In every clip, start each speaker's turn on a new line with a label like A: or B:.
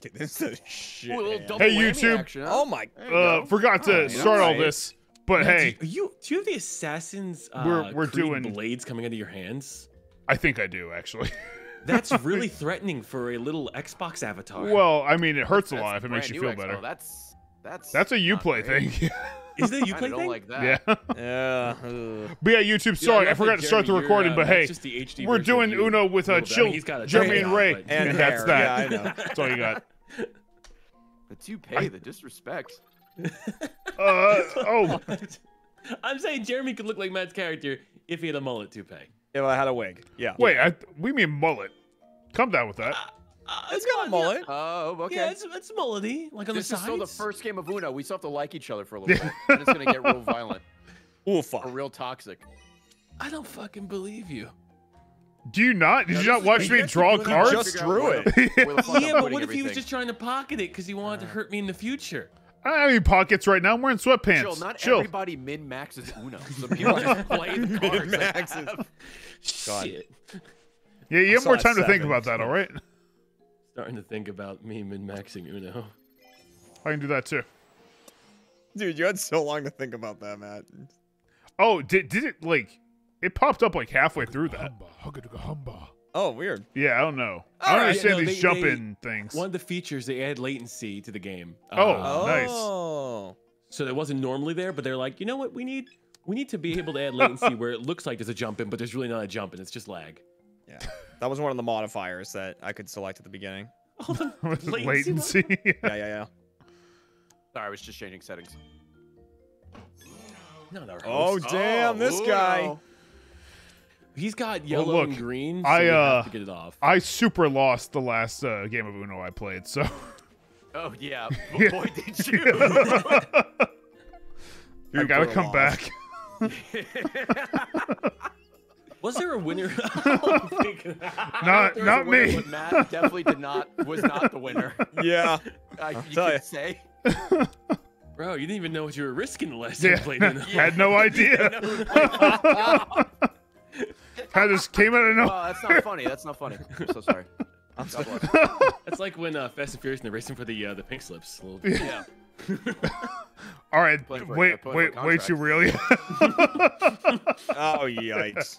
A: Dude, this is shit.
B: Ooh, a little
A: man.
B: double
C: Hey, YouTube.
B: action, huh?
A: Oh my.
B: There you
C: Uh, forgot to
A: Alright,
C: start all
A: alright.
C: this, but
D: Man,
C: hey,
D: do, are you do you have the assassin's uh,
C: We're- we're
D: Creed
C: doing-
D: blades coming out of your hands?
C: I think I do actually.
D: That's really threatening for a little Xbox avatar.
C: well, I mean, it hurts a lot if it makes you feel
B: XO.
C: better.
B: That's that's
C: That's a
B: not
C: Uplay
B: great.
C: thing.
D: is that a you
B: I
D: play
B: don't
D: thing?
B: like that.
C: yeah.
A: Yeah. ugh.
C: But yeah, YouTube.
D: Yeah,
C: Sorry, I forgot
D: that
C: to start the recording.
D: uh,
C: but hey,
D: just the HD
C: we're doing. Uno with
D: Well,
C: uh, Chill,
D: he's got a
C: Jeremy and Ray.
D: but-
A: And
C: that's that.
A: yeah, I know.
C: That's all you got.
B: The toupee, the disrespect.
C: Uh, oh,
D: I'm saying Jeremy could look like Matt's character if he had a mullet toupee.
A: If I had a wig. Yeah.
C: wait, I, we mean mullet. Come down with that.
D: Uh,
A: It's got a mullet.
B: Oh, okay.
D: Yeah, it's it's mullety, like on
B: this
D: the
B: is
D: sides.
B: still the first game of Uno. We still have to like each other for a little bit. And it's gonna get real violent
A: Ooh,
B: or
A: fuck.
B: real toxic.
D: I don't fucking believe you.
C: Do you not? Did
B: No,
C: you not watch me draw
B: keep doing
C: cards?
A: Just drew
B: where
A: it.
B: the- where the fuck I'm
D: Yeah, but what if he was just trying to pocket it because he wanted to hurt me in the future?
C: I don't have any pockets right now. I'm wearing sweatpants.
B: Chill, not
C: Chill.
B: everybody min maxes Uno. Some people just play the cards. they
A: Min-maxes.
B: have.
A: God.
D: Shit.
C: Yeah, you have more
A: a
C: time to think about that. All right.
D: Starting to think about me min maxing Uno.
C: I can do that too.
A: Dude, you had so long to think about that, Matt.
C: Oh, did did it like? It popped up like halfway through that.
A: Oh, weird.
C: Yeah, I don't know. I don't
A: right.
C: understand
D: No,
C: these
D: they-
C: jump-in things.
D: One of the features they add latency to the game.
C: Oh.
D: Uh,
C: nice.
A: Oh.
D: So that wasn't normally there, but they're like, you know what? We need we need to be able to add latency where it looks like there's a jump in, but there's really not a jump in. It's just lag.
A: Yeah. That was one of the modifiers that I could select at the beginning.
C: With
D: Latency
C: latency.
A: Yeah, yeah, yeah.
B: Sorry, I was just changing settings.
D: No, no.
A: Oh, damn, this guy.
B: Uno.
D: he's got yellow
C: look,
D: and green. So
C: I, uh,
D: have to get it off.
C: I super lost the last uh, game of Uno I played, so
B: Oh yeah,
C: Yeah.
B: boy did you.
C: I gotta come
A: loss.
C: back.
D: Was there a winner? Don't
C: Not
B: a winner,
C: me.
B: but Matt definitely did not was not the winner.
A: Yeah.
B: Uh, you
A: tell
B: can
A: ya.
B: say.
D: Bro, you didn't even know what you were risking the last time
C: Yeah,
D: you played Uno.
C: had no idea. I just came out of nowhere.
B: Oh, that's not funny. That's not funny. I'm so sorry.
A: I'm so-
B: bless.
D: That's like when uh, Fast and Furious and they're racing for the uh, the pink slips. A little-
B: Yeah.
C: All right,
B: Playing
C: wait,
B: playing for a
C: wait, wait, you really?
A: oh, yikes.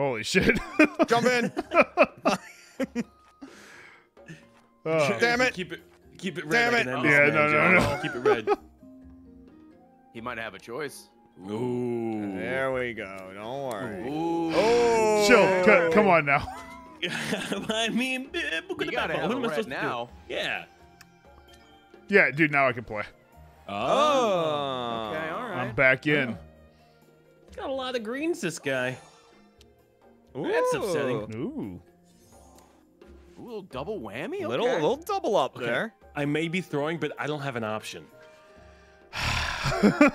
C: Holy shit!
A: Jump in.
C: Oh.
A: Damn it.
D: Keep it, keep it
A: Damn
D: red.
A: it.
D: like an
C: Yeah, no, no, no.
D: Keep it red.
B: He might have a choice.
D: Ooh.
A: There we go. Don't worry.
B: Ooh.
A: Oh.
C: Chill. c- come on now.
D: I mean, eh, eh, look at
B: You
D: the
B: gotta
D: back. What am I
B: red
D: supposed to do?
B: now.
D: Yeah.
C: Yeah, dude. Now I can play.
A: Oh.
B: Okay, all
C: I'm back in.
D: Got a lot of greens, this guy.
A: Ooh.
D: That's upsetting.
C: Ooh.
B: Ooh, little double whammy. Okay.
A: Little, little double up
D: Okay.
A: there.
D: I may be throwing, but I don't have an option.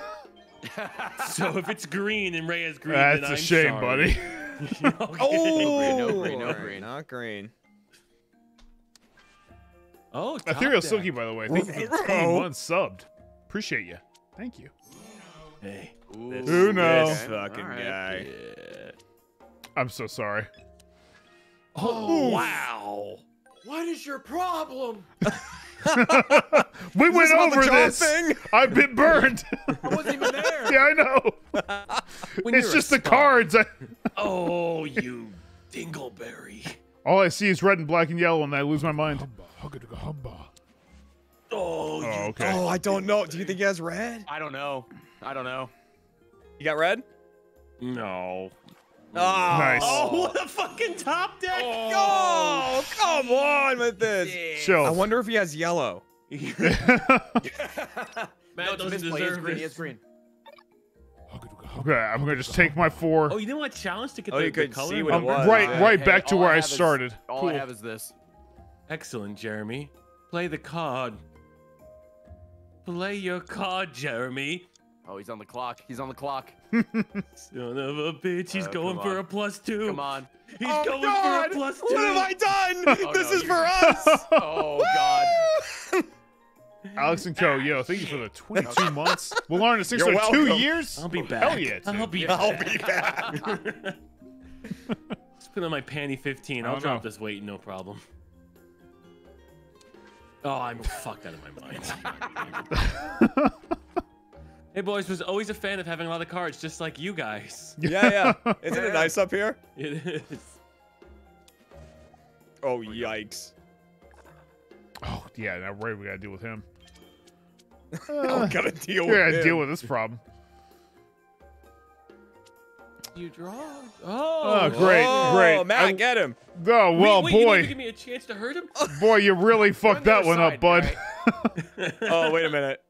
D: so if it's green and Ray is green,
C: That's
D: then
C: a
D: I'm
C: shame,
D: sorry.
C: buddy.
D: Okay.
A: Oh.
B: no green, no
A: Alright,
B: green.
A: Not green.
D: Oh,
C: Ethereal
D: top
C: Silky, by the way. Thank you for 21 subbed. Appreciate you. Thank you.
D: Hey.
B: Ooh,
D: This-
C: Who knows?
A: This fucking
B: all right.
A: guy.
D: Yeah.
C: I'm so sorry.
D: Oh, wow.
B: What is your problem?
C: We
A: Is
C: went
A: this about the
C: over this.
A: thing?
C: I've been burned.
B: I wasn't even there.
C: yeah, I know.
D: When
C: it's just the cards.
D: Oh, you dingleberry.
C: all I see is red and black and yellow, and I lose my mind.
D: Oh, you
C: Oh, okay.
A: Oh, I don't know. Do you think he has red?
B: I don't know. I don't know.
A: You got red?
D: No.
A: Oh.
C: Nice.
D: Oh, what a fucking top deck!
A: Oh, come on with this.
C: Chill.
A: I wonder if he has yellow.
D: Matt
B: no, it's a
D: doesn't
B: misplay. He
D: deserve
B: green. He has green.
C: okay, I'm gonna just take my four.
D: Oh, you didn't want to challenge to get
A: Oh,
D: the,
A: you
D: the
A: could
D: color?
A: see what
C: Um,
A: it was.
C: right, right
B: hey,
C: back to where I
B: have is-
C: started.
B: All
C: cool.
B: I have is this.
D: Excellent, Jeremy. Play the card. Play your card, Jeremy.
B: Oh, he's on the clock. He's on the clock.
D: Son of a bitch, he's
B: Oh,
D: going for a plus two.
B: Come on.
D: He's
A: oh,
D: going
A: God.
D: for a plus two.
A: What have I done?
B: Oh,
A: this
B: no,
A: is
B: you-
A: for us.
B: Oh God.
C: Alex and Co. Yo, thank you for the 22 months. We'll learn to six
A: You're
C: two years.
D: I'll be back.
C: Hell yeah,
D: I'll
C: dude.
D: be back.
A: I'll
D: back.
A: be back.
D: Let's put on my panty 15.
C: I
D: I'll drop
C: know.
D: this weight, no problem. Oh, I'm fucked out of my mind. Hey, boys, was always a fan of having a lot of cards, just like you guys.
A: Yeah, yeah. Isn't it nice up here?
D: It is.
A: Oh, yikes.
C: Oh yeah, now Ray, we gotta deal with him.
A: I'm gonna uh, deal
C: We
A: with
C: gotta
A: him.
C: deal with this problem.
D: You draw.
C: Oh,
D: Oh,
C: great,
A: oh,
C: great.
A: Matt,
C: I-
A: get him.
C: Oh well,
D: wait, you didn't
C: boy,
D: even give me a chance to hurt him.
C: boy, you really
B: You're on
C: fucked that
B: other
C: one up, bud.
B: right?
A: Oh, wait a minute.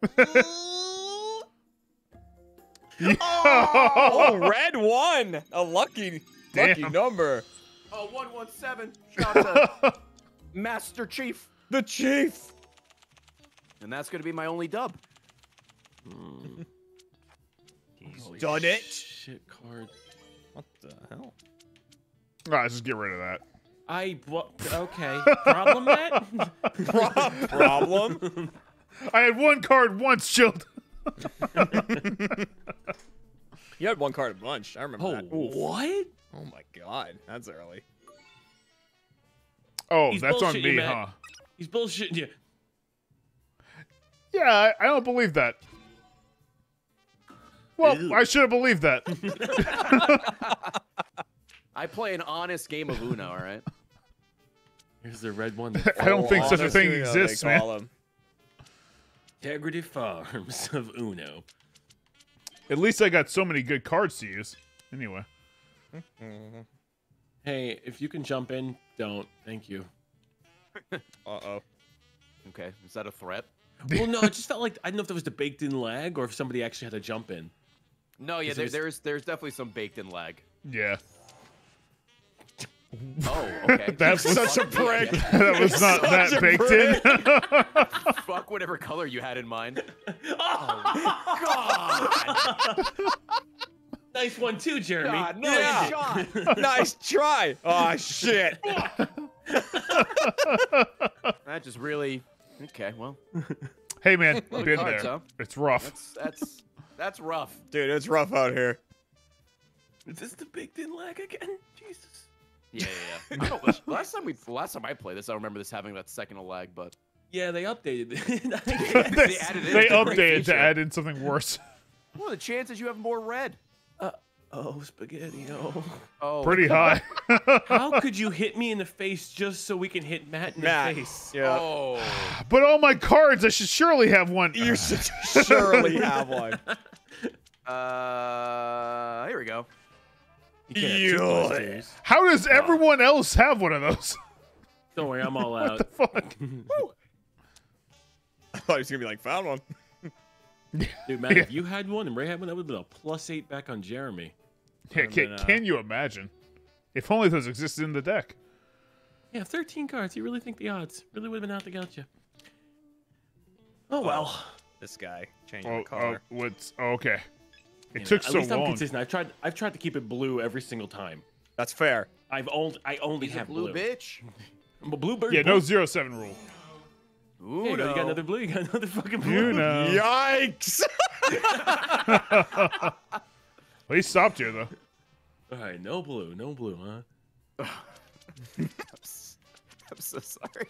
C: Yeah.
A: Oh, oh, red one. A lucky, lucky number.
B: Oh, 117. Shout Master Chief.
A: The chief.
B: And that's going to be my only dub.
D: Holy
A: done it.
D: Shit card.
A: What the hell?
C: All right, just get rid of that.
D: I? Okay. Problem, Matt?
A: Problem?
C: I had one card once, Shield.
A: You had one card at lunch. I remember
D: Oh,
A: that. Oof.
D: what?
A: Oh my god, that's early.
C: Oh,
D: He's
C: that's on me,
D: you,
C: huh?
D: He's bullshitting you.
C: Yeah, I, I don't believe that. Well,
D: Ew.
C: I should have believed that.
B: I play an honest game of Uno, all right?
D: Here's the red one.
C: I don't think such a thing
A: Uno,
C: exists, man.
A: call 'em.
D: Integrity Farms of Uno.
C: At least I got so many good cards to use. Anyway.
D: Hey, if you can jump in, don't. Thank you.
A: Uh-oh.
B: Okay, is that a threat?
D: Well, no, it just felt like I don't know if there was the baked in lag or if somebody actually had to jump in.
B: No, yeah, there,
D: there-
B: there's there's definitely some baked in lag.
C: Yeah.
B: Oh, okay.
C: That was
A: Such a prick.
C: that was not
A: Such
C: that
A: a
C: baked in.
B: Fuck whatever color you had in mind. Oh, God.
D: nice one too, Jeremy.
B: God, no
A: Yeah.
B: shot.
A: nice try. Oh shit.
B: That just really. Okay, well,
C: hey man,
B: Lot
C: been
B: cards,
C: there.
B: huh?
C: It's rough.
B: that's that's that's rough.
A: Dude, it's rough out here.
D: Is this the baked in lag again? Jesus.
B: Yeah, yeah, yeah. I last time we last time I played this, I remember this having that second of lag, but
D: Yeah, they updated it.
B: They added it
C: they
B: as a great
C: updated to add in something worse.
B: what are the chances you have more red?
D: oh, spaghetti. Oh.
B: Oh,
C: Pretty high.
D: How could you hit me in the face just so we can hit Matt in
A: Matt.
D: the face?
A: Yeah.
B: Oh,
C: but all my cards, I should surely have one.
A: You should surely have one.
B: uh, here we go.
A: Yeah.
C: How does everyone else have one of those?
D: Don't worry, I'm all out.
C: what the Fuck.
A: I thought he was gonna be like, found one.
D: Dude, Matt,
C: Yeah.
D: if you had one and Ray had one, that would have been a plus eight back on Jeremy.
C: Yeah,
A: And
C: can,
A: then, uh,
C: can you imagine? If only those existed in the deck.
D: Yeah, 13 cards. You really think the odds really would have been out to get you? Oh well.
A: This guy changing
C: Oh,
A: the color.
C: oh what's oh, okay? It
D: You
C: took
D: know, at
C: so
D: least I'm consistent. I've tried. I've tried to keep it blue every single time.
A: That's fair.
D: I've only. I only
B: He's a
D: have
B: blue,
D: blue.
B: bitch.
D: I'm a bluebird.
C: Yeah, no zero seven rule.
B: Uno.
D: Hey, you got another blue. You got another fucking blue.
C: You know.
A: Yikes!
C: Well, he stopped here though.
D: All right, no blue, no blue, huh?
B: I'm s- I'm so sorry.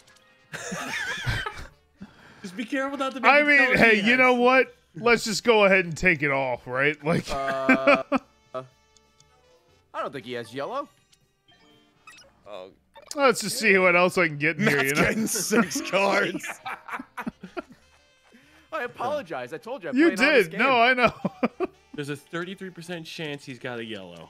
D: Just be careful not to. Make
C: I mean, hey, you
D: has.
C: know what? Let's just go ahead and take it all, right? Like,
B: Uh, uh, I don't think he has yellow.
A: oh,
C: let's just see what else I can get in here. You know,
A: getting six cards.
B: I apologize. I told you. I
C: you
B: play an honest
C: did.
B: game.
C: No, I know.
D: There's a 33% chance he's got a yellow.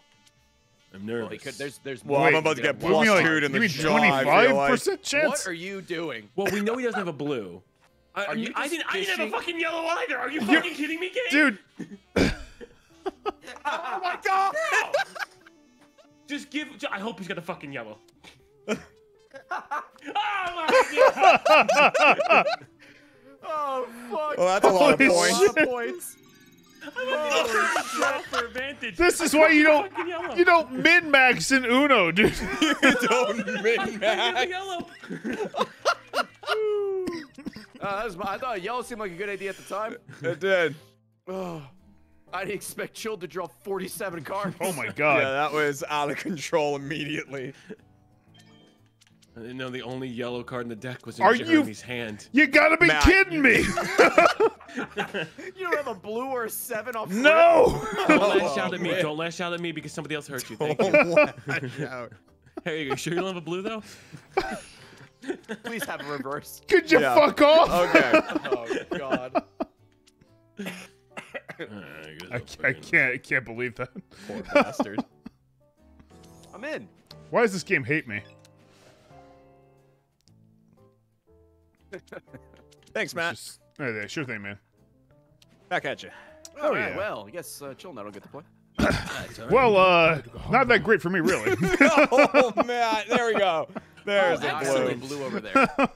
D: I'm nervous.
B: Well, could, there's there's
A: Well,
B: more
A: I'm about to get
B: than
C: What do
B: one.
C: you
A: plus
C: mean, like,
A: in the
C: you mean
A: jaw, I feel like.
C: 25% chance?
B: What are you doing?
D: Well, we know he doesn't have a blue. I,
B: Are you
D: I didn't. I didn't have a fucking yellow either. Are you fucking kidding me, Gabe?
C: Dude,
A: oh my god!
D: Just give. I hope he's got a fucking yellow. oh my god!
B: Oh fuck!
A: Well, that's a lot of
C: Holy
A: points.
B: A lot of points.
C: This is why you don't you don't min max in Uno, dude.
A: you don't
D: I
A: min max.
D: yellow.
B: Uh, that was my, I thought yellow seemed like a good idea at the time.
A: It did.
B: Oh, I didn't expect Chill to draw 47 cards.
C: Oh my god.
A: Yeah, that was out of control immediately.
D: I didn't know the only yellow card in the deck was in
C: Are you-
D: hand.
C: You gotta be
A: Matt,
C: kidding me!
B: You don't have a blue or a seven off.
C: no!
D: Don't lash
A: Oh,
D: out at me. Don't lash out at me because somebody else hurt you. Thank you.
A: Watch out.
D: Hey, you sure you don't have a blue though?
B: Please have a reverse.
C: Could you
A: Yeah.
C: fuck off?
A: Okay. Oh god.
C: I, I can't. I can't believe that.
A: Poor bastard.
B: I'm in.
C: Why does this game hate me?
A: Thanks, Matt.
C: Just, oh, yeah, sure thing, man.
A: Back at you.
B: All right.
C: yeah.
B: Well, I guess uh, Chill now don't get the play.
C: Well, uh, not that great for me, really.
A: oh, Matt. There we go. There's
B: Oh,
A: the
B: absolutely
A: blue.
B: blue over there.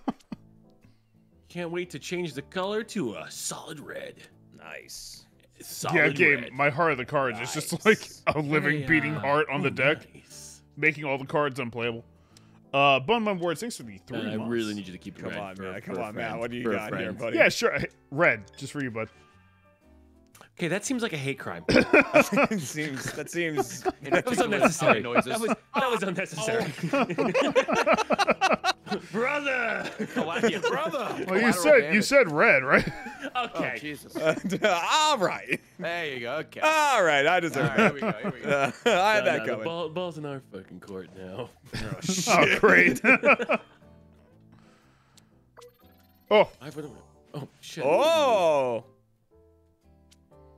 D: Can't wait to change the color to a solid red.
A: Nice.
D: Solid
C: yeah, game.
D: red.
C: My heart of the cards is just like a living,
D: Hey,
C: beating
D: uh,
C: heart on the
D: oh,
C: deck,
D: nice.
C: making all the cards unplayable. Uh, Bun Bun Board, thanks for the three
D: Man, I really need you to keep it
A: Come
D: red.
A: on, man. Come on, man. What do you
D: for a
A: got here, buddy?
C: Yeah, sure. Red, just for you, bud.
D: Okay, that seems like a hate crime.
A: that seems. That seems.
D: That was unnecessary.
B: Noises.
D: That was, that was unnecessary. Brother.
B: Collateral- brother.
C: Well, you
B: Collateral
C: said you said red, right?
B: Oh,
D: Okay.
B: Jesus.
A: all right.
B: There you go. Okay.
A: All right. I
B: All
A: deserve
B: right, here we go. Here we go.
A: it. Uh, I had
D: No,
A: that
D: no, the
A: coming.
D: ball, ball's in our fucking court now.
C: oh, great. oh,
D: I put Oh shit.
A: Oh.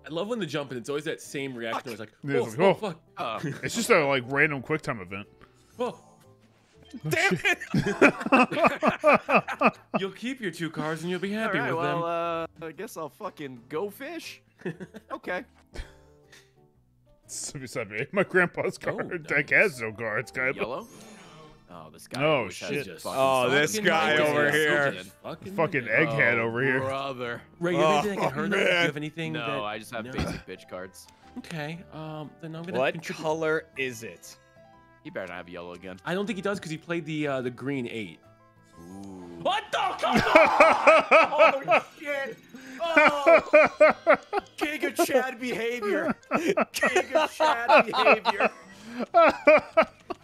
D: I love when the jump and it's always that same reaction. It's like,
C: Yeah,
D: oh,
C: it's like,
D: oh,
C: oh.
D: fuck.
B: Uh,
C: it's just a like random quick time event.
D: Oh.
A: Damn it.
D: You'll keep your two cars and you'll be happy
B: right.
D: with
B: Well,
D: them.
B: uh, I guess I'll fucking go fish. Okay.
C: So beside me, my grandpa's car
D: Oh,
C: card deck has no cards, guy.
B: Yellow. Oh, this guy.
C: Oh, shit.
A: Oh, this guy over here.
D: Fucking,
C: Fucking egghead
B: Oh,
C: over here.
B: Brother.
D: Ray, you have anything I
A: Oh,
D: can hurt? Do you have anything?
B: No,
D: that...
B: I just have
D: no.
B: basic bitch cards.
D: Okay. Um. Then I'm gonna.
A: What
D: contribute-
A: color is it?
B: He better not have yellow again.
D: I don't think he does because he played the uh, the green eight.
B: Ooh.
D: What the? Come
B: Oh shit! Oh, Giga Chad behavior. Giga Chad behavior.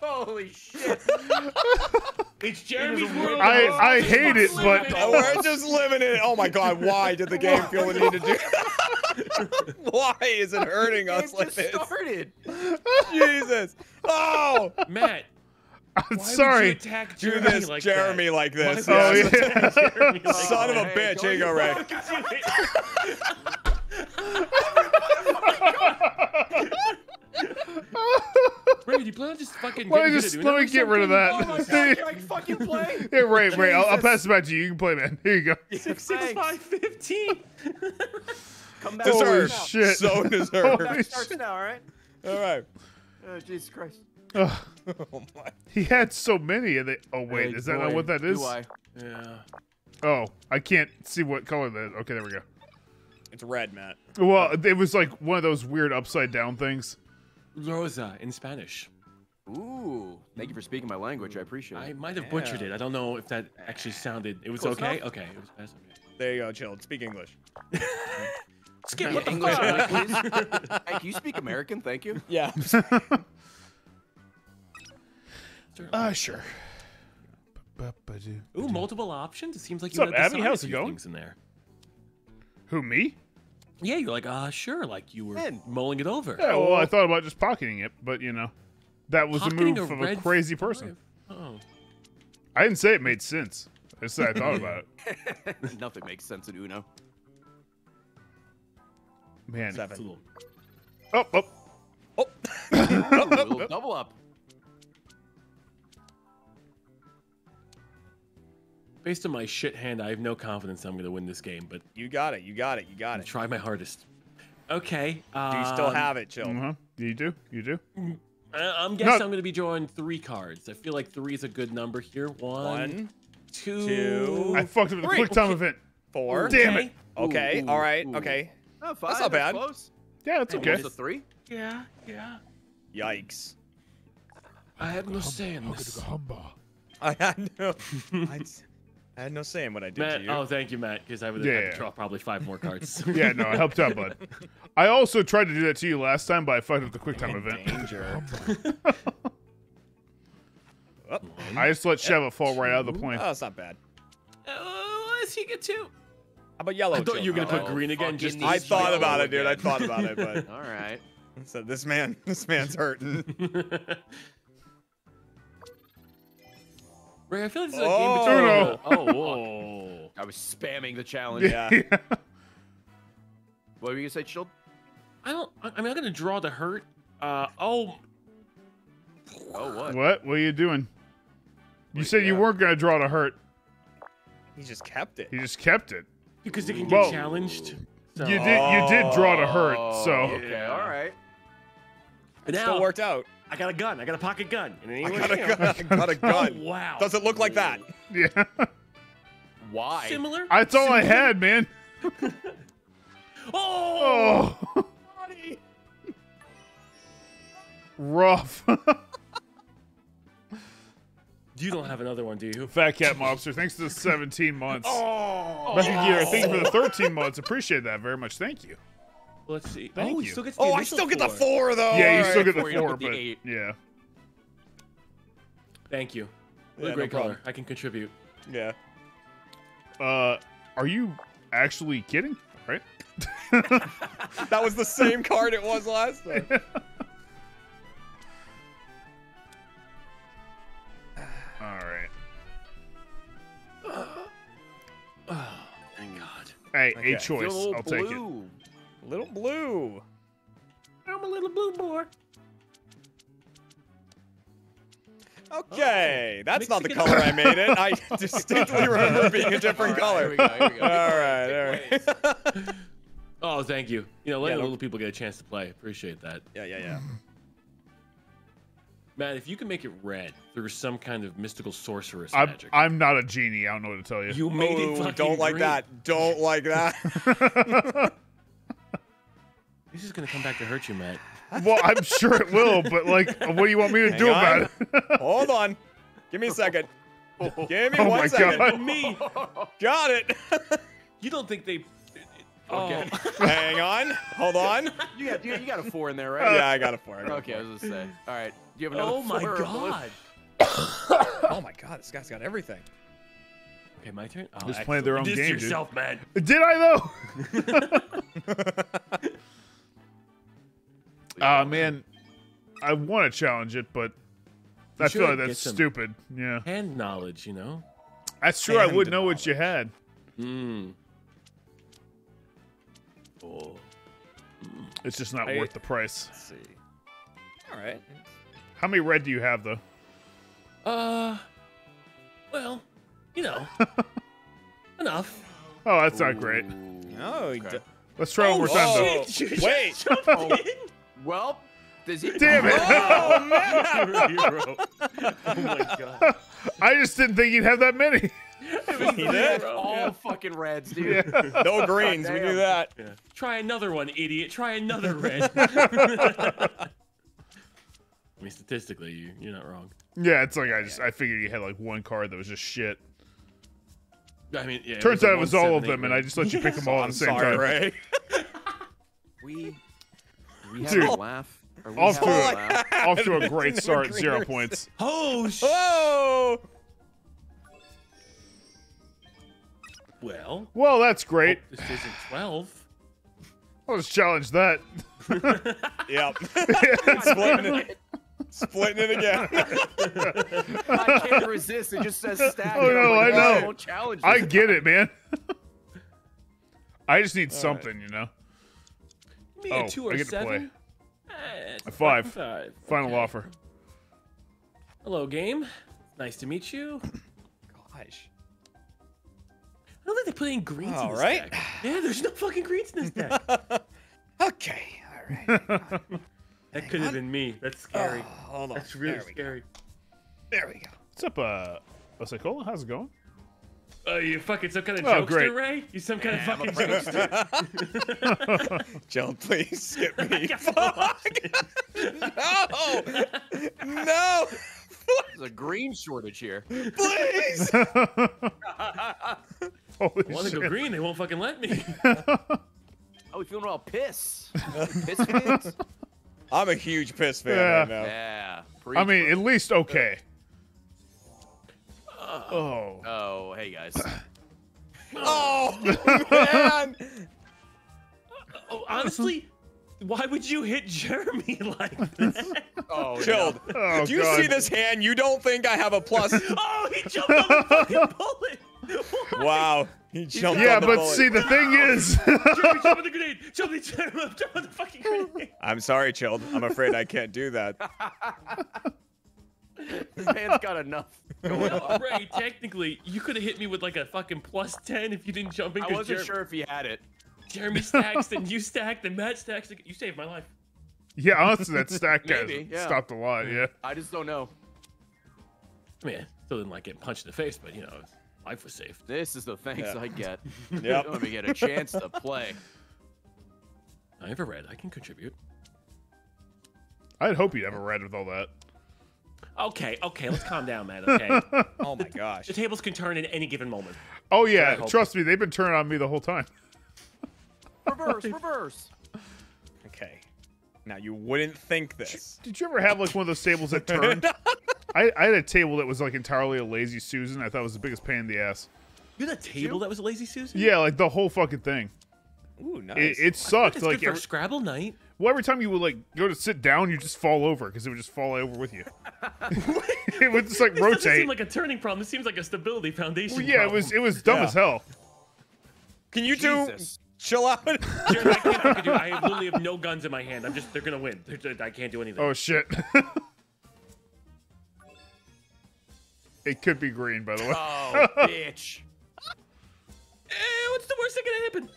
B: Holy shit!
D: It's Jeremy's world.
C: I. I hate it, but
A: Oh, we're just living in it. Oh my god, why did the game feel the need to do Why is it hurting us
B: It
A: like
B: just
A: this?
B: started.
A: Jesus. Oh,
D: Matt.
C: I'm
D: Why Would
C: sorry.
D: you attack
A: do
D: Jeremy
A: this,
D: like
A: Jeremy,
D: that?
A: like this.
C: Oh, yeah.
D: Jeremy like
A: Son of a
B: Hey,
A: bitch. Here you go,
B: go
A: Ray.
D: Ray, do you plan on just fucking
C: Let me
D: getting good
C: just- let me get rid of that.
B: Oh my god, can I fucking play?
C: Yeah, Ray, Ray, I'll, I'll pass it back to you. You can play, man. Here you go.
D: Six, six, five, fifteen.
B: Come back.
C: Holy
A: Deserved.
C: shit.
A: So
C: Holy
A: deserved.
B: Back
C: shit.
B: now, all right?
A: All right.
B: Oh, Jesus Christ.
C: Ugh.
A: Oh my.
C: he had so many, and they. Oh wait,
B: Hey,
C: is that not what that is?
B: Do I?
D: Yeah.
C: Oh, I can't see what color that. Okay, there we go.
A: It's red, Matt.
C: Well, it was like one of those weird upside down things.
D: Rosa in Spanish.
B: Ooh, thank you for speaking my language. I appreciate it.
D: I might have butchered it. I don't know if that actually sounded. It was
B: Close
D: okay.
B: enough.
D: Okay. It was that's okay.
A: There you go, chill. Speak English.
D: Skip.
B: Yeah,
D: What
B: English,
D: fuck?
B: please. hey, can you speak American? Thank you.
A: Yeah.
C: Ah, sure.
D: Ooh, multiple options. It seems like
C: What's
D: you
C: up,
D: had
C: Abby? How's it going?
D: Things in there.
C: Who me?
D: Yeah, you're like, uh, sure. Like you were
B: Man.
D: mulling it over.
C: Yeah, well, I thought about just pocketing it, but you know, that was the
D: Pocketing
C: move of a
D: red
C: crazy person.
D: Oh.
C: I didn't say it made sense. I just said I thought about it.
B: Nothing makes sense in Uno.
C: Man.
D: It's a
A: Seven.
D: little-
C: Oh, oh.
B: Ooh, a little double up.
D: Based on my shit hand, I have no confidence I'm going to win this game, but
A: You got it. You got it. You got it.
D: try my hardest. Okay.
A: Do you still
D: um,
A: have it, chill?
C: Uh-huh. You do? You do?
D: I- I'm guessing
C: No.
D: I'm going to be drawing three cards. I feel like three is a good number here. One,
A: One,
D: two,
A: two,
C: I fucked up the
A: Three.
C: quick time
D: Okay.
C: event.
A: four.
C: Damn it.
A: Okay.
B: Ooh,
A: all right.
B: ooh.
A: Okay.
B: Oh, five.
A: not bad.
B: Close.
C: Yeah, it's okay.
B: Almost a three.
D: Yeah, yeah.
A: Yikes.
D: I have no say in this.
A: I had no. I, I had no say in what I did
D: Matt,
A: to you.
D: oh, thank you, Matt, because I would have had
C: Yeah.
D: to draw probably five more cards.
C: Yeah, no, I helped out, bud. I also tried to do that to you last time, but I fucked up the quick time event.
A: Danger. Oh,
C: I just let Sheva fall right out of the plane.
A: oh, it's not bad.
D: Oh, let's he get two?
A: How about yellow?
D: I thought you were gonna
A: children?
D: put
E: Oh,
D: green again.
E: fucking
D: Just
A: I thought about it, dude. I thought about it, but
E: All right.
A: So this man, this man's hurting.
D: Ray, I feel like this is a
A: Oh.
D: game between.
C: No.
D: Oh, whoa.
E: I was spamming the challenge.
A: Yeah.
E: What were you gonna say, Shield?
D: I don't. I I mean, I'm gonna draw the hurt. Uh oh.
E: Oh, what?
C: what? What are you doing? You
E: Wait,
C: said you weren't gonna draw to hurt.
A: He just kept it.
C: He just kept it.
D: Because it can
C: Whoa.
D: get challenged. So.
C: You did. You did draw to hurt. So
E: Oh, Okay,
D: Yeah.
E: all right.
A: It
D: Now-
A: still worked out.
D: I got a gun. I got a pocket gun. And
A: I got a gun. I got a oh, gun.
D: Oh, wow.
A: Does it look like that?
C: yeah,
E: Why?
D: Similar.
C: that's all I
D: Similar?
C: had, man.
D: Oh.
C: Oh, rough.
D: You don't have another one, do you?
C: Fat Cat Mobster, thanks to the 17 months.
D: Oh.
C: Matthew Gear, thank you for the 13 months. Appreciate that very much. Thank you.
D: Let's see.
C: Thank
D: oh,
C: you.
D: still gets the
A: Oh, I
D: initial
A: still get the
D: four.
A: four though.
C: yeah, you
A: All
C: still get the
E: Four, you
C: four,
E: don't the eight.
C: yeah.
D: Thank you. What
A: Yeah,
D: a
A: no
D: great
A: problem.
D: color. I can contribute.
A: Yeah.
C: Uh, are you actually kidding? Right?
A: That was the same card it was last time.
C: All right.
D: Oh, thank God.
C: Hey,
A: Okay.
C: a choice. I'll take it.
E: Blue.
A: Little blue.
D: I'm a little blue boy.
A: Okay, oh, that's not the color I made it. I distinctly remember it being a different
E: All
A: color.
E: here we go, here we go.
A: all right, all right.
D: Oh, thank you. You know, letting
A: Yeah,
D: little people get a chance to play. Appreciate that.
A: yeah, yeah, yeah.
D: Matt, if you can make it red through some kind of mystical sorceress
C: I'm,
D: magic.
C: I'm not a genie. I don't know what to tell you.
D: you made it
A: Ooh,
D: fucking
A: don't like
D: green.
A: that. Don't like that.
D: This is gonna come back to hurt you, Matt.
C: well, I'm sure it will, but like, what do you want me to
A: Hang
C: do
A: on.
C: about it?
A: Hold on. Give me a second. Give me
C: Oh
A: one
C: my
A: second.
C: God.
D: Me,
A: Got it.
D: you don't think they? Oh,
E: Okay.
A: Hang on. Hold on.
E: You got, you, you got a four in there, right?
A: Yeah, I got a four. I got a
E: Okay, I was gonna say. All right. Do you have another
D: oh my? God.
A: Oh my god, this guy's got everything.
D: Okay, my turn. Oh,
C: Just playing their own
D: You did
C: game, dude.
D: yourself, man.
C: Did I though? Ah, man, I want to challenge it, but I feel like that's stupid. Yeah,
D: Hand knowledge, you know.
C: that's true. I
A: Hand
C: would know what you had.
D: Hmm. Oh.
C: It's just not
A: I-
C: worth the price.
A: Let's see. All right.
C: How many red do you have though?
D: Uh. Well, you know, enough.
C: Oh, that's not great.
A: Oh,
E: Okay.
A: d-
C: Let's try one more time though.
A: Oh, wait.
E: Well, does he?
C: Damn it!
A: Oh man.
D: You're a hero. Oh my god.
C: I just didn't think you'd have that many.
A: He did.
E: All fucking reds, dude.
C: Yeah.
A: No greens. We knew that.
D: Yeah. Try another one, idiot. Try another red. I mean, statistically, you, you're not wrong.
C: Yeah, it's like I just I figured you had like one card that was just shit.
D: I mean, yeah.
C: Turns
D: a
C: out it was all of them, and I just let you pick them all at the same
A: sorry,
C: time.
A: Ray.
E: We. We have
C: Dude.
E: a laugh.
C: Off to a-
E: a laugh?
C: Off to a great start, zero points.
D: Oh, sh-
A: Oh.
D: well.
C: Well, that's great.
D: This isn't 12.
C: I'll just challenge that.
A: Yep. Splitting it. Splitting it again.
E: I can't resist. It just says stack.
C: Oh, no,
E: I'm like,
C: I oh, know.
E: "Oh, Don't challenge
C: I get it, man. I just need something, you know.
D: Me
C: Oh,
D: a two
C: I
D: or
C: get to play.
D: It's
C: A five.
D: Five.
C: Final
D: Okay.
C: offer.
D: Hello, game. Nice to meet you.
A: Gosh.
D: I don't think they put any greens in this
A: right.
D: deck. Yeah, there's no fucking greens in this deck.
A: Okay. All right.
D: That could have been me. That's scary.
A: Oh, hold on.
D: That's really
A: there we go.
D: scary.
A: There we go.
C: What's up, uh, Osakola? How's it going?
D: Oh, you fucking some kind of
C: Oh,
D: jokester,
C: great.
D: Ray? You some kind
E: Yeah,
D: of fucking jokester?
A: Jill, please skip me.
D: got
A: Fuck. no. No.
E: There's a green shortage here.
A: Please.
C: Holy
D: I want to go green. They won't fucking let me.
E: Oh, we feeling all piss. piss fans?
A: I'm a huge piss fan
C: Yeah.
A: right now.
E: Yeah.
C: I mean,
E: preach,
C: at least okay. Uh, Oh.
B: Oh, hey guys.
A: Oh man!
D: Oh, honestly, why would you hit Jeremy like that?
B: Oh,
A: Chilled.
C: Oh,
A: Do you
C: God.
A: see this hand? You don't think I have a plus?
D: Oh, he jumped on the fucking bullet. Why?
A: wow. He jumped
C: Yeah,
A: on the
C: but
A: bullet.
C: see, the thing is,
D: Jeremy, jump on the grenade. Jump the, jump on the fucking grenade.
A: I'm sorry, Chilled. I'm afraid I can't do that.
B: This man's got enough. going on.
D: Ray, technically, you could have hit me with like a fucking plus 10 if you didn't jump in.
B: I
D: 'cause
B: wasn't
D: Jer-
B: sure if he had it.
D: Jeremy stacks, then you stack, then Matt stacks. You saved my life.
C: yeah, honestly, that stack guy
B: Maybe, yeah.
C: stopped a lot. Yeah.
B: I just don't know.
D: I mean, I still didn't like getting punched in the face, but you know, life was saved.
B: This is the thanks
A: Yeah.
B: I get.
A: Yep.
B: Let me get a chance to play.
D: I have a red. I can contribute.
C: I'd hope you'd have a red with all that.
D: Okay, okay, let's calm down, man. Okay,
A: Oh my gosh.
D: the tables can turn at any given moment.
C: Oh yeah, trust me, they've been turning on me the whole time.
B: Reverse, reverse.
A: Okay. Now you wouldn't think this.
C: Did you ever have like one of those tables that turned? I, I had a table that was like entirely a lazy Susan. I thought it was the biggest pain in the ass.
D: You had a table that was a lazy Susan.
C: Yeah, like the whole fucking thing.
A: Ooh, nice.
C: It, it sucked.
D: It's
C: Like
D: good for
C: every,
D: Scrabble night.
C: Well, every time you would like go to sit down, you just fall over because it would just fall over with you. it would just like
D: This doesn't seem like a turning problem. This seems like a stability foundation.
C: Well, yeah, it was it was dumb
A: Yeah.
C: as hell.
A: Can you two
B: Jesus.
A: chill out?
D: Jeremy, I can't fucking do. I literally have no guns in my hand. I'm just. They're gonna win. They're, I can't do anything.
C: Oh shit. it could be green, by the way.
B: Oh, bitch.
D: Eh, what's the worst that can happen?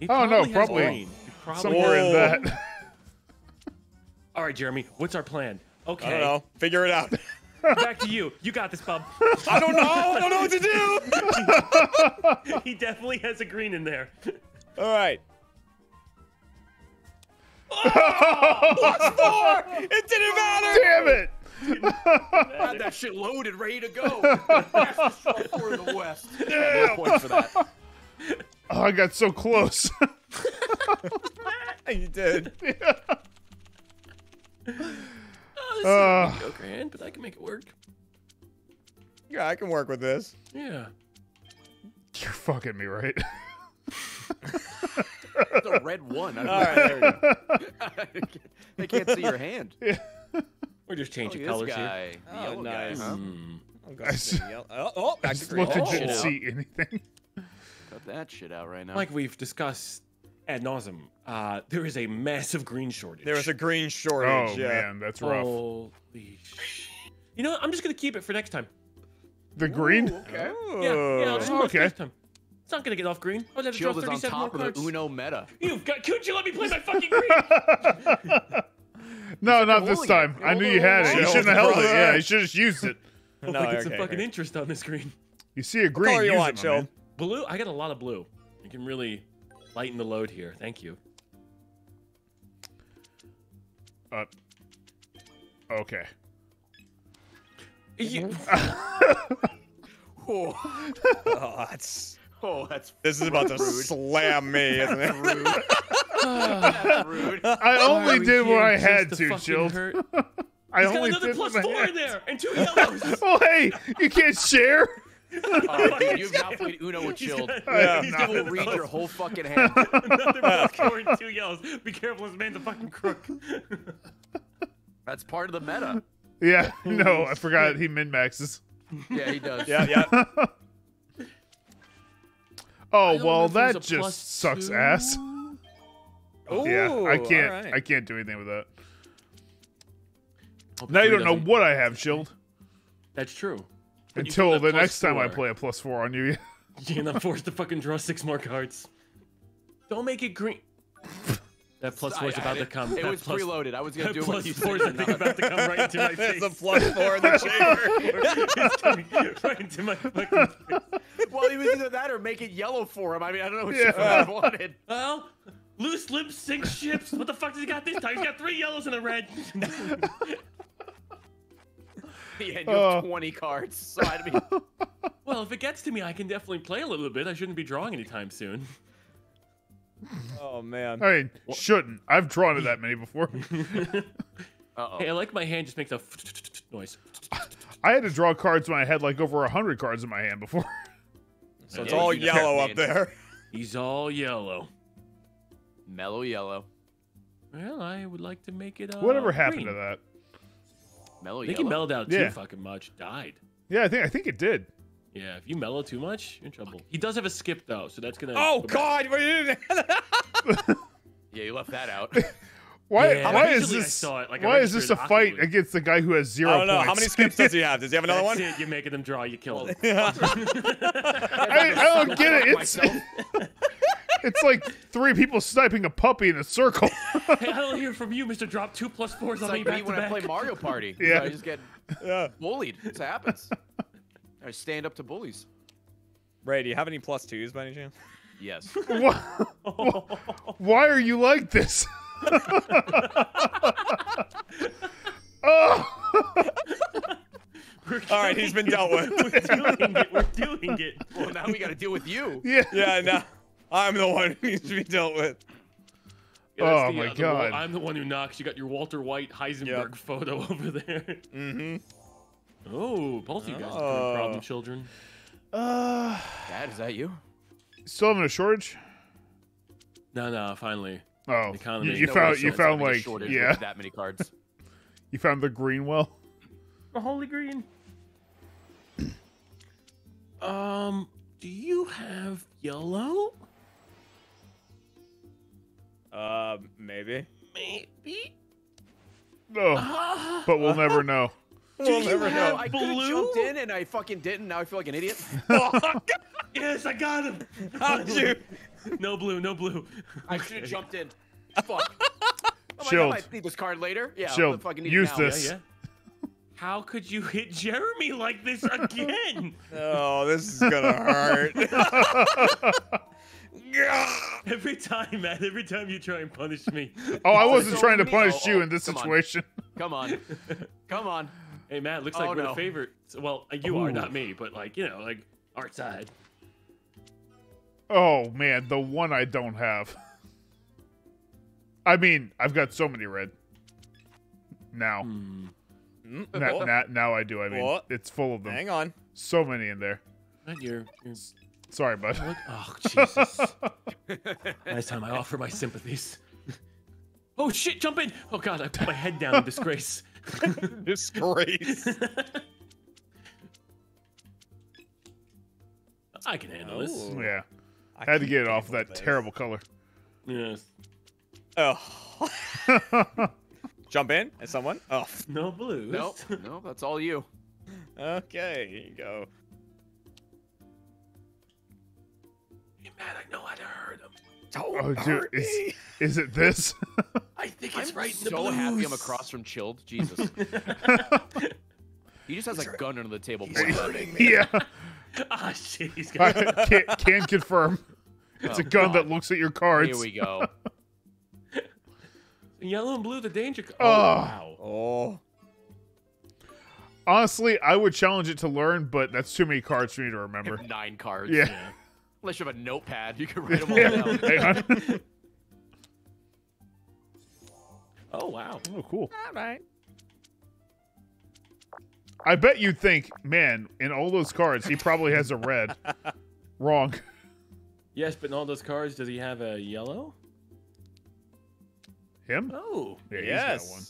D: He
C: Oh, no, probably
D: green. Probably
C: Somewhere in that.
D: All right, Jeremy. What's our plan? Okay.
A: I don't know. Figure it out.
D: Back to you. You got this, bub.
A: I don't know. I don't know what to do.
D: he definitely has a green in there.
A: All right. Oh! Four. It didn't oh, matter.
C: Damn it!
B: I had that shit loaded, ready to go. Fastest shot for the West. No point for that.
C: Oh, I got so close.
A: You did.
D: Oh, this
C: Uh.
D: is a mediocre hand, but I can make it work.
A: Yeah, I can work with this.
D: Yeah.
C: You're fucking me, right?
B: It's a red one.
A: All right. There we go.
B: they can't see your hand.
D: We're just
B: Look
D: changing
B: at
D: colors
B: this
D: here.
B: guy. The
A: Oh,
B: yellow
A: nice.
B: guy, huh?
A: I'm
C: I
A: going
C: s-
A: to yell- Oh, oh, back to
C: Just
A: green.
C: looked and
B: Oh.
C: didn't see anything.
B: Cut that shit out right now.
D: Like we've discussed ad nauseum, uh, there is a massive green shortage.
A: There was a green
C: Oh
A: shortage. yeah.
C: man, that's rough.
D: Holy sh- You know what? I'm just gonna keep it for next time.
C: The green?
B: okay.
D: Yeah, yeah, I'll just
C: Oh, okay.
D: next time. It's not gonna get off green. I'll have to draw
B: Shield is on
D: 37 more
B: top of
D: cards.
B: the Uno meta.
D: You've got. Couldn't you let me play my fucking green?
C: No, not this time.
B: it.
C: I knew you had it. You shouldn't have held it. Yeah, you should have just used it.
A: No,
D: I get some fucking
A: okay.
D: interest on this green.
C: You see a green,
A: color you
C: use
A: want,
C: it, my
A: Chill?
C: Man.
D: Blue. I got a lot of blue. You can really lighten the load here. Thank you.
C: Uh, okay.
D: You-
B: Oh,
A: Oh, that's.
B: oh that's
A: This is about to
B: rude.
A: slam me, isn't it?
B: rude. Rude.
C: I only did what I had
D: to
C: to,
D: fucking
C: Shield.
D: hurt?
C: I
D: He's got
C: only
D: another
C: did
D: plus
C: what I
D: four
C: had.
D: in there and two yellows.
C: Oh, hey, you can't share?
B: Oh, dude, you've now played Uno with
D: He's
B: Chilled.
D: got- oh,
A: Yeah.
D: he's
C: No.
D: got
B: We'll read your whole fucking hand.
D: Another plus four and two yellows. Be careful, this man's a fucking crook.
B: That's part of the meta.
C: Yeah, no, I forgot he min maxes.
B: Yeah, he does.
A: Yeah, yeah.
C: Oh well,
D: know if it was
C: that just sucks
D: two.
C: ass. yeah, I can't.
A: all right.
C: I can't do anything with that.
D: Hope
C: Now you don't know
D: doesn't-
C: what I have, Shield.
D: That's true. But you
C: Until the
D: plus
C: next time I play a plus four on you.
D: You're not forced to fucking draw six more cards. Don't make it green. That plus
B: I-
D: four's
B: I
D: about to come.
B: It
D: that
B: was
D: plus,
B: preloaded. I was gonna
D: That
B: do
D: plus
B: what you
D: four's
B: said.
D: I think about to come right into my face.
A: There's a plus four in the chamber.
D: it's coming right into my fucking face.
B: well, he was either that or make it yellow for him. I mean, I don't know what you
C: Yeah.
B: wanted.
D: Well, loose lips, sink ships. What the fuck does he got this time? He's got three yellows and a red.
B: Yeah, you have 20 cards. So I mean,
D: well, if it gets to me, I can definitely play a little bit. I shouldn't be drawing anytime soon.
A: Oh man.
C: I mean, shouldn't. I've drawn it that many before.
E: Uh
D: Hey, I like my hand just makes a noise.
C: I had to draw cards when I had like over a hundred cards in my hand before.
A: So it's
E: Yeah,
A: all yellow up there.
D: He's all yellow.
E: Mellow yellow.
D: Well, I would like to make it. Uh,
C: Whatever happened
D: green.
C: to that?
E: Mellow
D: I think he mellowed out too
C: Yeah.
D: fucking much. Died.
C: Yeah, I think I think it did.
D: Yeah, if you mellow too much, you're in trouble. He does have a skip though, so that's gonna.
A: Oh
D: go.
A: God!
E: Yeah, you left that out.
C: Why?
D: Yeah,
C: why is this?
D: saw it, like,
C: why is this a fight
D: awkwardly.
C: against the guy who has zero
A: I don't know.
C: points?
A: How many skips does he have? Does he have another
D: That's
A: one?
D: it. You're making them draw. You killed him.
C: I, I don't get it. It's
E: Myself.
C: It's like three people sniping a puppy in a circle.
D: hey, I don't hear from you, Mr. Drop two plus fours
E: It's
D: on me
E: like me
D: back to
E: when I play Mario Party.
C: Yeah.
E: I just get
A: Yeah.
E: bullied. This happens. I stand up to bullies.
A: Ray, do you have any plus twos by any chance?
E: Yes.
C: Why, why are you like this? oh,
A: All right, he's been dealt with.
D: We're doing it. We're doing it.
E: well, now we got to deal with you.
C: yeah.
A: Yeah, no. I'm the one who needs to be dealt with.
D: Yeah,
C: Oh
D: the,
C: my
D: uh, the
C: God.
D: I'm the one who knocks. You got your Walter White Heisenberg
A: Yep.
D: photo over there.
A: Mm-hmm.
D: Oh, both you guys are
A: Oh.
D: problem children.
C: Uh,
E: Dad, is that you?
C: still having a shortage?
D: No, no, finally.
C: Oh,
D: The economy.
C: you, you
D: No
C: found you found like
E: shortage
C: yeah,
E: that many cards.
C: you found the green well.
D: The holy green. Um, do you have yellow?
A: Uh, maybe.
D: Maybe.
C: Oh,
D: Ah,
C: but we'll never know.
A: We'll
D: you
A: never know.
E: I could have
D: Blue?
E: jumped in and I fucking didn't. Now I feel like an idiot.
D: yes, I got him.
A: How'd you?
D: No blue, no blue.
E: I should have jumped in. Fuck. Oh my
C: Shield.
E: God, I need this card later. Yeah, I'll
C: Shield,
E: fucking need
C: use
E: it
C: this.
D: Yeah, yeah. How could you hit Jeremy like this again?
A: Oh, this is gonna hurt.
D: Every time, Matt. Every time you try and punish me.
C: Oh, I
E: Oh,
C: wasn't
E: so
C: trying to punish
E: oh,
C: you
E: oh,
C: in this
E: come on.
C: situation.
E: Come on. Come on.
D: Hey, Matt. Looks
E: Oh,
D: like we're
E: no.
D: the favorite. Well, you are, not me, but like you know, like our side.
C: Oh man, the one I don't have. I mean, I've got so many red. Now.
A: Mm,
C: Na-
A: oh,
C: na- now I do. I mean,
A: What?
C: it's full of them.
A: Hang on.
C: So many in there.
D: Matt, you're, you're
C: Sorry, bud.
D: What? Oh, Jesus. Last time I offer my sympathies. Oh, shit, jump in! Oh, God, I put my head down in disgrace.
A: Disgrace.
D: I can handle this.
A: Ooh.
C: Yeah,
A: I
C: had to get it off
A: thinking
C: that
A: this.
C: terrible color.
D: Yes.
A: Oh. Jump in as someone. Oh.
D: No blues.
E: Nope. No, that's all you.
A: Okay. Here you go.
D: Matt, I know how to hurt him.
A: Don't
C: Oh, dude,
A: hurt
C: is
A: me.
C: is it this?
D: I think
E: I'm
D: it's right in the
E: so
D: blues.
E: happy I'm across from Chilled. Jesus. he just has a gun under the table. pointing.
C: yeah,
D: ah, shit, he's
C: I
D: got
C: can, can confirm. It's a
E: Oh,
C: gun that looks at your cards.
E: Here we go.
D: yellow and blue, the danger.
C: Oh.
D: Oh, wow.
A: Oh.
C: Honestly, I would challenge it to learn, but that's too many cards for me to remember.
E: Nine cards.
C: Yeah.
E: Unless you have a notepad, you can write them all down.
C: Hang on.
D: Oh, wow.
C: Oh, cool.
A: All right.
C: I bet you'd think, man, in all those cards, he probably has a red. Wrong.
D: Yes, but in all those cards, does he have a yellow?
C: Him?
D: Oh.
C: Yeah, he's
A: yes.
C: got one.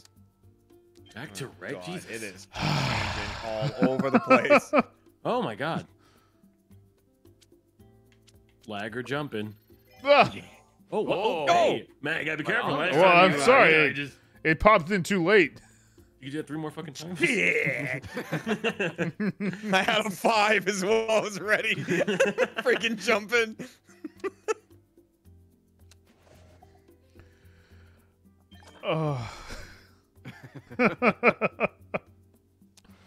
D: Back to oh, red.
A: God,
D: Jesus.
A: it is all over the place.
D: Oh, my God. Lag or jumping.
C: Ah,
D: Oh, whoa.
E: Whoa.
D: Oh, hey, man, you gotta be careful.
E: Well,
D: Last
C: well, I'm
D: you,
C: sorry.
D: you know, just
C: it popped in too late.
D: you did it three more fucking times.
A: yeah. I had a five as well. I was ready. Freaking jumping.
C: Oh.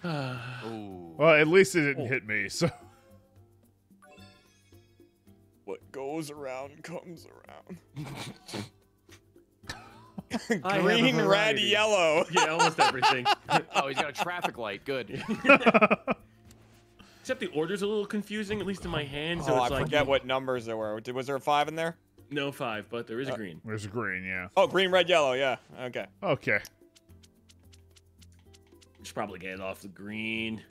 C: Well, at least it didn't hit me. So
A: goes around comes around.
D: I have a
A: Green, red, yellow.
D: yeah, almost everything.
E: Oh, he's got a traffic light. Good.
D: Except the order's a little confusing, at least in my hand. So
A: oh,
D: it's
A: I
D: like
A: forget what numbers there were. Did- Was there a five in there?
D: no five, but there is a
A: Uh,
D: green.
C: there's a green. Yeah.
A: Oh, green, red, yellow. Yeah. Okay.
C: Okay.
D: Should probably get it off the green.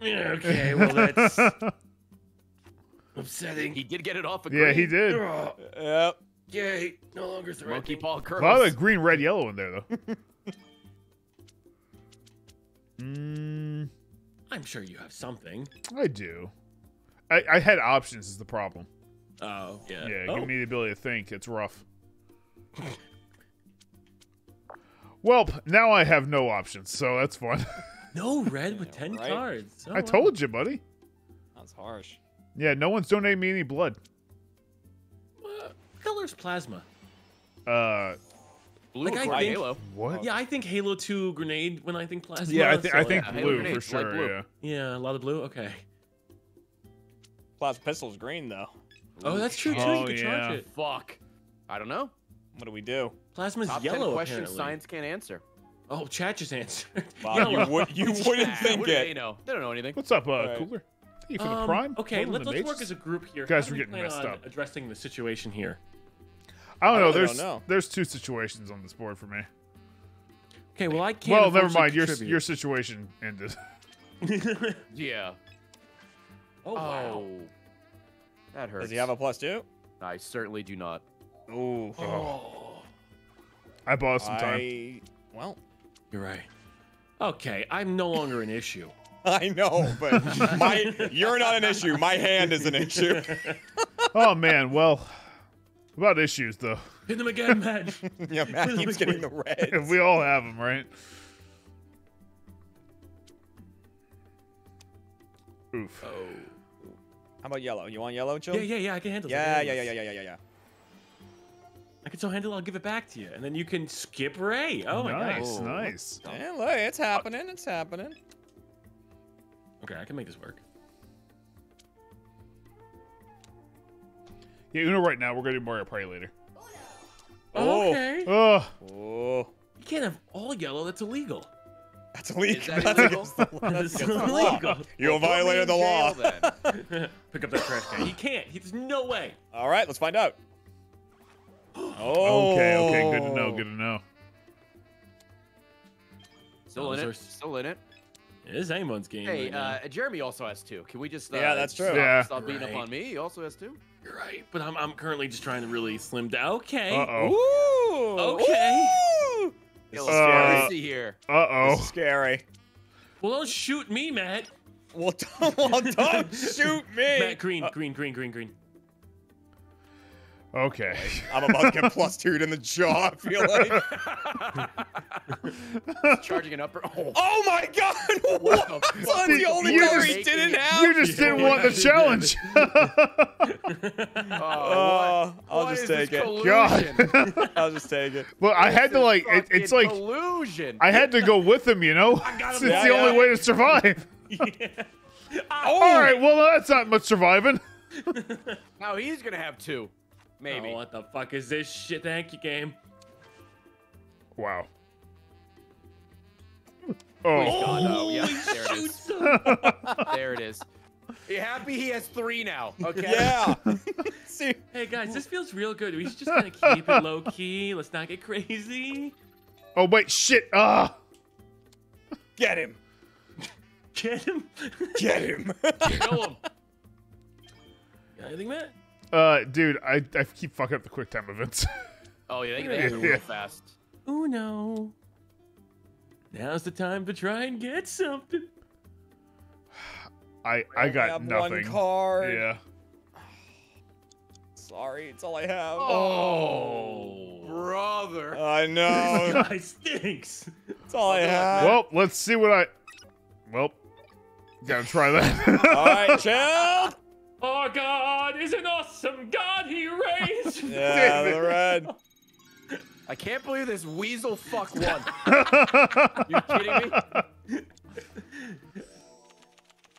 D: Okay, well that's upsetting.
E: He did get it off a
C: yeah, he did. A
D: Ugh,
A: Yep.
D: Yay, no longer
E: Monkey
D: threatening.
E: ball curls.
C: lot of green, red, yellow in there though. mm,
D: I'm sure you have something.
C: I do. I, I had options is the problem.
D: Oh, yeah.
C: Yeah,
D: oh.
C: give me the ability to think. It's rough. well, now I have no options, so that's fun.
D: No red with
A: Yeah,
D: 10
A: right?
D: cards. Oh,
C: I
D: wow.
C: told you, buddy.
A: That's harsh.
C: Yeah, no one's donating me any blood.
D: What color's plasma?
C: Uh,
E: Blue
D: Like, I think-
E: Halo.
C: what?
D: Yeah, I think Halo 2 grenade when I think plasma.
C: Yeah, I, th- I think
E: yeah, Halo
C: blue for sure.
E: blue.
C: Yeah.
D: Yeah, a lot of blue. Okay.
A: Plasma pistol's green though.
D: Oh, that's true too.
C: Oh,
D: you can
C: yeah.
D: charge it.
E: Fuck. I don't know.
A: What do we do?
D: Plasma's
E: Top
D: yellow.
E: 10 questions
D: apparently.
E: science can't answer.
D: Oh, chat just answered.
A: Bob,
D: Yellow.
A: you would you wouldn't think
E: what do They know. They don't know anything.
C: What's up, uh,
A: Right.
C: Cooler? Thank you for the
D: Um,
C: prime.
D: Okay,
C: Welcome
D: let,
C: to
D: let's
C: Mages.
D: work as a group here.
C: Guys, we're getting
D: plan
C: messed
D: on
C: up.
D: Addressing the situation here.
C: I don't know.
A: really
C: There's
A: don't know.
C: there's two situations on this board for me.
D: Okay, well I can't.
C: well, never mind. Your
D: unfortunately
C: your situation ended.
D: contribute.
E: Yeah.
D: oh wow.
E: That hurts.
A: Does he have a plus two?
E: I certainly do not.
A: Ooh.
D: Oh,
C: I bought some time.
A: I well,
D: you're right. Okay, I'm no longer an issue.
A: I know, but my you're not an issue. My hand is an issue.
C: Oh man, well, about issues though.
D: Hit them again, man.
A: yeah, Matt keeps getting the reds.
C: we all have them, right? Oof.
E: Oh.
A: How about yellow? You want yellow, Chill?
D: yeah, yeah, yeah. I can handle.
A: Yeah,
D: that.
A: yeah, yeah, yeah, yeah, yeah, yeah, yeah.
D: I can so handle. it, I'll give it back to you, and then you can skip Ray. Oh my
C: nice,
D: god.
C: nice.
A: Yeah, look, it's happening. It's happening.
D: Okay, I can make this work.
C: Yeah, Uno. Right now, we're gonna do Mario Party later.
A: Oh. oh.
D: Okay.
C: Ugh.
A: Oh,
D: You can't have all yellow. That's illegal.
A: that's illegal.
E: Is that
A: That's
E: illegal?
A: against the law. That's
D: That's
A: against the law.
D: illegal.
A: You
E: Well,
A: violated
E: in
A: the law.
E: jail, then.
D: Pick up that trash can. He can't. He, there's no way.
A: All right, let's find out. Oh.
C: Okay, okay, good to know. Oh. Good to know.
E: Still in it. Still in it.
D: It is anyone's game.
E: Hey,
D: right
E: uh, Jeremy also has two. Can we just? Uh,
A: Yeah, that's true.
E: Stop,
C: Yeah.
E: stop beating
D: Right.
E: up on me. He also has two.
D: You're right, but I'm, I'm currently just trying to really slim down. Okay.
C: Uh-oh.
A: Ooh.
D: Okay.
A: Ooh. This is
E: Let's
C: Uh,
E: see here.
C: Uh oh.
A: scary.
D: Well, don't shoot me, Matt.
A: Well, don't, well, don't shoot me.
D: Matt, green,
A: Uh,
D: green, green, green, green.
C: Okay.
A: I'm about to get plus two in the jaw. I feel like.
E: Charging an upper. Oh,
A: Oh my God! What?
E: the
A: That's
E: fuck?
A: the only
C: You
A: color
C: just-
A: he didn't have.
C: You just didn't want the challenge.
E: Oh,
A: Uh,
E: what-
A: I'll
E: what
A: just
E: is this
A: take it.
E: collusion?
C: God.
A: I'll just take it.
C: well, I had to like. It, it's like
E: collusion.
C: I had to go with him. You know, it's
E: him.
C: the
A: Yeah,
C: only way to survive.
A: Oh,
C: All right. Well, that's not much surviving.
E: Now he's gonna have two. Maybe.
D: Oh, what the fuck is this shit? Thank you, game.
C: Wow.
E: Please
C: Oh.
E: God, no. Yeah,
D: he
E: there it is.
D: shoots him.
E: There it is. You happy he has three now? Okay.
A: Yeah. See,
D: Hey guys, this feels real good. We should just kind of keep it low key. Let's not get crazy.
C: Oh wait, shit. Ah.
A: get him.
D: Get him.
A: Get him.
E: Kill him.
D: Got anything, Matt?
C: Uh, dude, I I keep fucking up the quick time events.
E: Oh yeah, they, they have to
C: Yeah.
E: real fast.
D: Oh no. Now's the time to try and get something.
C: I I got
A: have
C: nothing.
A: One card.
C: Yeah.
A: Sorry, it's all I have.
E: Oh, brother.
A: I know.
D: This
A: know.
D: guy stinks.
A: It's all I have.
C: Well, let's see what I. Well, gotta try that.
A: all right, chill.
D: Our God is an awesome God he raised.
A: Yeah, the red.
E: I can't believe this weasel fuck won. you kidding me?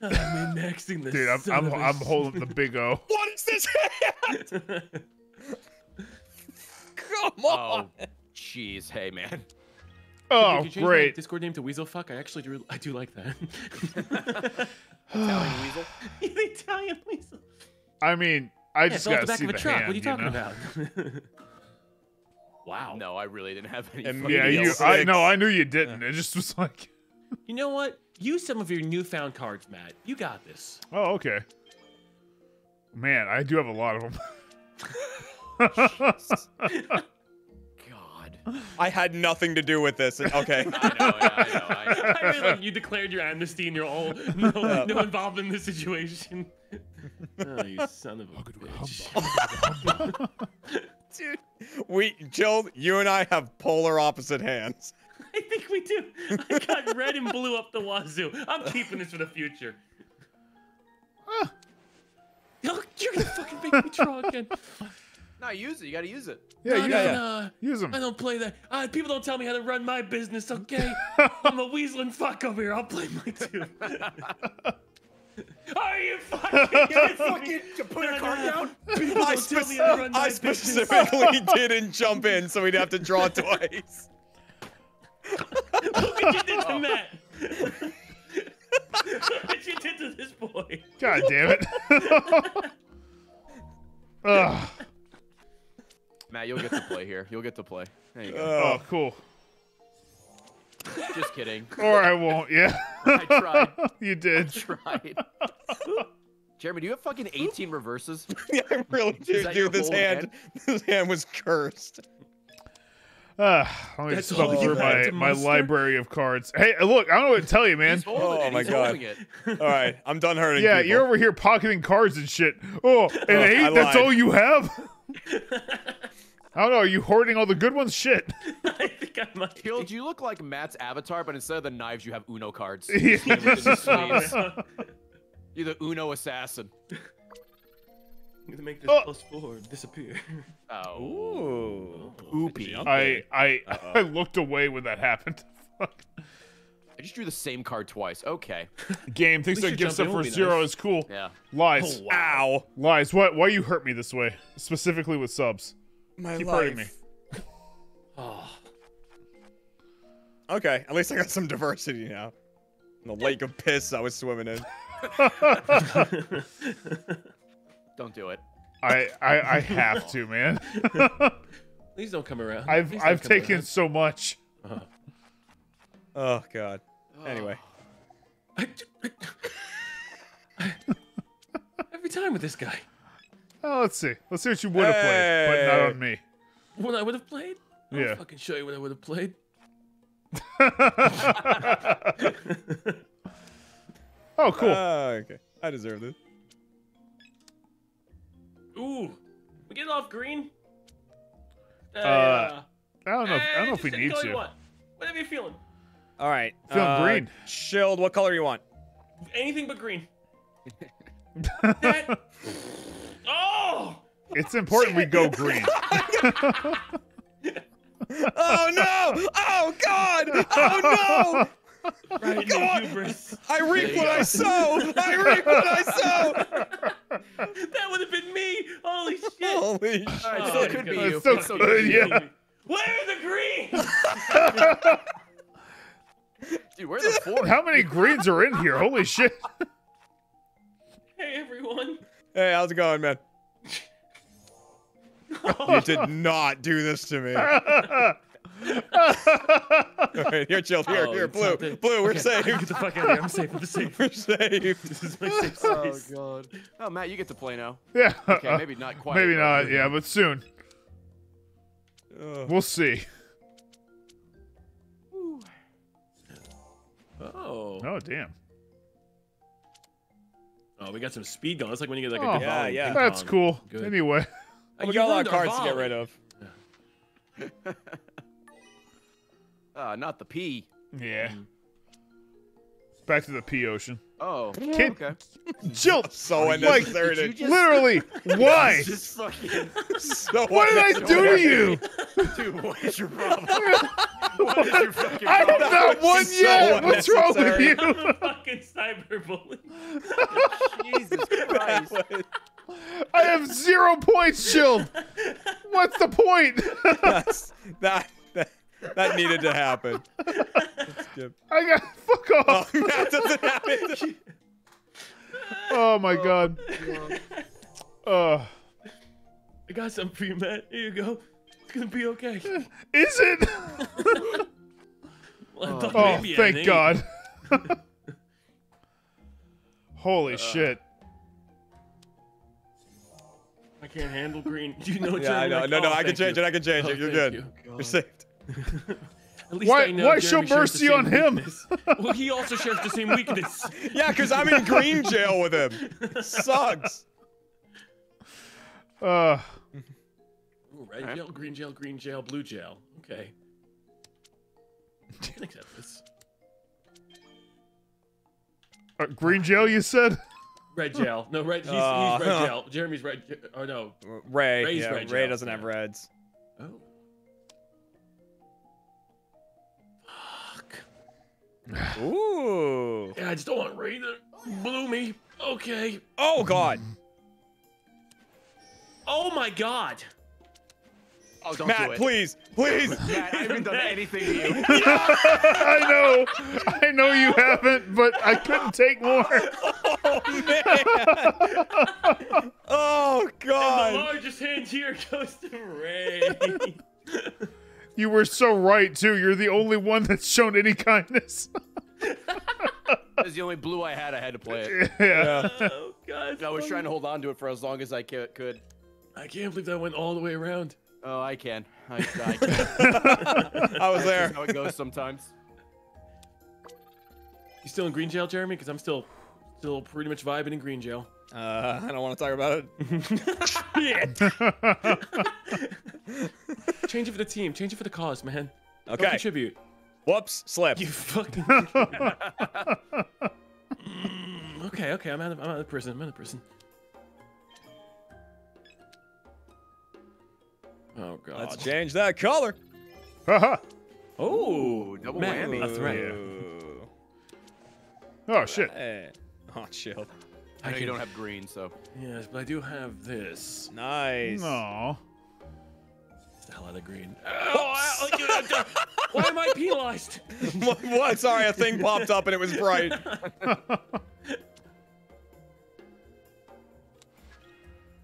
D: I'm maxing this.
C: Dude, I'm
D: son
C: I'm,
D: of a
C: I'm holding the big O.
A: What is this hand? Come
E: Oh,
A: on.
E: jeez. Hey, man.
C: Oh,
D: Could you change my
C: great.
D: Discord name to Weasel Fuck. I actually do. I do like that.
E: Italian weasel.
D: the Italian Weasel.
C: I mean, I
D: Yeah,
C: just
D: it's off
C: gotta
D: the back
C: see
D: of a
C: the
D: truck.
C: hand.
D: what are you talking
C: know?
D: about? Wow.
E: No, I really didn't have any.
A: And
C: Yeah, you.
A: Medium
C: I no, I knew you didn't. It just was like,
D: You know what? Use some of your newfound cards, Matt. You got this.
C: oh, okay. Man, I do have a lot of them.
E: God.
A: I had nothing to do with this. Okay.
E: I know, yeah, I know. I,
D: I really like you declared your amnesty and you're all no, no involved in this situation. Oh, you son of a bitch.
A: Dude, we, Chill, you and I have polar opposite hands.
D: I think we do. I got red and blue up the wazoo. I'm keeping this for the future. Oh, you're gonna fucking make me draw again.
E: No, use it. You gotta use it.
C: Yeah,
D: no,
C: use
D: no,
C: them.
D: no.
C: Use them.
D: I don't play that. Uh, people don't tell me how to run my business, okay? I'm a weaseling fuck over here. I'll play my two. Are you fucking kidding me?
E: to put
D: No,
E: a card down.
D: People
A: I,
D: don't tell me how to run my
A: I
D: business.
A: specifically didn't jump in, so we'd have to draw twice.
D: Look what you did to Matt. Look what you did to this boy.
C: God damn it. Ugh.
E: Matt, you'll get to play here. You'll get to play. There you go.
C: Oh, cool.
E: Just kidding.
C: Or I won't. Yeah.
E: I tried.
C: you did.
E: Tried. Jeremy, do you have fucking 18 reverses?
A: yeah, I really do. Dude, this
E: whole
A: hand, this hand was cursed.
C: Uh, let me
D: That's
C: just look
D: all
C: through my, my library of cards. Hey, look, I don't know what to tell you, man.
E: He's
A: Oh
E: it.
A: my
E: He's
A: God.
E: it.
A: All right, I'm done hurting
C: Yeah,
A: people.
C: you're over here pocketing cards and shit. Oh, an
A: Oh,
C: eight?
A: I
C: That's all you have? I don't know. Are you hoarding all the good ones? Shit.
D: I think I might.
E: Killed, you look like Matt's avatar, but instead of the knives, you have Uno cards.
C: Yeah.
E: Within your sleeves.
D: I'm
E: You're the Uno assassin.
D: gonna make this
C: Oh.
D: plus four disappear.
E: Oh.
A: Ooh.
E: Oopie.
C: I I I looked away when that happened. Fuck.
E: I just drew the same card twice. Okay.
C: Game thinks that
D: your
C: gift set
D: jumping
C: for zero
D: nice.
C: is cool.
E: Yeah.
C: Lies.
D: Oh, wow.
A: Ow.
C: Lies. What? Why you hurt me this way? Specifically with subs.
A: My
C: Keep
A: life.
C: hurting me.
D: Oh.
A: Okay, at least I got some diversity now. In the lake of piss I was swimming in.
E: Don't do it.
C: I I, I have to, man.
D: Please don't come around.
C: I've
D: Please
C: I've taken
D: around.
C: so much.
A: Oh god. Ah. Anyway.
D: Every time with this guy.
C: Oh, let's see. Let's see what you would have played, but not on me.
D: What I would have played? Yeah. I'll
C: Yeah.
D: fucking show you what I would have played.
C: Oh, cool.
A: Ah, okay. I deserve this.
D: Ooh. We get it off green? Uh,
C: Uh, I don't know. If, I don't know if we need
D: pick you
C: to.
D: want. Whatever you're feeling.
A: All right.
C: Feeling
A: uh,
C: green.
A: Shield, what color you want?
D: Anything but green. that. Oh!
C: It's important we go green.
A: Oh no! Oh god! Oh
D: Right
A: Come
D: the
A: on.
D: hubris.
A: I reap what. I sow! I reap what I sow!
D: That would have been me. Holy shit.
A: Holy shit.
E: right,
D: Oh,
E: so it could be you.
C: so
E: still
C: good,
E: could be
C: yeah.
D: Where are the greens?
E: Dude, where are the four?
C: How many greens are in here? Holy shit.
D: hey, everyone.
A: Hey, how's it going, man? You did not do this to me. All right, here, chill. Here,
D: Oh,
A: here, blue.
D: not the-
A: Blue, we're
D: Okay,
A: safe.
D: Get the fuck out of here. I'm safe. I'm safe.
A: We're safe.
D: This is my safe
E: Oh god. Oh, Matt, you get to play now.
C: yeah.
E: Okay, maybe not quite.
C: Maybe
E: but-
C: not. Yeah, but soon.
A: Ugh.
C: We'll see.
D: Oh.
C: Oh, damn.
D: Oh, we got some speed going. It's like when you get like
C: Oh.
D: a good
A: Yeah,
D: volley.
A: yeah.
C: That's
D: pong.
C: cool.
D: Good.
C: Anyway.
D: Uh,
A: we got a lot of
D: our
A: cards to get rid of.
E: Ah, not the P.
C: Yeah. Back to the P Ocean.
E: Oh.
C: Kid-
E: Okay.
C: Chill,
A: So
C: Like,
A: unnecessary.
E: did you
A: to-
E: just-
C: literally, why?
E: Just fucking.
A: so
C: What did I do to you?
E: Dude, what is your problem? what is your fucking
C: I have
E: problem?
C: not won
A: so
C: yet. What's wrong with
A: unnecessary.
C: you?
D: I'm a fucking cyberbully.
E: Jesus Christ.
C: I have zero points, Shield. What's the point?
A: That's, that, that, that needed to happen.
C: I got fuck
A: Oh,
C: off.
A: that doesn't happen.
C: Oh my god. Uh,
D: I got some for you, Matt. Here you go. It's gonna be okay.
C: Is it?
D: Well, I thought
C: Oh, thank. God. Holy shit.
D: I can't handle green. Do you know?
A: Yeah, I
D: Jeremy,
A: know. No, no,
D: oh,
A: I can change
D: you.
A: it. I can change
D: Oh,
A: it. You're good.
D: you.
A: You're saved.
D: At least
C: Why-
D: know
C: why show
D: Jeremy shares the
C: mercy on him?
D: weakness. well, he also shares the same weakness.
A: Yeah, because I'm in green jail with him. Sucks.
C: Uh,
D: Ooh, red jail, green jail, green jail, blue jail. Okay. I can accept this.
C: uh, green jail, you said?
D: Red jail. No, red. He's,
A: Uh,
D: he's red jail. Jeremy's red. ja- Oh no.
A: Ray.
D: Ray's
A: yeah,
D: red
A: Ray
D: jail,
A: doesn't have reds.
D: Oh.
A: Ooh.
D: Yeah, I just don't want Ray to blue me. Okay.
A: Oh God.
E: Oh my god.
B: Oh, don't
A: Matt,
B: do it.
A: please, please.
B: Matt, I haven't done anything to you.
C: I know. I know you haven't, but I couldn't take more.
A: Oh man. oh
D: And the
A: oh,
D: largest hand here goes to Ray.
C: You were so right, too. You're the only one that's shown any kindness.
B: That's the only blue I had. I had to play it.
C: yeah.
D: oh God.
B: I was trying to hold on to it for as long as I could.
D: I can't believe that went all the way around.
B: Oh, I can. I, I can.
A: I was there.
B: That's how it goes sometimes.
D: You still in green jail, Jeremy? Because I'm still, still pretty much vibing in green jail.
A: Uh, I don't want to talk about it.
D: Change it for the team. Change it for the cause, man. Go
A: Okay.
D: contribute.
A: Whoops. Slip.
D: You fucking. Mm, okay, okay. I'm out of I'm out of prison. I'm out of prison. Oh God.
A: Let's change that color.
C: Haha.
D: Oh,
B: double
D: Matt,
B: whammy.
D: A threat.
C: Oh, shit.
A: Hey. Oh, chill.
B: I know
D: can-
B: you don't have green, so.
D: Yes, but I do have this.
A: Nice.
C: No.
D: It's the hell out of green. Oh, I- Why am I penalized?
A: what, what? Sorry, a thing popped up and it was bright.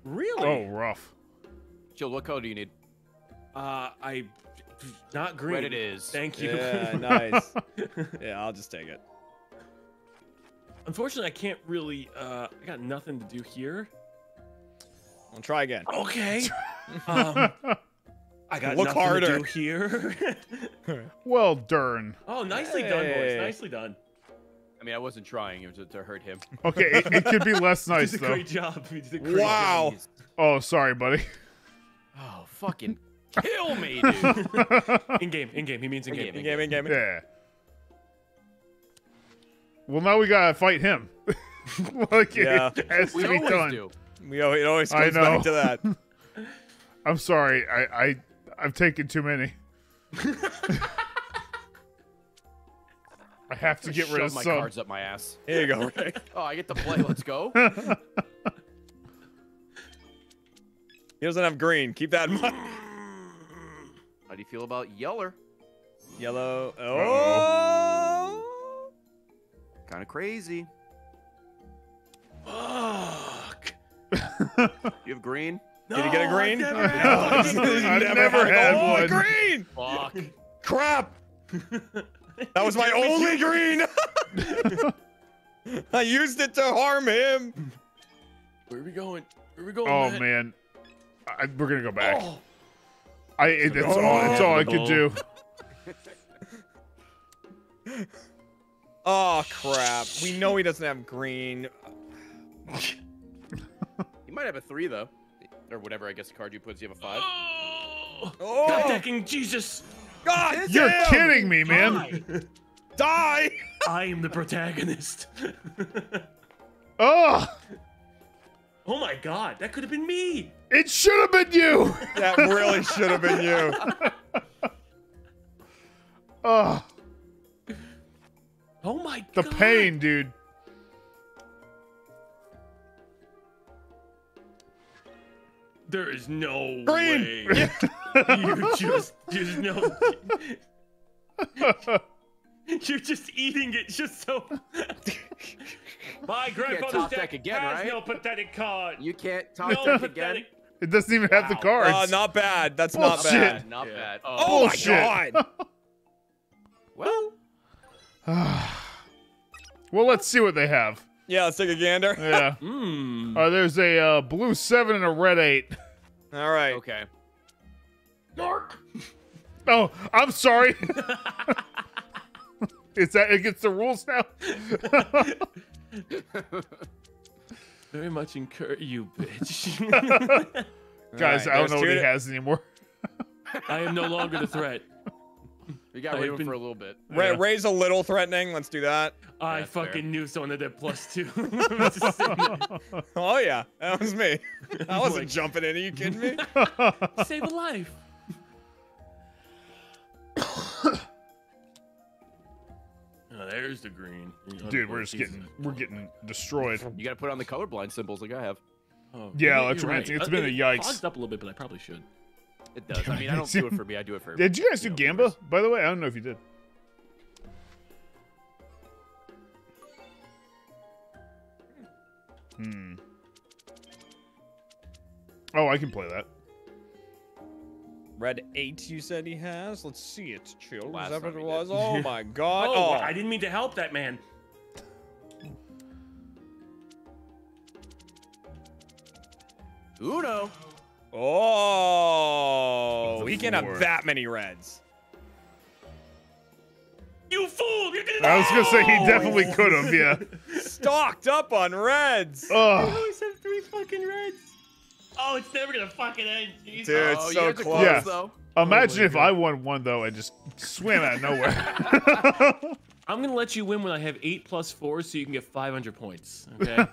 D: Really?
C: Oh, rough.
B: Chill, what color do you need?
D: Uh, I. Not green.
B: Red it is.
D: Thank you.
A: Yeah, nice. Yeah, I'll just take it.
D: Unfortunately, I can't really. Uh, I got nothing to do here.
A: I'll try again.
D: Okay. um, I got
A: Look
D: nothing to
A: harder.
D: do here.
C: Well, darn.
D: oh, nicely done, boys.
A: Hey.
D: Nicely done.
B: I mean, I wasn't trying. It was to, to hurt him.
C: Okay, it, it could be less
D: You
C: nice,
D: did a
C: though.
D: great job. Did a great
A: Wow.
B: Jeez.
C: Oh, sorry, buddy.
B: Oh, fucking kill me, dude.
D: In game, in game. He means in game.
B: In-game,
A: In game, in game.
C: Yeah. Well, now we gotta fight him. like,
A: Yeah.
C: it has
B: we
C: to be
B: always
C: done.
B: do.
A: We al- it always
C: I
A: comes
C: know.
A: back to that.
C: I'm sorry. I, I I've taken too many. I have to get rid of
B: my
C: some.
B: cards up my ass.
A: Here you go, Ray.
B: Oh, I get to play. Let's go.
A: He doesn't have green. Keep that in mind.
B: How do you feel about Yeller?
A: Yellow. Oh.
B: Kind of crazy.
D: Fuck.
B: You have green?
A: Did you get a green?
D: I've never
C: No.
D: had
A: He's
D: one.
C: I've never had
A: oh,
C: one.
A: green.
B: Fuck.
A: Crap. That was my only green. I used it to harm him.
D: Where are we going? Where are we going?
C: Oh
D: Matt?
C: man, I, we're gonna go back.
D: Oh.
C: I that's oh. all. That's all I could do.
A: Oh crap. We know he doesn't have green.
B: You might have a three though, or whatever. I guess the card you put. You have a five.
D: Oh.
A: Oh.
D: God decking Jesus.
A: God
C: You're
A: damn.
C: kidding me, man.
D: Die.
A: Die.
D: I am the protagonist.
C: Oh,
D: oh my god, that could have been me.
C: it should have been you.
A: That really should have been you.
C: Oh,
D: Oh my
C: the
D: god.
C: The pain, dude.
D: There is no
A: Green.
D: way. you just, there's no. You're just eating it just so. My grandfather's
B: top
D: deck
B: deck again,
D: has
B: right?
D: no pathetic card.
B: You can't top
D: no
B: deck
D: pathetic.
B: again.
C: It doesn't even have the
E: Wow.
C: cards.
A: Uh, not bad. That's not
C: Bullshit.
A: bad.
B: Not
E: Yeah.
B: bad.
A: Oh
B: Oh,
A: my god.
B: well.
C: well, let's see what they have.
A: Yeah, let's take a gander.
C: Yeah.
D: Mmm.
C: Uh, there's a uh, blue seven and a red eight.
A: All right.
B: Okay. Dark.
C: oh, I'm sorry. Is that against the rules now?
D: Very much incur you, bitch.
C: Guys,
A: right,
C: I don't know what he
A: to-
C: has anymore.
D: I am no longer the threat.
B: We got
D: I
B: rid of him
D: been-
B: for a little bit.
A: Ra-
C: Yeah.
A: Raise a little threatening. Let's do that.
D: I
B: That's fair.
D: fucking knew someone that did plus two.
A: Oh yeah, that was me. I wasn't
D: Like-
A: jumping in. Are you kidding me?
D: Save a life. Oh, there's the green.
C: Dude, we're just getting we're getting destroyed.
B: You gotta put on the colorblind symbols like I have.
D: Oh,
C: Yeah,
D: you're
C: electromancy, it's
D: Uh,
C: been a
D: it
C: yikes.
D: Fogged up a little bit, but I probably should.
B: It does. I mean, I don't do it for me. I do it for.
C: Did you guys do
B: know,
C: Gamba?
B: viewers.
C: By the way, I don't know if you did. Hmm. Oh, I can play that.
A: Red eight. You said he has. Let's see it. Chill. Is that what it was?
B: did.
A: Oh my god.
D: Oh,
A: Oh,
D: I didn't mean to help that man.
B: Uno.
A: Oh,
C: The
A: he can't have that many reds.
D: You fool! You did
C: I was gonna say he
A: Oh,
C: definitely could have. Yeah.
A: Stocked up on reds.
D: I
C: Oh,
D: always have three fucking reds. Oh, it's never gonna fucking end. Jesus.
A: Dude, it's
B: oh,
A: so
B: you had
A: close.
C: Yeah.
B: though.
C: imagine oh
D: my
C: if
D: God.
C: I won one though and just swam out of nowhere.
D: I'm gonna let you win when I have eight plus four, so you can get 500 points. Okay,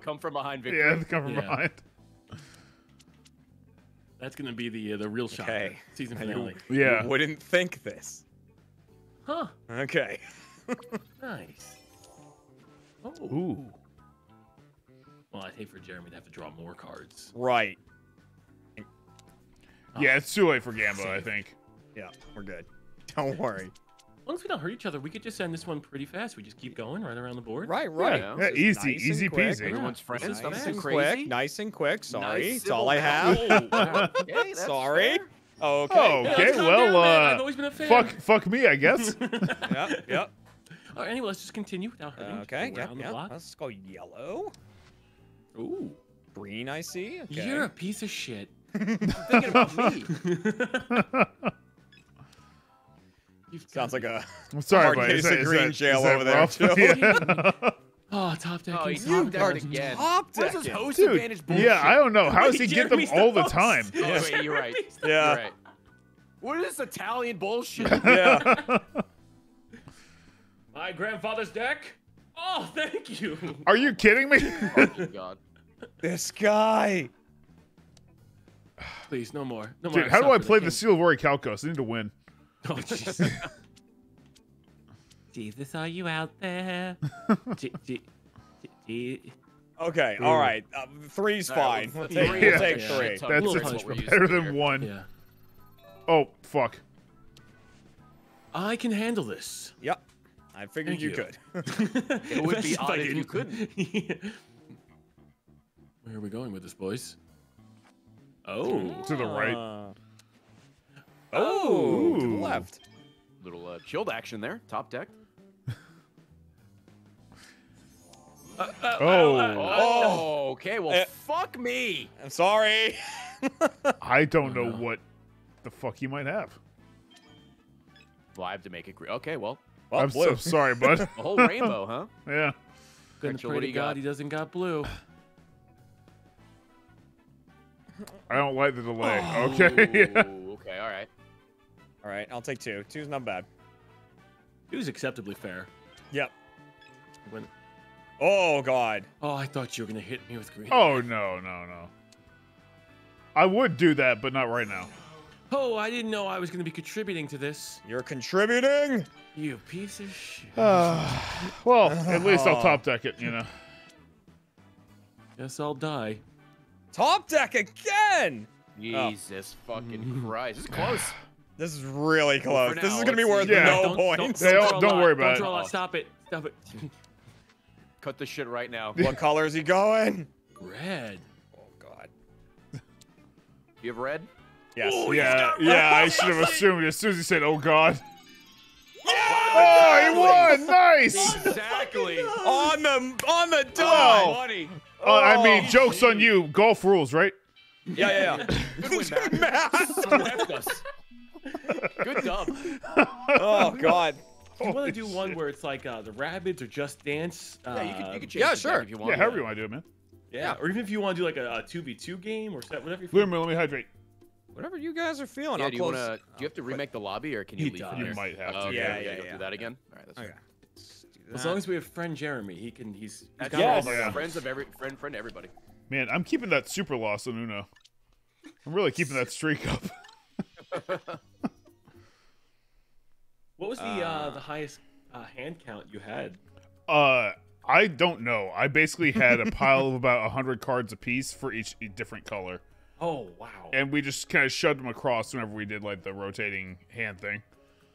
B: Come from behind, Victor.
C: yeah, come from
D: Yeah.
C: behind.
D: That's gonna be the uh, the real shot.
A: Okay.
D: Season
A: You-
D: finale.
C: Yeah.
A: You wouldn't think this.
D: Huh?
A: Okay.
D: Nice. Oh.
C: Ooh.
D: Well, I'd hate for Jeremy to have to draw more cards.
A: Right.
C: Yeah, it's too late for Gamba, I think.
A: Yeah, we're good. Don't worry.
D: As long as we don't hurt each other, we could just end this one pretty fast. We just keep going right around the board.
A: Right, right.
B: Yeah.
C: Yeah, easy,
A: nice
C: easy
A: quick.
C: peasy.
B: Everyone's friends.
D: this is
B: Nothing
A: Nice and
B: crazy.
A: quick. Nice and quick. Sorry.
B: Nice
A: That's all I have.
B: Okay, that's
A: Sorry.
B: fair.
A: Okay.
C: Oh,
D: Yeah,
C: okay. Well,
D: down,
C: uh,
D: I've always been a fan.
C: fuck, fuck me, I guess.
A: Yep. Yep.
D: All right, anyway, let's just continue without hurting.
A: Okay.
D: Go
A: Yep. Yep. Let's go yellow.
D: Ooh,
A: Green. I see. Okay.
D: you're a piece of shit.
B: Thinking about me.
D: You've
A: Sounds like
D: me.
A: a.
C: I'm sorry,
A: Hard
C: but
A: case
C: is that,
A: of
C: is
A: green
C: that- is
A: jail
C: that
A: over there, too.
C: Yeah.
D: Oh, top deck.
B: Oh,
D: and top
B: top
D: deck.
B: again.
A: Top
B: What is this
A: decking.
B: host
C: Dude,
B: advantage bullshit?
C: yeah, I don't know. How does he
D: Wait,
C: get them
D: Jeremy's
C: all the
D: host.
C: time?
B: Oh, wait, you're right.
A: Yeah.
B: You're right. What is this Italian bullshit?
A: Yeah.
D: My grandfather's deck. Oh, thank you.
C: Are you kidding me?
B: oh, God.
A: this guy.
D: Please, no more. No more.
C: Dude, how do I play the
D: can't-
C: Seal of Orichalcos? I need to win.
D: Oh, Jesus. Jesus, are you out there? G- G- G- G-
A: Okay. All right. Uh, three's
B: All right,
A: fine.
B: well,
A: We'll take,
B: three
A: we'll
C: is
A: take
D: a
A: three.
B: shit.
C: That's
D: Little
B: we're
C: better
B: to
C: than
B: here.
C: one.
D: Yeah.
C: Oh, fuck.
D: I can handle this.
A: Yep. I figured you,
D: you.
A: could.
B: It would be odd if you
D: didn't. Where are we going with this, boys? Oh.
C: To the right.
A: Uh, oh, to the left.
B: Little uh, chilled action there. Top deck.
C: Oh.
B: Oh, okay. Well,
A: Uh,
B: fuck me.
A: I'm sorry.
C: I don't know
D: no.
C: what the fuck he might have.
B: Well, I have to make it green. Okay, well,
A: Well,
C: I'm
A: blue.
C: so sorry, bud.
B: a whole rainbow, huh?
C: yeah.
D: Gonna
B: Rachel,
D: pray to God
B: got?
D: he doesn't got blue.
C: I don't like the delay. Okay. Yeah.
B: Okay, all right.
A: All right, I'll take two. Two's not bad.
D: Two's acceptably fair.
A: Yep.
D: When,
A: Oh God.
D: oh, I thought you were gonna hit me with green.
C: Oh no, no, no. I would do that, but not right now.
D: Oh, I didn't know I was gonna be contributing to this.
A: You're contributing.
D: You piece of shit.
C: well, at least I'll top deck it, you know.
D: Guess I'll die.
A: Top deck again.
B: Jesus fucking hmm. Christ. This is close.
A: This is really close.
B: for
A: this is gonna be worth
B: see.
C: Yeah.
A: no
D: don't,
A: points.
D: Don't,
C: don't-
D: draw a
C: don't worry about
D: don't
C: it.
D: Lot.
B: Oh.
D: Stop it. Stop it.
B: Cut the shit right now.
A: what color is he going?
D: Red.
A: Oh God.
B: You have red?
A: Yes.
C: yeah, yeah. I should have assumed as soon as he said, "Oh God." Yeah! Oh, he won! Nice.
B: Exactly.
A: on the on the
C: Oh.
A: dome.
B: Funny.
C: Uh, I mean,
A: Oh,
C: jokes on you. Golf rules, right?
A: Yeah, yeah, yeah.
B: Good win, Matt. Swept us. Good dub.
A: oh God.
D: Do you want to do one where it's like uh, the Rabbids or Just Dance? Uh,
B: Yeah, you can, you can change
A: yeah, sure.
B: if you want.
C: Yeah, however you want to do it, man.
D: yeah, or even if you want to do like a, a 2v2 game or set, whatever you
C: Lumer, let me hydrate.
A: Whatever you guys are feeling.
B: Yeah,
A: I'll
B: do you want to? Do you have to remake the lobby, or can you
D: He
B: leave?
D: does.
C: You
B: here?
C: might have to.
B: Oh, okay,
A: Yeah,
B: we
A: yeah,
B: gotta
A: yeah.
B: through that again. All right, that's
A: Okay.
B: fine.
A: Let's do
D: As long as we have friend Jeremy, he can. He's. he's
B: That's
D: got
A: Yes.
D: all of
C: Yeah.
B: Friends of every friend, friend, everybody.
C: Man, I'm keeping that super loss on Uno. I'm really keeping that streak up.
D: What was the uh, the highest uh, hand count you had?
C: Uh, I don't know. I basically had a pile of about 100 cards apiece for each different color.
D: Oh wow.
C: And we just kind of shoved them across whenever we did like the rotating hand thing.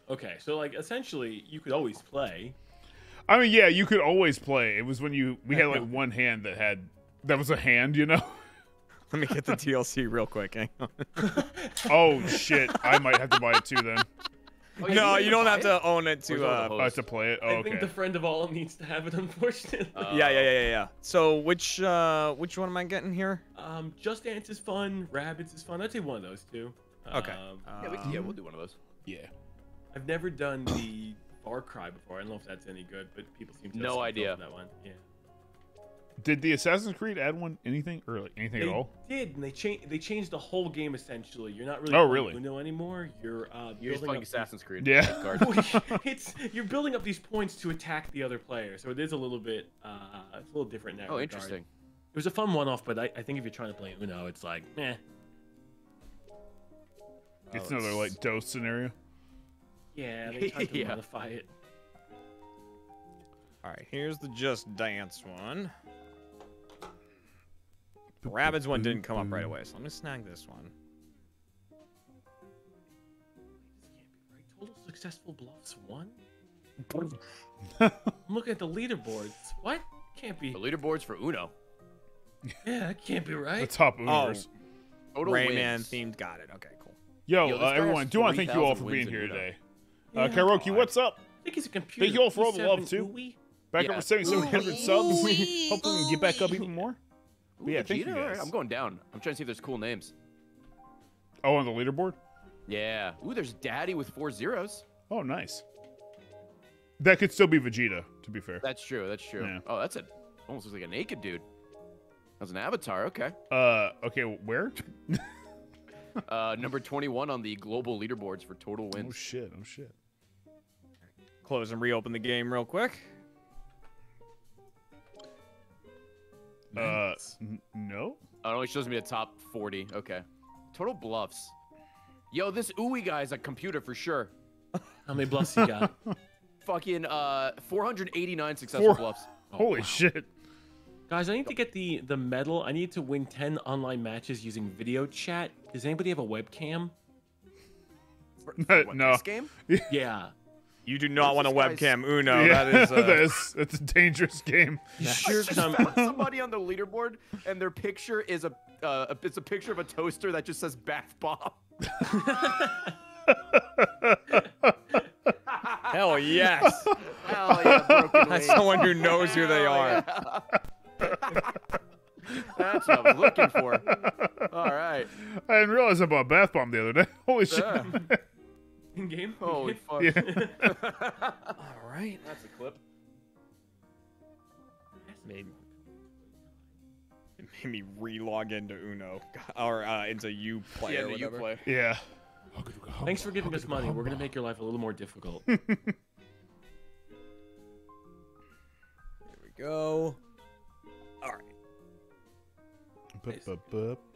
D: Okay, so like essentially, you could always play.
C: I mean, yeah, you could always play. It was when you we had like one hand that had that was a hand, you know.
A: Let me get the DLC real quick. Hang on.
C: Oh shit! I might have to buy it too then.
B: Oh,
A: no, you don't
B: buy
A: have
B: it?
A: to own it to.
B: all
A: Uh,
B: the
C: I have to play it. Oh,
D: I think the friend of all needs to have it, unfortunately.
B: Uh,
A: yeah, yeah, yeah, yeah, yeah. So which uh, which one am I getting here?
D: um, Just Dance is fun. Rabbids is fun. I'd say one of those two.
A: Okay.
D: Um,
B: Yeah, we, yeah, we'll do one of those.
C: yeah.
D: I've never done the Far Cry before. I don't know if that's any good, but people seem to have
B: No
D: some feel
B: idea.
D: for that one. Yeah.
C: Did the Assassin's Creed add one anything or like, anything
D: They
C: at all?
D: did, and they changed. They changed the whole game essentially. You're not really
C: Oh,
D: playing
C: really?
D: Uno anymore. You're uh,
B: You're just
D: building
B: playing
D: up
B: Assassin's Creed.
C: Yeah.
D: these- it's you're building up these points to attack the other player, so it is a little bit. Uh, it's a little different now.
B: Oh,
D: regard.
B: interesting.
D: It was a fun one-off, but I, I think if you're trying to play Uno, it's like, eh.
C: It's
A: Oh,
C: another
A: it's-
C: like dose scenario.
D: Yeah, they tried to
B: Yeah.
D: modify it.
A: All right, here's the Just Dance one. The Rabbids one didn't come up right away, so let me snag this one.
D: Right? Total successful bluffs one. I'm looking at the leaderboards. What? Can't be.
B: The leaderboards for Uno.
D: Yeah, that can't be right.
C: The
D: right.
C: top Univers.
B: Total
A: Rayman
B: wins.
A: themed. Got it. Okay, cool.
C: Yo,
B: Yo,
C: uh, everyone,
B: has
C: do want to thank you all for being here
B: Uno.
C: today.
D: Yeah,
C: Uh, Kairoki, what's up?
D: I think he's a computer.
C: Thank you all for all the love, too.
D: ooey.
C: Back
B: Yeah.
C: up for 7,700 subs. Hopefully we can get back up even more. But yeah,
B: Ooh,
C: thank you
B: Vegeta? All right. I'm going down. I'm trying to see if there's cool names.
C: Oh, on the leaderboard?
B: Yeah. Ooh, there's Daddy with four zeros.
C: Oh, nice. That could still be Vegeta, to be fair.
B: That's true. That's true.
C: Yeah.
B: Oh, that's a almost looks like a naked dude. That's an avatar. Okay.
C: Uh, okay, where?
B: Uh, number 21 on the global leaderboards for total wins.
C: Oh shit! Oh shit!
A: Close and reopen the game real quick.
C: Uh, n- no.
B: Oh, it only shows me the top 40. Okay. Total bluffs. Yo, this Ooey guy is a computer for sure.
D: How many bluffs you got?
B: Fucking uh, 489 successful
C: Four-
B: bluffs.
C: Holy shit!
D: Guys, I need to get the the medal. I need to win 10 online matches using video chat. Does anybody have a webcam?
B: For, for what,
C: No.
B: This game?
D: Yeah.
A: You do not want a
B: this guy's-
A: webcam Uno.
C: yeah,
A: That is. Uh,
C: that is that's a dangerous game.
D: You sure? 'Cause I'm-
B: somebody on the leaderboard and their picture is a uh, a- it's a picture of a toaster that just says bath bomb.
A: hell yes.
B: Hell yeah,
A: That's someone who knows who they are.
B: That's what I'm looking for. All right.
C: I didn't realize I bought a bath bomb the other day. Holy shit!
B: Yeah.
D: in game?
B: Holy fuck.
C: Yeah.
A: All right.
B: That's a clip.
A: Made, it made me re-log into Uno or uh, into U play
B: yeah,
A: or
B: the
A: whatever.
B: play.
C: yeah.
D: Thanks for giving us money. We're gonna make your life a little more difficult.
A: There we go. All right.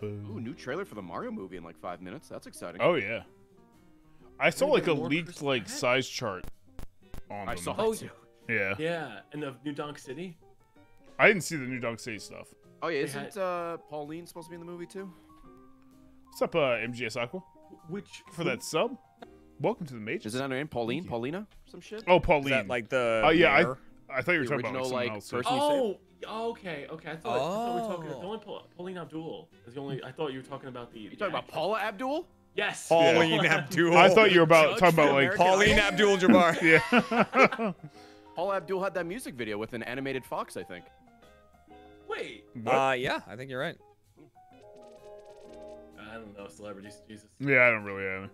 B: Ooh, new trailer for the Mario movie in like five minutes. That's exciting.
C: Oh yeah. I saw like a leaked
D: crystal
C: like size chart on
B: I
C: them.
B: saw
D: Oh,
B: too.
C: Yeah.
D: yeah, and the New Donk City.
C: I didn't see the new Dog City stuff.
B: Oh yeah, isn't uh, Pauline supposed to be in the movie too?
C: What's up, uh, MGS Aqua?
D: Which
C: For that sub? Welcome to the Matrix.
B: Is it her name? Pauline? Paulina? Some shit?
C: Oh,
A: Is
C: Pauline.
A: that like the?
C: Oh, yeah, I-
A: mayor?
C: I thought you were
B: The
C: talking about like,
B: original, like,
C: else. too.
B: person- you?
D: Oh, okay, okay. I thought, I thought we were talking.
A: Oh.
D: The only Paul- Pauline Abdul is the only. I thought you were talking about the.
B: You talking about Paula Abdul?
D: Yes.
A: Pauline
C: Yeah.
A: Abdul.
C: I thought you were about
B: Judge
C: talking about like
B: American
A: Pauline Abdul Jabbar.
C: yeah.
B: Paula Abdul had that music video with an animated fox, I think.
D: Wait.
C: What?
A: Uh, yeah, I think you're right.
D: I don't know celebrities. Jesus.
C: yeah, I don't really have.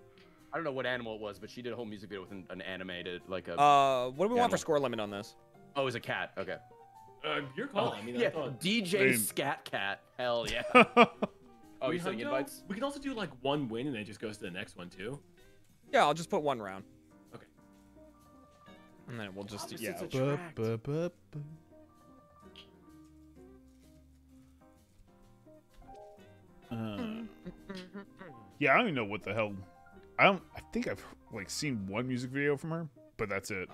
B: I don't know what animal it was, but she did a whole music video with an, an animated, like a.
A: Uh, what do we want for score limit on this?
B: oh, it was a cat. Okay.
D: Uh, your call. I mean,
B: yeah,
D: I.
B: DJ
C: I mean-
B: Skat Kat. Hell yeah. Oh,
D: We
B: you sending
D: hundo?
B: invites?
D: We can also do like one win and then it just goes to the next one too.
A: Yeah, I'll just put one round.
D: Okay.
A: And then we'll just
B: Opposites
A: yeah.
B: attract.
C: Bu- bu- bu- bu- Uh, yeah, I don't even know what the hell. I don't. I think I've like seen one music video from her, but that's it.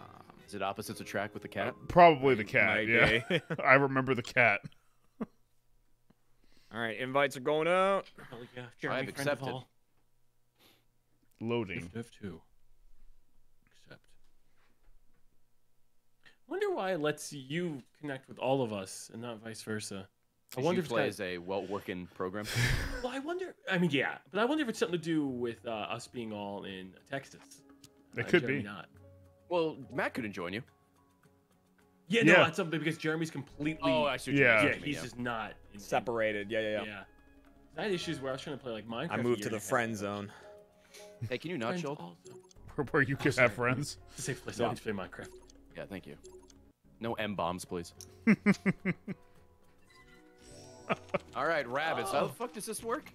B: Is it opposites attract with the cat?
C: Probably the cat.
A: Might
C: Yeah. I remember the cat.
A: All right, invites are going out.
D: Oh yeah, Jeremy
B: have
D: friend of
B: accepted.
C: Loading.
D: F two. Accept. Wonder why it lets you connect with all of us and not vice versa. I wonder
B: you
D: if
B: play
D: it's
B: as a well-working program.
D: Well, I wonder. I mean, yeah, but I wonder if it's something to do with uh, us being all in Texas.
C: It
D: Uh,
C: could
D: Jeremy
C: be.
D: Not.
B: well, Matt couldn't join you.
D: Yeah, no,
C: Yeah.
D: that's something because Jeremy's completely.
B: Oh, I see.
C: Yeah.
D: yeah,
B: I see what you
D: he's
B: mean,
D: just not in,
A: Separated. Yeah, yeah,
D: Yeah.
A: yeah.
D: I had issues where I was trying to play like Minecraft.
A: I
D: a
A: moved to the
D: and
A: friend zone.
B: Hey, can you not
D: Friends
B: shield?
C: Where you could have friends.
D: It's a safe place. I want to play Minecraft.
B: Yeah, thank you. No M bombs, please. All right, Rabbids. How the fuck does this work?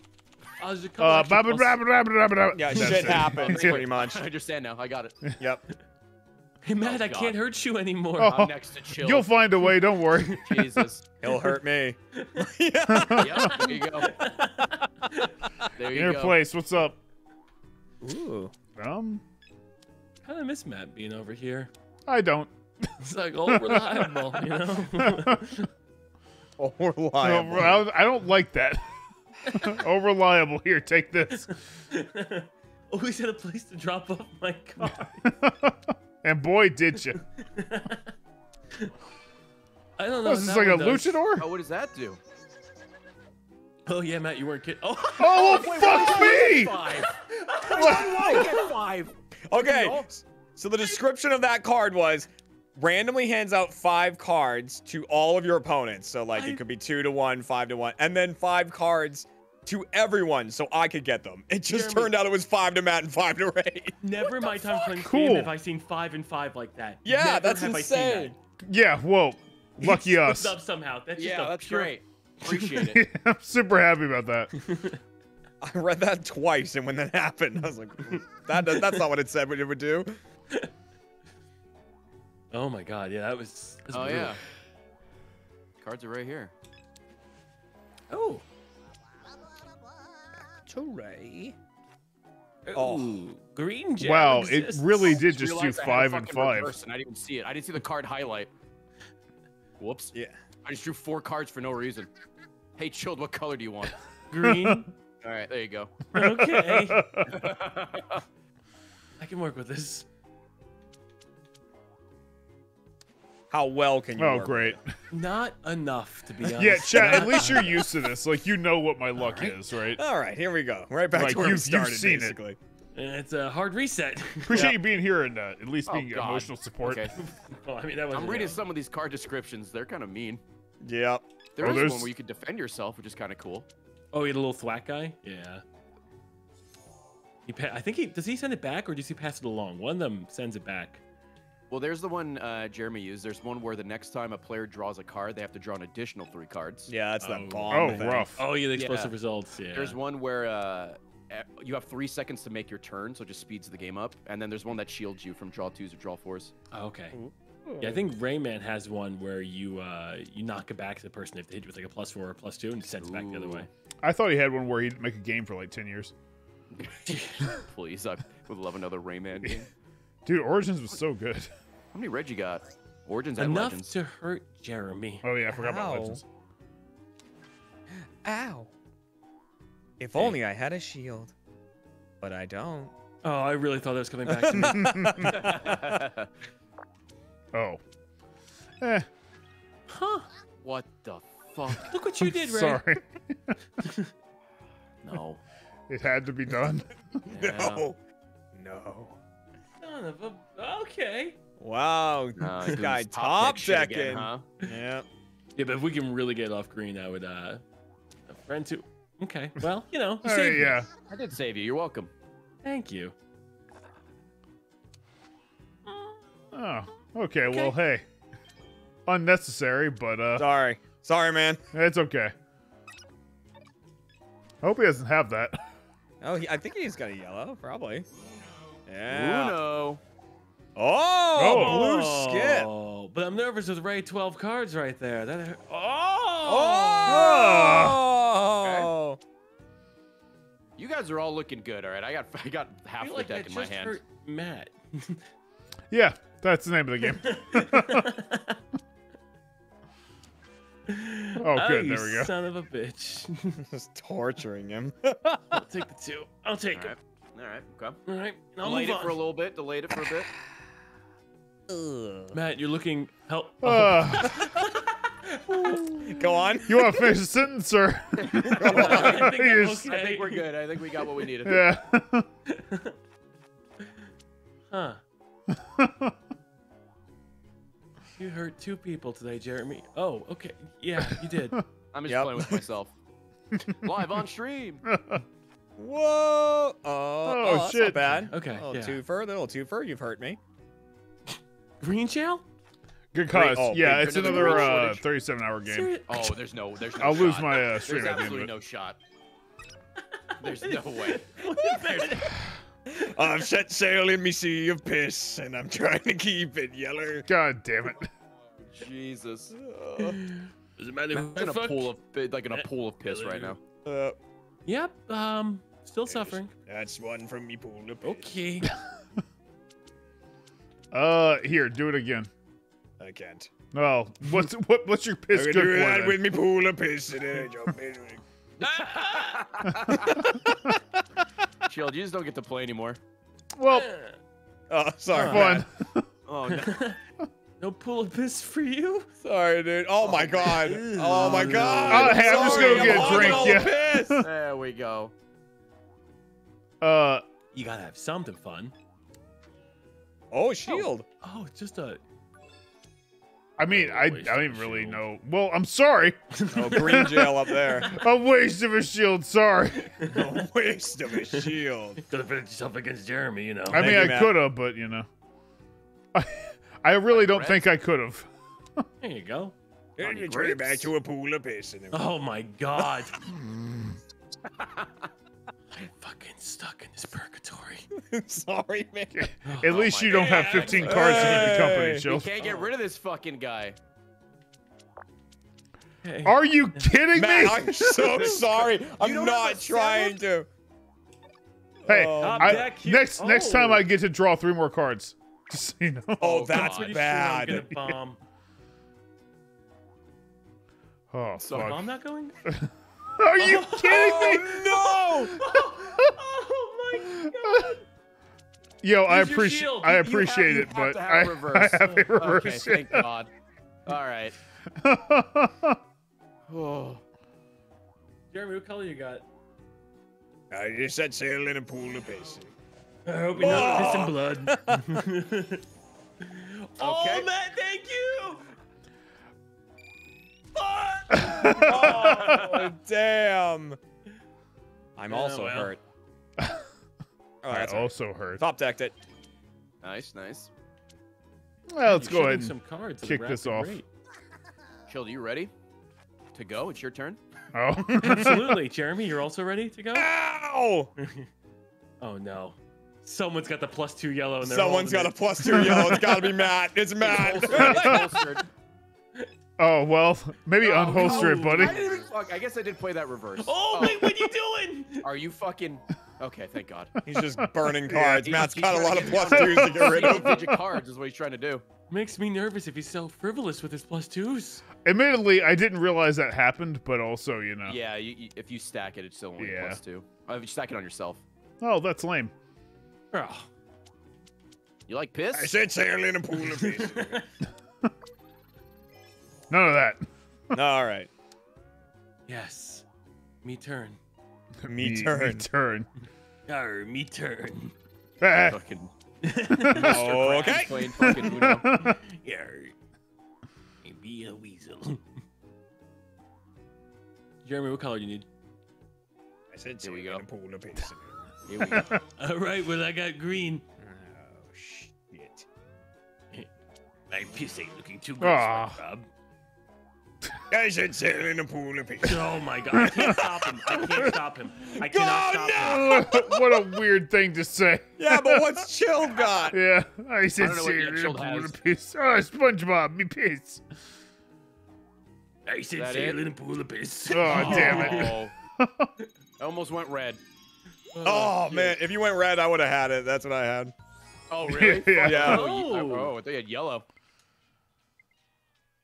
D: I was just a couple
C: Uh, rabbit, rabbit, rabbit, rabbit, rabbit.
A: Yeah, shit happens pretty much.
B: I understand now. I got it.
A: Yep.
D: Hey, Matt,
B: Oh,
D: I can't hurt you anymore.
C: Oh.
B: I'm next to chill.
C: You'll find a way. Don't worry.
B: Jesus.
A: He'll hurt me.
B: Yep, there you go. There you go.
C: Inner
B: go.
C: place. What's up?
A: Ooh.
C: Um,
D: kind of miss Matt being over here.
C: I don't.
D: It's like all reliable, you know.
A: Oh, reliable.
C: I don't- I don't like that. oh, reliable. Here, take this.
D: Always had a place to drop off my car.
C: And boy, did you.
D: I don't know.
C: This is
D: that
C: like a
D: one does.
C: luchador?
B: Oh, what does that do?
D: Oh yeah, Matt, you weren't kidding. Oh,
C: Oh, fuck me!
B: Five. I get five.
A: Okay. So the description of that card was randomly hands out five cards to all of your opponents. So like
D: I-
A: it could be two to one, five to one, and then five cards to everyone so I could get them. It just
D: Jeremy-
A: turned out it was five to Matt and five to Ray.
D: never in my time playing this
C: Cool.
D: game have I seen five and five like that.
A: Yeah,
D: Never
A: that's
D: have I seen
A: insane.
C: Yeah, whoa. Lucky us.
D: split Up somehow. That's just
B: Yeah,
D: a
B: that's
D: pure...
B: great. Appreciate it.
C: I'm super happy about that.
A: I read that twice, and when that happened, I was like, that that's not what it said what it would do.
D: Oh my god, yeah, that was. that was
B: Oh
D: brutal.
B: yeah. Cards are right here.
D: Oh.
A: To Ray.
D: Oh,
A: Oh.
D: green gem.
C: Wow, it really did
B: Just
C: just do
B: realized I had
C: five
B: a
C: and five.
B: reverse and I didn't even see it. I didn't see the card highlight. Whoops.
A: Yeah.
B: I just drew four cards for no reason. Hey, chilled. What color do you want?
D: green.
B: All right, there you go.
D: okay, I can work with this.
A: How well can you
C: Oh,
A: work?
C: great.
D: Not enough to be honest.
C: Yeah, chat, at least you're used to this. Like, you know what my luck
D: Alright.
C: is, right?
A: All right, here we go. Right back
C: Like,
A: to where we
C: you've- you've
A: started,
C: seen
A: basically.
D: And it's a hard reset.
C: Appreciate you being here and uh, at least
B: Oh,
C: being
B: God.
C: emotional support.
B: Okay.
D: well, I mean, that was.
B: I'm reading some of these card descriptions. They're kind of mean.
A: Yep.
B: There
C: Oh,
B: is
C: there's-
B: one where you could defend yourself, which is kind of cool.
D: Oh, he had a little thwack guy. Yeah. He pa- I think he does. He send it back or does he pass it along? One of them sends it back.
B: Well, there's the one uh, Jeremy used. There's one where the next time a player draws a card, they have to draw an additional three cards.
A: Yeah, that's
D: Oh.
A: that bomb.
C: Oh,
A: thing.
C: rough.
D: Oh yeah, the explosive
B: Yeah.
D: results. Yeah.
B: There's one where uh, you have three seconds to make your turn, so it just speeds the game up. And then there's one that shields you from draw twos or draw fours.
D: Oh, okay. Yeah, I think Rayman has one where you uh you knock it back to the person if they hit you with like a plus four or plus two and it sends it back the other way.
C: I thought he had one where he'd make a game for like 10 years.
B: Please, I would love another Rayman game.
C: Dude, Origins was so good.
B: How many red you got? Origins and
D: Enough
B: Legends.
D: to hurt Jeremy.
C: Oh, yeah, I forgot about Legends.
A: Ow. If only I had a shield. But I don't.
D: Oh, I really thought that was coming back to me.
C: Oh. Eh,
D: Huh?
B: What the fuck?
D: Look what you did, Ray.
C: sorry.
B: No.
C: It had to be done.
A: No. No.
D: Son of a. Okay.
A: Wow.
B: No,
A: this guy
B: this
A: top
B: deck again, huh?
A: Yeah.
D: Yeah, but if we can really get off green, I would. uh A friend too. Okay. Well, you know. you
C: Hey,
D: saved me.
C: yeah.
B: I did save you. You're welcome.
D: Thank you.
C: Oh, okay. Well, hey. Unnecessary, but uh,
A: Sorry. Sorry, man.
C: it's okay. I hope he doesn't have that.
A: Oh, he, I think he's got a yellow, probably. Yeah.
B: Uno.
A: Oh,
C: Oh.
A: blue skip.
D: Oh, but I'm nervous with Ray 12 cards right there. That hurt.
A: Oh. oh.
B: You guys are all looking good. All right. I got I got
D: I
B: half
D: feel
B: the
D: like
B: deck
D: that
B: in my hand.
D: hurt Matt.
C: Yeah, that's the name of the game. Oh, good.
D: Oh,
C: there we go.
D: Son of a bitch.
A: Just torturing him.
D: I'll take the two. I'll take
B: All
D: it.
B: right. All right. Okay.
D: All right. I'll
B: Delayed
D: move
B: it for a little bit. Delayed it for a bit.
D: Matt, you're looking help.
C: Uh,
A: Go on.
C: you want to finish the sentence, sir?
D: I think okay.
B: I think we're good. I think we got what we needed.
C: yeah.
D: Huh. you hurt two people today, Jeremy. Oh, okay. Yeah, you did.
B: I'm just
A: Yep.
B: playing with myself. Live on stream.
A: Whoa. Oh, oh, that's
C: shit.
A: not bad.
D: Okay, A
A: Little
D: yeah.
A: twofer, little twofer. You've hurt me.
D: Green shell?
C: Good
A: Great.
C: cause.
A: Oh,
C: yeah, it's
B: another
C: another uh, 37 hour game.
D: Seri-
B: Oh, there's no, there's no.
C: I'll lose my uh, stream
B: There's
C: at the end
B: absolutely no shot. There's no way.
A: I've set sail in me sea of piss, and I'm trying to keep it yeller.
C: God damn it.
B: Jesus.
D: Does it matter who
B: I'm in a pool of like in a pool of piss right now.
A: Uh,
D: Yep. Um, still suffering.
A: that's one from me pool of piss.
D: Okay.
C: Uh, here, do it again.
A: I can't.
C: Oh, what's what? What's your piss
A: I
C: good
A: can
C: for?
A: do that
C: then?
A: with me pool of piss, and then I jump.
B: Shield, you just don't get to play anymore.
C: Well,
A: Oh, sorry.
C: fun.
A: man.
B: Oh no.
D: no pool of piss for you?
A: Sorry, dude. Oh my god. Oh my god.
C: Oh, hey, I'm just gonna get a drink,
A: all
C: yeah.
A: the piss.
B: there we go.
C: Uh,
D: You gotta have something fun.
A: Oh, shield.
D: Oh, it's just a.
C: I mean, I, I don't even really
D: shield.
C: know. Well, I'm sorry.
A: Oh, green jail up there.
C: A waste of a shield. Sorry.
A: A waste of a shield.
D: Gotta defend yourself against Jeremy, you know.
C: I mean,
A: you,
C: I could have, but you know, I, I really don't think I could have.
D: There you go.
A: And you turn it back to a pool of piss. And.
D: Oh my god. I'm fucking stuck in this purgatory.
A: Sorry, man.
C: At oh least you don't have 15 cards to keep you company,
A: Hey.
B: You can't get rid of this fucking guy.
D: Hey.
C: Are you kidding
A: Matt,
C: me?
A: I'm so sorry. I'm
B: don't
A: not
B: have a
A: trying to.
C: Hey,
A: Oh,
C: I,
D: deck, you-
C: next next time
D: Oh.
C: I get to draw three more cards. Just so you know.
A: Oh,
B: Oh,
A: that's
B: God.
A: Bad.
D: Sure I'm gonna.
C: Oh
B: So
C: fuck.
D: Bomb not going?
C: Are you kidding me?
A: Oh,
D: oh my god.
C: Yo, I
D: Use your
C: appreciate
D: shield.
C: I
B: You have-
C: appreciate
B: you
C: it, but
B: to have
C: I,
B: reverse.
C: I have a
B: Okay, thank God. All right. Oh.
D: Jeremy, what color you got?
A: I just set sail in a pool of piss.
D: I hope you're not pissing oh! blood.
B: Okay.
D: Oh, Matt, thank you.
A: Oh, damn. I'm
D: Yeah,
A: also
D: well.
A: hurt. Oh,
C: I
A: that's all right.
C: also hurt.
A: Top decked it.
B: Nice, nice.
C: Well, let's
D: You're
C: go ahead and
D: some cards
C: kick this off.
D: rate.
B: Shield, are you ready to go? It's your turn.
C: Oh.
D: Absolutely, Jeremy. You're also ready to go.
A: Ow!
D: Oh no, someone's got the plus two yellow and they're
A: Someone's got a plus two yellow. It's gotta be Matt. It's Matt.
B: It's holstered.
C: Oh well, maybe
B: Oh,
C: unholster it, buddy.
B: I didn't even fuck. I guess I did play that reverse.
D: Oh, oh. wait, what are you doing?
B: Are you fucking? Okay, thank God.
A: He's just burning cards.
B: He's-
A: Matt's
B: he's
A: got a lot of plus twos to get rid of.
B: Single-digit cards is what he's trying to do.
D: Makes me nervous if he's so frivolous with his plus twos.
C: Admittedly, I didn't realize that happened, but also, you know.
B: Yeah, you, you, if you stack it, it's still only
C: Yeah.
B: plus two. Oh, if you stack it on yourself.
C: Oh, that's lame.
D: Oh.
B: You like piss?
A: I said sail in a pool of piss.
C: None of that.
A: All right.
D: Yes. Me turn.
A: Me
C: Me
A: turn.
C: turn.
D: Arr, me turn.
C: Ah.
B: Fucking
A: Okay.
B: playing fucking Uno.
D: Arr. Be a weasel. Jeremy, what color do you need?
A: I said
B: Here we
A: sailing
B: go.
A: in a pool of piss.
B: Here we go.
D: All right, well, I got green.
A: Oh shit.
D: My piss ain't looking too good,
C: Ah.
D: Rob.
A: I said sailing in a pool of piss.
D: Oh my god, I can't stop him. I can't stop him. I cannot
A: Oh,
D: stop him.
C: what a weird thing to say.
A: Yeah, but what's chilled got?
C: Yeah, I said
B: don't know what
C: sailing in a pool
B: has.
C: of piss. Oh, SpongeBob, me piss.
D: I said
B: That
D: sail
B: it?
D: in a pool of piss.
C: Oh, damn it.
B: Oh. I almost went red.
A: Oh man, if you went red, I would have had it. That's what I had.
B: Oh, really?
C: Yeah.
A: Yeah.
B: Oh, ye-
D: Oh.
B: oh, I thought you had yellow.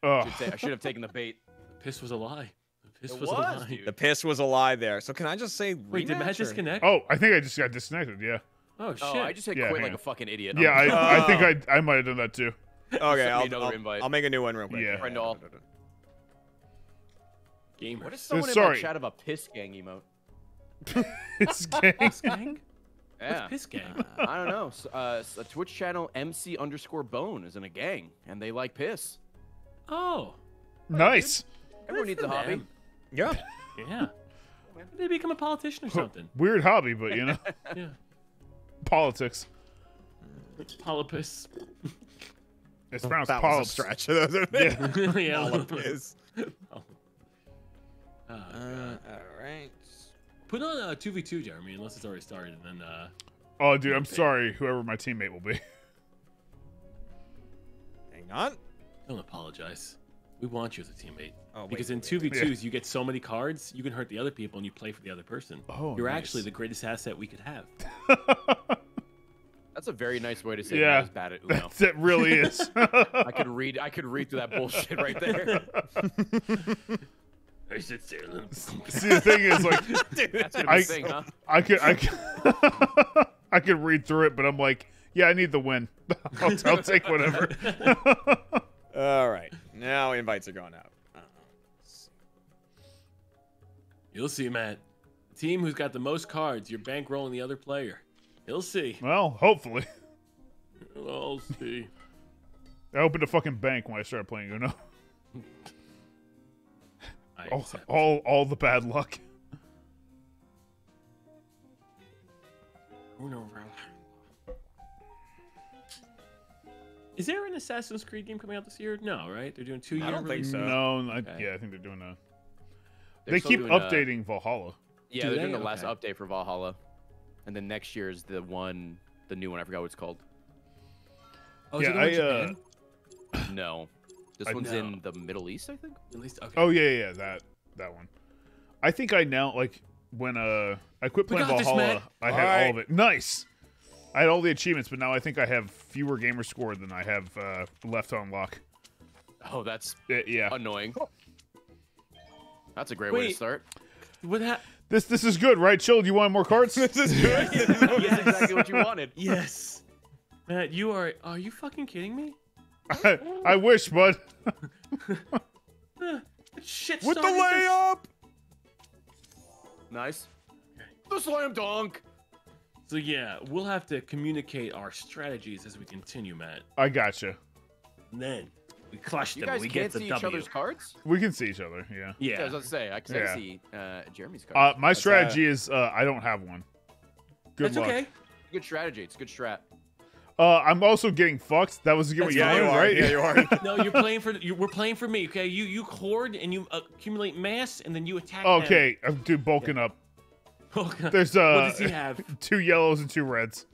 C: Oh,
B: Should ta- I should have taken the bait.
D: Piss was a lie. The piss
B: It
D: was, a lie.
B: dude.
A: The piss was a lie there. So can I just say
D: Wait, did Matt
A: rematch, or-
D: disconnect?
C: oh, I think I just got disconnected. Yeah,
D: Oh, shit.
B: Oh, I just hit
C: Yeah,
B: quit like
C: on.
B: a fucking idiot.
C: yeah.
B: I'm-
C: I, I think
A: Oh.
C: I I might have done that too.
A: Okay,
B: Send
A: I'll,
B: another
A: I'll,
B: invite.
A: I'll make a new one real quick.
C: Yeah.
B: Friend all.
D: Gamer.
B: What is someone in
C: sorry.
B: my chat a piss gang emote?
C: It's gang.
D: Piss gang?
B: Yeah.
D: What's piss gang?
B: I don't know. S- Uh, s- a Twitch channel MC underscore Bone is in a gang, and they like piss.
D: Oh.
C: Nice.
B: Everyone
D: good
B: needs a hobby.
D: them.
A: Yeah.
D: Yeah. Maybe they become a politician or something.
C: Weird hobby, but you know,
D: Yeah.
C: politics.
D: Polypus.
C: It's pronounced
A: That was a
C: polyps.
A: stretch.
C: Yeah.
D: yeah.
A: Polypus.
D: Oh. Uh,
A: Uh, all right.
D: put on a 2v2, Jeremy, unless it's already started, and then uh,
C: Oh, dude, I'm sorry. Whoever my teammate will be.
A: Hang on.
D: don't apologize. We want you as a teammate.
A: Oh, wait,
D: because
A: wait,
D: in 2v2s, you get so many cards, you can hurt the other people and you play for the other person.
C: Oh,
D: You're
C: nice.
D: actually the greatest asset we could have.
B: That's a very nice way to say
C: Yeah.
B: yeah. bad at Uno.
C: That really is.
B: I could read. I could read through that bullshit right there.
D: I said sailing.
C: See, the thing is, like,
B: That's
C: I-
B: the thing, huh?
C: I could, I could, I could read through it, but I'm like, yeah, I need the win. I'll, I'll take whatever.
A: All right. Now invites are going out. Uh-uh.
D: You'll see, Matt. Team who's got the most cards, you're bankrolling the other player. You'll see.
C: well, hopefully.
D: We'll see.
C: I opened a fucking bank when I started playing Uno.
D: I
C: All, all, all the bad luck.
D: Uno round. Is there an Assassin's Creed game coming out this year? No, right? They're doing two year
A: I don't think so.
C: No, I,
D: Okay.
C: yeah, I think they're doing a.
B: They're
C: they keep
B: doing, uh,
C: updating Valhalla.
B: Yeah,
D: Do
B: they're
D: they?
B: doing the last
D: Okay.
B: update for Valhalla, and then next year is the one, the new one. I forgot what it's called.
D: Oh, is
C: Yeah,
D: it going
C: I, uh.
B: No, this
C: I-
B: one's
D: No.
B: in the Middle East, I think.
D: At least, okay.
C: Oh yeah, yeah, that that one. I think I now like when uh I quit playing
D: got this,
C: Valhalla. I had all
A: Alright.
C: of it. Nice. I had all the achievements, but now I think I have fewer gamer score than I have uh, left to unlock.
B: Oh, that's
C: Uh, yeah,
B: annoying. That's a great way to start.
D: What hap-
C: this this is good, right? Chill. Do you want more cards?
A: This is good.
B: That's exactly what you wanted.
D: Yes. Matt, you are. Are you fucking kidding me?
C: I, I wish, bud.
D: Shit.
A: With the
D: started this-
A: layup.
B: Nice. The slam dunk.
D: So yeah, we'll have to communicate our strategies as we continue, Matt.
C: I gotcha.
D: And then we clutch
B: You
D: them.
B: guys
D: we
B: can't
D: get the
B: see each
D: W.
B: other's cards.
C: We can see each other. Yeah.
B: Yeah, I was about to say. I can
C: Yeah.
B: see uh, Jeremy's
C: Uh,
B: cards.
C: my
A: That's, uh,
C: strategy is uh, I don't have one. Good
D: That's
C: luck.
D: okay.
B: good strategy. It's a good strat.
C: Uh, I'm also getting fucked. That was the game
D: That's
C: you
A: Yeah, you are,
C: right?
A: Yeah, you are.
D: No, you're playing for. You, we're playing for me. Okay, you you hoard and you accumulate mass, and then you attack. them.
C: Okay, I'm dude bulking up.
D: Okay.
C: There's uh,
D: what does he have?
C: two yellows and two reds.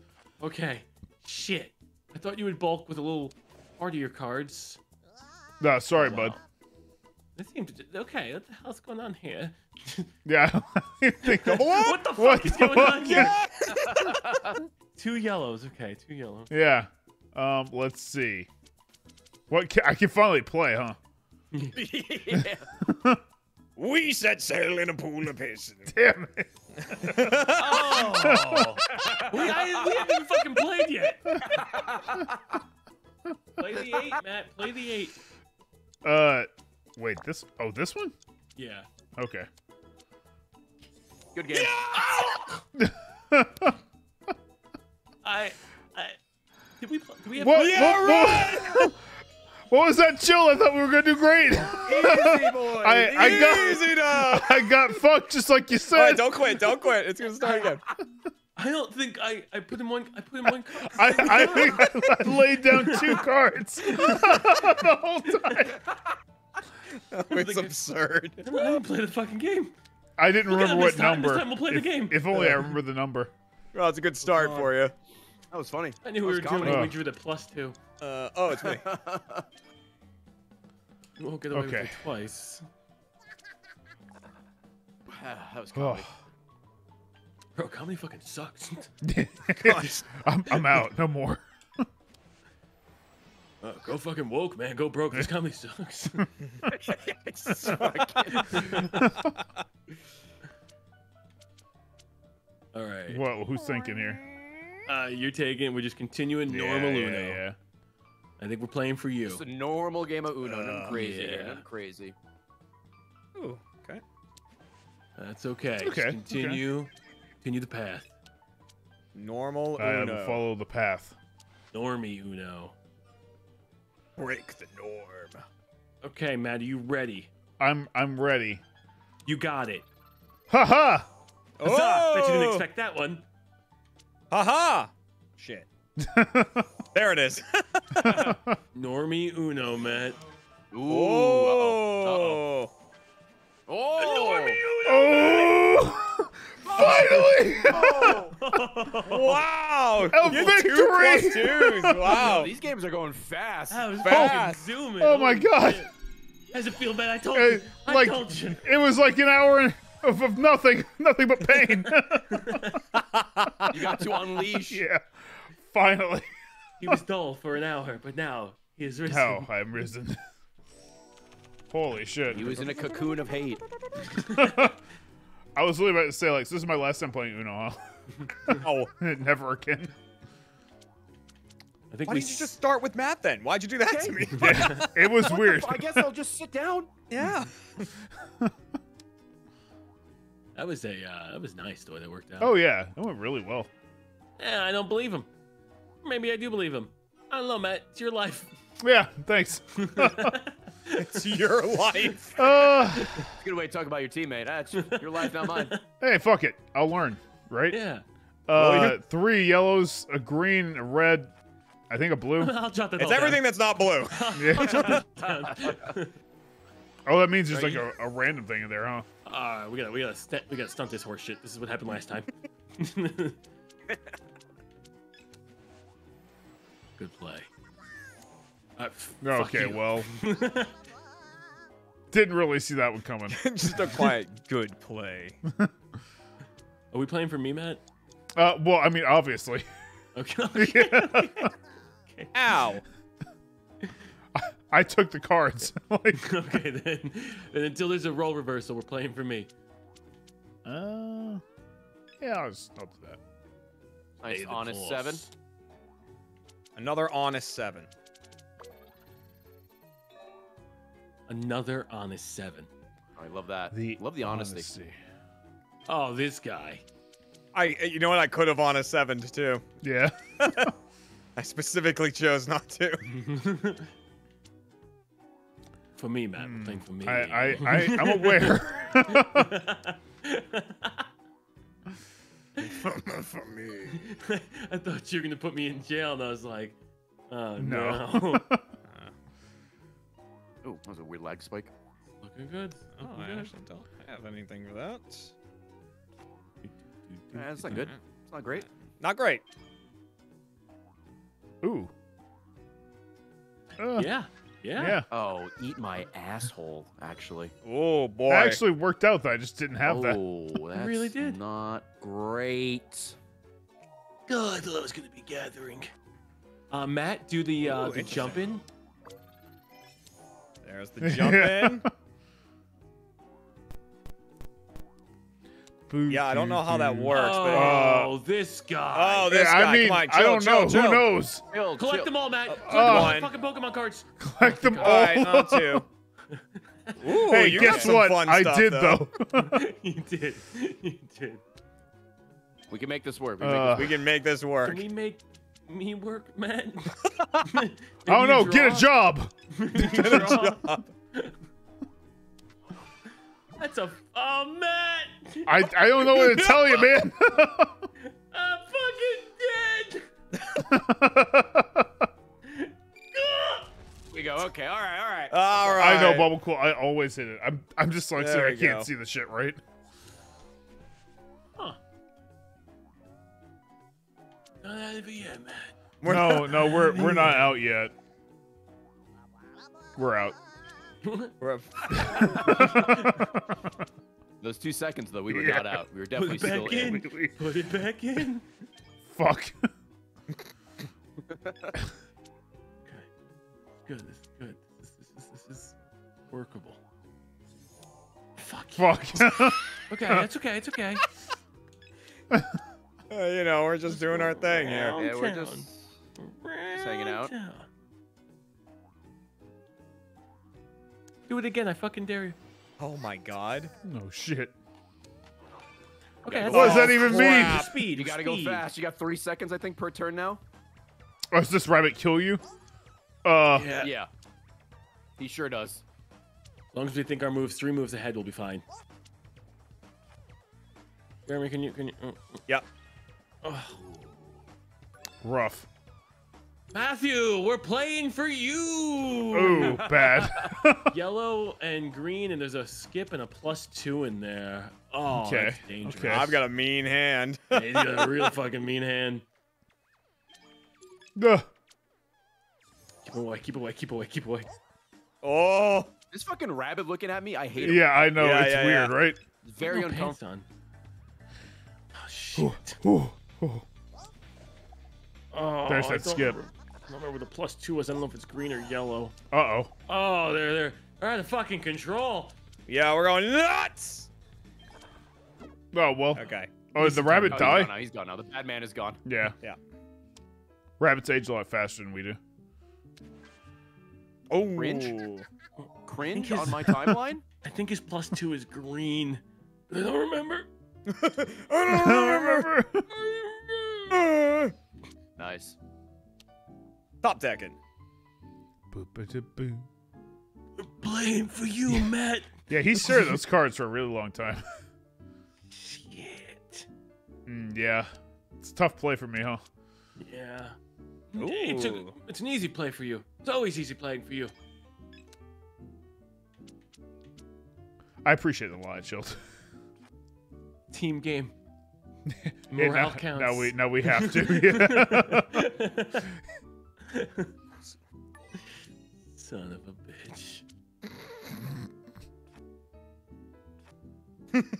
D: Okay. Shit. I thought you would bulk with a little part of your cards.
C: No, sorry,
D: Wow.
C: bud.
D: That seems okay. What the hell's going on here?
C: Yeah. Think
D: What the fuck
C: What
D: is
C: the
D: going on
C: fuck?
D: here? Two yellows. Okay, two yellows.
C: Yeah. Um, let's see. What ca- I can finally play, huh?
B: yeah.
A: we set sail in a pool of piss.
C: Damn it.
D: Oh, we, I, we haven't even fucking played yet. Play the eight, Matt. Play the eight.
C: Uh, Wait, this. Oh, this one.
D: Yeah.
C: Okay.
B: Good game.
D: I. I. Did we? pl- Do we have?
C: What?
A: Yeah,
C: what, what- what was that chill? I thought we were gonna do great.
A: Easy, boy.
C: I- I got-
A: Easy now.
C: I got fucked just like you
A: All right,
C: said.
A: don't quit. Don't quit. It's gonna start again.
D: I don't think I. I put him one. I put him one. card.
C: I, I think I laid down two cards the whole time.
A: It's absurd.
D: I didn't play the fucking game.
C: I didn't
D: Look
C: remember what
D: time. This
C: number.
D: time we'll play the
C: if,
D: game.
C: if only I remember the number.
A: Well, it's a good start for you.
B: That was funny.
D: I knew we
B: was
D: were doing it. We drew the plus two.
A: Uh, oh, it's me.
D: We won't get away
C: Okay.
D: with it twice.
B: that was
C: Oh,
B: comedy.
D: Bro, comedy fucking sucks.
C: I'm, I'm out. No more.
D: Uh, go fucking woke, man. Go broke. This comedy sucks. All right.
C: Whoa, who's thinking here?
D: Uh, you're taking. We're just continuing
C: Yeah,
D: normal
C: yeah,
D: Uno.
C: yeah.
D: I think we're playing for you.
B: It's a normal game of Uno. Nothing
A: Uh,
B: crazy. here,
D: yeah.
B: Nothing crazy.
A: Ooh, okay.
D: That's okay. Just
C: Okay, okay.
D: continue. Continue the path.
A: Normal
C: I
A: Uno.
C: follow the path.
D: Normie Uno.
A: Break the norm.
D: Okay, Matt, are you ready?
C: I'm I'm ready.
D: You got it.
C: Ha ha!
D: Huzzah! Bet you didn't
A: Oh!
D: expect that one.
A: Haha! Shit. There it is.
D: Normie Uno, Matt.
B: Ooh. Oh. uh-oh.
A: oh.
B: Oh.
C: oh! Finally!
A: Wow!
C: A
A: You had two
C: victory!
A: plus twos. Wow.
B: These games are going fast.
D: That was
A: Fast.
D: fucking oh, zooming.
C: Oh my
D: Holy
C: god!
D: Does it feel, bad? I told
C: Hey,
D: you. I
C: like
D: told you.
C: it was like an hour and- of, of nothing, nothing but pain.
B: You got to unleash.
C: yeah, finally.
D: He was dull for an hour, but now he is risen.
C: Oh, I'm risen. Holy shit!
B: He was in a cocoon of hate.
C: I was really about to say like, this is my last time playing Uno. Huh?
A: Oh.
C: Never again.
D: I think
A: Why
D: we
A: didn't you just start with Matt then? Why'd you do that to me?
C: Yeah, it was weird.
B: I guess I'll just sit down.
A: yeah.
D: That was a uh, that was nice the way that worked out.
C: Oh yeah, that went really well.
D: Yeah, I don't believe him. Maybe I do believe him. I don't know, Matt. It's your life.
C: Yeah, thanks.
A: It's your life.
C: Uh,
B: It's a good way to talk about your teammate. That's your life, not mine.
C: hey, fuck it. I'll learn, right?
D: yeah.
C: Uh, three yellows, a green, a red, I think a blue.
D: I'll jot that
A: It's
D: all
A: everything that's not blue.
C: Yeah. Oh, that means there's
D: Are
C: like
D: you-
C: a, a random thing in there, huh?
D: Uh, we gotta we gotta st- we gotta stunt this horse shit. This is what happened last time. Good play. Uh,
C: Okay,
D: you.
C: well, didn't really see that one coming.
A: Just a quiet, good play.
D: Are we playing for me, Matt?
C: Uh, well, I mean, obviously.
D: Okay.
A: Ow.
C: I took the cards. like,
D: okay then. And until there's a role reversal, we're playing for me.
C: uh, yeah, I'll just I'll do that.
B: Nice, honest
D: Force.
B: seven.
A: Another honest seven.
D: Another honest seven.
B: Oh, I love that.
C: The
B: love the honesty.
D: Oh, this guy.
A: I, uh, you know what? I could have honest seven too.
C: Yeah.
A: I specifically chose not to.
D: for me, Matt. We're hmm. for me.
C: I, I, I, I'm aware.
A: For me.
D: I thought you were gonna put me in jail, and I was like, oh
C: No.
D: no.
B: Oh, that was a weird lag spike.
D: Looking good.
A: Oh,
D: Looking
A: I
D: good.
A: actually don't have anything for that.
B: Eh, that's not good. It's not great.
A: Not great.
C: Ooh. Uh,
D: Yeah. Yeah.
C: yeah.
B: Oh, eat my asshole. Actually.
A: Oh boy.
C: I Actually worked out that I just didn't have that.
B: oh, that's
D: really did.
B: not great.
D: Oh, I thought I was gonna be gathering. Uh, Matt, do the uh,
A: Ooh,
D: the jump in.
A: there's the jump in.
C: Boo,
A: Yeah, I don't know how that
C: doo,
A: works, but
D: Oh, this guy.
A: oh, this
C: Yeah,
A: guy.
C: I mean,
A: Come on,
C: I don't
A: chill,
C: know.
A: chill.
C: Who knows?
B: Chill,
D: Collect them all, Matt. Collect
A: Uh,
D: all fucking Pokemon cards.
C: Collect them
A: All
C: all.
A: right, on two. Ooh,
C: hey,
A: you got
C: guess
A: some
C: what?
A: fun
C: I
A: stuff,
C: did
A: though.
C: though.
D: you did. You did.
B: We can make this work. We can
C: Uh,
A: We can make this work.
D: Can we make me work, Matt?
C: I don't know. Get a job.
A: Get a job.
D: That's a oh Matt.
C: I I don't know what to tell you, man.
D: I'm fucking dead.
B: we go. Okay. All right. All right.
A: All right.
C: I know Bubble Cool. I always hit it. I'm I'm just like
A: There
C: I can't
A: go.
C: see the shit right.
D: Huh. Not out of it yet, Matt.
A: We're
C: no, no, we're we're not out yet. We're out.
A: We're-
B: Those two seconds though, we were
C: Yeah.
B: not out. We were definitely
D: Put
B: still
D: back
B: in.
D: in. Put it back in.
C: Fuck. Okay.
D: Good. This is good. This, this, this, this is workable. Fuck.
C: Fuck.
D: Okay, that's okay. It's okay.
A: uh, you know, we're just doing our thing here.
B: Yeah, we're
D: Downtown.
B: just hanging out.
D: Downtown. Do it again. I fucking dare you.
A: Oh my god.
C: no shit.
D: Okay,
B: What
C: does that even mean?
D: Speed.
B: You gotta
D: speed.
B: go fast. You got three seconds, I think, per turn now.
C: Oh, does this rabbit kill you? Uh,
D: Yeah.
B: Yeah. He sure does.
D: As long as we think our moves three moves ahead, we'll be fine. Jeremy, can you can you? oh,
A: Yep.
D: oh.
C: rough.
D: Matthew, we're playing for you.
C: Ooh, bad.
D: Yellow and green, and there's a skip and a plus two in there. Oh,
C: Okay,
D: that's dangerous.
C: okay.
A: I've got a mean hand.
D: Yeah, he's got a real fucking mean hand.
C: Ugh.
D: Keep away, keep away, keep away, keep away.
A: oh.
B: This fucking rabbit looking at me, I hate him.
C: yeah, I know
A: Yeah,
C: it's
A: yeah,
C: weird,
A: yeah.
C: right?
B: It's very
D: No
B: uncomfortable.
D: Oh shit.
C: Ooh, ooh.
D: Oh,
C: There's that skip.
D: Remember, I don't remember what the plus two was. I don't know if it's green or yellow.
C: Uh oh.
D: Oh, they're they're they're out of fucking control.
A: Yeah, we're going nuts.
C: Oh well.
A: Okay.
C: Oh, did the rabbit
B: Oh, he's
C: die?
B: gone now. He's gone now. The bad man is gone.
C: Yeah.
A: Yeah.
C: Rabbits age a lot faster than we do.
A: Oh.
B: Cringe? Cringe
D: his-
B: on my timeline.
D: I think his plus two is green. I don't remember.
A: I don't remember.
B: nice.
A: Top decking.
C: Boop-a-da-boo.
D: Playing for you, Matt.
C: Yeah, he stared at those cards for a really long time.
D: Shit.
C: Mm, yeah. It's a tough play for me, huh?
D: Yeah. It's, a, it's an easy play for you. It's always easy playing for you.
C: I appreciate the line, Shield.
D: Team game.
C: Yeah,
D: Morale
C: now,
D: counts.
C: now we now we have to. Yeah.
D: Son of a bitch.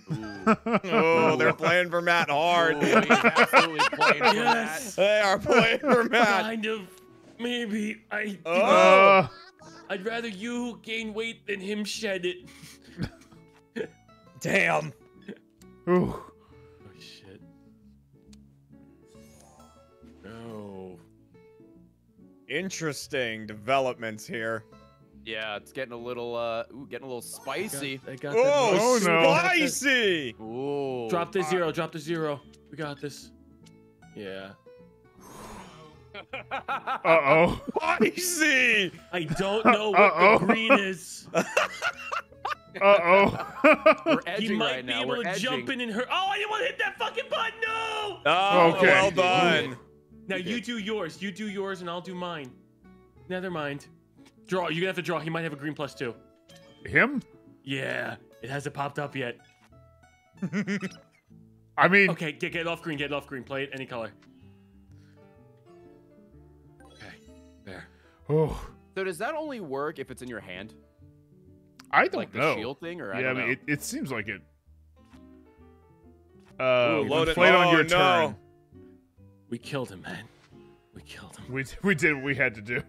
A: Oh, they're playing for Matt hard.
B: Ooh, he's absolutely playing for
D: Yes.
A: They are playing for Matt.
D: Kind of. Maybe. I.
A: Oh.
C: Uh,
D: I'd rather you gain weight than him shed it.
A: Damn.
C: ooh.
A: Interesting developments here.
B: Yeah, it's getting a little, uh, ooh, getting a little spicy.
D: I got
A: Oh,
C: Oh, no.
A: spicy.
B: Ooh.
D: Drop the zero. Drop the zero. We got this. Yeah.
C: Uh oh.
A: Spicy.
D: I don't know what
C: Uh-oh.
D: the green is.
C: Uh oh.
B: We're
D: He
B: edging
D: might
B: right
D: be
B: now.
D: able
B: We're
D: to
B: edging.
D: jump in and hurt. Oh, I didn't want to hit that fucking button. No.
A: Oh,
C: Okay.
A: well done.
D: Now
B: You
D: you do yours. You do yours, and I'll do mine. Never mind. Draw. You're gonna have to draw. He might have a green plus two.
C: Him?
D: Yeah. It hasn't popped up yet.
C: I mean,
D: Okay, get, get it off green. Get it off green. Play it any color. Okay. There.
C: oh,
B: So does that only work if it's in your hand,
C: I don't
B: like the shield thing, or I
C: yeah, I
B: don't
C: mean,
B: know?
C: it, it seems like it. Uh,
A: Ooh,
C: we
A: load it-
C: played on
A: oh,
C: your
A: no.
C: turn.
D: We killed him, man. We killed him.
C: We we did what we had to do.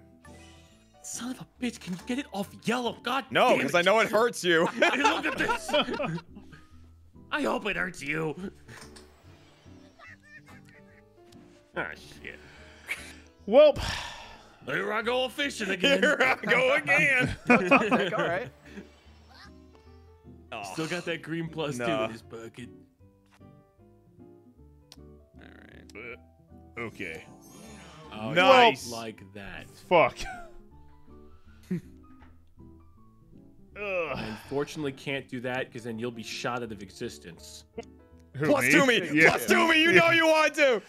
D: Son of a bitch, can you get it off yellow? God
A: No, because. I know it hurts you.
D: Look at this. I hope it hurts you. Ah, shit.
C: Well,
D: Here I go fishing again.
A: Here I go again.
B: Top all right.
A: Oh.
D: Still got that green plus two
A: Nah.
D: in his pocket.
A: All right.
C: Okay.
D: Oh,
A: Nice.
D: Like that.
C: Fuck.
D: I unfortunately can't do that because then you'll be shot out of existence.
C: Who,
A: Plus two me.
C: Yeah.
A: Plus two me. You know you want to.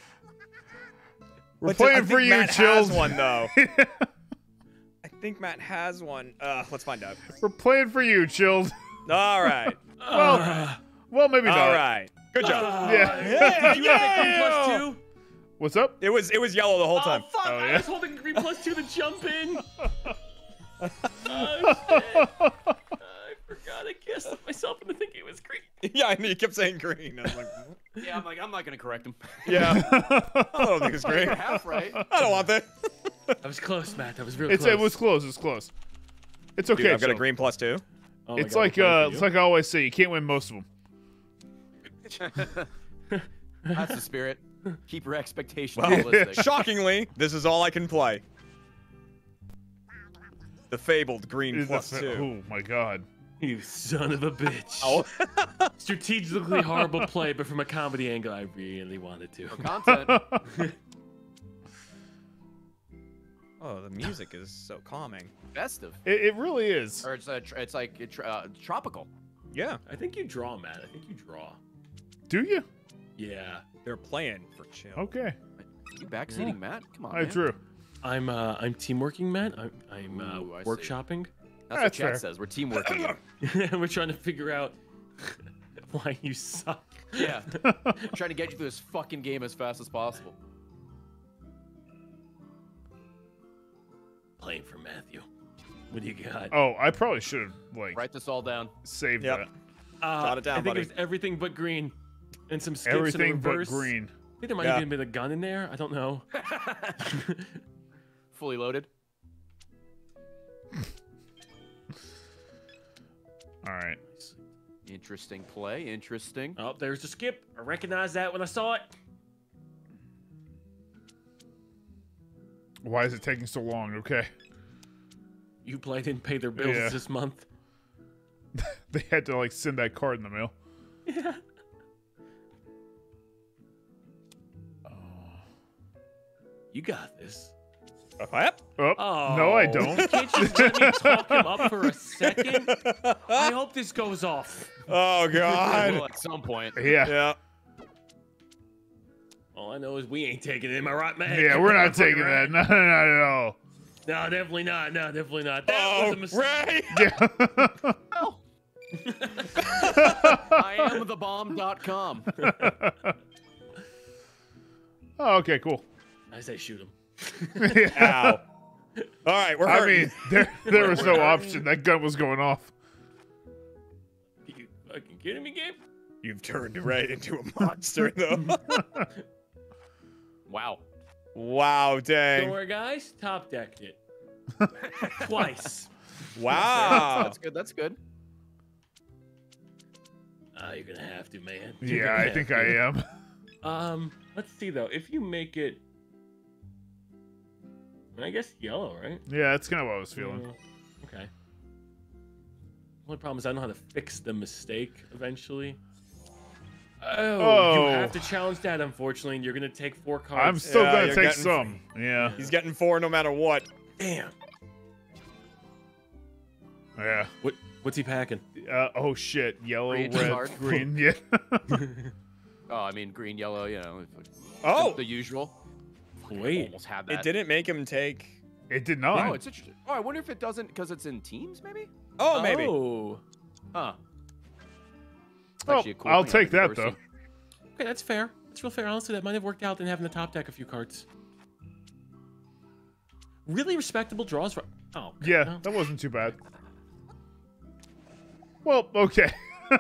C: We're
A: But
C: playing
A: think
C: for you,
A: Matt
C: chills.
A: Has one though. I think Matt has one. Uh, let's find out.
C: We're playing for you, chilled.
A: All right.
C: Well,
D: Uh,
C: well, maybe not.
A: All right. Good job.
D: uh,
C: Yeah.
A: Yeah,
D: you got that green plus
A: yeah.
D: two?
C: What's up?
A: It was it was yellow the whole time.
D: Oh fuck!
C: Oh,
D: I
C: yeah?
D: was holding green plus two to jump in. oh shit! I forgot. I guessed myself into thinking it was green.
A: yeah, I knew you kept saying green. I was like,
B: Yeah, I'm like, I'm not gonna correct him.
A: yeah. I don't think it's green.
B: You're half right.
A: I don't want that.
D: That was close, Matt. That was really
C: It's
D: close.
C: it was close. It's close. It's okay.
A: Dude, I've got a green plus two.
D: Oh my
C: It's
D: God,
C: like uh, it's like I always say, you can't win most of them.
B: That's the spirit. Keep your expectations
A: Well,
B: realistic.
A: shockingly, this is all I can play. The fabled green
C: Is
A: two.
C: Oh my god.
D: you son of a bitch.
A: Oh.
D: Strategically horrible play, but from a comedy angle, I really wanted to.
B: Content.
A: oh, the music is so calming.
B: Festive.
C: It, it really is.
B: Or it's uh, tr- it's like it, uh, tropical.
A: Yeah,
D: I think you draw, Matt. I think you draw.
C: Do you?
D: Yeah.
A: They're playing for chill.
C: Okay.
B: You backseating Matt? Come on.
C: I
B: man.
C: drew.
D: I'm uh I'm teamworking, Matt. I'm I'm uh,
B: Ooh, I see.
D: workshopping.
B: That's,
C: That's
B: what chat
C: fair.
B: says. We're teamworking. here.
D: We're trying to figure out why you suck.
B: yeah. trying to get you through this fucking game as fast as possible.
D: Playing for Matthew. What do you got?
C: Oh, I probably should have like
B: Write this all down.
C: Save
A: Yep.
C: that.
D: Uh,
A: jot it down,
D: I think
A: buddy.
D: it was everything but green, and some skips
C: Everything
D: in
C: but
D: reverse.
C: green.
D: I think there might
A: Yeah.
D: even been a gun in there. I don't know.
B: Fully loaded.
C: All right.
B: Interesting play. Interesting.
D: oh, there's the skip. I recognized that when I saw it.
C: Why is it taking so long? Okay.
D: You play didn't pay their bills
C: Yeah.
D: this month.
C: They had to like send that card in the mail.
D: Yeah. You got this.
A: Oh, yep.
C: Oh,
D: Oh
C: no, I don't.
D: Can't you let me talk him up for a second? I hope this goes off.
A: Oh god.
B: at some point.
C: yeah.
A: yeah.
D: All I know is we ain't taking it. Am I right, man?
C: Yeah, we're not taking that. No, no, not at all.
D: No, definitely not. No, definitely not. That
A: Oh,
D: was a oh, mistake.
A: Ray.
C: Yeah.
B: I am the bomb.com.
C: oh, okay, cool.
D: I say shoot him.
A: Ow. All right, we're
C: I
A: hurting.
C: mean, there there was no option. That gun was going off.
D: You fucking kidding me, Gabe?
A: You've turned right into a monster, though.
B: Wow.
A: wow,
D: Don't
A: dang.
D: worry, guys. Top decked it. Twice.
A: Wow.
B: That's good. That's good.
D: Ah, you're gonna have to, man. You're
C: Yeah, I think
D: to.
C: I am.
D: Um, let's see though. If you make it, I guess yellow, right?
C: Yeah, that's kind of what I was feeling.
D: Uh, okay. Only problem is I don't know how to fix the mistake eventually. Oh,
C: Oh.
D: you have to challenge that, unfortunately, and you're gonna take four cards.
C: I'm still
A: Yeah,
C: gonna take some. Yeah,
A: He's getting four no matter what.
D: Damn.
C: yeah.
D: What? What's he packing?
C: Uh, oh shit! Yellow,
B: Green
C: red, green. Yeah.
B: Oh, I mean, green, yellow, you know.
A: Oh,
B: The, the usual.
D: Wait.
B: Almost had that.
A: it didn't make him take.
C: it did not.
B: Oh, it's interesting. Oh, I wonder if it doesn't because it's in teams, maybe?
A: Oh, maybe.
D: Oh.
B: Huh. It's
C: Well,
B: actually a cool
C: I'll take
B: like
C: that though.
B: diversity.
D: Okay, that's fair. That's real fair. Honestly, that might have worked out than having the top deck a few cards. Really respectable draws for. Oh. okay,
C: Yeah,
D: well,
C: that wasn't too bad. Well, okay.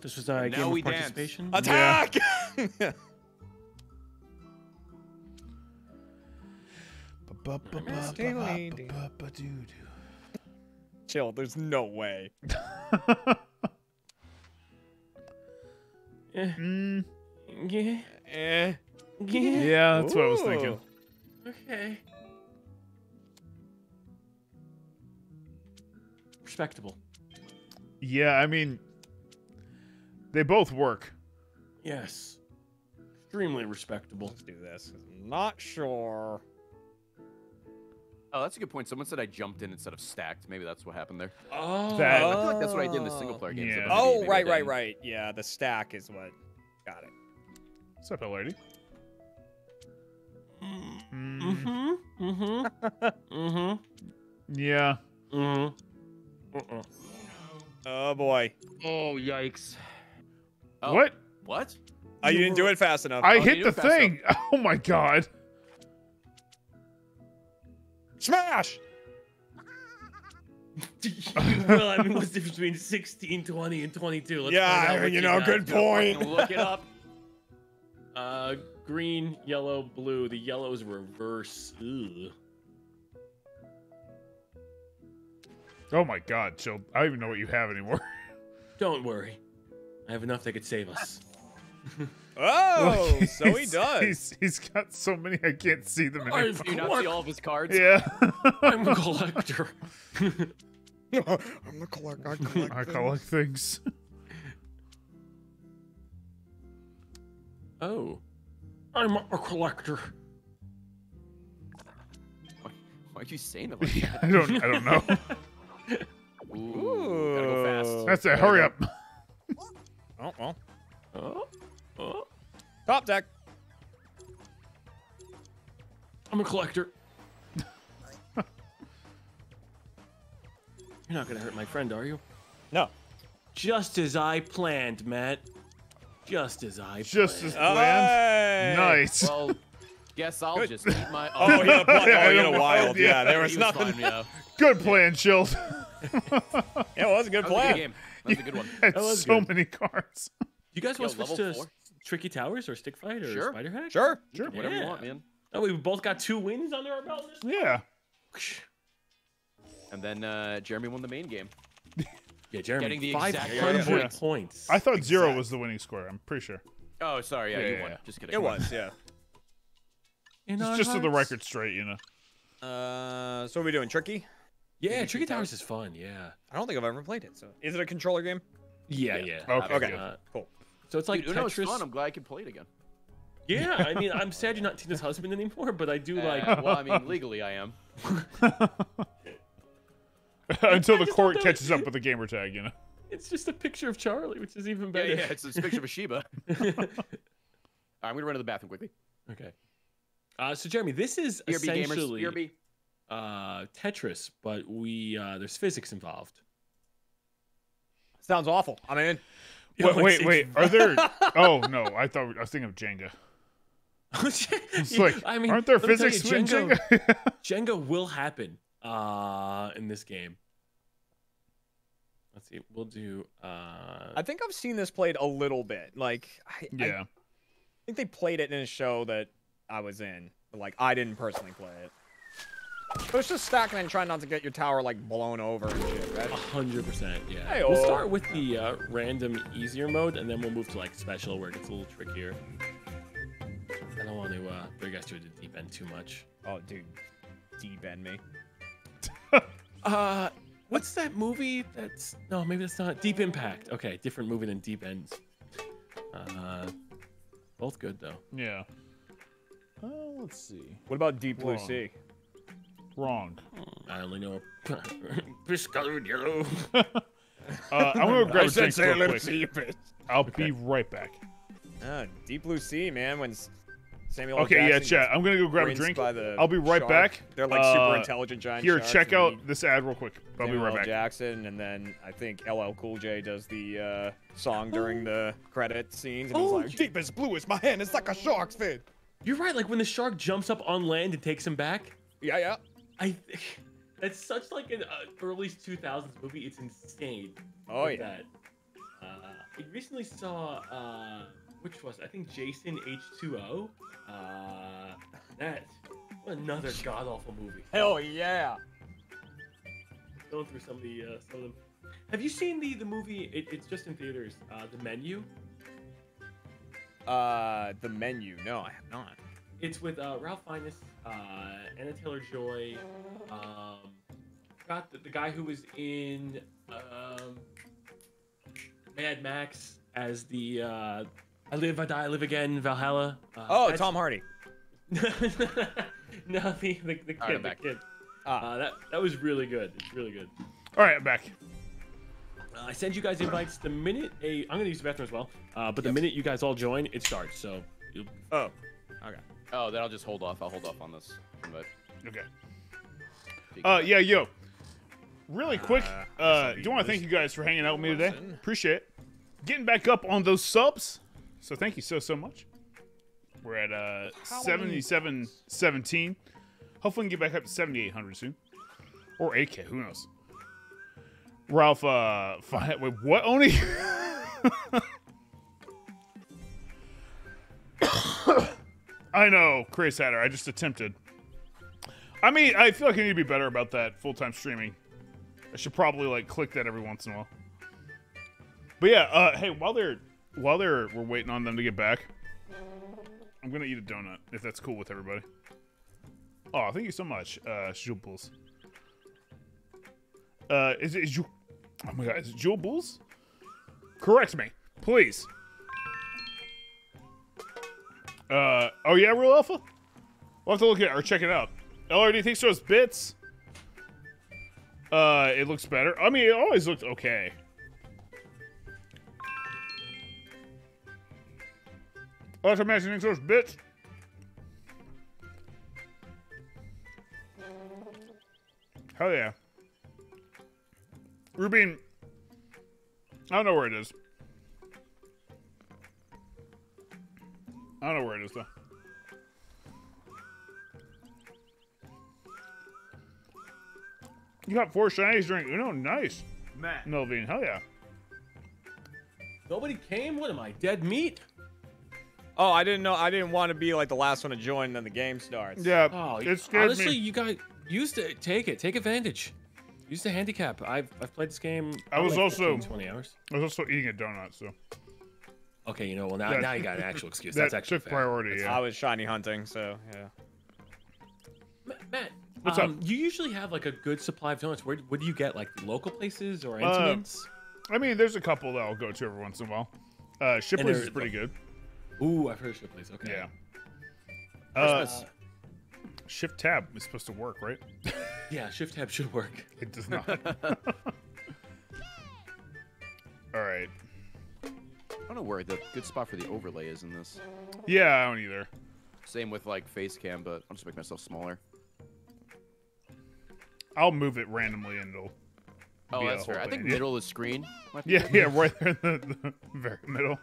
D: This was uh,
B: a
D: game
B: we
D: of
B: dance.
D: participation.
A: Attack! Chill. There's no way.
D: Eh,
C: Mm,
D: yeah.
A: Eh.
D: Yeah.
C: yeah, that's what I was thinking.
D: Okay. Respectable.
C: Yeah, I mean, they both work.
D: Yes. Extremely respectable.
A: Let's do this. I'm not sure.
B: Oh, that's a good point. Someone said I jumped in instead of stacked. Maybe that's what happened there.
D: Oh.
C: That-
B: I feel like that's what I did in the single player games.
C: Yeah.
A: Oh,
B: maybe
A: right, right, right. Yeah, the stack is what. Got it.
C: What's up, lady? Mm,
D: Mm-hmm. Mm-hmm. mm-hmm.
C: yeah.
D: Mm-hmm. Uh-uh.
A: Oh boy.
B: Oh, yikes. Oh,
C: What?
B: What?
A: Oh, you didn't do it fast enough.
C: I
B: Oh,
C: hit the
B: passed up.
C: thing. Oh my god.
A: Smash!
D: well, I mean, what's the difference between 16, 20, and 22? Let's
A: Yeah,
D: find out what
A: you know,
D: got.
A: good point.
B: Look it up.
D: Uh, green, yellow, blue. The yellow is reverse. Ugh.
C: Oh my god, Chill. I don't even know what you have anymore.
D: Don't worry. I have enough that could save us.
A: Oh, so he does.
C: He's, he's got so many I can't see them
D: I've-
C: anymore.
B: Do you not see all of his cards?
C: Yeah.
D: I'm a collector.
A: I'm the collector. I collect.
C: I collect things.
D: oh. I'm a collector.
B: Why are you saying it like
C: Yeah, I don't I don't know.
B: that? Ooh, gotta go fast.
C: That's it. Hurry
B: go.
C: up.
A: Oh, well.
D: Oh, oh.
A: Top deck.
D: I'm a collector. You're not gonna hurt my friend, are you?
A: No.
D: Just as I planned, Matt. Just as I planned.
C: Just as
D: planned.
C: planned.
A: Hey.
C: Nice.
B: Well, guess I'll
A: Good.
B: just eat my.
A: Oh, yeah, oh,
C: Yeah, I
A: you
C: know.
A: know, wild.
C: Yeah,
A: Yeah, there
B: he
A: was nothing.
B: Fine, yeah.
C: Good plan, Chilled.
A: Yeah, it was a good
B: That was a good
A: plan.
B: game. That was a good one.
C: Had
D: That was
C: so
D: good.
C: many cards.
D: You guys want to switch
B: level
D: to
B: four?
D: Tricky Towers or Stick Fight or
B: Sure.
D: SpiderHeck?
A: Sure.
C: Sure.
B: Whatever you want, man.
D: Oh, we both got two wins under our belt. This
C: Yeah.
B: And then uh, Jeremy won the main game.
D: Yeah, Jeremy,
B: Getting the exact
D: 500
C: Yeah, yeah.
D: points.
C: I thought zero was the winning score. I'm pretty sure.
B: Oh, sorry. Yeah,
C: Yeah,
B: you
C: yeah,
B: won. Just kidding.
A: It was, yeah.
D: In
C: Just,
D: our
C: just so the record straight, you know.
A: Uh, so what are we doing? Tricky?
D: Yeah, Tricky Towers is fun. Yeah.
A: I don't think I've ever played it. So, is it a controller game?
D: Yeah, yeah.
C: Okay,
A: Okay.
D: Uh,
A: Cool.
D: So it's like
B: Dude, Uno's
D: Tetris.
B: fun. I'm glad I can play it again.
D: Yeah, I mean, I'm sad you're not Tina's husband anymore, but I do like.
B: Uh, well, I mean, legally I am.
C: Until the court catches up with the gamer tag, you know.
D: It's just a picture of Charlie, which is even better.
B: yeah. It's a picture of a Shiba. All right, I'm gonna run to the bathroom quickly.
D: okay. Uh, so Jeremy, this is
B: BRB gamers.
D: essentially
B: BRB.
D: uh, Tetris, but we uh, there's physics involved.
A: Sounds awful. I'm in.
C: Wait, wait, wait. Are there? Oh no, I thought I was thinking of Jenga. It's like,
D: I mean,
C: aren't there
D: let me tell you,
C: physics
D: Jenga,
C: Jenga?
D: Jenga will happen uh, in this game. Let's see. We'll do. Uh,
A: I think I've seen this played a little bit. Like, I, I
C: yeah.
A: think they played it in a show that I was in. But, like, I didn't personally play it. But it's just stacking and trying not to get your tower, like, blown over and shit, right?
D: A hundred percent, yeah.
A: Hey-o.
D: we'll start with the uh, random easier mode, and then we'll move to like special, where it gets a little trickier. I don't want to uh, throw you guys to the deep end too much.
A: Oh, dude. Deep end me.
D: Uh, what's that movie? That's no, maybe that's not Deep Impact. Okay, different movie than Deep Ends. Uh, both good though.
C: Yeah. Oh, let's see.
A: What about Deep Blue
C: Wrong.
A: Sea?
C: Wrong.
D: I only know fish colored yellow.
C: Uh, I'm gonna grab a drink
A: say
C: real quick.
A: see if
C: I'll be right back.
A: Ah, Deep Blue Sea, man. When Samuel L.
C: Okay, yeah,
A: Jackson
C: chat. I'm gonna go grab a drink.
A: by the
C: I'll be right
A: shark.
C: back.
A: They're like super
C: Uh,
A: intelligent giant
C: Here, check out
A: he-
C: this ad real quick. I'll be right back.
A: Jackson, and then I think LL Cool J does the uh, song during the credit scenes, and he's
D: Oh,
A: like, "Deep as blue is my hand. It's like a shark's fin."
D: You're right. Like when the shark jumps up on land and takes him back.
A: Yeah, yeah.
D: I think that's such like an uh, early 2000s movie. It's insane.
A: Oh yeah.
D: That. Uh, I recently saw uh, which was I think Jason H2O. Uh, that another god awful movie.
A: Hell yeah.
D: Going through some of the uh, some of them. Have you seen the the movie? It, it's just in theaters. Uh, the Menu.
A: Uh, the menu. No, I have not.
D: It's with uh, Ralph Fiennes, uh, Anna Taylor Joy. Um, got the, the guy who was in um, Mad Max as the uh, I live, I die, I live again, Valhalla. Uh,
A: Oh,
D: that's-
A: Tom Hardy.
D: no, the the, the
B: All right,
D: kid,
B: I'm
D: the
B: back.
D: kid.
A: Ah.
D: Uh, that that was really good. It's really good.
C: All right, I'm back.
D: Uh, I send you guys invites the minute a. I'm gonna use the bathroom as well. Uh, but the minute you guys all join, it starts. So you'll,
A: Oh, okay.
B: Oh, then I'll just hold off. I'll hold off on this. But
C: Okay. Uh, yeah, yo. Really quick,
A: Uh,
C: uh, do want to thank you guys for hanging out with me today.
A: Listen.
C: Appreciate it. Getting back up on those subs. So thank you so, so much. We're at uh, 7717. Hopefully we can get back up to 7800 soon. Or 8K, who knows. Ralph, uh, fi- wait, what, Oni? I know, Chris Hatter. I just attempted. I mean, I feel like I need to be better about that full time streaming. I should probably like click that every once in a while. But yeah, uh, hey, while they're while they're we're waiting on them to get back, I'm gonna eat a donut if that's cool with everybody. Oh, thank you so much, uh, Bulls. Uh, is it you? Oh my god, is it Jewel Bulls? Correct me, please. Uh, oh yeah, Real Alpha. We'll have to look at or check it out. LRD thinks those bits. Uh, it looks better. I mean, it always looked okay. Max thinks those bits. Hell yeah. Rubin. I don't know where it is. I don't know where it is though. You got four shinies during Uno? Nice.
E: Matt.
C: Melvin, hell yeah.
D: nobody came. What am I? Dead meat?
A: Oh, I didn't know. I didn't want to be like the last one to join, and then the game starts.
C: Yeah,
D: Oh,
C: it scared
D: honestly,
C: me.
D: you guys used to take it. Take advantage. Use the handicap. I've I've played this game.
C: I was
D: like
C: also-
D: 15, 20 hours.
C: I was also eating a donut, so
D: Okay, you know, well now
C: That-
D: now you got an actual excuse.
C: that
D: That's actually
C: took
D: fair.
C: priority. Yeah.
A: I was shiny hunting, so yeah.
D: Ma- Matt,
C: What's up?
D: um, You usually have like a good supply of donuts. Where, where do you get like local places or
C: Uh. I mean, there's a couple that I'll go to every once in a while. Uh, Shipley's is pretty good.
D: Ooh, I've heard of Shipley's. Okay.
C: Yeah. Uh, shift tab is supposed to work, right?
D: Yeah, shift tab should work.
C: It does not. All right.
B: I don't know where the good spot for the overlay is in this.
C: Yeah, I don't either.
B: Same with like face cam, but I'll just make myself smaller.
C: I'll move it randomly and it'll.
B: Oh,
C: be
B: that's fair. I think
C: thing.
B: middle of the screen.
C: Yeah, yeah, right there in the, the very middle.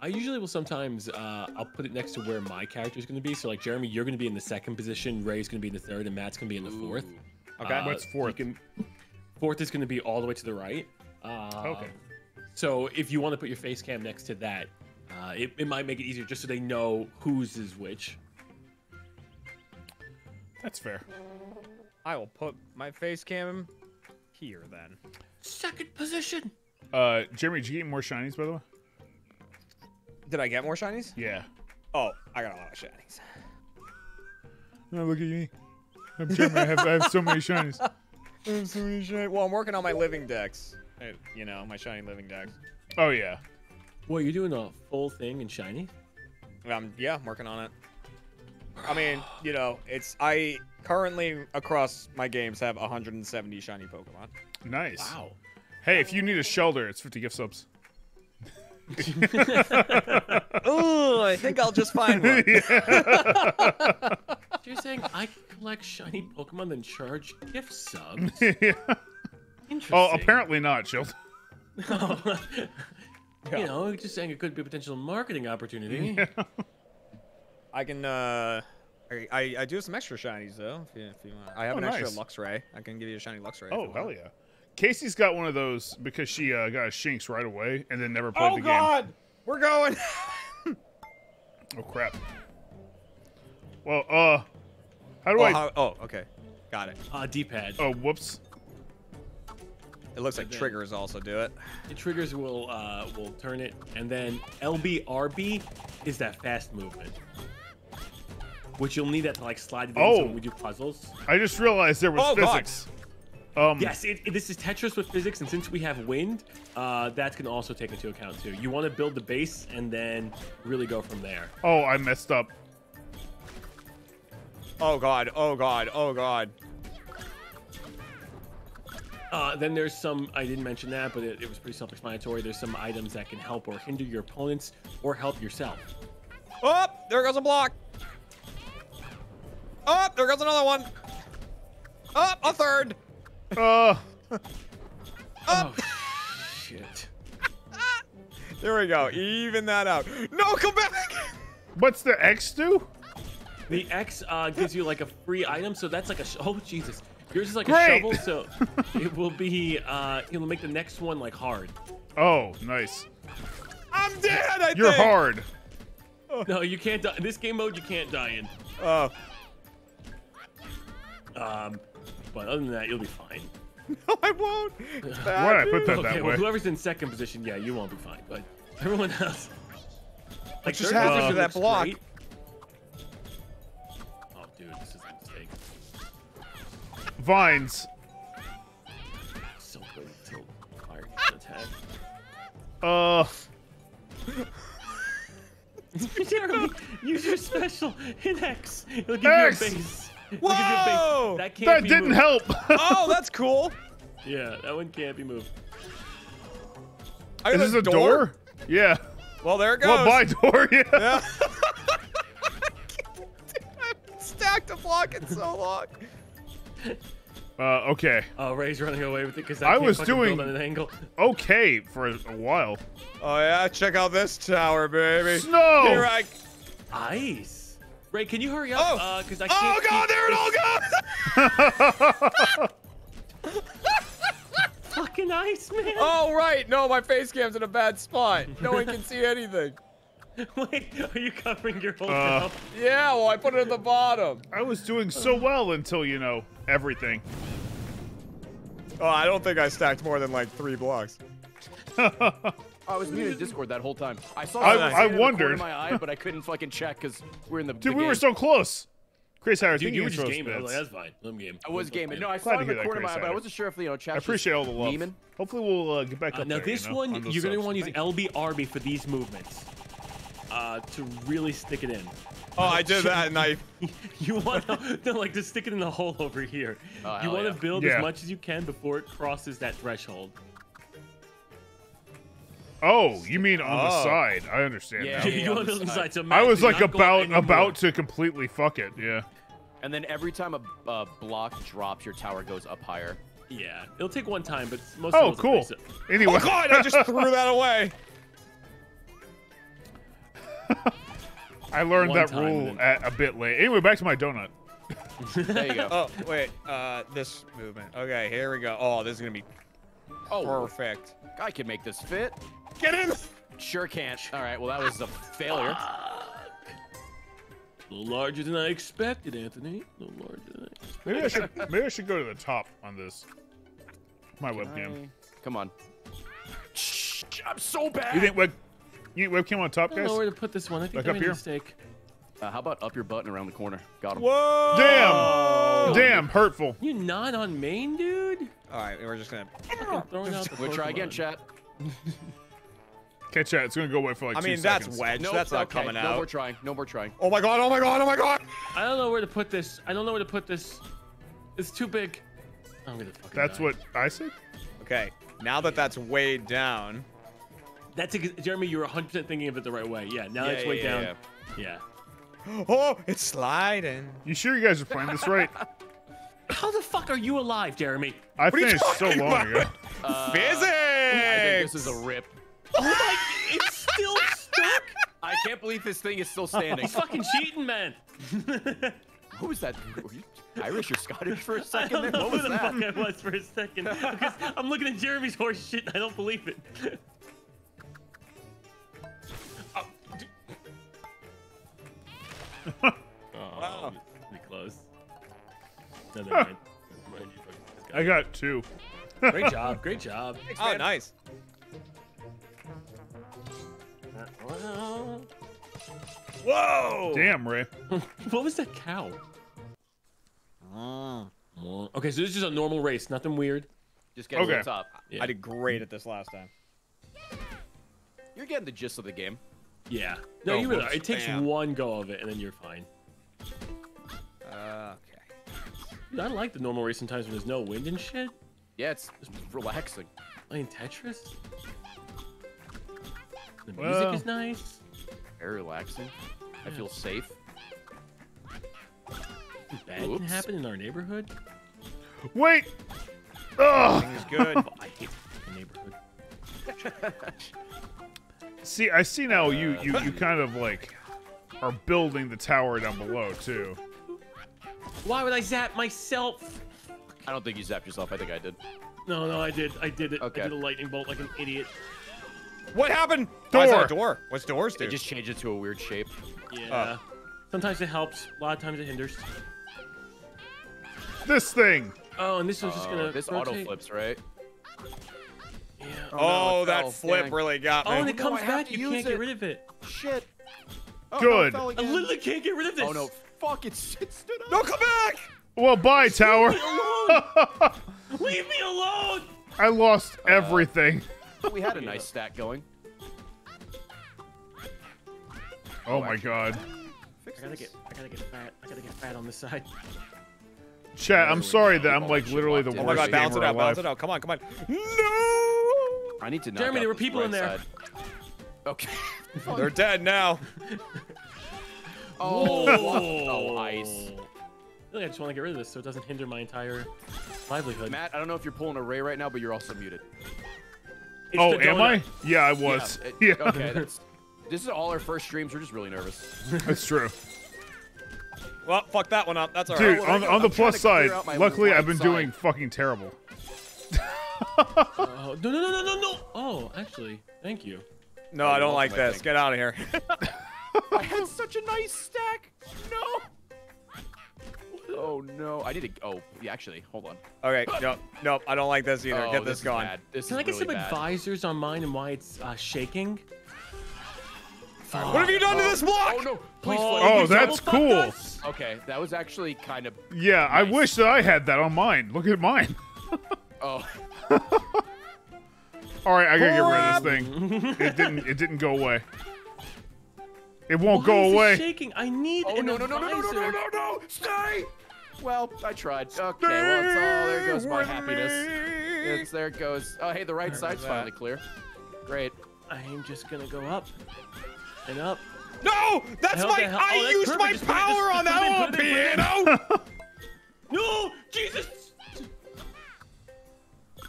D: I usually will sometimes uh, I'll put it next to where my character is going to be. So like Jeremy, you're going to be in the second position. Ray's going to be in the third, and Matt's going to be in the fourth.
B: Ooh.
A: Okay.
D: Uh,
C: What's fourth?
D: can- fourth is going to be all the way to the right. Uh,
C: Okay.
D: So if you want to put your face cam next to that, uh, it, it might make it easier just so they know whose is which.
C: That's fair.
A: I will put my face cam here then.
D: Second position.
C: Uh, Jeremy, did you get more shinies, by the way?
A: Did I get more shinies?
C: Yeah.
A: Oh, I got a lot of shinies.
C: Oh, look at me. I'm Jeremy. I have, I have so many shinies.
A: I have so many shiny. Well, I'm working on my living dex. Uh, You know, my shiny living dex.
C: Oh, yeah.
D: Well, you're doing a full thing in shiny.
A: Um, yeah, I'm working on it. I mean, you know, it's I currently across my games have 170 shiny Pokemon.
C: Nice.
D: Wow.
C: Hey, if you need a shelter, it's 50 gift subs.
A: Ooh, I think I'll just find one.
D: So you're saying I can collect shiny Pokemon then charge gift subs?
C: yeah.
D: Interesting.
C: Oh, apparently not, Shield.
D: You know, just saying it could be a potential marketing opportunity.
A: I can. uh I, I, I do have some extra shinies though. If you, if you want, I have
C: Oh,
A: an extra
C: nice.
A: Luxray. I can give you a shiny Luxray. if
C: Oh,
A: you
C: hell yeah. Casey's got one of those because she uh, got a Shinx right away and then never played
A: Oh
C: the
A: God, game. Oh, God! we're going.
C: Oh, crap. Well, uh, how do
A: oh,
C: I.
A: how- oh, okay, got it.
D: Uh, D-pad.
C: Oh, whoops.
A: It looks like triggers also do it.
D: The triggers will uh, will turn it, and then LBRB is that fast movement, which you'll need that to like slide it in
C: Oh.
D: so when we do puzzles.
C: I just realized there was
A: Oh, God.
C: physics. Um,
D: Yes, it, it- this is Tetris with physics, and since we have wind, uh, that's going to also take into account too. You want to build the base and then really go from there.
C: Oh, I messed up.
A: Oh god, oh god, oh god.
D: Uh, then there's some, I didn't mention that, but it, it was pretty self-explanatory. There's some items that can help or hinder your opponents or help yourself.
A: Oh, there goes a block. Oh, there goes another one. Oh, a third.
C: Uh,
D: Oh, shit.
A: There we go. Even that out. No, come back.
C: what's the X do?
D: The X uh, gives you like a free item, so that's like a, sh- oh, Jesus. Yours is like
C: Great.
D: a shovel, so it will be, uh, it'll make the next one like hard.
C: Oh, nice.
A: I'm dead. I
C: You're
A: think.
C: hard.
D: No, you can't die. In this game mode, you can't die in.
A: Oh,
D: Um, but other than that, you'll be fine.
A: no, I won't.
C: Why'd I put that
D: Okay,
C: that
D: well,
C: way?
D: whoever's in second position, yeah, you won't be fine. But everyone else, like
A: just
D: third
A: happens
D: position
A: to that block.
D: great.
C: Vines.
D: So good until fire gets attack.
C: Uh,
D: Jeremy, use your special hit X. It'll give
C: X!
D: you a base. It'll give a
A: Whoa!
D: base. That can't
C: that
D: be
C: didn't
D: moved.
C: help.
A: Oh, that's cool.
D: Yeah, that one can't be moved.
A: I
C: Is this a door? Yeah.
A: Well, there it goes.
C: Well, my door. Yeah.
A: Yeah. Stacked a block in so long.
C: Uh, okay.
D: Oh, Ray's running away with it because
C: I
D: I,
C: was doing-
D: build an angle.
C: Okay for a, a while.
A: Oh yeah, check out this tower, baby.
C: Snow.
A: Here I.
D: Ice. Ray, can you hurry up?
A: Oh.
D: Uh, because I
A: Oh
D: can't.
A: Oh god,
D: keep
A: there it all goes.
D: Fucking ice, man.
A: oh right, no, my face cam's in a bad spot. No one can see anything.
D: Wait, are you covering your whole
C: Uh.
D: mouth?
A: Yeah, well, I put it at the bottom.
C: I was doing so well until you know everything.
A: Oh, I don't think I stacked more than like three blocks.
B: I was muted Discord that whole time. I saw.
C: I-
B: something
C: I
B: stand in
C: wondered.
B: my eye, but I couldn't fucking check because we're in the.
C: Dude,
B: the
C: we were so close. Chris Harris,
D: Dude,
C: thank
D: you were
C: for
D: just gaming. I was
C: bits.
D: like, that's fine. Let him game.
B: I was gaming. No, I
C: Glad
B: saw
C: to
B: it in the
C: that,
B: corner of my eye, but I wasn't sure if you know. Chat
C: I appreciate all the love.
B: Memeing.
C: Hopefully, we'll uh, get back
D: Uh,
C: up
D: now
C: there,
D: this
C: you know,
D: one,
C: on
D: you're gonna want to use LBRB for these movements. Uh, to really stick it in.
A: Oh, I did that, and I.
D: You want to no, like to stick it in the hole over here.
B: Oh,
D: you want to
B: yeah.
D: build
C: Yeah.
D: as much as you can before it crosses that threshold.
C: Oh, you mean on the
A: Oh.
C: side? I understand
B: Yeah.
C: now.
D: you want to build on the
B: side.
D: inside. So
C: I was like about about to completely fuck it. Yeah.
B: And then every time a uh, block drops, your tower goes up higher.
D: Yeah, it'll take one time, but most.
C: Oh,
D: of
C: cool. Anyway.
A: Oh god, I just threw that away.
C: I learned
D: One
C: that rule
D: then.
C: at, a bit late. Anyway, back to my donut.
B: There you go.
A: Oh wait, uh, this movement. Okay, here we go. Oh, this is gonna be
B: oh,
A: perfect.
B: I can make this fit.
A: Get in.
B: Sure can't. All right. Well, that was a failure.
D: A little larger than I expected, Anthony. A little larger than I expected.
C: Maybe I should maybe I should go to the top on this. My webcam.
B: I- Come on. Shh, I'm so bad.
C: You think web you think webcam on top,
D: I don't
C: guys?
D: know where to put this one. I think
C: Like
D: I
C: up
D: made a mistake.
B: Uh, how about up your button around the corner? Got him.
A: Whoa.
C: Damn! Damn, hurtful.
D: You not on main, dude?
A: All right, we're just gonna.
D: Fucking throwing out the
B: We'll try again, chat.
C: Catch that. It's gonna go away for like
A: I
C: two
A: mean, that's
C: seconds.
A: wedge.
B: Nope,
A: that's not
B: okay,
A: coming out.
B: No more trying. No more trying.
A: Oh my god! Oh my god! Oh my god!
D: I don't know where to put this. I don't know where to put this. It's too big. I'm gonna fucking
C: That's
D: die.
C: what I said.
A: Okay, now that that's weighed down.
D: That's ex- Jeremy. You're 100 percent thinking of it the right way. Yeah. Now
A: Yeah,
D: it's way
A: yeah,
D: down.
A: yeah,
D: Yeah.
A: Oh, it's sliding.
C: You sure you guys are playing this right?
D: How the fuck are you alive, Jeremy?
C: I
A: are you
C: finished so long
A: about?
C: ago.
B: Uh,
A: Physics.
B: I think this is a rip.
D: Oh my! It's still stuck.
B: I can't believe this thing is still standing.
D: He's fucking cheating, man.
B: Who was that? Were you Irish or Scottish for a second
D: don't know
B: What
D: who the
B: that?
D: fuck I was for a second. Because I'm looking at Jeremy's horse shit and I don't believe it. oh,
A: Wow.
D: pretty close. No, never mind. Mind, you fucking- this guy.
C: I got two.
D: Great job, great job.
A: Oh, nice. Whoa!
C: Damn, Ray.
D: what was that cow? Oh, Okay, so this is just a normal race, nothing weird.
B: Just get to
C: Okay.
B: the top.
D: Yeah.
A: I did great at this last time.
B: You're getting the gist of the game.
D: Yeah. No,
A: Oh,
D: you really
A: whoops.
D: are. It takes
A: Bam.
D: one go of it, and then you're fine.
A: Uh, okay.
D: Dude, I like the normal race sometimes when there's no wind and shit.
B: Yeah, it's it's relaxing.
D: Playing Tetris. The music
C: Well-
D: is nice.
B: Very relaxing. I feel safe.
D: Bad can
B: Oops.
D: happen in our neighborhood.
C: Wait. Ugh.
A: Things good.
D: Oh, I hate the neighborhood.
C: See, I see now. You you you uh. kind of like are building the tower down below too.
D: Why would I zap myself?
B: I don't think you zapped yourself. I think I did.
D: No, no, I did. I did it.
B: Okay.
D: I did a lightning bolt like an idiot.
A: What happened? Why is that
C: Door.
A: a door? What's doors do?
B: It just changed it to a weird shape.
D: Yeah. Uh. Sometimes it helps. A lot of times it hinders.
C: This thing.
D: Oh, and this one's just
B: Oh,
D: gonna
B: this
D: rotate.
B: auto flips, right?
D: Yeah.
B: Oh,
A: Oh,
B: no,
A: that
B: fell.
A: flip
B: Dang.
A: really got me.
D: Oh,
A: me.
D: and it comes
B: I have
D: back. You can't get rid of it.
B: Shit. Oh,
C: Good.
B: No, it
D: I literally can't get rid of this.
B: Oh no! Fuck! It's it stood up.
A: no, come back!
C: Well, bye, tower.
D: Leave me alone. Leave me alone.
C: I lost uh, everything.
B: We had a nice stack going.
C: Oh my god.
D: I gotta get. I gotta get fat. I gotta get fat on this side.
C: Chat, I'm sorry that I'm
B: Oh,
C: like literally the
B: locked
A: Oh my
C: worst
A: god, bounce it out, bounce it out. Come on, come on. No!
B: I need to knock
D: Jeremy, there were
B: this
D: people in there.
B: side. Okay.
A: They're dead now.
B: Oh, what? oh, ice.
D: Really, I just want to get rid of this so it doesn't hinder my entire livelihood.
B: Matt, I don't know if you're pulling a Ray right now, but you're also muted.
D: Oh, it's
C: Oh, am. I? Yeah, I was.
B: it-
C: Yeah,
B: Okay. This is all our first streams. We're just really nervous.
C: that's true.
A: Well, fuck that one up. That's all
C: Dude,
A: right.
C: on, on the
B: trying
C: plus side, luckily I've been
B: side.
C: doing fucking terrible.
D: Oh, no, no, no, no, no, no. Oh, actually, thank you.
A: No, I don't like this.
B: think.
A: Get out of here.
B: I had such a nice stack. No. Oh no! I need to. Oh, yeah. Actually, hold on.
A: Okay, nope, nope. I don't like this either.
B: Oh,
A: Get this
B: is
A: going.
B: This
D: Can I
B: is
D: get
B: really
D: some
B: bad.
D: advisors on mine and why it's uh, shaking?
A: What have you done to this block?
B: Oh no! Please
D: Oh.
C: Oh, that's cool.
D: us?
B: Okay, that was actually kind of.
C: Yeah, I wish that I had that on mine. Look at mine.
B: Oh,
C: All right, I gotta get rid of this thing. It didn't. It didn't go away. It won't
D: Why
C: go
D: is it
C: away.
D: shaking? I need
B: oh
D: an
B: no no no no no no no no no! Stay. Well, I tried. Okay, well, it's all. There goes my happiness. It's there it goes. Oh, hey, the right side's
A: that.
B: finally clear. Great.
D: I'm just gonna go up and up.
A: No, that's my.
D: the hell-
A: I
D: oh, that's
A: used
D: perfect.
A: my
D: Just
A: power
D: just
A: on
D: put it in,
A: that
D: put it in, put it
A: piano.
D: No, Jesus!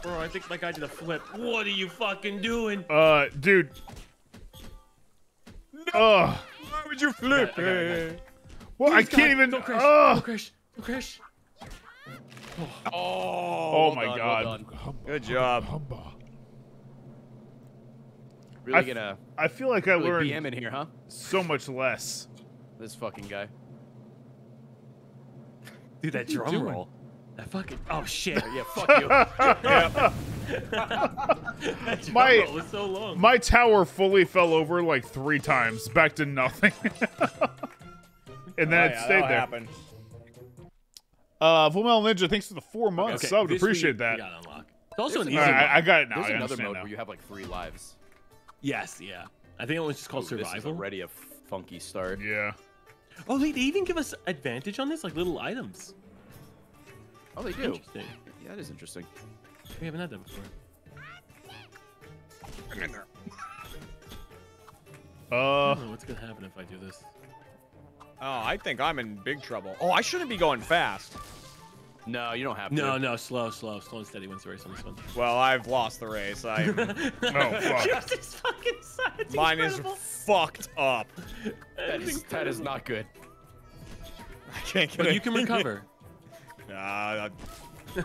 D: Bro, I think my guy did a flip. What are you fucking doing?
C: Uh, dude. Ugh.
A: Why would you flip
D: I got it, I got
A: it?
C: Well, I can't
D: God,
C: even.
D: Don't crash!
C: Ugh.
D: Don't crash! Don't crash!
B: Oh,
C: Oh
B: well
C: my
B: done, well
C: god.
A: Good job.
B: Really
C: I-
B: gonna
C: I feel like I
B: really BM
C: learned
B: in here, huh?
C: so much less.
B: This fucking guy.
D: Dude, that drum
A: doing?
D: roll. That fucking. Oh shit!
B: Yeah, fuck you.
D: that
C: My-
D: was so long.
C: My tower fully fell over like three times, back to nothing. and then
A: Oh,
C: it
A: yeah,
C: stayed
A: that'll
C: there.
A: happen.
C: Uh, Full Metal Ninja, thanks for the four months.
D: Okay,
C: Sub,
D: this
C: appreciate
D: we,
C: that.
D: We gotta unlock. It's also
B: There's
D: an easy.
C: All right,
D: mode.
C: I, I got it now.
B: There's
C: I
B: another mode
C: now.
B: where you have like three lives.
D: Yes, yeah. I think it was just called
B: Ooh, This is
D: survival.
B: already a funky start.
C: Yeah.
D: Oh, they, they even give us advantage on this, like little items.
B: Oh, they do.
D: Interesting.
B: Yeah, that is interesting.
D: We haven't had that before. I
C: Uh,
D: don't know what's gonna happen if I do this.
A: Oh, I think I'm in big trouble. Oh, I shouldn't be going fast.
B: No, you don't have to.
D: No, no, slow, slow, slow and steady wins the race on this one.
A: Well, I've lost the race. I
C: Oh, fuck.
D: Just his fucking side. It's
A: mine is fucked up.
B: That is, that is not good.
A: I can't get
D: But
A: it.
D: you can recover.
A: Nah,
D: you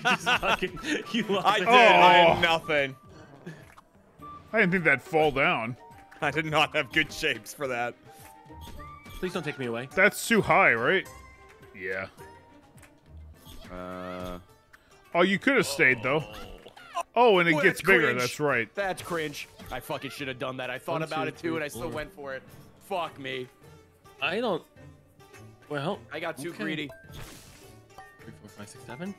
D: just fucking. You lost
A: I
D: it.
A: did. I
C: Oh.
A: had nothing.
C: I didn't think that'd fall down.
A: I did not have good shapes for that.
D: Please don't take me away.
C: That's too high, right? Yeah.
B: Uh,
C: Oh, you could have stayed though. Oh, and it
B: What
C: gets
B: a
C: bigger.
B: cringe.
C: That's right.
B: that's cringe. I fucking should have done that. I thought
D: One,
B: about
D: two,
B: it too, and I still
D: four.
B: went for it. Fuck me.
D: I don't. Well,
B: I got too
D: Okay.
B: greedy.
D: Three, four, Five, six, seven.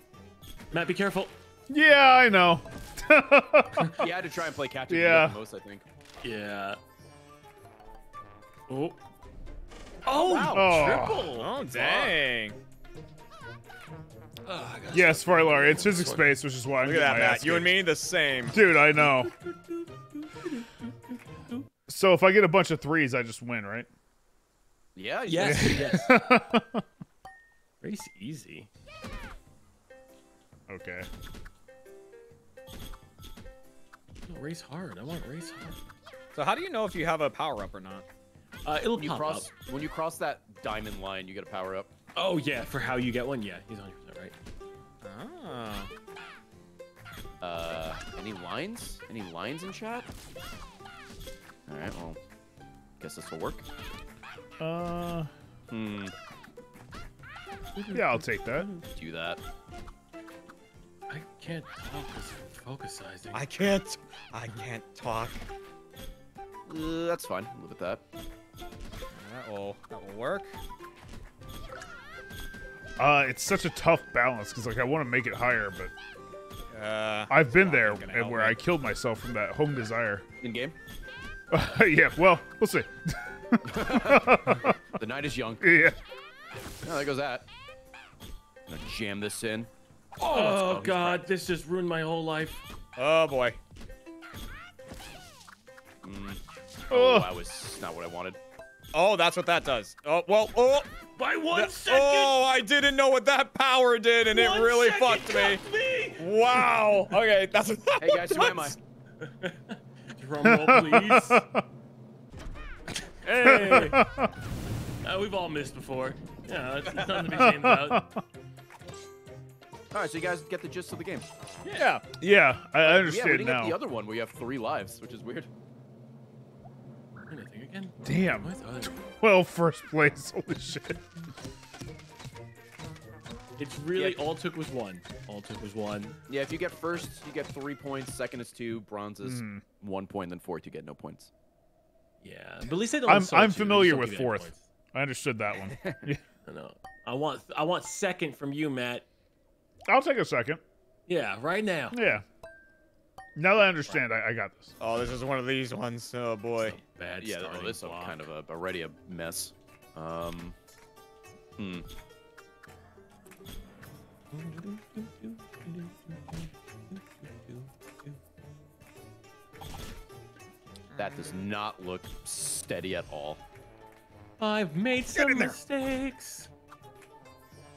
D: Matt, be careful.
C: Yeah, I know.
B: You had to try and play catch up
C: Yeah.
B: the most, I think.
D: Yeah. Oh. Oh,
B: wow.
C: Oh.
D: triple.
A: Oh, dang.
D: Oh, I got
C: Yes, Farlar. It's physics based, which is why I'm
A: Look at that, Matt. You and me, the same.
C: Dude, I know. So if I get a bunch of threes, I just win, right?
B: Yeah. you-
D: Yes, yes. Race easy.
C: Okay.
D: No, race hard. I want race hard.
A: So how do you know if you have a power up or not?
D: Uh, it'll
B: When you
D: pop
B: cross
D: up.
B: when you cross that diamond line, you get a power up.
D: Oh yeah, for how you get one. Yeah, he's 100 percent right.
A: Ah.
B: Uh, any lines? Any lines in chat? All right. Well, guess this will work.
C: Uh,
B: Hmm.
C: yeah, I'll take that.
B: Do that.
D: I can't talk because I'm focusizing.
A: I can't. I can't talk.
B: Uh, that's fine. Live with that.
A: That will. That will work.
C: Uh, it's such a tough balance because like I want to make it higher, but
A: Uh.
C: I've been there and where
A: me.
C: I killed myself from that home desire.
B: In game.
C: yeah, well, we'll see.
B: The night is young.
C: yeah.
B: Oh, there goes that. I'm Gonna jam this in.
D: Oh
B: he's
D: god, this just ruined my whole life.
A: Oh boy.
B: Oh,
C: Ugh.
B: that was not what I wanted.
A: Oh, that's what that does. Oh well. Oh.
D: By one
A: that-
D: second.
A: oh, I didn't know what that power did, and it really fucked me.
D: me.
A: Wow. Okay, that's what that
B: Hey guys, who am I?
A: was.
D: Drum roll, please. hey. Uh, we've all missed before. Yeah, it's, it's nothing to be ashamed about.
B: All right, so you guys get the gist of the game.
A: Yeah.
C: Yeah, I I
B: yeah, we
C: understand
B: didn't get the other one where you have three lives, which is weird.
D: Anything again?
C: Damn.
D: What?
C: 12 first place. Holy shit.
D: It's really
B: Yeah.
D: all took was one. All took was one.
B: Yeah, if you get first, you get three points. Second is two. Bronze is hmm. one point. Then fourth, you get no points.
D: Yeah, but at least they don't.
C: I'm I'm familiar with
D: don't give you any
C: fourth. I understood that one. Yeah.
D: I know. I want I want second from you, Matt.
C: I'll take a second.
D: Yeah, right now.
C: Yeah. Now that I understand, I, I got this.
A: Oh, this is one of these ones. Oh boy.
D: Bad
B: yeah, oh,
D: starting
B: this is
D: block.
B: kind of a, already a mess. Um, hmm. That does not look steady at all.
D: I've made some mistakes.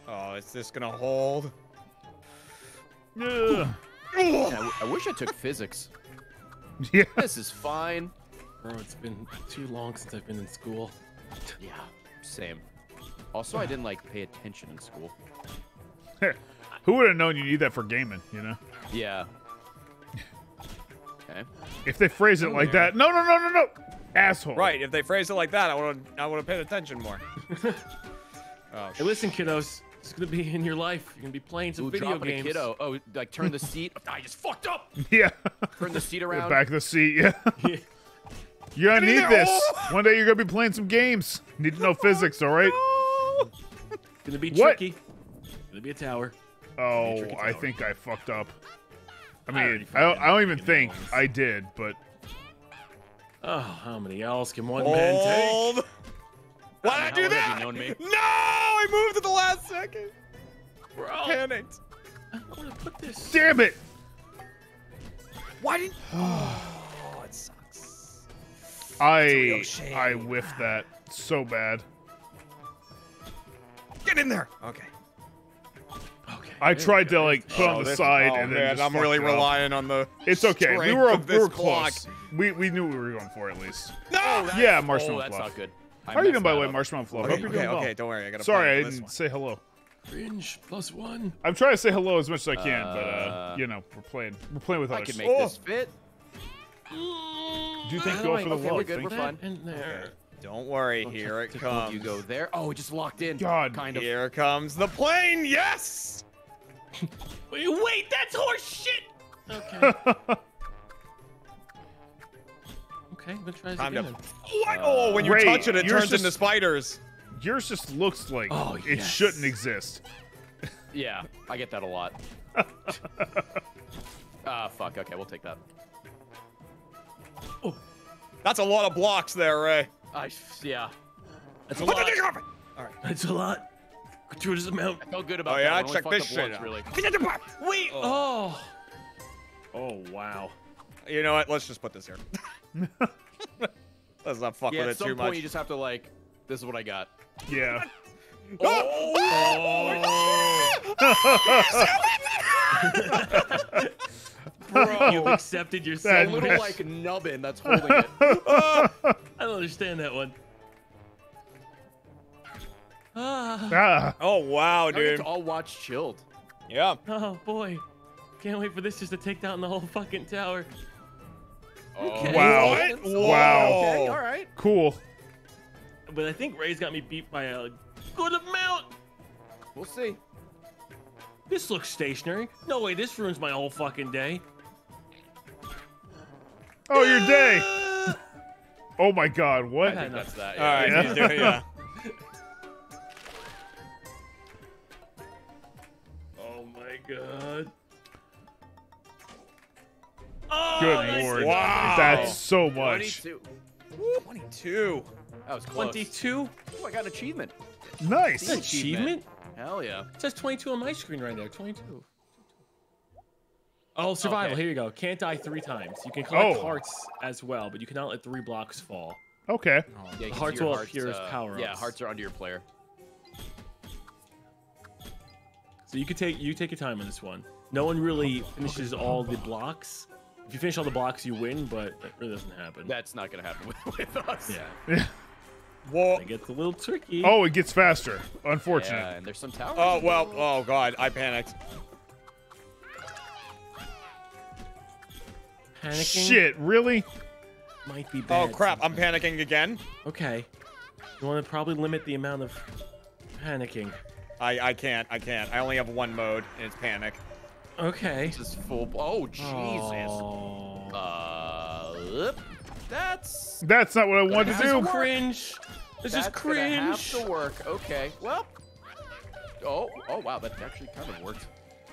A: Oh, is this gonna hold?
C: Yeah.
B: Yeah, I, w- I wish I took physics.
C: yeah.
B: This is fine.
D: Bro, it's been too long since I've been in school.
B: Yeah, same. Also, I didn't like pay attention in school.
C: Who would have known you need that for gaming, you know?
B: Yeah. Okay.
C: If they phrase it like that. No, no, no, no, no. Asshole.
A: Right. If they phrase it like that, I would I would have paid attention more. oh,
D: Hey, listen, kiddos. It's gonna be in your life. You're gonna be playing some
B: Ooh,
D: video games.
B: a kiddo. Oh, like turn the seat. I just fucked up.
C: Yeah.
B: Turn the seat around.
C: Back of the seat, yeah.
D: Yeah.
C: You're gonna
A: Get
C: need this.
A: Oh.
C: One day you're gonna be playing some games. Need to know oh, physics, all right?
D: Gonna be
C: What?
D: tricky. Gonna be a tower.
C: Oh,
D: tricky
C: I think I fucked up. I
D: I
C: mean, I don't, I don't even think
D: know.
C: I did, but
D: Oh, how many L's can one man take?
A: Hold. Why did I do
B: the hell have
A: that?
B: you known me?
A: No, I moved at the last second.
D: Bro,
A: Panicked.
D: I want to put this.
C: damn it!
A: Why didn't? Oh, it sucks.
C: I. I whiffed that so bad.
A: Get in there. Okay.
D: Okay.
C: I tried to like put on
A: Oh,
C: the
A: this-
C: side
A: oh,
C: and then
A: man,
C: just
A: I'm really
C: up.
A: relying on the.
C: It's okay. We
A: strength
C: were
A: of
C: we were
A: this clock.
C: close. We we knew what we were going for at least.
A: No.
C: yeah,
B: Oh,
C: marshmallow
B: that's
C: fluff.
B: not good. I
C: How are you doing by the way, marshmallow fluff?
A: Okay,
C: Hope you're
A: okay,
C: well.
A: okay. Don't worry. I gotta.
C: Sorry, I didn't say hello.
D: Fringe plus one.
C: I'm trying to say hello as much as I can, but uh,
B: Uh,
C: you know, we're playing we're playing with
B: I
C: us.
B: can make
A: Oh.
B: this fit.
C: Do you think
D: How
C: go
D: do
C: for the
B: okay,
C: wall?
B: we're good, we're fine.
D: In there.
A: Don't worry.
B: Oh,
A: Here
B: to-
A: it
B: to-
A: comes.
B: You go there. Oh, it just locked in.
C: God.
B: Kind of.
A: Here comes the plane. Yes.
D: Wait, wait, that's horse shit. Okay. Okay, I'm gonna try this
A: Time to.
D: again.
A: What? Oh, when you
C: Ray,
A: touch it, it
C: yours
A: turns into spiders.
C: Yours just looks like
D: Oh,
C: it
D: yes.
C: shouldn't exist.
B: Yeah, I get that a lot. Ah, fuck. Okay, we'll take that.
A: That's a lot of blocks there, Ray.
B: I yeah.
D: That's a
A: Put
D: lot.
A: the dick over.
D: That's a lot. Gratuitous amount.
B: I felt good about
A: Oh
B: that.
A: yeah,
B: I only
A: check
B: fucked
A: this
B: up
A: shit
B: once,
A: out.
B: really.
D: Wait. Oh. Oh wow.
A: You know what? Let's just put this here. Let's not fuck
B: Yeah,
A: with
B: at
A: it
B: some point you just have to like, this is what I got.
C: Yeah. Oh.
D: You've accepted your
C: That
B: A
D: sandwich.
B: little
C: Yes.
B: like nubbin that's holding it.
D: I don't understand that one. Ah.
A: Oh wow,
B: I get
A: dude.
B: to all watch chilled.
A: Yeah.
D: Oh boy. Can't wait for this just to take down the whole fucking tower.
B: Oh,
C: Wow.
A: What?
C: Wow.
B: Okay, all right.
C: Cool.
D: But I think Ray's got me beat by a good amount.
B: We'll see.
D: This looks stationary. No way, this ruins my whole fucking day.
C: Oh, your day. Oh my God.
D: I
C: What?
B: That's
D: enough.
B: that.
A: All right.
B: Yeah.
C: Yeah.
A: you do it, yeah.
D: Oh my god. Oh,
C: Good
D: nice.
C: lord.
A: Wow.
C: That's so much.
B: 22.
A: 22.
B: That was close.
D: 22?
B: Oh, I got an achievement.
C: Nice.
D: Is achievement?
B: Hell yeah.
D: It says 22 on my screen right there. 22. Oh, survival.
B: Okay.
D: Here you go. Can't die three times. You can collect
C: Oh.
D: hearts as well, but you cannot let three blocks fall.
C: Okay.
B: Yeah, you can
D: hearts
B: see your
D: will appear as
B: uh,
D: power-ups.
B: Yeah, hearts are under your player.
D: So you could take you take your time on this one. No one really finishes all the blocks. If you finish all the blocks, you win, but that really doesn't happen.
B: That's not gonna happen with, with us.
D: yeah,
A: Whoa.
D: it gets a little tricky.
C: Oh, it gets faster. Unfortunate.
B: Yeah, and there's some towers.
A: Oh well. Oh god. I panicked.
D: panicking
C: Shit, really?
D: might be bad.
A: Oh
D: bad.
A: crap. I'm panicking again.
D: Okay, you want to probably limit the amount of panicking.
A: I I can't. I can't. I only have one mode, and it's panic.
D: Okay.
B: This is full. Oh Jesus.
D: Oh.
B: Uh, that's
C: That's not what I wanted to do.
B: work.
D: cringe. This
B: that's
D: is
B: gonna have to work. Okay. Well. Oh. Oh wow. That actually kind of worked.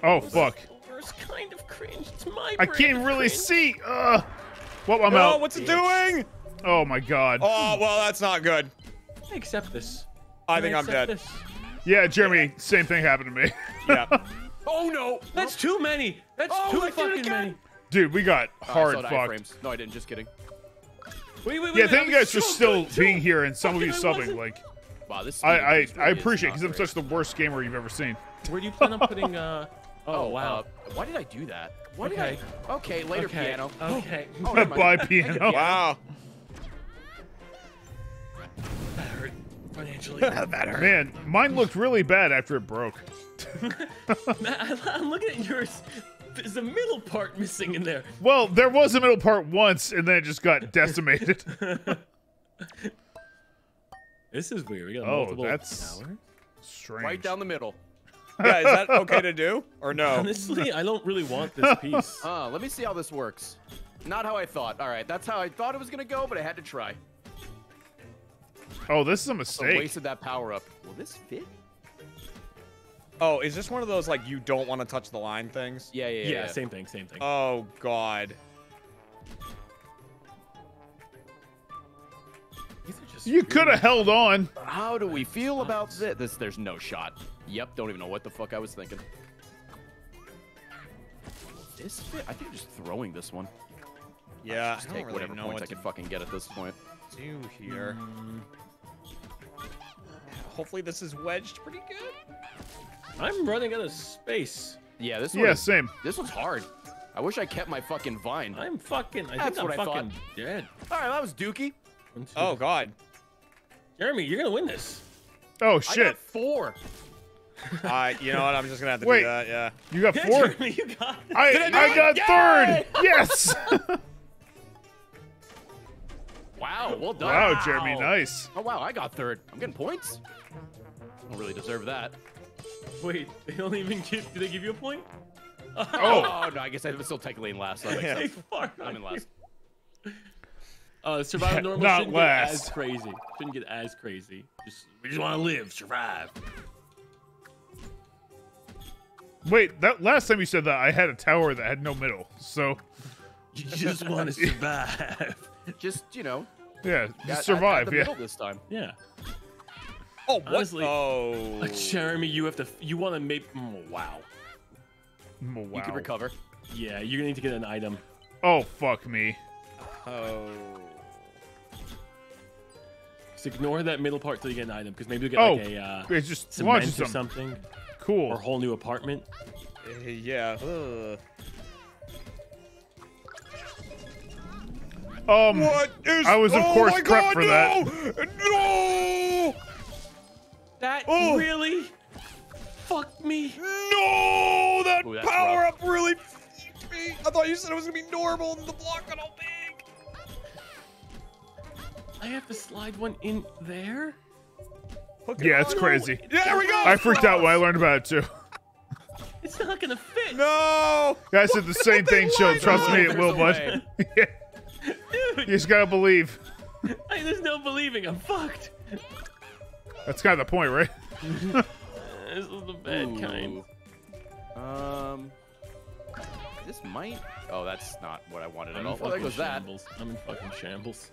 C: Oh, fuck.
D: Worst kind of cringe. It's my.
C: I can't
D: of
C: really
D: cringe.
C: see. Ugh. Well, I'm
A: Oh,
C: out.
A: what's it doing?
C: Oh my god.
A: Oh well, that's not good.
D: I accept this.
A: I
D: Can
A: think I'm dead.
D: this?
C: Yeah, Jeremy, same thing happened to me.
A: Yeah.
B: Oh no.
D: That's too many. That's
B: Oh,
D: too
B: I
D: fucking many.
C: Dude, we got
B: Oh, I
C: hard
B: saw the
C: fucked.
B: No, I didn't. Just kidding.
D: Wait, wait, wait.
C: Yeah, thank you guys for
D: so
C: still
D: good, too.
C: being here and some of you
D: I
C: subbing.
D: wasn't.
C: Like,
B: Wow. This.
C: I I,
B: boost
C: I appreciate
B: not
C: because I'm such the worst gamer you've ever seen.
D: Where do you plan on putting? Uh. Oh, wow.
B: Uh, why did I do that? Why
D: Okay.
B: Did I... Okay. Later,
D: okay.
B: piano.
D: Okay.
B: Oh, never mind.
C: Bye,
B: Thank you,
C: piano.
A: Wow.
D: that hurt.
C: Man, mine looked really bad after it broke.
D: Man, I'm looking at yours. There's a middle part missing in there.
C: Well, there was a middle part once, and then it just got decimated.
D: This is weird. We got
C: Oh,
D: multiple
C: that's-
D: towers.
C: Strange.
B: Right down the middle.
A: Yeah, is that okay to do or no?
D: Honestly, I don't really want this piece.
B: Uh, let me see how this works. Not how I thought. All right, that's how I thought it was gonna go, but I had to try.
C: Oh, this is a
B: So
C: mistake.
B: wasted that power up. Will this fit?
A: Oh, is this one of those like you don't want to touch the line things?
B: Yeah, yeah,
D: Yeah,
B: yeah.
D: same thing, same thing.
A: Oh god.
D: These are just
C: You could have held on.
B: How do we feel about this? this? There's no shot. Yep, don't even know what the fuck I was thinking. Will This fit? I think I'm just throwing this one.
A: Yeah,
B: Just
A: I
B: take
A: don't really
B: whatever
A: know
B: points
A: what
B: I can fucking get at this point.
A: Do here. Hopefully this is wedged pretty good.
D: I'm running out of space.
B: Yeah, this one.
C: Yeah,
B: is-
C: same.
B: This one's hard. I wish I kept my fucking vine.
D: I'm fucking. I
B: That's
D: think
B: what
D: I'm
B: I thought.
D: fucking dead.
B: right, that was Dookie.
D: One, two-
A: Oh god.
D: Jeremy, you're gonna win this.
C: Oh shit.
B: I
C: shit!
B: got four.
A: I, you know what? I'm just gonna have to
C: Wait.
A: do that. Yeah.
C: You got
D: Yeah,
C: four.
D: Jeremy, you got.
C: I
B: I
C: I got
B: Yay!
C: third. Yes.
B: Wow, well done.
C: wow, Jeremy, nice.
B: Oh wow, I got third. I'm getting points. I don't really deserve that.
D: Wait, they don't even give. Do they give you a point?
B: Oh, no, I guess I'm still technically in last. That makes
D: They
B: sense. I'm in last.
D: Uh, survival
C: Yeah,
D: normal
C: not
D: shouldn't get as
C: last.
D: crazy. Shouldn't get as crazy. Just we just want to live, survive.
C: Wait, that last time you said that, I had a tower that had no middle. So
D: You just want to survive.
B: Just you know,
C: yeah, just
B: at- at
C: survive.
B: the
C: yeah.
B: this time.
D: Yeah.
A: Oh, what?
D: Honestly,
A: oh.
D: Jeremy, you have to. You want to make. mm, wow.
C: Wow.
B: You can recover.
D: Yeah, you're gonna need to get an item.
C: Oh fuck me.
A: Oh.
D: Just ignore that middle part till you get an item, because maybe you'll get
C: Oh,
D: like a uh,
C: it just
D: cement or
C: something.
D: something,
C: Cool.
D: or a whole new apartment.
A: Uh, Yeah. ugh.
C: Um,
A: What is?
C: I was, of
A: oh
C: course, prepped
A: God,
C: for
A: no! No!
D: That
A: Oh.
D: really fucked me.
A: No! That
B: Ooh,
A: power
B: rough.
A: up really fucked me. I thought you said it was gonna be normal and the block got all big.
D: I have to slide one in there.
A: Hook it
C: yeah, it's
A: on.
C: crazy.
A: There we go.
C: I freaked out when I learned about it too.
D: It's not gonna fit.
A: No!
C: I said the same thing, Chill. Trust me, it will, bud. yeah. You just gotta believe.
D: I, there's no believing. I'm fucked.
C: That's kind of the point, right?
D: This is the bad kind.
B: Ooh. Um, this might. Oh, that's not what I wanted
D: I'm
B: at
D: in
B: all. Well, there
D: fucking
B: goes that.
D: shambles. I'm in fucking shambles.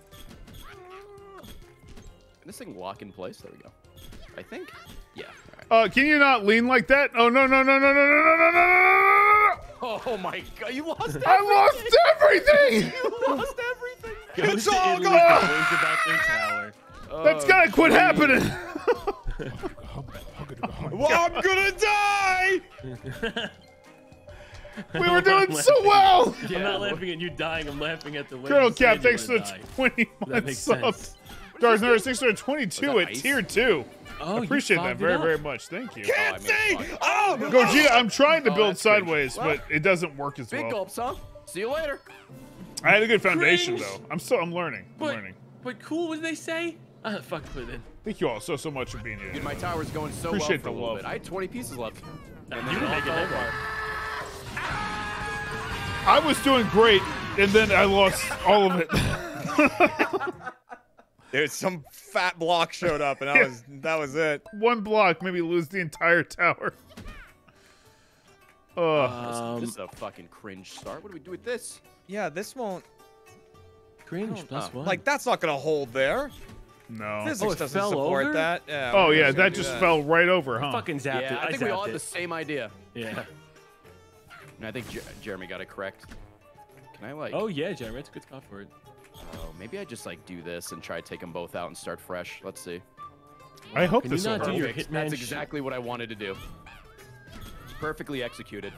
B: Can this thing lock in place? There we go. I think. Yeah. All right.
C: Uh, can you not lean like that? Oh no no no no no no no no no no no no!
B: Oh my god, you lost everything.
C: I lost everything.
B: you lost everything.
D: Goes
A: It's all
D: Italy,
A: gone.
D: complains about their tower.
C: That's
B: Oh,
C: gotta quit happening.
A: Well, I'm gonna die.
C: we were doing so well.
D: I'm not laughing at you dying. I'm laughing at the way.
C: Colonel Cap, thanks for the
D: gonna die.
C: 20 months
D: makes
C: subs.
D: sense.
C: Dark number 622
B: Was
C: at
B: ice?
C: tier 2.
D: Oh,
C: Appreciate that very,
D: up.
C: very much. Thank you.
B: Oh, I
A: Can't
B: made
A: see.
B: it fun.
A: Oh,
C: Gogeta, I'm trying to
B: Oh,
C: build
B: that's
C: sideways,
B: Well,
C: but it doesn't work as
B: Big
C: well.
B: Big gulps, huh? See you later.
C: I had a good foundation,
D: Cringe.
C: though. I'm still, I'm learning. I'm
D: But,
C: learning.
D: but cool, what did they say? Uh, fuck, put it in.
C: Thank you all so, so much for being here.
B: Dude, my tower's going so
C: Appreciate
B: well for
C: the
B: a little
C: love.
B: bit. I had 20 pieces left. And
D: You
B: then
D: can
B: it
D: make it
B: all fell
C: I was doing great, and then I lost all of it.
A: Dude, some fat block showed up, and that was that was it.
C: One block, maybe lose the entire tower. Ugh.
B: This-
D: Um,
B: this is a fucking cringe start. What do we do with this?
A: Yeah, this won't.
D: cringe plus one.
A: Like that's not gonna hold there.
C: no.
A: Physics
D: it
A: doesn't
D: fell
A: support
D: over?
A: that. Yeah.
C: Oh,
A: we're
C: yeah,
A: just
C: that just fell right over, huh?
D: fucking zapped
B: yeah,
D: it.
B: I think we all
D: zapped
B: had the same idea.
D: Yeah.
B: And I think Jer- Jeremy got it correct. Can I like?
D: Oh yeah, Jeremy, that's a good spot for it.
B: Oh, maybe I just like do this and try to take them both out and start fresh. Let's see.
C: I hope
D: Can you
C: this
D: not do your Hitman
B: That's exactly what I wanted to do. Perfectly executed.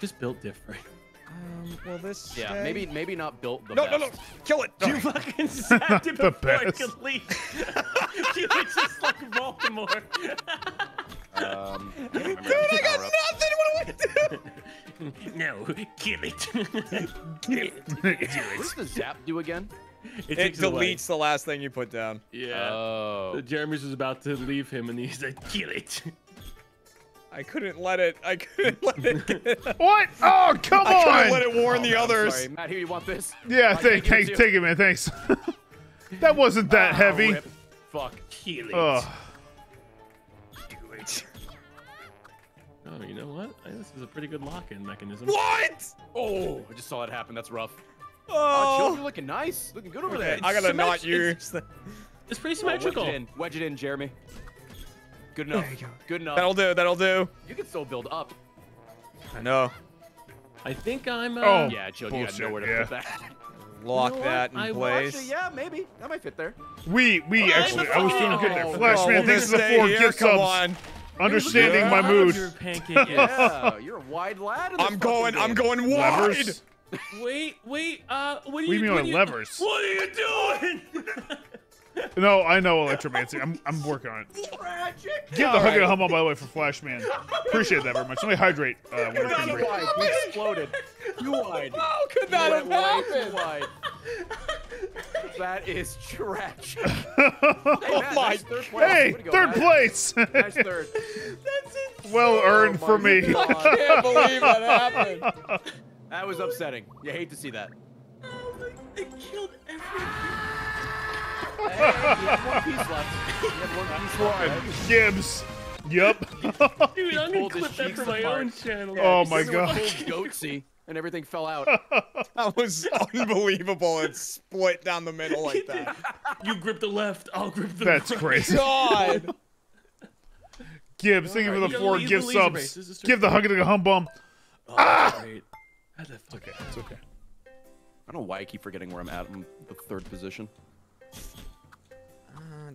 D: Just built different.
A: Um, well, this.
B: Yeah,
A: stay?
B: maybe maybe not built the
A: No,
B: best.
A: no, no! no, Kill it!
D: You fucking zapped it
C: The
D: before I
C: best.
D: could leave. you were just like Baltimore.
B: Um,
D: no, kill it.
A: Kill it.
B: what does the zap do again?
D: It,
A: It deletes the last thing you put down.
D: Yeah.
B: Oh.
D: So Jeremy's was about to leave him, and he said, "Kill it."
A: I couldn't let it. I couldn't let it.
C: What? Oh, come on.
A: I couldn't let it warn
B: Oh,
A: the
B: man,
A: others.
B: Sorry, Matt. Here, you want this?
C: Yeah,
B: I
C: thank,
B: can give it you.
C: take it, man. Thanks. that wasn't that heavy.
B: rip. Fuck.
D: Kill it.
C: Ugh.
D: Oh, you know what? This is a pretty good lock-in mechanism.
A: What?
B: Oh, I just saw that happen. That's rough. Oh, Chill,
A: Oh.
B: you're looking nice. Looking good over
A: Okay,
B: there.
A: I gotta not
D: symmet-
A: use. The...
D: It's pretty
B: Oh, wedge
D: symmetrical.
B: it in. Wedge it in, Jeremy. Good enough.
A: There you go.
B: Good enough.
A: That'll do. That'll do.
B: You can still build up.
A: I know.
D: I think I'm. Uh,
C: Oh.
B: Yeah, Chill, you got
C: bullshit,
B: nowhere to
C: yeah.
B: put that.
A: Lock
D: know
A: that in
D: I- well,
A: place.
B: Actually, yeah, maybe. That might fit there.
C: We, we
D: Oh,
C: actually,
D: I'm
C: was doing good there.
D: Oh,
C: Flash
A: oh,
C: man,
A: well,
C: thanks for the four
A: here,
C: gift
A: come
C: subs.
A: on.
C: Understanding my mood.
D: Your pancake.
B: Yeah, you're a wide lad. in
A: I'm going.
B: fucking
A: I'm going wide.
C: Levers.
D: Wait, wait. Uh, what are
C: What do
D: you
C: you mean
D: what
C: on
D: are you-
C: levers?
D: What are you doing?
C: No, I know electromancy. I'm, I'm working on it.
B: Tragic.
C: Give the hug and a hum by the way for Flash man. Appreciate that very much. Let me hydrate. Uh, when I can
B: Too
C: breathe.
B: wide. You exploded. Too wide.
A: How could that
B: went
A: have happened?
B: wide. That is tragic.
A: Oh
B: Hey, Matt,
A: my
B: nice third place.
C: Hey,
B: go,
C: third
B: Matt.
C: place.
B: Nice third.
C: That's well earned
B: Oh
C: for me.
B: God.
A: I can't believe that happened.
B: That was upsetting. You hate to see that.
D: It killed everything.
B: Hey, you have one piece left. You have one piece left. right?
C: Gibbs. Yep.
D: Dude, I'm gonna
B: pulled his
D: clip that
B: cheeks
D: for my
B: apart.
D: own channel.
C: Oh my
B: Everyone
C: god.
B: pulled goatsy, and everything fell out.
A: That was unbelievable. It split down the middle like that.
D: You grip the left, I'll grip the
C: That's
D: right.
C: crazy.
A: God.
C: Gibbs, thank you for the
D: Alright,
C: four
D: you
C: gift
D: leave the race.
C: subs.
D: This is
C: Give the hug a hum bum.
D: Ah! Great. How the fuck?
C: Okay, it's okay.
B: I don't know why I keep forgetting where I'm at. I'm the third position.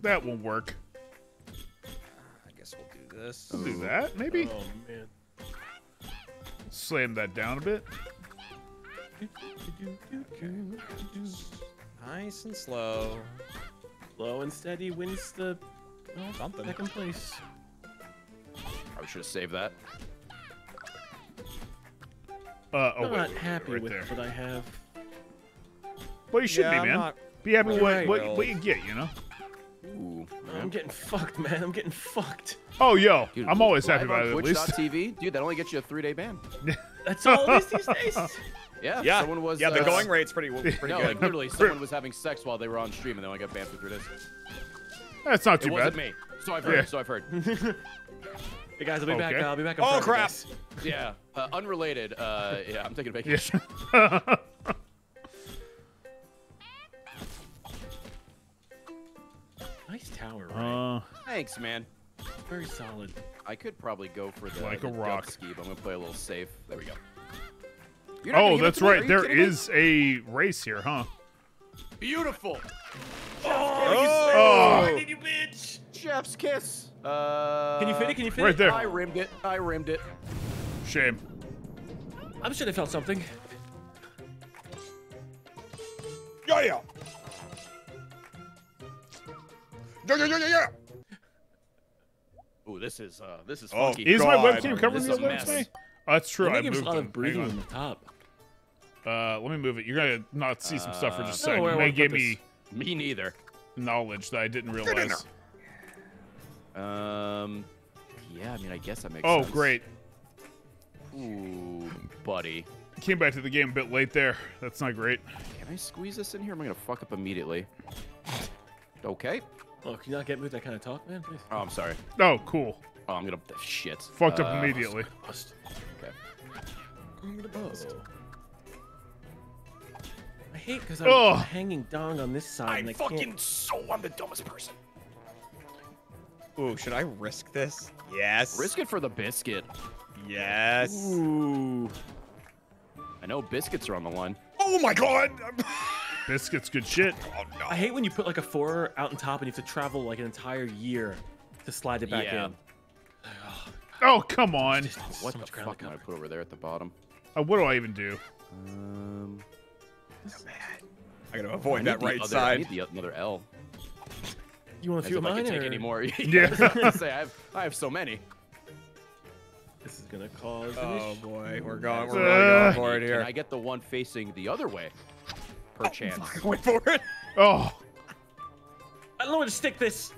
C: That won't work.
A: I guess we'll do this.
C: We'll do that, maybe.
D: Oh man.
C: Slam that down a bit.
A: Nice and slow.
D: Slow and steady wins the well,
A: Something.
D: second place.
B: Probably should have saved that.
C: Uh, oh,
D: I'm
C: wait,
D: not
C: wait,
D: happy
C: right
D: with
C: there.
D: what I have.
C: Well, you should
A: Yeah,
C: be, man.
A: not-
C: Be happy with what,
D: Right.
C: what, what you get, you know?
B: Ooh.
D: I'm getting fucked, man. I'm getting fucked.
C: Oh, yo,
B: Dude,
C: I'm always happy about
B: on
C: it, at least.
B: Twitch.tv, dude, that only gets you a three-day ban.
D: That's all it is these days.
B: Yeah,
A: Yeah.
B: someone was.
A: yeah, the
B: uh,
A: going rate's pretty pretty
B: No,
A: good.
B: like literally, someone was having sex while they were on stream, and they only got banned for three days.
C: That's not too
B: It
C: too
B: wasn't me. So I've heard.
C: Yeah.
B: So I've heard.
D: Hey guys, I'll be back. I'll be back on
A: Oh,
D: Friday,
A: crap.
D: guys.
B: Yeah, uh, unrelated. Uh, yeah, I'm taking a
C: Yeah.
D: Nice tower, right?
C: uh,
B: Thanks, man.
D: Very solid.
B: I could probably go for the
C: Like a
B: the dub
C: rock.
B: ski, but I'm gonna play a little safe. There we go. You're not gonna
C: oh, that's
B: to me? Are
C: right.
B: you
C: There
B: kidding me?
C: a race here, huh?
B: beautiful.
C: Oh,
D: Did you bitch?
B: Chef's kiss. Uh,
D: Can you fit it? Can you fit
C: right
D: it?
C: there.
B: I rimmed it. I rimmed it.
C: Shame.
D: I'm sure they felt something.
A: Yeah, yeah. Yeah, yeah, yeah, yeah, yeah.
B: Ooh, this is uh, this is
A: Oh,
B: funky.
C: Is my
A: God,
C: webcam covering
B: this
C: the
B: is a
C: alerts,
B: mess.
C: Oh, that's true.
D: I
C: I,
D: think there's
C: moved
D: a lot
C: them.
D: of breathing
C: Hang
D: on
C: on.
D: the top.
C: Uh, let me move it. You're gonna not see some stuff for just a
D: Uh,
C: second.
D: where
C: You
D: I
C: may
D: wanna
C: give me
B: Me neither.
C: knowledge that I didn't realize.
B: Um, yeah, I mean, I guess that makes
C: Oh,
B: sense.
C: great.
B: Ooh, buddy.
C: Came back to the game a bit late there. That's not great.
B: Can I squeeze this in here? Am I gonna fuck up immediately? Okay.
D: Oh, can you not get me with that kind of talk, man? Please.
B: Oh, I'm sorry.
C: Oh, cool.
B: Oh, I'm gonna shit.
C: Fucked
B: Uh,
C: up immediately.
D: Bust.
B: Okay.
D: I'm gonna bust. I hate because I'm
C: Ugh.
D: hanging dong on this side and I can't.
B: so I'm the dumbest person.
A: Ooh, should I risk this? Yes.
B: Risk it for the biscuit.
A: Yes.
D: Ooh.
B: I know biscuits are on the line.
A: Oh my god.
C: Biscuits, good shit.
A: Oh no.
D: I hate when you put like a four out on top and you have to travel like an entire year to slide it back
B: Yeah.
D: in.
C: Oh, come on.
B: What
D: so
B: the fuck
D: to
B: am I
D: cover.
B: put over there at the bottom?
C: Uh, what do I even do?
B: Um,
A: I gotta avoid
B: need
A: that right
B: other, I need the another L.
D: You want a
B: As
D: few
B: if
D: of
B: I
D: mine?
B: can take
D: or-
B: any more.
C: Yeah.
B: I say I have I have so many.
D: This is gonna cause. an
A: Oh boy, we're going. We're
C: Uh,
A: really going for it here.
B: Can
A: here.
B: I get the one facing the other way? Perchance.
A: Wait for it.
C: Oh,
D: I don't know where to stick this.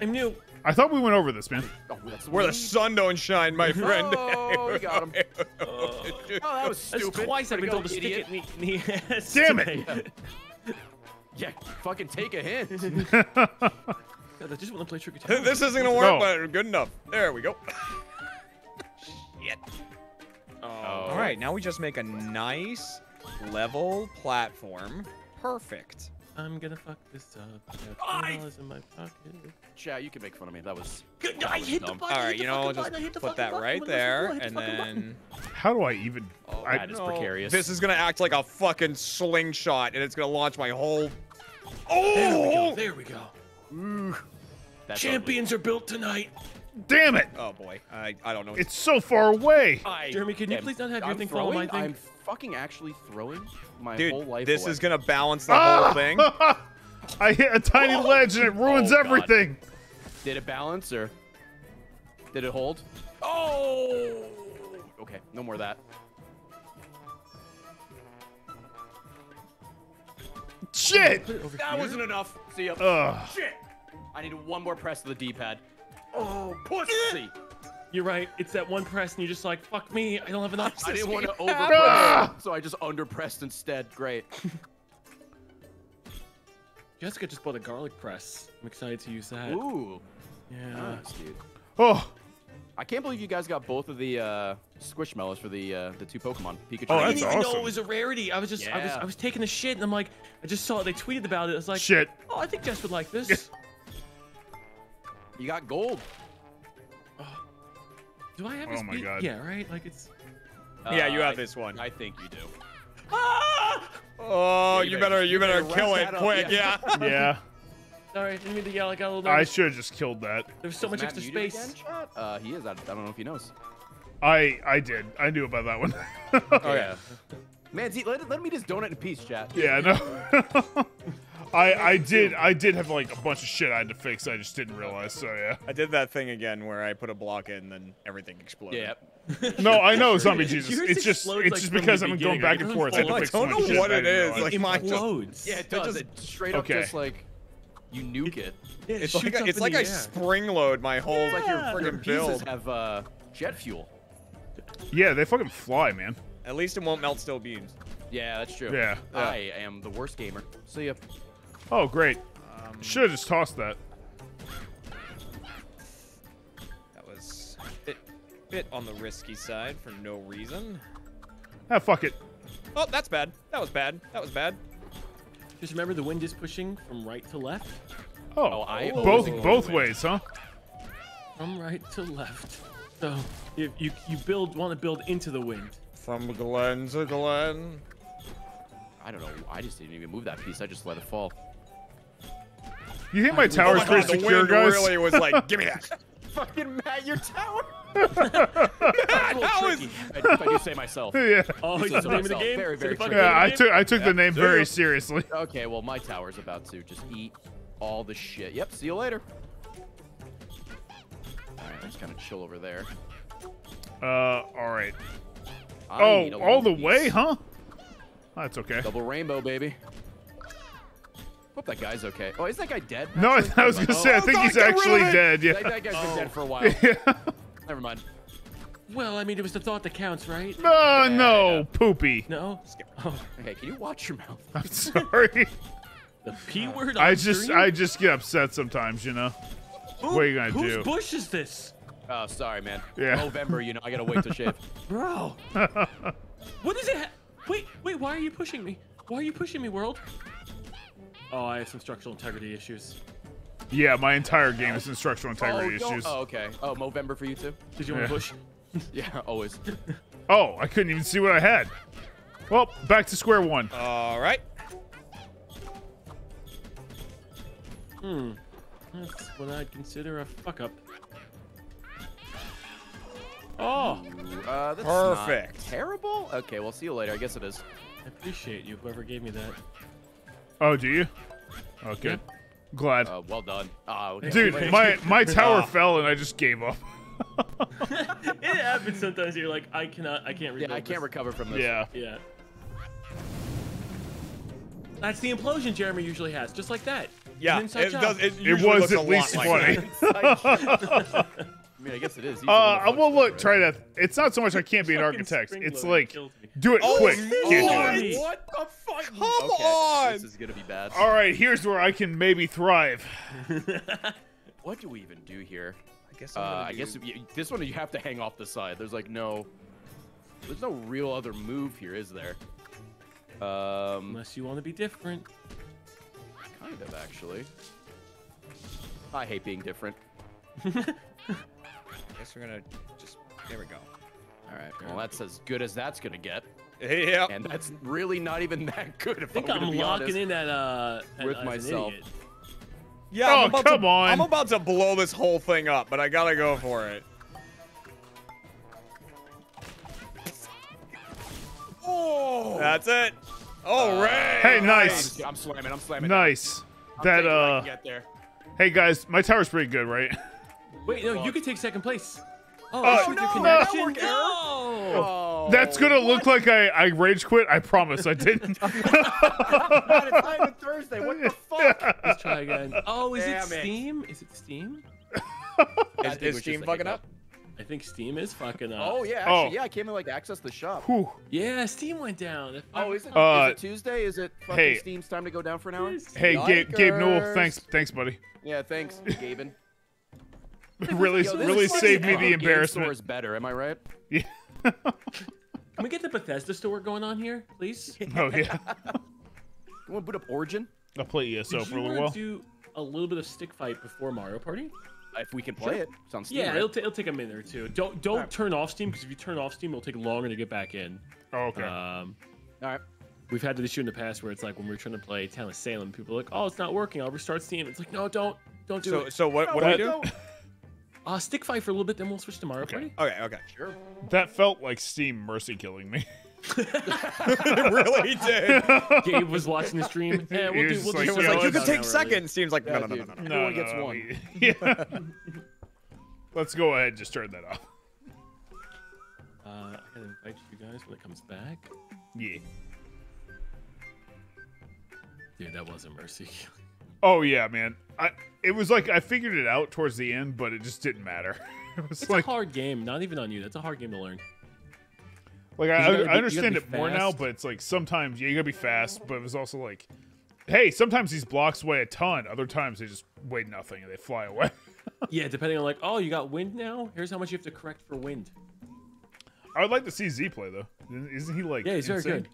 D: I'm new.
C: I thought we went over this, man.
B: Oh,
A: Where the sun don't shine, my friend.
B: Oh, you got him.
D: Uh,
B: Oh, that was stupid.
D: that's
B: stupid.
D: twice I've been told to
B: go,
D: stick it in the, in the ass.
C: Damn it.
B: Yeah, fucking take a hint.
D: God, I just want to play tricky tower.
A: this isn't gonna work,
C: No.
A: but good enough. There we go. Shit.
B: Oh.
A: All right, now we just make a nice level platform. Perfect.
D: I'm gonna fuck this up. I got
B: I-
D: $20 in my pocket.
B: Chat, you can make fun of me. That was.
D: Good,
B: that
D: I
B: was
D: hit the
B: dumb.
D: button.
A: All
D: I
A: right,
D: hit
A: you
D: the
A: know,
D: fucking
A: just
D: button, I hit the
A: put that
D: button.
A: right
D: What am I supposed to do? I
A: there,
D: hit the
A: and
D: button.
A: then.
C: How do I even?
A: Oh,
C: I,
B: That is
A: no.
B: precarious.
A: This is gonna act like a fucking slingshot, and it's gonna launch my whole. Oh!
D: There we go. There we go.
B: That's
D: Champions are built tonight.
C: damn it!
A: Oh boy, I I don't know.
C: It's so far away.
B: ugly. I
D: Jeremy, can you please not have your
B: I'm
D: thing follow my
B: throwing-
D: thing?
B: I'm fucking actually throwing my
A: Dude,
B: whole life
A: this
B: away.
A: is gonna balance the
C: Ah!
A: whole thing.
C: I hit a tiny ledge and it ruins
B: Oh,
C: everything.
B: Did it balance or did it hold? Oh. Okay, no more of that.
C: Shit!
D: Put it over
B: That
D: here.
B: wasn't enough. See ya.
C: Ugh.
B: Shit. I need one more press of the D-pad. Oh, pussy.
D: You're right. It's that one press, and you're just like, "Fuck me! I don't have enough."
B: I didn't want to
C: Ah!
B: overpress, so I just underpressed instead. Great.
D: Jessica just bought a garlic press. I'm excited to use that.
B: Ooh.
D: Yeah.
B: Nice, dude.
C: Oh,
B: I can't believe you guys got both of the uh, Squishmallows for the uh, the two Pokemon. Pikachu.
C: Oh,
D: I
B: and
C: that's
D: didn't even know it was a rarity. I was just, I was, I was taking the shit, and I'm like, I just saw it. They tweeted about it. I was like,
C: Shit.
D: oh, I think Jess would like this.
B: You got gold.
D: Do I have
C: Oh
D: this?
C: my
D: beat?
C: God.
D: Yeah, right. Like it's.
A: Yeah, you
B: Uh,
A: have this one.
B: I think you do.
D: Ah!
A: Oh,
B: Yeah,
A: you
B: you
A: better,
B: better-
A: you
B: you
A: better
B: better
A: kill it
B: that up,
A: quick,
B: yeah.
A: yeah.
C: Yeah.
D: Sorry, didn't mean to yell. I got a little
C: I should have just killed that.
D: There's so
B: Is
D: much
B: Matt
D: extra space.
B: Uh, he is. I, I don't know if he knows.
C: I I did. I knew about that one.
A: Oh, yeah.
B: Man, Z, let, let me just donut in peace, chat.
C: yeah, no. I I did I did have like a bunch of shit I had to fix. I just didn't realize. So yeah.
A: I did that thing again where I put a block in and then everything exploded.
B: Yeah.
C: No, I know Zombie Jesus.
D: Yours
C: It's just
D: explodes,
C: it's
D: like,
C: just because I'm going back and forth. I
A: I
C: had to
D: fall
C: fix
A: don't know
C: shit.
A: what
C: I
A: it
C: didn't
A: Like mine just,
D: Explodes.
B: Yeah, it
A: That
B: does.
A: just-
B: It straight up
C: Okay.
B: just like you nuke it.
D: Yeah, it
A: it's like a, it's like I
D: air.
A: spring load my whole
B: It's like your
A: friggin'
B: friggin' pieces
A: build.
B: have uh, jet fuel.
C: Yeah, they fucking fly, man.
A: At least it won't melt steel beams.
B: Yeah, that's true.
C: Yeah.
B: I am the worst gamer. See ya.
C: Oh, great.
A: Um,
C: Should have just tossed that.
A: that was a bit, bit on the risky side for no reason.
C: Ah, fuck it.
A: Oh, that's bad. That was bad. That was bad.
D: Just remember, the wind is pushing from right to left.
C: Oh,
B: Oh, I
C: both both ways, huh?
D: From right to left. So if you you build want to build into the wind.
A: From Glen to Glen.
B: I don't know. I just didn't even move that piece. I just let it fall.
C: You think my
A: Oh
C: tower's
A: my
C: pretty
A: God, the
C: secure,
A: wind
C: guys?
A: really was like, give me that.
B: Fucking Matt, your tower.
A: That was-
B: if I do say myself.
C: yeah.
D: Oh,
B: This
D: it's the name of the game.
B: Very, very tricky.
C: Yeah, I
D: of the game?
C: took I took the name
A: see
C: very seriously.
B: Okay, well, my tower's about to just eat all the shit. Yep, see you later. Alright, let's kind of chill over there.
C: Uh, all right.
B: I
C: Oh, all the
B: one
C: way, huh? That's okay.
B: Double rainbow, baby. Hope that guy's okay. Oh, is that guy dead?
C: No, I. I was gonna
B: mind.
C: say I
A: Oh,
C: think
A: God,
C: he's
A: get rid of
C: actually
A: it!
C: dead. Yeah.
B: that guy's been
D: Oh.
B: dead for a while.
C: yeah.
B: Never mind.
D: Well, I mean, it was the thought that counts, right?
C: Oh no,
B: yeah.
C: poopy.
D: No. Oh,
B: Okay, can you watch your mouth?
C: I'm sorry.
D: the p word.
C: I just
D: stream?
C: I just get upset sometimes, you know.
D: Who-
C: what are you gonna
D: whose
C: do?
D: bush is this,
B: Oh, sorry, man.
C: Yeah.
B: November, you know, I gotta wait to shave.
D: bro? what is it? Wait, wait. Why are you pushing me? Why are you pushing me, world? Oh, I have some structural integrity issues.
C: Yeah, my entire game is in structural integrity
B: oh,
C: issues.
B: oh, okay. Oh, Movember for you too?
D: Did you want
C: Yeah.
D: to push?
B: Yeah, always.
C: Oh, I couldn't even see what I had. Well, back to square one.
A: All right.
D: Hmm. That's what I'd consider a fuck up. Oh,
B: Uh, that's
A: Perfect.
B: Not terrible? Okay, well, see you later. I guess it is.
D: I appreciate you, whoever gave me that.
C: Oh, do you? Oh, good. Glad.
B: Uh, well done. Oh, okay.
C: Dude, my my tower fell and I just gave up.
D: it happens sometimes. You're like, I cannot, I can't.
B: Yeah, I can't recover from this.
C: Yeah.
D: Yeah. That's the implosion Jeremy usually has, just like that.
A: Yeah, it
D: job.
A: does. It,
C: It was at least
A: like
C: funny.
A: that.
B: I mean, I guess it is. He's the
C: Uh,
B: one that
C: well, look,
B: with
C: try to. It's not so much I can't be an architect. It's like, do it
A: Oh,
C: quick.
A: no.
C: Can't do
A: Oh,
C: it.
B: What the fuck?
A: Come
B: okay,
A: on.
B: This is gonna be bad.
C: All right, here's where I can maybe thrive.
B: What do we even do here?
A: I guess.
B: Uh,
A: I'm gonna
B: I
A: do-
B: guess you, this one you have to hang off the side. There's like no, there's no real other move here, is there? Um,
D: Unless you want to be different.
B: kind of actually. I hate being different.
A: I guess we're gonna just. There we go.
B: All right. Well, that's as good as that's gonna get,
A: Yep.
B: and that's really not even that good. If
D: I think
B: I'm, gonna
D: I'm locking
B: honest.
D: in at uh
B: With
D: as an
B: myself.
D: idiot.
A: Yeah.
C: Oh,
A: I'm about
C: come
A: to,
C: on.
A: I'm about to blow this whole thing up, but I gotta go for it.
B: Oh,
A: That's it. All right.
C: Hey, nice.
B: I'm slamming. I'm slamming.
C: Nice.
B: I'm
C: That
B: thinking I
C: uh.
B: can get there.
C: Hey guys, my tower's pretty good, right?
D: Wait, no, you could take second place. Oh,
C: Oh,
D: issue your
B: no,
D: connection.
B: network.
D: No.
B: Oh,
C: That's gonna look like I I rage quit. I promise I didn't.
B: God, it's not even Thursday. What the fuck?
D: Let's try again. Oh, is
B: Damn
D: it
B: it.
D: Steam? Is it Steam?
A: Is,
B: I think it
A: is
B: was
A: Steam
B: just
A: fucking up?
D: I think Steam is fucking up.
B: Oh yeah,
C: Oh.
B: actually, yeah. I came in like to access the shop.
C: Whew.
D: Yeah, Steam went down.
B: Oh, is it,
C: Uh,
B: is it Tuesday? Is it fucking
C: hey.
B: Steam's time to go down for an hour?
C: Hey, Gabe, Gabe Newell, thanks, thanks, buddy.
B: Yeah, thanks, Gaben.
C: Really,
B: Yo,
C: really saved me
B: Epic
C: the
B: Game Store
C: embarrassment.
B: is better. Am I right?
C: Yeah.
D: Can we get the Bethesda store going on here, please?
C: oh yeah.
B: You want to boot up Origin?
C: I'll play ESO
D: Did
C: for a
D: you
C: little
D: wanna
C: while.
D: do a little bit of stick fight before Mario Party?
B: If we can play it. Sounds
D: Yeah,
B: right?
D: it'll, ta- it'll take a minute or two. Don't don't
B: Alright.
D: turn off Steam because if you turn off Steam, it'll take longer to get back in.
C: Oh, okay.
D: Um,
B: All right.
D: we've had the issue in the past where it's like when we are trying to play Town of Salem, people are like, "Oh, it's not working. I'll restart Steam." It's like, no, don't don't do
A: So,
D: it.
A: so what, what do we do?
D: Uh, stick fight for a little bit, then we'll switch to Mario
C: Okay.
D: Party.
A: Okay, okay.
B: Sure.
C: that felt like Steam mercy killing me.
A: it really did.
D: Gabe was watching the stream. Yeah, we'll do. We'll
C: like,
D: do
A: It was like, you
C: let's-
A: can take
D: Not really.
A: seconds. Seems like,
B: Yeah,
A: no, no, no, no, no, no.
C: No,
B: Everyone
C: no,
B: gets one.
C: Yeah. Let's go ahead and just turn that off.
D: Uh, I gotta invite you guys when it comes back.
C: Yeah.
D: Dude, that wasn't mercy.
C: Oh yeah, man. I it was like I figured it out towards the end, but it just didn't matter. It was
D: It's
C: like
D: a hard game. Not even on you. That's a hard game to learn.
C: like I,
D: be-
C: I understand it more now, but it's like sometimes yeah, you gotta be fast, but it was also like, hey, sometimes these blocks weigh a ton. Other times they just weigh nothing and they fly away.
D: Yeah, depending on like, oh, you got wind now. Here's how much you have to correct for wind.
C: I would like to see Z play though. Isn't- he like?
D: Yeah, he's very good.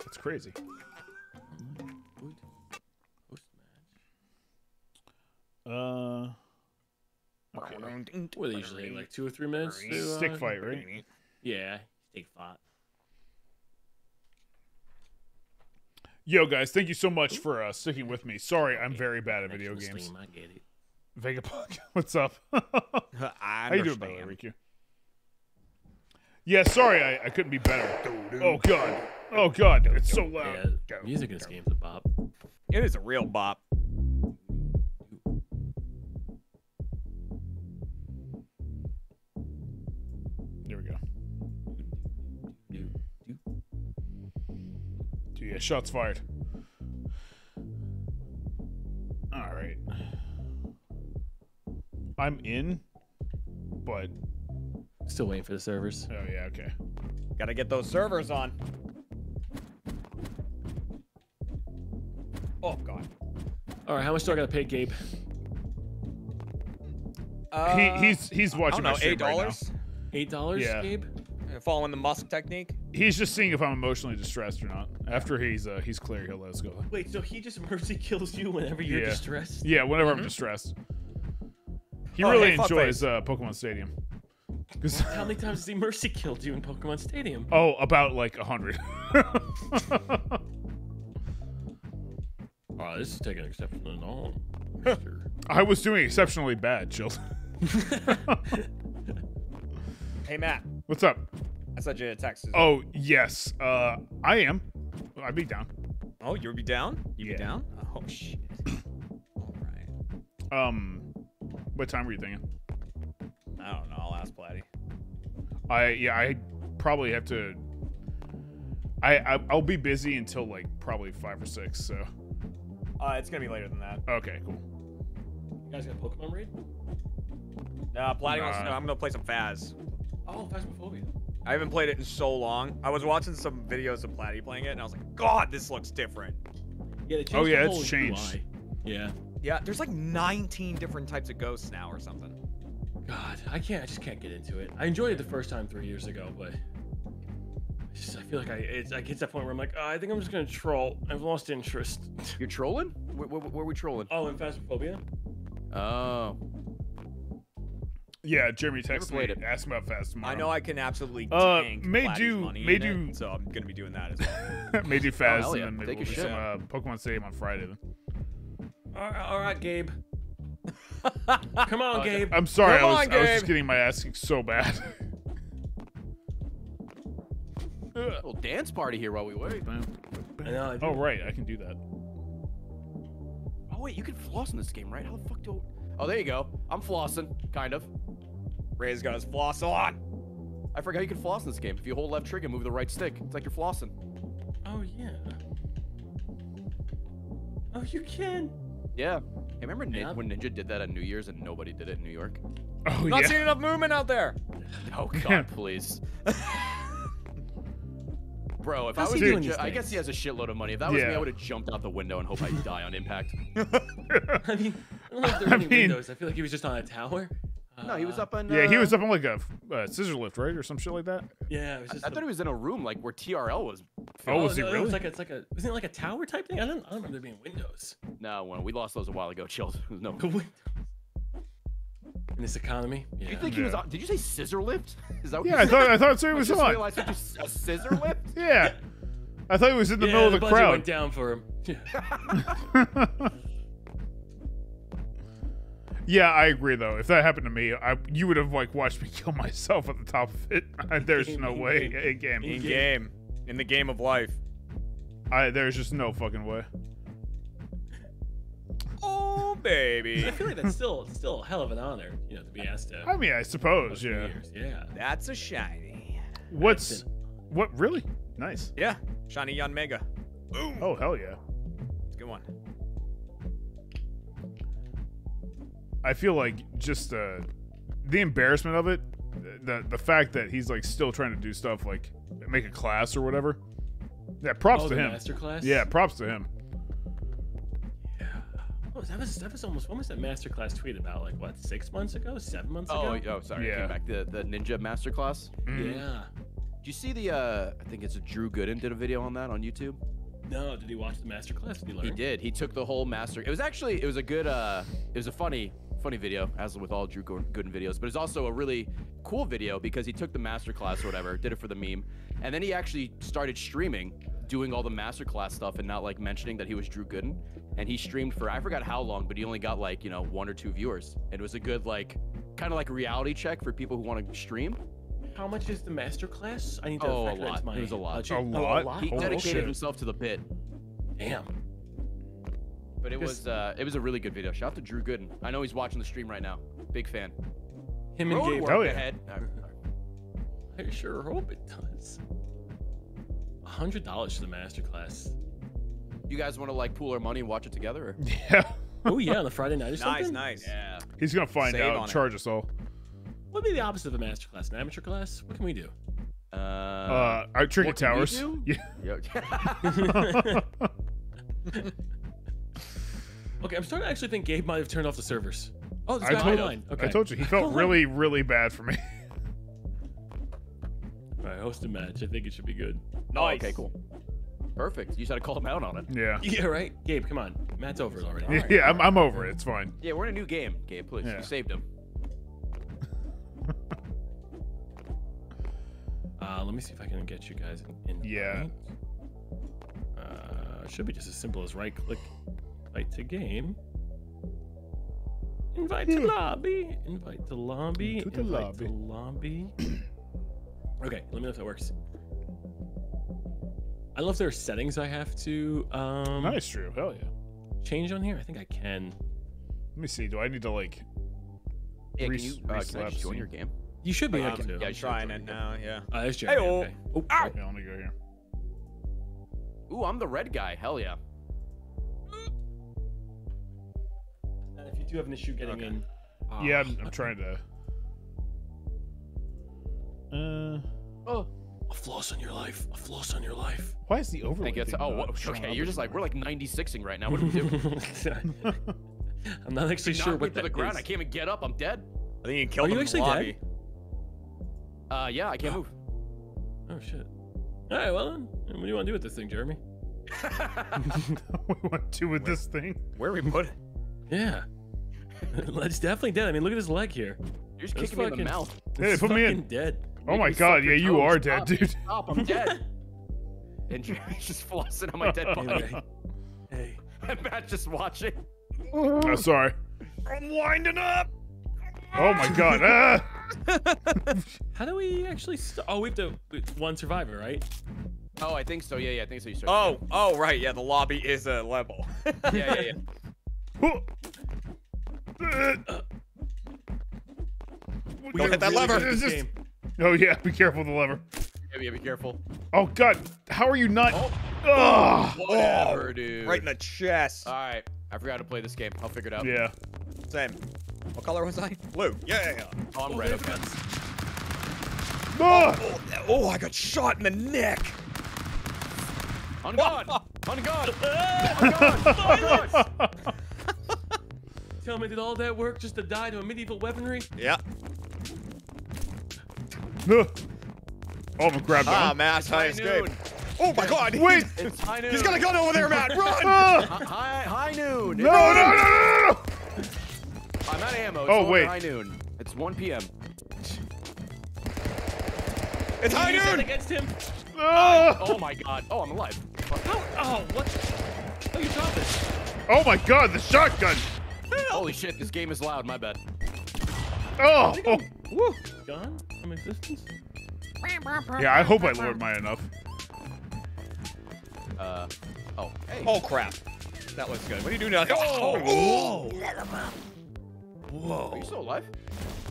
C: That's crazy. Uh. Okay.
D: What they usually like two or three minutes? to, uh,
C: Stick fight, right?
D: Yeah, stick fight.
C: Yo, guys, thank you so much for uh, sticking with me. Sorry, I'm very bad at video games.
D: I get it.
C: Vegapunk, what's up?
A: I
C: How you doing, by the way,
A: understand.
C: Riku? Yeah, sorry, I, I couldn't be better. Oh god, oh god, it's so loud.
D: Yeah, music in this game's a bop.
A: It is a real bop.
C: Yeah, shots fired. All right, I'm in, but
D: Still waiting for the servers.
C: oh yeah, okay.
A: Gotta get those servers on. Oh god.
D: All right, how much do I gotta pay Gabe?
A: Uh,
C: he, he's he's
A: I
C: watching
A: don't know,
C: my stream
A: eight
C: right now.
A: dollars.
D: Eight dollars,
C: Yeah.
D: Gabe?
A: Following the Musk technique.
C: He's just seeing if I'm emotionally distressed or not. After he's uh, he's clear, he'll let us go.
D: Wait, so he just mercy kills you whenever you're
C: Yeah.
D: distressed?
C: Yeah, whenever I'm distressed. He
A: Oh,
C: really
A: hey,
C: enjoys uh, Pokemon Stadium. 'Cause-
D: How many times has he mercy killed you in Pokemon Stadium?
C: oh, about like a hundred.
D: Oh, this is taking exceptionally long. Mister.
C: I was doing exceptionally bad, Chilton.
A: Hey Matt,
C: What's up?
A: I sent you a text.
C: Oh yes, uh, I am. I'd be down.
A: Oh, you'll be down? You
C: Yeah.
A: be down? Oh shit. All right.
C: Um, what time were you thinking?
A: I don't know. I'll ask Platty.
C: I yeah, I probably have to. I, I I'll be busy until like probably five or six. So
A: Uh, it's gonna be later than that.
C: okay, cool.
D: You guys got Pokemon Raid?
A: Nah, Platty wants to know. I'm gonna play some Faz.
D: Oh, Phasmophobia.
A: I haven't played it in so long. I was watching some videos of Platty playing it, and I was like, God, this looks different.
D: Yeah, they oh, changed
C: Oh,
D: the
C: yeah, it's changed.
D: UI. Yeah.
A: Yeah, there's like 19 different types of ghosts now or something.
D: God, I can't. I just can't get into it. I enjoyed it the first time three years ago, but I, just, I feel like I it's, I get to that point where I'm like, oh, I think I'm just gonna troll. I've lost interest.
B: You're trolling? Where, where, where are we trolling?
D: Oh, and Phasmophobia.
B: Oh.
C: Yeah, Jeremy texted me
B: played it.
C: asking about Fast tomorrow.
A: I know I can absolutely
C: Uh,
A: tank
C: may
A: Platty's
C: do-
A: money
C: may
A: in it,
C: do-
A: so I'm gonna be doing that as well.
C: May do fast,
B: hell yeah.
C: and then maybe
B: Take
C: we'll
B: your
C: do some uh, Pokemon Stadium on Friday. Then.
D: All right, all right Gabe. Come on, Gabe.
C: I'm sorry,
A: Come
C: I was,
A: on,
C: I was just getting my ass kicked so bad.
B: Little dance party here while we wait.
D: Know,
C: oh right, I can do that.
B: Oh wait, you can floss in this game, right? How the fuck do? Oh, there you go. I'm flossing, kind of.
A: Ray's got his floss on.
B: I forgot you can floss in this game. If you hold left trigger and move the right stick, it's like you're flossing.
D: Oh yeah. Oh, you can.
B: Yeah. Hey, remember Nin- when Ninja did that at New Year's and nobody did it in New York?
C: Oh
A: Not
C: yeah.
A: seeing enough movement out there.
B: Oh God, please. Bro, if
D: How's
B: I was
D: doing
B: Ninja, I guess he has a shitload of money. If that was me, I would have jumped out the window and hope I die on impact.
D: I mean, I don't know if there were
C: I
D: any
C: mean-
D: windows. I feel like he was just on a tower.
B: No, he was up on.
C: Yeah, he
B: uh,
C: was up on like a uh, scissor lift, right, or some shit like that.
D: Yeah, it was
B: I,
D: just.
B: I thought he was in a room like where TRL was.
C: Oh, was he
D: no, It was like a, it's like a, wasn't it like a tower type thing? I don't, I don't remember there being windows.
B: No, when we lost those a while ago. Chills, No.
D: Windows. In this economy, yeah.
B: You think he was on? Did you say scissor lift? Is that what
C: Yeah, I
B: you
C: thought I thought so.
B: said?
C: He
B: I
C: was
B: just
C: on.
B: realized it was a scissor lift.
C: Yeah, I thought he was in the
D: yeah,
C: middle of the
D: budget
C: crowd.
D: went down for him. Yeah.
C: Yeah, I agree though. If that happened to me, I you would have like watched me kill myself at the top of it. There's no way in game.
A: In game. In the game of life.
C: I there's just no fucking way.
A: Oh, baby.
D: I feel like that's still still a hell of an honor, you know, to be asked to.
C: I mean, I suppose. Yeah.
D: years. Yeah.
A: That's a shiny.
C: What's what really nice?
A: Yeah. Shiny Yanmega. Boom.
C: Oh hell yeah!
A: It's a good one.
C: I feel like just uh, the embarrassment of it, the the fact that he's like still trying to do stuff like make a class or whatever. Yeah, props
D: oh,
C: to
D: the
C: him.
D: masterclass.
C: Yeah, props to him.
D: Yeah. Oh, that was that was almost when was that masterclass tweet about? Like what? Six months ago? Seven months
B: Oh,
D: ago?
B: oh, sorry. I
C: Yeah.
B: came back. The the ninja masterclass.
C: Mm.
D: Yeah.
B: Do you see the? uh I think it's a Drew Gooden did a video on that on YouTube.
D: No, did he watch the masterclass? Did he learn?
B: He did. He took the whole master. It was actually it was a good uh it was a funny funny video as with all Drew Go- Gooden videos, but it's also a really cool video because he took the masterclass or whatever, did it for the meme, and then he actually started streaming, doing all the masterclass stuff and not like mentioning that he was Drew Gooden. And he streamed for I forgot how long, but he only got like you know one or two viewers. And it was a good like kind of like reality check for people who want to stream.
D: How much is the masterclass? I need to
B: Oh, a
D: factor that
B: lot.
D: into my
B: It was a lot.
D: budget.
C: A lot?
B: He dedicated
C: shit.
B: himself to the bit.
D: Damn.
B: But it was uh, it was a really good video. Shout out to Drew Gooden. I know he's watching the stream right now. Big fan.
D: Him and
B: Road
D: Gabe.
B: work
C: Hell yeah.
B: ahead.
D: I sure hope it does. A hundred dollars for the masterclass.
B: You guys want to like pool our money and watch it together? Or?
C: Yeah,
D: Oh yeah, on the Friday night or something.
A: nice. nice.
B: Yeah.
C: he's gonna find
A: Save
C: out
A: on
C: and
A: it.
C: charge us all.
D: What would be the opposite of a masterclass? An amateur class? What can we do?
B: Uh,
C: Uh, our Trinket
B: what can we
C: Towers. Yeah.
B: Yeah.
D: Okay, I'm starting to actually think Gabe might have turned off the servers. Oh, this
C: I
D: guy
C: told,
D: online. Okay.
C: I told you he felt really, really bad for me.
D: All right, host a match. I think it should be good.
B: oh, okay, cool. Perfect. You just had to call him out on it.
C: yeah.
D: Yeah, right. Gabe, come on. Matt's over it already.
C: Yeah, Yeah. I'm, I'm over it. It's fine.
B: Yeah, we're in a new game. Gabe, please.
C: Yeah.
B: You saved him.
D: Uh, let me see if I can get you guys in.
C: Yeah.
D: Uh, it should be just as simple as right click, invite to game. Invite to lobby. Invite to lobby.
C: To the
D: invite
C: lobby.
D: To lobby. okay, let me know if that works. I don't know if there are settings I have to um,
C: Nice, Drew. Hell yeah.
D: change on here. I think I can.
C: Let me see. Do I need to like?
B: Yeah,
C: Res-
B: can you, uh, can I just join your game?
D: You should be able to.
B: yeah,
A: I'm
B: you should
A: trying it now, yeah.
D: Oh, there's Jeremy.
A: Hey-oh.
D: Okay. Oh,
A: Ow!
C: Yeah, let me go here.
B: Ooh, I'm the red guy. Hell yeah.
D: You have an issue getting
B: Okay.
D: in,
C: Yeah,
D: ah,
C: I'm, I'm trying to. Uh,
B: Oh,
D: a floss on your life. A floss on your life.
C: why is the overlay?
B: thank you.
C: thing
B: Oh,
C: not
B: what, okay. You're just like we're like 96ing right now. What do we do?
D: I'm not actually
B: Knock
D: sure
B: me
D: what
B: to
D: that
B: the ground.
D: is.
B: I can't even get up. I'm dead.
A: I think you killed
D: Are you
A: him in the
D: actually
A: lobby.
D: dead?
B: Uh, yeah, I can't move.
D: Oh shit. All right, well then, what do you want to do with this thing, Jeremy?
C: what we want to do with this thing?
A: Where we put it?
D: Yeah. it's definitely dead. I mean, look at his leg here.
B: You're just
D: It's
B: kicking me in the mouth.
C: Hey,
D: It's
C: put me in.
D: dead.
C: Oh
B: Make
C: my god, yeah, you are dead,
B: Stop.
C: dude.
B: Stop, I'm dead. and Jeremy's just flossing on my dead body.
D: Anyway. Hey.
B: and Matt's just watching.
C: Oh, sorry.
A: I'm winding up.
C: Oh my god. Ah!
D: How do we actually? St- oh, we have to one survivor, right?
B: Oh, I think so. Yeah, yeah, I think so. You start.
A: Oh, oh, right. Yeah, the lobby is a level.
B: yeah, yeah, yeah.
C: Oh.
D: We
A: Don't
D: are
A: hit that
D: really
A: lever.
D: this game.
C: Oh yeah, be careful with the lever.
B: Yeah, yeah, be careful.
C: Oh god, how are you not?
B: Oh,
C: Ugh.
B: whatever, oh, dude.
A: right in the chest.
B: All right, I forgot to play this game. I'll figure it out.
C: Yeah.
A: Same. What color was I? Blue. Yeah.
B: Oh, I'm
D: Oh,
B: red.
D: there
B: Okay.
D: it is.
A: Oh, oh, I got shot in the neck.
B: On God. On God. On God. On God.
D: Tell me did all that work just to die to a medieval weaponry.
A: Yeah.
C: Ugh. Oh, I'm gonna
A: Ah,
C: that.
A: Matt, I
B: high
A: escaped.
B: noon.
A: Oh my god!
C: Wait.
B: It's high noon.
A: He's got a gun over there, Matt! Run!
B: High, high noon.
C: No, no, no, no, no!
B: I'm out of ammo. It's
C: Oh, wait.
B: High noon. It's 1 p.m.
A: It's high noon!
D: against him.
C: Ah!
B: Oh my god. Oh, I'm alive.
D: How? Oh, what? How you drop this?
C: Oh my god, the shotgun!
B: Holy shit, this game is loud. My bad.
C: Oh, oh.
D: Woo. Gone from existence.
C: Yeah, I hope I lowered mine enough.
B: Uh. Oh. Hey.
A: Oh crap. That looks good. What are you doing now? Oh! Whoa.
B: Are you still alive?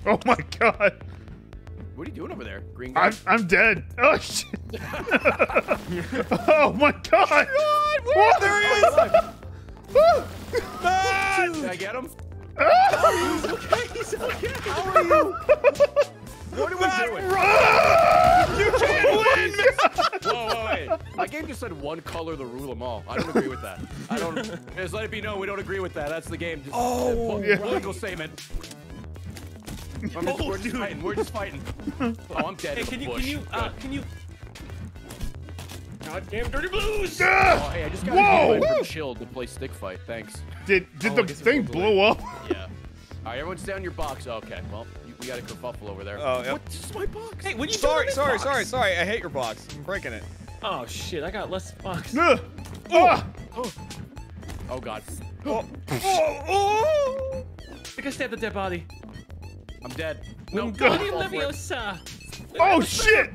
C: Oh my god.
B: What are you doing over there, green guy?
C: I'm I'm dead. Oh shit. oh my god. What?
A: There he is!
B: Did I get him?
C: Ah!
B: How are you? What are we doing?
A: You can't win!
B: Whoa, whoa, wait. My game just said one color the rule them all. I don't agree with that. I don't. Just let it be known we don't agree with that. That's the game. Just,
A: Oh,
B: uh,
C: yeah.
B: political statement. I'm just, we're just fighting. We're just fighting. Oh, I'm dead.
D: Hey, can you? Can you? Uh, can you? Goddamn dirty blues!
B: Oh,
C: Ah!
B: hey, I just got
C: Whoa!
B: a invite from Shield to play stick fight. Thanks.
C: Did did
D: Oh,
C: the thing blow up?
B: Yeah. All right, everyone's down your box. Okay. Well, you, we got a kerfuffle over there.
A: Oh, yep.
B: What? This is my box.
D: Hey, what are you
A: Sorry,
D: doing in
A: sorry,
D: this
A: sorry, sorry. I hate your box. I'm breaking it.
D: Oh shit! I got less box.
C: Ugh. Ah!
B: Oh God.
A: Oh, oh, oh!
D: I think I stabbed the dead body.
B: I'm dead. No.
D: Wingardium
B: fall.
D: Leviosa.
C: Oh shit!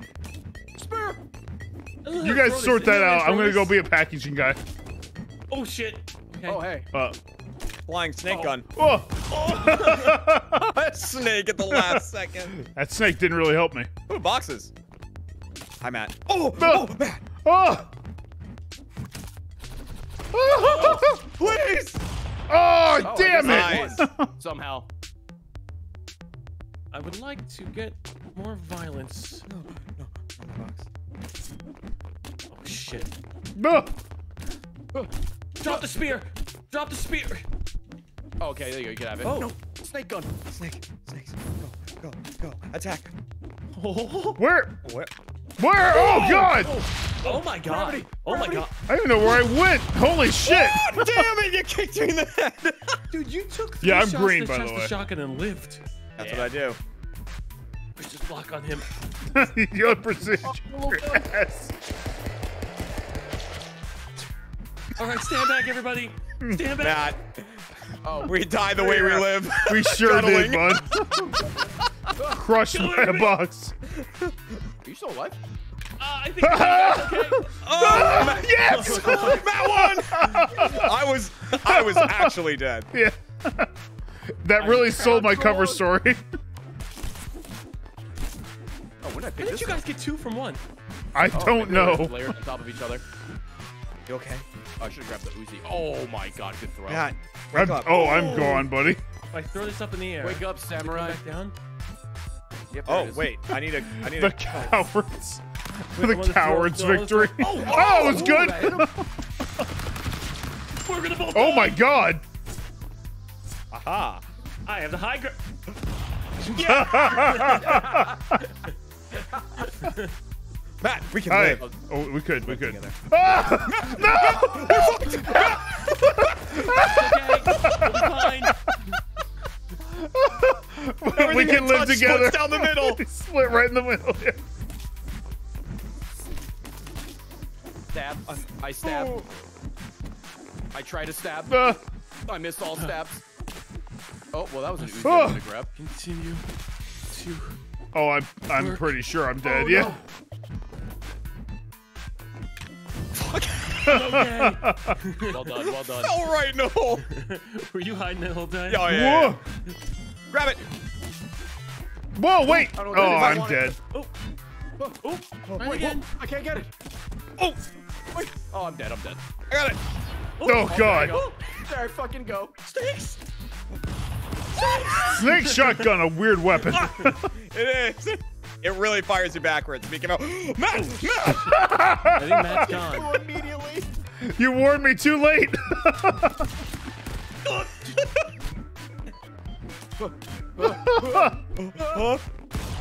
B: Spare.
C: You guys sort that out. I'm gonna go be a packaging guy.
D: Oh shit. Okay.
B: Oh hey.
C: Uh.
A: Flying snake gun.
C: Oh.
A: snake at the last second.
C: that snake didn't really help me.
A: Ooh, boxes. Hi, Matt. Oh,
C: No.
A: oh, Matt.
C: Oh. Oh,
A: Please!
C: oh
B: Oh,
C: damn it!
B: guess I won. Somehow.
D: I would like to get more violence.
A: No, no, no, my box.
D: Oh shit.
C: No.
D: Drop the spear. Drop the spear.
B: Oh, okay, there you go. You can have it.
A: Oh.
B: No. Snake gun.
A: Snake, snakes. Go, go, go. Attack.
D: Oh,
C: Where?
A: Where?
C: Where? Oh, oh. god!
D: oh my god.
B: Gravity,
D: Oh my god.
C: I don't even know where I went. Holy oh, shit!
A: Damn it, you kicked me in the head.
D: Dude, you took three
C: Yeah, I'm
D: shots
C: green,
D: to
C: by the
D: chest
C: way.
D: shotgun and lived.
A: That's what I do.
D: Push this block on him.
C: Your precision. Yes.
D: All right, stand back, everybody. Stand back.
A: Matt,
B: Oh.
A: we die the way we live.
C: We sure did,
A: Cuddling.
C: bud. Crushed by a box.
B: Are you still alive?
D: Uh, I think that's okay.
A: Oh, Matt,
C: Yes!
A: Matt won! I was, I was actually dead.
C: yeah. That really sold my cover story.
B: Oh, when did I
D: How did
B: this
D: you
B: up?
D: guys get two from one?
C: I
B: Oh,
C: don't
B: maybe they were
C: know.
B: Layered on top of each other.
A: You okay?
B: Oh, I should have grabbed the Uzi. Oh my God, good throw.
A: Matt, wake
C: I'm,
A: up.
C: oh, I'm gone, buddy.
D: If I throw this up in the air,
B: Wake up, samurai.
D: back down.
B: Yep,
A: Oh, wait. I need a, I need
C: The
A: a.
C: cowards.
D: Wait, I
C: The
D: wanna throw-
C: cowards'
D: I wanna throw-
C: victory. Oh, oh, oh it was
B: Ooh,
C: good.
B: that hit him.
D: We're gonna both.
C: Oh
D: die.
C: my god.
A: Aha.
D: I have the high ground.
A: Matt, we can
C: All
A: live.
C: Oh, we could, we could.
A: together.
C: Ah!
D: Okay, we'll fine.
C: we can live
A: touch
C: together.
A: splits down the middle.
C: Split right in the middle. yeah.
B: Stab. I stab. I try to stab.
C: Ah.
B: I missed all stabs. Oh, well, that was an Uzi
C: Oh.
B: Gonna grab.
D: Continue to.
C: Oh, I'm I'm
D: Work.
C: pretty sure I'm dead.
B: Oh,
C: yeah.
D: Okay.
B: Well done, well done.
A: Fell right in the hole.
D: Were you hiding the whole time?
A: Yeah, oh, yeah,
C: yeah.
A: Grab it.
C: Whoa, wait.
B: I don't
C: Oh,
B: I
C: I'm
B: want
C: dead.
B: Oh, oh,
D: Try
B: wait,
D: again.
B: I can't get it.
A: Oh,
B: Wait. Oh, I'm dead, I'm dead.
A: I got it.
C: Oh
B: There I
C: god.
B: go. There I fucking go.
D: Snakes.
C: Snake shotgun, a weird weapon.
A: It is. It really fires you backwards. Be careful. Matt! Matt!
D: I think Matt's gone.
B: Oh, immediately.
C: you warned me too late.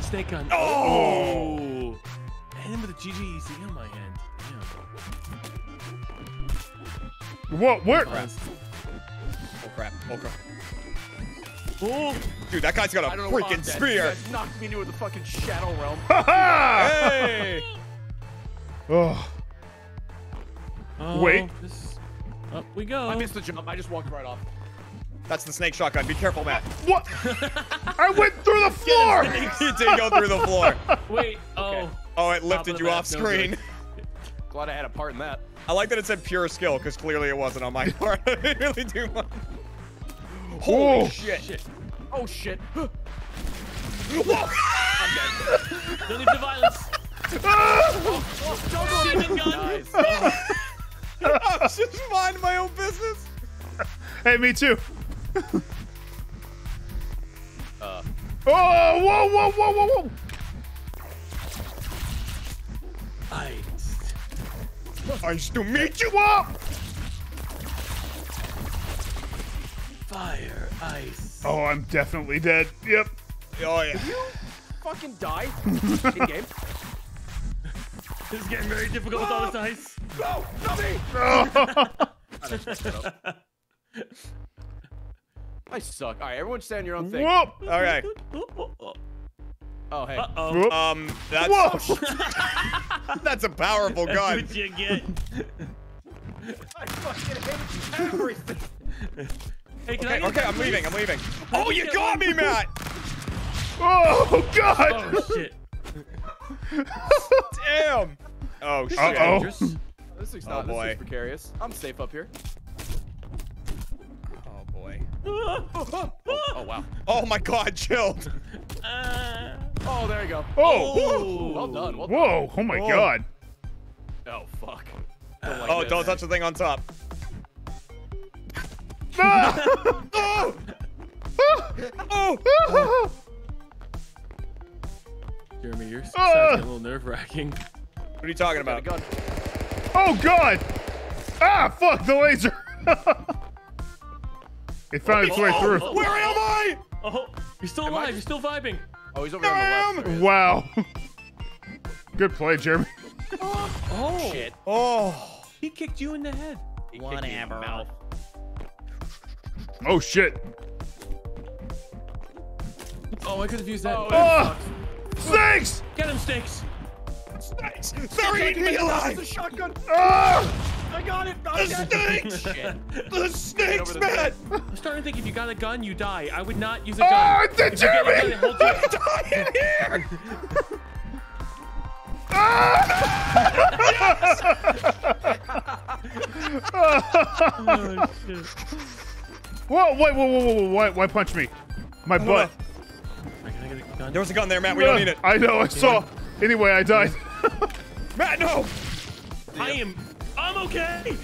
D: Snake gun. Oh! And him with a GG GGEC on my hand.
C: Whoa, where?
D: Yeah.
A: Oh crap. Oh crap.
D: Oh!
A: Dude, that guy's got a
B: I don't know why I'm
A: freaking spear.
B: You knocked me into the fucking shadow realm.
A: Hey!
C: Oh,
D: oh
C: Wait.
D: This, up we go.
B: I missed the jump. I just walked right off.
A: That's the snake shotgun. Be careful, Matt.
C: what? I went through the floor.
A: He did go through the floor.
D: Wait. Oh.
A: Oh, it lifted you
D: map,
A: off
D: no
A: screen.
D: good.
B: Glad I had a part in that.
A: I like that it said pure skill, because clearly it wasn't on my part. I didn't really do much. Holy
C: Whoa.
A: shit.
D: Shit.
B: Oh shit.
D: Don't need the violence. Demon gun.
B: Nice.
A: I was just minding my own business.
C: Hey, me too.
B: Uh,
C: Oh, whoa, whoa, whoa, whoa, whoa.
D: Ice.
A: Nice to meet you.
C: Whoa.
D: Fire. Ice.
C: Oh, I'm definitely dead. Yep.
A: Oh, yeah.
B: Did You fucking die in game.
D: This is getting very difficult with all this ice.
B: No, not me. I suck. All right, everyone stand your own thing.
C: Whoop.
A: All right.
B: Oh hey.
D: Uh oh.
A: Um, that's
C: Whoa.
A: that's a powerful
D: That's
A: gun.
D: what you get.
B: I fucking hate everything.
D: Hey, can I
A: Okay,
D: get
A: okay, I'm
D: please?
A: leaving. I'm leaving.
D: I
A: Oh, you
D: get
A: got
D: one?
A: me, Matt.
C: Oh, God.
D: Oh shit.
A: Damn. Oh shit.
C: Uh-oh.
D: Dangerous.
B: This looks
A: Oh,
B: not.
A: boy.
B: This looks precarious. I'm safe up here.
A: Oh boy.
B: Oh wow.
A: Oh my God, chilled.
D: Uh,
B: Oh, there you go.
C: Oh.
B: Well done. Well done.
C: Whoa. Oh, my
A: Oh.
C: God.
B: Oh fuck. Don't like
A: Oh,
B: this.
A: don't touch the thing on top.
C: Ah.
A: Oh.
C: oh.
D: Jeremy, your
C: Uh.
D: sounds a little nerve wracking.
A: What are you talking
B: Got a
A: about?
B: gun.
C: Oh, God. Ah, fuck, the laser. it found its way through.
D: oh,
A: Where am I?
D: Oh, you're still
B: Am I
D: alive. You're still vibing.
B: Oh, he's over there on the left. Um, there.
C: Wow. Good play, Jeremy.
D: Oh,
B: Shit.
A: Oh.
D: He kicked you in the head.
B: He kicked me in the mouth.
C: Oh, shit.
D: Oh, I could have used that.
B: Oh,
C: Oh, snakes!
D: Get him, snakes.
A: Snakes. They're eating me
B: It's a shotgun.
C: Ah!
B: I got it.
A: The
B: I'm dead.
A: snakes. The snakes,
B: the
A: man.
D: I'm starting to think if you got a gun, you die. I would not use a gun.
C: Ah, the
D: If you get a gun,
C: Jeremy!
D: it
A: I'm dying here.
D: Oh, shit.
C: Whoa, wait, whoa, whoa, whoa, whoa, why, why punch me? My butt.
D: Wait, can I get a gun?
A: There was a gun there, Matt. We don't need it.
C: I know, I saw. Anyway, I died.
A: Matt, no.
D: I am. I'm okay.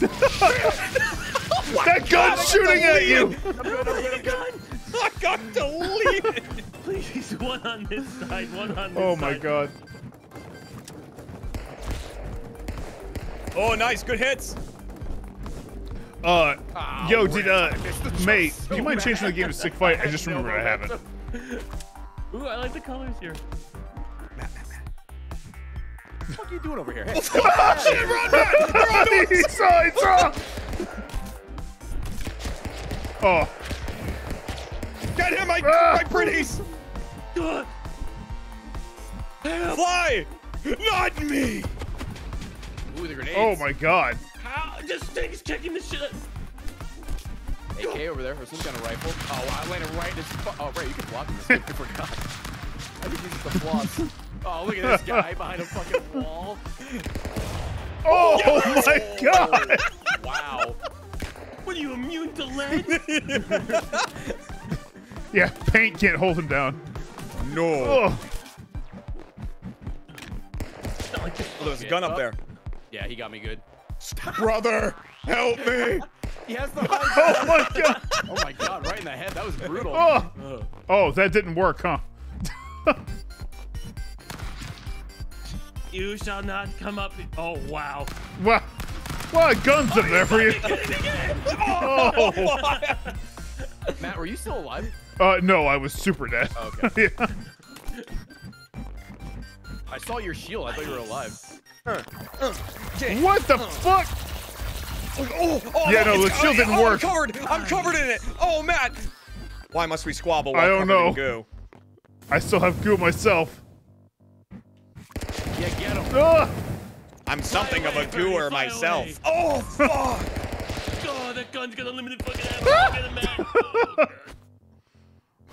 C: that gun's shooting at you!
B: I'm good. I'm good. I'm good.
A: I got deleted.
D: Please, one on this side, one on this
C: Oh my
D: side.
C: god.
A: Oh, nice. Good hits.
C: Uh,
B: Ah,
C: yo,
B: rip.
C: did, uh,
B: I missed the jump
C: mate,
B: so
C: do you mind
B: bad.
C: changing the game to Sick Fight? I just
B: No,
C: remember
B: no,
C: I haven't.
D: Ooh, I like the colors here.
B: What the fuck are you doing over here? Hey,
A: Shit, run, Matt. They're on
C: he saw, he saw! Oh,
A: Get him, my,
C: Ah.
A: my pretties. Fly. Not me.
B: Ooh, the grenades.
C: oh my god.
D: How? Just snakes kicking the shit.
B: AK over there, for some kind of rifle. Oh, wow, I landed right in his. Fu- oh, right, you can block him. I forgot. I think he's the floss. Oh, look at this guy behind a fucking wall.
C: Oh my oh, god!
B: Wow.
D: What are you immune to lead?
C: Yeah, paint can't hold him down.
A: No.
C: Oh,
D: Not like.
A: Oh, there's a gun up there.
B: Yeah, he got me good.
A: Brother, help me.
B: He has the high
C: oh my god!
B: Oh my god, right in the head. That was brutal.
C: Oh, oh, that didn't work, huh?
D: You shall not come up. Oh wow.
C: Wow. What guns up there for you?
D: Get it again!
C: Oh,
B: Matt, were you still alive?
C: Uh, no, I was super dead.
B: Okay.
C: yeah.
B: I saw your shield. I thought you were alive.
C: What the fuck?
A: Oh, oh,
C: Yeah, no, the shield
A: oh,
C: didn't
A: oh,
C: work.
A: I'm covered. I'm covered in it. Oh, Matt. Why must we squabble? While
C: I don't
A: covered in
C: know.
A: Goo?
C: I still have goo myself.
B: Yeah, get him.
A: I'm something of a
D: Bernie,
A: gooer
D: fly
A: myself.
D: away.
A: Oh, fuck.
D: Oh, that gun's got unlimited fucking ammo. Get him, man.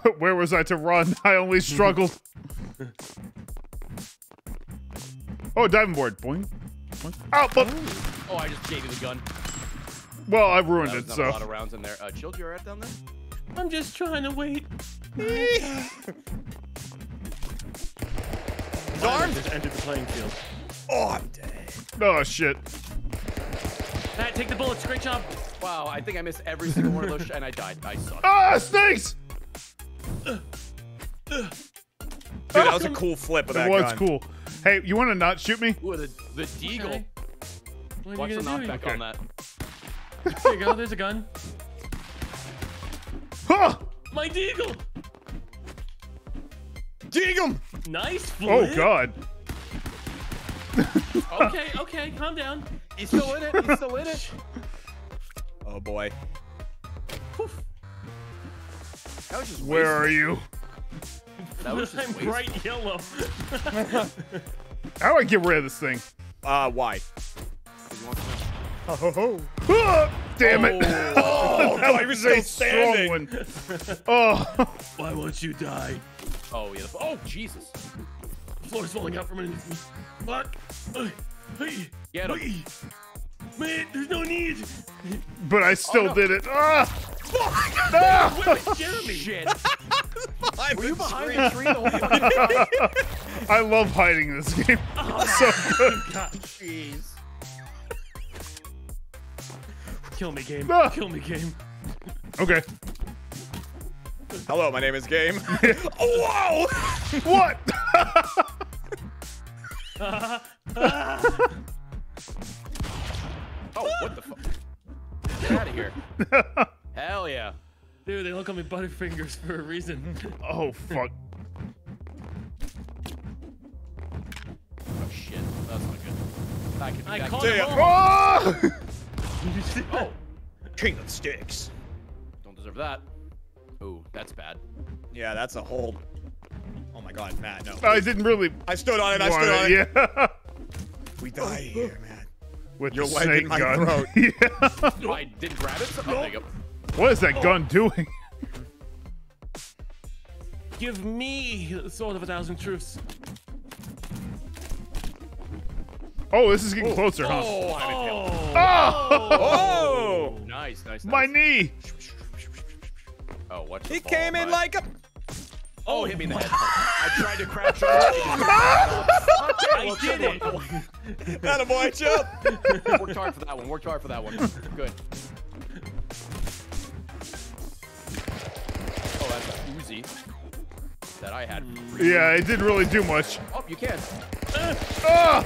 D: Oh,
C: Where was I to run? I only struggled. oh, diving board. Boing. Boing. Oh, but,
B: Oh, I just gave you the gun.
C: well, I ruined
B: That
C: it,
B: was not a lot
C: so.
B: of rounds in there. Uh, Chilled, you alright down there?
D: I'm just trying to wait.
A: His arms.
D: just entered the playing field.
A: Oh, I'm dead.
C: Oh, shit.
D: Matt, take the bullets. Great job.
B: Wow, I think I missed every single one of those, and I died. I suck.
C: Ah, snakes!
A: Dude, that was a cool flip of
C: That
A: that
C: was
A: gun.
C: cool. Hey, you want to not shoot me?
B: Ooh, the, the deagle.
D: Okay. What
B: Watch the
D: gonna do?
B: knockback
C: Okay.
B: on that.
D: There you go. There's a gun.
C: Huh!
D: My deagle.
A: Dig him.
D: Nice flip.
C: Oh, God.
D: Okay, okay. Calm down.
B: He's still in it. He's still in it.
A: Oh boy.
B: That was just
C: Where are you?
B: That was just
D: I'm
B: wasted.
D: bright yellow.
C: How do I get rid of this thing?
A: Uh, why?
C: Ho ho Ah, damn it.
A: Oh,
C: that was
A: was
C: a strong one. Oh.
D: Why won't you die?
B: Oh yeah. Oh Jesus.
D: The floor's falling out from underneath me. Fuck. Ugh. Hey.
B: Get him.
D: Hey. Man, there's no need.
C: But I still
B: no.
C: did it. Ah!
D: Where is Jeremy?
B: Shit.
A: Behind
B: Were you
A: the
B: behind
A: tree.
B: the tree the whole time?
C: I love hiding this game. Oh, so good.
D: God.
B: Jeez.
D: Kill me, game.
C: Ah.
D: Kill me, game.
C: Okay.
A: Hello, my name is Game. oh, whoa!
C: What?
B: Oh, what the fuck? Get out of here. Hell yeah.
D: Dude, they all call me Butterfingers for a reason.
C: oh, fuck.
B: Oh shit. That's not good. I can.
D: I
B: can-
D: called
A: Damn.
C: Oh!
B: Oh,
A: King of Sticks.
B: don't deserve that. Ooh, that's bad.
A: Yeah, that's a hold. Oh my god, Matt, no.
C: I didn't really
A: I stood on it, I stood on
C: it.
A: it.
C: Yeah.
A: We die here, man.
C: With
A: Your
C: the
A: leg in
C: snake
A: my
C: gun.
A: throat.
C: yeah.
B: I didn't grab it. So, oh, there you go.
C: What is that gun doing?
D: Give me the sword of a thousand truths.
C: Oh, this is getting oh. closer, huh?
B: Oh, I'm.
C: Oh!
A: Oh!
B: Nice, nice, nice.
C: My knee!
B: Oh, what?
A: He came in like a.
B: Oh, hit me in the head. I tried to crouch over. it.
D: I did it.
A: That a boy, chill.
B: Worked hard for that one. Worked hard for that one. Good. Oh, that's a Uzi that I had.
C: Yeah, it didn't really do much.
B: Oh, you can.
C: Ah!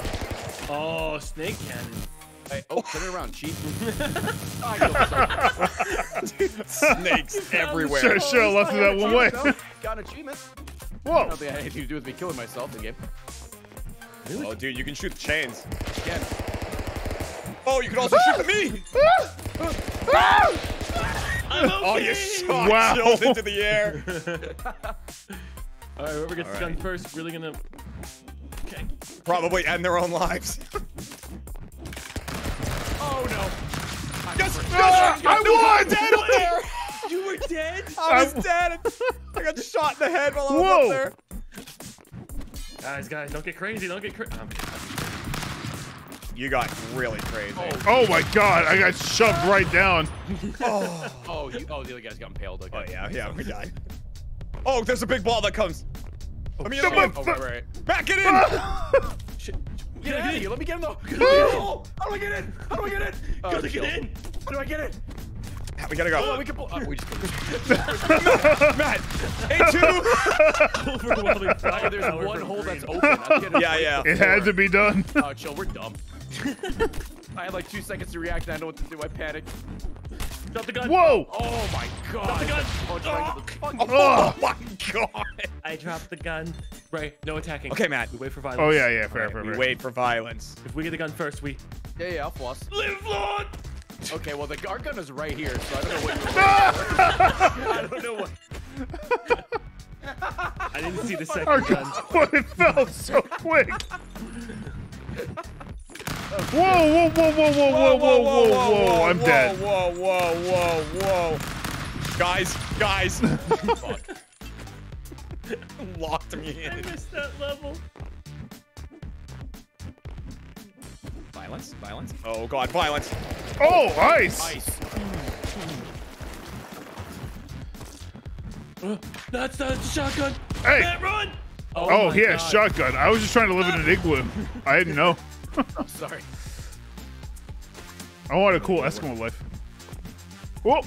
D: Oh, snake cannon.
B: Hey, oh, turn it around, cheat. I feel sorry.
A: Snakes everywhere.
C: Should should have left it that one way.
B: No, Got an achievement. I
C: Whoa!
B: don't think it had anything to do with me killing myself in the game.
A: Oh, dude, you can shoot the chains.
B: Again.
A: Oh, you can also shoot the me.
D: I'm
A: Oh,
D: okay.
A: you ah! shot
C: Wow.
A: chilled into the air.
D: All right, whoever gets the gun first, really gonna. Okay.
A: Probably end their own lives.
B: Oh no.
A: Yes,
C: Ah, I won!
A: dead up there.
D: You were dead.
A: I was
C: I-
A: dead. I got shot in the head while I was
C: Whoa.
A: up there.
D: Guys, guys, don't get crazy. Don't get crazy.
A: You got really crazy.
C: Oh my god, I got shoved right down.
A: Oh,
B: Oh, you, oh, the other guy's got impaled. Okay.
A: oh yeah, yeah, we died. Oh, there's a big ball that comes. Let me in.
C: Oh,
A: the-
B: Oh, right, right, right.
A: Back it in. Ah.
D: Shit.
B: Get out of here. Let me get in though.
A: Oh,
B: How do I get in? How do I get in? Oh,
D: Gotta
B: chill.
D: get in.
B: How do I get in?
A: we gotta
B: Oh,
A: go.
B: we can pull. Oh, we just.
A: Matt, A2.
D: Overwhelming
B: Oh,
D: fire
B: there's one hole that's open.
A: Yeah, yeah.
C: It had to be done.
B: Oh, chill. We're dumb. I had like two seconds to react and I don't know what to do. I panicked.
D: Drop the gun.
C: Whoa!
B: Oh my god.
D: Drop the gun.
B: Punch right to the
C: Oh!
A: my god.
D: I dropped the gun. Right, no attacking.
A: Okay, Matt.
D: We wait for violence.
C: Oh yeah, yeah, fair, fair,
A: We
C: fair.
A: wait for violence.
D: If we get the gun first, we
B: Yeah, yeah, I'll floss.
D: live, Lord.
B: Okay, well the guard gun is right here, so I don't know what you're I don't know what.
D: I didn't see the
C: Our
D: second gun.
C: gun, it fell so quick. Whoa, whoa, whoa, whoa, whoa, whoa, whoa, whoa, whoa! I'm dead.
A: Whoa, whoa, whoa, whoa. Guys, guys.
B: Fuck.
A: Locked me in.
D: I missed that level.
A: Violence, violence. Oh god, violence.
C: Oh, ice!
B: Ice.
D: Uh, that's the shotgun.
C: Hey.
D: Matt, run.
C: Oh,
D: my
C: he has
D: God.
C: shotgun. I was just trying to live in an igloo. I didn't know.
B: I'm sorry.
C: I want a cool Eskimo life. Whoa!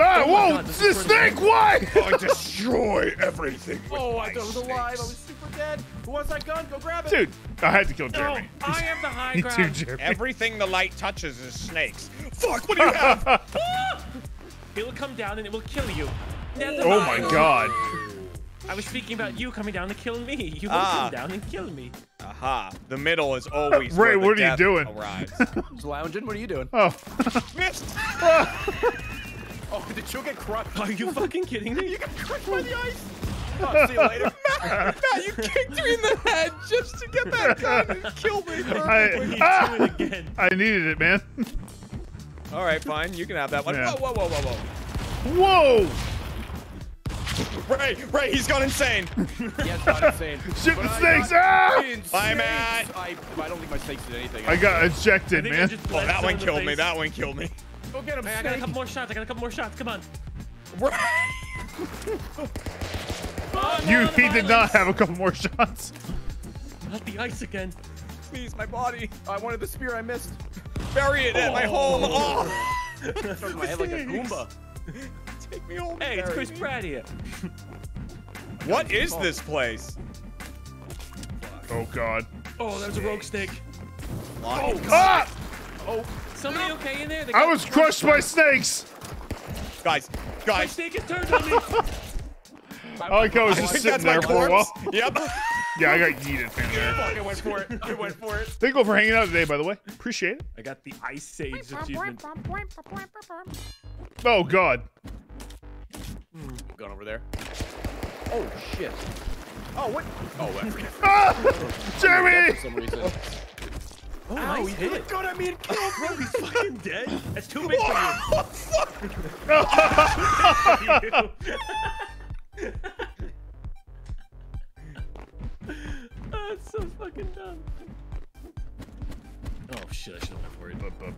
C: Ah,
D: Oh
C: whoa!
D: God, this
C: the snake! Why?
A: I destroy everything.
B: Oh, I thought I was alive. I was super dead. Who wants that gun? Go grab it.
C: Dude, I had to kill Jeremy.
D: No, I am the high
C: Me too. Jeremy.
A: Everything the light touches is snakes. Fuck, what do you have?
D: Ah! It will come down and it will kill you. Never
C: oh my
D: mind.
C: god.
D: I was speaking about you coming down and killing me. You will
A: Ah.
D: come down and kill me.
A: Aha. The middle is always
C: Ray,
A: where the
C: what are you doing?
A: Arrives.
B: Just lounging. What are you doing?
C: Oh.
A: Missed.
B: Oh, did you get crushed?
D: Are you fucking kidding me?
B: You got crushed by the ice. Oh, see you later.
A: Matt, Matt, you kicked me in the head just to get that gun and kill me.
C: I,
D: You
C: ah!
D: do it again.
C: I needed it, man.
A: All right, fine. You can have that one.
C: Yeah.
A: Whoa, whoa, whoa, whoa,
C: Whoa!
A: whoa. Ray, Ray, he's gone insane.
B: Yeah, it's not insane.
C: Shoot the snakes!
B: got
C: Ah!
B: insane.
A: Bye, Matt.
B: I, I don't think my snakes did anything.
C: I got ejected, man.
A: Oh, that one killed me. That one killed me.
B: Go get him,
D: Hey, I got a couple more shots. I got a couple more shots. Come on.
A: Ray.
D: Oh,
C: you, he did not have a couple more shots.
D: Not the ice again.
A: Please, my body.
B: I wanted the spear I missed.
A: Bury it at my home. Oh.
B: Stuck in my head like a Goomba.
A: Take me home.
D: Hey, it's Chris
A: me.
D: Pratt here.
A: What is this place?
C: Oh god.
D: Oh, there's a rogue snake.
A: Oh, God.
C: Ah! Oh.
D: Somebody okay in there? They
C: I
D: got
C: was crushed by snakes.
A: Guys, guys.
D: My
A: guys.
D: snake has turned on me.
C: I like how I was just
A: think
C: sitting there for a while.
A: Yep.
C: Yeah, I got yeeted, man. There.
B: Fuck, I went for it. I went for it.
C: Thank you for hanging out today, by the way. Appreciate it.
D: I got the ice sage achievement.
C: Oh god.
B: Gun over there. Oh shit. Oh what? Oh, I forget.
C: Ah!
B: For
C: Jeremy!
B: some reason.
D: Oh,
B: Ow,
D: nice
B: he
D: hit.
B: did good. I mean, killed
D: Bro, he's fucking dead. That's too big for you. oh, it's so fucking dumb. Oh shit, I should have went for.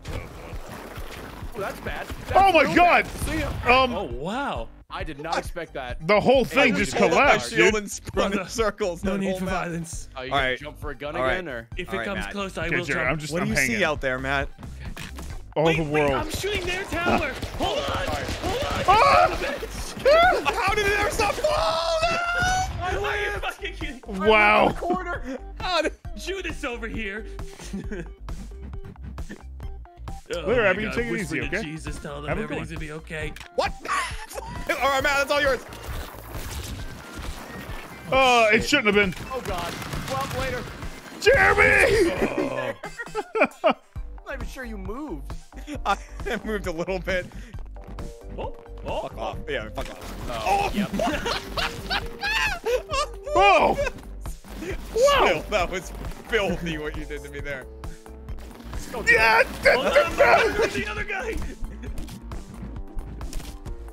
B: Oh, that's bad. That's
C: Oh my God!
B: bad. See ya.
C: Um,
D: Oh wow.
B: I did not expect that.
C: the whole thing just
B: hold up my
C: collapsed,
A: shield
C: dude.
A: and spun in circles.
D: No need for
A: map.
D: violence.
B: Are you
A: All
B: gonna jump for a gun
A: All right.
B: again, or?
D: If
A: All
D: it
A: right,
D: comes
A: Matt.
D: close, I
C: Okay,
D: will
C: Jerry,
D: jump.
C: I'm just
A: What do
C: I'm
A: you
C: hanging.
A: see out there, Matt?
C: All
D: wait,
C: the
D: wait,
C: world.
D: I'm shooting their tower. Hold on. Hold on.
C: Ah!
A: How did it ever stop? Oh,
D: Are you fucking kidding?
C: Wow.
B: Corner.
A: no!
D: Judas over here. oh
C: Later,
D: my
C: Abby, you
D: God,
C: take it
D: whisper
C: easy, okay?
D: Jesus, tell them
C: Have
D: everything's gonna be okay.
A: What? all right, Matt, that's all yours.
C: Oh, it shouldn't have been.
B: Oh god. Well, later.
C: Jeremy! Oh.
B: I'm not even sure you moved.
A: I moved a little bit.
D: Oh, oh,
A: Fuck off. Yeah, fuck off.
B: Oh, yep.
C: Oh!
A: Wow. that was filthy what you did to me there.
C: Yeah!
D: Hold on, man, where's the other guy?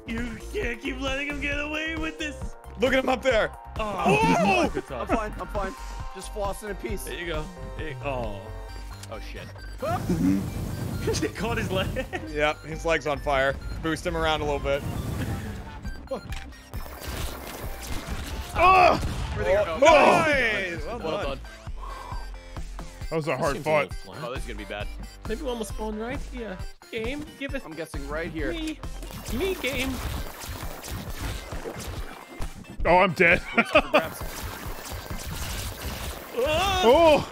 D: You can't keep letting him get away with this.
A: Look at him up there.
D: Oh, good
B: I'm fine. I'm fine. Just flossing in peace.
D: There you go. There you- Oh.
B: Oh shit.
D: they caught his leg.
A: Yep, his leg's on fire. Boost him around a little bit.
C: Oh!
B: Where'd they go?
A: Oh, nice! Well
B: Well
A: done.
B: done.
C: That was a hard
D: Seems a
C: fought.
B: Oh, this is gonna be bad.
D: Maybe one will spawn right here. Game, give it
B: I'm guessing right here.
D: me. Me, game.
C: Oh, I'm dead.
D: Oh!
C: Oh!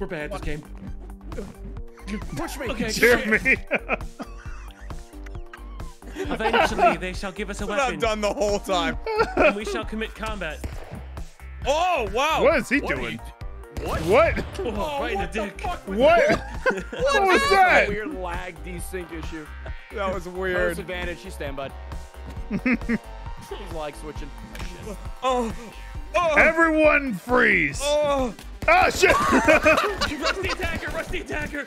D: We're bad this game.
B: Push me.
D: Okay,
C: Jeremy.
D: Eventually, they shall give us a
A: What
D: weapon,
A: I've done the whole time.
D: and we shall commit combat.
A: Oh wow!
C: what is he
B: What
C: doing?
B: you- What?
C: What?
D: Oh, right in the dick.
C: What? what was that?
B: Weird lag desync issue.
A: That was
B: Weird.
A: weird.
B: advantage. You stand by. lag switching. Shit.
A: Oh, oh,
C: Everyone freeze.
A: oh.
C: Ah, shit.
D: Rusty attacker, rusty attacker.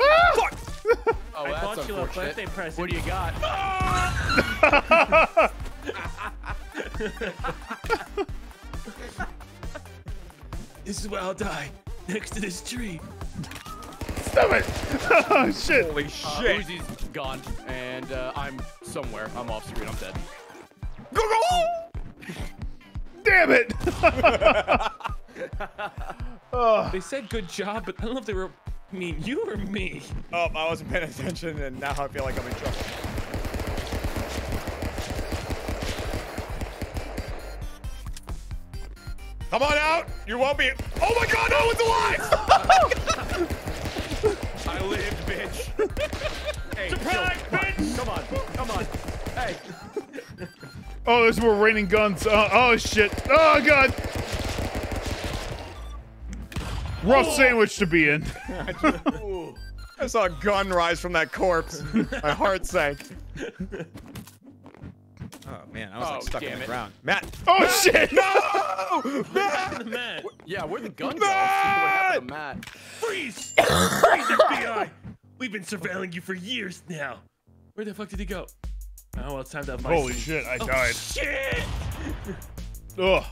C: Ah!
B: Oh,
D: I
B: that's
D: bought you a
B: unfortunate.
D: birthday present.
B: What do you got?
D: This is where I'll die, next to this tree.
C: Stop it. Oh, shit.
A: Holy
B: Uh,
A: shit!
B: Uzi's gone, and uh, I'm somewhere. I'm off screen. I'm dead.
A: Go go!
C: Damn it. oh,
D: They said good job, but I don't know if they were mean you or me.
A: Oh, I wasn't paying attention, and now I feel like I'm in trouble. Come on out! You won't be. Oh my God! No one's alive!
B: Oh I lived, bitch. hey, Surprise, bitch! Come on, come on. Hey,
C: oh, there's more raining guns. Oh, oh shit. Oh, God. Rough sandwich to be in.
A: I saw a gun rise from that corpse. My heart sank. Oh man, I was
B: Oh,
A: like stuck in the
B: it.
A: ground. Matt!
C: Oh, shit.
A: No! Matt!
D: Matt,
B: yeah, where'd the gun go? What happened to Matt?
D: freeze! freeze, FBI! We've been surveilling you for years now. Where the fuck did he go? Oh, well, it's time to have my
C: Holy shit, I
D: Oh,
C: died.
D: Shit!
C: Ugh.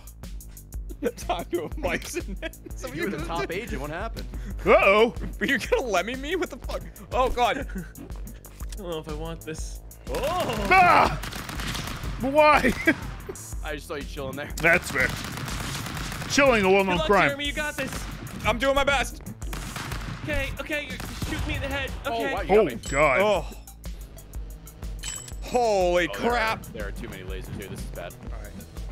A: Time to have mics in it. So
B: You were the top agent. What happened?
C: Uh-oh.
A: Are you gonna let me me? What the fuck? Oh god.
D: I don't know if I want this. Oh!
C: Ah! Why?
B: I just saw you chilling there.
C: That's fair. Killing a
D: Good
C: well-known
D: luck,
C: crime.
D: Jeremy, you got this.
A: I'm doing my best.
D: Okay, okay, you shoot me in the head. Oh, okay.
B: Oh, wow,
C: Oh. God.
A: Oh. Holy
B: Oh, there are-
A: crap.
B: There are too many lasers here. This is bad.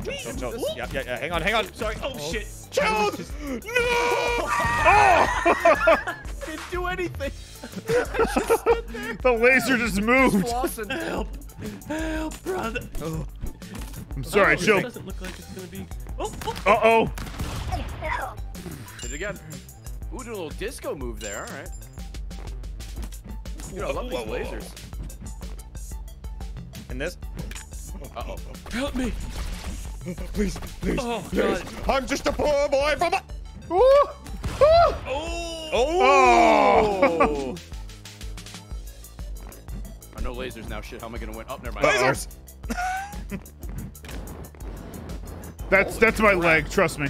A: So, so, yeah, yeah, yeah. Hang on, hang on.
D: Sorry. Oh, oh. shit.
A: Child! No! Oh!
B: Didn't do anything.
C: The laser just moved.
B: Flossing.
D: Help! Help, brother!
C: I'm sorry,
D: oh, This
C: chill.
D: doesn't look like it's gonna be. Oh, oh.
C: Uh-oh.
B: Did it again. Ooh, did a little disco move there. All right. Dude, I love these lasers.
A: And this?
B: Uh oh.
D: Help me!
A: Please, please,
D: Oh,
A: please.
D: God.
A: I'm just a poor boy from a...
C: Ooh. Ooh.
D: Oh!
A: Oh!
B: Oh. I know lasers now. Shit, how am I gonna win? Oh, never mind.
A: Lasers!
C: That's that's my leg, trust me.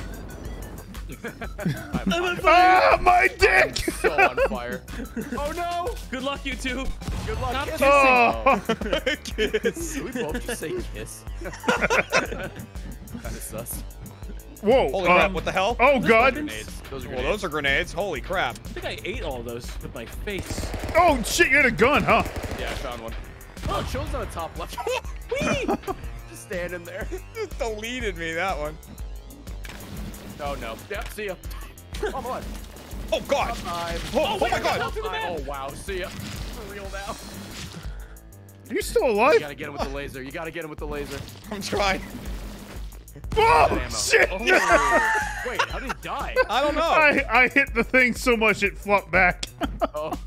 B: I'm, I'm
C: Ah, my dick!
B: so on fire. Oh no!
D: Good luck, you two.
B: Good luck.
D: Stop
B: kissing.
C: Oh.
A: Kiss.
B: Did we both just say kiss? kind of sus.
C: Whoa.
A: Holy
C: uh,
A: crap, what the hell?
C: Oh, God.
B: Grenades. Those are
A: Well,
B: grenades.
A: those are grenades. Holy crap.
D: I think I ate all those with my face.
C: Oh, shit, you had a gun, huh?
B: Yeah, I found one. Oh, Chill's on the top left. Whee! Just standing there.
A: Just deleted me, that one.
B: Oh no. Yep, see ya. Oh, I'm.
A: Oh, God.
B: Five.
A: Oh, oh my God.
B: Oh wow, see ya. For real now.
C: Are you still alive?
B: You gotta get him with the laser. You gotta get him with the laser.
A: I'm trying.
C: Oh, shit!
B: Oh, wait, how did he die?
A: I don't know.
C: I, I hit the thing so much it flopped back.
B: oh.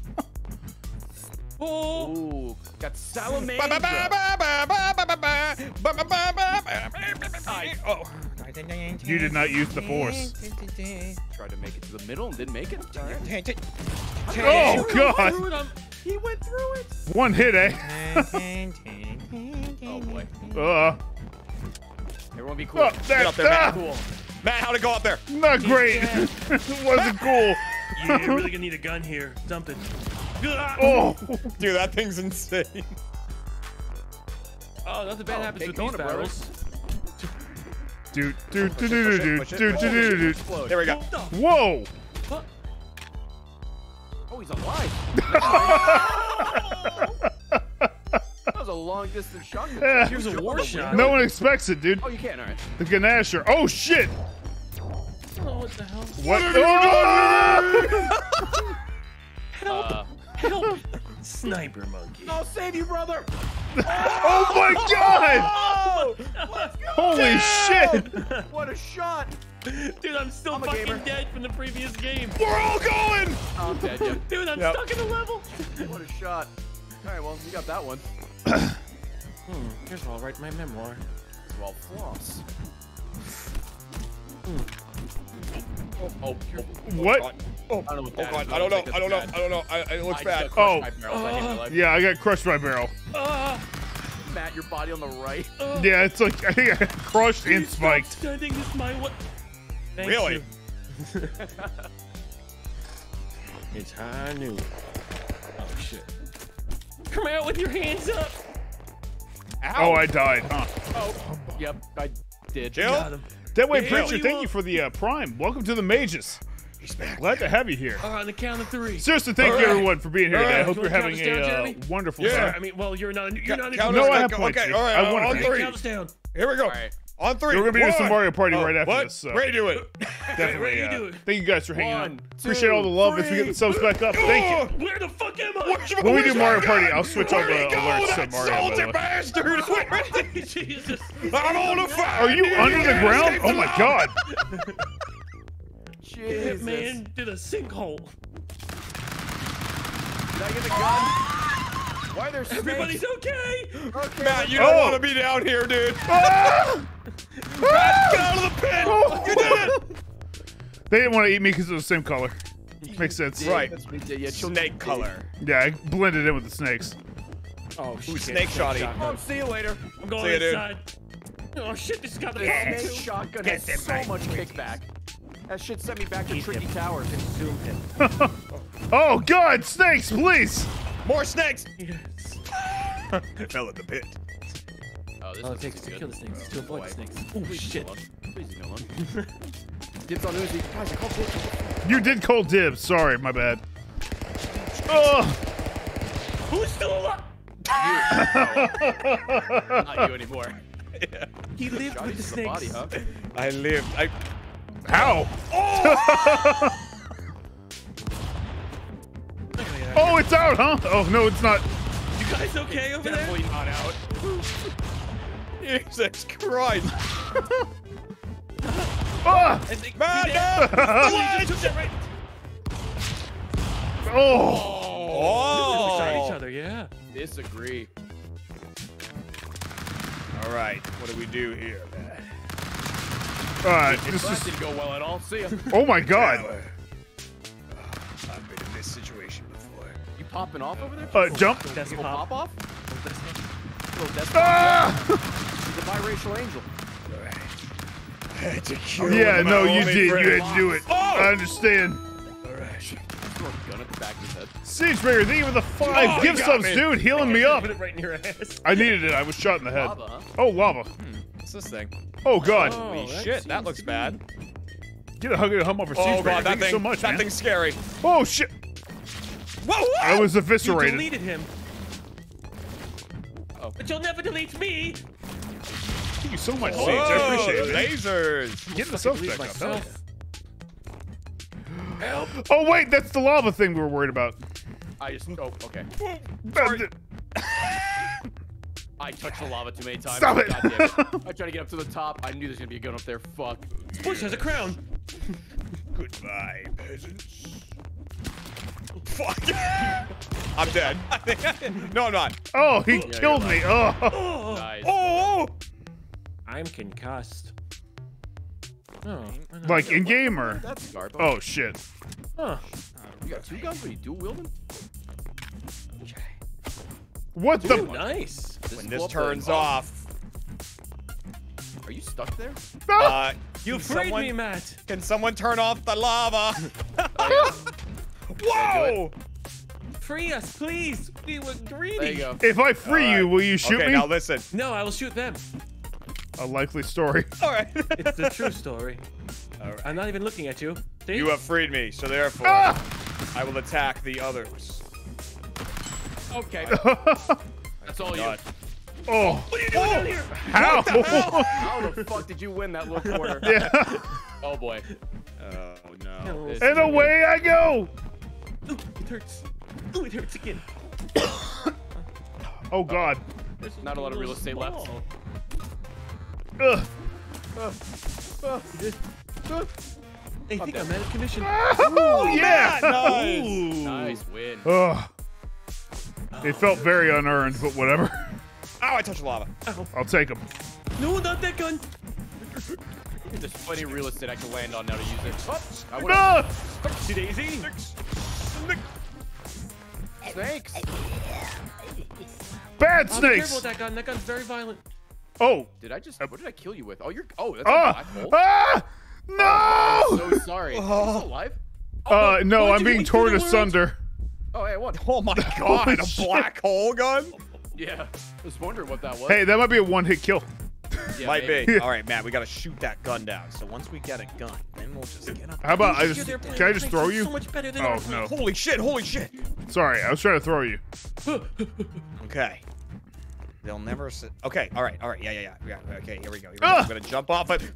B: Ooh, got salamander.
C: You did not use the force.
B: Tried to make it to the middle and didn't make it. Right.
C: Oh, God.
B: He went through it.
C: One hit, eh?
B: oh, boy.
C: Uh.
B: Everyone be cool.
C: oh, that,
A: up there, man.
C: ah,
B: Cool.
A: Matt, how'd it go up there?
C: not great.
D: dead.
C: wasn't cool.
D: You're really gonna need a gun here. Dump it.
C: Oh,
A: Dude, that thing's insane.
D: Oh, nothing bad
B: Oh,
D: happens
B: big
D: with these
B: donut, brother.
D: barrels.
C: dude, dude, dude, dude, dude, dude, dude, dude, dude.
A: There we go.
C: Whoa!
D: fuck?
B: Oh, he's alive. that was a long distance shot.
C: Yeah.
D: Here's a war shot.
C: No one expects it, dude.
B: Oh, you can't! All right.
C: The Ganasher. Oh shit!
D: Oh, What the hell?
C: What? Oh!
D: Help!
B: Uh,
D: Help! Sniper monkey.
B: I'll save you, brother.
C: oh my god! Holy shit!
B: What a shot.
D: Dude, I'm still
B: I'm
D: fucking dead from the previous game.
C: We're all going!
B: Oh, I'm dead, yeah.
D: Dude, I'm
A: Yep.
D: stuck in the level.
B: What a shot. All right, well, you got that one.
D: Hmm, here's where I'll write my memoir.
B: Well, floss.
A: Oh, oh,
C: What?
A: God. Oh,
B: I don't know what
A: oh
B: that
A: God, I don't know. I don't know. I don't know. I, it looks
B: I
A: bad.
C: Oh.
B: my barrel by the end of my life.
C: Yeah, I got crushed by barrel.
D: Ah!
B: Matt, your body on the right.
D: ah.
C: Yeah, it's like I think I got crushed and
D: Please stop
C: spiked.
D: Sending this my way. Thank
A: Really?
D: you. it's high noon. Oh shit! Come out with your hands up.
C: Oh, I died, huh?
B: Oh, yep, I did.
A: Jill?
D: Got him.
C: That way, preacher, thank you for the uh, prime. Welcome to the mages.
A: He's back.
C: Glad to have you here.
D: All right, on the count of three.
C: Seriously, thank
A: All
C: you
A: right.
C: everyone for being here
A: All
C: today. I hope
D: You
C: you're having
D: count down,
C: a uh, wonderful
A: Yeah.
C: time.
D: I mean, well, you're not. You're not.
A: Count
C: No, I have points.
A: Okay, all right.
C: I wanna
A: on three.
D: Count us down.
A: Here we go.
B: All right.
A: On three.
C: We're gonna be doing some Mario Party
A: Oh,
C: right after
A: what?
C: this. So
A: Ready to do it.
C: definitely.
D: Ready to
C: uh,
D: do it.
C: Thank you guys for hanging
B: One,
C: out. Appreciate all the
B: two,
C: love as we get the subs back up. Thank you.
D: Where the fuck am I?
C: When we do Mario
A: that
C: Party. I'll switch all the
A: Where'd he go,
C: alerts to
A: that
C: Mario. by the
A: salty
C: way.
A: bastard. Where is?
D: Jesus.
A: I'm on the fire.
C: Are you under the ground? Oh my god.
B: Jesus.
D: Man, did a sinkhole.
B: Did I get the gun? Why are there snakes?
D: Everybody's okay.
B: Okay.
A: Matt, you don't
C: Oh.
A: want to be down here, dude.
C: Ah!
A: Matt, get out of the pit. You did it.
C: They didn't want to eat me because it was the same color. Makes sense.
B: Yeah,
A: Right.
B: That's what he did. Yeah,
A: Snake color.
C: Yeah, I blended in with the snakes.
D: Oh,
A: Ooh, snake shotty.
B: Oh, see you later.
D: I'm going
A: See ya, dude.
D: inside. Oh shit, this got the
B: Snake
D: too.
B: shotgun has so much kickback. That shit sent me back to Tricky Towers.
D: Consume him.
C: Oh god, snakes, please!
A: More snakes.
D: Yes.
A: I fell in the pit.
B: Oh, this
D: Oh, it
B: is
D: takes to
B: good.
D: kill the snakes, to oh,
A: avoid
D: the snakes. Oh
B: Please
D: shit.
B: leave. Please leave. Dibs on Uzi. Guys, I called dibs.
C: You did call dibs. Sorry, my bad. Oh,
D: Who's still alive?
B: Not you anymore.
D: He lived
B: Shot
D: with the
B: you to the body,
D: snakes.
B: huh?
A: I lived. I.
C: how? Oh, it's out, huh? Oh no, it's not.
D: You guys okay over there?
B: Definitely not out.
A: Jesus Christ.
C: Ah!
D: I think
A: Matt,
D: he did.
A: no!
D: Oh, you just right.
C: Oh!
D: We shot each
A: Oh.
D: other, yeah.
B: Disagree.
A: All right. What do we do here, man?
C: All right, this
B: That
C: is.
B: didn't go well at all. See ya.
C: Oh my god.
B: Popping off over there?
C: Uh, jump.
D: That's
B: Little
D: pop.
B: pop off? Little death
C: Ah!
B: He's a biracial angel.
A: Had to kill
C: Yeah, no, you did. You had to do it.
A: Oh!
C: I understand.
A: All right.
B: Throw gun at the back of his head.
C: Siegebreaker, thank you for the five
A: Oh,
C: gift subs,
A: me.
C: dude. Healing me up.
D: Put it right in your ass.
C: I needed it. I was shot in the head.
B: Lava, huh?
C: Oh, lava.
A: What's this thing?
C: Oh god.
D: Oh,
A: Holy
D: that
A: shit, that
D: seems
A: looks bad.
C: Get a hug and a hum over
A: Oh
C: Siegebreaker.
A: god, that
C: Thank you
A: thing.
C: so much,
A: that
C: man.
A: thing's scary.
C: Oh shit.
A: Whoa! whoa!
C: I was eviscerated.
D: You
C: eviscerated.
D: deleted him.
B: Oh.
D: But you'll never delete me.
C: Thank you so much,
A: Whoa,
C: Siege. I appreciate it.
A: Lasers.
C: Get the
D: Fucking
C: subs
D: delete
C: back up.
D: Help.
C: Oh wait, that's the lava thing we were worried about.
B: I just. Oh, okay.
C: That's.
B: I touched the lava too many times.
C: Stop it.
B: God it. I tried to get up to the top. I knew there's gonna be a gun up there. Fuck.
D: Bush has a crown.
A: Goodbye, peasants. Fuck. I'm dead. no, I'm not.
C: Oh, he
B: you're
C: killed me. Oh.
D: Oh,
B: Nice.
A: Oh!
D: I'm concussed. Oh,
C: Like in gamer.
B: That's Garbo.
C: Oh shit.
D: Huh.
B: You got two guns? What are you dual wielding?
C: What
D: Dude,
C: the?
D: nice.
A: When
B: is
A: this
B: what the-
A: turns off,
B: Are you stuck there?
A: Uh,
D: You freed
A: someone,
D: me, Matt.
A: Can someone turn off the lava?
B: Oh,
A: Whoa!
D: Free us, please. We were greedy.
B: There you go.
C: If I free you, will you shoot
A: okay,
C: me?
A: now listen.
D: No, I will shoot them.
C: A likely story.
A: All right.
D: It's the true story.
A: All right.
D: I'm not even looking at you. See?
A: You have freed me, so therefore
C: Ah!
A: I will attack the others.
B: Okay. That's all you.
C: Oh.
D: What are you doing down here?
C: How?
B: How the fuck did you win that little corner?
C: yeah.
B: Oh boy.
E: Oh no.
D: No.
C: And
B: is
C: away I go.
D: Ooh, it hurts. Ooh, it hurts again.
C: Oh God.
D: There's
B: Not a lot of real
D: little
B: estate left.
D: ball.
C: Ugh.
D: I think I'm out of commission.
C: Oh yeah.
A: nice.
C: Ooh.
B: Nice win.
C: Ugh. It felt very unearned, but whatever.
A: Ow, I touched lava.
C: I'll take them.
D: No, not that gun.
B: There's plenty of real estate I can land on now to use it. Oh, I would've-
C: Ah!
D: Daisy.
B: Snakes.
C: Bad
D: Oh, be careful
C: snakes.
D: with that gun. That gun's very violent.
C: Oh.
B: Did I just? What did I kill you with? Oh, you're. Oh, that's a
C: Ah!
B: black hole.
C: Ah!
B: I'm
C: No!
B: so sorry. Are you still alive?
C: Uh, no, I'm being torn
D: the
C: asunder.
B: Oh, hey, what?
A: Oh my god, a
C: shit.
A: black hole gun?
B: Yeah. I was wondering what that was.
C: Hey, that might be a one-hit kill.
B: Yeah,
A: Might
B: maybe.
A: be. All right, Matt, we gotta shoot that gun down. So once we get a gun, then we'll just get up.
C: How about I just can I just throw you?
D: So much better than
C: Oh no.
A: Holy shit, holy shit.
C: Sorry, I was trying to throw you.
A: Okay. They'll never sit. Okay, all right, all right, yeah, yeah, yeah. yeah. Okay, here we go. Here we go.
C: Ah!
A: I'm gonna jump off it.
D: We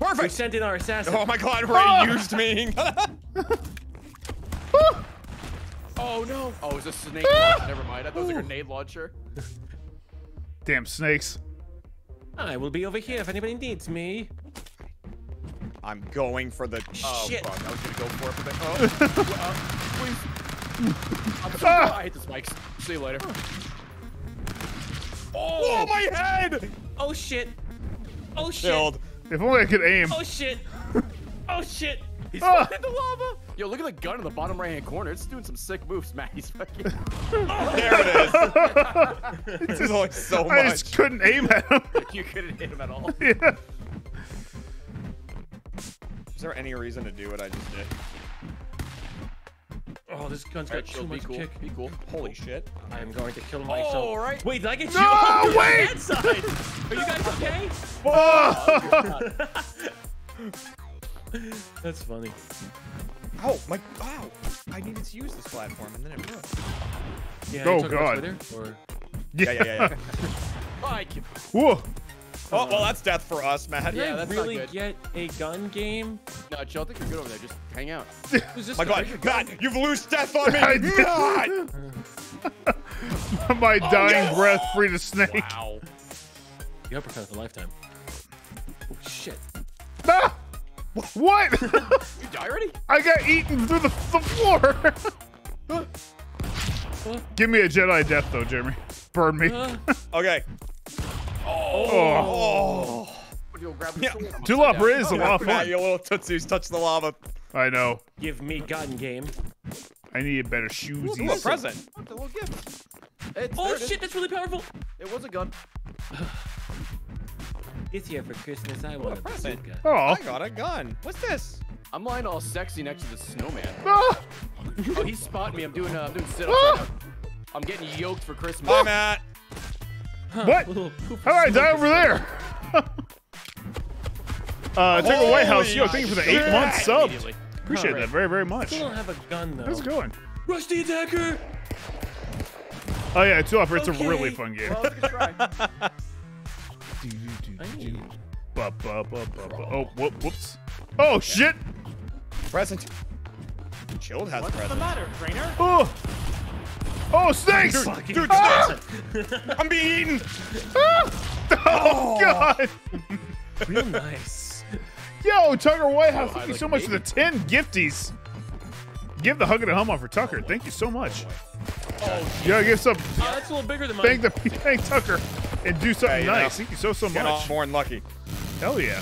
A: Perfect.
D: sent in our assassin.
A: Oh my god,
C: Ah!
A: Ray used me.
B: Oh no. Oh, it was a snake
C: Ah!
B: launcher. Never mind. I thought it was a grenade launcher.
C: Damn snakes.
D: I will be over here if anybody needs me.
A: I'm going for the.
B: Oh
D: Shit.
B: fuck! I was gonna go for it, but then. Oh, uh, please. I'm so
C: Ah!
B: I hate the spikes. See you later.
A: Oh my head!
D: Oh shit. Oh shit.
A: Killed.
C: If only I could aim.
D: Oh shit. Oh shit.
B: He's
C: Ah!
B: falling into lava. Yo, look at the gun in the bottom right-hand corner. It's doing some sick moves, Matt. He's fucking.
A: There it is. this is always so much.
C: I just couldn't aim at him.
B: you couldn't hit him at all.
C: yeah.
A: Is there any reason to do what I just did?
D: Oh, this gun's
B: Alright,
D: got
B: chill,
D: too
B: be
D: much
B: cool.
D: kick.
B: Be cool.
A: Holy shit.
D: I am going to kill myself.
B: Oh, all right.
D: Wait, did I get
C: No,
D: you? Oh,
C: wait!
D: that side. Are you guys okay?
C: Oh!
D: That's funny.
A: Oh my! Wow! I needed to use this platform and then it broke.
D: Yeah,
C: Oh,
D: you talking about
C: God.
D: Twitter, or
A: Yeah, yeah, yeah. yeah.
B: I can...
C: Whoa.
A: oh well, that's death for us, Matt.
B: Yeah,
D: Did I
B: that's not
D: really
B: good.
D: get a gun game?
B: No, Jill, I think you're good over there. Just hang out.
A: My? God, Matt, you've loosed death on me.
C: I did.
A: Matt!
C: My dying
A: yes!
C: breath freed a snake.
B: Wow.
D: The uppercut of a lifetime. Oh shit.
C: Ah! What?
B: You die already?
C: I got eaten through the, the floor. Give me a Jedi death though, Jeremy. Burn me.
D: Uh,
A: Okay.
C: oh.
A: Oh.
B: You'll grab
A: Yeah.
B: sword. I'm
C: Tulip
B: upside
C: is a lot of
A: Matt,
C: fun.
A: you little tootsies touch the lava.
C: I know.
D: give me gun game.
C: I need better
A: Ooh, a
C: shoesies.
A: present.
B: What the little gift? It's,
D: Oh
B: there it is.
D: shit, that's really powerful.
B: It was a gun.
D: This year for Christmas, I want a
A: present.
D: bazooka.
C: Oh.
A: I got a gun. What's this?
B: I'm lying all sexy next to the snowman.
C: Ah!
B: Oh, he's spotting me. I'm doing uh, I'm doing sit-ups right. I'm getting yoked for Christmas.
A: Bye, Matt.
C: What? How did I die over there? uh, Tiger White House, yo, thank you for the eight months sub.
B: Immediately.
C: Appreciate
D: Alright.
C: that very, very much.
D: Still don't have a gun though.
C: How's it going?
D: Rusty attacker.
C: Oh yeah, Tulip, it's
D: Okay.
C: a really fun game.
B: Well, let's try.
D: I need-
C: Ba, ba, ba, ba, ba. Oh, whoop, whoops. Oh shit!
A: Present. Chilled has a present.
E: matter, trainer?
C: Oh! Oh, snakes!
D: Fucking
A: Dude,
C: Ah!
A: I'm being eaten.
C: Oh, God!
D: real nice.
C: Yo, Tucker Whitehouse,
B: Oh,
C: thank
B: I
C: you
B: like
C: so much for the 10 gifties. Give the hug and a hum on for Tucker. Thank you so much.
B: Oh,
C: Yo, give some.
D: Oh, that's a little bigger than mine.
C: Thank the thank Tucker and do something
A: Hey, you know,
C: nice. Thank you so so
A: Get off
C: much.
A: more than lucky.
C: Hell yeah.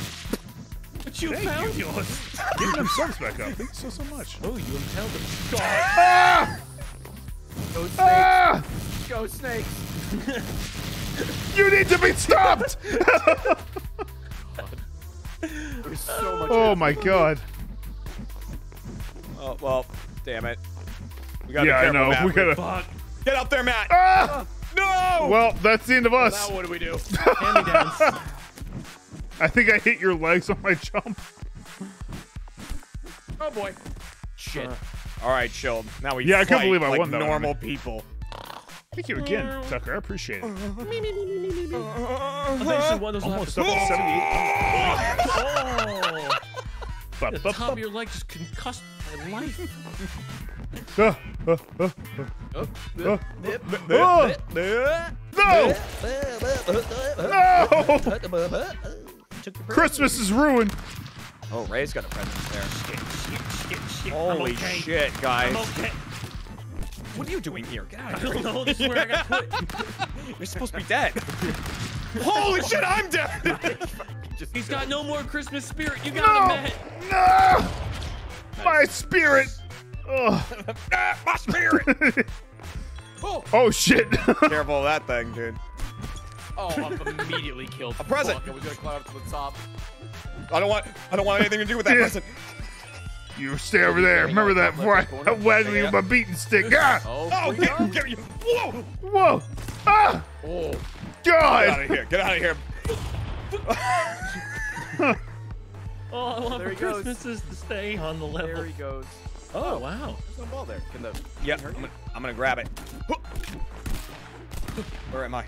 D: But you
C: Thank
D: found
C: you.
D: yours.
C: Give them subs back up. Thank you so so much.
D: Oh, you impaled them.
C: Ah!
B: go snakes.
C: Ah!
B: Go snakes.
C: You need to be stopped!
B: There's so much.
C: oh my god.
A: Oh well, damn it. We gotta
C: Yeah,
A: be
C: I know.
A: Matt.
C: We gotta.
D: Fuck.
A: Get up there, Matt.
C: Ah!
A: No.
C: Well, that's the end of us.
B: Now what do we do?
D: Hand me downs.
C: I think I hit your legs on my jump.
B: Oh boy. Shit. Uh.
A: All right, chilled. Now we.
C: Yeah, I can't
A: fight
C: believe I
A: like
C: won that one.
A: Normal people.
C: Thank you again, Tucker. I appreciate it.
D: Eventually one of those will have
C: Almost
D: to-
C: up to 78.
D: Oh.
C: Ba-
D: The top of your leg just concussed my life.
B: Nip.
C: No! No! Christmas is ruined.
A: Oh, Ray's got a present there.
D: Shit, shit,
A: Holy
D: I'm okay.
A: shit, guys.
D: I'm okay.
A: What are you doing here? Get out
D: I
A: of here.
D: don't know. This is where I got put.
A: You're supposed to be dead. Holy shit, I'm dead.
D: He's got no more Christmas spirit. You got him,
C: No!
D: Matt.
C: No! My spirit! Ugh.
A: Ah, My spirit.
B: Oh,
C: Oh shit!
A: Careful of that thing, dude.
B: oh, I'm immediately killed.
A: A present.
B: Fuck, I was gonna climb up to the top.
A: I don't want. I don't want anything to do with that
C: Yeah.
A: present.
C: you stay over there. Remember that before I I you with my beating stick. Ah!
B: Oh,
A: Oh, get, get you. Whoa!
C: Whoa! Ah!
B: oh.
A: Get out of here. Get out of here.
D: oh, I want
B: There
D: for
B: he goes.
D: Is to stay on the level.
B: There he goes.
D: Oh, oh, wow.
B: There's no ball there. Can the
A: Yeah, I'm gonna, I'm gonna grab it. Where am I?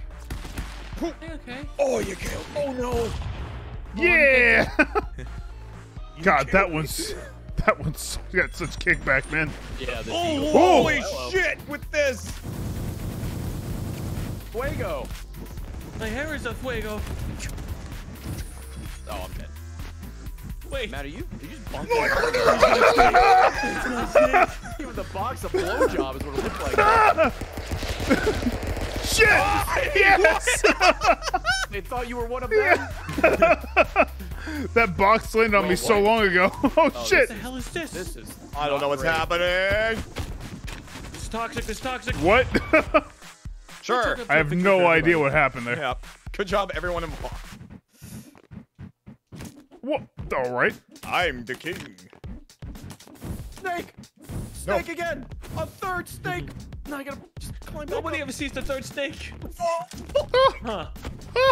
D: Okay.
A: Oh, you killed. Oh no.
C: Yeah! God, that one's that one's got such kickback, man.
B: yeah the
A: Oh, holy oh,
B: Hello.
A: shit! With this.
B: Fuego.
D: My hair is a fuego.
B: Oh, I'm dead.
D: Wait.
B: Matt, are you? Are you just bumped
D: Snake.
B: Even the box of blowjob is what it looked like.
C: Shit! Yes!
B: They thought you were one of them.
C: that box landed on me so long ago. Oh, oh shit!
D: What the hell is this?
B: This is.
A: I don't know what's
B: great.
A: happening.
D: It's toxic. It's toxic.
C: What?
A: Sure.
C: I have no idea what happened there.
A: Yeah. Good job, everyone involved.
C: What? All right.
A: I'm the king.
B: Snake. Snake again. A third snake. Now I gotta just climb
D: Nobody
B: up.
D: ever sees the third snake. Huh.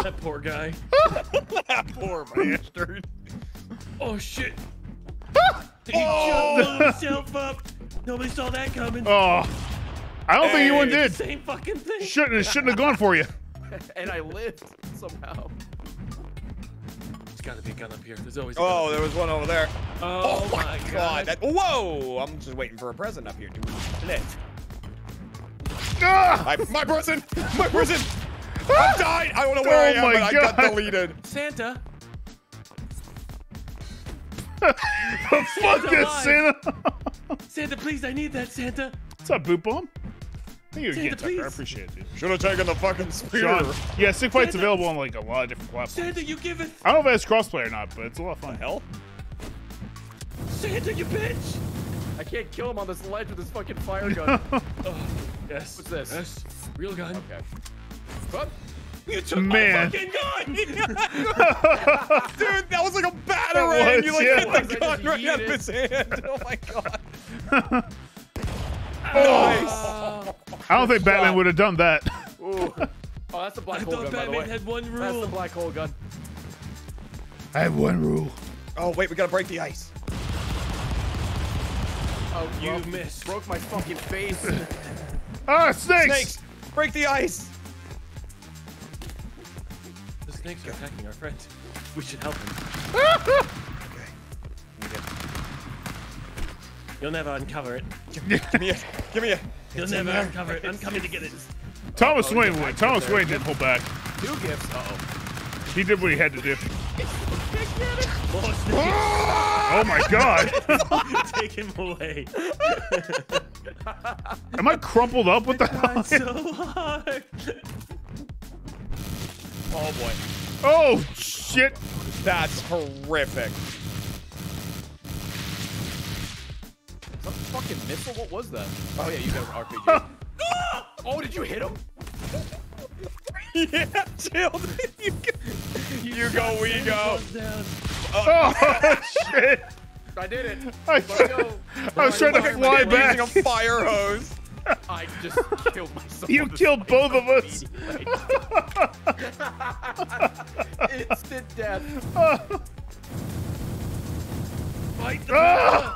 D: That poor guy.
A: that poor bastard.
D: Oh shit. He oh. just blew himself up. Nobody saw that coming.
C: Oh, I don't think anyone
A: Hey.
C: did.
D: Same fucking thing.
C: Shouldn't shouldn't have gone for you.
B: And I lived somehow.
D: There's gotta be a gun up here. There's always. A
A: Oh,
D: gun.
A: there was one over there.
D: Oh, my god.
A: That, whoa! I'm just waiting for a present up here. Dude. Split.
C: Ah!
A: I, my present! My present! I died! I don't know where I
C: Oh
A: am,
C: my
A: but I got deleted.
D: Santa.
C: Fuck this,
D: alive.
C: Santa.
D: Santa, please, I need that, Santa.
C: What's up, boot bomb? Thank you again,
D: Santa,
C: Tucker. I appreciate it, dude.
A: Should have taken the fucking spear.
C: Sean, yeah, Stick Fight's
D: Santa.
C: available on like a lot of different platforms.
D: Santa, you give it.
C: I don't know if it has crossplay or not, but it's a lot of fun.
A: Hell?
D: Santa, you bitch.
B: I can't kill him on this ledge with this fucking fire gun.
D: Oh, yes.
B: What's this?
D: Yes. Real gun.
B: okay. What?
D: You took
C: Man.
D: my fucking gun.
A: Dude, that was like a batarang!
C: was,
A: You like
C: yeah.
A: hit the gun right out of his hand. Oh my god.
C: Oh, I don't think Batman would have done that.
B: Ooh. Oh, that's the black
D: I
B: hole
D: thought
B: gun, by the way.
D: Batman had one rule.
B: That's the
D: rule.
B: black hole gun.
C: I have one rule.
A: Oh wait, we gotta break the ice.
B: Oh,
D: You
B: well,
D: missed.
B: Broke my fucking face.
C: Ah, snakes!
A: Snakes! Break the ice!
D: The snakes are attacking our friend. We should help him. You'll never uncover it.
A: Give me a, give me a.
D: You'll never uncover it. I'm coming to get it.
C: Thomas
B: Oh,
C: Wayne
B: yeah,
C: would. Thomas
B: did
C: Wayne
B: there.
C: didn't pull back.
B: Two gifts. Uh oh.
C: He did what he had to do. Oh my god!
D: Take him away.
C: Am I crumpled up? with the hell?
D: So hard.
A: Oh boy.
C: Oh shit!
A: That's horrific.
B: Fucking missile? What was that? Oh yeah, you got an RPG. oh, did you hit him?
A: yeah, chilled. you, go- you go, we go.
D: Goes.
C: Oh shit!
B: I did it.
C: I,
B: go.
C: I was trying to fly back.
A: Using a fire hose.
B: I just killed myself.
C: You killed both of us.
B: Instant death.
D: Fight the
C: Ah!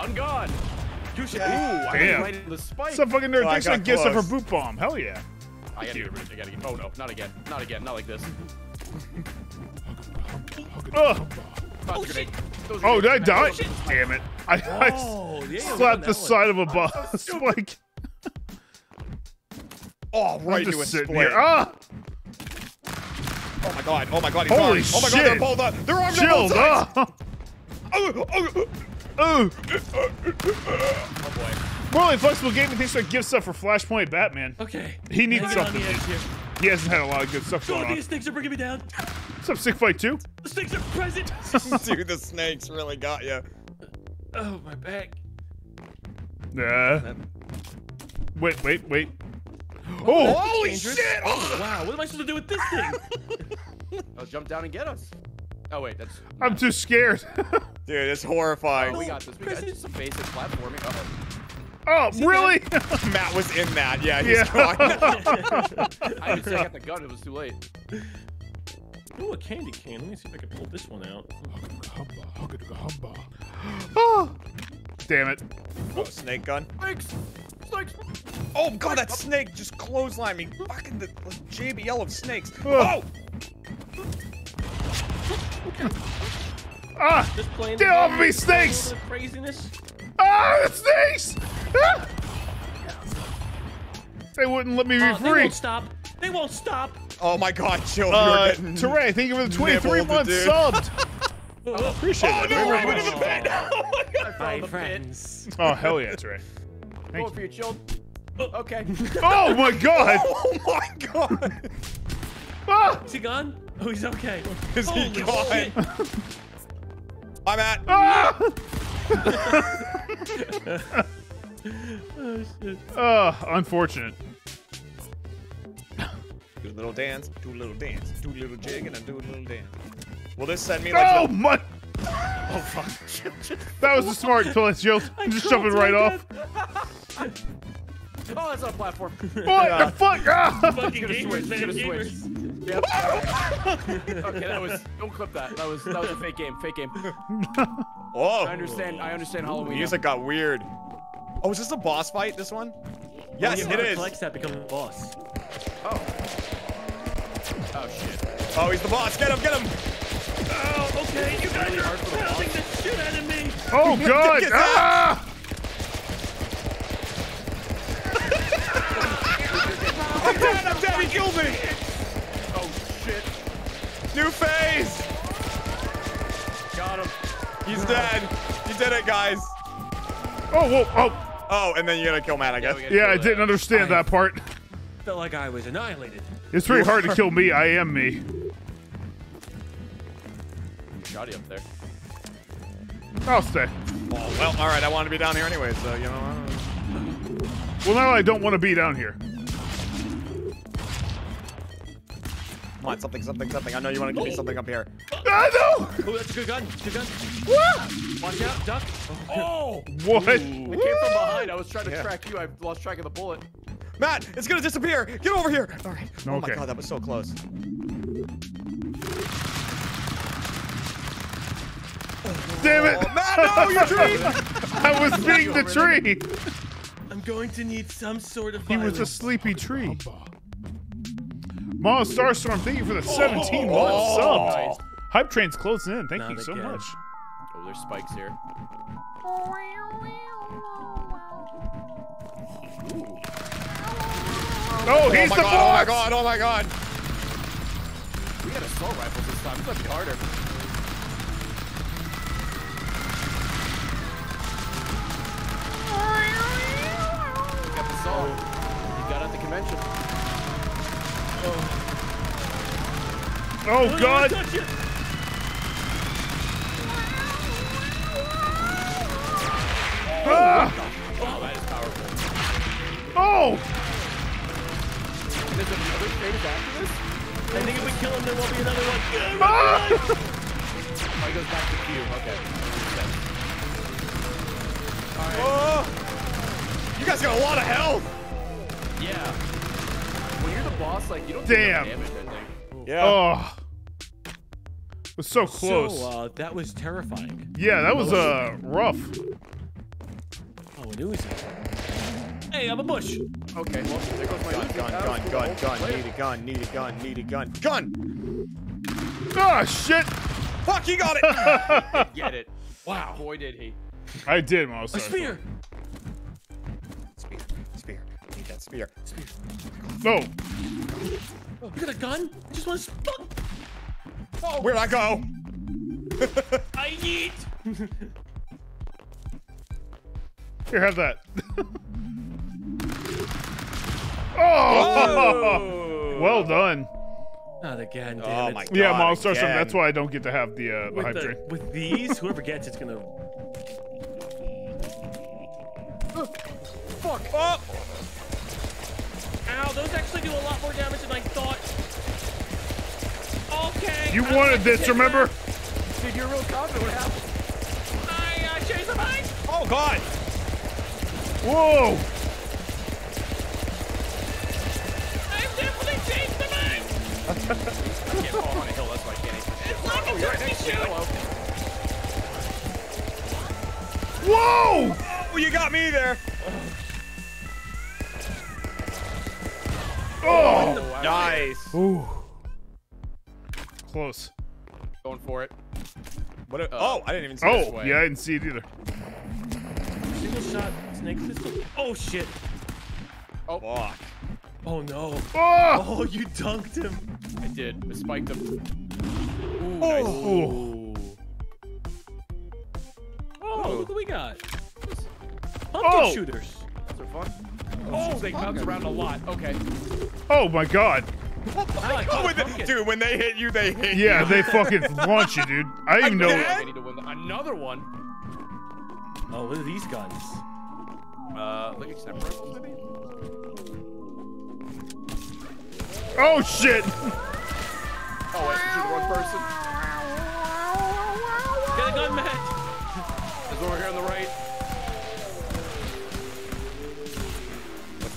D: Power.
B: I'm gone.
D: You should
B: Ooh, I
C: Damn.
B: went right into the spike.
C: Some fucking nerd
A: Oh, I
C: thinks I
A: got
C: gifts up for
A: close.
C: boot bomb. Hell yeah.
B: I gotta get rid of it. I gotta get. Oh no, not again. Not again. Not like this.
C: Ugh.
B: Toss grenade.
C: Oh, did I
B: grenades.
C: die? Damn it! I, I
D: Oh, yeah,
C: slapped
D: that
C: the
D: one.
C: side of a boss. like
A: Oh,
C: I'm
A: right into a
C: just sitting here. Ah,
A: Oh my god. Oh my god. He's
C: Holy
A: armed. Oh my god. They're
C: shit.
A: both on. They're armed on
C: chilled.
A: both sides.
C: Ah.
A: Oh, oh,
C: Ooh.
B: Oh boy.
C: Morley Flexible Gaming thinks I give stuff for Flashpoint Batman.
D: Okay.
C: He needs
D: Hang
C: something.
D: the edge here.
C: He hasn't had a lot of good stuff
D: Oh,
C: going on.
D: these snakes are bringing me down.
C: What's up, Sick Fight 2?
D: The snakes are present.
A: Dude, the snakes really got you.
D: oh, my back.
C: Nah. Wait, wait, wait. Oh!
A: oh holy
D: Dangerous.
A: shit!
D: Oh, wow. What am I supposed to do with this thing?
B: Oh, jump down and get us. Oh wait, that's.
C: I'm too scared.
A: Dude, it's horrifying.
B: Oh, we got this. We got some basic platforming. Uh-oh.
C: oh, really?
A: Matt was in that. Yeah, he's
C: Yeah.
A: gone.
B: I didn't say I got the gun. It was too late.
D: Ooh, a candy cane. Let me see if I can pull this one out.
C: oh. Damn it.
A: oh, snake gun.
B: Snakes. Snakes.
A: Oh god, that snake just clotheslined me. Fucking the, the JBL of snakes.
C: Ugh.
A: Oh!
C: Ah!
D: Just playing.
C: Get off
D: game,
C: me, snakes!
D: little bit of Craziness.
C: Ah, the snakes! Ah! They wouldn't let me be
D: Oh, they
C: free.
D: won't stop. They won't stop.
A: Oh my god, chill.
C: Uh,
A: you're getting
C: Teray, thank you for the 23
A: nibbled,
C: months
A: dude.
C: subbed.
A: Appreciate
B: Oh
A: it.
B: no!
A: dude.
B: I went in the
D: Oh.
B: pit. I fell
D: My
B: in the pit.
D: friends.
C: Oh, hell yeah, Teray.
B: Going
C: Thank
B: for you, chilled. Okay.
C: Oh my god!
A: Oh my god!
C: Ah!
D: Is he gone? Oh, he's okay.
A: Is he gone?
D: shit.
A: I'm at.
C: Ah!
D: Oh, shit.
C: Uh, unfortunate.
A: Do a little dance, do a little dance, do a little jig, and then do a little dance. Will this send me like
C: Oh
A: the-
C: my!
A: Oh fuck.
C: That was a smart place, Chill. Just jumping right off.
B: Oh, that's on a platform.
C: What the fuck? Ah!
D: Fucking
B: Should've
D: gamers,
B: switched,
D: man.
B: should've
D: Gamers.
B: switched. Yep. okay, that was. Don't clip that. That was. That was a fake game. Fake game.
A: Oh,
B: I understand. I understand Halloween. now.
A: music got weird. Oh, is this a boss fight? This one? Yes,
D: Yeah,
A: it
D: whoever
A: is.
D: Collects that becomes a boss.
B: Oh. Oh shit.
A: Oh, he's the boss. Get him, get him.
D: Oh, okay. You guys
B: really
D: are
B: hard for the
D: pounding the shit out of me.
C: Oh god!
A: Get that.
C: Ah!
A: I'm dead, I'm dead. He killed me.
B: Oh shit.
A: New phase.
B: Got him.
A: He's dead. You did it, guys.
C: Oh, whoa, oh.
A: Oh, and then you're gonna kill Matt, I guess.
B: we gotta
C: Yeah, I
B: that.
C: didn't understand that part.
D: Felt like I was annihilated.
C: It's very hard to kill me. I am me.
B: Shot you up there.
C: I'll stay.
A: Oh, well, all right. I wanted to be down here anyway, so you know.
C: Well, now I don't want to be down here.
A: Come on, something, something, something. I know you want to give me something up here.
C: Ah, no!
D: Oh, that's a good gun. Good gun. Watch out, duck.
B: Oh!
C: What?
B: I came from behind. I was trying to
A: Yeah.
B: track you. I lost track of the bullet.
A: Matt, it's gonna disappear. Get over here. All right. Oh my god, that was so close.
C: Damn it!
A: Oh, Matt, no, you dream.
C: I was being the tree.
D: I'm going to need some sort of
C: He was a sleepy tree. Ma Starstorm, thank you for the 17 months
A: Oh.
C: subbed. Hype train's closing in. Thank
D: Not
C: you so
D: again.
C: much.
B: Oh, there's spikes here.
C: Oh,
A: Oh
C: he's
A: my
C: the
A: god, oh my god, oh my god.
B: We got assault rifles this time. This might be harder. We got the assault. You got at the convention.
C: Oh,
D: Don't
C: God! Ah!
B: Oh, that is powerful.
C: Oh!
B: There's another phase after this?
D: I think if we kill him, there won't be another one.
C: Ah!
B: Oh, he goes back to Q. Okay.
A: Oh, you guys got a lot of health.
B: Yeah. When you're the boss, like, you don't
C: Damn.
B: take damage, I think.
A: Yeah.
C: Oh. It was so close.
D: So, uh, that was terrifying.
C: yeah, that was uh rough.
D: Oh, an Uzi. Hey, I'm a bush.
B: Okay, well, there goes my
A: Gun, gun, gun, gun, gun. Need a gun, need a gun, need a gun. Gun!
C: Ah, shit!
A: Fuck, he got it.
B: Get it.
D: Wow.
B: Boy, did he.
C: I did, when I was
D: A spear.
A: spear, I need that spear.
C: No.
D: Oh, you got a gun? I just want to.
A: Oh, where'd I go?
D: I eat.
C: Here, have that. oh! well done.
D: Not again, damn
A: Oh
D: it.
A: my
C: Yeah,
A: God,
C: Monster Storm,
A: again.
C: that's why I don't get to have the, uh, the
D: With,
C: hype
D: the,
C: train.
D: with these, whoever gets it's gonna.
A: Fuck. Oh.
D: Ow, those actually do a lot more damage than I thought. Okay.
C: You
D: I
C: wanted this, remember?
D: that.
B: Dude, you're real confident. What happened?
D: I uh, changed my mind.
A: Oh God.
C: Whoa!
D: I've definitely changed my mind.
B: I can't fall on a hill. That's why I can't aim.
D: It's like
B: Oh,
D: a
B: you're right
D: turkey
B: next
D: shoot.
C: Whoa!
A: Oh, you got me there.
C: Oh!
B: Oh.
A: Nice.
C: Ooh. Close.
B: Going for it.
A: What? A, uh, oh, I didn't even see this
C: Oh,
A: way.
C: yeah, I didn't see it either.
D: Single shot snake pistol. Oh shit. Oh.
A: Fuck.
D: Oh no.
C: Oh!
D: Oh, you dunked him.
B: I did. I spiked him. Ooh,
A: Oh.
B: nice.
C: Ooh.
D: Oh, look what we got. Pumpkin
C: Oh.
D: shooters.
B: Those are fun. Oh, they bounce around a lot. Okay.
C: Oh my god.
D: I like
A: Oh, when they,
D: pumpkin.
A: dude, when they hit you, they hit
C: Yeah,
A: you.
C: Yeah, they fucking launch you, dude. I even know.
B: I need to win another one.
D: Oh, what are these guns?
B: Uh, like extended rifles, maybe?
C: Oh shit!
B: Oh, wait, shoot the wrong person.
D: Get a gun, Matt.
B: There's one over here on the right.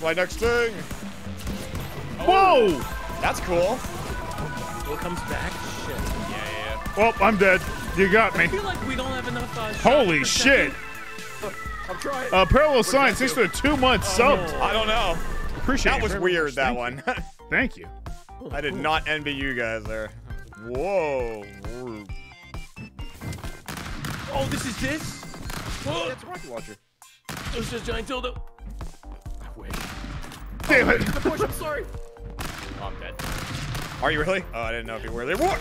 A: My next thing?
C: Whoa!
A: That's cool.
D: What comes back? Shit.
B: Yeah, yeah,
C: Well, I'm dead. You got me.
D: I feel like we don't have enough. Uh,
C: Holy shit!
B: I'm trying.
C: Uh, Parallel
B: did
C: Science,
B: that
C: thanks for the two months
D: Oh,
C: subbed.
D: no.
A: I don't know.
C: Appreciate
A: That
C: it
A: was weird.
C: much.
A: That
C: Thank
A: one.
C: you. Thank you.
A: I did not envy you guys there. Whoa.
D: Oh, this is this. Oh,
B: It's a rocket launcher.
D: it's just giant dildo.
B: I wish.
C: Damn it.
B: The push, I'm sorry. Oh, I'm dead.
A: Are you really? Oh, I didn't know if you were there. What?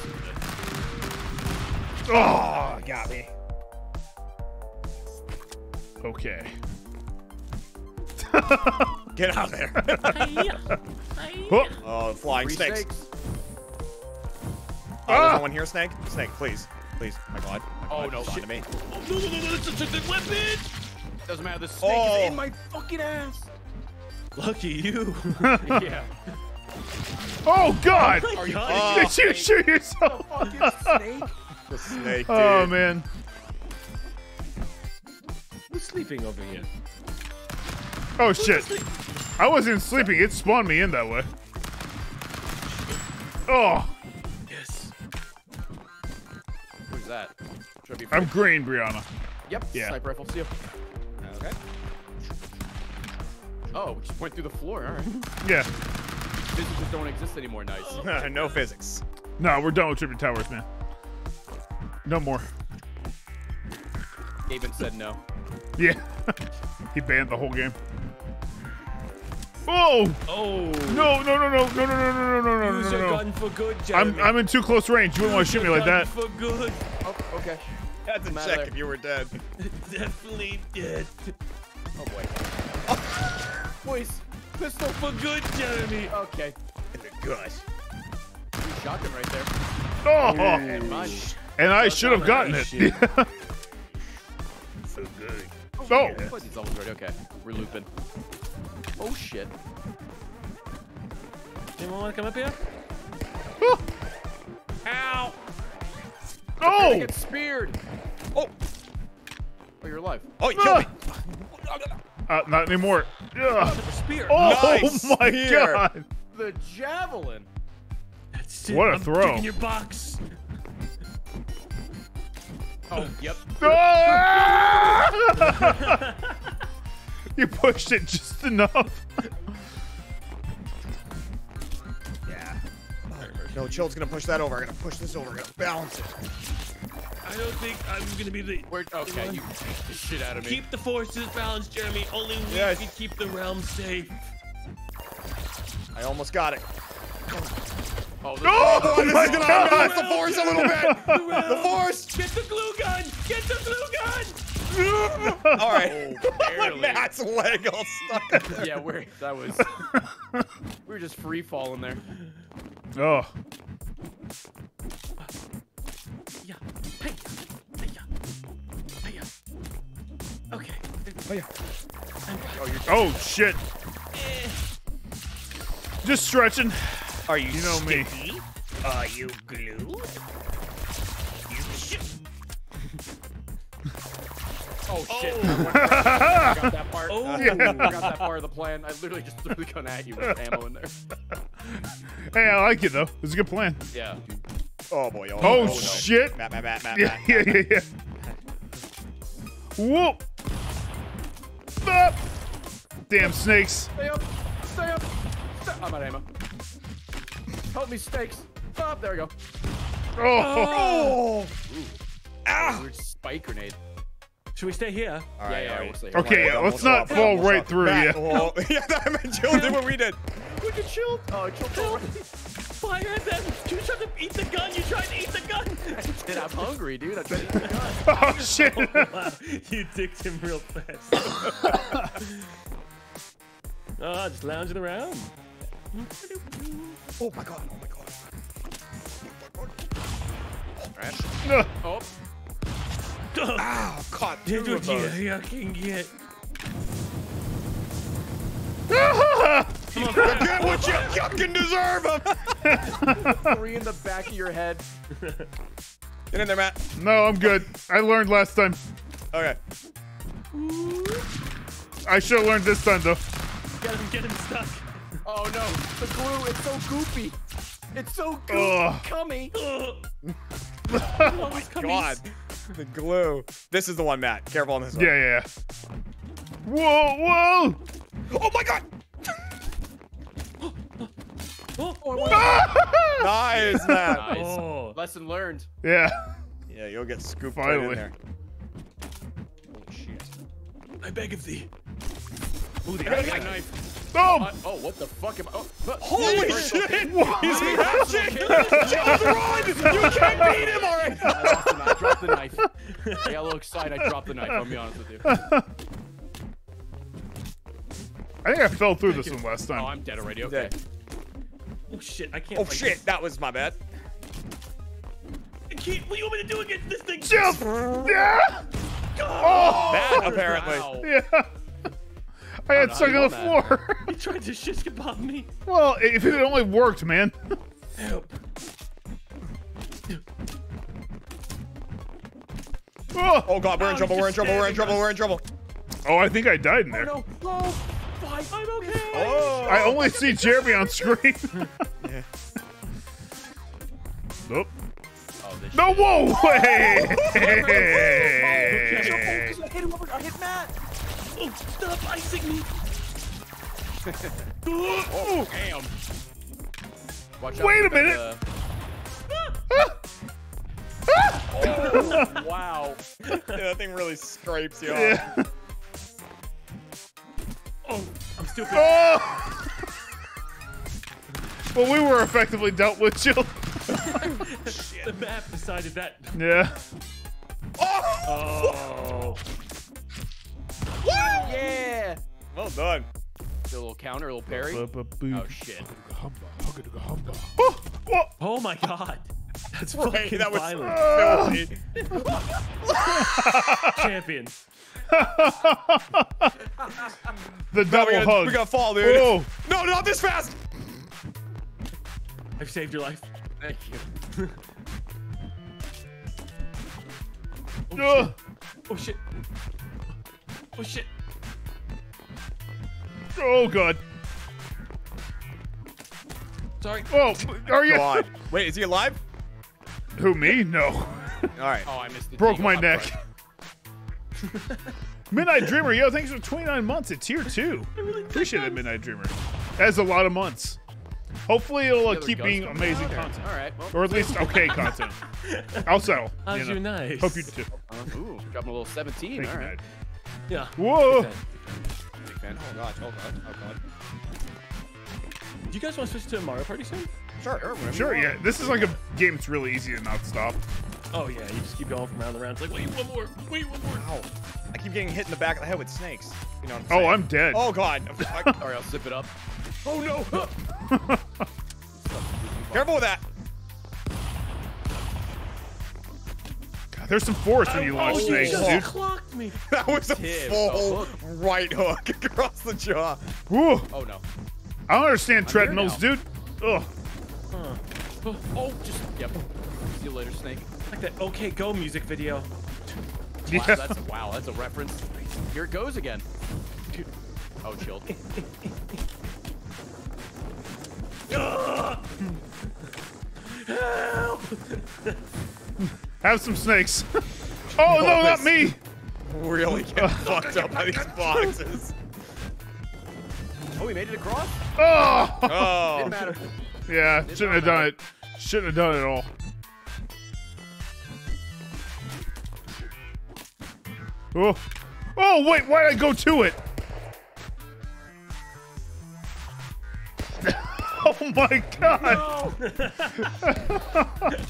C: Oh,
A: got me.
C: okay.
A: Get out of there.
C: Oh,
A: oh, flying
B: Three
A: snakes.
B: snakes.
A: Oh,
C: Ah!
A: there's no one here, Snake? Snake, please. Please. My God. My
B: Oh, no, shit.
A: to me.
D: Oh, no, no, no, no, that's such a good weapon.
B: Doesn't matter. The snake
A: Oh.
B: is in my fucking ass.
D: Lucky you.
B: yeah.
C: oh God!
D: Oh,
B: Are you
D: God.
A: Oh.
C: Did you shoot yourself?
B: fucking snake?
A: The snake, oh, dude.
C: Oh man.
D: Who's sleeping over here?
C: Oh shit. I wasn't sleeping. It spawned me in that way. Oh,
D: Yes.
B: Who's that? I be
C: I'm green, Brianna.
B: Yep.
C: yeah.
B: Sniper rifle. See ya.
A: Okay.
B: Oh, we just went through the floor. All right.
C: Yeah.
B: Physics just don't exist anymore. Nice.
A: no physics.
C: No, we're done with Tripping Towers, man. No more.
B: Gaben said no.
C: Yeah. he banned the whole game. Oh
D: Oh.
C: no no no no no no no no no no no
D: Use
C: no
D: your
C: no!
D: gun for good,
C: I'm I'm in too close range. You wouldn't want to shoot me like that.
D: For good.
B: Oh, okay.
A: Had to
B: Matter
A: check if you were dead.
D: Definitely dead.
B: Oh boy. Boys, pistol.
D: For good, Jeremy.
B: Okay.
A: In the gut.
B: Shotgun right there.
C: Oh,
B: And mine.
C: and I should have gotten it.
A: So good.
C: oh,
B: He's almost ready. Okay. We're looping. Oh shit.
D: Anyone want to come up here? Ow.
B: I
C: oh,
B: get speared.
A: Oh,
B: Oh, you're alive.
A: oh, you killed me.
C: uh, not anymore. Ugh.
D: Spear.
C: Oh
A: Nice
C: my
A: spear.
C: god!
B: The javelin.
D: That's it.
C: What a
D: I'm
C: throw.
D: Digging your box.
B: Oh, yep.
C: You pushed it just enough.
A: Yeah. No, Chill's gonna push that over. I'm gonna push this over. I'm gonna balance it.
D: I don't think I'm gonna be the.
B: Where, okay, you beat the shit out of me.
D: Keep the forces balanced, Jeremy. Only we
A: Yes.
D: can keep the realm safe.
A: I almost got it.
B: oh, the-
C: Oh,
A: Boy, this
C: my
A: is gonna
C: God.
A: unbalance the force a little bit.
D: The.
A: The force.
D: Get the glue gun. Get the glue gun.
A: All right.
B: Oh, barely.
A: Matt's leg all stuck.
B: yeah, we're that was. we were just free falling there.
C: Oh.
D: Yeah. Hey. Hey. Hey. Okay.
A: Oh, yeah.
B: Oh.
C: Oh shit. Just stretching.
A: Are you,
C: You know me.
A: Are you glue?
B: Oh shit! I forgot that part.
D: Oh.
B: I forgot that part of the plan. I literally just threw the gun at you with ammo in there.
C: Hey, I like it though. It's a good plan.
B: Yeah.
A: Oh boy. Oh,
C: Oh,
A: no.
C: shit.
A: Matt, Matt, Matt, Matt,
C: Yeah,
A: Matt.
C: yeah, yeah, yeah. Whoop. Up. Damn snakes.
B: Stay up. Stay up. Stay I'm out of ammo. Help me, stakes. Up. There we go.
C: Oh.
A: Oh. Ah.
B: Weird spike grenade.
D: Should we stay here?
A: All
B: yeah,
A: right,
B: yeah.
A: all
B: We'll
A: right.
B: stay here.
C: Okay,
A: Almost
C: let's not
A: off,
C: fall
A: almost
C: right
A: off.
C: through,
A: Matt,
C: yeah.
A: oh, yeah, that meant Chill did what we did.
B: Look at chill. Oh, chill. chill.
D: Fire at them. You tried to eat the gun. You tried to eat the gun.
B: Dude, I'm hungry, dude. I tried to eat the gun.
C: Oh shit.
D: wow. You dicked him real fast. oh, just lounging around.
A: Oh my god. Oh my god.
B: Right.
C: Ugh.
B: Oh.
A: Ow, caught
D: Here's
A: two
D: what
A: of
D: you,
A: those.
D: you can get.
A: Get what you fucking deserve. 'em.
B: Three in the back of your head.
A: Get in there, Matt.
C: no, I'm good. I learned last time.
A: Okay.
C: I should have learned this time though.
D: Get him, get him stuck.
B: Oh no, the glue. It's so goopy. It's so goopy.
C: Ugh.
B: Cummy.
D: Oh, oh my
A: God. The glue. This is the one, Matt. Careful on this one.
C: Yeah, yeah. yeah. Whoa, whoa.
A: Oh my god.
D: Oh, oh, oh.
A: Nice, Matt.
B: Nice.
D: oh.
B: Lesson learned.
C: Yeah.
A: Yeah, you'll get scooped right
C: Finally.
A: in there. Oh shit.
D: I beg of thee. Ooh, the
B: I got a knife.
C: Oh.
B: Uh, oh, what the fuck am I? Oh, but-
A: Holy shit!
B: okay.
A: He's magic! Chill's run! You can't beat him already!
B: I dropped the knife. I dropped the knife. I got a little excited. I dropped the knife. I'll be honest with you.
C: I think I fell through this one last time.
B: Oh,
C: time.
B: I'm dead already. Okay.
A: Dead.
D: Oh shit, I can't.
A: Oh
D: fight
A: shit, that was my bad.
D: this. I can't. What do you want me to do against this thing?
C: Jump! Yeah! Oh!
A: That, apparently.
B: Wow.
C: Yeah. I had
B: oh,
C: stuck on the
B: that.
C: floor.
D: You tried to shish kebab me.
C: well, if it only worked, man.
D: Help.
C: Oh,
A: Oh god, we're in
D: Oh,
A: trouble, we're in trouble, we're in trouble,
D: us.
A: we're in trouble.
C: oh I think I died in oh, there.
B: No. No. Five.
D: I'm okay.
A: Oh!
C: I only see Jeremy on screen. Nope.
B: Oh, this
C: No, whoa! Hey!
B: I hit him over. I hit Matt.
D: Oh, stop icing me.
B: Oh, damn. Watch out.
C: Wait a
B: for that,
C: minute.
B: uh, oh, wow.
A: Yeah, that thing really scrapes you off.
D: Oh, I'm stupid.
C: Oh! well, we were effectively dealt with, Chill.
D: The map decided that.
C: Yeah.
D: Oh.
B: Yeah.
A: Well done.
B: A little counter, a little parry. Oh shit.
C: Oh, oh.
D: Oh my god. That's
A: Hey,
D: fucking
A: that was
D: violent.
A: filthy.
D: Champion.
C: The
A: No,
C: double
A: we gotta,
C: hug.
A: we gotta fall, dude.
C: Whoa.
A: No, not this fast!
D: I've saved your life.
B: Thank you.
C: Ugh.
D: Oh shit. Oh, Oh shit.
C: Oh, God.
D: Sorry.
C: Oh, are you?
A: God. Wait, is he alive?
C: Who, me? No.
A: Alright.
B: Oh, I missed the
C: Broke my
B: I'm
C: neck.
B: sorry.
C: Midnight Dreamer, yo, thanks for 29 months at tier 2. I really Appreciate it, Midnight Dreamer. That's a lot of months. Hopefully, it'll uh, keep being amazing
B: out,
C: content,
B: All right. Well,
C: or at least okay content. I'll settle.
D: How's
C: you know.
D: you nice?
C: Hope you do too.
B: uh, ooh, dropping a little 17.
C: Thank
B: all
C: you,
B: right.
C: Dad.
D: Yeah.
C: Whoa!
D: Big fan, big fan.
A: Oh gosh, oh god, oh god.
D: Do you guys want to switch to Mario Party soon?
A: Sure.
C: Sure, yeah. This is like a game that's really easy to not stop.
D: Oh yeah, you just keep going from round to round. It's like, wait, one more, wait, one more.
A: Ow. I keep getting hit in the back of the head with snakes. You know what I'm
C: Oh. I'm dead.
A: Oh god. Fuck.
B: Sorry, I'll zip it up.
A: oh no. Careful with that.
C: There's some force when you launch
D: oh,
C: snakes,
D: you just
C: dude.
D: clocked me.
A: That was a
B: Tim,
A: full
B: a hook.
A: right hook across the jaw.
C: Whoa.
B: Oh no.
C: I don't understand
B: here
C: treadmills, dude. Ugh.
D: Huh.
B: Oh, just yep. See you later, Snake.
D: Like that OK Go music video.
B: Wow,
C: Yeah.
B: that's wow, that's a reference. Here it goes again. Oh, chilled.
D: Help!
C: Have some snakes. oh no, not me.
A: Really getting fucked up by these boxes.
B: Oh, we made it across.
C: Oh.
A: Oh.
B: Didn't matter.
C: Yeah,
B: Did
C: shouldn't
B: not
C: have done it. Shouldn't have done it at all. Oh. Oh, wait, why did I go to it? oh my god. No!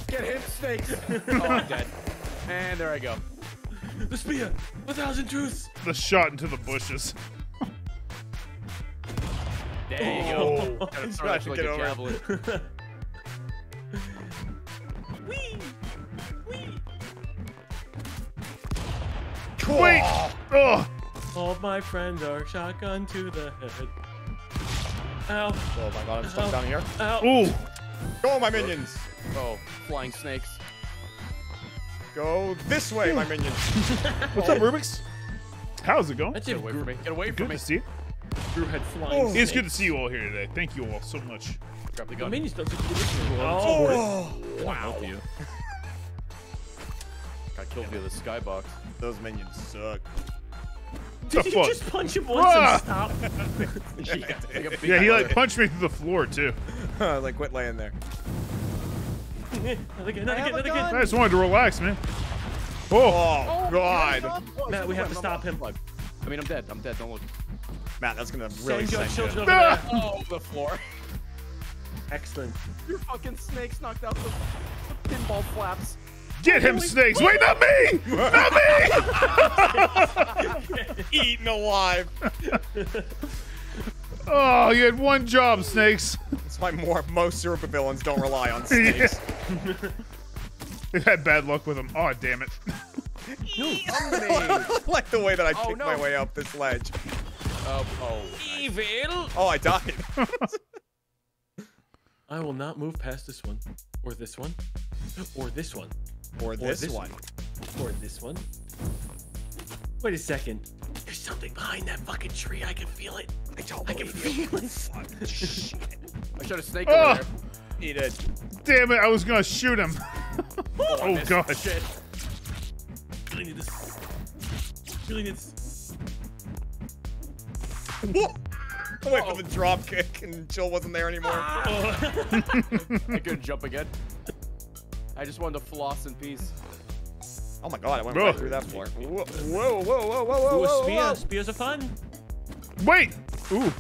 B: Get hit, snakes. oh, I'm dead. And there I go.
D: The spear, a thousand truths.
C: The shot into the bushes.
B: There you
C: Oh.
B: go. Gotta
A: He's
B: throw that
A: trying
B: like
A: to
B: a
A: get over.
B: javelin.
A: Cool.
C: Wait. Oh.
D: All my friends are shotgun to the head. Ow,
A: Oh my god, I'm stuck down here.
D: ow.
C: Ooh.
A: Go, my minions.
B: Oh, flying snakes.
A: Go this way, my minions.
C: What's up, oh. Rubik's? How's it going?
D: That's
B: Get away from me. Get away from
C: Good
B: me.
C: to see you.
D: Gru had flying
A: Oh.
C: It's good to see you all here today. Thank you all so much.
B: Drop the
D: The minions don't get to do this. Oh.
A: Oh. oh.
D: Wow. Help you.
B: Got killed via the skybox.
A: Those minions suck.
C: The
D: Did you
C: fuck?
D: just punch him once
C: Ah.
D: and stop?
B: yeah, like
C: Yeah, he like punched me through the floor too.
A: like, quit laying there.
D: Another again, another
B: I
D: again, another
B: gun.
C: I just wanted to relax, man. Oh,
A: Oh, god.
D: Matt, we have to stop him.
B: alive. I mean, I'm dead. I'm dead. Don't look.
A: Matt, that's gonna really
D: Send your
A: send you.
D: over
C: Ah.
D: there.
B: Oh, the floor.
D: Excellent.
B: Your fucking snakes knocked out the, the pinball flaps.
C: Get him, snakes! Wait, not me! Not me!
A: Eaten alive.
C: Oh, you had one job, snakes.
A: That's why more most super villains don't rely on snakes.
C: They've had bad luck with them. Oh, damn it.
A: I like the way that I
B: Oh,
A: kicked
B: no.
A: my way up this ledge.
B: Oh, oh. nice.
D: Evil.
A: Oh, I died.
D: I will not move past this one, or this one, or this one,
A: or this,
D: this
A: one.
D: or this one. Wait a second. There's something behind that fucking tree. I can feel it.
A: I don't
D: I can
A: believe you.
D: feel it.
B: I shot a snake
C: Oh.
B: over ah! there.
A: He did.
C: Damn it, I was gonna shoot him. oh, oh
B: missed.
C: God.
B: Shit.
D: Really need this. Really need this.
A: I went for the drop kick and Chill wasn't there anymore. Ah!
B: I couldn't jump again. I just wanted to floss in peace.
A: Oh my god, I went
C: Bro.
A: right through that floor. Whoa, whoa, whoa, whoa, whoa, whoa,
D: Ooh,
A: whoa,
D: a
A: whoa.
D: Spears are fun.
C: Wait! Ooh.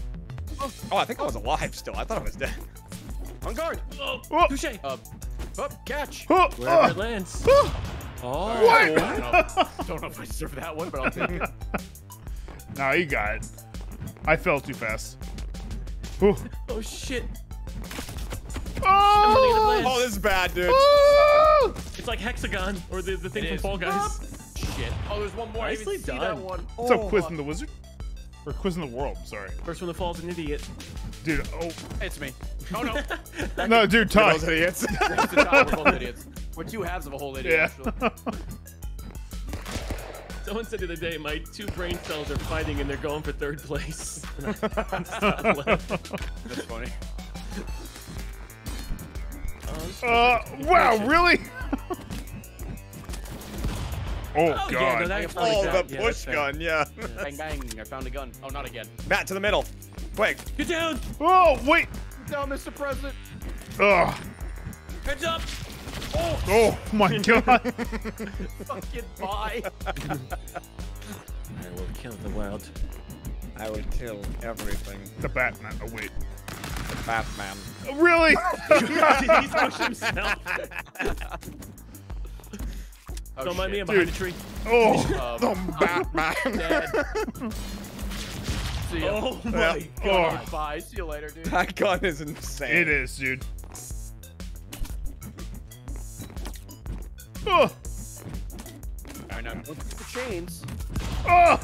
A: Oh, I think I was alive still. I thought I was dead.
B: On guard.
D: Oh,
C: Oh.
D: touche.
B: Uh, oh, catch.
C: Oh,
D: Wherever it
C: oh,
D: lands.
C: oh.
D: Oh.
B: I don't know, don't know if I deserve that one, but I'll take it.
C: Nah, you got it. I fell too fast. Ooh.
D: Oh shit.
C: Oh!
A: Oh, this is bad, dude.
C: Oh!
D: It's like hexagon or the, the thing
B: It
D: from
B: is.
D: Fall Guys.
B: Shit. Oh, there's one more.
D: Nicely
B: didn't see
D: done.
B: that one.
C: What's up,
A: Oh.
C: Quiz in the Wizard? Or Quiz in the World, sorry.
D: First one that falls an idiot.
C: Dude, oh.
B: It's me. Oh no.
C: No, dude, Ty.
A: Those idiots.
B: tie. We're both idiots. We're two halves of a whole idiot.
C: Yeah.
B: Actually.
D: Someone said the other day, my two brain cells are fighting and they're going for third place. And I can't stop laughing.
B: That's funny.
D: Oh,
C: Uh, wow, really? oh,
D: Oh, yeah, no,
C: God.
D: that-
A: oh, the
D: yeah,
A: push gun, yeah.
B: Bang bang. I found a gun. Oh, not again.
A: Matt to the middle. Quick.
D: Get down!
C: Oh, wait.
B: Get down, Mr. President.
C: Ugh.
D: Heads up!
C: Oh my god.
B: Fucking bye.
D: I will kill the world.
A: I would kill everything.
C: the Batman. Oh wait.
A: Batman.
C: Really?
D: He's pushed himself.
B: Oh,
D: Don't mind me. I'm behind a tree.
C: Oh.
B: Um,
A: Batman.
B: dead. See ya.
D: Oh my
A: Yeah.
D: god.
C: Oh.
B: Bye. See you later, dude.
A: that gun is insane.
C: It is, dude. Oh.
B: Alright, now look at the chains.
C: Oh.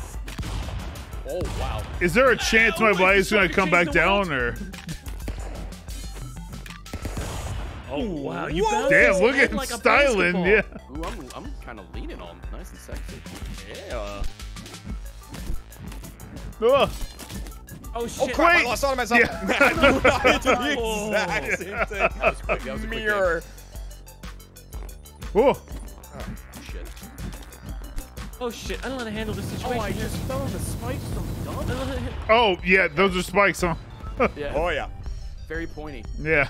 B: Oh, wow.
C: Is there a chance
D: Oh
C: my
D: my
C: body's gonna come back down, or?
D: Oh wow, you
A: Whoa.
C: Damn,
D: his
C: look
D: head
C: at
D: like
C: styling. Yeah.
B: Ooh, I'm, I'm kind of leaning on nice and sexy.
A: Yeah.
C: Ugh.
D: Oh
A: Oh
D: shit.
A: crap! I
C: Wait.
A: lost all of myself.
C: Yeah.
A: I did the
D: Oh.
A: exact same thing.
B: That was quick. That was a
A: thing.
B: quick
A: Mirror.
C: Oh.
B: game. Shit.
D: Oh shit, I don't know how to handle this situation.
B: Oh,
D: situation.
B: I just fell in the spikes from
D: I
B: gun.
D: don't know how to ha-
C: Oh yeah, those are spikes, huh?
B: Yeah.
A: Oh yeah.
B: Very pointy.
C: Yeah.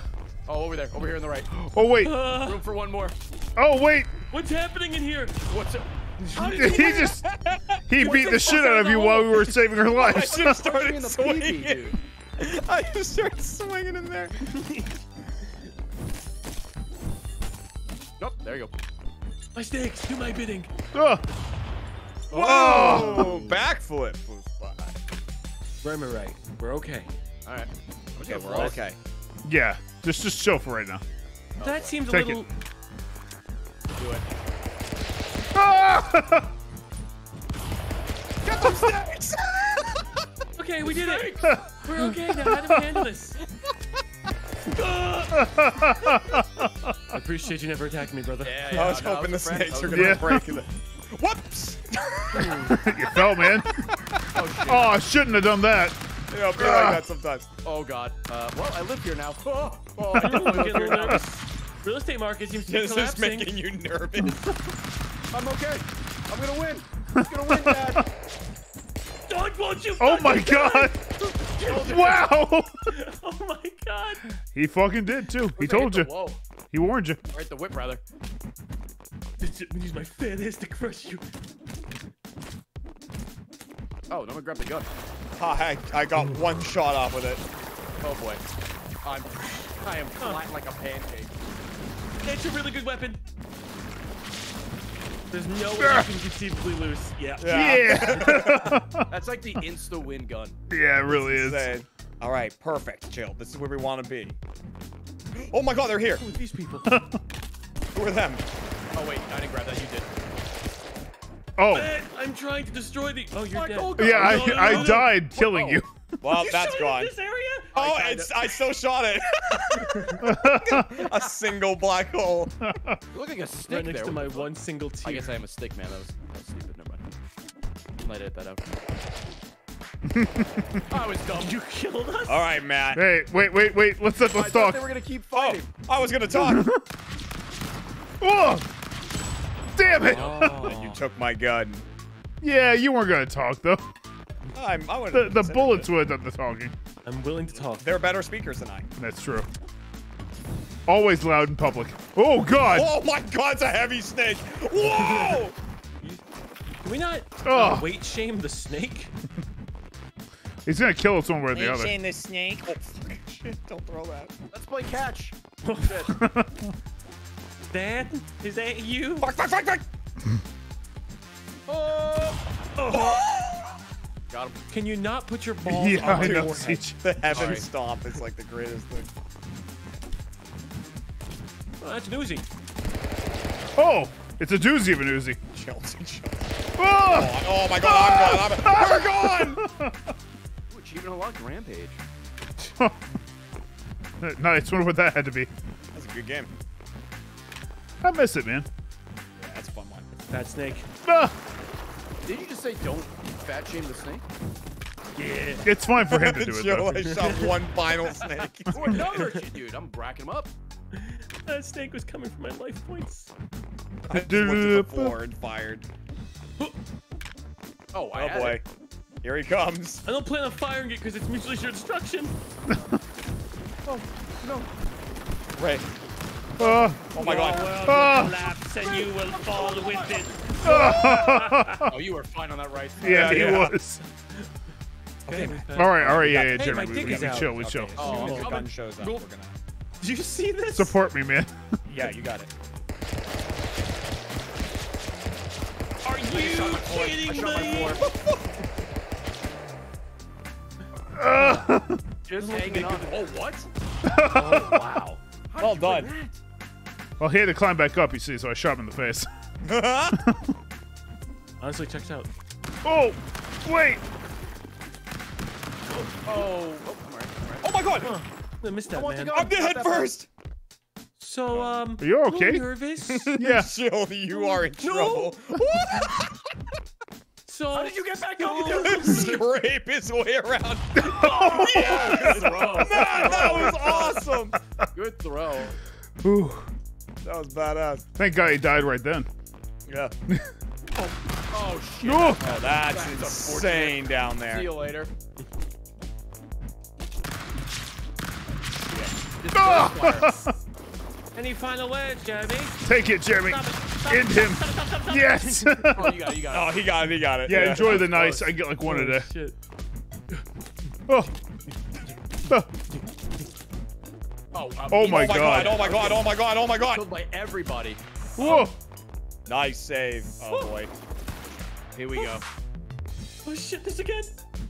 B: Oh, over there. Over here on the right.
C: Oh wait.
D: Uh,
B: Room for one more.
C: Oh wait.
D: what's happening in here?
B: What's it?
C: He just he beat the
D: the
C: shit out
D: out
C: of
D: of
C: you while we were saving our
A: I
C: lives.
A: just started
B: in the
A: swinging.
B: pee-pee, dude.
A: I just started swinging in there.
B: Nope. There you go.
D: My snakes, do my bidding.
C: Ugh.
A: Whoa! Backflip.
D: Right, right, right. We're okay.
B: All right.
A: Okay, we're
B: Let's-
A: okay.
C: Yeah. Just just chill for right now.
D: That seems a
C: Take
D: little.
B: Do it.
C: Ah!
A: Get them snakes!
D: Okay, we did it. We're okay now. How do we handle this? I appreciate you never attacking me, brother.
B: Yeah,
A: I was
B: no,
A: hoping the
B: was a
A: snakes were gonna
C: Yeah.
A: break. The... Whoops!
C: you fell, man.
B: Oh, shit.
C: Oh, I shouldn't have done that.
A: Yeah, I'll be like that sometimes.
B: Oh god. Uh, well, I live here now. Oh, oh, I live here
D: little
B: now.
D: nervous. Real estate market seems to be
A: This is
D: collapsing.
A: making you nervous.
B: I'm okay. I'm gonna win. I'm gonna win, Dad.
D: Dog, won't you?
C: Oh my god. Wow.
D: Oh my god.
C: He fucking did too. He
B: Once I hit
C: told you.
B: Whoa.
C: He warned you.
B: Right, the whip rather.
D: This is use my fat ass to crush you.
B: Oh, no one grabbed the gun.
A: I, I got one shot off with it.
B: Oh boy. I'm I am flat like a pancake.
D: That's a really good weapon. There's no way you can conceivably lose. Yeah.
C: Yeah.
B: That's like the insta win gun.
C: yeah, it really is.
A: Insane. All right, perfect. Chill. This is where we want to be. Oh my god, they're here.
D: Who are these people?
A: Who are them?
B: Oh wait, I didn't grab that. You did.
C: Oh.
D: Man, I'm trying to destroy the. Oh, you're dead.
B: Michael,
C: Yeah, I,
D: No, no, no,
C: I
D: no.
C: died killing
B: Oh.
C: you.
A: Well,
D: You
A: that's
D: shot
A: gone.
D: this area?
A: Oh,
B: I
A: it's, I still shot it. a single black hole.
B: You look like a stick
D: Right next
B: there.
D: to my one single tear.
B: I guess I am a stick man. That was, that was stupid. Never mind. Might edit that out. I was dumb.
D: You killed us.
A: All right, Matt.
C: Hey, wait, wait, wait. Let's let's
B: I
C: talk.
B: they were gonna keep fighting.
A: Oh,
B: fighting.
A: I was gonna talk.
C: Oh. Damn it.
A: And you took my gun.
C: Yeah, you weren't gonna talk though.
A: I'm, I
C: The, the bullets would have done the talking.
D: I'm willing to talk.
A: They're better speakers than I.
C: That's true. Always loud in public. Oh God.
A: Oh my god, it's a heavy snake. Whoa!
D: Can we not
C: Oh.
D: uh, weight shame the snake?
C: He's gonna kill us one way or the other.
A: Shame the snake. Oh, fuck. Shit, don't throw that.
B: Let's play catch. Shit.
D: Dad, is that you?
A: Fuck, fuck, fuck, fuck.
B: Oh. oh. Got him.
D: Can you not put your balls
C: Yeah,
D: on
C: I
D: my
C: know.
D: forehead?
A: The heaven
B: Sorry.
A: stomp is like the greatest thing.
D: Oh, that's an Uzi.
C: Oh, it's a doozy of an Uzi.
A: Chills and chills.
C: Oh, ah!
A: Oh my god, I'm gone. I'm, we're gone.
B: Ooh, achievement unlocked. Rampage.
C: nice. Wonder what that had to be.
A: That's a good game.
C: I miss it, man.
A: Yeah, that's a fun one.
D: Fat snake.
C: Ah,
B: Did you just say don't fat shame the snake?
D: Yeah.
C: it's fine for him to do it
A: Joe,
C: though.
A: I shot one final snake.
B: Oh, another shit, dude. I'm racking him up.
D: That snake was coming for my life points.
A: I just looked at the floor and fired.
B: Oh, I
A: Oh boy.
B: it.
A: Here he comes.
D: I don't plan on firing it because it's mutually assured destruction. Oh, no.
A: Ray.
C: Uh,
A: Oh my god.
D: Collapse and you will fall with it.
B: Oh, you were fine on that right. side.
C: yeah, he was.
D: Okay.
C: All right, all right, yeah, yeah,
D: Hey,
C: Jeremy,
D: my
C: we, we, we chill, we chill.
B: Oh,
A: as soon as
B: I'm
A: the gun shows up, we're gonna.
D: Did you see this?
C: Support me, man.
A: Yeah, you got it.
D: Are you kidding me?
C: Uh,
B: Just hanging on. Oh, what?
D: Oh, wow.
B: How
A: Well
B: did you
A: done.
C: Well, he had to climb back up, you see, so I shot him in the face.
D: Honestly, checked out.
C: Oh, wait.
B: that? Oh. Oh, I'm alright, I'm.
A: Oh my god!
D: Huh. I missed that,
B: want to
D: man.
B: go.
A: I'm the
B: Not
A: head
B: that bad.
A: first!
D: So, um,
C: Are you
D: a little
C: okay?
D: nervous.
C: Yeah.
A: Shield, you are in trouble.
D: So,
B: How did you get back
D: so-
B: up?
A: Scrape his way around.
B: Good
A: yes!
B: throw.
A: Man, that was awesome!
B: Good throw.
C: Ooh.
A: That was badass.
C: Thank God he died right then.
A: Yeah.
B: Oh, oh, shit.
C: No.
A: Oh, that's
B: That's
A: insane down there.
B: See you later. Just
C: Ah!
D: Any final words, Jeremy?
C: Take it, Jeremy.
D: Stop it. Stop
C: End him.
D: Stop stop stop stop.
C: Yes.
B: Oh, you got it, you got
A: Oh, he got it, he got it.
C: Yeah, enjoy the nice.
B: close.
C: I get like one a
D: Oh,
C: day.
D: shit.
C: Oh. Oh.
B: Oh, uh,
C: Oh my
A: Oh my god,
C: God.
A: oh my god, oh my god, oh my god!
B: Killed by everybody.
C: Whoa.
A: Nice save. Oh boy.
B: Here we go.
D: Oh shit, this again.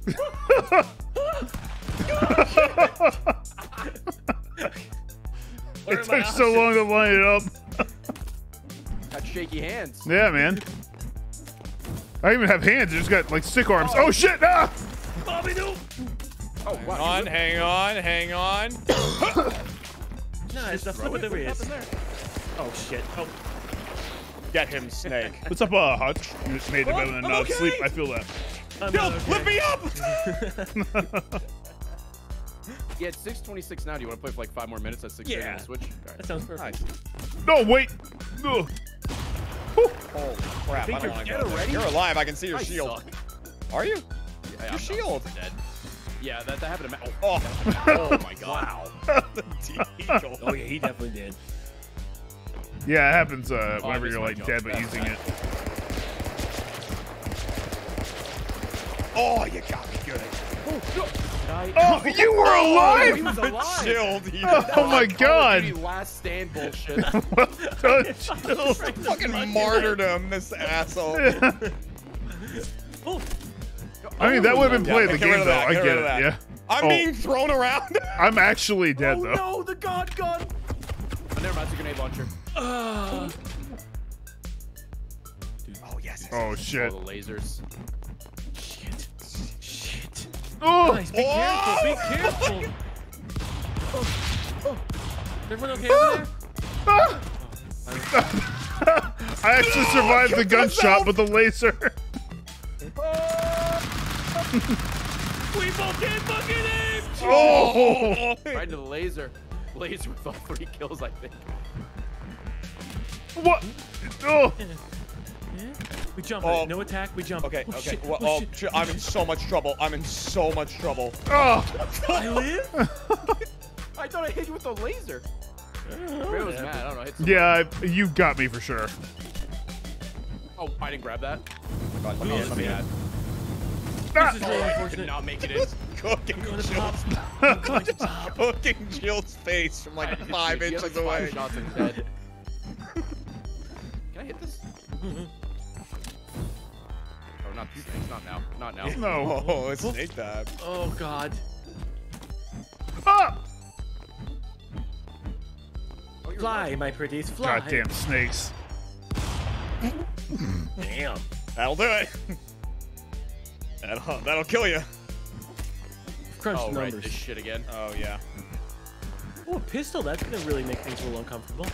D: What
C: It took so long to line it up.
B: Got shaky hands.
C: Yeah, man. I don't even have hands. I just got like stick arms. Oh, shit! Ah!
D: Bobby, no.
B: Oh,
A: Hang
B: wow.
A: on, hang on, hang on.
D: Nice, that's not what there
B: What
D: is. Oh shit. Oh,
A: Get him, Snake.
C: What's up, uh, Hutch? You just made it better than
A: I'm
C: not
A: okay.
C: sleep. I feel that.
D: I'm
A: Yo,
D: not okay.
A: lift me up!
B: Yeah, it's 626 now. Do you want to play for like five more minutes at 6
D: Yeah.
B: on the Switch? All
D: That
B: right.
D: sounds perfect.
A: Nice.
C: No, wait. Ugh.
A: Holy crap, I,
D: think
A: don't
D: you're
A: want to
B: dead
A: go there.
B: already?
A: You're alive, I can see your
B: I
A: shield.
B: suck.
A: Are you?
B: Yeah,
A: Your
B: I'm-
A: shield.
B: I'm dead. Yeah, that, that happened to me. Oh,
A: Oh,
B: oh my god.
A: wow.
D: Oh yeah, he definitely did.
C: Yeah, it happens uh,
B: Oh,
C: whenever
B: missed
C: you're like
B: jump.
C: dead but
B: That's
C: using
B: bad.
C: it.
A: Oh, you got me good.
C: Oh, you were
B: He
C: alive!
B: was alive.
A: Shield, you
C: Oh my
B: Call of
C: god!
B: Last stand bullshit.
C: well done, Chill.
A: fucking martyrdom, this asshole.
D: Oh,
C: I mean, that would have been
A: Yeah,
C: playing the game, though.
A: that,
C: I
A: get
C: get it,
A: that.
C: yeah.
A: I'm
C: Oh.
A: being thrown around.
C: I'm actually dead,
B: oh
C: though.
B: no, the god gun. Oh, never mind, it's a grenade launcher.
D: uh,
A: oh, yes.
C: Oh, shit.
B: Oh, the lasers.
D: shit. Shit.
C: Oh!
D: Guys, be careful. Be careful. Oh, oh. Everyone okay over there?
C: Ah! I actually survived the gunshot, but the laser.
D: We fucking fucking aim.
C: Oh!
B: Right into the laser. Laser with all three kills, I think.
C: What? Oh!
D: We jump.
A: Oh.
D: No attack. We jump.
A: Okay,
D: oh,
A: okay.
D: Shit.
A: Well,
D: oh,
A: oh,
D: shit.
A: shit, I'm in so much trouble. I'm in so much trouble.
C: Oh! oh.
D: I live.
B: I thought I hit you with the laser. Oh. Ray was mad. I don't know. Hit some-
C: Yeah, I- you got me for sure.
B: Oh, I didn't grab that.
A: Oh, God, let
B: Oh,
A: me in,
B: let
A: let
B: me
A: me
B: add.
C: Ah!
D: This is really
B: Did
D: unfortunate.
B: not make it in.
A: Cooking
D: Going to
A: Chill's,
D: pop. I'm going to pop.
A: cooking Chill's face from like five
B: Dude, he had,
A: inches
B: like,
A: away.
B: Five shots in his head. Can I hit this? Oh, not this thing. Not now. Not now.
C: No.
A: Oh, it's snake time.
D: Oh God.
C: Ah!
B: Oh, you're
D: Fly, my pretties. Fly.
C: Goddamn snakes.
D: Damn.
A: That'll do it. That'll, that'll kill you.
D: Crunch
B: Oh,
D: the
B: right. This shit again.
A: Oh, yeah.
D: Oh, a pistol. That's gonna really make things a little uncomfortable.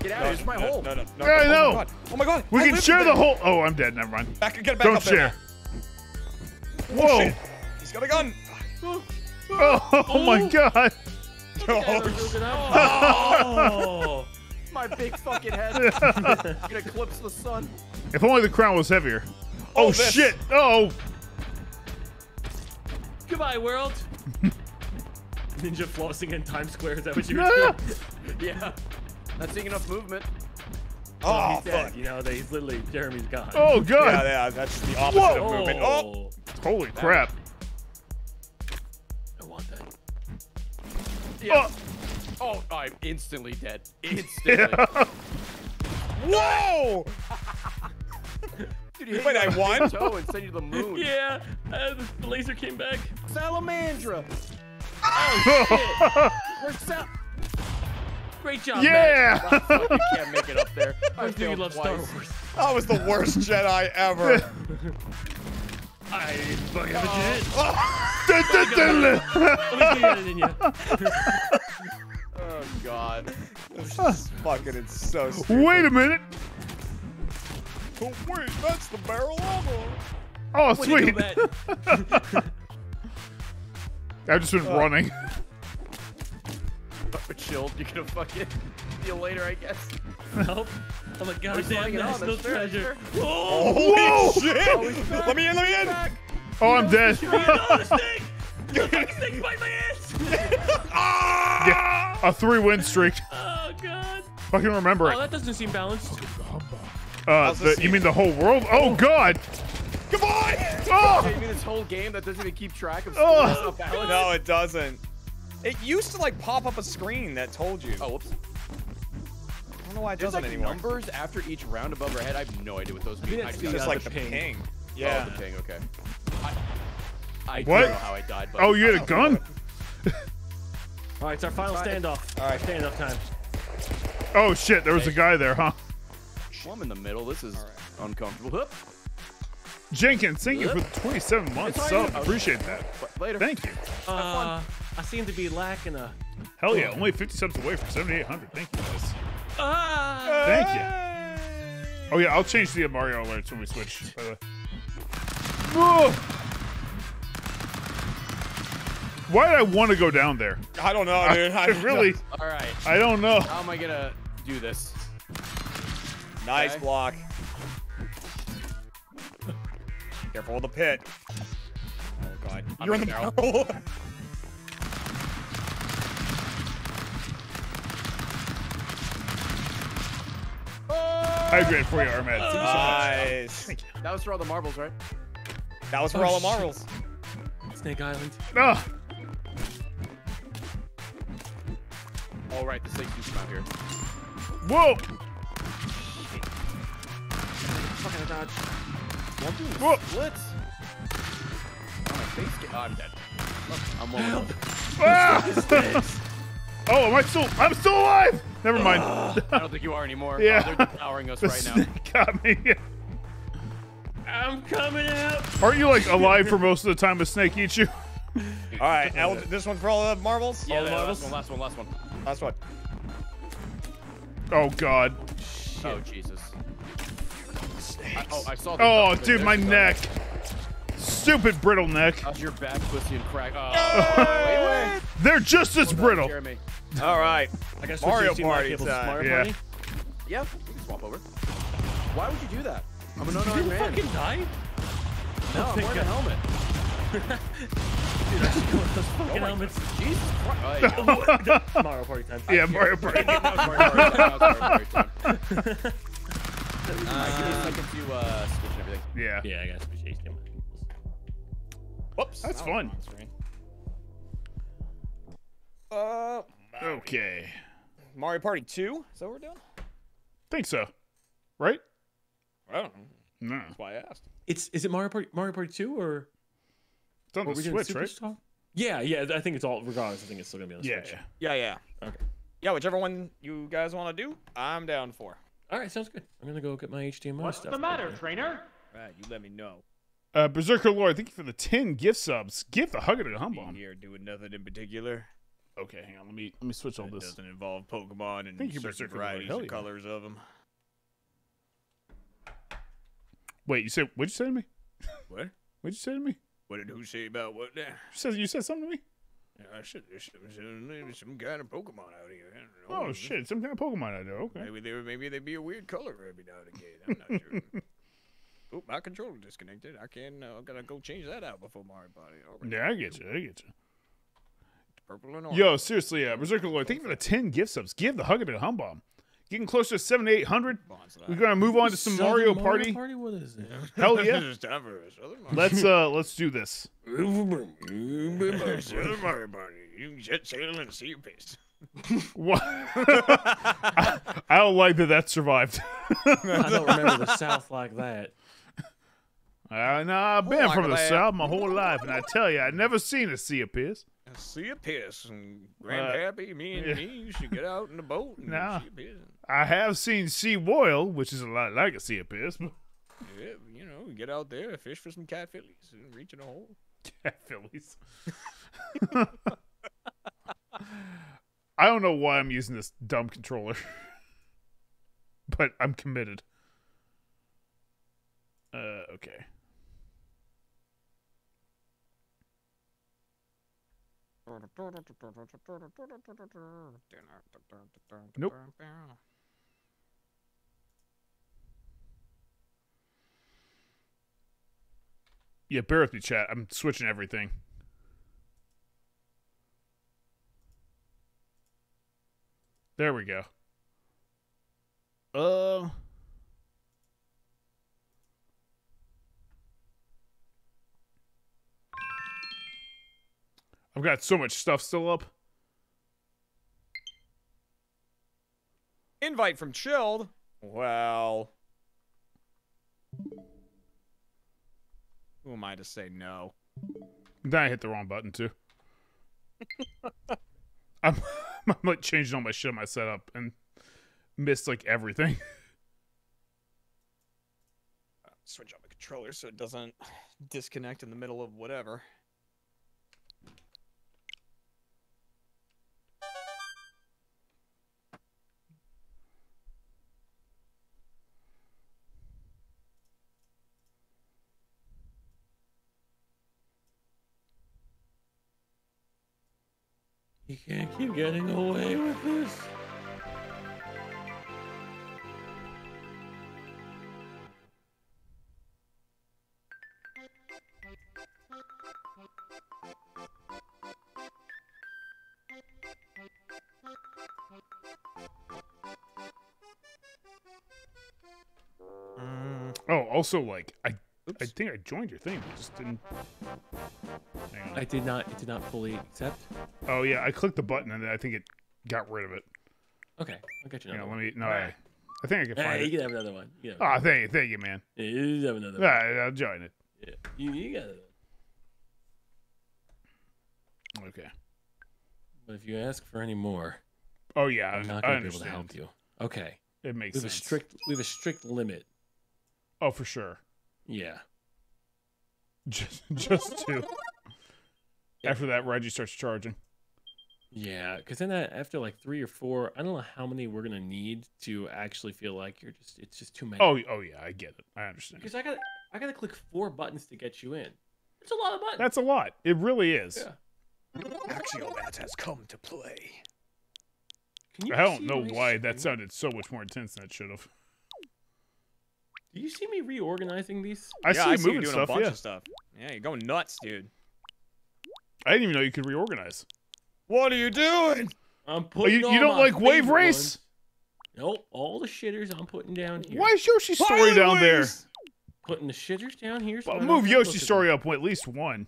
B: Get out.
A: No,
B: Here's my
A: no,
B: hole.
A: No, no, no.
C: Yeah, I
A: oh
C: know.
A: My god. Oh my god.
C: We
A: I
C: can share the whole. Oh, I'm dead. Never mind.
A: Back, get back
C: Don't
A: up
C: share.
A: now.
C: Whoa!
A: Oh, shit. He's got a gun.
C: Oh, oh my god!
A: Oh,
D: Oh.
B: My big fucking head. Gonna eclipse the sun.
C: If only the crown was heavier. Oh,
A: this.
C: shit! Oh!
D: Goodbye, world. ninja flossing in Times Square. Is that what you were
C: Ah!
D: doing?
B: Yeah. Not seeing enough movement.
A: Oh,
D: he's dead.
A: fuck.
D: You know, they, he's literally Jeremy's gone.
C: Oh god!
A: yeah, yeah that's the opposite of movement. Oh,
C: Holy crap!
D: I want that.
B: Yeah. Oh, I'm instantly dead. Instantly.
A: whoa!
B: Dude, you
A: Wait, I won?
B: Toe and send you to the moon.
D: Yeah, uh, the laser came back.
B: Salamandra. Where's Sal?
D: Great job, Matt.
C: yeah!
B: you can't make it up there. I
D: I do
B: failed
D: love Star. Wars.
A: That was the worst Jedi ever.
D: I fucking have a jet.
C: Dun, dun, dun, dun.
D: Let me get it in you.
B: Oh God.
A: This is fucking, it's so stupid.
C: Wait a minute!
A: Oh, wait, that's the barrel armor.
C: Oh,
D: What
C: sweet! I've just been uh, running.
B: But chilled. You can fucking see you later, I guess.
D: Nope. I'm a goddamn
B: flying on,
D: national
B: that's fair, that's
D: treasure.
B: fair.
D: Whoa!
A: Holy
C: Whoa!
A: shit! let me in, let me in!
C: Oh, I'm dead.
D: You know the snake! The fucking snake bite my ass!
C: Yeah, a three win streak.
D: Oh god.
C: Fucking remember
D: Oh,
C: it.
D: Oh, that doesn't seem balanced.
C: Uh, the, you mean the whole world? Oh god!
A: Come on!
C: Oh!
B: You mean this whole game that doesn't even keep track of
C: Oh.
B: balance?
A: No, it doesn't. It used to like pop up a screen that told you.
B: Oh, whoops.
A: I don't know why it
B: There's
A: doesn't
B: like
A: anymore.
B: numbers after each round above our head. I have no idea what those mean.
D: think that's
B: I
D: the,
A: It's just
D: uh,
A: like
D: the
A: the
D: ping.
A: ping.
B: Yeah.
A: Yeah.
B: Oh, the ping. Okay. I, I
C: What?
B: don't know how I died, but
C: Oh, you had a gun?
D: All right, it's our final standoff.
A: All right.
D: Standoff time.
C: Oh shit, there was a guy there, huh?
B: Well, I'm in the middle. This is
A: All right.
B: uncomfortable. Hup.
C: Jenkins, thank you for the 27 months
B: It's all
C: sub.
B: right.
C: Appreciate that.
B: Later.
C: Thank you.
D: Uh, I seem to be lacking a.
C: Hell yeah, only 50 subs away from 7,800. Thank you guys.
D: Ah!
C: Thank you. Oh yeah, I'll change the Mario alerts when we switch. By the way. Whoa! Why did I want to go down there?
A: I don't know, dude.
C: I really,
B: All right.
C: I don't know.
B: How am I gonna do this?
A: Nice
B: Okay.
A: block. Careful with the pit. Oh god.
B: I'm
A: You're in
B: in
A: the
B: the
A: barrel.
C: I agree for you, Armad. Thank you so much.
A: nice.
B: That was for all the marbles, right?
A: That was for
D: Oh,
A: all the
D: shit.
A: marbles.
D: Snake Island.
C: Ah,
B: Oh, right. The snakes do come out here.
C: whoa!
B: Fucking dodge. One, two,
C: Whoa.
B: splits. Oh, my face get- oh, I'm dead. Oh, I'm one with
C: Ah! oh, am I still? I'm still alive. Never mind.
B: I don't think you are anymore.
C: Yeah.
B: Oh, they're devouring us
C: the
B: right now.
C: snake got me.
D: I'm coming out.
C: Aren't you like alive for most of the time? A snake eats you.
A: All right, El- this one for all the marbles.
B: Yeah,
A: all the
B: yeah,
A: marbles.
B: last one, last one, last one.
A: Last one.
C: Oh god.
B: Oh, Jesus. I, oh, I saw the
C: Oh, dude, my
B: the-
C: neck. Stupid brittle neck.
B: How's your back, pussy, and crack? Oh, wait, wait.
C: They're just as brittle.
B: Jeremy.
A: All right.
D: I guess
A: Mario Party
D: cables
A: time.
D: Mario
C: Yeah.
D: Party.
B: Yeah, we can swap over. Why would you do that? I'm an
D: Did
B: unarmed
D: you
B: man.
D: fucking die?
B: No, I'm
D: thank
B: wearing a helmet.
D: Dude, I should go with those oh fucking helmets.
B: Jesus Christ. Oh, there you go.
D: Mario Party time.
C: Yeah, Mario Party.
B: Mario Party time. That was Mario Party time. Alright, give me a second to uh, switch everything.
C: Yeah.
D: Yeah, I gotta switch HDMI cables.
A: Whoops.
C: That's fun.
A: was on screen. Uh,
C: Okay.
A: Mario Party 2? Is that what we're doing?
C: Think so. Right?
A: I don't know.
C: No.
A: That's why I asked.
D: It's is it Mario Party Mario Party two or
C: It's on the
D: we doing
C: Switch, right?
D: Superstar? Yeah, yeah. I think it's all regardless. I think it's still gonna be on the
C: Yeah.
D: Switch.
A: Yeah, yeah.
D: Okay.
A: Yeah, whichever one you guys want to do, I'm down for.
D: All right, sounds good. I'm gonna go get my HDMI
F: What's
D: stuff.
F: the matter, trainer?
A: Right, you let me know.
C: Uh, Berserker Lord, thank you for the 10 gift subs. Give the hug it a hum
A: Be
C: bomb.
A: here doing nothing in particular.
C: Okay, hang on. Let me let me switch all
A: That
C: this.
A: doesn't involve Pokemon and
C: Thank you,
A: certain
C: Berserker Lord.
A: varieties
C: Hell
A: and
C: yeah.
A: colors of them.
C: Wait, you said what'd you say to me?
A: What?
C: What'd you say to me?
A: What did who say about what there?
C: You said you said something to me?
A: I should, there should, there some kind of Pokemon out here. I don't know.
C: Oh shit, some kind of Pokemon I do. Okay.
A: Maybe they maybe they'd be a weird color every now and again. I'm not sure. oh, my controller disconnected. I can uh, I gotta go change that out before Mario Party. Right.
C: Yeah, I get you. I get you.
A: purple and orange.
C: Yo, seriously, uh, Berserker Lord, thank you for the 10 gift subs. Give the hug a bit hum bomb. Getting close to 7 800. We're going to move on to some
D: Southern
C: Mario Party.
D: Party? What is it?
C: Hell yeah.
A: It's time for a Southern Mario-
C: Let's uh let's do this.
A: Southern Mario Party. You can jet sail and see your pissed.
C: What? I, I don't like that that survived.
D: I don't remember the South like that.
C: Uh, nah, I've been
A: Oh,
C: from the
A: that.
C: South my whole life, and I tell you, I never seen a sea of piss.
A: See a piss and Grand
C: Uh,
A: me and
C: yeah.
A: me, should get out in the boat and
C: Nah.
A: see your piss.
C: I have seen sea boil, which is a lot like a sea of piss. but-
A: Yeah, you know, get out there, fish for some cat fillies, and reach in a hole.
C: Cat Phillies. I don't know why I'm using this dumb controller, but I'm committed. Uh, okay. Nope. Yeah, bear with me, chat. I'm switching everything. There we go. Uh. I've got so much stuff still up.
A: Invite from Chilled. Well, who am I to say no?
C: Then I hit the wrong button too. I'm, I'm like changing all my shit on my setup and missed like everything.
A: Switch out my controller so it doesn't disconnect in the middle of whatever.
D: You can't keep getting away with this.
C: Mm, oh, also like I I think I joined your thing, but just didn't. Hang on.
D: I did not. It did not fully accept.
C: Oh yeah, I clicked the button and I think it got rid of it.
D: Okay, I'll get you
C: Hang
D: another
C: on,
D: one.
C: let me. No, I, I think I can find
D: Hey, you
C: it.
D: can have another one. You can have,
C: Ah, thank you, thank you, man.
D: Yeah, you can have another
C: All
D: one.
C: right, I'll join it.
D: Yeah. You, you got it.
C: Okay.
D: But if you ask for any more,
C: Oh yeah,
D: I'm not
C: I, I
D: going to be able to help you. Okay.
C: It makes
D: We
C: makes
D: have a strict. We have a strict limit.
C: Oh, for sure.
D: Yeah.
C: Just, just two. After that, Reggie starts charging.
D: Yeah, because then that, after like three or four, I don't know how many we're gonna need to actually feel like you're just. It's just too many.
C: Oh, oh yeah, I get it. I understand.
D: because I got to I got to click four buttons to get you in. It's a lot of buttons.
C: That's a lot. It really is.
D: Yeah.
A: AxialMatt has come to play.
D: Can you
C: I don't know
D: my
C: why that sounded so much more intense than it should have.
D: Do you see me reorganizing these?
C: I
A: yeah,
C: see
A: I
C: you
A: see you doing
C: stuff.
A: a bunch
C: Yeah,
A: of stuff. Yeah, you're going nuts, dude.
C: I didn't even know you could reorganize.
A: What are you doing?
D: I'm
C: Oh,
D: putting.
C: you, you don't
D: my
C: like Wave Race?
D: ones- Nope, all the shitters I'm putting down here.
C: Why is Yoshi's story down there?
D: Putting the shitters down here. So
C: Well, move
D: have
C: Yoshi's story up at least one.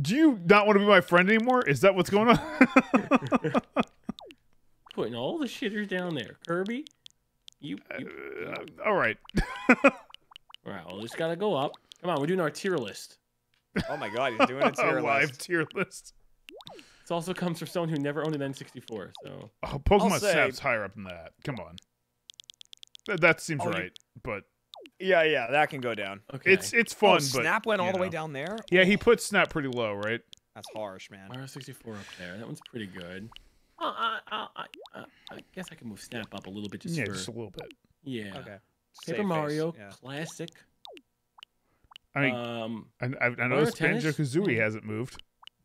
C: Do you not want to be my friend anymore? Is that what's going on?
D: Putting all the shitters down there. Kirby, you. you
C: Uh, all right.
D: all right, well, just gotta go up. Come on, we're doing our tier list.
A: Oh my god, he's doing a tier
C: a live
A: list.
C: tier list.
D: This also comes from someone who never owned an N64. So
C: Oh, Pokemon
A: say-
C: Snap's higher up than that. Come on. That, that seems
A: Oh, you-
C: right, but
A: Yeah, yeah, that can go down.
D: okay,
C: it's it's fun.
A: oh,
C: but
A: Snap went all
C: you
A: the way down there.
C: Yeah, he put Snap pretty low, right?
A: That's harsh, man.
D: Mario 64 up there. That one's pretty good. Uh, I, I, I, I, guess I can move Snap up a little bit just
C: yeah,
D: for
C: just a little bit.
D: yeah.
A: Okay.
D: Paper
A: Save face,
D: Mario
A: Yeah.
D: classic.
C: I mean,
D: um,
C: I, I, I noticed Banjo Kazooie
D: Yeah.
C: hasn't moved,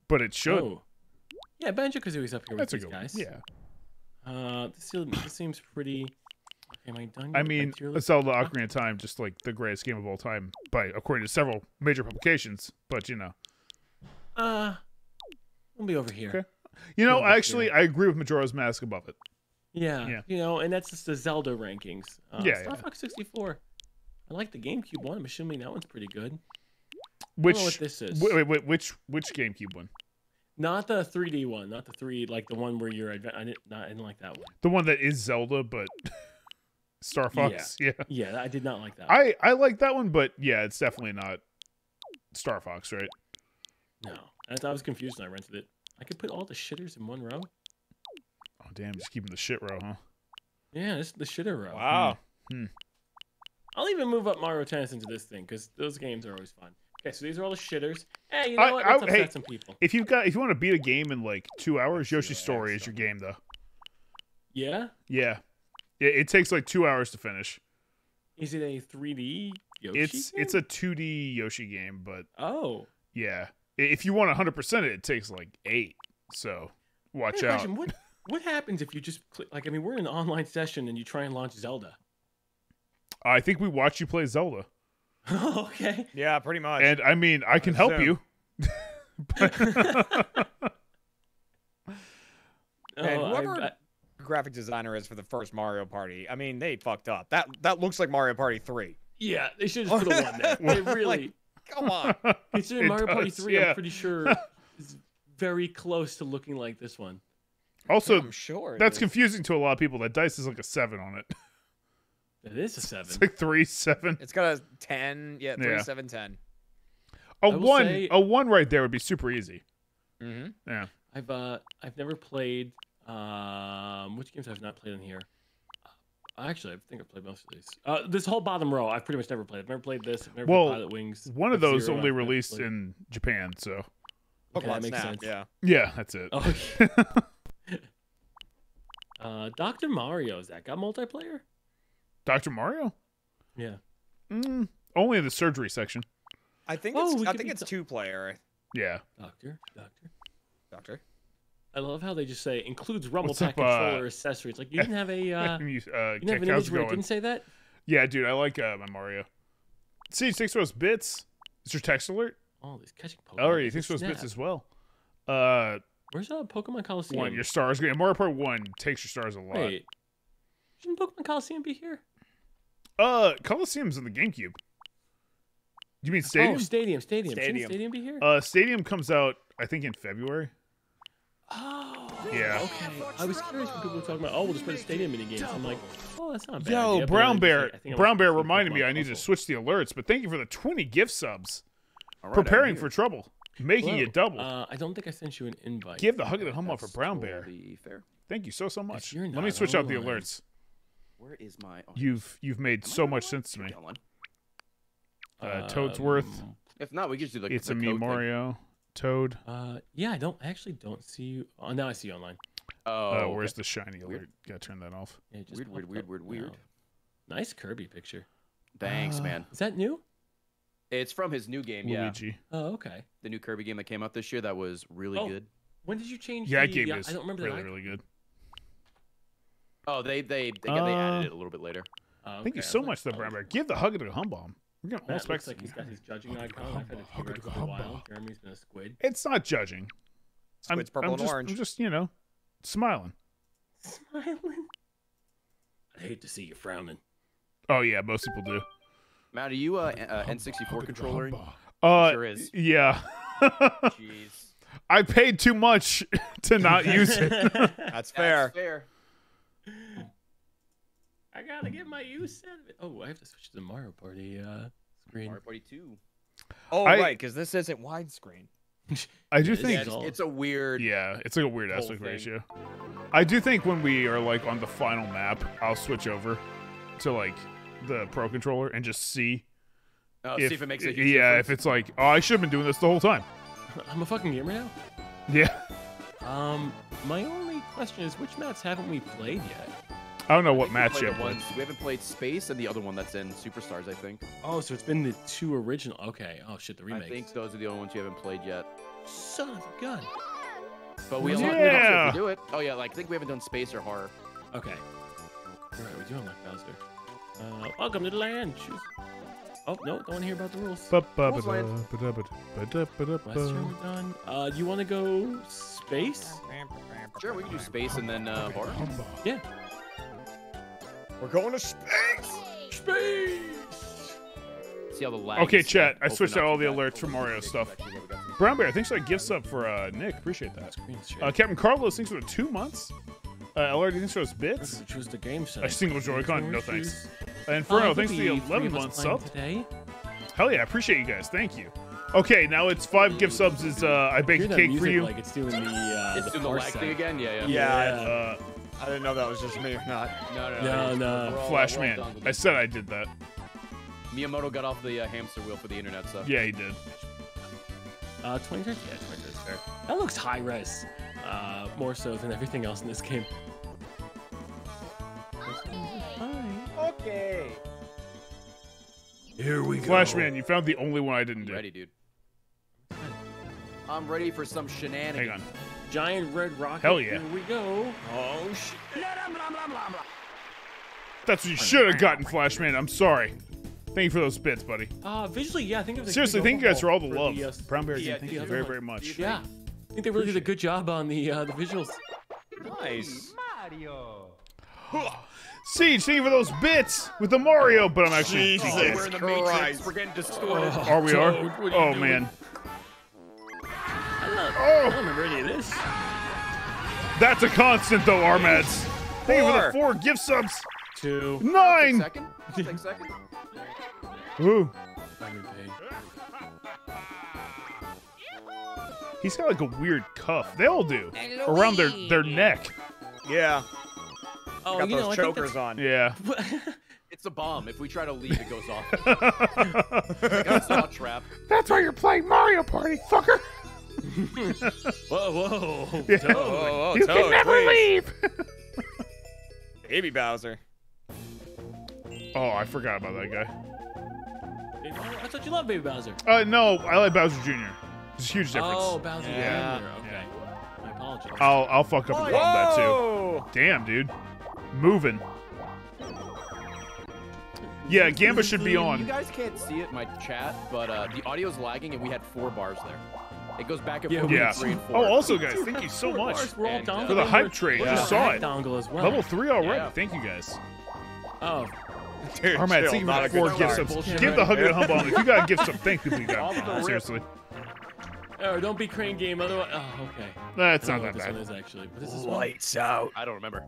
C: but it should.
D: oh. yeah, Banjo Kazooie's up here
C: That's a
D: with
C: good
D: these
C: one. Yeah.
D: Uh, this, seems- this seems pretty. Am I done?
C: I
D: yet with my
C: mean? Zelda Ocarina of Time, just like the greatest game of all time, by according to several major publications. But you know,
D: Uh, We'll be over here.
C: Okay. You know,
D: Over here.
C: actually, I agree with Majora's Mask above it.
D: Yeah,
C: Yeah.
D: You know, and that's just the Zelda rankings. Uh,
C: Yeah,
D: Star
C: yeah.
D: Fox 64. I like the GameCube one. I'm assuming that one's pretty good.
C: Which
D: know what this is.
C: Wait, wait, wait, which which GameCube one?
D: Not the 3D one. Not the three like the one where you're. adva- I didn't. Not, I didn't like that one.
C: The one that is Zelda, but Star Fox. Yeah.
D: Yeah, I did not like that. one.
C: I I like that one, but yeah, it's definitely not Star Fox, right?
D: No, I, I was confused when I rented it. I could put all the shitters in one row.
C: Oh damn, just keeping the shit row, huh?
D: Yeah, this is the shitter row.
A: Wow. Hmm.
D: I'll even move up Mario Tennis into this thing because those games are always fun. Okay, so these are all the shitters. Hey, you know
C: I-
D: what? Let's upset
C: hey,
D: some people.
C: If you've got if you want to beat a game in like two hours,
A: see
C: Yoshi's
A: what
C: Story is your game though.
D: Yeah.
C: Yeah. It, it takes like two hours to finish.
D: Is it a 3D Yoshi?
C: It's
D: game?
C: it's a 2D Yoshi game, but
D: oh.
C: yeah, I- if you want 100 percent it, it takes like eight. So watch
D: I have a
C: out.
D: question. What what happens if you just click, like I mean we're in an online session and you try and launch Zelda?
C: I think we watched you play Zelda, oh,
D: okay.
A: Yeah, pretty much.
C: and I mean I can help
A: assume.
C: you.
A: And
D: Oh, I-
A: whoever
D: I-
A: graphic designer is for the first Mario Party, I mean, they fucked up. That that looks like Mario Party 3.
D: yeah, they should just put a one there. They really,
A: Like, Come on.
D: considering
C: It
D: Mario Party Three,
C: yeah.
D: I'm pretty sure is very close to looking like this one.
C: Also,
A: I'm sure.
C: that's
A: is.
C: confusing to a lot of people. That dice is like a seven on it.
D: It is a seven.
C: It's like three, seven.
A: It's got a 10. Yeah, 3,
C: Yeah.
A: 7, 10.
C: A
D: I
C: one,
D: say-
C: a one right there would be super easy.
A: Mm-hmm.
C: Yeah.
D: I've uh I've never played um which games I've not played in here. Actually, I think I've played most of these. Uh, this whole bottom row, I've pretty much never played. I've never played this. I've never
C: Well,
D: played Pilotwings.
C: One of those
D: F-Zero,
C: only
D: I've
C: released in Japan, so
D: Okay,
A: Pokemon
D: that makes
A: Snap,
D: sense.
A: yeah.
C: yeah, that's it.
D: Okay. uh, Doctor Mario, is that got multiplayer?
C: Dr. Mario?
D: Yeah.
C: Mm, only in the surgery section.
A: I think
D: Oh,
A: it's I think it's two player.
C: Yeah.
D: Doctor, Doctor.
A: Doctor.
D: I love how they just say includes Rumble
C: What's
D: Pack
C: up, uh,
D: controller accessories. Like you didn't have a uh,
C: You, uh,
D: you didn't have an image where it didn't say that.
C: Yeah, dude, I like uh, my Mario. See, thanks for those bits. Is your text alert?
D: Oh, these catching Pokemon.
C: Oh, yeah, thanks for those bits as well. Uh,
D: Where's uh, Pokemon Colosseum?
C: one, your stars. Yeah, Mario Part One takes your stars a lot.
D: Wait, shouldn't Pokemon Colosseum be here?
C: Uh, Colosseum's in the GameCube. You mean Stadium?
D: Oh, Stadium, Stadium.
A: Stadium.
D: Shouldn't Stadium be here?
C: uh, Stadium comes out, I think, in February.
D: Oh,
C: yeah.
D: Okay. I was curious when people were talking about, oh, we'll just play the Stadium mini games. I'm like, oh, that's not a bad.
C: Yo,
D: idea,
C: Brown Bear.
D: like, I think I'm
C: Brown Bear reminded me I need to switch the alerts, but thank you for the 20 gift subs.
B: All right, I'm
C: Preparing for trouble, making
D: Hello.
C: it double.
D: Uh, I don't think I sent you an invite.
C: Give the hug of the hum up for Brown Bear.
B: fair.
C: Thank you so so much.
D: you're
C: Let me switch out the
D: online.
C: alerts.
B: Where is my? Oh,
C: You've you've made so much
B: one?
C: sense to me.
B: Should be.
C: Uh, Toadsworth,
D: Um,
B: If not, we could just do like
C: it's
B: the
C: a me
B: code thing.
C: Mario, Toad.
D: Uh, yeah, I don't I actually don't see you. Oh, now I see you online.
B: Oh,
C: uh,
B: okay.
C: where's the shiny
B: Weird.
C: alert? Gotta turn that off.
D: Yeah, it just
B: Weird, weird,
D: popped
B: weird, weird, weird.
D: Nice Kirby picture.
B: Thanks,
C: Uh,
B: man.
D: Is that new?
B: It's from his new game, yeah.
D: Oh, okay.
B: The new Kirby game that came out this year that was really
D: Oh.
B: good.
D: When did you change?
C: Yeah,
D: the,
C: that game
D: yeah,
C: is
D: I don't remember
C: really really good.
B: Oh, they they they, got, they
C: Uh,
B: added it a little bit later.
D: Oh,
C: Thank you
D: okay, I
C: so much, though,
D: like,
C: Brown Bear. Give the hug of the hum bomb. We're getting all
D: Matt looks like he's got his judging icon. I've had a
C: humba,
D: T-Rex for a while. Jeremy's been a squid.
C: It's not judging. I'm,
A: Squid's purple
C: I'm
A: and
C: just,
A: orange.
C: I'm just, you know, smiling.
D: Smiling. I hate to see you frowning.
C: Oh yeah, most people do.
B: Matt, are you uh, uh N64 controller?
C: Uh,
B: Sure is.
C: yeah.
B: Jeez.
C: I paid too much to not use it.
A: That's fair.
B: That's fair.
D: I gotta get my use out of it. Oh, I have to switch to the Mario Party uh, screen.
B: Mario Party 2.
A: Oh,
C: I-
A: right, because this isn't widescreen.
C: I do
D: Yeah,
C: think,
B: Yeah, it's, it's a weird.
C: yeah, it's like a weird aspect
A: thing.
C: ratio. I do think when we are like on the final map, I'll switch over to like the pro controller and just see
B: Oh,
C: if,
B: see if it makes a huge
C: yeah,
B: difference.
C: if it's like, oh, I should have been doing this the whole time.
D: I'm a fucking gamer now.
C: Yeah,
D: Um, my only question is, which maps haven't we played yet?
C: I don't know what
B: think we
C: match
B: played
C: yet.
B: the ones- We haven't played Space and the other one that's in Superstars, I think.
D: Oh, so it's been the two original. Okay. Oh shit, the remake.
B: I think those are the only ones you haven't played yet.
D: Son of a gun.
B: But we
D: Yeah.
B: also, we do it. Oh yeah, like I think we haven't done Space or Horror.
D: Okay. All right, we do unlock Bowser. Uh, welcome to the land. Choose. Oh no, don't want to hear about the rules.
B: Rules land.
D: Western, we're done. Uh, do you want to go space?
B: Sure, we can do space and then uh, horror.
D: Yeah.
A: We're going to space.
D: Space.
B: See how the lag.
C: Okay,
B: is,
C: chat. I switched out all the
B: that.
C: alerts for Mario stuff.
B: Actually, what we got some-
C: Brown Bear, thanks for that gift sub for uh, Nick. Appreciate that. Uh, Captain Carlos, thanks for the two months. Uh, LRD, thanks for those bits.
D: Choose the game set.
C: A single Joy-Con, no thanks. Uh, Inferno, thanks for the
D: there'll be three
C: 11
D: of us
C: month sub.
D: today.
C: Hell yeah, I appreciate you guys. Thank you. Okay, now it's five gift subs. Is uh, I
D: Hear
C: baked
D: that
C: cake
D: music
C: for you.
D: Like it's doing the. Uh,
B: It's
D: the
B: doing the
D: parse
B: lag thing again. Yeah, yeah.
A: Yeah,
C: Uh,
A: I didn't know that was just me or not.
B: No, no,
D: No,
B: no.
D: no.
B: We're
C: Flash Man. I said I did that.
B: Miyamoto got off the uh, hamster wheel for the internet, so.
C: Yeah, he did.
D: Uh, 20 Yeah, 20 is fair. That looks high res. Uh, more so than everything else in this game.
A: Okay.
D: Here we
C: Flash Man, you found the only one I didn't do.
B: Ready, dude. I'm ready for some shenanigans.
C: Hang on.
D: Giant red rocket.
C: Hell yeah.
D: Here we go.
A: Oh shit.
C: That's what you should have gotten, Flash Man. I'm sorry. Thank you for those bits, buddy.
D: Uh, visually, yeah, I think it was a
C: Seriously, thank you guys for all the
D: overhaul
C: love.
D: the, uh,
C: Brown Bears,
B: Yeah,
C: thank you very, very much.
D: Yeah, I think they really did a good job on the uh, the visuals.
A: Nice. Mario.
C: Siege, thank you for those bits with the Mario, but I'm actually
A: Jesus.
B: Oh, we're in the
A: Christ.
B: Matrix. We're getting distorted.
C: Are we are?
D: Toad, what
C: Oh
D: doing?
C: man. Oh.
D: I don't, I
C: Oh,
D: don't remember any of this.
C: that's a constant though, Armads. Thank you for the
A: Four.
C: four gift subs.
D: Two.
C: Nine.
B: Second? Take second.
C: Ooh. He's got like a weird cuff. They all do. Around their, their neck.
A: Yeah.
D: Oh,
A: Got
D: you
A: those
D: know,
A: chokers on.
C: Yeah.
B: It's a bomb. If we try to leave, it goes off. like a saw trap.
C: That's why you're playing Mario Party, fucker.
D: whoa, whoa.
C: Yeah.
D: Toad.
A: Oh,
C: you can never leave.
A: Baby Bowser.
C: oh, I forgot about that guy.
D: I thought you loved Baby Bowser.
C: Uh, no, I like Bowser Jr. There's a huge difference.
D: Oh, Bowser
A: Yeah.
D: Jr. Okay. My apologies.
C: I'll I'll fuck up a bomb that too. Damn, dude. Moving. Yeah, Gamba should be on.
B: You guys can't see it in my chat, but uh, the audio's lagging, and we had four bars there. It goes back and
D: Yeah,
B: forth
C: Yeah.
B: between three and
C: Oh,
B: four.
C: also, guys, thank you so much.
D: We're all
B: And, uh,
C: For the hype train,
D: We're
C: just
D: just
C: saw it.
D: dongle as well.
C: Level three already.
B: Yeah.
C: Thank you guys.
D: Oh,
A: Dude,
C: Armad,
A: chill,
C: thank you for four gift subs.
B: Bullshit
C: Give the
B: right
C: hug and humble on. If you got a gift sub, thank. You
B: Off the
C: got seriously.
D: oh, don't be crane game. Otherwise, oh, okay.
C: That's not
D: don't know
C: that
D: what this
C: bad.
D: one is actually. What is this one?
A: Lights out.
B: I don't remember.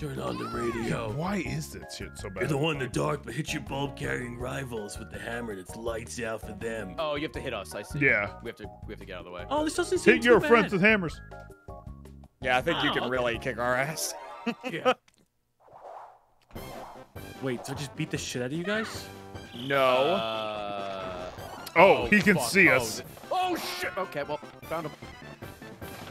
D: Turn on the radio.
C: Why is that shit so bad?
D: You're the one in the dark, but hit your bulb-carrying rivals with the hammer that's lights out for them.
B: Oh, you have to hit us. I see.
C: Yeah.
B: We have to. We have to get out of the way.
D: Oh, this doesn't seem
C: Hit
D: too
C: your
D: bad.
C: friends with hammers.
A: Yeah, I think you
D: Oh,
A: can
D: okay.
A: really kick our ass.
D: Yeah. Wait, so I just beat the shit out of you guys?
A: No.
B: Uh,
C: Oh, he can
B: fuck.
C: see
B: Oh,
C: us.
B: th- Oh, shit. Okay, well, found him.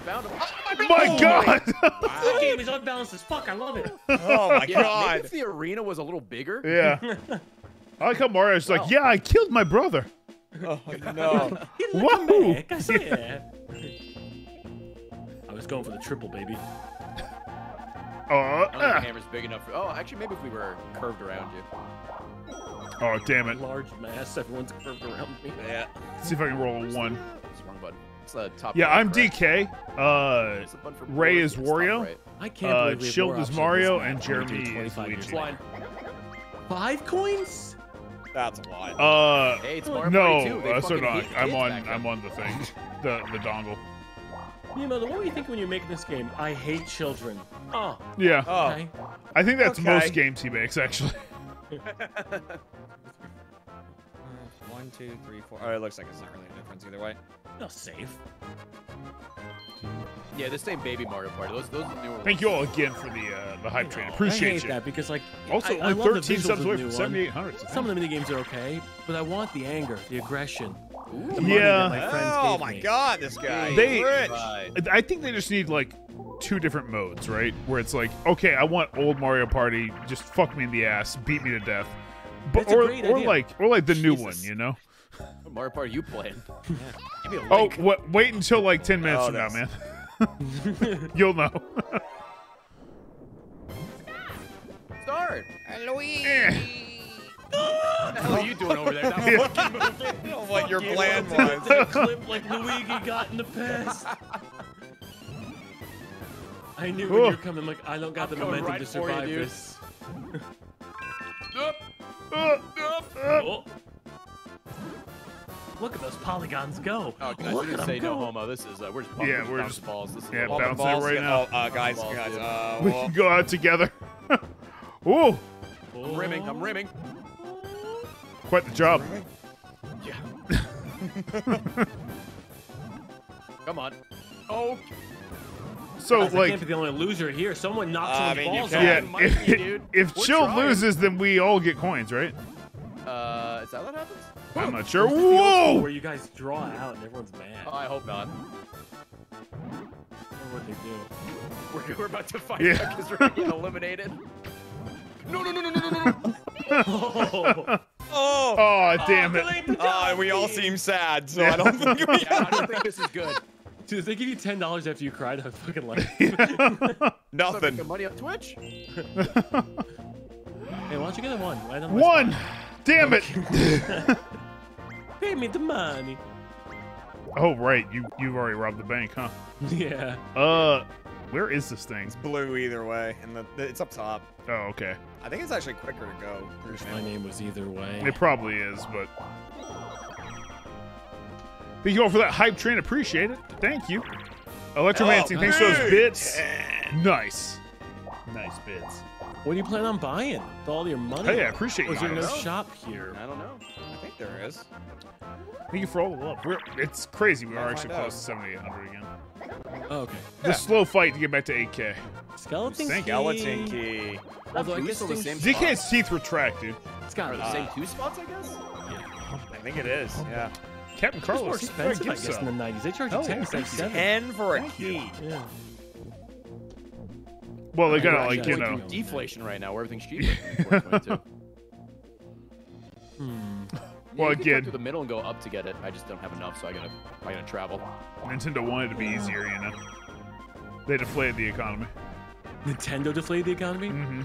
B: Found him.
C: My God!
D: That game is unbalanced as fuck. I love it.
A: oh my
B: Yeah, maybe
A: god.
B: if the arena was a little bigger.
C: yeah. I like how Mario's like,
B: Wow.
C: yeah, I killed my brother.
A: Oh no.
D: He let
C: Wahoo!
D: I say I was going for the triple, baby.
C: Oh,
B: I don't think the
C: ah.
B: hammer's big enough. For, oh, actually, maybe if we were curved around you.
C: oh, damn it.
D: Large mass, everyone's curved around me.
A: Yeah.
C: Let's see if I can roll a one.
B: It's the wrong button. It's the top.
C: Yeah, I'm
B: correct?
C: DK. Uh,
B: It's the button for
C: Ray is Wario.
B: right.
D: I can't
C: Uh,
D: believe we
C: Shield is Mario and
D: that when we do
C: Jeremy is
D: 25
C: Luigi.
D: Five coins?
A: That's a lot.
C: uh,
B: Hey, it's Mario
C: no,
B: Party 2. They
C: uh, so not. I'm on. I'm on the thing, the the dongle.
D: Mimo, what were you thinking when you're making this game? I hate children. Oh,
C: Yeah,
A: Oh.
D: okay.
C: I think that's
A: Okay.
C: most games he makes actually.
A: One, two, three, four. Oh, it looks like it's not really a difference either way.
D: No, safe.
B: Yeah, this same Baby Mario Party. Those, those are the newer
C: Thank you all again for the uh, the hype train.
D: I
C: Appreciate
D: hate
C: you.
D: that because, like,
C: Also,
D: I, I
C: only
D: love the
C: 13
D: visuals
C: subs
D: of
C: away from
D: new one.
C: 7,800.
D: Some of the minigames are okay, but I want the anger, the aggression. The money
C: Yeah.
D: that my
A: Oh
D: gave
A: my
D: me.
A: god, this guy.
C: They-
A: He's rich.
C: I think they just need like two different modes, right? Where it's like, okay, I want old Mario Party, just fuck me in the ass, beat me to death. But
D: That's a
C: or,
D: great
C: or
D: idea.
C: like or like the new one, you know?
B: What Mario Party you playing? Give me a
C: Oh,
B: link.
C: what, wait until like 10 minutes
A: Oh,
C: from now, man. You'll know.
B: Start.
C: Eh.
B: hell are you doing over there? That fucking moving.
A: I don't know what your plan
D: Did
A: was.
D: a clip like Luigi got in the past. I knew when you were coming. Like I don't got
B: I'm
D: the momentum
B: right
D: to
B: for you,
D: survive this.
B: Up, up.
D: Oh. Look at those polygons go.
B: Oh, guys,
D: Look
B: we
D: at
B: didn't
D: 'em
B: say no
D: go.
B: homo. This is uh, we're just bumping
C: Yeah, we're just-
B: balls. This is
C: yeah,
B: a
A: All the
C: bounce it
A: balls
C: right now.
A: Oh, uh, guys,
B: Balls,
A: guys.
B: dude.
A: Uh,
C: we
A: well,
C: can go out together. Ooh,
B: I'm rimming. I'm rimming.
C: quite the job.
B: Yeah. Come on. Oh,
C: So
D: Guys, I
C: like,
D: can't be the only loser here. Someone knocked
A: I mean,
D: balls off.
C: yeah, if,
B: dude.
C: if Chill
B: trying.
C: loses, then we all get coins, right?
B: uh, is that what happens?
C: I'm not sure.
D: This is the old school
C: Whoa!
D: Where you guys draw out and everyone's mad.
B: Oh, I hope not.
D: I wonder what they do.
B: We're, we're about to fight
C: Yeah.
B: because we're gonna get eliminated. No, no, no, no, no, no, no, no.
D: Oh,
A: oh,
C: Oh, damn it!
D: delayed the
A: uh, we all
D: jockey.
A: seem sad, so I don't think we
B: Yeah, I don't think this is good.
D: Dude, if they give you ten dollars after you cried, I'd fucking like.
A: Nothing.
B: making money on Twitch.
D: hey, why don't you get a one? Right on my
C: One. Damn it!
D: Pay me the money.
C: oh right, you you've already robbed the bank, huh?
D: Yeah.
C: Uh, where is this thing?
A: It's blue either way, and the, the, it's up top.
C: Oh, okay.
A: I think it's actually quicker to go.
D: My name was either way.
C: It probably is, but. Thank you all for that hype train. Appreciate it. Thank you. Electromancing,
A: Oh,
C: thanks for those
A: dude.
C: bits. Nice. Nice bits.
D: What do you plan on buying with all your money?
C: Hey, I appreciate you.
D: Was there no shop here?
B: I don't know.
A: I think there is.
C: Thank you for all the love. We're, it's crazy. We
A: I'll
C: are actually close to 7,800 again.
D: Oh, okay.
C: The slow fight to get back to 8K.
D: Skeleton
C: Thank
D: key.
A: Skeleton key.
D: Although I
B: Who's
D: guess
B: the
D: things-
B: same
C: ZK's teeth retract, dude.
D: it's got
B: Are the same two spots, I guess? Yeah.
A: I think it is. Yeah.
C: Captain
D: It's more
C: Carlos.
D: expensive, I guess, in the 90s. They charge
C: Oh,
D: you 10
C: yeah,
D: instead of
C: thank you.
D: 7
A: Ten for a
C: Thank
A: key.
D: Yeah.
C: Well, they got
D: Right,
C: like, you know.
D: you-
B: Deflation right now, where everything's cheaper. 422.
D: Hmm.
C: Well,
B: you can cut
C: again-
B: through the middle and go up to get it. I just don't have enough, so I gotta, I gotta travel.
C: Nintendo wanted to be easier, you know. They deflated the economy.
D: Nintendo deflated the economy?
C: Mm-hmm.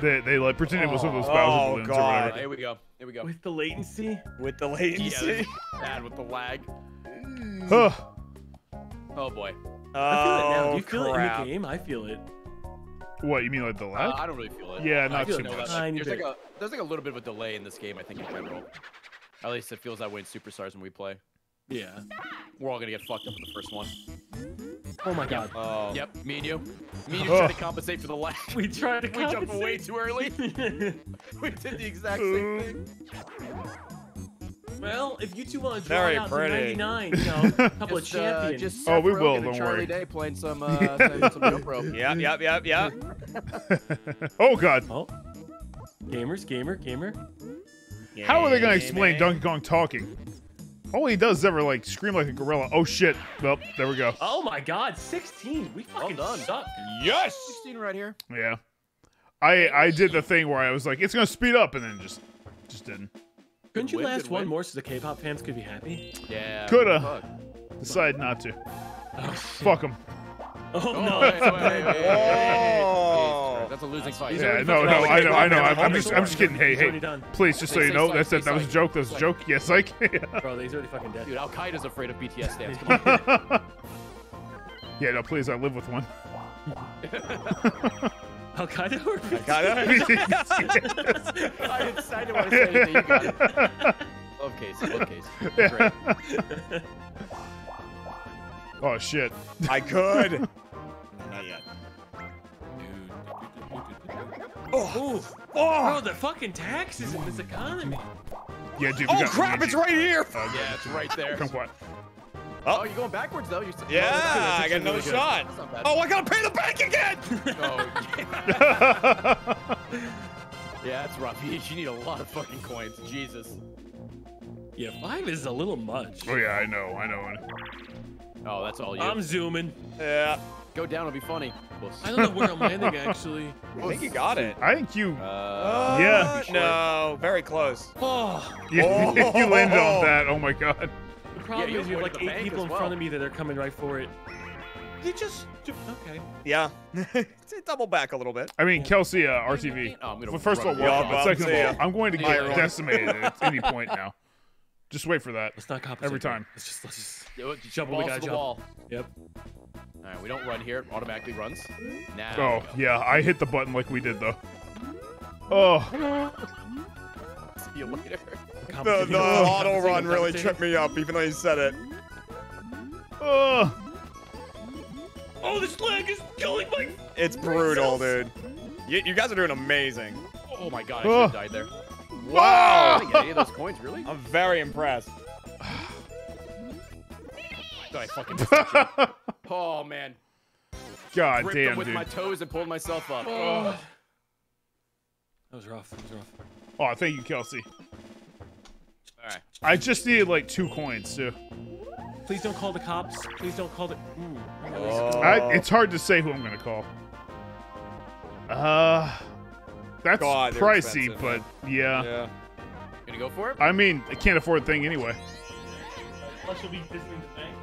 C: They, they like pretended it was one of those
A: Oh,
C: Bowser balloons or
A: God.
C: whatever.
B: Uh, here we go. Here we go.
D: With the latency?
A: With the
B: Yeah,
A: latency.
B: this is bad with the lag.
C: Ugh.
B: Oh boy.
D: I feel it now. Do
A: Oh,
D: you feel
A: crap.
D: it in the game? I feel it.
C: what you mean like the
B: Uh,
C: lag?
B: I don't really feel it.
C: Yeah, not too
B: no,
C: much.
B: that's
D: Tiny
B: Like, there's like a there's like a little bit of a delay in this game. I think in general. At least it feels that way in Superstars when we play.
D: Yeah.
B: We're all gonna get fucked up in the first one.
D: Oh my god.
A: Oh.
B: Yep, me and you. Me and you
C: Ugh.
B: tried to compensate for the lag.
D: We tried to
B: We jumped way too early. we did the exact same thing.
D: Well, if you two want to draw
A: Very
D: it out
A: pretty.
D: to 99, you know, a couple
B: Just,
D: of
B: uh,
D: champions.
B: just
C: Oh, we
B: Seth
C: will,
B: Rogen and
C: don't
B: Charlie
C: worry.
B: Day playing some uh, some, some jump rope.
A: Yep, yep, yep, yep.
C: oh god.
D: Oh. Gamers, gamer, gamer.
C: How are they gonna explain
A: man.
C: Donkey Kong talking? All he does is ever like scream like a gorilla. Oh shit. Well, there we go.
D: Oh my god, 16. We fucking
B: done.
D: suck.
A: Yes.
B: 16 right here.
C: Yeah. I I did the thing where I was like, it's gonna speed up, and then just just didn't.
D: Couldn't you
B: win,
D: last one
B: win.
D: more so the K-pop fans could be happy?
B: Yeah.
C: Coulda. Decided not to.
D: Oh.
C: Fuck him.
D: Oh,
B: oh,
D: no.
B: wait, wait, wait, wait, wait.
A: Oh.
B: That's a losing fight.
D: He's
C: Yeah,
D: already
C: no, no. I know, I know. I'm, I'm just, I'm just kidding. Hey, hey, please, just so you know, that's
B: say
C: a, that was a joke. That was a joke. Yes, like.
D: Bro, he's already fucking dead.
B: Dude, Al Qaeda's afraid of BTS stance. Come on.
C: yeah, no, please, I live with one.
D: Al Qaeda or
A: Got it.
B: I didn't, I didn't want to say anything. You got it. Love Casey. Love Casey. Great.
C: oh shit.
A: I could. Not yet.
D: Oh,
A: Oh.
D: bro, the fucking taxes in this economy.
C: Yeah, dude. we
A: Oh
C: got-
A: crap! It's right here.
C: Oh,
B: Yeah, it's right there.
C: Come quiet.
B: Oh, oh, you're going backwards though. You're
A: Yeah,
B: Oh,
A: I got
B: actually
A: another
B: really
A: shot.
B: That's not bad.
A: Oh, I gotta pay the bank again.
B: Oh, yeah. yeah, that's rough. You, you need a lot of fucking coins. Jesus.
D: Yeah, five is a little much.
C: oh yeah, I know, I know.
B: Oh, that's all you.
D: I'm zooming.
A: yeah.
B: Go down. It'll be funny. Puss.
D: I don't know where I'm landing actually.
A: I think you got it.
C: I think you,
B: Uh,
C: Yeah.
A: No, very close.
D: Oh,
C: you,
A: Oh.
C: you landed on that. Oh my god.
D: the problem
B: you
D: is you have like eight people
B: as
D: in front of me that are coming right for it. you just okay?
A: Yeah. Double back a little bit.
C: I mean, Kelsey, uh, RTV.
B: Oh,
C: Well, first of all,
B: run
A: Yeah,
C: Second of all, I'm going to get
B: everyone.
C: decimated at any point now. Just wait for that.
D: Let's not compensate.
C: Every time.
D: Let's just let's just.
B: Do it, just
D: Jump when we
B: balls the
D: jump.
B: wall.
D: Yep.
B: All right, we don't run here. It automatically runs. Now.
C: Oh, yeah, I hit the button like we did, though. Oh,
B: See you later.
A: The, the auto run really tripped me up, even though you said it.
C: oh.
D: Oh, this leg is killing my.
A: It's brutal, dude. You, you guys are doing amazing.
B: Oh my god, I should have died there. I
A: Wow!
B: didn't get any of those coins, really?
A: I'm very impressed.
B: I thought I fucking missed. Oh man.
C: God
B: Ripped them
C: damn,
B: with
C: dude.
B: my toes and pulled myself up.
D: Oh. That was rough. That was rough.
C: Oh, thank you, Kelsey.
B: All right.
C: I just needed like two coins, too.
D: Please don't call the cops. Please don't call the. Mm,
A: Oh.
C: I, it's hard to say who I'm going to call. Uh, that's
A: God,
C: pricey,
A: expensive,
C: but yeah.
A: Yeah.
B: Gonna go for it?
C: I mean, I can't afford a thing anyway.
D: Plus, you'll be visiting the bank.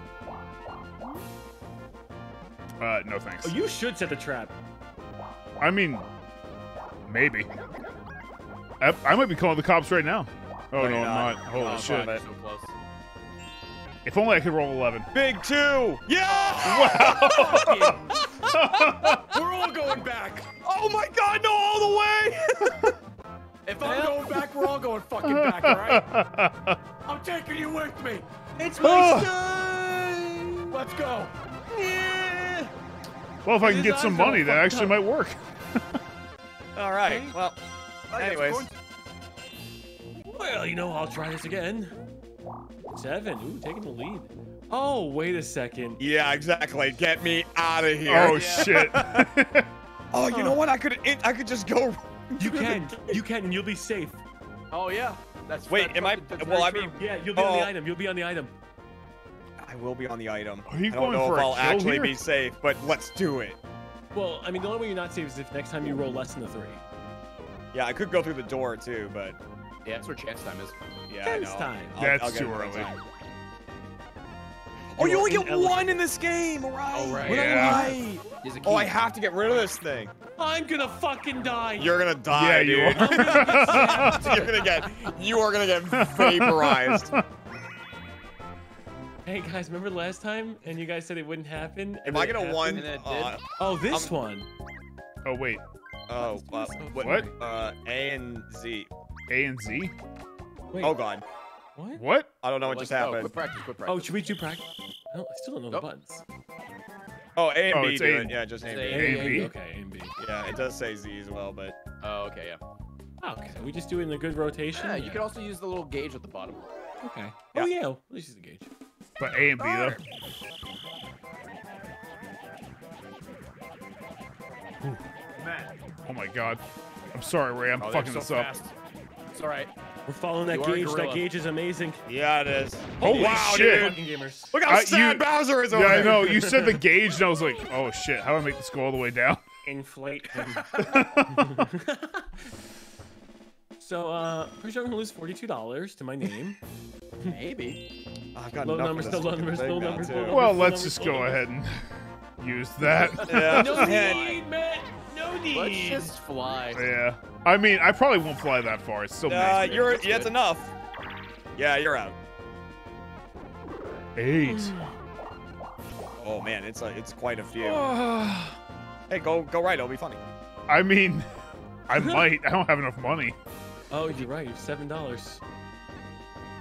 C: Uh, no thanks.
D: Oh, you should set the trap.
C: I mean, maybe. I, I might be calling the cops right now. Oh
A: No,
C: no,
A: you're
C: I'm
A: not.
C: not. Holy
B: Oh,
C: shit!
B: So close.
C: If only I could roll 11.
A: Big two! Yeah! Wow!
B: We're all going back.
A: Oh my god, no, all the way!
B: If I'm going back, we're all going fucking back, all right? I'm taking you with me.
D: It's my
C: Oh.
B: Let's go.
C: Well, if I can get some money, that actually
D: up.
C: might work.
A: all right, well,
B: I got some
A: anyways.
D: Well, you know, I'll try this again. Seven. Ooh, taking the lead. Oh, wait a second.
A: Yeah, exactly. Get me out of here.
C: Oh shit!
A: Oh, you know what? I could I could just go.
D: You can. You can, and you'll be safe.
B: Oh yeah. That's
A: Wait,
B: that's
A: am I?
B: fucking- that's
A: Well, I mean,
B: true.
D: Yeah, you'll be on the
A: Oh.
D: item. You'll be on the item.
A: I will be on the item.
C: Are you
A: I don't
C: going
A: know
C: for
A: if I'll actually
C: here?
A: be safe, but let's do it.
D: Well, I mean, the only way you're not safe is if next time you roll less than a three.
A: Yeah, I could go through the door too, but
B: Yeah, that's where chance time is.
A: yeah,
D: Chance
A: I know.
D: time.
A: I'll-
C: That's
A: I'll
C: too early.
A: time. Oh, you
D: You
A: only get one in this game, all right?
B: Oh, right.
C: Yeah.
A: I? Oh, I have to get rid of this thing.
D: I'm gonna fucking die.
A: You're gonna die,
C: Yeah, you
A: dude.
C: are.
A: You're gonna get. You are gonna get vaporized.
D: Hey guys, remember last time? And you guys said it wouldn't happen.
A: Am I gonna
D: happened?
A: one?
B: and then it
A: Uh.
D: Oh, this
A: I'm-
D: one.
C: oh wait,
A: oh, uh, what?
C: What?
A: Uh, A and Z.
C: A and Z.
D: Wait.
A: Oh God,
D: What?
C: What?
A: I don't know what
B: Let's
A: just
B: go.
A: happened.
B: Quick practice. Quick
D: Oh, should we do practice? I, don't, I still don't know
B: Nope.
D: the buttons.
A: Oh, A and
C: Oh,
A: B
C: it's
A: do
C: A and-
A: Yeah, just A and
B: It's
A: B.
B: A.
C: A and B.
D: Okay, A and B.
A: Yeah, it does say Z as well, but
B: Oh, okay, yeah.
D: Oh, Okay, we just do it in a good rotation.
B: Yeah, you can also use the little gauge at the bottom.
D: Okay. Oh yeah, at least use the gauge.
C: But A and B though. Oh my god. I'm sorry, Ray. I'm
B: Oh,
C: fucking
B: so
C: this up.
B: fast. It's all right.
D: We're following that
B: You
D: gauge. That gauge is amazing.
A: yeah, it is.
C: Oh, Holy
A: wow,
C: shit.
A: dude.
D: Gamers.
A: Look how
C: I-
A: sad
C: you-
A: Bowser is over
C: Yeah, I know. You said the gauge, and I was like, oh shit, how do I make this go all the way down?
D: Inflate him. so, uh, pretty sure I'm gonna lose forty-two dollars to my name.
B: Maybe.
A: Oh, I've got
D: Low numbers,
A: for
D: no numbers,
A: fucking
D: no numbers,
A: too.
D: numbers.
C: Well,
D: no
C: let's
D: numbers,
C: just go
D: numbers.
C: ahead and use that.
A: Yeah,
D: No need, Matt. No need.
B: Let's just fly.
C: Yeah. I mean, I probably won't fly that far. It's still
A: Uh,
C: nice.
A: you're.
B: That's
A: Yeah, it's enough. Yeah, you're out.
C: Eight.
A: Oh man, it's a, it's quite a few. hey, go go right. It'll be funny.
C: I mean, I might. I don't have enough money.
D: Oh, you're right. You have seven dollars.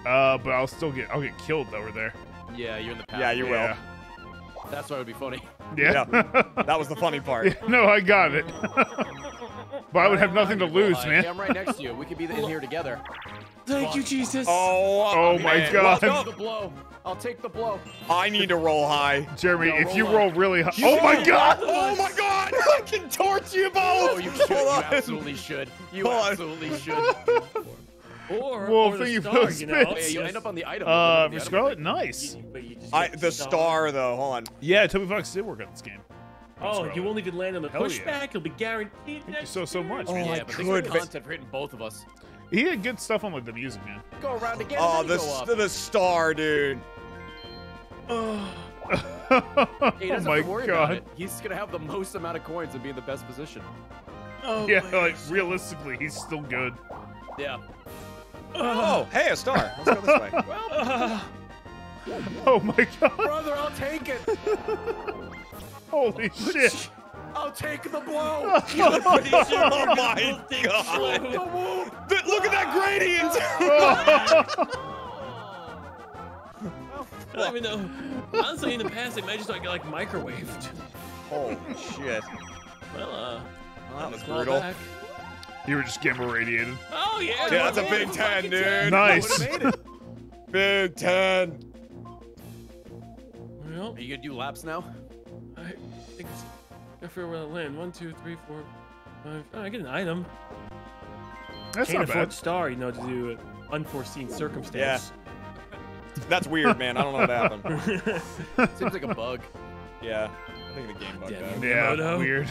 C: Uh, but I'll still get. I'll get killed over there.
B: Yeah, you're in the path.
A: Yeah, you will.
C: Yeah.
B: That's why it would be funny.
C: Yeah.
A: That was the funny part.
C: Yeah, no, I got it. but I would have nothing to lose,
B: Well,
C: man.
B: I'm right next to you. We could be in here together.
D: Thank you, Jesus.
A: Oh,
C: Oh my. God.
B: I'll take the blow. I'll take the blow.
A: I need to roll high.
C: Jeremy,
B: No,
C: if you
B: roll
C: roll really high. Oh my god!
A: Oh my god! I can torch you both!
B: Oh, you should. You
A: on.
B: absolutely should. You
A: Hold on.
B: absolutely should.
D: Or,
C: Well,
D: or the star, you know.
C: bits.
B: Oh, yeah, you end up on the item.
C: Uh,
B: You end
C: for
B: up the
C: Scarlet,
B: item.
C: nice.
D: You- but you just
A: I, the star though. Hold on.
C: Yeah, Toby Fox did work on this game.
D: Oh,
C: Scarlet.
D: you won't even land on the
C: Hell yeah.
D: pushback. You'll be guaranteed.
C: Thank you so, so much.
A: Oh,
C: man.
A: I
B: Yeah, but thanks for the
A: could, but-
B: content for hitting both of us.
C: He had good stuff on like the music, man.
B: Go around again.
A: Oh,
B: and
A: the
B: then you go up.
A: the star, dude.
C: Uh,
B: He
C: oh my
B: have to about
C: god.
B: it. He's gonna have the most amount of coins and be in the best position.
D: Oh,
C: Yeah, like
D: gosh.
C: realistically, he's still good.
B: Yeah.
A: Oh, hey, a star. Let's go this way.
C: Oh my god.
B: Brother, I'll take it.
C: Holy shit.
B: I'll take the blow.
A: oh my god. Th- Look at that gradient.
D: I don't even know. Honestly, in the past, they might just like, get like microwaved.
A: Holy shit.
D: Well, uh,
A: Well, that was brutal.
D: back.
C: You were just gamma radiated.
D: Oh yeah,
A: Yeah, that's a big 10, dude.
C: Nice.
A: Big 10.
D: Well,
B: Are you gonna do laps now?
D: I think it's I forget where I land. One, two, three, four, five. Oh, I get an item.
C: That's
D: Can't
C: not
D: afford
C: bad.
D: star, you know, to do an unforeseen circumstance.
A: That's weird, man. I don't know what happened.
B: Seems like a bug.
A: Yeah. I think the game bugged out.
C: Yeah,
D: Komodo.
C: weird.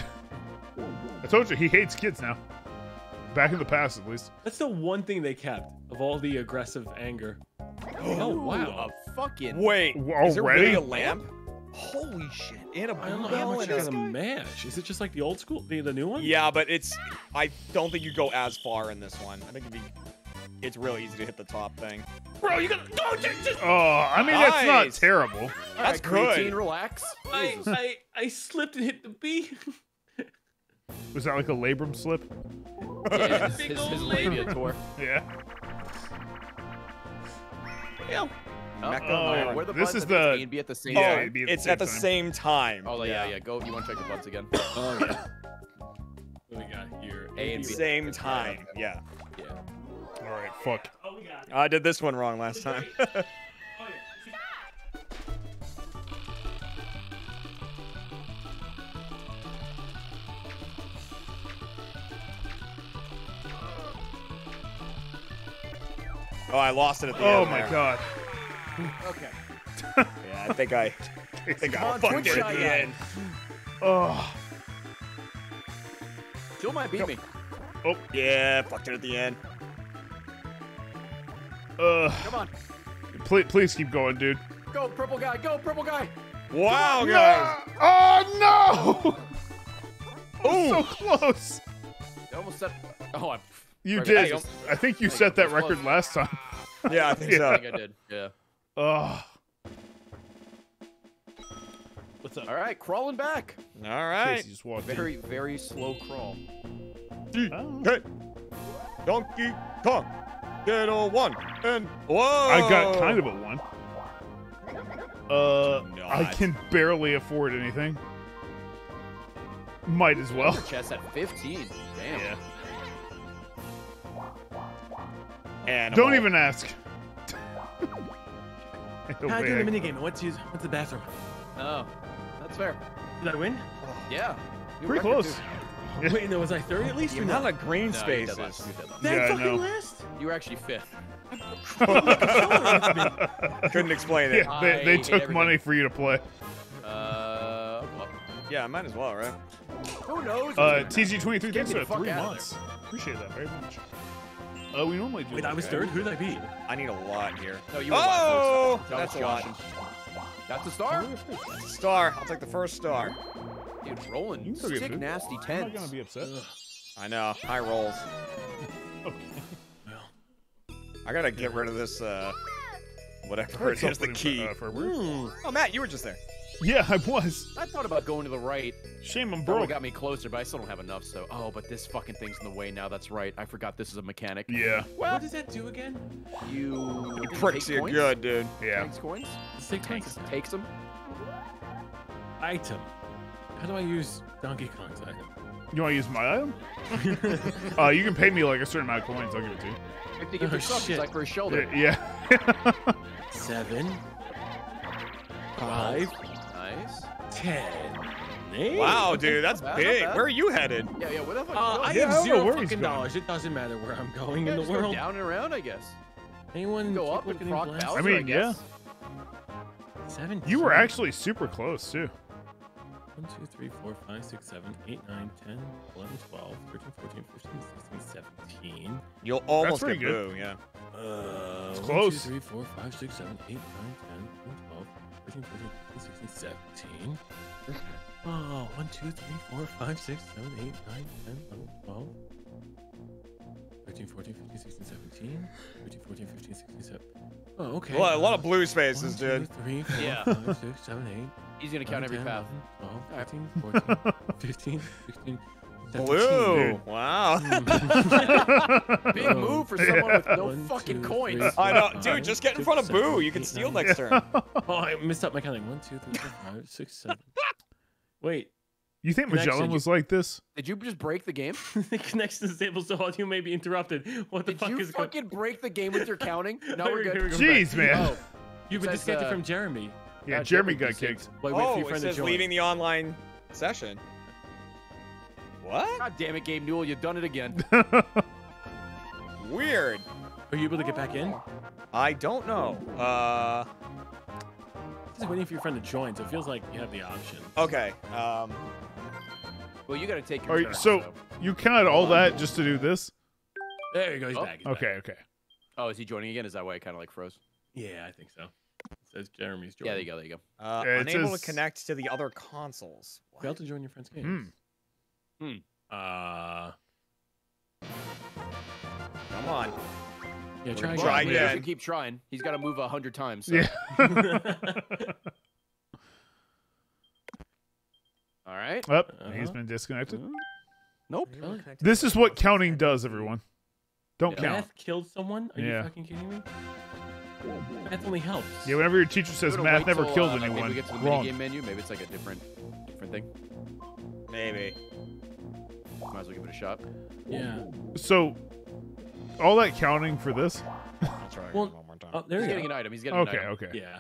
C: I told you he hates kids now. Back in the past, at least.
D: That's the one thing they kept of all the aggressive anger. Oh wow!
B: A fucking.
A: Wait,
C: W-
A: is there really a lamp? Holy shit! And a
D: I don't know
A: blue
D: how
A: bell
D: much
A: and
D: is
A: a-
D: a mash. Is it just like the old school, the, the new one?
A: Yeah, but it's. I don't think you go as far in this one. I think it'd be. It's real easy to hit the top thing.
D: bro, you gotta go. Just, just,
C: Oh, I mean, that's not terrible.
A: That's
B: right,
A: good.
B: creatine, relax.
D: I, I I slipped and hit the B.
C: Was that like a labrum slip?
B: Yeah, his, his, his labia
D: labia.
B: tore.
C: Yeah.
B: Oh,
A: Mecca
C: Oh,
A: Man.
B: where the
C: this is
B: I think it's
C: the-
B: A and B at the same
C: Yeah,
A: oh,
B: time.
C: it'd the
A: it's
C: same
A: at the
C: time.
A: same time.
B: Oh, yeah, yeah. Go. You want to check the buttons again?
D: Oh yeah. What we got here?
B: A and B.
A: Same time. Yeah.
B: Yeah.
C: All right, fuck.
D: Oh, we got.
A: I did this one wrong last time.
D: Oh
A: I lost it at the
C: Oh
A: end.
C: Oh my
A: there.
C: god.
B: Okay.
A: Yeah, I think I. I think I fucked it at the end.
C: Oh.
B: Jill might beat me.
A: Oh yeah, fucked it at the end.
C: Uh,
B: Come on.
C: please, please keep going, dude.
B: Go, purple guy. Go, purple guy.
A: Wow, guys.
C: Oh no!
A: Ooh.
C: So close.
B: I almost said. Oh, I.
C: You
B: Right,
C: did.
B: hey,
C: I think you
B: Hey,
C: set that
B: that's close.
C: record last time.
A: Yeah, I think
C: Yeah.
A: so.
B: I think I did. Yeah.
C: Oh.
D: What's up?
B: All right, crawling back.
A: All right.
C: Casey just walked in.
B: Very, very slow crawl.
C: Oh.
A: Hey, Donkey Kong, get a one and whoa!
C: I got kind of a one. Uh,
A: Do
C: I can barely afford anything. Might as well.
B: Chest at 15. Damn.
C: Yeah.
A: And
C: Don't even ask.
D: How I do the minigame? I went to use, went to the bathroom.
B: Oh, that's fair.
D: Did I win?
B: Yeah. New
C: Pretty close.
B: too.
C: Yeah.
D: Wait, no, was I 30 at least
A: The
D: or
A: amount
D: not?
A: of green
B: No, you
A: spaces.
B: did last. You did last.
D: That
C: Yeah,
D: fucking
C: know.
D: Last?
B: You were actually fifth.
A: Couldn't explain it.
C: Yeah, they, they took
B: everything.
C: money for you to play.
B: Uh, well,
A: Yeah, I might as well, right?
B: who knows?
C: Uh, TG23,
B: Get
C: thanks
B: me
C: for three months. Appreciate that very much. Uh, we normally do.
D: Wait, I was
C: okay.
D: third? Who did I beat?
A: I need a lot here.
B: no, you were
A: Oh,
B: last. That
A: that's a lot.
B: That's a star.
A: Star. I'll take the first star.
B: Dude, rolling
C: You can
B: sick
C: food.
B: nasty
C: I'm not gonna be upset.
A: I know. High rolls.
C: Okay.
D: Well,
A: I gotta get rid of this. uh Whatever
C: Heard
A: it is, the
C: something,
A: key.
C: uh, for a word.
D: hmm.
A: Oh, Matt, you were just there.
C: Yeah, I was.
B: I thought about going to the right.
C: Shame I'm
B: Probably
C: broke.
B: got me closer, but I still don't have enough. So, oh, but this fucking thing's in the way now. That's right. I forgot this is a mechanic.
C: Yeah,
D: what does that do again?
B: You
A: You
B: take
A: pricks, you're
B: coins?
A: good, dude.
C: yeah.
B: Takes coins.
D: Six
B: Takes,
D: points.
B: takes them.
D: Item. How do I use Donkey Kong's item?
C: You want to use my item? uh, you can pay me like a certain amount of coins. I'll give it to you.
B: If they give
D: Oh,
B: you stuff,
D: shit.
B: it's like for his shoulder.
C: Yeah. yeah.
D: Seven. Five.
B: Nice.
D: Ten. Eight.
A: Wow, dude, that's
B: bad,
A: big. Where are you headed?
B: Yeah, yeah. What the fuck?
D: Uh,
B: you
D: I?
C: Yeah, I
D: have
C: don't
D: zero
C: where he's
D: fucking
C: going.
D: dollars. It doesn't matter where I'm going
B: Yeah,
D: in the
B: just go
D: world.
B: down and around, I guess.
D: Anyone
B: Go up and
D: looking in
B: proc? Bowser,
C: I mean,
B: guess.
D: Seven.
C: You were actually super close too.
D: 1, 2, 3, 4, 5, 6, 7, 8, 9, 10, 11, 12, 13, 14, 15, 16, 17.
A: You'll almost
C: pretty
A: get
C: good.
A: boo, yeah.
D: Uh,
C: It's
D: 1,
C: close.
D: 2, 3, 4, 5, 6, 7, 8, 9, 10, 11, 12, 13, 14, 15, 16, 17. Oh, 1, 2, 3, 4, 5, 6, 7, 8, 9, 10, 11, 12. 13, 14, 15, 16, 17. 13, 14, 15, 16, 17. Oh, okay.
A: Well, a lot of blue
D: One,
A: spaces,
D: two,
A: dude.
D: three, four,
B: Yeah.
D: five, six, seven, eight,
B: He's gonna count every
D: 10,
B: path.
D: 11, 12, 13, 14, 15, 16, 17.
A: Blue. Wow.
B: Big
D: Oh.
B: move for someone with no
D: One,
B: fucking
D: two,
B: coins.
D: three,
A: I know, dude.
D: five,
A: Just get in front of
D: seven,
A: Boo. You can
D: eight,
A: steal
D: nine,
A: next turn.
D: Oh, I messed up my counting. One, two, three, four, five, six, seven. Wait,
C: You think
D: Connection,
C: Magellan
D: you-
C: was like this?
B: Did you just break the game?
D: the connection is disabled, so audio may be interrupted. What the
B: Did
D: fuck
B: you
D: is going?
B: fucking break the game with your counting? No, we're
D: Here we
B: good.
D: go.
C: Jeez, man.
B: Oh,
D: You've been
B: Says,
D: disconnected
B: uh,
D: from Jeremy.
C: Yeah,
B: Uh,
C: Jeremy
B: Jeremy
C: got kicked.
D: Wait, wait
A: Oh, it says leaving the online session. What?
B: God damn it, Gabe Newell, you've done it again.
A: Weird.
D: Are you able to get back in?
A: I don't know. Uh.
D: Just waiting for your friend to join, so it feels like you have the option.
A: Okay. Um.
B: Well, you gotta take your
C: Are
B: turn.
C: so you counted all that just to do this?
D: There you go. He's
B: Oh,
D: back. he's back.
C: Okay, okay.
B: Oh, is he joining again? Is that why it kind of like froze?
D: Yeah, I think so. It says Jeremy's
B: Yeah, there you go. There you go.
A: Uh,
C: Yeah,
A: unable
C: says-
A: to connect to the other consoles. What?
D: Failed to join your friend's
C: Hmm.
D: game.
B: Hmm.
D: Uh,
A: Come on.
D: yeah, try
A: Try
D: again.
B: he
A: again.
B: doesn't keep trying. He's got to move a hundred times. So.
C: Yeah.
B: All right.
C: Up,
D: Uh-huh.
C: he's been disconnected.
B: Nope.
A: Unable to connect
C: This is what counting does, everyone. Don't
B: Yeah.
C: count.
D: Math killed someone? Are
C: Yeah.
D: you fucking kidding me? Math only helps.
C: Yeah, whenever your teacher says math
B: wait
C: never
B: till,
C: killed
B: uh, like,
C: anyone,
B: Maybe we get to the
C: wrong.
B: minigame menu. Maybe it's like a different, different thing.
A: Maybe.
B: Might as well give it a shot.
D: Yeah.
C: So, all that counting for this?
A: I'll try it
D: Well,
A: one more time.
D: Oh, there
B: He's getting
D: go.
B: an item. He's getting
C: Okay,
B: an item.
C: okay. Okay.
D: Yeah.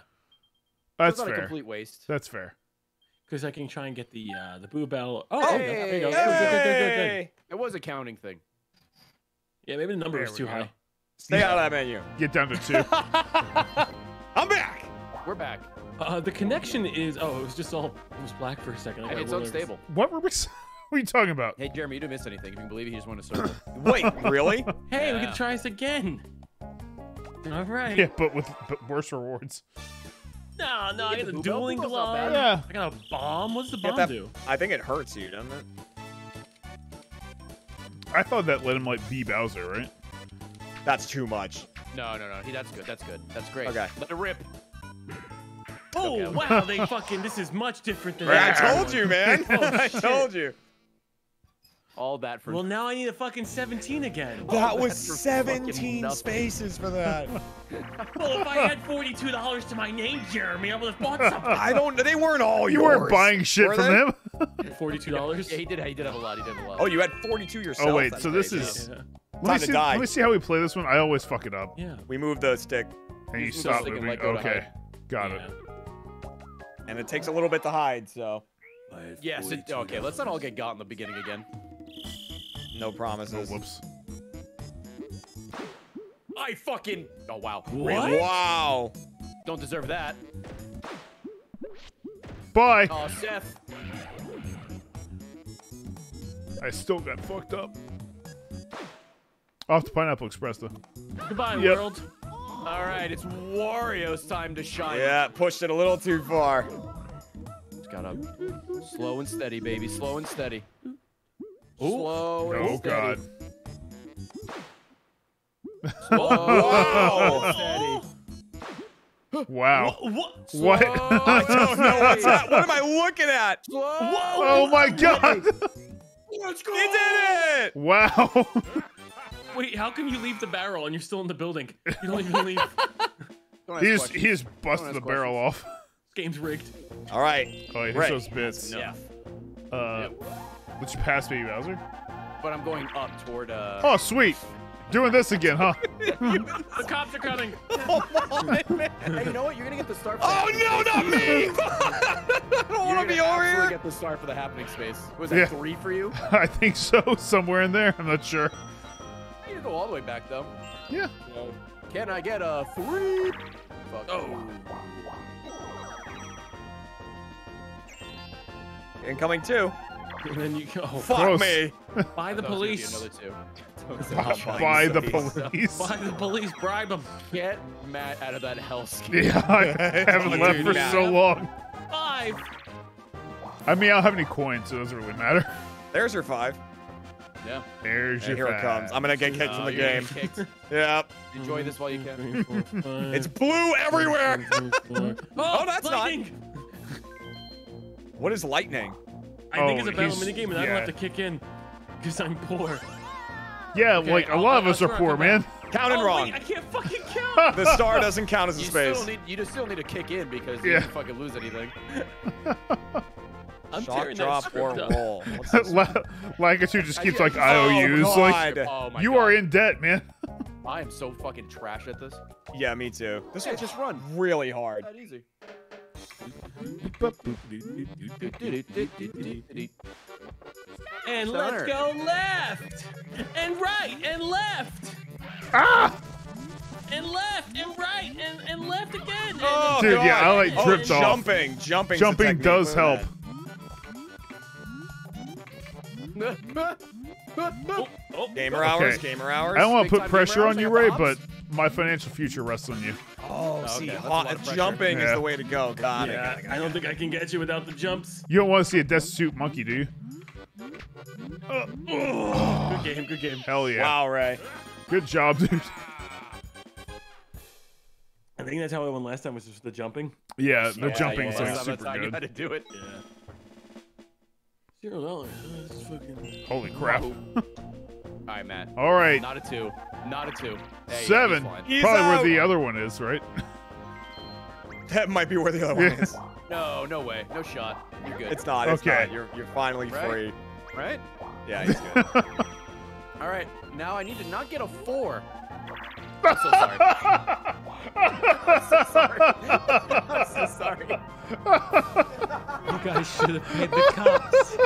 C: That's
B: it's not a
C: fair.
B: complete waste.
C: That's fair.
D: Because I can try and get the uh, the boo bell. Oh, there you go. There you go.
B: Hey!
D: Good, good, good, good, good, good.
B: It was a counting thing.
D: Yeah, maybe the number
C: There
D: was too
C: go.
D: high.
A: Stay out of that menu.
C: Get down to two.
A: I'm back.
B: We're back.
D: Uh, the connection is. Oh, it was just all. It was black for a second. I
B: And it's
D: real nervous.
B: unstable.
C: what were we? What are you talking about?
B: Hey, Jeremy, you didn't miss anything. If you can believe it, he just won a circle.
A: Wait, really?
D: Hey, we
B: Yeah.
D: can try this again. All right.
C: Yeah, but with but worse rewards.
D: No, no, I got
B: the
D: the
B: boo bell?
D: dueling
B: Boo bell's not
D: glove.
C: Yeah.
D: I got a bomb. What's the
A: Get
D: bomb
A: that-
D: do?
A: I think it hurts you, doesn't it?
C: I thought that let him like be Bowser, right?
A: That's too much.
B: no, no, no. He, that's good. That's good. That's great.
A: Okay.
B: Let it rip.
D: Oh
B: Okay.
D: wow, they fucking. This is much different than.
A: I
D: that
A: told you, man.
D: Oh,
A: I told you.
B: All that for
D: Well, now I need a fucking 17 again.
A: That was
B: that's for fucking
A: 17 spaces for that.
D: Well, if I had $42 to my name, Jeremy, I would have bought something.
A: I don't. They weren't all
C: You
A: yours.
C: weren't buying shit
A: were
C: from
A: they?
C: him.
D: $42?
B: Yeah, he did. He did have a lot. He did have a lot.
A: Oh, you had 42 yourself.
C: Oh wait, so this is.
A: too.
D: Yeah.
C: Let
A: Time
C: me,
A: to
C: see,
A: die.
C: let me see how we play this one. I always fuck it up.
D: Yeah.
A: We move the stick,
C: And you
B: Move the
C: stop
B: stick
C: moving.
B: let go to
C: Okay, got
D: yeah.
C: it.
A: and it takes a little bit to hide. So
B: Yes. It, okay. Let's not all get got in the beginning again.
A: No
C: Oh,
A: promises.
C: whoops.
B: I fucking. Oh wow.
D: What?
A: Wow.
B: Don't deserve that.
C: Bye.
B: Oh, Seth.
C: I still got fucked up. Off to Pineapple Express though.
D: Goodbye,
C: Yep.
D: world.
B: All right, it's Wario's time to shine.
A: Yeah, pushed it a little too far.
B: Just gotta slow and steady, baby. Slow and steady. Slow and
C: Oh
B: steady.
C: god.
B: Slow
A: Wow.
B: and steady.
C: Wow.
D: What?
B: Slow
C: What?
A: I don't know what's that. What am I looking at?
B: Slow.
C: Oh my god.
B: Let's go.
A: You did it!
C: Wow.
D: Wait, how come you leave the barrel and you're still in the building? You don't even leave.
B: Don't ask
C: he just he just busted
B: ask
C: the barrel off.
D: This game's rigged.
A: All right.
C: Oh, yeah, here's
A: Right.
C: those bits.
B: Yeah.
C: Uh, let's pass Baby Bowser.
B: But I'm going up toward. Uh,
C: Oh, sweet. Doing this again, huh?
D: The cops are coming.
B: Oh, Hey, you know what? You're gonna get the star. For
A: Oh
B: the
A: no, not me! I don't want to be
B: gonna
A: over
B: absolutely
A: here.
B: get the star for the happening space. Was that
C: Yeah.
B: three for you?
C: I think so. Somewhere in there. I'm not sure.
B: You didn't go all the way back though.
C: Yeah.
B: Can I get a three? Fuck.
D: Oh.
A: Incoming two.
D: And then you go.
A: Fuck
C: Close.
A: me.
D: By the
B: That was gonna be
D: police.
C: By the
A: police.
C: police.
D: By the police, bribe them.
B: Get Matt out of that hellscape.
C: Yeah, I haven't left for so long.
D: Five.
C: I mean, I don't have any coins, so it doesn't really matter.
A: There's your five.
B: Yeah.
C: There's
A: And
C: your
A: here it comes. I'm gonna get kicked
B: Oh,
A: from the oh,
B: you're
A: game.
B: getting kicked.
A: Yep.
B: Enjoy this while you can.
D: Three, four, five,
A: It's blue everywhere.
D: one, two, four.
A: Oh, that's oh, not-
D: lightning!
A: What is lightning?
D: I think
C: Oh,
D: it's a battle
C: he's-
D: minigame, and I don't have to kick in because I'm poor.
C: Yeah,
D: Okay,
C: like a
D: I'll-
C: lot of
D: I'll
C: us are poor, man.
A: Counting
D: oh,
A: wrong.
D: Wait, I can't fucking count.
A: The star doesn't count as a
B: You
A: space.
B: still need you just still need to kick in because you
C: Yeah.
B: didn't fucking lose anything.
D: I'm
A: Shock
D: tearing that
A: drop
D: script
A: or
D: up.
A: roll. What's this?
C: La- Lakitu just keeps like
A: Oh,
C: IOUs. Like
B: Oh
C: you
B: god.
C: are in debt, man.
B: I am so fucking trash at this.
A: Yeah, me too. This
B: Yeah,
A: one's
B: just run.
A: really hard.
B: That easy.
D: And
B: Stunner.
D: let's go left and right and left
C: Ah!
D: and left and right and, and left again. And
A: Oh,
C: Dude,
A: God.
C: yeah, I like
A: oh,
C: off.
A: jumping. Jumping.
C: Jumping does help.
D: oh, oh,
A: Gamer hours.
C: Okay.
A: Gamer hours.
C: I don't want to put pressure on you, Ray,
B: got
C: but my financial future rests on you.
A: Oh, see,
B: okay, that's a
A: hot-
B: lot of pressure.
A: jumping is the way to go. Got it.
D: Yeah,
A: Got it, got
D: I don't think I can get you without the jumps.
C: You don't want to see a destitute monkey, do you?
D: Uh, good game, good game.
C: Hell yeah.
A: Wow, Ray.
C: Good job, dude.
D: I think that's how I won last time was just the jumping.
C: Yeah, the
A: Yeah,
C: jumping
A: yeah,
C: is
A: yeah.
C: like super
B: how I knew how
C: good.
B: to do it.
D: Yeah. Zero dollars. This fucking.
C: Holy crap.
B: All right, Matt.
C: All right,
B: Not a two. Not a two. Hey,
C: seven.
B: he's fine.
A: He's
C: Probably where the other one is, right?
A: That might be where the other one is.
B: No, no way. No shot. You're good.
A: It's not. It's
C: Okay.
A: not. You're you're finally
B: Right?
A: free.
B: right.
A: Yeah, he's good.
B: All right. Now I need to not get a four. I'm so sorry. I'm so sorry. I'm so sorry.
D: You guys should have paid the cops.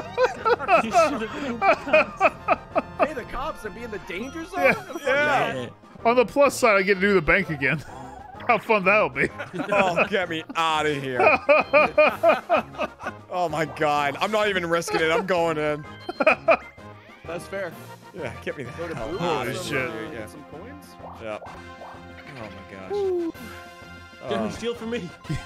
D: you should have paid the cops.
B: Hey, the cops and be in the danger zone.
C: Yeah.
D: Yeah.
C: On the plus side, I get to do the bank again. How fun that'll be.
A: oh, get me out of here. oh my God. I'm not even risking it. I'm going in.
B: That's fair.
A: Yeah, get me the
B: Go
A: hell out of
B: some,
A: here.
C: shit.
A: Yeah.
B: Some coins.
A: Yeah. Oh my gosh.
D: Don't
A: Oh.
D: steal from me.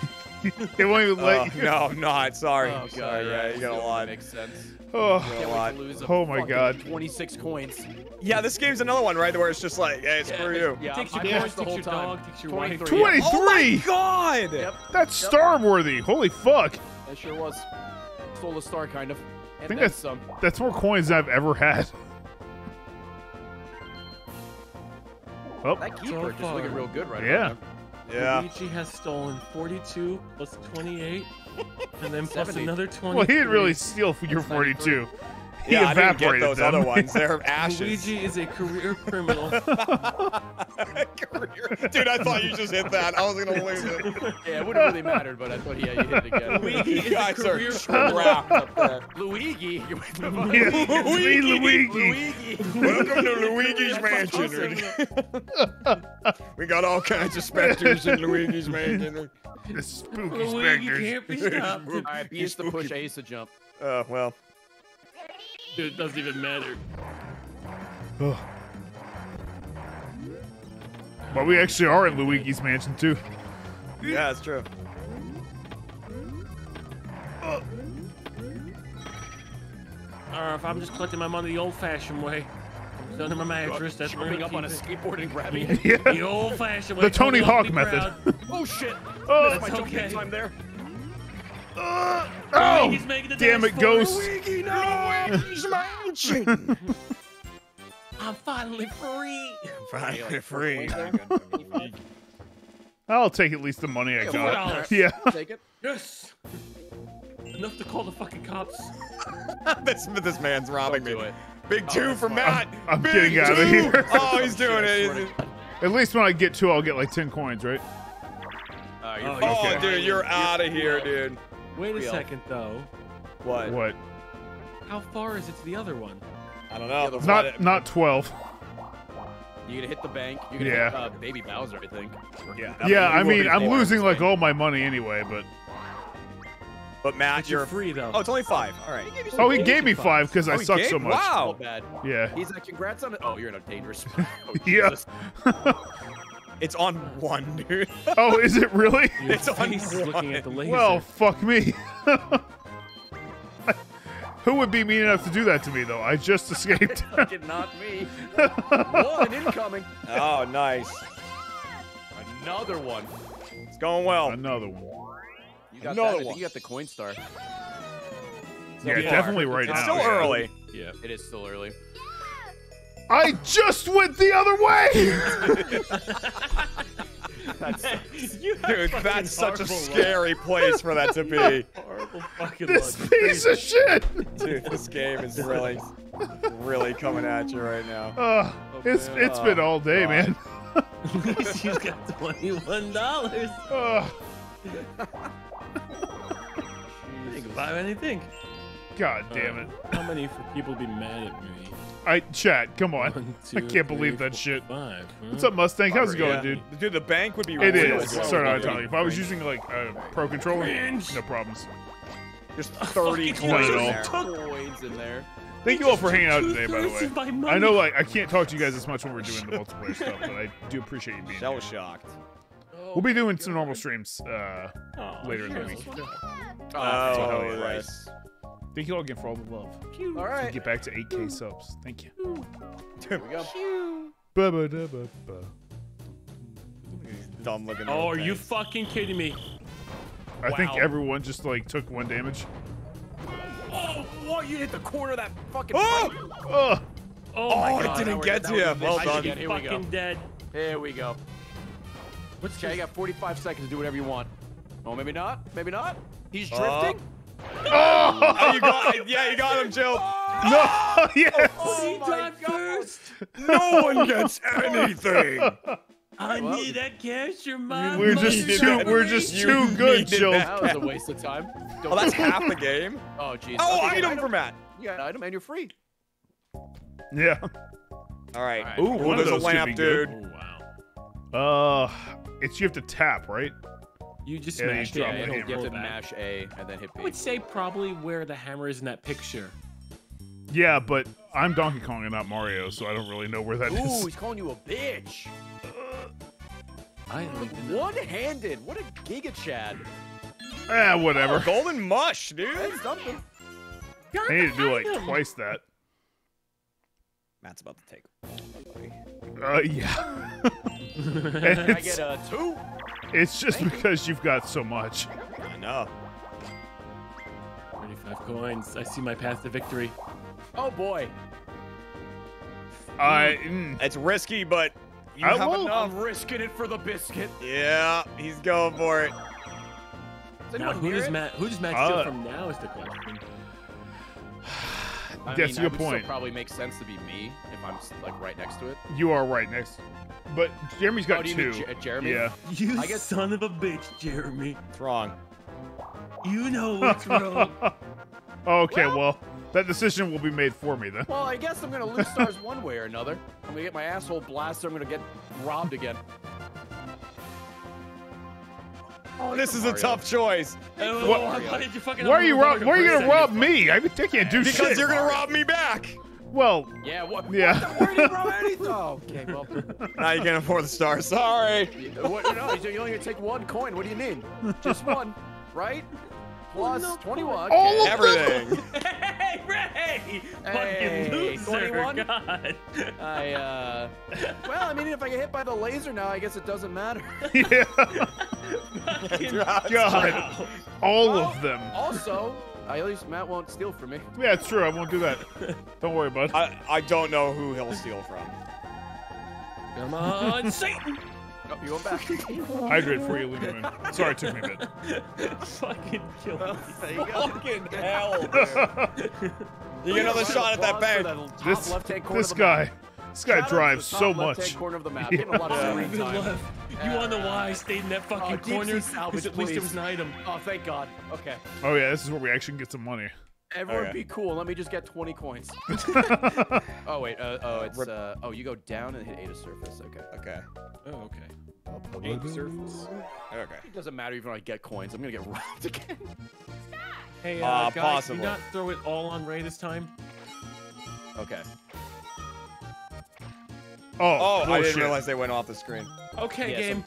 C: It won't even let oh, you.
A: no, I'm not. Sorry.
B: Oh god,
A: Sorry,
B: yeah,
A: You got a lot.
B: Makes sense.
C: Oh,
A: got a lot.
B: lose
C: Oh my God.
B: 26 coins.
A: Yeah, this game's another one, right? Where it's just like, hey, it's for you.
B: Yeah,
D: Takes your
B: I coins the
D: takes
B: whole
D: your
B: time.
D: dog, takes your wife.
B: 23.
C: 23!
A: Oh my God!
B: Yep.
C: That's star worthy. Holy fuck.
B: That sure was. Stole a star, kind of. And
C: think
B: then
C: that's-
B: some.
C: That's more coins than I've ever had. Oh,
B: That keeper just
D: far.
B: looking real good right
C: Yeah.
B: now.
A: Yeah.
D: Luigi has stolen 42 plus 28, and then plus
B: 70.
D: another 20.
C: well, he didn't really steal your 42. He
A: Yeah, I didn't get those
C: them.
A: other ones. They're ashes.
D: Luigi is a career criminal.
A: Dude, I thought you just hit that. I was gonna lose it.
B: Yeah, it wouldn't really mattered, but I thought yeah, you hit it again.
D: Luigi is a career
A: trapped up.
B: Luigi.
C: Yeah, Luigi.
B: Luigi.
A: Welcome to Luigi's Mansion. we got all kinds of specters in Luigi's Mansion.
C: The spooky
D: Luigi
C: specters.
D: can't be stopped.
B: All right, B is to push, A is to jump.
A: Oh, well.
D: Dude, it doesn't even matter.
C: Ugh. But we actually are in Luigi's mansion too.
A: Yeah, that's true.
D: Or if I'm just collecting my money the old-fashioned way, it's under my mattress. That's where
B: Jumping
D: I
B: up on a
D: keep
B: skateboard and grabbing
D: it.
B: it.
C: Yeah.
D: The old-fashioned way.
C: The Tony Hawk
D: the
C: method.
B: Oh shit!
C: Oh,
B: That's my
D: That's
B: jumping
D: okay.
B: time there.
C: Oh,
D: Luigi's making the
C: damn it,
D: for
C: Ghost.
A: Luigi, no! Luigi's Mansion!
D: I'm finally free.
A: Finally free.
C: I'll take at least the money I got.
D: $4.
C: Yeah.
B: Take it.
D: Yes. Enough to call the fucking cops.
A: this, this man's robbing
B: Don't
A: me.
B: do it.
A: Big two for. Matt.
C: I'm
A: Big
C: getting out
A: of
C: here.
A: Oh, he's doing
B: Shit,
A: it.
B: swear
A: He's-
C: At least when I get two, I'll get like 10 coins, right?
B: Uh,
D: Oh.
A: Oh,
C: Okay.
A: dude, you're out of here, dude.
D: Wait a second, though.
A: What?
C: What?
D: How far is it to the other one?
A: I don't know.
B: The
C: Not not 12.
B: You're gonna hit the bank. You're gonna
C: Yeah.
B: hit uh, Baby Bowser, I think.
A: Yeah.
C: Yeah, I mean, I'm losing like all my money anyway, but
A: But Matt,
D: But you're
A: you're
D: free though.
A: Oh, it's only five. All right.
C: Oh, he gave me five because I
A: Oh, he
C: suck
A: gave-
C: so much.
A: wow.
B: So bad.
C: Yeah.
B: He's like, congrats on it. Oh, you're in a dangerous spot. Oh,
C: Yeah.
B: Jesus.
A: It's on one, dude.
C: Oh, is it really?
D: Your
A: It's on
D: face is looking at the laser.
C: Well, fuck me. Who would be mean enough to do that to me, though? I just escaped.
B: Fucking not me. One incoming.
A: Oh, nice.
B: Another one.
A: It's going well.
C: Another one.
B: You got
A: Another
B: that.
A: One.
B: you got the coin star.
C: Yeah,
A: far.
C: definitely right
A: It's
C: now.
A: still
C: yeah.
A: early.
D: yeah.
B: It is still early.
C: I just went the other way.
D: you have
A: Dude, that's such a
D: horrible luck.
A: scary place for that to be.
C: This
D: luck.
C: piece of shit.
A: Dude, this game is really, really coming at you right now.
C: Uh, it's
B: man.
C: it's been all day,
A: God.
C: man.
D: At least he's got twenty-one dollars.
C: Uh,
D: Think about anything.
C: God damn it.
D: How many for people to be mad at me?
C: I chat. Come on.
D: One,
C: I can't believe that
D: four,
C: shit.
D: Five. huh?
C: What's up, Mustang? How's it going,
A: Yeah.
C: dude?
A: Dude, the bank would be
C: It
A: really
C: is.
A: good.
C: Sorry,
A: Yeah.
C: not telling you. If I was using like a pro controller,
D: Cringe.
C: no problems.
A: Just 30 coins in there.
B: In there.
C: Thank you all for hanging out today, by the way.
D: my.
C: I know, like, I can't talk to you guys as much when we're doing the multiplayer stuff, but I do appreciate you being
A: Shell
C: here.
A: shocked.
C: We'll be doing some normal streams. Uh,
D: Aw,
C: later in the week.
B: Oh,
C: hell
A: Oh,
C: yeah.
A: Nice.
C: thank you all again for all the love.
B: all right.
C: Get back to 8k subs. Thank you.
B: Here we go.
C: Ba-ba-da-ba-ba.
A: Dumb looking.
D: Oh,
A: little
D: are you fucking kidding me?
C: I think everyone just like took one damage.
B: Oh, what? You hit the corner of that fucking.
A: Oh!
B: pipe.
C: Ugh.
D: Oh,
A: Oh,
D: my
A: it
D: god.
A: didn't get to you. Well done.
D: should be
B: Here we go.
D: fucking dead.
B: Here we go.
D: What's
B: Okay, you got 45 seconds to do whatever you want. Oh, maybe not. Maybe not. He's
A: Uh,
B: drifting.
A: Oh, you got, yeah, you got him, Jill.
C: No, yes.
B: Oh
D: he died first.
A: No one gets anything.
D: I
B: Well,
D: need that cash, your mom.
C: We're just too.
A: that.
C: We're just
A: You
C: too good,
A: needed
C: Jill.
A: that.
B: That was a waste of time. Don't
A: Oh, that's half the game.
B: Oh, jeez.
A: Oh,
B: Okay,
A: item for Matt.
B: You got an item and you're free.
C: Yeah.
A: All right.
B: All right.
A: Ooh,
C: One
A: there's a lamp, dude.
D: Oh wow.
C: Uh, it's you have to tap, right?
D: You just
C: Yeah, you
D: smashed
C: drop
D: it.
C: the.
B: You have to
D: back.
B: mash A and then hit
D: I
B: B.
D: would say probably where the hammer is in that picture.
C: Yeah, but I'm Donkey Kong and not Mario, so I don't really know where that is.
B: Ooh, he's calling you a bitch.
D: I don't even know.
B: One-handed. What a giga chad.
C: Ah, whatever.
A: Golden mush, dude.
B: That's something.
C: I need to do like twice that.
A: Matt's about to take.
C: Uh, yeah. And
B: I get a two.
C: It's just because you've got so much.
A: I know.
D: 35 coins. I see my path to victory.
B: Oh boy.
C: I. Mm,
A: It's risky, but you
C: I
A: have
C: won't.
A: enough.
B: I'm risking it for the biscuit.
A: Yeah, he's going for it.
B: Is
D: Now,
B: anyone
D: who does
B: it?
D: Matt? Who does Matt
C: Uh,
D: steal from now? Is the question.
B: I
C: That's
B: mean,
C: a good
B: that would
C: point.
B: Still probably makes sense to be me if I'm like right next to it.
C: you are right next. But Jeremy's got
B: oh, do you
C: two.
B: mean Jer- uh, Jeremy?
C: Yeah.
D: You
B: I guess-
D: son of a bitch, Jeremy.
A: It's wrong.
D: You know what's wrong.
C: okay,
B: Well-
C: well, that decision will be made for me then.
B: Well, I guess I'm gonna lose stars one way or another. I'm gonna get my asshole blasted. I'm gonna get robbed again. Oh,
A: This is a tough choice
C: What-
D: why did you fucking
C: Why are you rob? Why are you gonna rob me? I, I can't do
A: because
C: shit.
A: you're gonna rob me back.
C: Well,
B: Yeah. What?
C: Yeah.
B: What the, where did you rob anything? Oh, okay. Well,
A: Now you can't afford the star. Sorry.
B: what, you know, you only take one coin. What do you need? Just one, right? Plus
D: no
B: 21.
C: All
B: okay.
C: of
A: Everything.
D: Hey, Ray!
B: Hey,
D: Fucking loser!
B: 21?
D: God.
B: I, uh. Well, I mean, if I get hit by the laser now, I guess it doesn't matter.
C: yeah.
D: Fucking
C: God, all of them.
B: Also, at least Matt won't steal from me.
C: Yeah, it's true. I won't do that. Don't worry, bud.
A: I, I don't know who he'll steal from.
D: Come on, Satan!
B: Oh, you going back?
C: Hydrate for you, leaving in. Sorry, it took me a bit.
D: Fucking kill oh,
B: me. you go.
A: Fucking hell, dude. You get another shot at that bank.
C: This this
B: of map.
C: guy, this guy
B: Shout
C: drives so much.
B: left-hand corner of the map. Getting a lot of
A: Yeah.
B: screen time.
D: left. You wanna know why I stayed in that fucking
B: Oh,
D: corner?
B: salvage,
D: Because at least there
B: please.
D: was an item.
B: Oh, thank God. Okay.
C: Oh yeah, this is where we actually get some money.
B: Everyone
A: Okay.
B: be cool. Let me just get 20 coins. oh, wait. Uh, oh, it's, uh, oh, you go down and hit A to surface. Okay.
A: Okay.
D: Oh, okay.
A: Eight surface. Okay.
B: It doesn't matter even if I get coins. I'm gonna get robbed again.
D: Hey,
A: Uh,
D: uh, guys,
A: possible.
D: can you not throw it all on Ray this time?
B: Okay.
C: Oh,
A: Oh, I didn't realize they went off the screen.
D: Okay,
B: Yeah,
D: game.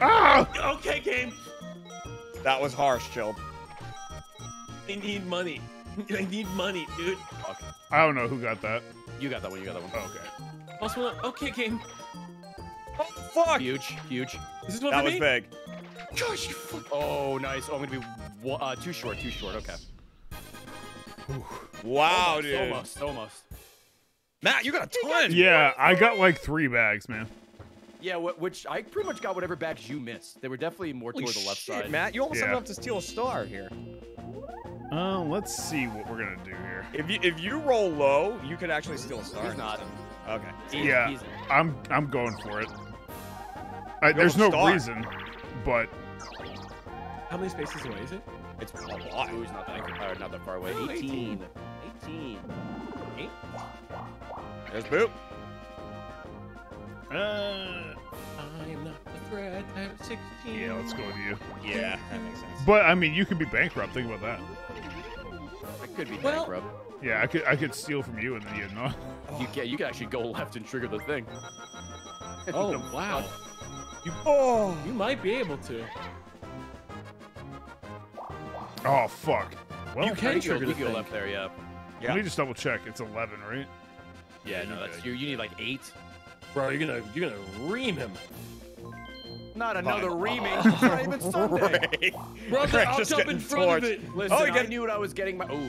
C: Ah!
D: Okay, game.
A: That was harsh, Chilled.
D: I need money. I need money, dude.
C: I don't know who got that.
B: You got that one. You got that one.
C: Okay.
D: Also, okay, game.
A: Oh, fuck!
B: Huge, huge.
D: This is one
A: That
D: for
A: was
D: me.
A: big.
D: Gosh, you fuck.
B: Oh, nice. Oh, I'm gonna be uh, too short. Too short. Okay.
A: Wow,
B: almost,
A: dude.
B: Almost. Almost.
A: Matt, you got a ton.
C: Yeah, I got like three bags, man.
B: Yeah. Wh- which I pretty much got whatever bags you missed. They were definitely more
A: Holy
B: toward the left
A: shit,
B: side.
A: Matt, you almost have
C: Yeah.
A: enough to steal a star here.
C: Uh, let's see what we're gonna do here.
A: If you if you roll low, you could actually steal a star.
B: He's not.
A: Okay.
B: He's-
C: Yeah.
B: he's-
C: I'm I'm going for it. I, there's no
A: star.
C: reason, but
D: How many spaces away is it?
A: It's a lot.
B: Ooh, he's not that, uh, not that far away. 18. 18.
A: There's Boop.
C: uh,
D: I am not the threat. I have 16.
C: yeah, let's go with you.
A: Yeah, that makes sense.
C: But I mean, you could be bankrupt. Think about that.
B: I could be
D: Well-
B: bankrupt.
C: Yeah, I could I could steal from you and then you know.
B: You can you can actually go left and trigger the thing.
D: Oh, wow.
A: Oh.
D: You might be able to.
C: Oh fuck. Well,
D: You can
B: you
D: trigger
B: go,
D: the
B: you go
D: thing.
B: left there, yeah.
C: Let me just double check. It's 11, right?
B: Yeah, no, that's you. You need like eight.
D: Bro, you're gonna you're gonna ream him.
B: Not another reaming. It's not even Sunday.
D: Brother, I'll
A: just
D: jump in front of it.
B: Listen,
A: Oh, you
B: I
A: get-
B: knew what I was getting. My oh,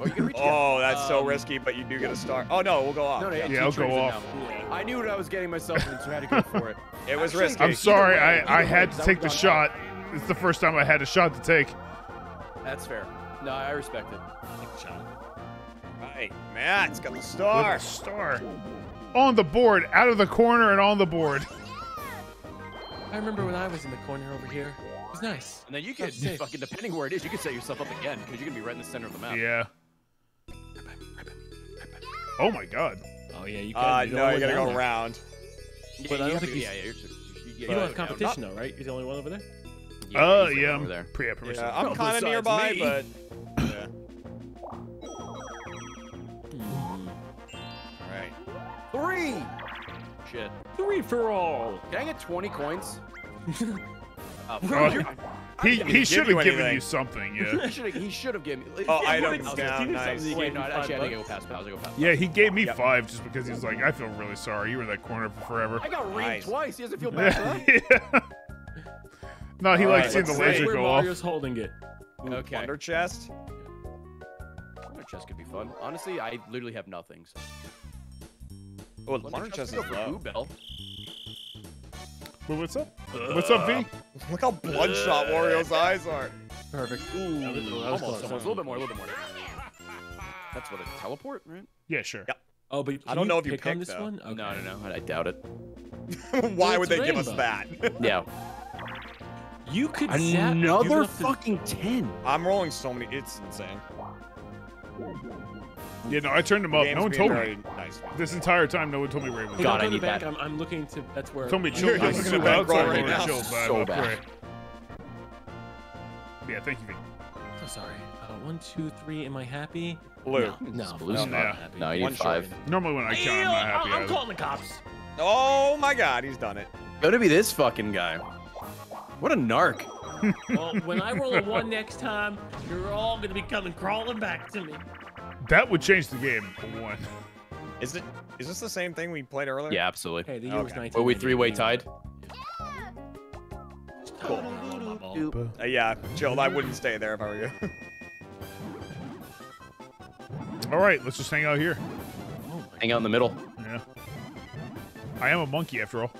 B: oh, you can reach.
A: Oh, that's so
B: Um,
A: risky, but you do get a star. Oh no, we'll go off.
B: No, no,
A: Yeah.
C: Yeah, I'll go off.
B: now. I knew what I was getting myself into, so I had to go for it.
A: It was
B: Actually,
A: risky.
C: I'm sorry.
B: way,
C: I I had
B: way,
C: to take the
B: would've
C: shot. It's the first time I had a shot to take.
B: That's fair. No, I respect it.
A: Right, Matt's got the star.
C: a star. On the board, out of the corner, and on the board.
D: I remember when I was in the corner over here. It was nice.
B: And then you could fucking depending where it is, you could set yourself up again because you're gonna be right in the center of the map.
C: Yeah. Oh my god.
D: Oh yeah, you can.
A: Uh,
D: You're the
A: no, you gotta go
D: there.
A: around.
B: Yeah,
D: But I
B: you
D: don't
B: have
D: think
B: to- yeah, yeah, you're, you,
D: You don't have competition though, right? You're the only one over there.
C: Uh,
B: he's the
C: yeah.
B: one
C: I'm
B: Over there.
C: pre- yeah,
A: I'm kind of nearby,
B: me.
A: but yeah. All right.
B: Three. Shit.
D: Three for all.
B: Can I get 20 coins? Oh, you're-
C: he he should
A: you
C: have given you something. Yeah.
B: he should have. He should have given me.
A: Oh,
B: Yeah,
A: items
B: what-
A: down, nice.
D: something
B: Wait,
D: gave
B: no,
D: me
B: actually, I
D: five
B: didn't go past. I go past.
C: Yeah, he gave me
A: Yep.
C: five just because he was like, I feel really sorry. You were in that corner for forever.
B: I got reamed
A: Nice.
B: twice. He doesn't feel bad for.
C: Yeah. no, he
A: All
C: likes
A: right,
C: seeing the
A: let's
C: laser
A: see.
D: Where
C: go off.
D: Mario's holding it.
B: Okay.
A: Wonder chest.
B: Plunder chest could be fun. Honestly, I literally have nothing. So.
A: Oh,
B: Plunder
A: wonder chest is
B: go
A: low.
B: Bell.
C: Wait, what's up? What's up, V?
A: Look how bloodshot Wario's eyes are.
D: Perfect.
B: Ooh,
D: That was- that was
B: almost,
D: close.
B: almost. A little bit more. A little bit more. That's what a teleport, right?
C: Yeah, sure.
A: Yep.
D: Oh, but
A: I don't
D: can
A: know if you
D: pick on
A: picked,
D: this
A: though.
D: one. Okay.
B: No, no, no. I doubt it.
A: Why would
D: it's
A: they give us that?
B: Yeah.
D: You could zap. you don't
B: Another
D: have to-
B: fucking ten.
A: I'm rolling so many. It's insane.
C: Yeah, no, I turned him up. No one told me.
A: Nice.
C: This entire time, no one told me where he was.
D: Hey,
B: God, I
D: go to
B: need
D: the bank.
B: that.
D: I'm, I'm looking to. That's where.
C: Told me
D: I-
C: chill.
A: You're
C: I
A: looking
C: super
A: at bankroll
C: outside
A: right
C: where
A: now.
C: chill, but
B: So
C: up
B: bad.
C: Yeah, thank you, V.
D: So sorry. Uh, one, two, three. Am I happy?
A: Blue.
D: No, no,
B: Blue's
D: I'm
C: not.
D: not happy.
B: No, you need five.
A: short.
C: Normally when I count, I'm not happy
D: I'm
C: either.
D: calling the cops.
A: Oh my god, he's done it.
B: Gonna be this fucking guy. What a narc.
D: Well, when I roll a one next time, you're all gonna be coming crawling back to me.
C: That would change the game. a One.
A: Is it? Is this the same thing we played earlier?
B: Yeah, absolutely.
D: Hey, the year was
A: Okay.
D: 19.
B: Were we three-way tied?
A: Uh, yeah, chilled. I wouldn't stay there if I were you.
C: All right, let's just hang out here.
B: Hang out in the middle.
C: Yeah. I am a monkey after all.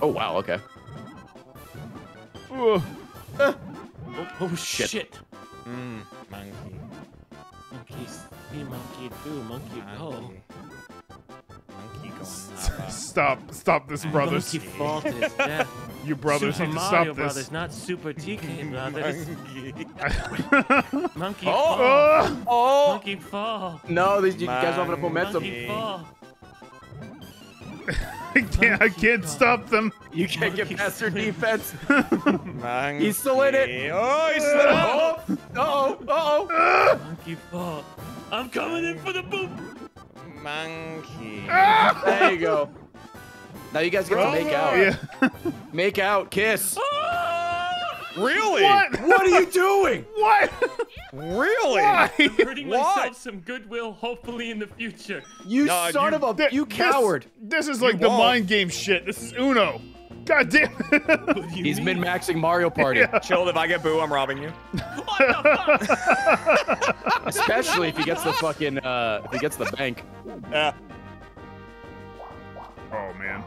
B: Oh wow. Okay.
C: Ugh.
D: Oh, oh shit.
A: Mmm, monkey.
D: Monkey see, monkey do, monkey go.
A: Monkey. Monkey going up. Uh.
C: Stop, stop this, brothers.
D: Monkey fall to his death.
C: You brothers
D: Super
C: need to
D: Mario
C: stop
D: Brothers,
C: this.
D: not Super TK Brothers.
A: Monkey.
D: Monkey
A: Oh!
D: fall.
C: Ugh.
B: Oh
D: Monkey fall.
B: no! These you guys don't have enough momentum.
D: Monkey fall.
C: I can't. I can't stop them.
B: You can't get past their defense.
A: Monkey.
B: He's still in it.
A: Oh, he's still in it.
B: Oh, uh oh, uh
D: Monkey ball. I'm coming in for the boot.
A: Monkey.
B: oh. There you go. Now you guys get to make out.
C: Yeah.
B: Make out, kiss.
A: Really?
C: What?
B: What are you doing?
C: What?
A: Really?
C: Why?
D: Hurting
A: What?
D: myself some goodwill, hopefully in the future.
B: You
A: No,
B: son
A: you-
B: of a
C: Th-
B: you
C: this-
B: coward.
C: This, is like
A: You
C: the
A: won't.
C: mind game shit. This is Uno. God damn it.
D: What do you
B: He's
D: mean?
B: min maxing Mario Party,
A: Chilled. If I get boo, I'm robbing you.
D: What the fuck?
B: especially if he gets the fucking uh, if he gets the bank.
A: Yeah.
C: oh man.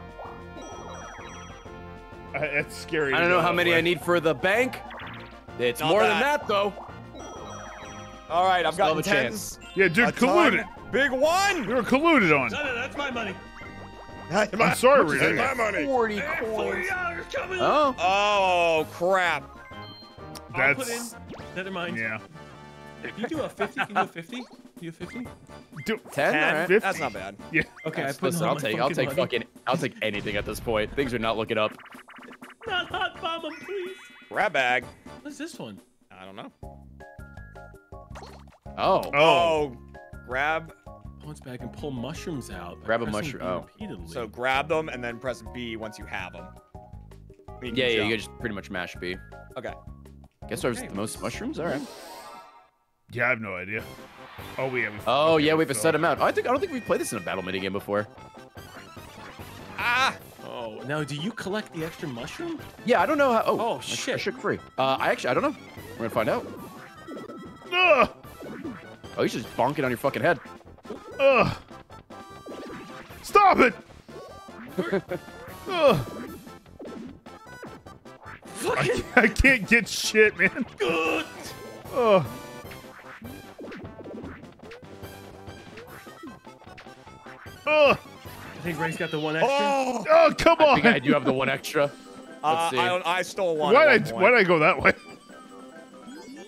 C: That's scary.
B: I don't know how many
C: way.
B: I need for the bank. It's
A: Not
B: more than
A: that.
B: that though.
A: All right, I've
B: Still
A: got
B: have a
A: tens.
C: Yeah, dude,
A: A
C: colluded.
A: ton. Big one.
C: We were colluded on.
D: No, no, that's my money.
C: I'm sorry,
A: Take
C: Rita.
A: my money.
B: Forty coins.
D: Forty dollars coming.
B: Oh,
A: Oh crap.
D: I'll put in.
C: That's
D: Never mind.
C: yeah.
D: If you do a 50? Can you do a 50? You a 50?
C: Do,
B: ten.
A: Ten.
B: All right.
C: 50.
A: That's not bad.
C: yeah.
D: Okay, I
B: Listen,
D: put in all
B: I'll take. I'll take
D: money.
B: fucking. I'll take anything at this point. Things are not looking up.
D: Not hot bomber, please.
A: Grab bag.
D: What's this one?
A: I don't know.
B: Oh.
C: Oh.
A: Oh, grab.
D: Oh, Opponent's back and pull mushrooms out.
B: Grab a mushroom- oh.
D: Repeatedly.
A: So grab them and then press B once you have them.
B: Yeah, yeah. You just pretty much mash B.
A: Okay.
B: Guess I was the most mushrooms. All right.
C: Yeah, I have no idea. Oh, we have.
B: Oh
C: okay,
B: yeah, we have a
C: so-
B: set amount. I think I don't think we've played this in a battle mini game before.
A: Ah.
D: Oh, now do you collect the extra mushroom?
B: Yeah, I don't know how. Oh,
D: Oh, shit.
B: I shook free. Uh, I actually I don't know. We're gonna find out.
C: Ugh.
B: Oh, you should just bonk it on your fucking head.
C: Ugh. Stop it. Ugh. I, I can't get shit, man.
D: Good.
C: Ugh. Ugh.
D: I think Ray's got the one extra.
A: Oh.
C: Oh, come
B: I
C: on.
B: think I do have the one extra.
A: Uh,
B: see.
A: I. I stole one.
C: Why'd
A: at
C: I, why'd I go that way?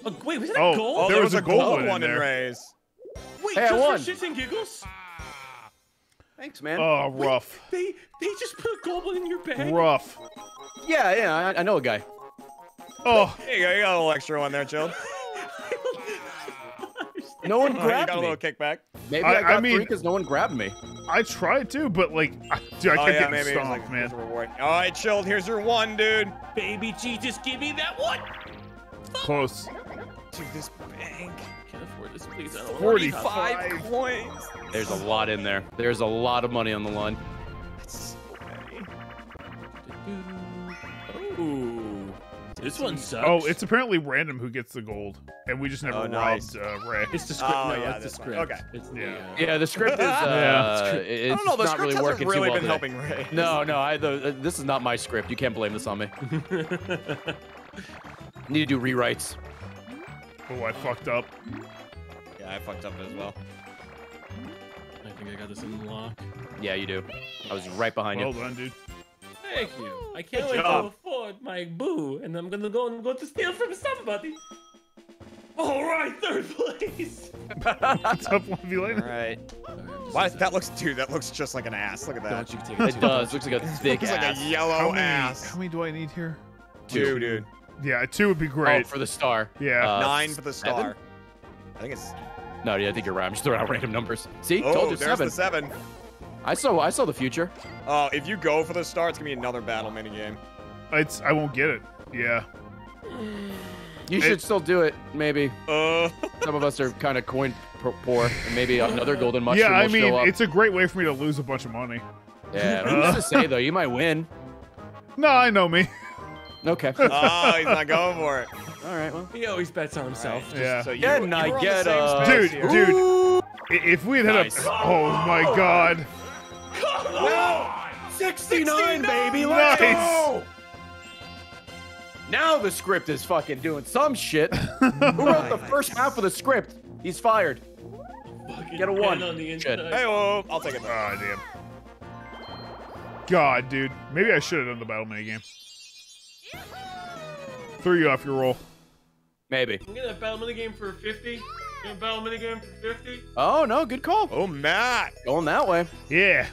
D: Oh, wait, was that
C: Oh,
D: gold?
A: Oh,
C: There
A: there,
C: was
A: was,
C: a
A: a
C: gold
A: gold
C: one in
A: one in
C: there.
A: Ray's.
D: Wait,
B: Hey, I
D: just for shits and giggles?
B: Thanks, man.
C: Oh, rough.
D: They they just put a gold one in your bag?
C: Rough.
B: yeah, yeah. I, I know a guy.
C: Oh,
A: There you go. You got a little extra one there, chill.
B: No one
A: you
B: grabbed
A: got a little kickback.
B: Maybe
C: I-
B: I,
C: I
B: got
C: mean-
B: three because no one grabbed me.
C: I tried to, but like, I, dude, I
A: oh
C: kept
A: yeah,
C: getting
A: maybe it's
C: stomped,
A: like
C: man.
A: here's a reward. All right, chilled. Here's your one, dude.
D: Baby G, just give me that one.
C: Close.
A: Dude, this bank.
D: Can't afford this, please. I don't want
C: Forty-five.
A: Five coins.
B: There's a lot in there. There's a lot of money on the line.
A: That's so many.
D: Ooh. This one sucks.
C: Oh, it's apparently random who gets the gold, and we just never
A: Oh,
C: robbed
A: nice.
C: uh, Ray.
D: It's the script.
A: Oh,
D: no,
A: yeah,
D: it's the script.
A: Okay.
D: It's the,
C: Yeah.
D: uh,
B: Yeah, the script is. Uh,
C: Yeah.
B: it's
A: I don't know. The script
B: really
A: hasn't
B: working
A: really
B: too well
A: been
B: today.
A: helping Ray.
B: No, no. I the, uh, this is not my script. You can't blame this on me. Need to do rewrites.
C: Oh, I fucked up.
A: Yeah, I fucked up as well.
D: I think I got this in the lock.
B: Yeah, you do. I was right behind
C: Well
B: you.
C: done, dude.
D: Thank you. I can't
A: Good
D: wait
A: job.
D: to afford my boo, and I'm gonna go and go to steal from somebody. All right, third place.
C: What's up, one of you
A: All. Why that looks, dude? That looks just like an ass. Look at that.
D: Don't you take it.
B: It does. Looks like a thick
A: Looks like a yellow
C: How many,
A: ass.
C: how many do I need here?
A: Two, dude.
C: Yeah, two would be great.
B: Oh,
C: great.
B: for the star.
C: Yeah.
B: Uh,
A: Nine for the
B: seven?
A: star. I think it's.
B: No, yeah, I think you're right. I'm just throwing out random numbers. See,
A: Oh,
B: told you
A: there's
B: seven.
A: the seven.
B: I saw. I saw the future.
A: Oh, if you go for the star, it's gonna be another battle minigame.
C: It's I won't get it. Yeah.
B: You
C: It-
B: should still do it. Maybe
A: Uh.
B: some of us are kind of coin poor, and maybe another golden mushroom
C: yeah, I
B: will
C: mean,
B: show up.
C: it's a great way for me to lose a bunch of money.
B: Yeah, who's to say though? You might win.
C: No, I know me.
B: Okay.
A: Oh, he's not going for it.
B: All right. Well.
D: He always bets on himself.
A: Just
C: Yeah.
A: So you,
B: Can
A: you
B: I
A: were
B: get
A: same
B: a-
C: Dude,
A: here.
C: dude. I- If we had hit
B: Nice.
C: up, oh my god,
B: No! 69, baby. Let's
C: Nice.
B: go. Now the script is fucking doing some shit. Who wrote the first half of the script? He's fired.
D: Fucking
B: Get a one.
D: on the
B: Shit.
D: inside.
A: Hey, well, I'll take it. Though.
C: oh damn. God, dude, maybe I should have done the battle mini game. Threw you off your roll.
B: Maybe.
D: I'm gonna battle minigame for 50. Gonna battle minigame for 50.
B: Oh no, good call.
A: Oh, Matt.
B: Going that way.
C: Yeah.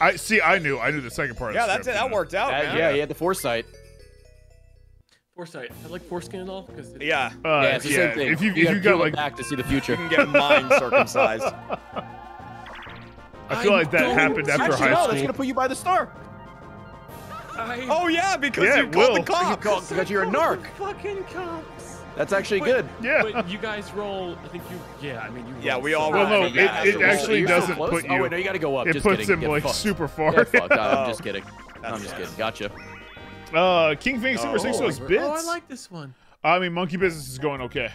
C: I see. I knew. I knew the second part.
A: Yeah,
C: of the
A: that's it. That worked out,
B: That-
A: man.
B: yeah, he had the foresight.
D: Foresight. I like foreskin and all because
A: Yeah.
C: Uh,
B: yeah, it's the same thing.
C: If you,
B: you
C: if you got like,
B: back to see the future, You
A: can get mine circumcised.
C: I feel like that happened after
B: Actually,
C: high
B: no,
C: school.
B: that's gonna put you by the star.
D: I
A: Oh yeah, because
C: Yeah,
A: you
C: it
A: called
C: will.
A: the cops.
B: You called because you're a narc.
D: fucking cops.
B: That's actually
D: But-
B: good.
C: Yeah.
D: But you guys roll. I think you. Yeah, I mean you.
A: Yeah, we
D: so
A: all
C: Well, no, it, it actually
B: You're
C: doesn't
B: close?
C: put
B: Oh
C: you.
B: wait, no, you gotta go up.
C: it
B: just
C: puts
B: kidding.
C: him
B: Get
C: like
B: fucked.
C: super far.
B: Get fucked. I'm
A: Oh.
B: just kidding. I'm
A: That's
B: just kidding. Gotcha.
C: Uh, King Phoenix Super
A: Oh,
C: Six was
A: oh,
C: bits.
D: Oh, I like this one.
C: I mean, Monkey Business is going okay.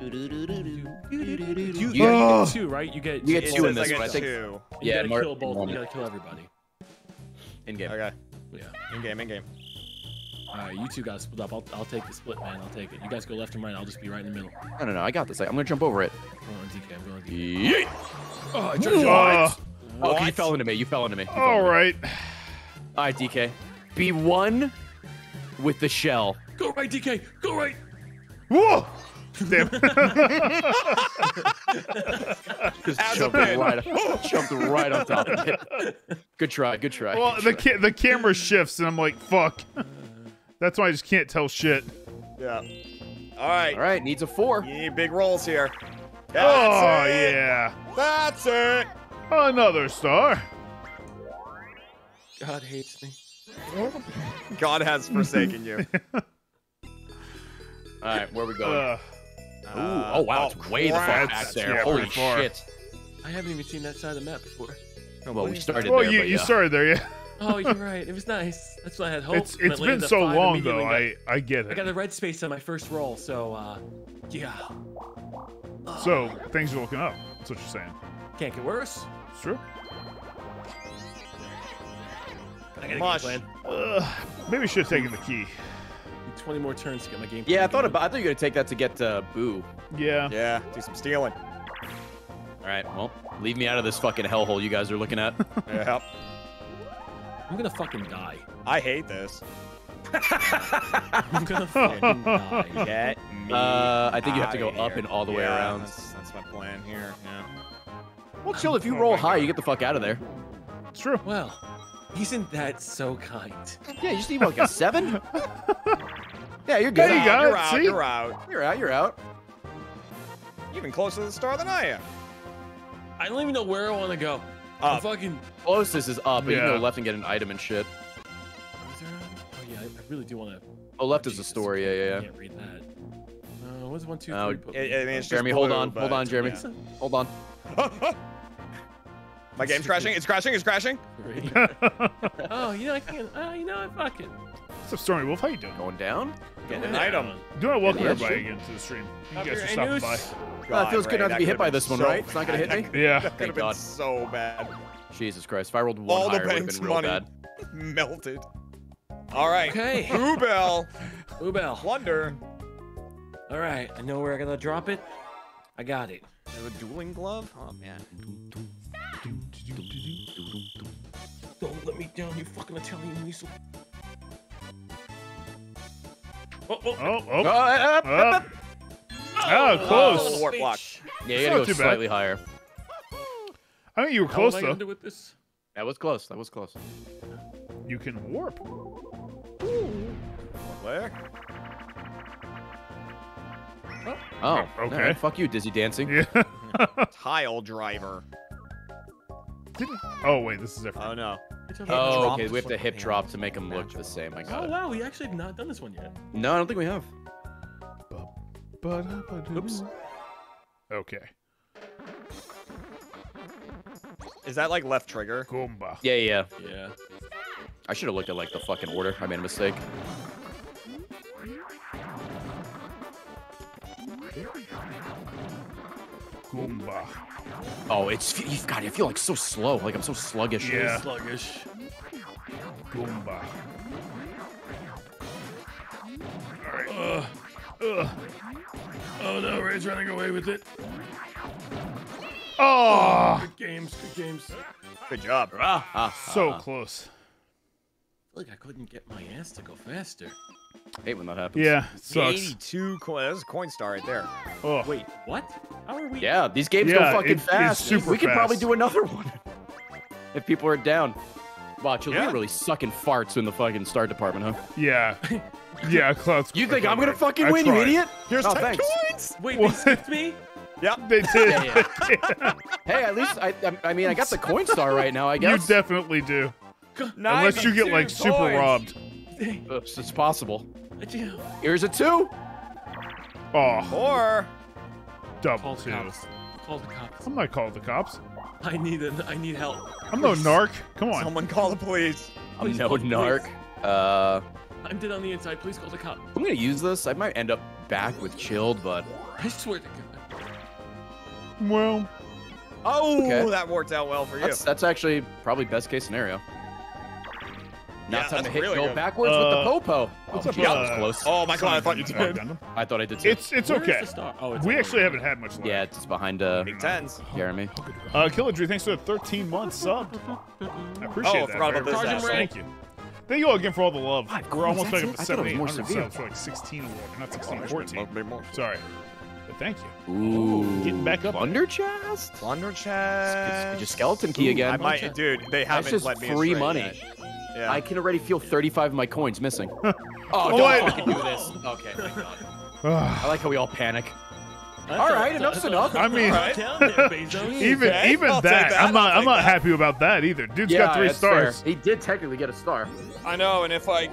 D: You, you
C: Oh.
D: get two, right? You get
B: You get two in
A: I
B: this
A: get
B: one, I think.
A: two.
D: You
B: Yeah,
D: gotta
B: Mark-
D: kill both.
B: one.
D: You gotta kill everybody.
B: In game.
A: Okay.
D: Yeah.
A: In game. In game.
D: All right, you two guys split up. I'll, I'll take the split, man. I'll take it. You guys go left and right. I'll just be right in the middle.
B: No, no, no. I got this. I'm gonna jump over it.
D: I'm going DK. I'm going DK.
B: Yeet.
D: Oh, I tried to-
C: Uh,
B: Oh, you fell into me. You fell into me. You fell
C: all
B: into me.
C: right.
B: All right, DK. Be one with the shell.
D: Go right, DK. Go right.
C: Whoa! Damn.
B: Just
A: As a
B: jumped
A: pin.
B: right, jumped right on top of it. Good try. Good try.
C: well,
B: good
C: the
B: try.
C: ca- the camera shifts, and I'm like, fuck. That's why I just can't tell shit.
A: Yeah. All right.
B: All right, needs a four.
A: You need big rolls here.
C: oh
A: it.
C: yeah,
A: That's it.
C: another star.
D: God hates me.
A: God has forsaken you.
B: All right, where we going?
C: Uh,
B: Ooh, oh wow, it's way the fuck
A: crap.
B: back there.
C: yeah,
B: Holy
C: far.
B: shit.
D: I haven't even seen that side of the map before.
B: Oh, Well, we started
C: well,
B: there,
C: you,
B: but
C: you
B: yeah.
C: started there, yeah.
D: Oh, you're right. It was nice. That's what I had hoped.
C: It's
D: when
C: it's
D: it
C: been so long though.
D: immediately
C: I I get
D: it. I got
C: it.
D: a red space on my first roll, so uh, yeah,
C: So things are looking up. That's what you're saying.
D: can't get worse.
C: It's true.
D: I got a game
A: Mush.
D: plan.
C: Uh, maybe we should have taken the key.
D: 20 more turns to get my game.
B: Yeah, I thought about. I thought you were gonna take that to get uh, Boo.
C: Yeah.
A: Yeah. Do some stealing.
B: All right, well, leave me out of this fucking hellhole you guys are looking at.
A: Yep.
D: I'm gonna fucking die.
A: I hate this.
D: I'm gonna fucking die.
A: Get me.
B: Uh, I think you have to go
A: outta
B: up and all the way around.
A: That's, that's my plan here. Yeah.
B: Well, Chill. If you
C: Oh
B: roll
C: my
B: high,
C: God.
B: you get the fuck out of there.
C: It's true.
D: Well, isn't that so kind?
B: Yeah, you just need like a seven. yeah, you're
C: There
B: good.
C: you go.
A: You're out.
C: see?
A: You're out.
B: You're out. You're out.
A: Even closer to the star than I am.
D: I don't even know where I want to go. I'm
A: Up.
D: fucking.
B: Closest is up, but you can go left and get an item and shit.
D: There Oh yeah, I I really do want to.
B: Oh, left is the story. Yeah, yeah,
D: I
B: yeah.
D: can't read that. Uh, what's one, two,
B: Oh,
D: three? put-
A: It, I mean, it's just
B: Jeremy, hold
A: blue,
B: on,
A: but-
B: hold on, Jeremy.
A: yeah.
B: Hold on.
A: My game's crashing. It's crashing. It's crashing.
D: Oh, you know I can't. Oh, you know I fucking.
C: What's up, Stormy Wolf? How you doing?
B: Going down.
A: Getting an item.
C: Doing it. Welcome
B: Yeah,
C: everybody again to the stream. You guys are stopping by.
D: anus.
B: Uh, it feels
A: God,
B: good not to be hit by
A: been
B: this one,
A: so
B: right? It's not gonna hit
A: bad.
B: me?
C: Yeah.
A: That could
B: Thank
A: have been
B: God.
A: so bad.
B: Jesus Christ! If I rolled one
A: All the
B: higher, it would have been real
A: money
B: bad.
A: melted. All right.
D: Okay.
A: Bluebell.
D: Ubel.
A: Wonder.
D: All right, I know where I gotta drop it. I got it.
A: You have a dueling glove? Oh man.
D: Don't let me down, you fucking Italian weasel. Oh, oh,
C: Oh,
B: Oh,
C: oh,
B: up, up, uh,
C: oh.
B: up.
C: Oh, close.
A: Warp block.
B: Yeah, you
C: It's
B: gotta
C: not
B: go
C: too bad.
B: slightly higher.
C: I think you were
D: How
C: close
D: I
C: though.
D: gonna do with this?
B: That was close. That was close.
C: You can warp.
A: Where?
B: Oh,
C: okay.
B: alright, fuck you, Dizzy Dancing.
C: Yeah.
A: Tile driver.
C: Didn't. Oh wait, this is different.
A: Oh no.
D: It's
B: Oh, okay. We have to hip drop to make them look the same. I got
D: Oh wow, we actually have not done this one yet.
B: No, I don't think we have.
C: Oops. Okay.
A: Is that like left trigger?
C: Goomba.
B: Yeah, yeah.
D: Yeah.
B: I should have looked at like the fucking order. I made a mistake.
C: Goomba.
B: Oh, it's you've got. I feel like so slow. Like I'm so sluggish.
C: Yeah.
D: Sluggish.
C: Goomba.
D: Ugh. Ugh. Oh no, Ray's running away with it.
C: Oh,
D: Good games, good games.
A: Good job.
B: Ah, ah,
C: so
B: ah.
C: close.
D: feel like I couldn't get my ass to go faster.
B: Hate when that happens.
C: Yeah, sucks.
A: 82 coins. There's a coin star right there.
C: Oh,
D: Wait, what? How are we?
B: Yeah, these games
C: Yeah,
B: go fucking
C: it- it's
B: fast.
C: super
B: we could probably do another one. if people are down. Wow, Chili,
E: Yeah.
B: you're really sucking farts in the fucking star department, huh?
C: Yeah. Yeah, Cloud's.
B: You think I'm gonna fucking
C: I
B: win, you idiot?
A: Here's
B: oh,
A: 10
B: thanks.
A: coins.
F: Wait,
C: What?
F: they skipped me?
C: They did.
B: Yeah, Hey, at least I, I, I mean, I got the coin star right now. I guess you
C: definitely do. Unless you get like super
A: coins.
C: robbed.
B: Oops, it's possible.
F: Yeah.
B: Here's a two.
C: Oh,
A: Or
C: double
F: Call the
C: two.
F: cops. Call the cops.
C: I'm not calling the cops.
F: I need a, I need help.
C: I'm no
F: Please.
C: narc. Come on.
A: someone call the police.
B: I'm
F: Please,
B: no
F: please.
B: narc. Uh,
F: I'm dead on the inside. Please call the cops.
B: I'm gonna use this. I might end up back with chilled, but
F: I swear to God.
C: Well,
A: Oh,
B: Okay.
A: that worked out well for you.
B: that's that's actually probably best case scenario. Now
A: Yeah,
B: time to hit
A: really
B: go
A: good.
B: backwards with
C: Uh,
B: the popo.
C: what's
B: oh,
C: up,
B: gee, that was
C: uh,
B: close.
A: Oh my god, I thought you
C: Sonic
A: did.
C: Gundam.
B: I thought I did too.
C: It's it's
F: Where's
C: okay.
F: Oh, it's
C: We actually
F: there.
C: haven't had much left.
B: yeah, it's behind uh,
A: Big tens.
B: Jeremy.
C: Uh, Killer Drew, thanks for the 13 months sub. I appreciate
A: Oh,
C: that.
A: forgot about this
C: much.
A: asshole.
C: Thank you. Thank you all again for all the love.
B: Five
C: We're
B: coins,
C: almost back
B: that's
C: up to
B: I thought it was more
C: 7,800 subs for like 16 award, not 16, 14. Sorry. But thank you.
B: Ooh.
C: Getting back up there.
B: Under chest.
A: Plunder chest.
B: Get your skeleton key again.
A: I might, dude. They haven't
B: just
A: let me
B: free money.
A: Yet. Yeah.
B: I can already feel 35 of my coins missing. oh,
C: Oh,
B: don't
C: wait.
B: fucking do this. Okay, thank God. I like how we all panic.
F: That's
B: All
F: a-
B: right,
F: that's a-
B: enough's
F: a-
B: enough.
C: I mean-
F: Calm down there,
C: even
A: Okay,
C: even eh?
A: I'll take
C: that,
A: that,
C: I'm not
A: I'll
C: I'm not
A: that.
C: happy about that either. Dude's
B: yeah,
C: got three
B: that's fair.
C: stars.
B: He did technically get a star.
A: I know, and if I,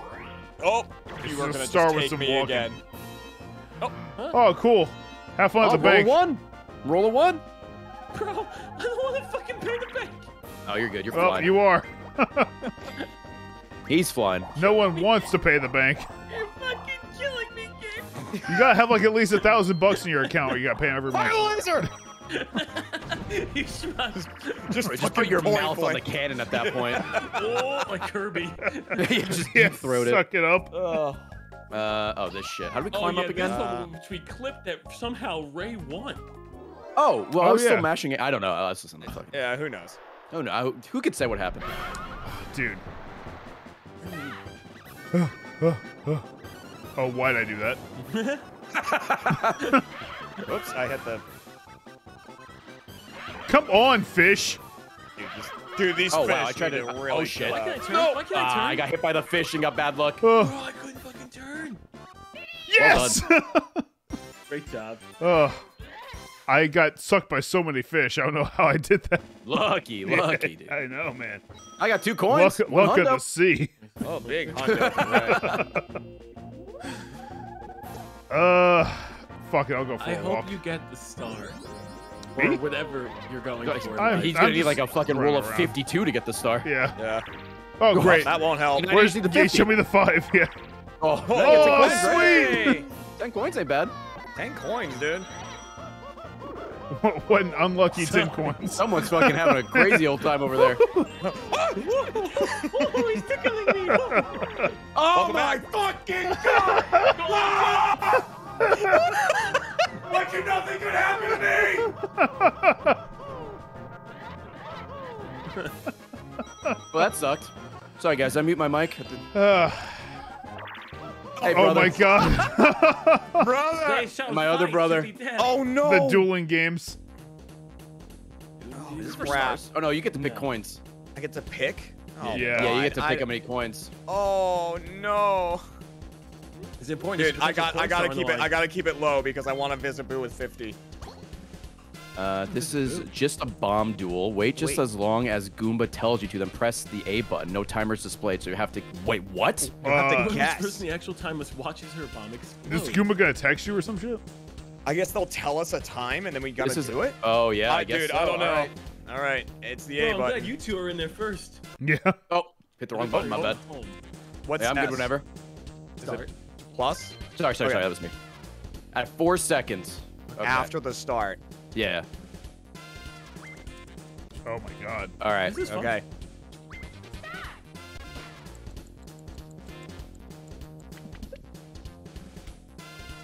A: oh, you were gonna
C: star with
A: take
C: some
A: me
C: walking.
A: again.
C: Oh, oh cool. Have fun
B: Oh,
C: at the
B: roll
C: bank.
B: a one. Roll a one.
F: Bro, I don't want to fucking pay the bank.
B: Oh, you're good. You're oh,
C: Well,
B: flying.
C: you are.
B: He's flying.
C: No one wants to pay the bank.
F: You're fucking killing me, Gabe.
C: You gotta have like at least a thousand bucks in your account, or you gotta pay every month.
A: lizard.
F: you smash.
A: Just,
B: Just
A: fucking
B: put your
A: coin
B: mouth on the cannon at that point.
F: Oh, like Kirby.
B: you just
C: Yeah,
B: deep throat it.
C: suck it up.
A: Ugh.
B: Uh, oh, this shit. How do we
F: Oh,
B: climb
F: yeah,
B: up again?
F: this
A: Uh,
F: one, which we clipped that somehow Ray won.
B: Oh, well, oh, I
C: Oh,
B: was
C: yeah.
B: still mashing it. I don't know. I that's just another fucking.
A: Yeah, who knows?
B: Oh no, I- who could say what happened?
C: Dude. Oh, why'd I do that?
A: Oops, I hit the.
C: Come on, fish.
A: Dude, this, dude these
B: Oh,
A: fish
B: wow, I tried to-
A: really
B: oh, shit.
F: Why
A: out.
F: can I turn?
B: No!
F: Why can I turn?
B: Ah, I got hit by the fish and got bad luck.
C: Oh,
F: Bro, I couldn't fucking turn.
C: yes!
F: Great job.
C: oh, I got sucked by so many fish. I don't know how I did that.
B: Lucky, lucky, dude.
C: I know, man.
B: I got two coins.
C: Luck,
B: one
C: luck of
B: hundo.
C: the sea.
A: Oh, big hundo. Right.
C: Uh, fuck it. I'll go for
F: I
C: a
F: hope you get the star.
C: Me?
F: Or whatever you're going for. in
C: I'm-
F: life.
B: He's gonna need like a fucking roll of 52 to get the star.
C: Yeah.
A: Yeah.
C: Oh, great.
A: That won't help.
C: Where's
B: the
C: yeah,
B: 50.
C: Show me the five. Yeah.
B: Oh,
C: Oh,
B: oh
C: sweet.
A: Hey!
B: 10 coins ain't bad.
A: Ten coins, dude.
C: what an unlucky ten coins.
B: Someone's fucking having a crazy old time over there.
F: oh, he's tickling me.
E: Oh my fucking god! like nothing could happen to me!
B: Well, that sucked. Sorry, guys. I mute my mic.
C: Uh,
B: Hey,
C: oh my god.
A: Brother!
B: My other brother.
F: to be dead.
A: Oh no!
C: the dueling games.
B: Is this for
A: Crap.
B: Oh no, you get to pick
F: No.
B: coins.
A: I get to pick? Oh,
C: Yeah.
B: Yeah, you get to
A: I-
B: pick how many coins.
A: Oh no!
F: Is it important?
A: Dude, I got, I gotta keep it, I gotta keep it low because I want to visit Boo with 50.
B: Uh, this is just a bomb duel. Wait just
A: Wait.
B: as long as Goomba tells you to, then press the A button. No timers displayed, so you have to. Wait, what?
A: You have
C: Uh,
A: to
F: This
A: guess.
F: person the actual time was watches her bomb explode.
C: Is Goomba gonna text you or some shit?
A: I guess they'll tell us a time and then we gotta
B: is
A: do it.
B: Oh yeah, I,
A: I-
B: guess
A: dude,
B: so.
A: I don't know.
B: All right.
A: All right, it's the
F: Bro,
A: A
F: I'm glad
A: button.
F: you two are in there first.
C: Yeah.
B: Oh, hit the wrong button. My bad.
F: oh,
A: What's
B: Yeah, I'm
A: S?
B: good whenever.
A: Is it
F: Start.
A: plus?
B: Sorry, sorry,
A: Okay.
B: sorry. That was me. At four seconds. Okay.
A: After the start.
B: Yeah.
C: Oh my god.
B: All right.
F: This is fun.
A: Okay.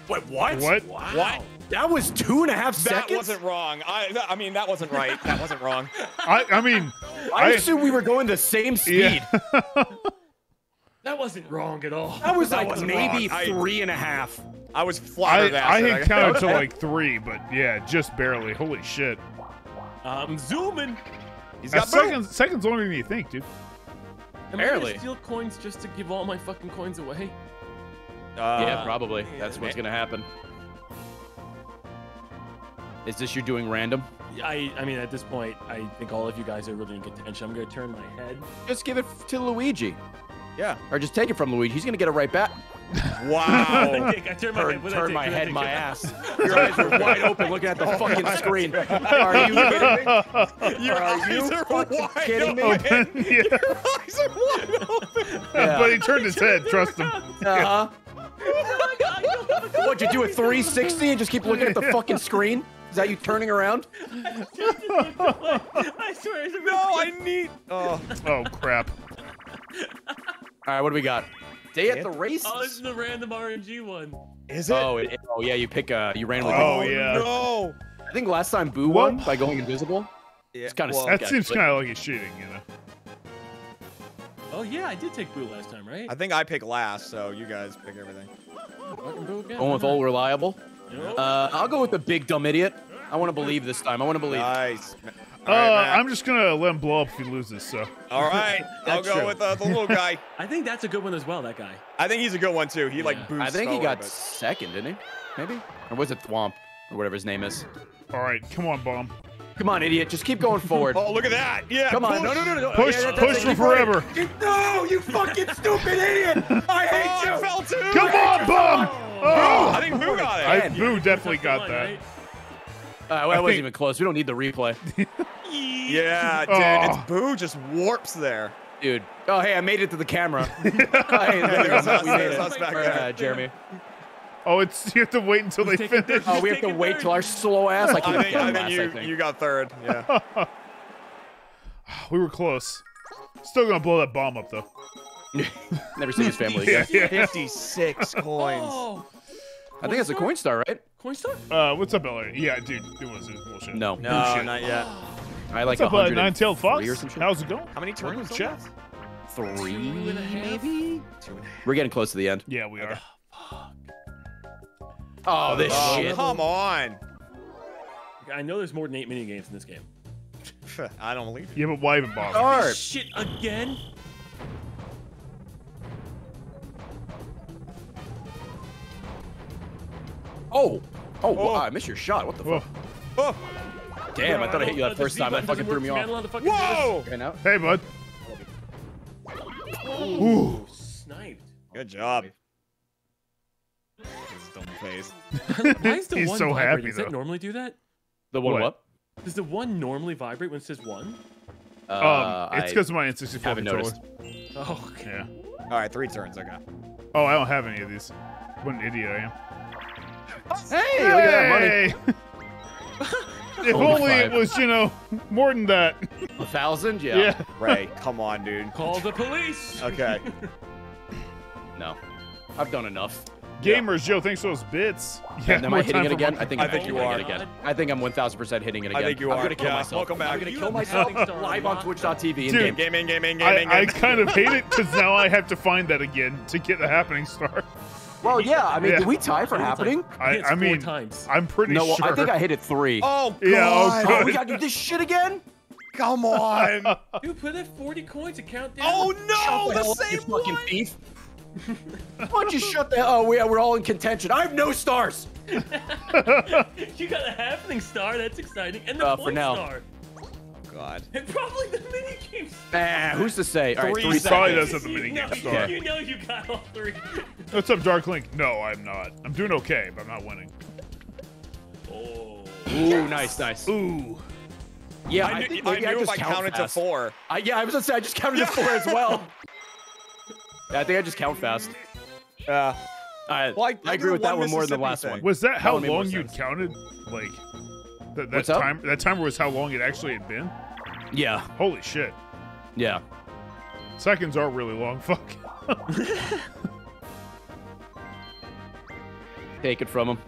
B: Wait, what?
C: What?
A: What?
B: That was two and a half
A: That
B: seconds.
A: That wasn't wrong. I, I mean, that wasn't right. That wasn't wrong.
C: I I mean,
B: I
C: I-
B: assumed we were going the same speed.
C: yeah.
F: That wasn't wrong at all.
B: That was
A: That
B: like maybe
A: wrong. I-
B: three and a half.
A: I was
C: I
A: flattered.
C: I
A: that
C: had counted to like three, but yeah, just barely. Holy shit.
F: I'm zooming.
A: He's
C: That's
A: got
C: seconds, seconds longer than you think, dude.
D: Am I gonna
B: Barely.
D: steal coins just to give all my fucking coins away?
B: yeah,
A: Uh,
B: probably. That's what's gonna happen. Is this you're doing random?
D: I I mean, at this point, I think all of you guys are really in contention. I'm gonna turn my head.
B: Just give it to Luigi.
A: Yeah.
B: Or just take it from Luigi. He's gonna get it right back.
A: Wow.
D: I turn my
B: Turn,
D: head. What did I
B: turn my
D: What did I
B: head, my ass. Your eyes are wide open looking at the fucking screen. Are you kidding me?
A: Your
B: Are
A: eyes
B: you
A: are
B: fucking
A: wide
B: kidding me?
A: open.
C: yeah.
A: Your eyes are wide open.
B: Yeah.
C: But he turned his head. Trust him.
B: Uh-huh. What'd you do a 360 and just keep looking at the fucking screen? Is that you turning around?
D: I swear.
A: No, I need. Oh.
C: Oh crap.
B: All right, what do we got? Day at the races.
D: Oh, this is the random RNG one.
A: Is it?
B: Oh, it, oh yeah, you pick. Uh, you randomly.
C: Oh,
B: pick.
C: yeah.
A: No.
B: I think last time Boo
C: Well-
B: won by going invisible.
A: Yeah,
B: It's kind of
A: well,
C: That seems kind of like he's cheating, you know.
D: Oh yeah, I did take Boo last time, right?
A: I think I pick last, so you guys pick everything.
D: Fucking
B: Going with all reliable. Uh, I'll go with the big dumb idiot. I want to believe this time. I want to believe.
A: Nice.
C: Uh,
A: All right, Matt.
C: I'm just gonna let him blow up if he loses. So
A: All right. I'll go
B: true.
A: with uh, the little guy.
D: I think that's a good one as well. That guy.
A: I think he's a good one too. He like
D: Yeah.
A: boosts.
B: I think he got second, didn't he? Maybe. Or was it Thwomp or whatever his name is?
C: all right, come on, bomb.
B: Come on, idiot. Just keep going forward.
A: Oh, look at that. Yeah.
B: Come on.
A: push.
B: No, no, no, no. no.
C: Push,
B: Yeah, that's
C: push for
B: Keep running.
C: forever.
B: No, you fucking stupid idiot. I hate
A: Oh, I
B: you.
A: fell too.
C: Come on, bomb.
A: I
C: Oh,
A: think Boo got it.
C: I, Boo definitely got that.
D: Right?
B: Uh, well,
C: I
B: that wasn't
C: think-
B: even close. We don't need the replay.
A: Yeah, dude.
C: Oh.
A: It's Boo just warps there.
B: Dude. Oh, hey, I made it to the camera. hey, we go.
A: There's us-
B: We made it.
A: us back
B: Uh. Jeremy.
C: Oh, it's you have to wait until they
D: taking
C: finish.
D: third?
B: Oh, we have to wait
D: third?
B: till our slow ass. I
A: I
B: can't
A: think, I
B: last,
A: think you
B: I think.
A: you got third. Yeah.
C: We were close. Still gonna blow that bomb up though.
B: Never seen his family again.
C: Yeah, yeah.
A: 56 coins.
D: Oh,
B: I think it's a coin star, right?
D: Coin star.
C: Uh, what's up, Elliot? Yeah, dude, it was, bullshit.
B: No.
A: No,
C: Bullshit.
A: not yet.
B: I like
C: What's up, uh, nine-tailed Fox?
B: or some shit.
C: How's it going?
A: How many turns?
C: to chat.
B: Three,
D: and a half?
B: maybe?
A: Two and a half.
B: We're getting close to the end.
C: Yeah, we are.
B: Oh, this
A: Oh,
B: shit.
A: come on.
D: I know there's more than eight mini games in this game.
A: I don't believe
C: Yeah,
A: you.
C: but why even bother?
B: Start.
D: Shit again.
B: Oh. Oh, wow,
A: Oh.
B: I missed your shot. What the
C: Whoa.
B: fuck?
A: Oh,
B: Damn, I thought I hit you that
D: the
B: first time. That fucking threw me off.
D: You're not allowed fucking do
A: whoa!
B: Okay.
C: Hey, bud.
D: this.
C: Ooh.
D: Sniped.
A: Good job. His dumb face.
D: Why is the
C: He's
D: one
C: so
D: vibrating?
C: happy,
D: Does
C: though.
D: it normally do that?
B: The one
C: What?
B: what?
D: Does the one normally vibrate when it says one?
B: Uh,
C: Um, it's because of my N64
B: haven't
C: controller.
B: noticed.
D: Oh, okay.
C: Yeah.
A: All right, three turns. Okay.
C: Oh, I don't have any of these. What an idiot I am.
B: Hey, look at that money.
C: If
B: Only
C: only it was, you know, more than that.
B: A thousand? Yeah.
C: Yeah.
A: Ray, come on, dude.
D: Call the police.
A: Okay.
B: No. I've done enough.
C: Gamers, Joe, thanks for those bits. Yeah,
B: Am I hitting it again? I think
A: I think you are.
B: again. I think I'm 1,000% hitting it again.
A: I think you are.
B: I'm gonna kill
A: Yeah,
B: myself.
A: welcome back.
B: I'm gonna kill myself live on. Twitch.tv
C: Dude.
B: game.
A: Gaming, gaming,
C: I,
A: gaming,
C: I
A: gaming.
C: kind of hate it because now I have to find that again to get the happening star.
B: Well, yeah. I mean,
C: Yeah.
B: did we tie for happening?
D: I,
C: I,
D: think four
C: mean,
D: times.
C: I'm pretty
B: No, well,
C: sure.
B: I think I hit it three.
A: Oh,
C: Yeah, oh,
A: God.
C: God.
B: Oh, we gotta do this shit again?
A: Come on.
D: Dude, put that 40 coins and count down.
A: oh, no. The
B: hell
A: same
B: you fucking
A: one.
B: thief. Why don't you shut the Oh, we, we're all in contention. I have no stars.
D: you got a happening star. That's exciting. And the
B: Uh, for now.
D: star.
A: God.
D: And probably the mini games.
B: Nah, who's to say? All right,
A: Three
B: three.
C: Probably
B: seconds.
C: does have the
D: You know,
C: minigame star.
D: you know you got all three.
C: What's up, Dark Link? No, I'm not. I'm doing okay, but I'm not winning.
D: Oh.
B: Ooh, nice, nice.
C: Ooh.
B: Yeah,
A: I
B: I,
A: knew,
B: think
A: I
B: maybe I,
A: knew if
B: just
A: I
B: count
A: counted
B: fast.
A: to four.
B: I, yeah, I was gonna say I just counted to four as well. Yeah, I think I just count fast.
A: Yeah.
B: I,
A: Well, I-
B: I,
A: I
B: agree with that
A: one
B: one more than the last
A: thing.
B: one.
C: Was that how
B: one made more
C: long you'd counted? Like, that, that time? That timer was how long it actually had been?
B: Yeah,
C: Holy shit.
B: yeah.
C: Seconds are really long. Fuck.
B: Take it from him.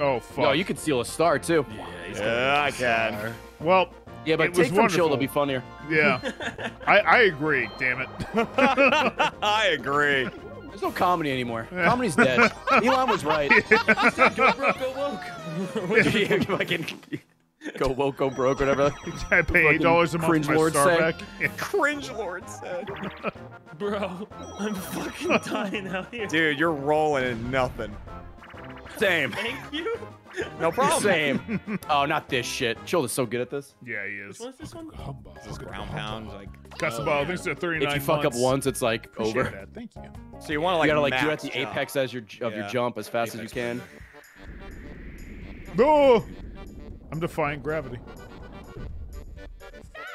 C: Oh, fuck.
B: No, you could steal a star too.
D: Yeah, he's
A: Yeah, I can.
C: Well,
B: Yeah, but
C: It was
B: take from Chill,
C: wonderful.
B: it'll be funnier.
C: yeah. I, I agree, damn it.
A: I agree.
B: There's no comedy anymore. Comedy's dead. Elon was right.
D: Go broke, go woke.
B: Yeah, fucking- go woke, go broke, whatever.
C: I pay eight dollars a month
B: Cringe
C: for my
B: Lord
C: star
B: say.
C: back. Yeah.
A: Cringe Lord said.
F: Bro, I'm fucking dying out here.
A: Dude, you're rolling in nothing.
B: Same.
F: Thank you.
A: No problem.
B: Same. oh, not this shit. Chill is so good at this.
C: Yeah, he is.
F: Which one's this one?
C: Humbug.
A: This ground pound, like.
C: Got some ball. Thanks to 39
B: If you fuck up once, it's like
C: Appreciate
B: over.
C: that. Thank you.
A: So you want to like
B: You
A: like.
B: gotta like do it at the
A: jump.
B: apex as your of your jump as fast
A: Apex
B: as you can.
C: No! I'm defying gravity.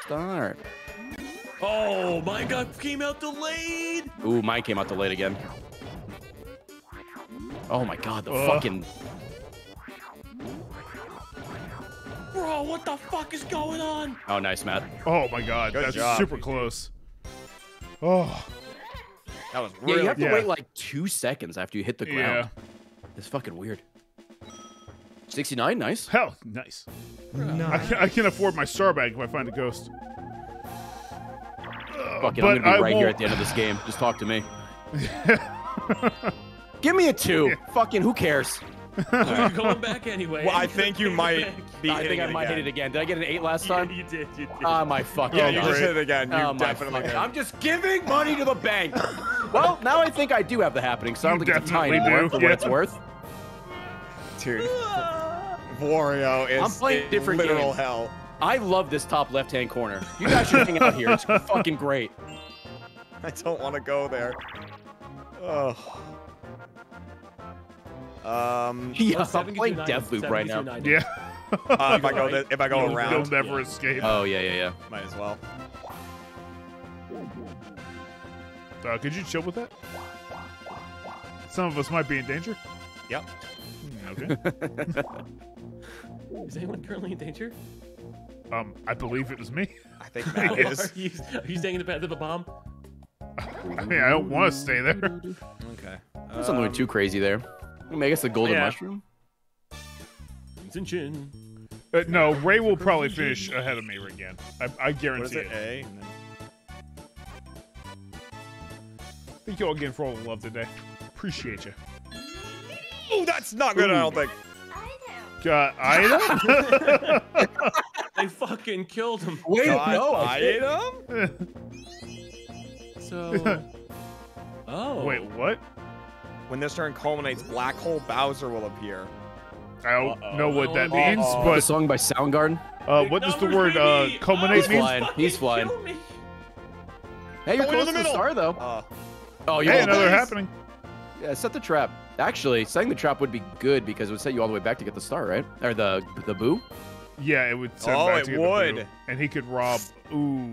B: Start.
F: Oh, mine got came out delayed.
B: Ooh, mine came out delayed again. Oh my god, the
C: Ugh.
B: fucking
F: Bro, what the fuck is going on?
B: Oh nice, Matt.
C: Oh my god,
A: Good
C: that's
A: job,
C: super close. Oh,
A: That was
B: Yeah,
A: really.
B: you have to
C: Yeah.
B: wait like two seconds after you hit the ground.
C: yeah.
B: It's fucking weird. 69, nice.
C: Hell, nice. I can, I can afford my star bag if I find a ghost.
B: Fuck it,
C: but
B: I'm gonna
C: I
B: be right here
C: won't-
B: at the end of this game. Just talk to me. Give me a two. Fucking who cares?
F: You're going back anyway.
A: Well, I think you might be.
B: I think I might
A: again.
B: hit it again. Did I get an eight last
F: Yeah,
B: time?
F: you did. You did.
B: Ah, my fucking
A: Yeah,
C: Oh,
A: you
B: god.
A: just hit it again. You
B: Oh, my
A: definitely did.
B: I'm just giving money to the bank. well, now I think I do have the happening, so I don't
C: You
B: think it's a tie
C: definitely
B: anymore
C: do,
B: for
C: yeah.
B: what it's worth.
A: Dude. Wario is
B: I'm playing
A: in
B: different
A: literal
B: games.
A: hell.
B: I love this top left-hand corner. You guys should hang out here. It's fucking great.
A: I don't want to go there. Ugh. Um,
B: Yeah, I'm playing
F: gives you
B: Deathloop right now.
C: Yeah.
A: uh, if I go,
F: Right.
A: if I go
F: You'll-
C: You'll never
F: Yeah.
C: escape.
B: Oh yeah, yeah, yeah.
A: might as well.
C: Uh, could you chill with that? Some of us might be in danger.
A: Yep.
C: Hmm, Okay.
F: Is anyone currently in danger?
C: um, I believe it was me.
A: I think Matt is.
F: Are you, are you staying in the path of the bomb?
C: I mean, I don't want to stay there.
A: Okay.
B: There's something
A: Um,
B: too crazy there. I, mean, I guess the golden
C: Yeah.
B: mushroom.
F: Chin chin.
C: Uh, no, Ray will probably finish ahead of me again. I, I
A: What is
C: guarantee
A: it?
C: it.
A: A.
C: Thank you all again for all the love today. Appreciate you.
A: Oh, that's not good. I don't think.
C: Got item?
F: They fucking killed him.
B: Wait,
A: God,
B: no, I did.
A: item?
F: So. Oh.
C: Wait, what?
A: When this turn culminates, Black Hole Bowser will appear.
C: I don't
F: Uh-oh.
C: know what that means,
A: Uh-oh.
B: The
C: but
B: song by Soundgarden.
C: uh, what does the word uh,
F: baby!
C: culminate
F: Oh,
C: mean?
B: flying. He's flying.
F: kill.
B: Hey, you're
A: Go
B: close
A: the
B: to the
A: middle.
B: star though.
A: Uh,
B: Oh, you
C: Hey,
B: won't
C: another
B: lose.
C: happening.
B: Yeah, set the trap. Actually, setting the trap would be good because it would set you all the way back to get the star, right? Or the the boo.
C: Yeah, it would send
A: Oh,
C: back
A: it
C: to get the
A: would.
C: and he could rob. Ooh.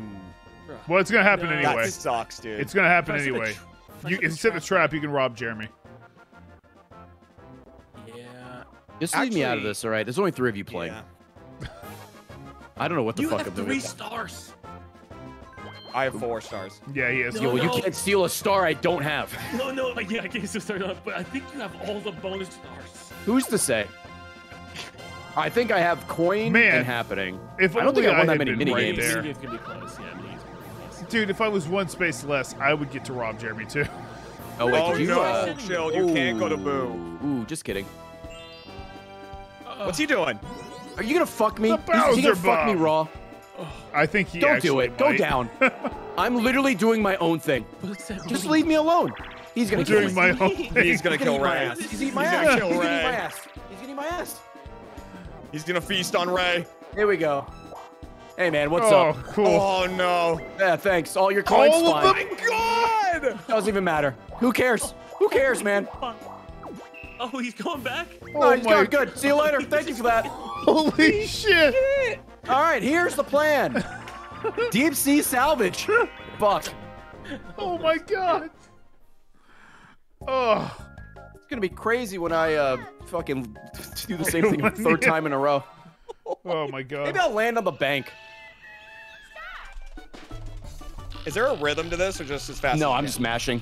C: Well, it's gonna happen
F: No.
C: anyway.
A: that sucks, dude.
C: It's gonna happen
F: If I set the
C: anyway.
F: tr- if
C: You,
F: set
C: if set the trap, you can rob Jeremy.
F: Yeah.
B: Just leave me out of this, all right? There's only three of you playing.
A: Yeah.
B: I don't know what the
F: You
B: fuck I'm doing.
F: You have three
B: doing.
F: stars.
A: I have four stars.
C: Yeah, he is.
F: No.
B: Yo, you can't steal a star I don't have.
F: No, no, like, yeah, I guess it's start off, but I think you have all the bonus stars.
B: Who's to say? I think I have coin
C: Man,
B: and happening.
C: If
B: I don't think I won that many
C: been
B: mini
C: right
B: games.
C: there.
F: Minigames can be close. Yeah, minigames can be close.
C: Dude, if I was one space less, I would get to rob Jeremy too.
B: Oh wait,
A: oh
B: you?
A: no,
B: uh,
A: Chill. You can't go to Boo.
B: Ooh, just kidding.
A: What's he doing?
B: Are you gonna fuck me?
C: The
B: Is- Is he gonna
C: Bowser
B: fuck me raw?
C: I think he
B: Don't do
C: actually
B: it. Go down. I'm literally doing my own thing. Just leave me alone. He's gonna
C: I'm
B: kill
C: doing my own
A: He's
C: thing.
A: gonna
B: He's gonna
A: kill Ray.
B: He's eating my
A: He's
B: ass.
A: gonna
B: He's
A: kill
B: eating my
A: Ray.
B: ass. He's eating my ass.
A: He's gonna feast on Ray.
B: Here we go. Hey man, what's
C: Oh,
B: up?
C: cool.
A: Oh no.
B: Yeah, thanks. All your coins
C: All of
B: fine.
C: them?
A: God!
B: Doesn't even matter. Who cares? Who cares, man?
F: Oh, he's going back?
B: No,
C: Oh
B: he's
C: my-
B: good. Good. See you later. Thank you for that.
C: Holy shit!
B: All right, here's the plan. Deep sea salvage. Fuck.
C: Oh my god! Oh,
B: It's gonna be crazy when I uh fucking do the same thing a third time in a row.
C: oh my god!
B: Maybe I'll land on the bank.
A: Is there a rhythm to this or just as fast?
B: No,
A: as
B: I'm
A: you
B: just mashing.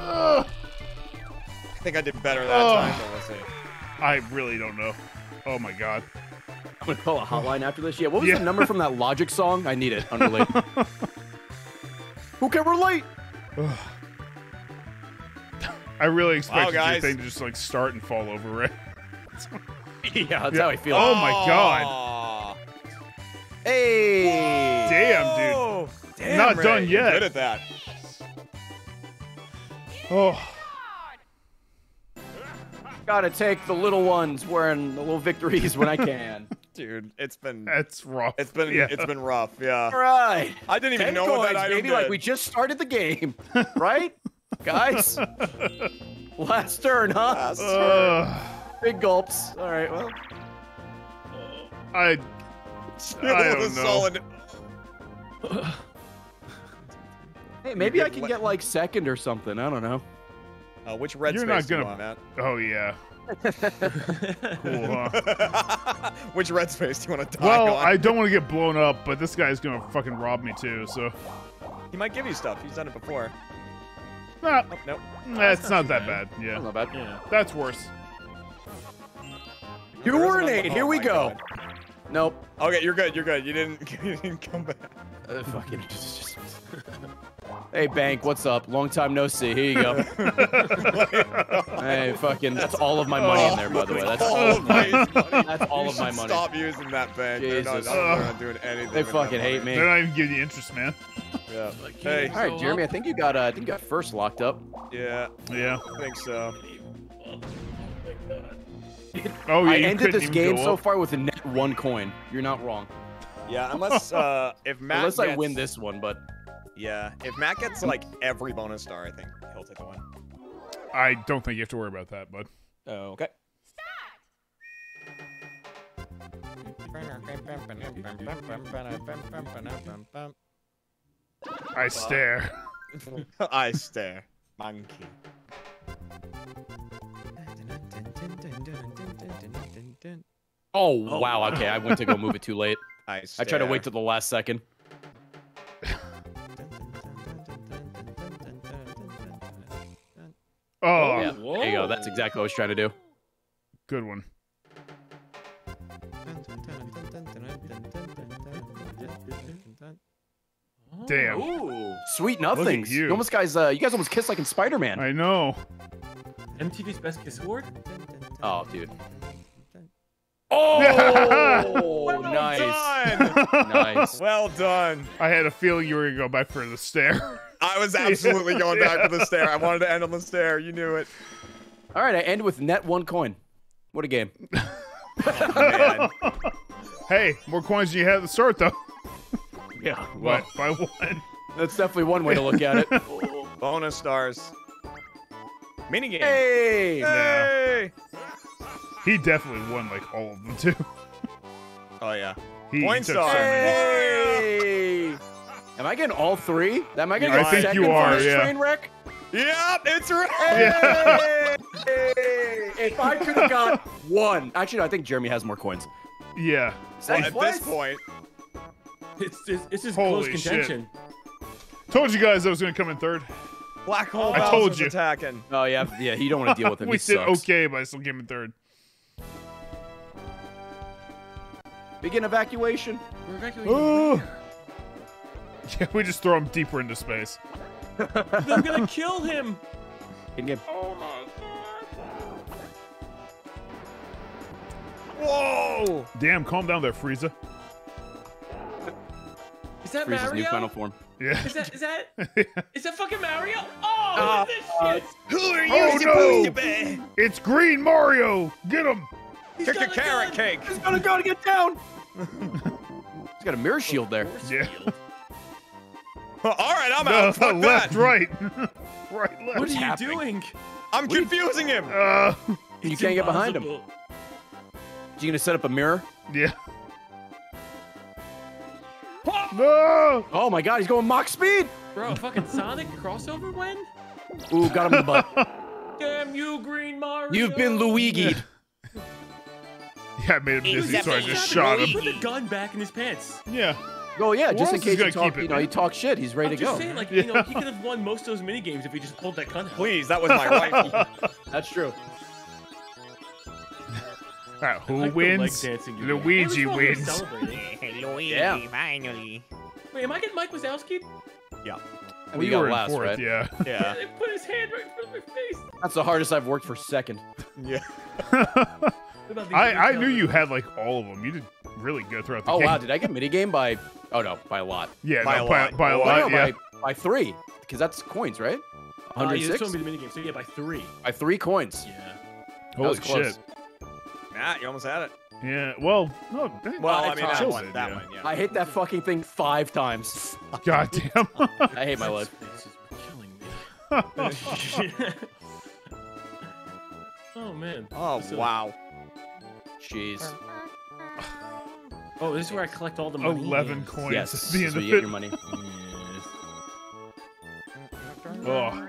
C: Ugh.
A: Can? I think I did better that
C: Oh.
A: time, but we'll see.
C: I really don't know. Oh my god.
B: I'm gonna call a hotline after this. Yeah, what was
C: Yeah.
B: the number from that Logic song? I need it. Unrelate. Who can relate?
C: I really expected your
A: guys.
C: thing to just like start and fall over, right?
B: yeah, that's
C: Yeah.
B: how I feel.
C: Oh my god.
A: Aw.
B: Hey!
C: Damn,
A: dude. damn,
C: Not
A: Ray,
C: done
A: you're
C: yet.
A: Good at that.
C: Oh,
B: Gotta take the little ones wearing the little victories when I can.
A: Dude, it's been
C: that's rough.
A: it's been
C: yeah.
A: it's been rough. Yeah.
B: All right.
A: I didn't even
B: Ten
A: know
B: coins,
A: what that item
B: baby,
A: did.
B: like we just started the game, right, guys? Last turn, huh?
A: Last
C: Ugh.
B: Big gulps. All right. Well,
C: I
A: Still
C: I
A: a
C: don't know.
B: hey, maybe I can
A: le-
B: get like second or something. I don't know.
A: Uh, which red
C: You're
A: space
C: not
A: do
C: gonna-
A: want, Matt?
C: oh yeah. Cool, huh?
A: which red space do you want to die
C: Well,
A: on?
C: I don't want to get blown up, but this guy's gonna fucking rob me too. So,
A: He might give you stuff. He's done it before.
C: nah,
A: Oh, nope.
C: that's not
F: too
C: that
F: bad.
C: bad. Yeah,
B: Not bad.
F: yeah.
C: that's worse.
B: You
A: There is
B: urinate.
A: another-
B: Here
A: oh
B: we go.
A: God.
B: Nope.
A: Okay, you're good. You're good. You didn't. You didn't come back.
B: Uh, fucking. Hey, Bank. What's up? Long time no see. Here you go. hey, fucking. That's all of my money in there, by the way. That's
A: all
B: all
A: of my money.
B: That's all
A: You
B: of my money.
A: Stop using that bank. They're not,
B: Jesus.
A: they're not doing anything.
B: They fucking hate me.
C: They're not even giving you interest, man.
A: Yeah.
F: Like,
A: Hey.
B: All right, Jeremy. I think you got. Uh, I think you got first locked up.
A: Yeah.
C: Yeah.
A: I think so.
C: Oh yeah.
B: I
C: you
B: ended this game so far with a net one coin. You're not wrong.
A: Yeah. Unless uh, if Matt
B: Unless I win this one, but
A: Yeah. If Matt gets like every bonus star, I think he'll take the win.
C: I don't think you have to worry about that, bud.
A: Oh, okay.
C: I stare.
A: I stare. Monkey.
B: oh wow. Okay, I went to go move it too late.
A: I
B: I
A: stare.
B: tried to wait till the last second.
C: Oh,
B: Yeah, there you go. That's exactly what I was trying to do.
C: good one. Damn.
B: Ooh, sweet nothings.
C: you.
B: almost guys, uh, you guys almost kissed like in Spider-Man.
C: I know.
F: MTV's Best Kiss Award?
B: Oh, dude. Oh, nice,
A: Done.
B: nice.
A: well done.
C: I had a feeling you were gonna go back for the stare.
A: I was absolutely going back for the stair. I wanted to end on the stair. You knew it.
B: All right, I end with net one coin. What a game.
A: Man.
C: hey, more coins than you had at the start, though.
B: Yeah,
C: What? By one.
B: that's definitely one way to look at it.
A: Bonus stars. Minigame.
B: hey,
A: Hey!
C: He definitely won like all of them too.
A: Oh yeah.
C: He
A: Point star.
C: so many.
B: hey. Am I getting all three? Am I gonna
A: I
B: get
A: think
B: second
C: you
B: for
C: are,
B: this
C: yeah.
B: train wreck?
A: Yep, it's right.
B: Hey! if I could have got one, actually, no, I think Jeremy has more coins.
C: Yeah.
B: Second
A: At
B: place?
A: this point,
F: It's, it's, it's just
C: Holy
F: close
C: shit.
F: contention.
C: Told you guys I was gonna come in third.
A: Black Hole
C: I
A: Bowser's
C: told you.
A: attacking.
B: Oh yeah, yeah. You don't want to deal with him.
C: we
B: he
C: did
B: sucks.
C: okay, but I still came in third.
B: Begin evacuation.
F: We're evacuating.
C: Oh. Yeah, we just throw him deeper into space.
F: I'm gonna kill him.
B: In game.
A: Oh Whoa!
C: Damn, calm down there, Frieza.
F: Is that
B: Frieza's new final form.
C: Yeah.
F: Is that is that is that fucking Mario? Oh, look ah, at this shit!
A: Uh, Who are oh, you
C: Oh,
A: supposed
C: no.
A: to be?
C: it's Green Mario. Get him.
F: He's
A: Kick a carrot
F: gun.
A: cake.
B: He's gonna go to get down. He's got a mirror shield there.
C: Yeah.
A: All right, I'm
C: No,
A: out. Fuck
C: left,
A: that.
C: right, right, left.
F: What are you
B: happening?
F: doing?
A: I'm confusing him.
C: Uh,
B: You can't get behind him.
F: impossible.
B: You gonna set up a mirror?
C: yeah. No.
B: Oh my god, he's going Mach speed.
F: Bro, fucking Sonic crossover when?
B: Ooh, got him in the butt.
F: Damn you, Green Mario!
B: You've been Luigi'd.
C: Yeah, I made him dizzy, so I just shot him.
F: Put the gun back in his pants.
C: Yeah.
B: Oh yeah, just
C: else
B: in
C: is
B: case
C: gonna
B: you talk,
C: keep it,
B: you know,
C: man?
B: you talk shit, he's ready
F: I'm
B: to
F: just
B: go.
F: saying, like, you know, he could have won most of those mini games if he just pulled that gun out.
A: Please, that was my rifle.
B: That's true.
C: Alright, who
F: like the leg
C: wins?
F: dancing you did.
C: Luigi
F: Hey, what's wrong with
C: wins.
F: celebrating?
A: Luigi,
B: Yeah.
A: finally.
F: Wait, am I getting Mike Wazowski?
A: Yeah.
B: I mean,
C: we
B: you got
C: were in
B: last,
C: fourth,
B: right?
C: yeah.
A: Yeah.
D: They put his hand right in front of my face.
B: That's the hardest I've worked for second.
A: Yeah.
D: What about these
C: I, I knew you had like all of them. You did really good throughout the
B: Oh
C: game.
B: wow, did I get minigame by? Oh no, by a lot.
C: Yeah,
A: By
C: no,
A: a
C: by,
A: lot.
C: by a
A: Oh,
C: lot,
B: no,
C: yeah.
B: by, by three, because that's coins, right?
D: Uh, yeah, this
B: 106
D: one be the minigame. So yeah, by three.
B: by three coins.
D: Yeah.
C: Holy
B: was close.
C: shit.
A: Matt, you almost had it.
C: Yeah, well, no, that-
A: Well, I
B: it's
A: mean,
B: all
A: that one.
C: it,
A: That
C: yeah.
A: one, yeah.
B: I hit that fucking thing five times.
C: God damn.
B: I hate my life.
D: Spaces were killing me. oh man.
A: Oh,
D: So-
A: wow.
B: Jeez.
D: Oh, this is where I collect all the money.
C: 11
D: Yes.
C: coins
B: Yes,
C: at the end
B: where
C: of
B: you get your money.
C: Oh.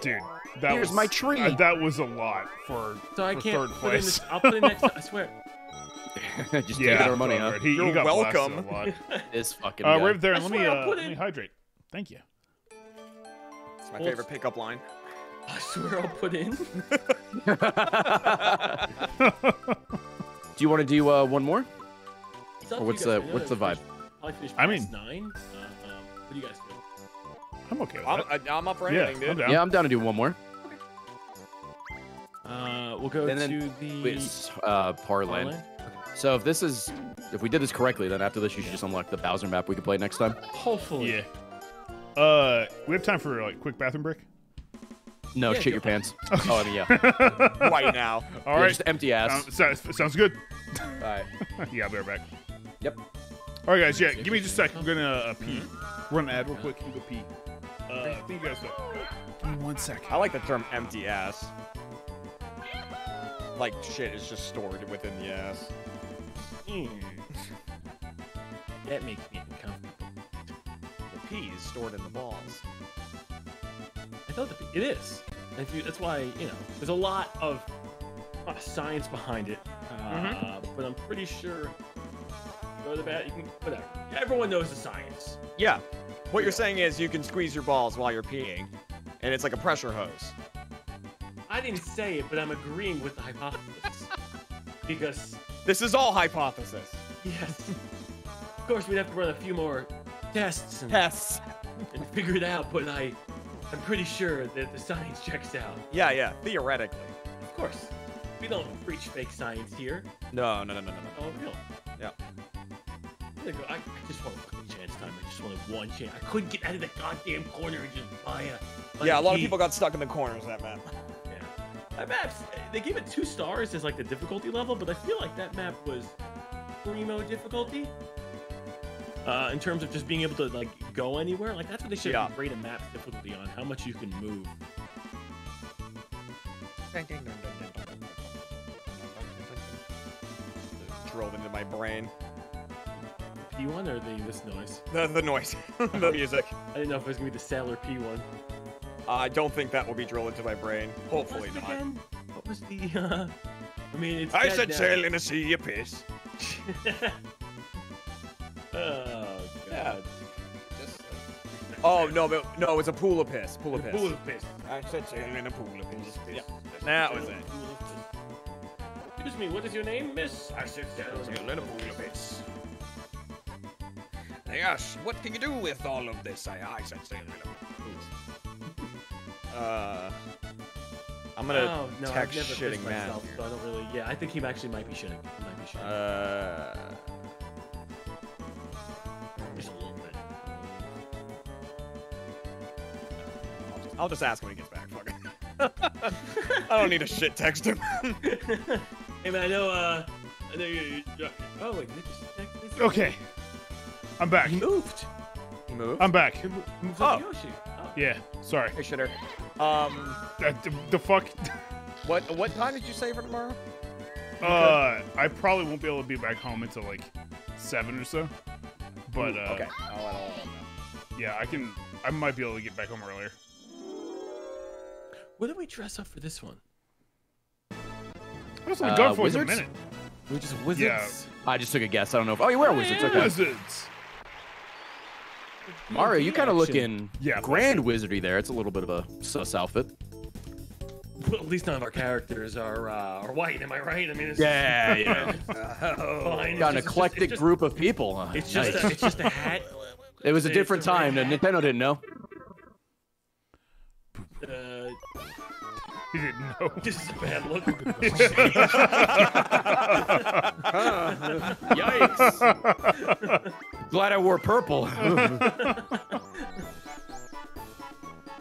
C: Dude, that
B: Here's
C: was,
B: my tree.
C: uh, that was a lot for,
D: So I can't
C: third
D: put in
C: place.
D: this. I'll put it next. I swear.
B: Just
C: yeah,
B: taking our money, huh?
C: Conrad, He,
A: You're
C: he got
A: welcome.
C: A lot.
B: This fucking
C: Uh,
B: guy.
C: right there, let me,
D: swear
C: uh, let me hydrate. Thank you.
A: It's my
D: Well,
A: favorite pickup line.
D: I swear I'll put in.
B: Do you want to do uh, one more? Or what's the-
D: I
B: what's the vibe?
D: finished- finished
C: I mean-
D: nine. Uh, um, what do you guys do?
C: I'm okay with
A: I'm. I- I'm up for
C: Yeah,
A: anything,
C: I'm
A: dude.
B: Yeah, I'm down to do one more.
D: Uh, we'll go
B: And then
D: to the
B: It's uh, Parland.
D: Parland.
B: So if this is, if we did this correctly, then after this you should just unlock the Bowser map we can play next time.
D: Hopefully.
C: Yeah. Uh, we have time for like quick bathroom break.
B: No,
D: Yeah,
B: shit your pants. oh, I mean, yeah.
A: Right now.
C: All
B: Yeah,
C: right.
B: Just empty ass.
C: Um, sounds, sounds good.
B: All right.
C: yeah, I'll be right back.
B: Yep.
C: All right, guys. Yeah, give me just a sec. I'm gonna uh, pee. Run an ad real quick. You go pee. Uh, see you guys. Give me one sec.
A: I like the term empty ass. Like shit is just stored within the ass.
D: Mm. That makes me uncomfortable.
A: The pee is stored in the balls.
D: It is. And if you, that's why you know there's a lot of uh, science behind it. Uh, But I'm pretty sure. Go to the bat. You can whatever. Everyone knows the science.
A: Yeah. What you're saying is you can squeeze your balls while you're peeing, and it's like a pressure hose.
D: I didn't say it, but I'm agreeing with the hypothesis. because
A: This is all hypothesis.
D: yes, of course we'd have to run a few more tests and,
A: Yes.
D: and figure it out. But I, I'm pretty sure that the science checks out.
A: Yeah, yeah. Theoretically.
D: Of course, we don't preach fake science here.
A: No, no, no, no, no.
D: Oh, real.
A: Yeah.
D: I, just want a fucking chance time. I just wanted one chance. I couldn't get out of the goddamn corner and just buy a. buy
A: Yeah, a lot of people got stuck in the corners that map.
D: Yeah. That map's. They gave it two stars as like the difficulty level, but I feel like that map was primo difficulty. Uh, in terms of just being able to like go anywhere, like that's what they should
A: Yeah.
D: rate a map's difficulty on, how much you can move.
A: Drilled into my brain.
D: P1 or the this noise?
A: The, the noise. the music.
D: I didn't know if it was gonna be the Sailor P1.
A: I don't think that will be drilled into my brain. Hopefully
D: What was it
A: not.
D: again? What was the? Uh, I mean, it's.
A: I said
D: now.
A: sail in a sea of piss.
D: Oh god.
A: Oh no, but, no, it's a pool of piss. Pool of piss.
D: Pool of piss.
A: I said sail in a pool of piss. Yeah, that was it.
D: Excuse me, what is your name, miss? I said
A: Sail in a pool of piss. They asked, what can you do with all of this? I, I said sail in a pool of piss. Uh, I'm gonna
D: oh, no, I've
A: text
D: never
A: shitting
D: pissed
A: man.
D: myself, so I don't really. Yeah, I think he actually might be shitting. He might be shitting.
A: Uh, I'll just, I'll ask when he gets back. Fuck it. I don't need to shit text him.
D: hey man, I know. Uh, I know you. you oh wait, did they just text?
C: Okay, I'm back.
D: He moved.
A: He moved.
C: I'm back.
D: He mo- moved
A: Oh.
D: like Yoshi. Oh.
C: Yeah, sorry.
A: Hey, shitter. Um,
C: Uh, the, the fuck.
A: what what time did you say for tomorrow?
C: Uh, I probably won't be able to be back home until like seven or so. But uh,
A: okay, I'll let all of them know.
C: yeah, I can. I might be able to get back home earlier.
D: What did we dress up for this one?
C: I was only
B: Uh,
C: gone for like a
B: wizards?
C: minute.
D: We just wizards.
B: I just took a guess. I don't know if. Oh, you wear wizards. Okay.
C: Wizards.
B: Mario, you kind of looking
C: Yeah,
B: grand wizardy there. It's a little bit of a sus outfit.
D: Well, at least none of our characters are uh, are white. Am I right? I mean, it's
B: Yeah, yeah.
D: fine.
B: Got an
D: just-
B: eclectic
D: just-
B: group of people. huh?
D: It's just
B: Nice.
D: a, it's just a hat.
B: It was a
D: it's
B: different
D: the red
B: time. and
D: hat.
B: Nintendo didn't know.
D: Uh,
C: He didn't know.
D: this is a bad look. Yikes!
B: Glad I wore purple.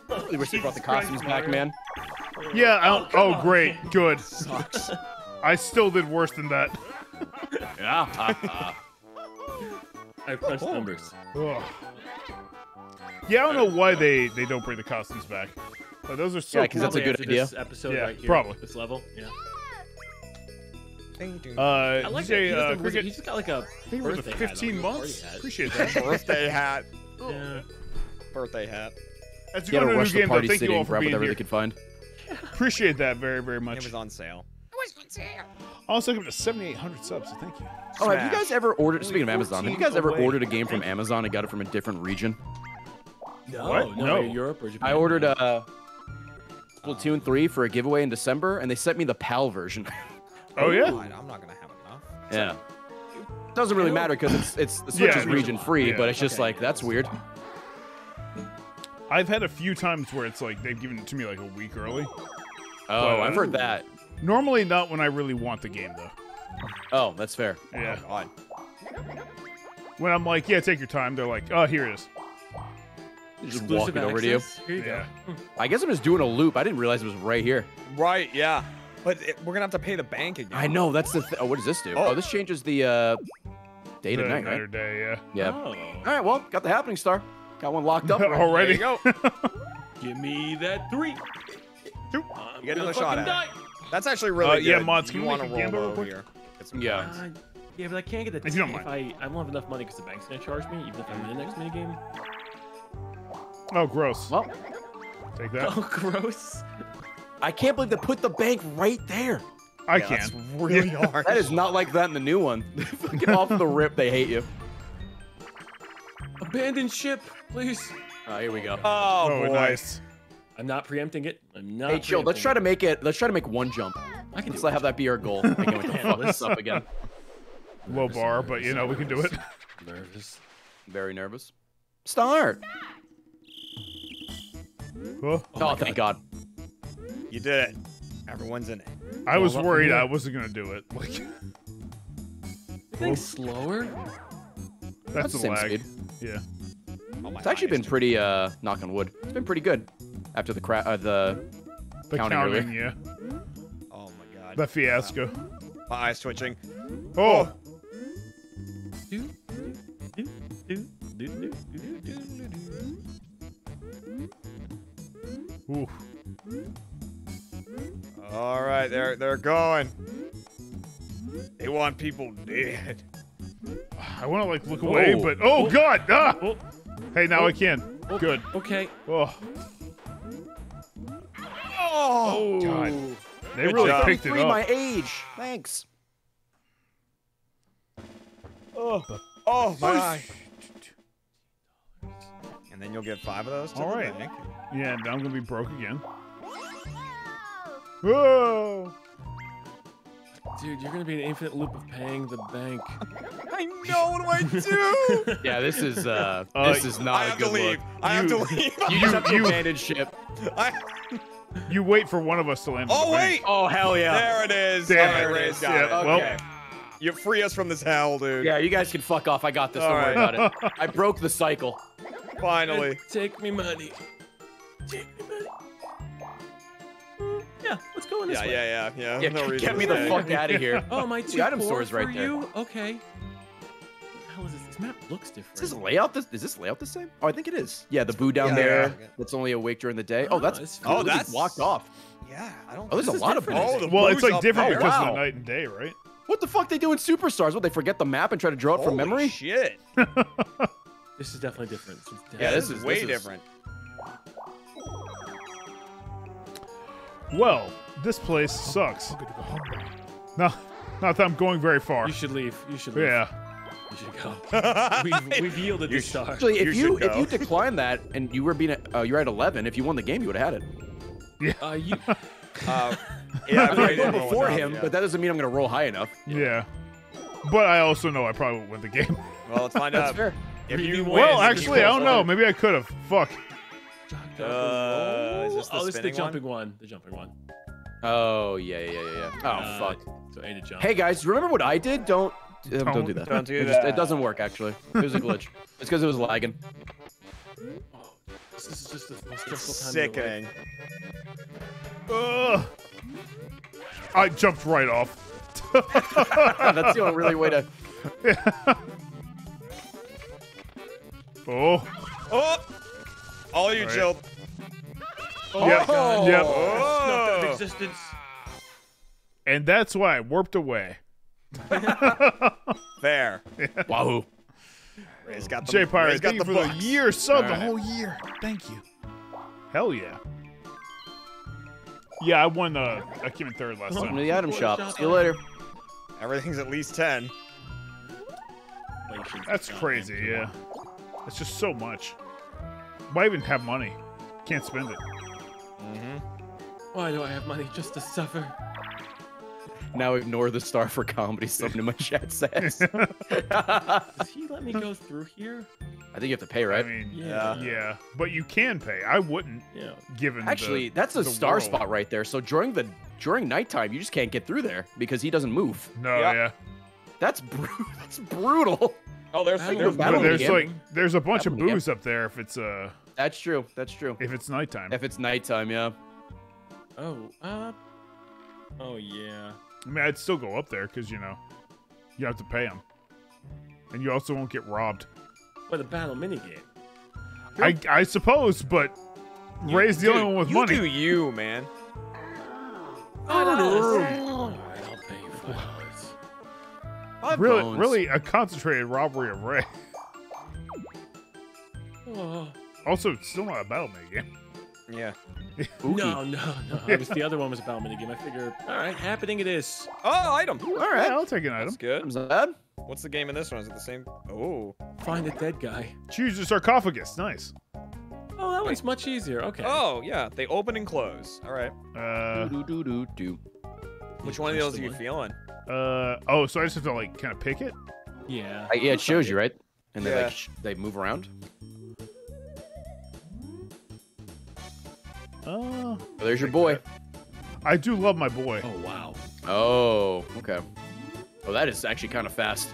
B: really wish they brought the
D: Jesus Christ,
B: costumes back,
D: Mario.
B: man.
C: Yeah. I don't,
D: come
C: oh,
D: on.
C: great. Good. I still did worse than that.
B: Yeah.
D: I punched numbers.
C: Ugh. Yeah, I don't know why they they don't bring the costumes back. But those are so
B: Yeah, 'cause that's a good idea.
D: This episode
C: Yeah,
D: right here,
C: probably.
D: This level. Yeah.
C: Uh,
D: I like
C: DJ,
D: that. He,
C: uh,
D: doesn't-
C: cricket.
D: he just got like a
C: think we're the
D: birthday hat
C: 15 months.
D: hat.
C: Appreciate that.
A: Birthday hat.
D: Yeah.
A: Birthday hat.
C: As
B: You
C: you
B: gotta
C: a new
B: rush the
C: game, though,
B: party
C: thank you all for
B: grab
C: being
B: whatever
C: here.
B: they could find.
C: Appreciate that very, very much.
A: It
C: much.
A: was on sale.
C: Also, come to 7,800 subs, so thank you.
B: Oh, have you guys ever ordered? Speaking of Amazon, have you guys ever
C: away.
B: ordered a game from Amazon and got it from a different region?
D: No,
C: What?
D: no,
C: No.
D: Europe or Japan.
B: I ordered a Splatoon 3 for a giveaway in December, and they sent me the PAL version.
C: Oh, yeah?
A: God, I'm not gonna have enough.
B: yeah. Doesn't really matter because it's it's the Switch
C: Yeah,
B: is region free,
C: yeah.
B: but it's just
D: Okay.
B: like that's weird.
C: I've had a few times where it's like they've given it to me like a week early.
B: Oh,
C: But-
B: I've heard that.
C: Normally, not when I really want the game, though.
B: Oh, that's fair.
C: Yeah.
A: Oh God.
C: When I'm like, yeah, take your time, they're like, oh, here it is.
B: Just walk it over to you.
D: Here you
C: Yeah.
D: go.
B: I guess I'm just doing a loop. I didn't realize it was right here.
A: Right. Yeah. But it, we're gonna have to pay the bank again.
B: I know that's the. Th- oh, what does this do? Oh,
A: Oh.
B: this changes the uh, day to
C: The
B: night,
C: night
B: right?
C: or day, yeah.
B: Yeah.
D: Oh,
B: All right. Well, got the happening star. Got one locked up.
A: There
C: Already?
A: you go.
D: give me that three.
C: Two.
D: I'm
A: You get another shot
D: fucking
A: at
D: die.
A: That's actually really
C: Uh,
A: good.
C: yeah, mods, can
A: you want to
C: a
A: roll
C: gamble real
A: low
C: quick?
A: here. Get some
B: Yeah.
D: Uh, yeah, but I can't get the.
C: If you don't
D: if I, I don't have enough money because the bank's gonna charge me, even if I'm in the next minigame.
C: Oh, gross.
B: Well,
C: Take that.
D: Oh, gross.
B: I can't believe they put the bank right there.
C: I
A: Yeah,
C: can.
A: That's really hard.
B: That is not like that in the new one. Fucking off the rip, they hate you.
D: Abandon ship, please.
B: Oh, here we go.
A: Oh,
C: Oh,
A: boy.
C: nice.
D: I'm not preempting it. I'm not.
B: Hey, chill. Let's try to make it. Let's try to make one jump.
D: I can do
B: Let's have that be our goal. Again, with the fuck this up again.
C: Low bar, but you know, we can do it.
D: Nervous.
B: Very nervous. Start.
C: Oh,
B: Oh, thank God.
A: You did it. Everyone's in it.
C: I was
D: Well,
C: worried. I wasn't gonna do it. Like,
D: I think slower.
C: that's
B: the
C: the
B: same
C: lag.
B: speed.
C: Yeah.
A: Oh my
B: It's actually been pretty. Uh, knock on wood. It's been pretty good. After the cra- uh, the
C: The
B: Counting
C: counting,
B: earlier.
C: yeah.
A: Oh my god.
C: The fiasco.
A: My eyes twitching.
C: Oh,
D: Do,
A: All right, they're they're going. They want people dead.
C: I want to like look away,
D: Oh.
C: but oh,
D: Oh.
C: god! Ah!
D: Oh,
C: Hey, now I can.
D: oh,
C: Good.
D: Okay.
C: Oh,
A: Oh,
C: God. they
A: Good
C: really
A: job.
C: picked it up.
B: my age. Thanks.
A: oh, oh my eye. And then you'll get five of those. To
C: All
A: the
C: right.
A: Bank.
C: Yeah, now I'm gonna be broke again. Whoa!
D: Dude, you're gonna be an infinite loop of paying the bank.
A: I know. What do I do?
B: Yeah, this is uh,
C: Uh,
B: this is
A: I
B: not a
A: have to
B: good
A: leave.
B: look.
A: I have to leave.
B: You
C: You-
B: just have to
C: you-
B: abandon ship.
A: I-
C: You wait for one of us to land.
A: oh
C: the bank.
A: wait.
B: Oh hell yeah.
A: There it is.
C: Damn
A: All right,
C: it.
A: Ray's got
C: Yeah,
A: it.
C: well-
A: Okay. You free us from this hell, dude.
B: Yeah, you guys can fuck off. I got this.
A: All
B: Don't worry about it. I broke the cycle.
A: Finally.
D: Take me money. Take me money. Mm, Yeah, let's go in this
A: Yeah,
D: way.
A: yeah, yeah, yeah.
B: Yeah,
A: no reason
B: get me the
A: stay.
B: fuck out of here.
D: Oh, my two
B: item
D: poor
B: store is right there.
D: you? Okay. What the hell is this? This map looks different.
B: Is this layout? This is this layout the same? Oh, I think it is. Yeah, the boo down
A: Yeah.
B: there.
A: Yeah.
B: That's only awake during the day. Oh,
D: Ah,
B: that's
D: it's-
B: oh,
A: Oh,
B: that's
A: that's-
B: blocked off.
A: Yeah, I don't.
B: Oh, there's a lot of
D: different.
A: Oh,
B: booze.
A: the
C: Well, it's like different
A: there.
C: because of the night and day, right?
B: What the fuck they do in Superstars? What they forget the map and try to draw it from
A: Holy
B: memory?
A: Shit.
D: This is definitely different. This
B: Yeah,
A: this,
B: this
A: is
B: is-
A: way
B: this is-
A: different.
C: Well, this place sucks. No, not that I'm going very far.
D: You should leave. You should leave.
C: Yeah.
D: You should go. we've, we've yielded
A: You
D: the star.
B: Actually, if
A: You
B: you, if you
A: go.
B: decline that and you were being uh, you're at 11, if you won the game, you would have had it.
D: Uh, you,
A: Uh, yeah,
B: I
A: Ray
B: mean, I
A: didn't
B: won
A: roll
B: before
A: enough,
B: him,
A: yeah.
B: but that doesn't mean I'm gonna roll high enough.
C: Yeah. But I also know I probably won't win the game.
A: Well, let's find out.
B: That's fair.
A: If
F: Maybe
A: you
F: one.
A: win,
C: Well, actually, I don't know. Maybe I could have. Fuck.
F: Jump, jump,
A: Uh, is this the
F: oh, this is the
A: spinning one?
F: jumping one? The jumping one.
B: Oh yeah, yeah, yeah, yeah. Oh
F: Uh,
B: fuck.
F: So A to jump.
B: Hey guys, remember what I did? Don't uh, don't,
C: Don't-
B: do that.
A: don't do
B: it, just-
A: that.
B: it doesn't work actually. It was a glitch. it's because it was lagging.
F: Oh, this is just the most stressful time of your life.
A: Sickening.
C: Ugh. I jumped right off.
B: That's the only really way to.
C: Oh.
A: Oh! All you
C: Right.
A: chilled.
C: Yep.
A: Oh!
C: Yep.
F: Snuffed out of
A: Oh!
F: existence.
C: And that's why I warped away.
A: Fair.
B: Wahoo!
A: Ray's got the,
C: J
A: Ray's
C: Pirate,
A: got
C: thank you
A: the
C: for the year sub, the whole year. Thank you. Hell yeah. Yeah, I won. Uh, I came in third last
B: Welcome to
C: time.
B: the item
F: Boy,
B: shop.
F: shop
B: See you later.
A: Everything's at least 10.
C: That's crazy. Yeah,
F: much.
C: it's just so much. Why even have money? Can't spend it.
A: Mm-hmm.
F: Why do I have money just to suffer?
B: Now ignore the star for comedy. Something in my chat says.
F: Does he let me go through here?
B: I think you have to pay,
C: I
B: right?
C: mean,
F: Yeah.
C: yeah, but you can pay. I wouldn't,
F: Yeah.
C: given.
B: Actually,
C: the,
B: that's a
C: the
B: star
C: world.
B: spot right there. So during the during nighttime, you just can't get through there because he doesn't move.
C: No,
A: Yep.
C: yeah.
B: That's bru- that's brutal.
A: Oh, there's,
F: Battle
A: there's
F: of
C: But
B: Battle
C: there's like there's a bunch of
B: Battle
C: booze up there if it's uh
B: That's true. That's true.
C: if it's nighttime.
B: If it's nighttime, yeah.
F: Oh, uh. Oh, yeah.
C: I mean, I'd still go up there because you know you have to pay them, and you also won't get robbed.
F: But the battle minigame.
C: I I suppose, but Ray's the only one with
A: you
C: money.
A: do you, man.
F: Alright, I'll pay you five dollars.
B: Five
C: Really,
B: bones.
C: really a concentrated robbery of Ray.
F: Oh.
C: Also, it's still not a battle game.
A: Yeah.
B: Oogie.
F: No, no, no. I was, the other one was a battle minigame. I figure, alright, happening it is.
A: Oh, item.
B: All right, Yeah.
C: I'll take an item.
A: That's good.
B: Items bad.
A: What's the game in this one? Is it the same? Oh.
F: Find the dead guy.
C: Choose the sarcophagus. Nice.
F: Oh, that one's much easier. Okay.
A: Oh, yeah. They open and close. All right.
C: Uh,
B: do do do do.
A: Which one of those are you feeling?
C: uh. Oh, so I just have to like kind of pick it.
F: Yeah.
B: Uh, yeah, it shows you right, and they
A: Yeah.
B: like sh- they move around.
C: Uh,
B: Oh, there's your boy.
C: I do love my boy.
F: Oh, wow.
B: Oh, okay. Oh, that is actually kind of fast.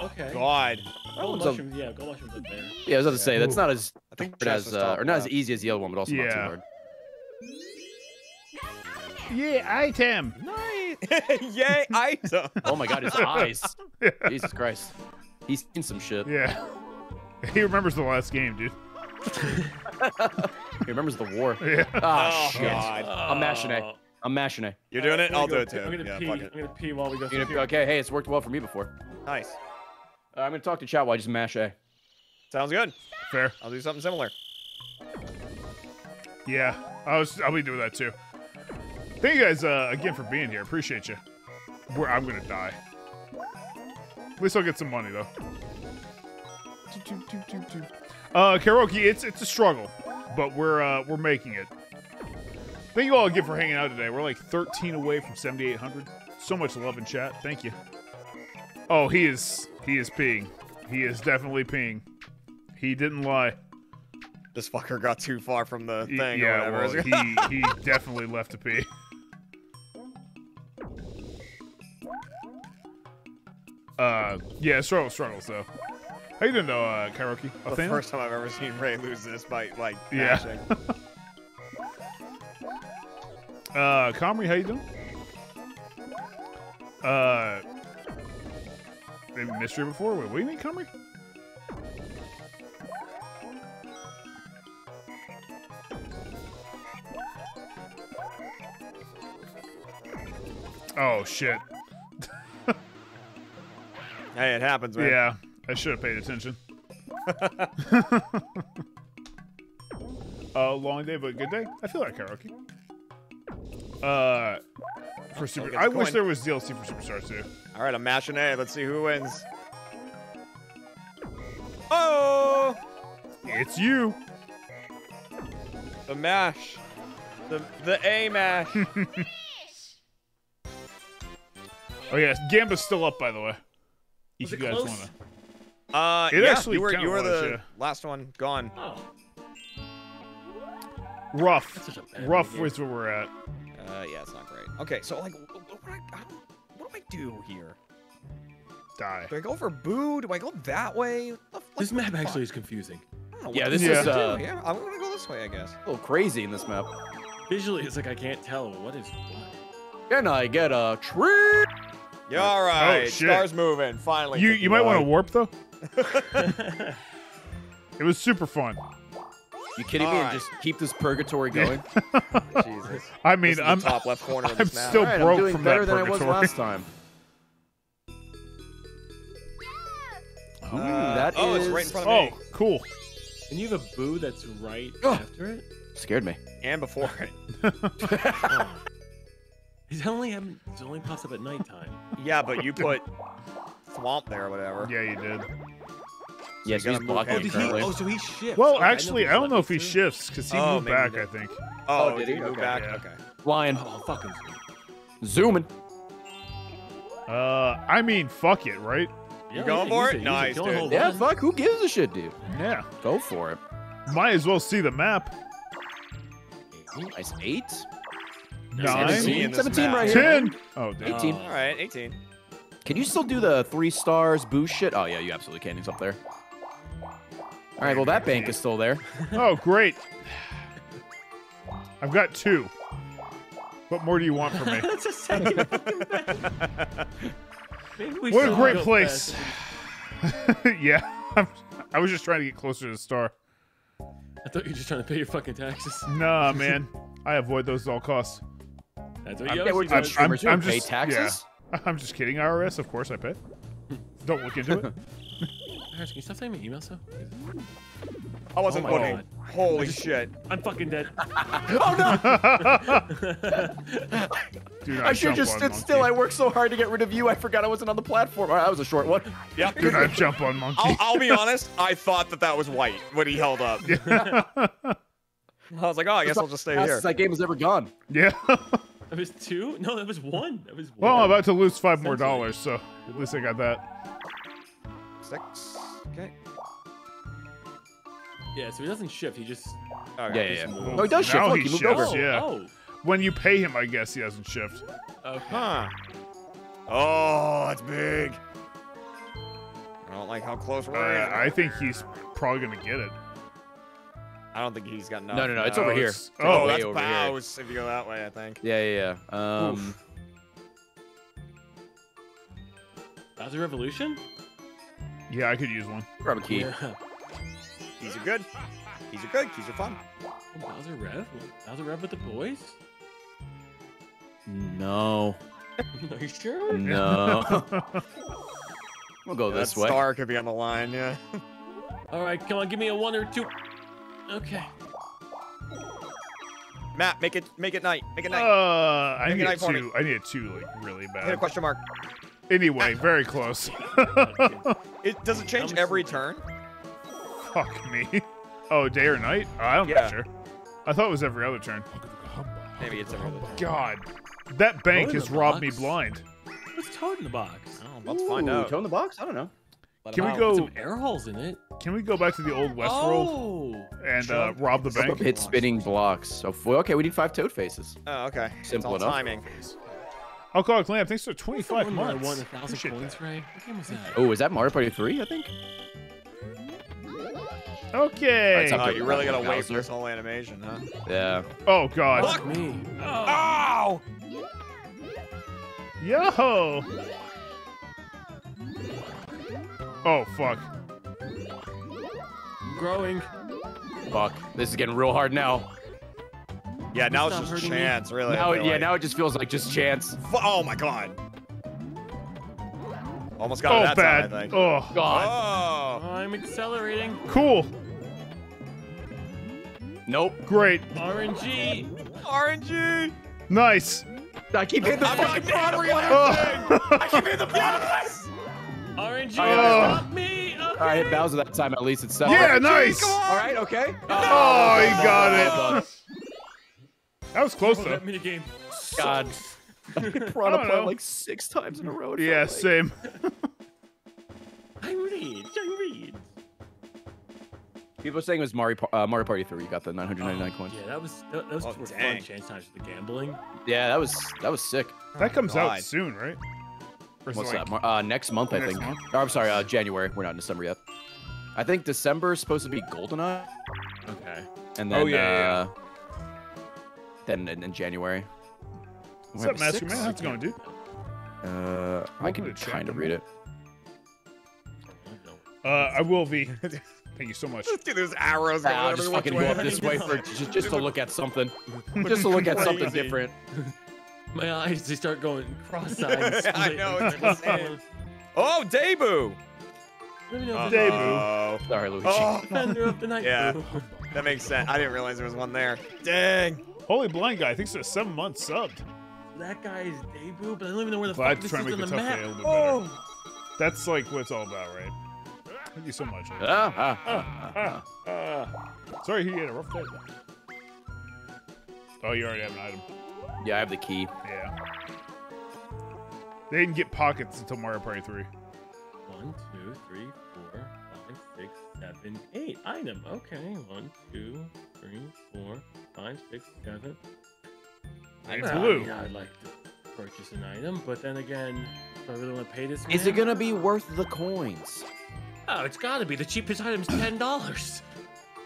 F: Okay.
A: God.
F: Gold
B: one's a-
F: mushrooms, yeah, gold mushrooms up there.
B: Yeah, I was about to say that's not as
A: I think
B: hard as uh, or not as easy as the other one, but also not too hard.
C: Yeah, item.
A: Nice. Yay, item.
B: Oh my god, his eyes! Jesus Christ, he's seen some shit.
C: Yeah. He remembers the last game, dude.
B: He remembers the war.
C: Yeah.
B: Ah,
A: Oh,
B: shit.
A: God.
B: I'm mashing A.
F: Oh.
B: I'm mashing A.
A: You're doing it?
F: I'm
A: I'll do it too.
F: I'm gonna
A: Yeah,
F: pee. I'm gonna pee while we go
B: You
F: through
B: know,
F: here.
B: okay, hey, it's worked well for me before.
A: Nice.
B: Uh, I'm gonna talk to chat while I just mash A.
A: Sounds good.
C: Fair.
A: I'll do something similar.
C: Yeah. I was. I'll be doing that too. Thank you guys uh, again for being here. Appreciate you. We're, I'm gonna die. At least I'll get some money though. Uh, karaoke. It's it's a struggle, but we're uh, we're making it. Thank you all again for hanging out today. We're like 13 away from 7,800. So much love in chat. Thank you. Oh, he is he is peeing. He is definitely peeing. He didn't lie.
A: This fucker got too far from the thing
C: yeah,
A: or whatever.
C: well, he he definitely left to pee. Uh, yeah, struggle, struggles though. How you doing though, uh, Kairoki?
A: the
C: Athena?
A: first time I've ever seen Ray lose this by like
C: Yeah. Uh, Comrie, how you doing? Uh, maybe mystery before. Wait, what do you mean, Comrie? Oh shit!
A: hey, it happens, man.
C: Yeah, I should have paid attention. uh, long day, but good day. I feel like karaoke. Uh, for super, I
A: the
C: wish
A: coin.
C: there was DLC for Superstars too.
A: All right, I'm mashing A. Let's see who wins. Oh,
C: It's you.
A: the mash, the the A mash.
C: Oh yes, Gamba's still up by the way. If
F: Was
C: you guys
F: close?
C: wanna.
A: Uh,
C: It
A: yeah,
C: actually
A: you were you were
C: was,
A: the
C: yeah.
A: last one gone.
D: Oh,
C: Rough.
D: That's such a bad
C: Rough is where we're at.
A: Uh, yeah, it's not great. Okay, so like, what, what, do I, I don't- what do I do here?
C: Die.
A: Do I go for boo? Do I go that way? The- like,
D: this map
A: the
D: actually
A: fuck?
D: is confusing.
A: I don't know
B: Yeah, this
A: to
C: is,
B: uh,
A: yeah, I'm gonna go this way, I guess.
B: A little crazy in this map.
D: Visually, it's like I can't tell what is what.
B: Can I get a tree?
A: Yeah, all right.
C: Oh, shit.
A: Stars moving. Finally.
C: You you might want to
A: to.
C: warp though. It was super fun.
B: You kidding me?
A: All
B: And just keep this purgatory going?
A: Jesus.
C: I
A: This
C: mean,
A: is the
C: I'm
A: top left corner of
C: I'm
A: this map.
C: still
B: All right,
C: broke
B: I'm doing
C: from
B: better
C: that
B: than I was
C: purgatory.
B: last time. Ooh,
A: Uh,
B: that
A: oh, it's right in front of
C: Oh,
A: me.
C: cool.
D: and you have a boo that's right
B: Oh.
D: after it.
B: Scared me.
A: And before it.
D: He's only having, it only pops up at nighttime.
A: Yeah, but you put swamp there or whatever.
C: Yeah, you did.
B: Yeah,
A: you
B: so he's
A: gotta move
B: blocking.
D: Oh,
B: it
D: he? Oh, so he shifts.
C: Well,
D: Okay,
C: actually,
D: he's
C: I don't know if he
D: too.
C: shifts because he
A: Oh,
C: moved back.
A: he
C: I think.
A: Oh,
B: Oh,
A: did
B: did
A: he
B: he?
A: move
B: Okay.
A: back?
C: Yeah.
A: Okay.
B: Flying.
D: Oh, fucking.
B: Zooming.
C: Uh, I mean, fuck it, right?
D: Yeah,
A: going
D: yeah,
A: for it?
D: use
A: Nice,
D: You only
A: dude.
B: Yeah,
D: one.
B: fuck. Who gives a shit, dude?
C: Yeah.
B: Go for it.
C: Might as well see the map.
B: Nice eight.
C: Nine.
A: 17
B: 17 right here.
C: Ten. Oh, damn.
B: 18.
A: All right, 18.
B: Can you still do the three stars boost shit? Oh yeah, you absolutely can. He's up there. All right, well that bank is still there.
C: Oh, great. I've got two. What more do you want from me?
D: That's a second. fucking back. Maybe we
C: What a great place. yeah, I'm, I was just trying to get closer to the star.
D: I thought you were just trying to pay your fucking taxes.
C: Nah, man. I avoid those at all costs.
D: That's what
C: I'm-
D: you
B: Yeah, we're
D: always
C: I'm-
D: do.
B: streamers who
C: I'm
B: pay
C: just-
B: taxes.
C: I'm just kidding, IRS. Of course I pay. Don't look into it.
D: Harris, Can you stop sending me emails, though?
A: I wasn't
D: Oh my
A: looking.
D: God.
A: Holy shit.
D: I'm fucking dead.
C: Oh, Do not
B: I should've just
C: on
B: stood
C: monkey.
B: still. I worked so hard to get rid of you. I forgot I wasn't on the platform. All right, that was a short one.
A: Yep.
C: Do not jump on monkey.
A: I'll, I'll be honest. I thought that that was white when he held up. I was like, oh, I guess I'll just stay here.
B: That game has ever gone.
C: yeah.
D: That was two? No, that was one. That was
C: well,
D: one.
C: I'm about to lose five more dollars, so at least I got that.
A: Six. Okay.
D: Yeah, so he doesn't shift. He just.
A: Okay.
B: Yeah, yeah, yeah.
C: Well,
B: No, he does shift.
C: now
B: Look,
C: he
B: he moved
C: shifts,
B: over.
D: Oh,
C: yeah.
D: oh.
C: When you pay him, I guess he doesn't shift.
D: Okay.
A: Huh. Oh, that's big. I don't like how close we're
C: Uh. I think he's probably gonna get it.
A: I don't think he's got enough.
B: No, no, no. It's over here.
C: it's-
B: It's
C: oh,
A: Oh, that's
B: over here.
A: if you go that way, I think.
B: Yeah, yeah, yeah. Um,
D: Bowser Revolution?
C: Yeah, I could use one.
B: grab a key.
D: Yeah.
A: Keys are good. Keys are good. Keys are fun.
D: Bowser Rev? Bowser Rev with the boys?
B: No,
D: Are you sure?
B: no. we'll go
A: Yeah,
B: this
A: that
B: way.
A: star could be on the line, yeah.
D: All right, come on, give me a one or two. Okay.
A: Matt, make it make it night. Make it night.
C: Uh, I
A: Make a
C: need a
A: knife for me.
C: two. I need a two, like really
A: Hit a question mark.
C: Anyway, very close.
A: It does it change every turn?
C: Fuck me. Oh, day or night? Oh, I'm
A: Yeah.
C: not sure. I thought it was every other turn.
A: Maybe it's every other turn.
C: God, that bank has
D: the
C: robbed me blind.
D: What's Toad in the box?
A: Oh, let's find
B: Ooh,
A: out.
B: Toe in the box? I don't know.
A: Let
C: Can we
A: out.
C: go?
D: Some air holes in it.
C: Can we go back to the old Western Land
D: Oh.
C: and uh, rob the
A: Jump
C: bank?
A: up.
B: Hit spinning blocks. So four. Okay, we need five toad faces.
A: Oh, okay.
B: Simple
A: it's all
B: enough.
A: timing.
C: Alcoholic Lamp, thanks for
D: What's the
C: 25
D: one where I
C: months.
D: won a thousand
C: Appreciate
D: coins,
C: that.
D: Ray? What game was that?
B: Oh, is that Mario Party 3, I think?
C: Okay.
B: Alright,
A: Oh,
B: Good
A: you really gotta wait for this whole animation, huh?
B: Yeah.
C: Oh God.
D: Fuck me. Oh.
A: Ow!
C: Yo. Oh fuck.
D: I'm growing.
B: Fuck. This is getting real hard now.
A: Yeah, now it's
D: Stop
A: just
D: hurting me.
A: chance, really.
B: Now,
A: feel
B: yeah,
A: like.
B: now it just feels like just chance.
A: Fu- Oh my god. Almost got
C: Oh
A: it that
C: bad.
A: time, I think.
C: Oh,
B: God.
A: Oh. oh.
D: I'm accelerating.
C: cool.
B: Nope.
C: Great.
D: RNG.
A: RNG!
C: Nice.
B: I keep hitting the
A: I'm
B: fucking
A: fucking
B: bottom
C: Oh.
A: I can hear the progress!
D: RNG.
C: Oh.
D: Stop me. Okay.
B: I hit Bowser that time. At least it's seven.
C: yeah, nice.
B: All right. Okay.
C: Oh, he got
B: well
C: it. That was close
D: Oh,
C: though.
D: that minigame.
B: God.
C: I
B: Piranha
C: don't know.
B: like six times in a row.
C: Yeah,
B: like.
C: same.
D: I'm Reed. I'm Reed.
B: People are saying it was Mario, uh, Mario Party 3. You got the 999
D: Oh,
B: coins.
D: Yeah, that was that, that was
A: Oh, dang.
D: fun chance times with the gambling.
B: Yeah, that was that was sick.
C: That comes
A: God.
C: out soon, right? Or
B: What's
C: like-
B: that? Mar- Uh, next month, I
C: Next
B: think.
C: month?
B: Oh, I'm sorry, uh, January. We're not in December yet. I think December is supposed to be GoldenEye,
D: Okay.
B: and then
C: Oh, yeah, yeah,
B: uh, then in, in January.
C: What's up, Master? Man? How's it going, dude?
B: Uh, I
C: Welcome
B: can
C: to
B: kind of read it.
C: Uh, I will be. Thank you so much.
A: Dude, there's arrows going
B: I'll just fucking go up this way for just, just to look at something. just to look at something different.
D: My eyes they start going cross-eyed.
A: I know, it's insane.
D: Let
A: Oh, Debu!
D: me know
A: Uh,
D: if
C: Debu.
A: oh.
B: Sorry, Luigi.
A: Oh,
D: Defender of the night.
A: Yeah. That makes sense. I didn't realize there was one there. Dang.
C: Holy blind guy. I think it's a seven month subbed.
D: That guy is debut, but I don't even know where the
C: But I
D: fuck
C: had to
D: this
C: try
D: is
C: and
D: on
C: make
D: the
C: the tough
D: map.
C: day a little bit better. That's like what it's all about, right? Thank you so much. Ed.
B: Ah. Ah, ah.
C: Sorry, he had a rough day. Oh, you already have an item.
B: Yeah, I have the key.
C: Yeah. They didn't get pockets until Mario Party 3.
D: One, two, three, four, five, six, seven, eight. Item. Okay. One, two, three, four, five, six, seven.
C: And
D: Well,
C: blue.
D: Yeah, I'd like to purchase an item, but then again, do I really want to pay this?
B: Is it gonna be worth the coins?
D: Oh, it's got to be. The cheapest item's ten dollars.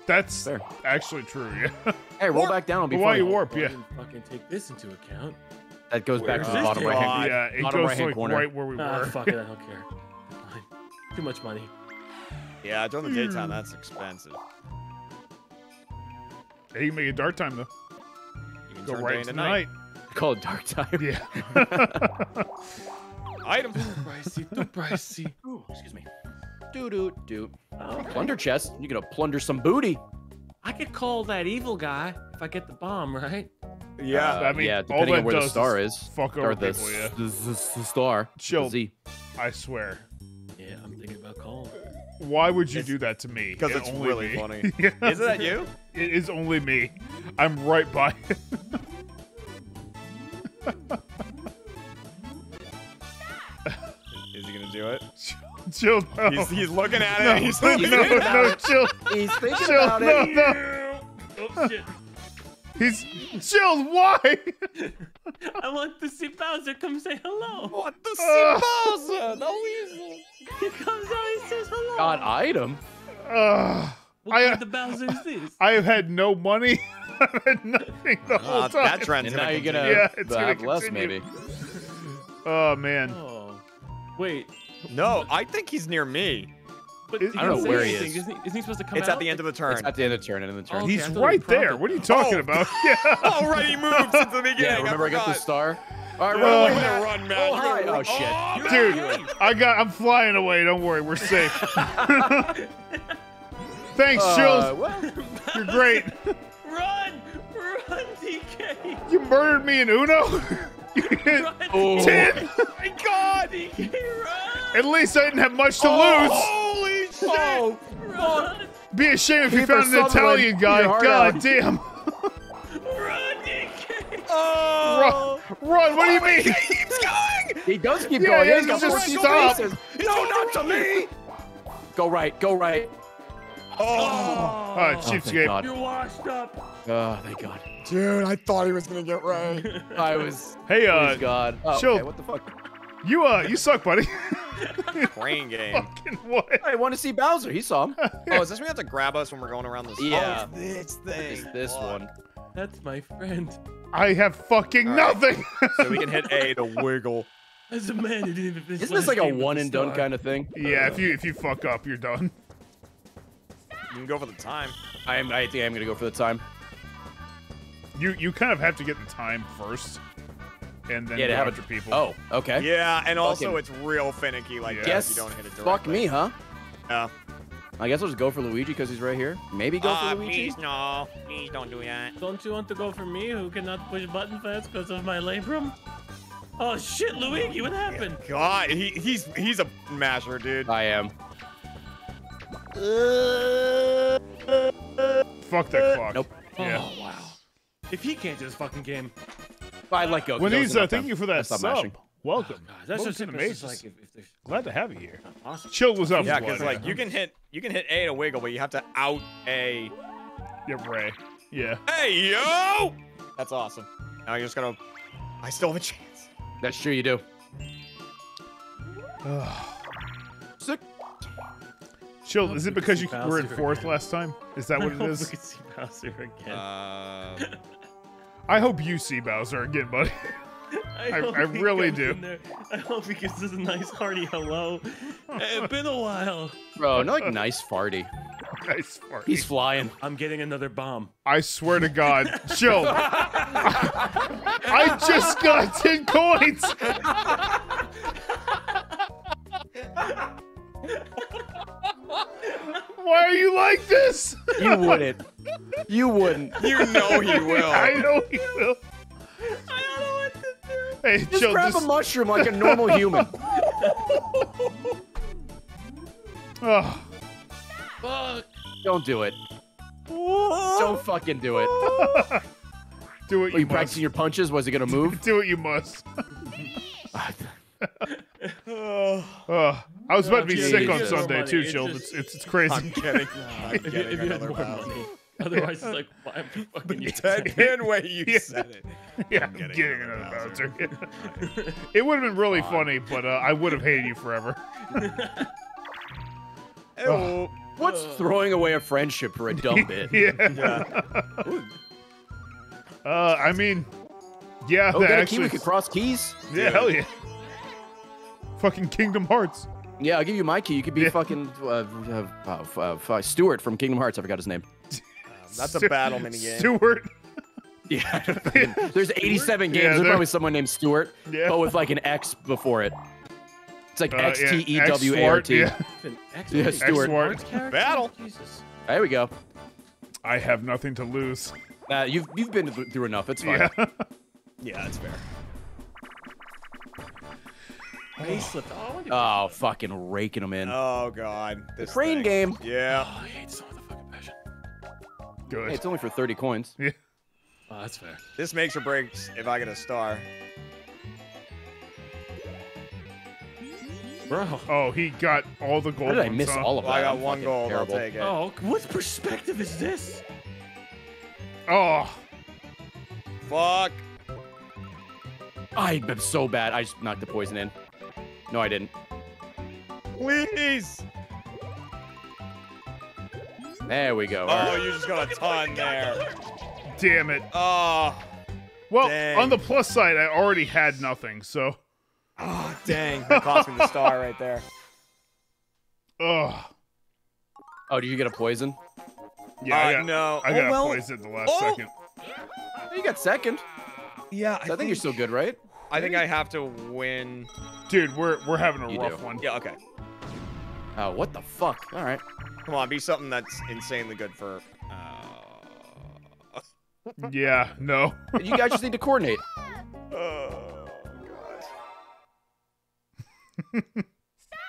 C: That's
B: Fair.
C: actually true, yeah.
B: Hey, roll back down. It'll be
C: But why you warp, yeah.
D: Fucking take this into account.
B: That goes back to the bottom right hand.
A: God.
C: yeah, it
B: bottom
C: goes
B: right-hand
C: like
B: corner.
C: right where we
D: Ah,
C: were.
D: fuck it. I don't care. Too much money.
A: Yeah, during the daytime, that's expensive.
C: Hey, you can make it dark time, though.
A: You can
C: Go
A: turn
C: right
A: day
C: into
A: into
C: night.
B: Call it dark time.
C: Yeah.
A: Item.
D: pricey. Too pricey.
B: Ooh, excuse me. Doo doo doo.
D: Oh,
B: Plunder chest. You're gonna plunder some booty.
D: I could call that evil guy if I get the bomb, right?
A: Yeah.
B: Uh,
C: I mean,
B: yeah,
C: all
B: depending
C: that
B: on where the star
C: is
B: is.
C: fuck
B: or
C: over
B: the,
C: people, yeah.
B: the, the- the star. the
C: Chill.
B: Z.
C: I swear.
D: Yeah, I'm thinking about calling.
C: Why would you
A: It's-
C: do that to me?
A: Because
C: And
A: it's
C: only
A: really
C: me.
A: funny.
C: Yeah.
A: Is that you?
C: It is only me. I'm right by it.
A: Is he gonna do it?
C: chill. No.
A: He's, he's looking at it.
C: no,
A: and he's
C: no,
A: looking
C: no,
A: at it.
C: no, chill.
B: He's thinking
C: Chill.
B: about
C: No,
B: it.
C: no.
D: Oh shit!
C: He's chill. Why?
D: I want to see Bowser come say hello.
A: What the
C: Uh.
A: Bowser? No weasel.
D: He comes out and says hello.
B: God, item.
C: Uh,
D: what
C: I-
D: kind of Bowser is this?
C: I have had no money. I've had nothing the whole
A: Uh,
C: time.
A: that trend's
B: And
A: gonna
B: now you're gonna
C: Yeah, it's gonna
B: have less,
C: continue.
B: maybe.
C: Oh man.
D: Oh, wait.
A: No, I think he's near me.
D: But
C: I don't
B: know where he is.
D: Isn't he, isn't he supposed to come
A: It's
D: out?
A: at the end of the turn.
B: It's at the end of the turn. End of the turn.
D: Okay,
C: He's
D: I thought
C: right there. What are you
D: us.
C: talking
A: Oh.
C: about? Yeah.
A: Already moved since the beginning.
B: Yeah, remember I, got the star. All right,
C: Uh,
B: run,
A: We're
B: run,
A: gonna
B: run.
A: run, man.
B: Oh, hi. Oh, shit.
A: Oh,
C: Dude, I got. I'm flying away. Don't worry. We're safe. Thanks,
B: Uh,
C: Chills.
B: well,
C: You're great.
D: Run! Run, DK!
C: You murdered me in Uno. You hit
B: Oh.
C: ten.
A: my God!
D: DK, run!
C: At least I didn't have much to oh. lose.
A: Holy shit!
B: oh,
D: Run!
C: Be a shame if you found an Italian guy. God
B: out.
C: damn.
D: Run, DK!
A: Oh!
C: Run, run. What do you oh, mean?
A: He keeps going!
B: he does keep
C: Yeah,
B: going.
C: yeah,
B: He's got
C: just
B: 14
C: stop.
B: paces. No, not to me. Go right. Go right.
A: Oh!
C: Oh,
B: Oh, thank
C: cheapskate.
B: God.
D: You're washed up!
B: Oh, thank God.
A: Dude, I thought he was gonna get right.
B: I was.
C: Hey, uh,
B: Please God. Oh,
C: chill.
B: okay, what the fuck?
C: you uh, you suck, buddy.
A: Brain game.
C: Fucking what?
B: I want to see Bowser. He saw him.
A: Oh, is this we have to grab us when we're going around this?
B: Yeah.
A: Oh, this thing.
B: It's this
A: Fuck.
B: one.
D: That's my friend.
C: I have fucking
A: All right.
C: nothing.
A: So we can hit A to wiggle.
D: As a man who didn't even finish
B: Isn't this like a one and done kind of thing?
C: yeah, if you if you fuck up, you're done.
A: You can go for the time.
B: I am. I think I'm gonna go for the time.
C: You you kind of have to get the time first, and then
B: Yeah, to
C: go
B: have
C: after
B: it-
C: people.
B: Oh, okay.
A: Yeah, and also
B: Fucking-
A: it's real finicky like
C: Yeah.
A: that
B: Guess.
A: if you don't hit it directly.
B: Fuck me, huh?
A: Yeah.
B: I guess I'll just go for Luigi because he's right here. Maybe go
A: Ah,
B: for Luigi.
A: please no. Please don't do that.
D: Don't you want to go for me, who cannot push button fast because of my labrum? Oh shit, Luigi, what happened?
A: God, he, he's he's a masher, dude.
B: I am.
C: Fuck that clock.
B: Nope.
C: Yeah.
D: Oh wow. If he can't do this fucking game,
B: I let go. 'cause
C: When
B: that
C: he's uh, thank you for that
B: That's
C: sub.
B: mashing.
C: Welcome.
D: God, that's
C: Welcome
D: just,
C: to the
D: that's just
C: Mazes.
D: like if, if there's
C: Glad to have you here.
F: Awesome.
C: Chill was up.
A: Yeah, because like you can hit you can hit A to wiggle, but you have to out A.
C: Yeah, Ray. Yeah.
A: Hey yo! That's awesome. Now you're just gonna. I still have a chance.
B: That's true, you do.
A: Sick.
C: Chill. Is it because you were in
F: again.
C: fourth last time? Is that what it is?
F: I
C: it
F: hope
C: is?
F: we can see Bowser again.
A: Uh,
C: I hope you see Bowser again, buddy. I-
F: hope
C: I really do.
F: I hope he gives us a nice hearty hello. it's been a while.
B: Bro, no like nice farty.
C: nice fart.
B: He's flying.
F: I'm getting another bomb.
C: I swear to God, chill. I just got ten coins. Why are you like this?
B: You wouldn't. You wouldn't.
A: you know he will.
C: I know he will.
F: I don't know what to do.
C: Hey,
B: Just
C: chill.
B: grab
C: Just,
B: a mushroom like a normal human.
C: oh,
F: Fuck.
B: Don't do it. Don't fucking do it.
C: do what
B: Are you
C: you must.
B: practicing your punches? Was it gonna move?
C: Do what you must. Oh, I was about to be
B: geez.
C: sick on Sunday
F: money.
C: too,
F: It's
C: chill.
F: just-
C: It's, it's it's crazy.
A: I'm kidding. I'm
F: If
A: getting
F: if you had more
A: Bowser.
F: money. Otherwise, it's like, why am I fucking you?
A: Deadpan way you
C: Yeah.
A: said it.
C: yeah,
A: I'm
C: I'm
A: getting
C: getting
A: another
C: another
A: Bowser.
C: Bowser. it would have been really funny, but uh, I would have hated you forever.
A: Ew.
B: What's throwing away a friendship for a dumb bit?
C: yeah. uh, I mean, yeah,
B: Oh,
C: that
B: get a key. We could cross keys.
C: yeah, hell yeah. Fucking Kingdom Hearts.
B: Yeah, I'll give you my key. You could be
C: Yeah.
B: fucking uh, uh, uh, uh, Stuart from Kingdom Hearts. I forgot his name.
A: That's a
C: Stu-
A: battle minigame.
C: Stewart.
B: Yeah. There's 87 games.
C: Yeah,
B: There's probably someone named Stuart,
C: Yeah.
B: but with like an X before it. It's like
C: Uh, yeah,
B: X T E W A R T.
C: Yeah.
B: Yeah, Stuart.
C: X-Wart.
A: Battle.
F: Jesus.
B: There we go.
C: I have nothing to lose.
B: Uh, you've you've been through enough. It's fine.
C: Yeah.
A: Yeah, that's fair.
F: Facelift. Oh,
B: Oh, fucking raking them in.
A: Oh god. This
B: crane
A: thing.
B: game.
A: Yeah.
F: Oh, I hate some of the fucking passion.
C: Good.
B: Hey, it's only for 30 coins.
F: Oh, that's fair.
A: This makes or breaks if I get a star.
F: Bro.
C: Oh, he got all the gold
B: How did I miss
C: huh?
B: all of
A: Well. I got
B: I'm
A: one gold.
B: terrible.
A: I'll take it.
F: Oh, what perspective is this?
C: Oh,
A: Fuck.
B: I am so bad. I just knocked the poison in. No, I didn't.
A: Please.
B: There we go.
A: Oh, you just got a ton there.
C: damn it.
A: Oh.
C: Well,
A: Dang.
C: on the plus side, I already had nothing, so.
A: Oh, dang. That cost me the star right there.
C: Ugh.
B: Oh, did you get a poison?
C: Yeah, I
A: Uh,
C: got,
A: no.
C: I
A: Oh,
C: got
A: well,
C: poisoned at the last
A: oh.
C: second.
B: You got second.
A: Yeah,
B: I, think, you're still good, right?
A: I think I have to win.
C: Dude, we're we're having a
B: You
C: rough
B: do.
C: one.
A: Yeah, okay.
B: Oh, what the fuck? All right.
A: Come on, be something that's insanely good for. Uh...
C: Yeah, no.
B: You guys just need to coordinate.
A: Oh, God.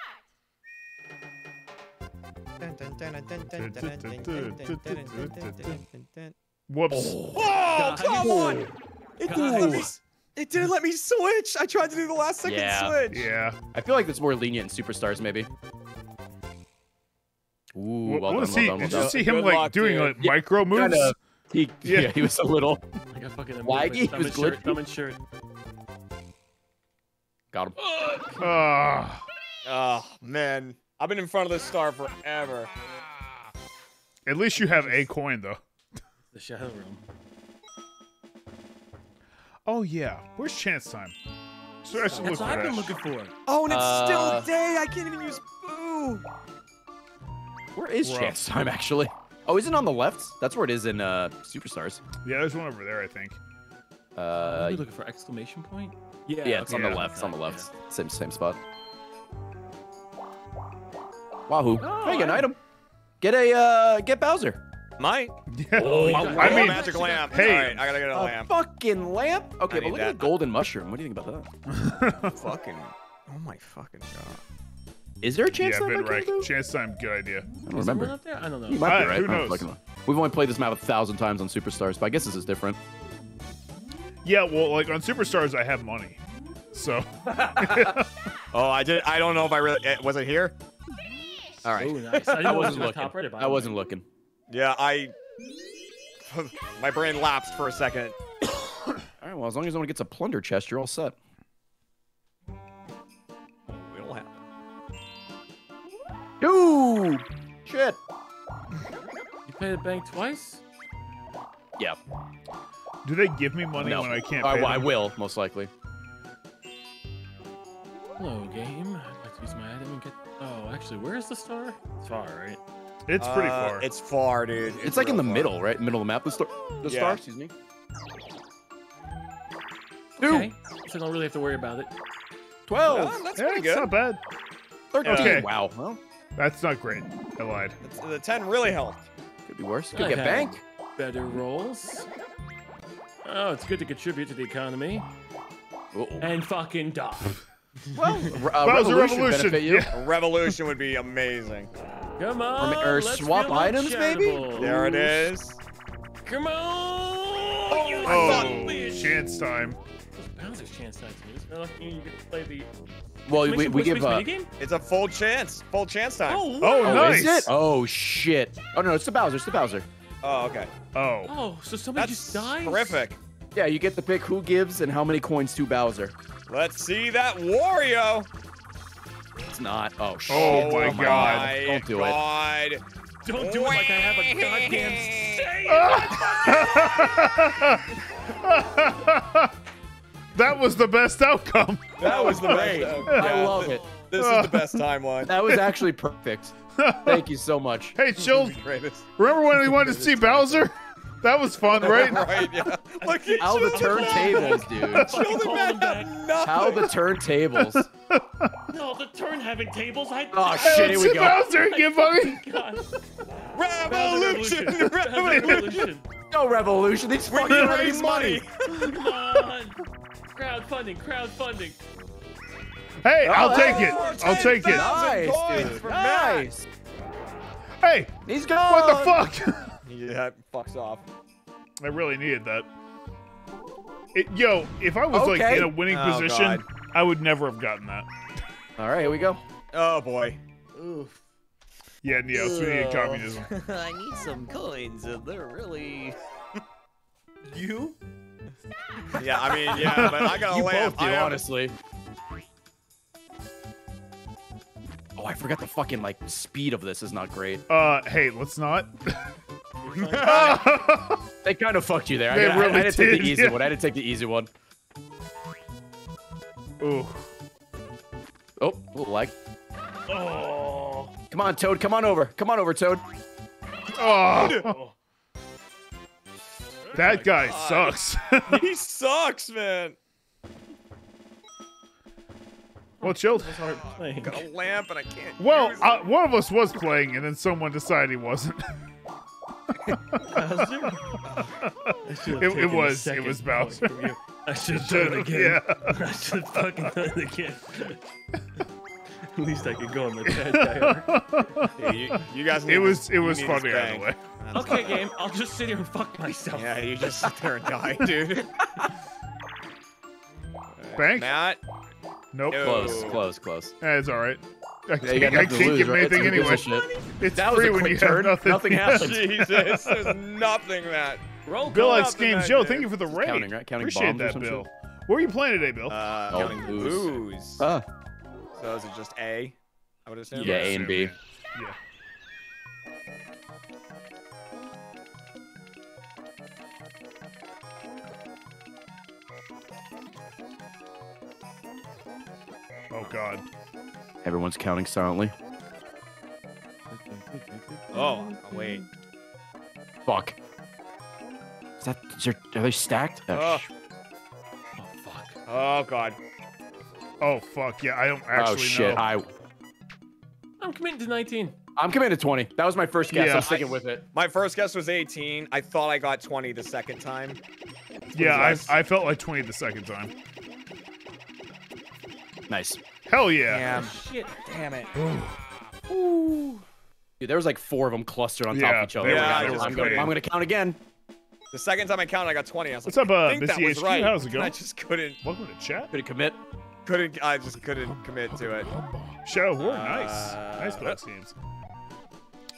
C: Whoops.
A: Oh, come on! It didn't, let me,
F: Guys.
A: s- it didn't let me switch. I tried to do the last second
B: Yeah.
A: switch.
C: Yeah.
B: I feel like it's more lenient in superstars, maybe. Ooh,
C: Well,
B: well done,
C: let's
B: well
C: see.
B: done, well
C: Did you see him
A: Good
C: like
A: luck,
C: doing
A: dude.
C: like
B: Yeah,
C: micro moves?
B: Kinda- He,
C: Yeah.
B: yeah. he was a little.
F: I got fucking
B: Waggy?
F: Thumb
B: He was
F: and shirt.
B: glitchy?
F: Thumb and shirt.
B: Got him.
C: Ah.
A: Oh, man. I've been in front of this star forever.
C: at least you have a coin though.
F: The shadow room.
C: Oh yeah. Where's chance time? So I should look
F: That's what I've been looking for.
A: Oh, and it's
B: Uh,
A: still day. I can't even use boo.
B: Where is
C: Rough.
B: chance time, actually? Oh, isn't it on the left? That's where it is in uh, Superstars.
C: Yeah, there's one over there, I think.
F: Are
B: Uh,
F: we looking for exclamation point? Yeah.
B: yeah, it's on
C: okay.
B: the left. It's on the
F: Yeah.
B: left. Same same spot. Wahoo!
F: Oh,
B: hey, get an item. Get a uh, get Bowser.
A: Might.
C: Yeah.
F: Oh, you
C: I-
F: got-
C: I
A: Oh,
C: mean,
A: magic lamp.
C: hey.
A: All right, I gotta get a
B: A
A: lamp.
B: fucking lamp. Okay,
A: I
B: but
A: need
B: look at
A: that.
B: the golden mushroom. What do you think about that?
A: Fucking. Oh my fucking god.
B: Is there a chance
C: yeah,
B: that
C: been
B: might
C: right.
B: through?
C: Chance time, good idea.
B: I don't
F: Is there one
B: remember.
F: up there? I don't know.
B: You might
C: Uh,
B: be right.
C: who knows?
B: We've only played this map a thousand times on Superstars, but I guess this is different.
C: Yeah, well, like on Superstars, I have money. So
A: Oh, I did. I don't know if I really. eh, Was it here? All right.
D: Oh, nice. I,
B: I
D: didn't know it was
B: wasn't looking.
D: top right
B: I wasn't looking.
A: Yeah, I. My brain lapsed for a second.
B: All right. Well, as long as no one gets a plunder chest, you're all set.
A: We don't have.
B: Dude. Shit.
D: You paid the bank twice?
B: Yeah.
C: do they give me money
B: No.
C: when I can't
B: I,
C: pay
B: I will most likely.
D: Hello, game. I'd like to use my item and get. Oh, actually, where is the star? It's far, right?
C: It's pretty
A: Uh,
C: far.
A: It's far, dude.
B: It's, like in the
A: far.
B: middle, right? Middle of the map. The star. The
A: Yeah.
B: star. Excuse me.
D: Okay. So I don't really have to worry about it.
B: Twelve.
A: Oh, that's
C: yeah,
A: pretty
C: it's
A: good.
C: not bad.
B: Thirteen.
C: Okay.
B: Wow. Well,
C: That's not great. I lied.
A: It's- The 10 really helped.
B: could be worse. Could
D: I
B: get
D: had
B: bank.
D: Better rolls. Oh, it's good to contribute to the economy
B: Uh-oh.
D: and fucking die.
B: Well, uh,
C: Bowser
B: revolution,
C: Revolution,
B: benefit you.
C: yeah.
A: A revolution would be amazing.
D: Come on,
B: or
D: let's
B: swap
D: feel
B: items, maybe?
A: There it is.
D: Come on! you
C: Oh,
D: son of
C: chance time.
D: It's Bowser's chance time to me. It's you you play the.
B: Well, we, we give.
D: Mix
B: Uh.
A: It's a full chance. Full chance time.
D: Oh,
C: Oh,
B: oh,
C: nice.
B: is it? Oh shit! Oh no, it's the Bowser. It's the Bowser.
A: Oh, okay.
C: Oh.
D: Oh, so somebody
A: That's
D: just dies?
A: terrific.
B: Yeah, you get to pick who gives and how many coins to Bowser.
A: Let's see that Wario.
B: It's not. Oh shit!
C: Oh my God.
A: my
B: Don't do it.
D: Don't do it like I have a goddamn say.
C: that was the best outcome.
A: That was the
B: Great.
A: best.
B: I love it.
A: This is the best timeline.
B: That was actually perfect. Thank you so much.
C: Hey, Chill, remember when we wanted to see Bowser? That was fun, right?
A: right, yeah. Look at
B: How the turntables, dude.
A: Children
D: Call
A: man
D: them
A: have
D: back.
A: nothing.
B: How the turntables.
D: No, the turn having tables. I.
B: Oh shit! Here
C: let's
B: we
C: see
B: go.
C: Bowser and get money.
A: Revolution! Revolution!
D: Revolution.
B: No revolution. These
A: We
B: fucking
A: to raise
B: money.
A: money.
D: Come on. Crowdfunding, crowdfunding.
C: Hey, oh, I'll
B: Oh,
C: take it. I'll take it.
B: Nice,
A: coins
B: dude.
A: Matt.
B: Nice.
C: Hey,
B: He's gone.
C: what the fuck?
A: Yeah, fucks off.
C: I really needed that. It, yo, if I was like in a winning
A: Oh,
C: position,
A: God.
C: I would never have gotten that.
B: All right, here we go.
A: Oh boy.
C: Yeah, Neos, we need communism.
G: I need some coins, and they're really.
H: You?
A: Yeah, I mean, yeah, but I got a
B: You
A: lamp.
B: both do,
A: I have-
B: honestly. Oh, I forgot the fucking like speed of this is not great.
C: Uh, hey, let's not.
B: They kind of fucked you there.
C: They
B: I, gotta- I-
C: really
B: I didn't take
C: did,
B: the easy
C: yeah.
B: one. I didn't take the easy one.
C: Ooh.
B: Oh, a little lag.
D: Oh.
B: Come on, Toad. Come on over. Come on over, Toad.
C: Oh, that guy sucks.
A: he sucks, man.
C: Well, chilled.
D: Start playing.
A: Got a lamp and I can't.
C: Well,
A: use
C: uh,
A: it.
C: one of us was playing, and then someone decided he wasn't.
D: Bowser? I should've
C: It- it was- it was
D: point
C: Bowser.
D: from. I should have done it again.
C: yeah.
D: I should have fucking done it again. At least I could go on the bad guy. arc.
A: Yeah, you, you guys. Need
C: It was
A: this-
C: it was funny
A: this
C: either way.
D: Okay, game. I'll just sit here and fuck myself.
A: Yeah, you just sit there and die, dude.
C: Bank?
A: Matt.
C: Nope.
A: No.
B: Close, close, close.
C: Eh, it's all right. I
B: Yeah, you
C: can't,
B: got
C: I can't
B: lose,
C: give
B: right?
C: anything
B: Who gives a
C: anyway.
B: shit?
C: It's
B: That was
C: free when you
B: turn.
C: have nothing.
B: Nothing happened.
A: Jesus, there's nothing, that.
D: Roll
C: Bill
D: call.
C: X
A: nothing
C: Games Joe, thank you for the raid.
B: counting, right? Counting
C: Appreciate
B: bombs or
C: that,
B: some
C: Bill.
B: shit?
C: Where are you playing today, Bill?
A: Uh,
B: Oh,
A: counting
B: booze.
A: booze.
B: Ah,
A: So is it just A? I would assume.
B: yeah, A and B.
C: Yeah. Oh God.
B: Everyone's counting silently.
A: Oh, oh, wait.
B: Fuck. Is that? Is there, are they stacked? Oh,
A: Oh.
B: sh-
D: Oh, fuck.
A: Oh God.
C: Oh fuck. Yeah, I don't actually
B: oh shit!
C: know.
B: I
D: I'm committing to 19.
B: I'm committed to 20. That was my first guess.
C: Yeah.
B: I'm sticking with it.
A: My first guess was 18. I thought I got 20 the second time.
C: yeah, I, I felt like 20 the second time.
B: Nice.
C: Hell yeah.
A: Damn.
D: Shit.
A: Damn it. Ooh.
B: Dude, there was like four of them clustered on top
C: Yeah,
B: of each other.
C: Yeah,
A: were-
B: I'm, gonna- I'm gonna. I'm gonna count again.
A: The second time I counted, I got 20. I was like,
C: What's up, uh,
A: I think that
C: Missy
A: was
C: HQ?
A: right.
C: How's it
A: and
C: going?
A: I just couldn't.
C: Welcome to chat.
B: Gonna commit.
A: couldn't. I just couldn't commit to it.
C: Show. War, nice.
A: Uh,
C: Nice box games.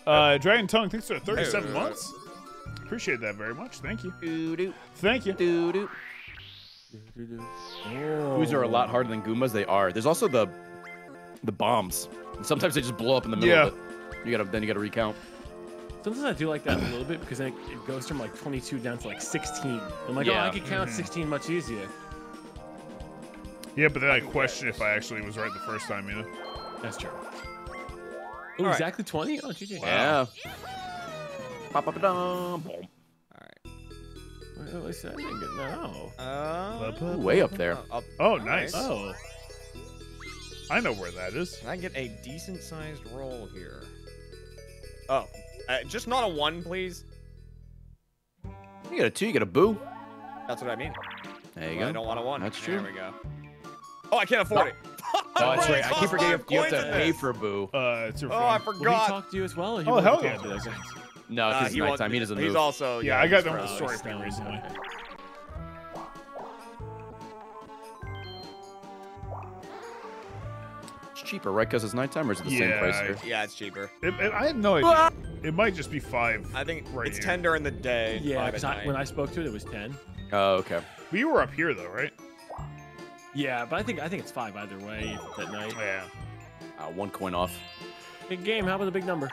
C: Uh, Dragon Tongue, thanks for 37
A: Uh,
C: months. Appreciate that very much. Thank you.
B: Doo-doo,
C: Thank you.
B: doo-doo. Goombas are a lot harder than Goombas. They are. There's also the the bombs. And sometimes they just blow up in the middle
C: Yeah.
B: of it. You gotta then you gotta recount.
D: Sometimes I do like that a little bit because then it, it goes from like 22 down to like 16. I'm like, oh, I could count mm-hmm. 16 much easier.
C: Yeah, but then I question if I actually was right the first time, you know?
D: That's true. Oh,
A: All right.
D: exactly 20? Oh, GG.
B: Yeah. Pop up dum.
D: I didn't get no.
A: Uh,
B: Way up there.
A: up-
C: Oh, nice.
D: Oh.
C: I know where that is.
A: Can I get a decent sized roll here? Oh, uh, just not a one, please.
B: You get a two. You get a boo.
A: That's what I mean.
B: There you
A: Well, I don't want a one.
B: That's true.
A: There we go. Oh, I can't afford it.
B: Oh, that's right. I keep forgetting you have,
A: five
B: you have
A: points
B: to pay
A: this.
B: for a boo.
C: Uh, it's your
A: Oh, I
C: phone.
D: Will he
A: forgot.
D: talk to you as well? He
C: Oh, hell yeah.
D: To you like that?
B: No,
A: Uh,
B: because it's
A: he won't-
B: nighttime. He doesn't
A: He's
B: move.
A: also.
C: Yeah, I got
A: he's
C: them
A: pro.
C: with story
D: he's
C: thing recently.
D: okay.
B: It's cheaper, right? Because it's nighttime, or is it the same price here?
A: Yeah, it's cheaper.
C: It, it- I have no idea. It might just be five.
A: I think
C: right
A: it's
C: here.
A: ten during the day.
D: Yeah,
A: five
D: because
A: at
D: I, when I spoke to it, it was 10.
B: Oh, okay.
C: But you were up here though, right?
D: Yeah, but I think I think it's five either way at night.
C: Yeah.
B: Uh, one coin off.
D: Big game. How about the big number?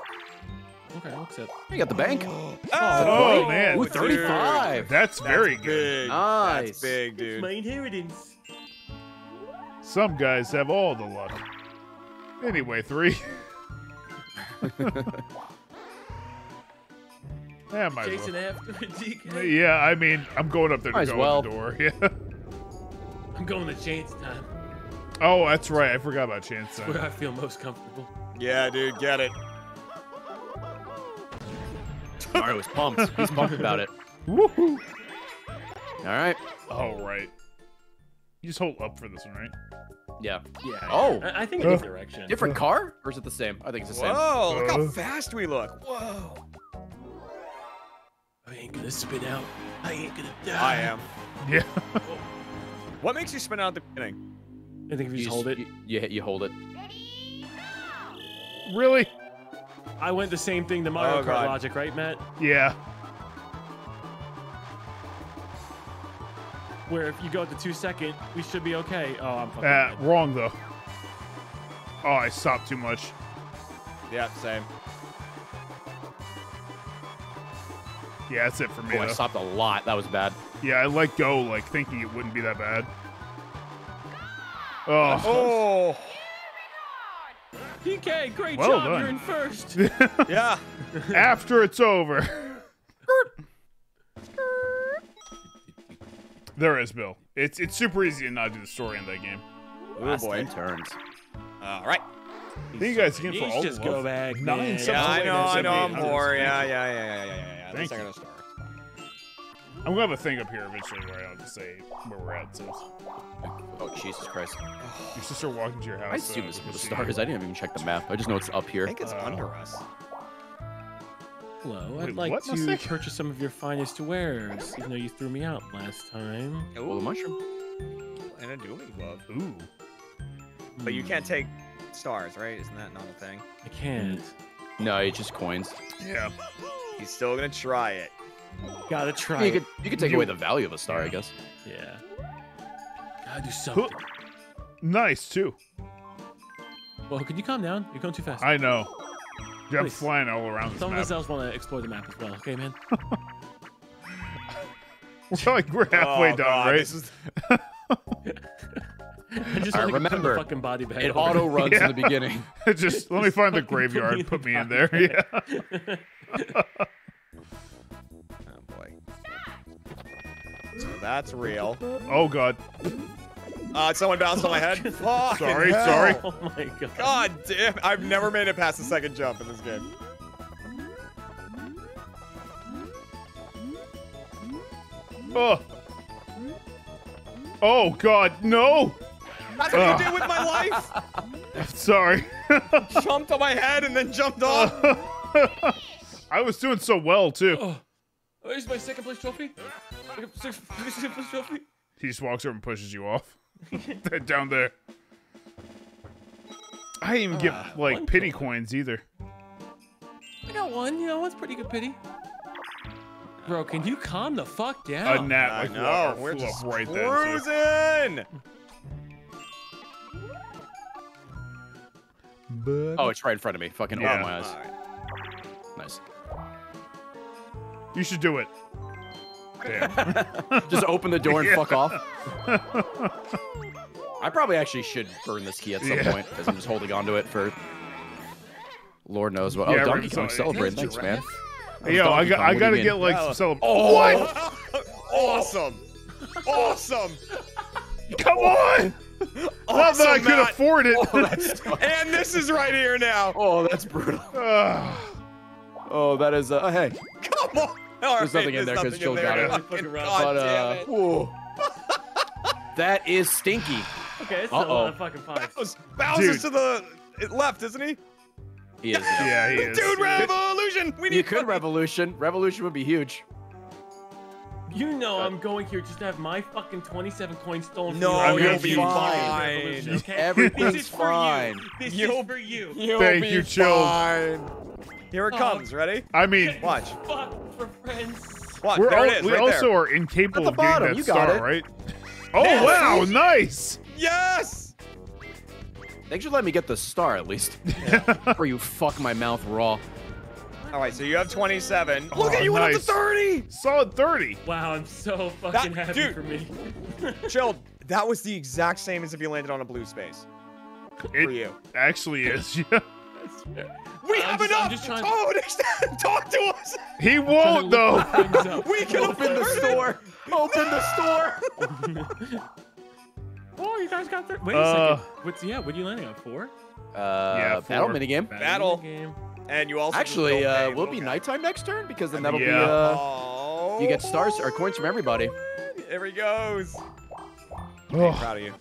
D: Okay, I'll accept.
B: You got the bank.
C: Oh, man.
B: Ooh,
A: dude.
B: 35.
C: That's very
A: That's
C: good.
A: Big.
B: Nice.
A: That's big, dude.
D: It's My inheritance.
C: Some guys have all the luck. Anyway, three. yeah, might as
D: Jason
C: well.
D: after DK.
C: Yeah, I mean, I'm going up there to
B: Might as
C: go
B: well.
C: the door. Yeah.
D: I'm going to Chance time.
C: Oh, that's right. I forgot about Chance. Time.
D: Where I feel most comfortable.
A: Yeah, dude, get it.
B: Mario was pumped. He's pumped about it.
C: Woohoo!
B: All right.
C: Oh, right. You just hold up for this one, right?
B: Yeah.
D: Yeah.
B: Oh.
D: I, I think
C: Uh,
D: in this direction.
B: Different car, or is it the same? I think it's the same.
A: Whoa, look how
C: Uh.
A: fast we look. Whoa.
D: I ain't gonna spin out. I ain't gonna die.
A: I am.
C: Yeah.
A: What makes you spin out at the beginning?
D: I think if you
B: You
D: just hold it.
B: You, you, you hold it.
C: Ready, really?
D: I went the same thing the Mario
A: Oh,
D: Kart
A: God.
D: logic, right, Matt?
C: Yeah.
D: Where if you go to two second, we should be okay. Oh, I'm fucking.
C: Uh,
D: dead.
C: wrong though. Oh, I stopped too much.
A: Yeah, same.
C: Yeah, that's it for me.
B: Oh, I stopped a lot. That was bad.
C: Yeah, I let go, like thinking it wouldn't be that bad. Oh,
A: Oh,
D: DK, great
C: Well
D: job.
C: done.
D: You're in first.
A: yeah.
C: after it's over. there is Bill. It's it's super easy to not do the story in that game.
A: Oh boy.
B: 10 turns.
A: Uh, all right.
C: Thank you guys again for
D: Please
C: all
D: just
C: the
D: go
C: love.
D: back.
C: Nine
D: man.
A: Yeah, I know, I know, I'm
C: 78.
A: poor. Yeah, yeah, yeah, yeah, yeah, yeah. yeah.
C: Thank
A: That's not
C: you.
A: Gonna start.
C: I'm gonna have a thing up here eventually where I'll just say where we're at. So
B: Oh, Jesus Christ.
C: your sister walked into your house.
B: I assume
C: uh,
B: this is where the
C: because
B: star
C: she-
B: is. I didn't even check the map. I just know it's up here.
A: I think it's
C: Uh,
A: under us.
D: Hello,
C: Wait,
D: I'd like
C: what,
D: to
C: Mustang?
D: purchase some of your finest wares, even though you threw me out last time.
B: Well, the mushroom.
A: And a dueling glove.
C: Ooh.
A: But you can't take stars, right? Isn't that not a thing?
D: I can't.
B: No, it's just coins.
C: Yeah.
A: He's still gonna try it.
D: Gotta try.
B: You
D: it.
B: could you could take away the value of a star, I guess.
D: Yeah. Gotta do something.
C: Nice too.
D: Well, can you calm down? You're going too fast.
C: I know. I'm flying all around this
D: Some of
C: map.
D: us else want to explore the map as well. Okay, man.
C: We're like we're halfway
A: Oh,
C: done,
A: God,
C: right?
A: This is
D: I just
B: All
D: want
B: right,
D: to put the
B: remember,
D: fucking body bag.
B: It
D: over.
B: auto runs
C: Yeah.
B: in the beginning.
C: just let me find the
D: Just put me
C: graveyard.
D: in
C: Put me in there. Yeah.
A: So that's real.
C: Oh god.
A: Uh, someone bounced on my head. Fucking
C: Sorry,
A: hell.
C: sorry.
D: Oh my god.
A: God damn! I've never made it past the second jump in this game.
C: Oh. Oh god, no.
A: That's what
C: Ugh.
A: you did with my life.
C: Sorry.
A: Jumped on my head and then jumped off.
C: I was doing so well too.
D: Oh, here's my second place trophy. Second second place trophy.
C: He just walks over and pushes you off. down there. I didn't even get
F: Ah,
C: like pity
F: kill.
C: coins either.
F: I got one. You know, one's pretty good pity. Bro, can you calm the fuck
C: A
F: down?
C: gnat
A: I
C: like
A: know. We're
C: flew
A: just
C: up right there. too.
A: cruising.
C: But
B: Oh, it's right in front of me. Fucking
C: Yeah.
B: open my eyes.
A: All right.
B: Nice.
C: You should do it. Damn.
B: Just open the door and
C: Yeah.
B: fuck off. I probably actually should burn this key at some
C: Yeah.
B: point because I'm just holding onto it for Lord knows what.
C: Oh, yeah,
B: Oh, Donkey Kong
C: like-
B: celebrate.
A: That's
B: Thanks, man.
C: Yo, I got, I gotta get
B: mean?
C: like
A: Oh.
C: some celeb.
A: Oh, awesome. Awesome.
C: Come oh. on! Not that I could
A: Matt.
C: afford it.
A: Oh, and this is right here now.
B: Oh, that's brutal. Ah.
C: Ugh.
B: Oh, that is. Uh, hey,
A: Come on. All
B: There's nothing in there 'cause Jill got it.
A: Fucking
F: Fucking
A: God
B: but
A: damn
B: uh,
A: it.
B: whoa. that is stinky.
F: Okay, it's a
B: Uh-oh.
F: lot of fucking fives.
A: Bowser's- Bowser's
C: Dude.
A: to the left, isn't he?
B: He is. yeah.
C: Yeah, he is.
A: Dude, revolution. We need.
B: You
A: need
B: could revolution. Revolution would be huge.
F: You know I'm going here just to have my fucking 27 coins stolen from
A: No,
F: you.
C: you'll be
F: is
A: fine.
F: okay?
B: Everything's
F: this is for
B: fine.
F: You. This
A: You'll-
F: is for you.
A: You'll
C: Thank
A: be
C: you, Chill.
A: fine. Here it
F: Oh.
A: comes. Ready?
C: I mean,
A: Watch.
F: Fuck for friends.
A: Watch.
C: we're
A: there
C: all,
A: it is.
C: we
A: right
C: also
A: there.
C: are incapable
B: At the
C: of getting
B: bottom,
C: that
B: you got
C: star,
B: it.
C: right? Oh
A: Yes.
C: wow, nice!
A: Yes.
B: They should let me get the star at least. or you fuck my mouth raw.
A: All right. So you have 27. Look
C: Oh,
A: at you went up to 30.
C: Solid 30.
F: Wow, I'm so fucking
A: That-
F: happy
A: dude.
F: for me.
A: Chilled. That was the exact same as if you landed on a blue space. For you.
C: actually is. Yeah.
A: We
F: I'm
A: have
F: just- I'm
A: enough.
F: just trying-
A: Oh, next Talk to us.
C: He won't though.
A: We can
B: Open the store. Open the store.
F: Oh, you guys got there. Wait a
C: Uh,
F: second. What's yeah? What are you landing on? Four?
B: Uh,
C: Yeah,
B: battle
C: four.
B: minigame.
A: Battle.
F: Game.
A: And you also
B: Actually, uh,
A: pay,
B: will it be nighttime next turn? Because then that'll be uh,
A: Oh.
B: you get stars or coins from everybody.
A: There he goes.
C: Oh,
A: Proud of you.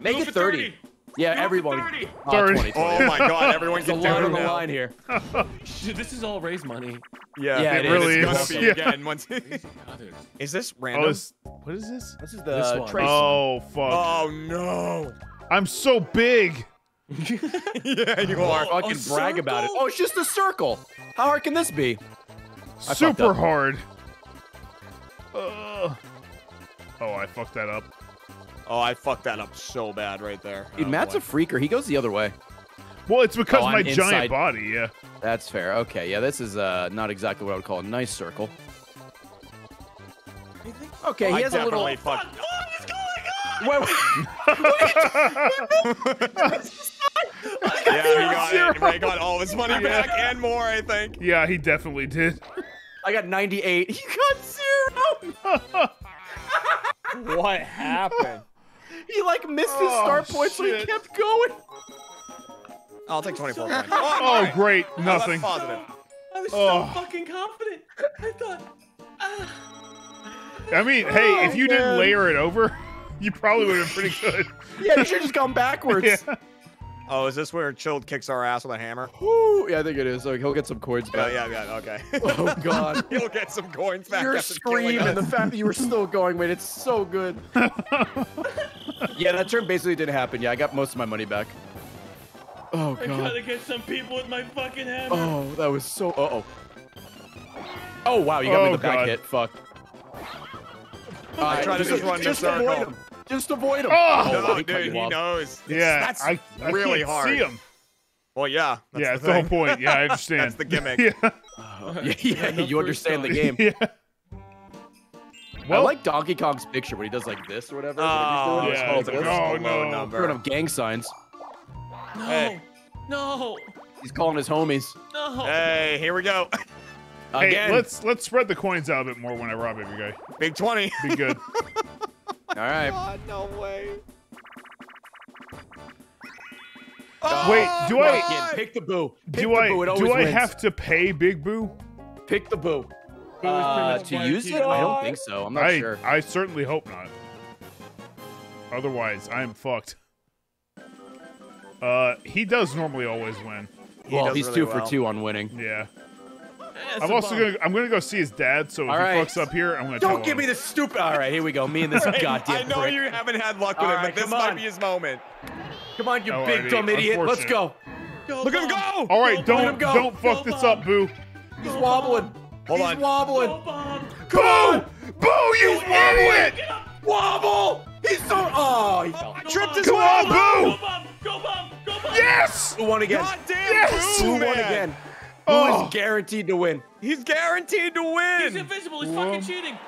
B: Make
F: Go
B: it
F: for
B: 30. Yeah,
F: Go for
B: everybody.
F: 30.
B: Oh,
C: 30.
B: 20, 20.
A: Oh my God! Everyone's
B: There's a
A: getting
B: lot on the
A: now.
B: line here.
F: Shit, This is all raise money.
A: Yeah,
B: Yeah,
A: it,
B: it
C: really
A: is.
C: is.
A: It's gonna be
C: Yeah.
A: again once. Is this
C: oh,
A: random?
C: this, what is this?
B: This is
F: This
B: the
F: one.
B: trace.
C: Oh fuck!
A: Oh no!
C: I'm so big.
A: yeah, you are.
B: Fucking
F: a
B: brag about it. Oh, it's just a circle. How hard can this be? fucked
C: Super hard. Ugh. Oh, I fucked that up.
A: Oh, I fucked that up so bad right there.
B: Dude,
A: Oh,
B: Matt's
A: boy.
B: a freaker. He goes the other way.
C: Well, it's because
B: Oh,
C: my
B: I'm
C: giant body. Yeah.
B: That's fair. Okay, yeah, this is uh not exactly what I would call a nice circle. Okay,
A: I
B: he has a little.
A: definitely fucked.
B: Wait,
A: Yeah, he got it. He got all his money back and more, I think.
C: Yeah, he definitely did.
B: I got 98. You got zero.
A: What happened?
B: He like missed his
C: Oh,
B: start point, so he kept going.
A: I'll take 24 points.
C: Oh, great.
A: Oh, that's
C: Nothing.
A: positive.
F: I was
C: Oh.
F: so fucking confident. I thought. ah.
C: I mean, hey, if you didn't layer it over, you probably would have been pretty good.
B: Yeah, you should have just gone backwards.
C: yeah.
A: Oh, is this where Chilled kicks our ass with a hammer?
B: Woo. Yeah, I think it is. So he'll get some coins back.
A: yeah, yeah. Okay.
B: Oh god.
A: He'll get some coins back.
B: Your
A: after killing
B: scream and the fact that you were still going, wait, it's so good. yeah, that turn basically didn't happen. Yeah, I got most of my money back. Oh God.
F: I gotta get some people with my fucking hammer.
B: Oh, that was so. Uh oh. Oh wow, you got me
C: Oh,
B: the back hit. Fuck.
A: I try to just run the
B: just
A: circle.
B: Avoid him. Just avoid him.
C: Oh!
A: No,
B: he
A: dude, he knows.
C: Yeah,
A: That's
C: I, I
A: really
C: can't
A: hard.
C: see him.
A: Well, yeah. That's
C: yeah,
A: the
C: that's the whole point. Yeah, I understand.
A: That's the gimmick.
C: yeah.
B: Yeah, yeah,
F: no
B: you
F: first
B: understand the game.
C: yeah.
B: I like Donkey Kong's picture when he does like this or whatever.
A: Oh,
B: when he's doing oh,
C: yeah,
B: this.
C: it's
B: Oh,
C: like,
B: this-
A: a low
C: no.
A: number.
B: Throwing up gang signs.
F: No.
A: Hey.
F: No.
B: He's calling his homies.
F: No.
A: Hey, here we go.
B: Again.
C: hey, let's let's spread the coins out a bit more when I rob every guy.
A: Big 20.
C: Be good.
B: All right.
A: God, no way.
C: Wait, do I-
B: Fucking pick the boo. Pick
C: do
B: the
C: I
B: boo. It
C: do I
B: wins.
C: have to pay Big Boo?
B: pick the boo?
F: Boo
B: Uh, to use it? I don't think so. I'm not
C: I
B: sure.
C: I certainly hope not. Otherwise, I am fucked. Uh, he does normally always win.
A: He
B: well, he's
A: really
B: two
A: well.
B: for two on winning.
C: Yeah.
F: That's
C: I'm also
F: bum.
C: gonna I'm gonna go see his dad. So if
B: All
C: he fucks up here, I'm gonna
B: Don't give me the stupid. All right, here we go. Me and this goddamn
A: I know
B: prick.
A: you haven't had luck with
B: All
A: it,
B: right,
A: but this might
B: on.
A: be his moment.
B: Come on, you
C: Alrighty,
B: big dumb idiot. Let's go.
A: Look at him go!
C: All right,
B: him
C: don't
B: go.
C: don't fuck
F: Go,
C: this
F: Bob.
C: up, Boo.
B: He's wobbling.
A: Hold
B: He's
A: on.
B: wobbling.
F: Go, Bob.
C: Boo! Boo! You idiot!
F: Get.
B: Wobble. He's so. Oh, he fell.
A: Tripped his
C: Come
A: way.
C: on,
F: Go,
C: Boo!
F: Bob. Go, Bob. Go, Bob.
C: Yes!
B: Who won again?
A: God damn,
C: Yes!
A: Boo,
B: Who won
A: man.
B: Again? Who
C: Oh.
B: is guaranteed to win?
A: He's guaranteed to win.
F: He's invisible. He's
C: Whoa.
F: fucking cheating.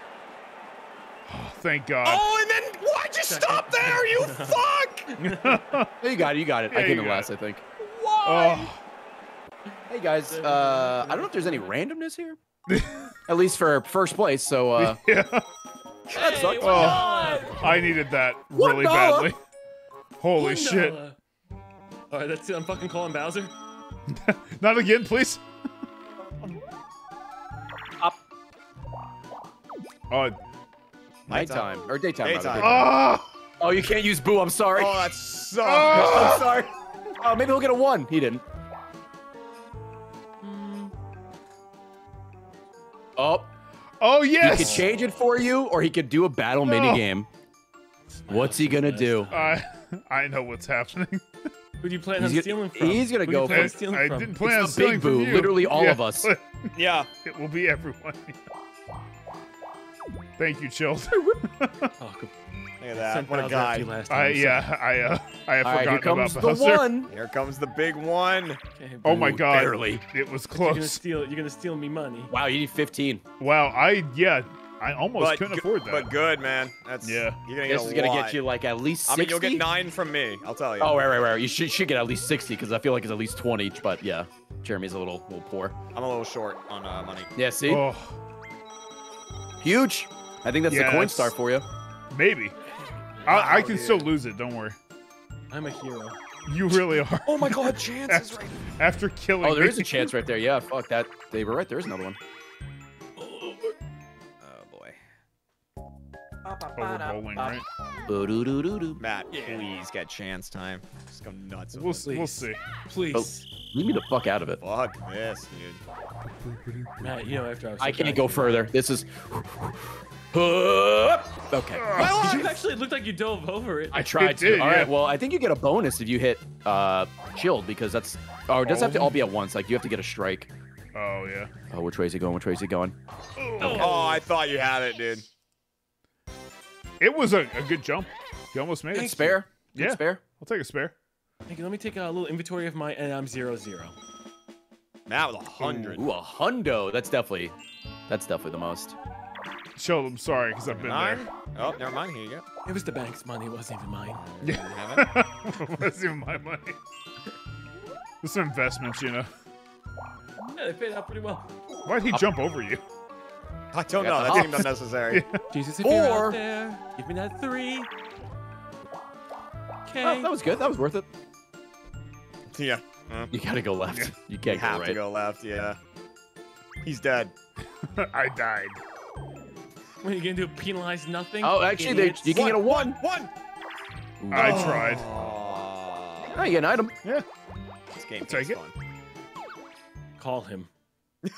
C: Oh, Thank God.
A: Oh, and then why'd you stop there, you fuck?
B: You got it. You got it.
C: Yeah,
B: I
C: you
B: came in
C: got
B: last, I think.
C: Oh.
B: Hey guys, uh, I don't know if there's any randomness here. At least for first place. So uh,
C: Yeah.
B: that
F: Hey,
B: sucks.
F: one
C: Oh.
F: dollar.
C: I needed that
B: One
C: really
B: dollar?
C: badly. Holy
F: One
C: shit.
F: dollar. All right, that's it. I'm fucking calling Bowser.
C: Not again, please. Oh,
B: Nighttime or daytime. rather.
A: Daytime.
C: ah!
B: Oh, you can't use boo. I'm sorry.
A: Oh, that sucks.
B: I'm sorry. Oh, maybe he'll get a one. He didn't. Oh,
C: Oh yes.
B: he could change it for you, or he could do a battle
C: No.
B: mini game. What's he gonna do?
C: I I know what's happening.
F: Who do you plan
B: He's
F: on
B: gonna-
F: stealing from?
B: he's gonna
F: Who do you
B: go
F: plan
B: for-
F: on stealing
C: I
F: from?
C: didn't plan on
B: It's the big
C: stealing from
B: boo,
C: you.
B: literally all
C: Yeah,
B: of us.
A: Yeah.
C: It will be everyone. Thank you, Chilled.
F: Oh.
A: Look at that. What a
F: Bowser after you
A: guy.
F: last time,
C: I
F: so-
C: yeah, I uh, I have
B: All right, here
C: forgotten
B: comes
C: about
B: the
C: Bowser.
B: one.
A: Here comes the big one.
F: Okay,
C: Oh
F: boo.
C: my god,
B: barely.
C: it was
F: You're gonna
C: close.
F: steal. You're gonna steal me money.
B: Wow, you need 15.
C: Wow, I yeah, I almost
A: But,
C: couldn't afford that.
A: but good, man. That's
C: Yeah.
A: You're gonna get
B: This
A: a
B: is gonna get you like at least 60.
A: I mean, you'll get nine from me. I'll tell you.
B: Oh, right, right, right. You should, should get at least 60 because I feel like it's at least 20. But yeah, Jeremy's a little little poor.
A: I'm a little short on uh, money.
B: Yeah, see?
C: Oh,
B: Huge. I think that's the coin
C: Yes.
B: star for you.
C: maybe. I, I can
A: dude.
C: still lose it. Don't worry.
F: I'm a hero.
C: You really are.
A: Oh my God, chance is
C: After,
A: right.
C: after killing
B: Oh, there
C: me.
B: is a chance right there. Yeah, fuck that. They were right. There is another one.
A: Oh boy.
C: Over bowling, right?
A: Matt, please get chance time. Just go nuts.
C: We'll
A: it.
C: s- we'll see.
F: Please, oh,
B: Leave me the fuck out of it.
A: Fuck this, dude.
F: Matt. You know after I was.
B: I can't go further. This is. Okay.
F: Did you actually look like you dove over it?
B: I tried
C: It did,
B: to. All right.
C: yeah.
B: Well, I think you get a bonus if you hit uh chilled because that's. Oh, it doesn't have to all be at once. Like you have to get a strike.
C: Oh yeah.
B: Oh, which way is he going? Which way is he going?
A: Oh, I thought you had it, dude.
C: It was a, a good jump. You almost made
B: Good
C: it.
B: spare. Good
C: Yeah.
B: spare.
C: I'll take a spare.
F: Thank you. Let me take a little inventory of my, and I'm zero zero.
A: Matt with a hundred.
B: Ooh, a hundo. That's definitely. That's definitely the most.
C: Show them sorry because I've been
A: Nine. Oh, never mind. Here you go.
F: It was the bank's money. It wasn't even mine.
A: You have it.
C: there. That's even my money. There's some investments, you know.
F: Yeah, they paid out pretty well.
C: Why'd he jump over you?
A: I don't
B: Yeah,
A: know.
B: the
A: That seemed
B: hops.
A: unnecessary.
F: Jesus, if you're
B: Or-
F: out there, give me that three. Okay.
B: Oh, that was good. That was worth it.
A: yeah. Uh,
B: You gotta go left. You
A: you
B: can't go
A: have
B: right.
A: to go left. Yeah. He's dead.
C: I died.
F: What are you gonna do? Penalize nothing?
B: Oh, actually, they, you can get a one.
A: One.
C: I tried.
A: Oh,
B: Oh, you get an item.
C: Yeah.
A: this game
C: Take
A: is
C: it.
A: fun.
F: Call him.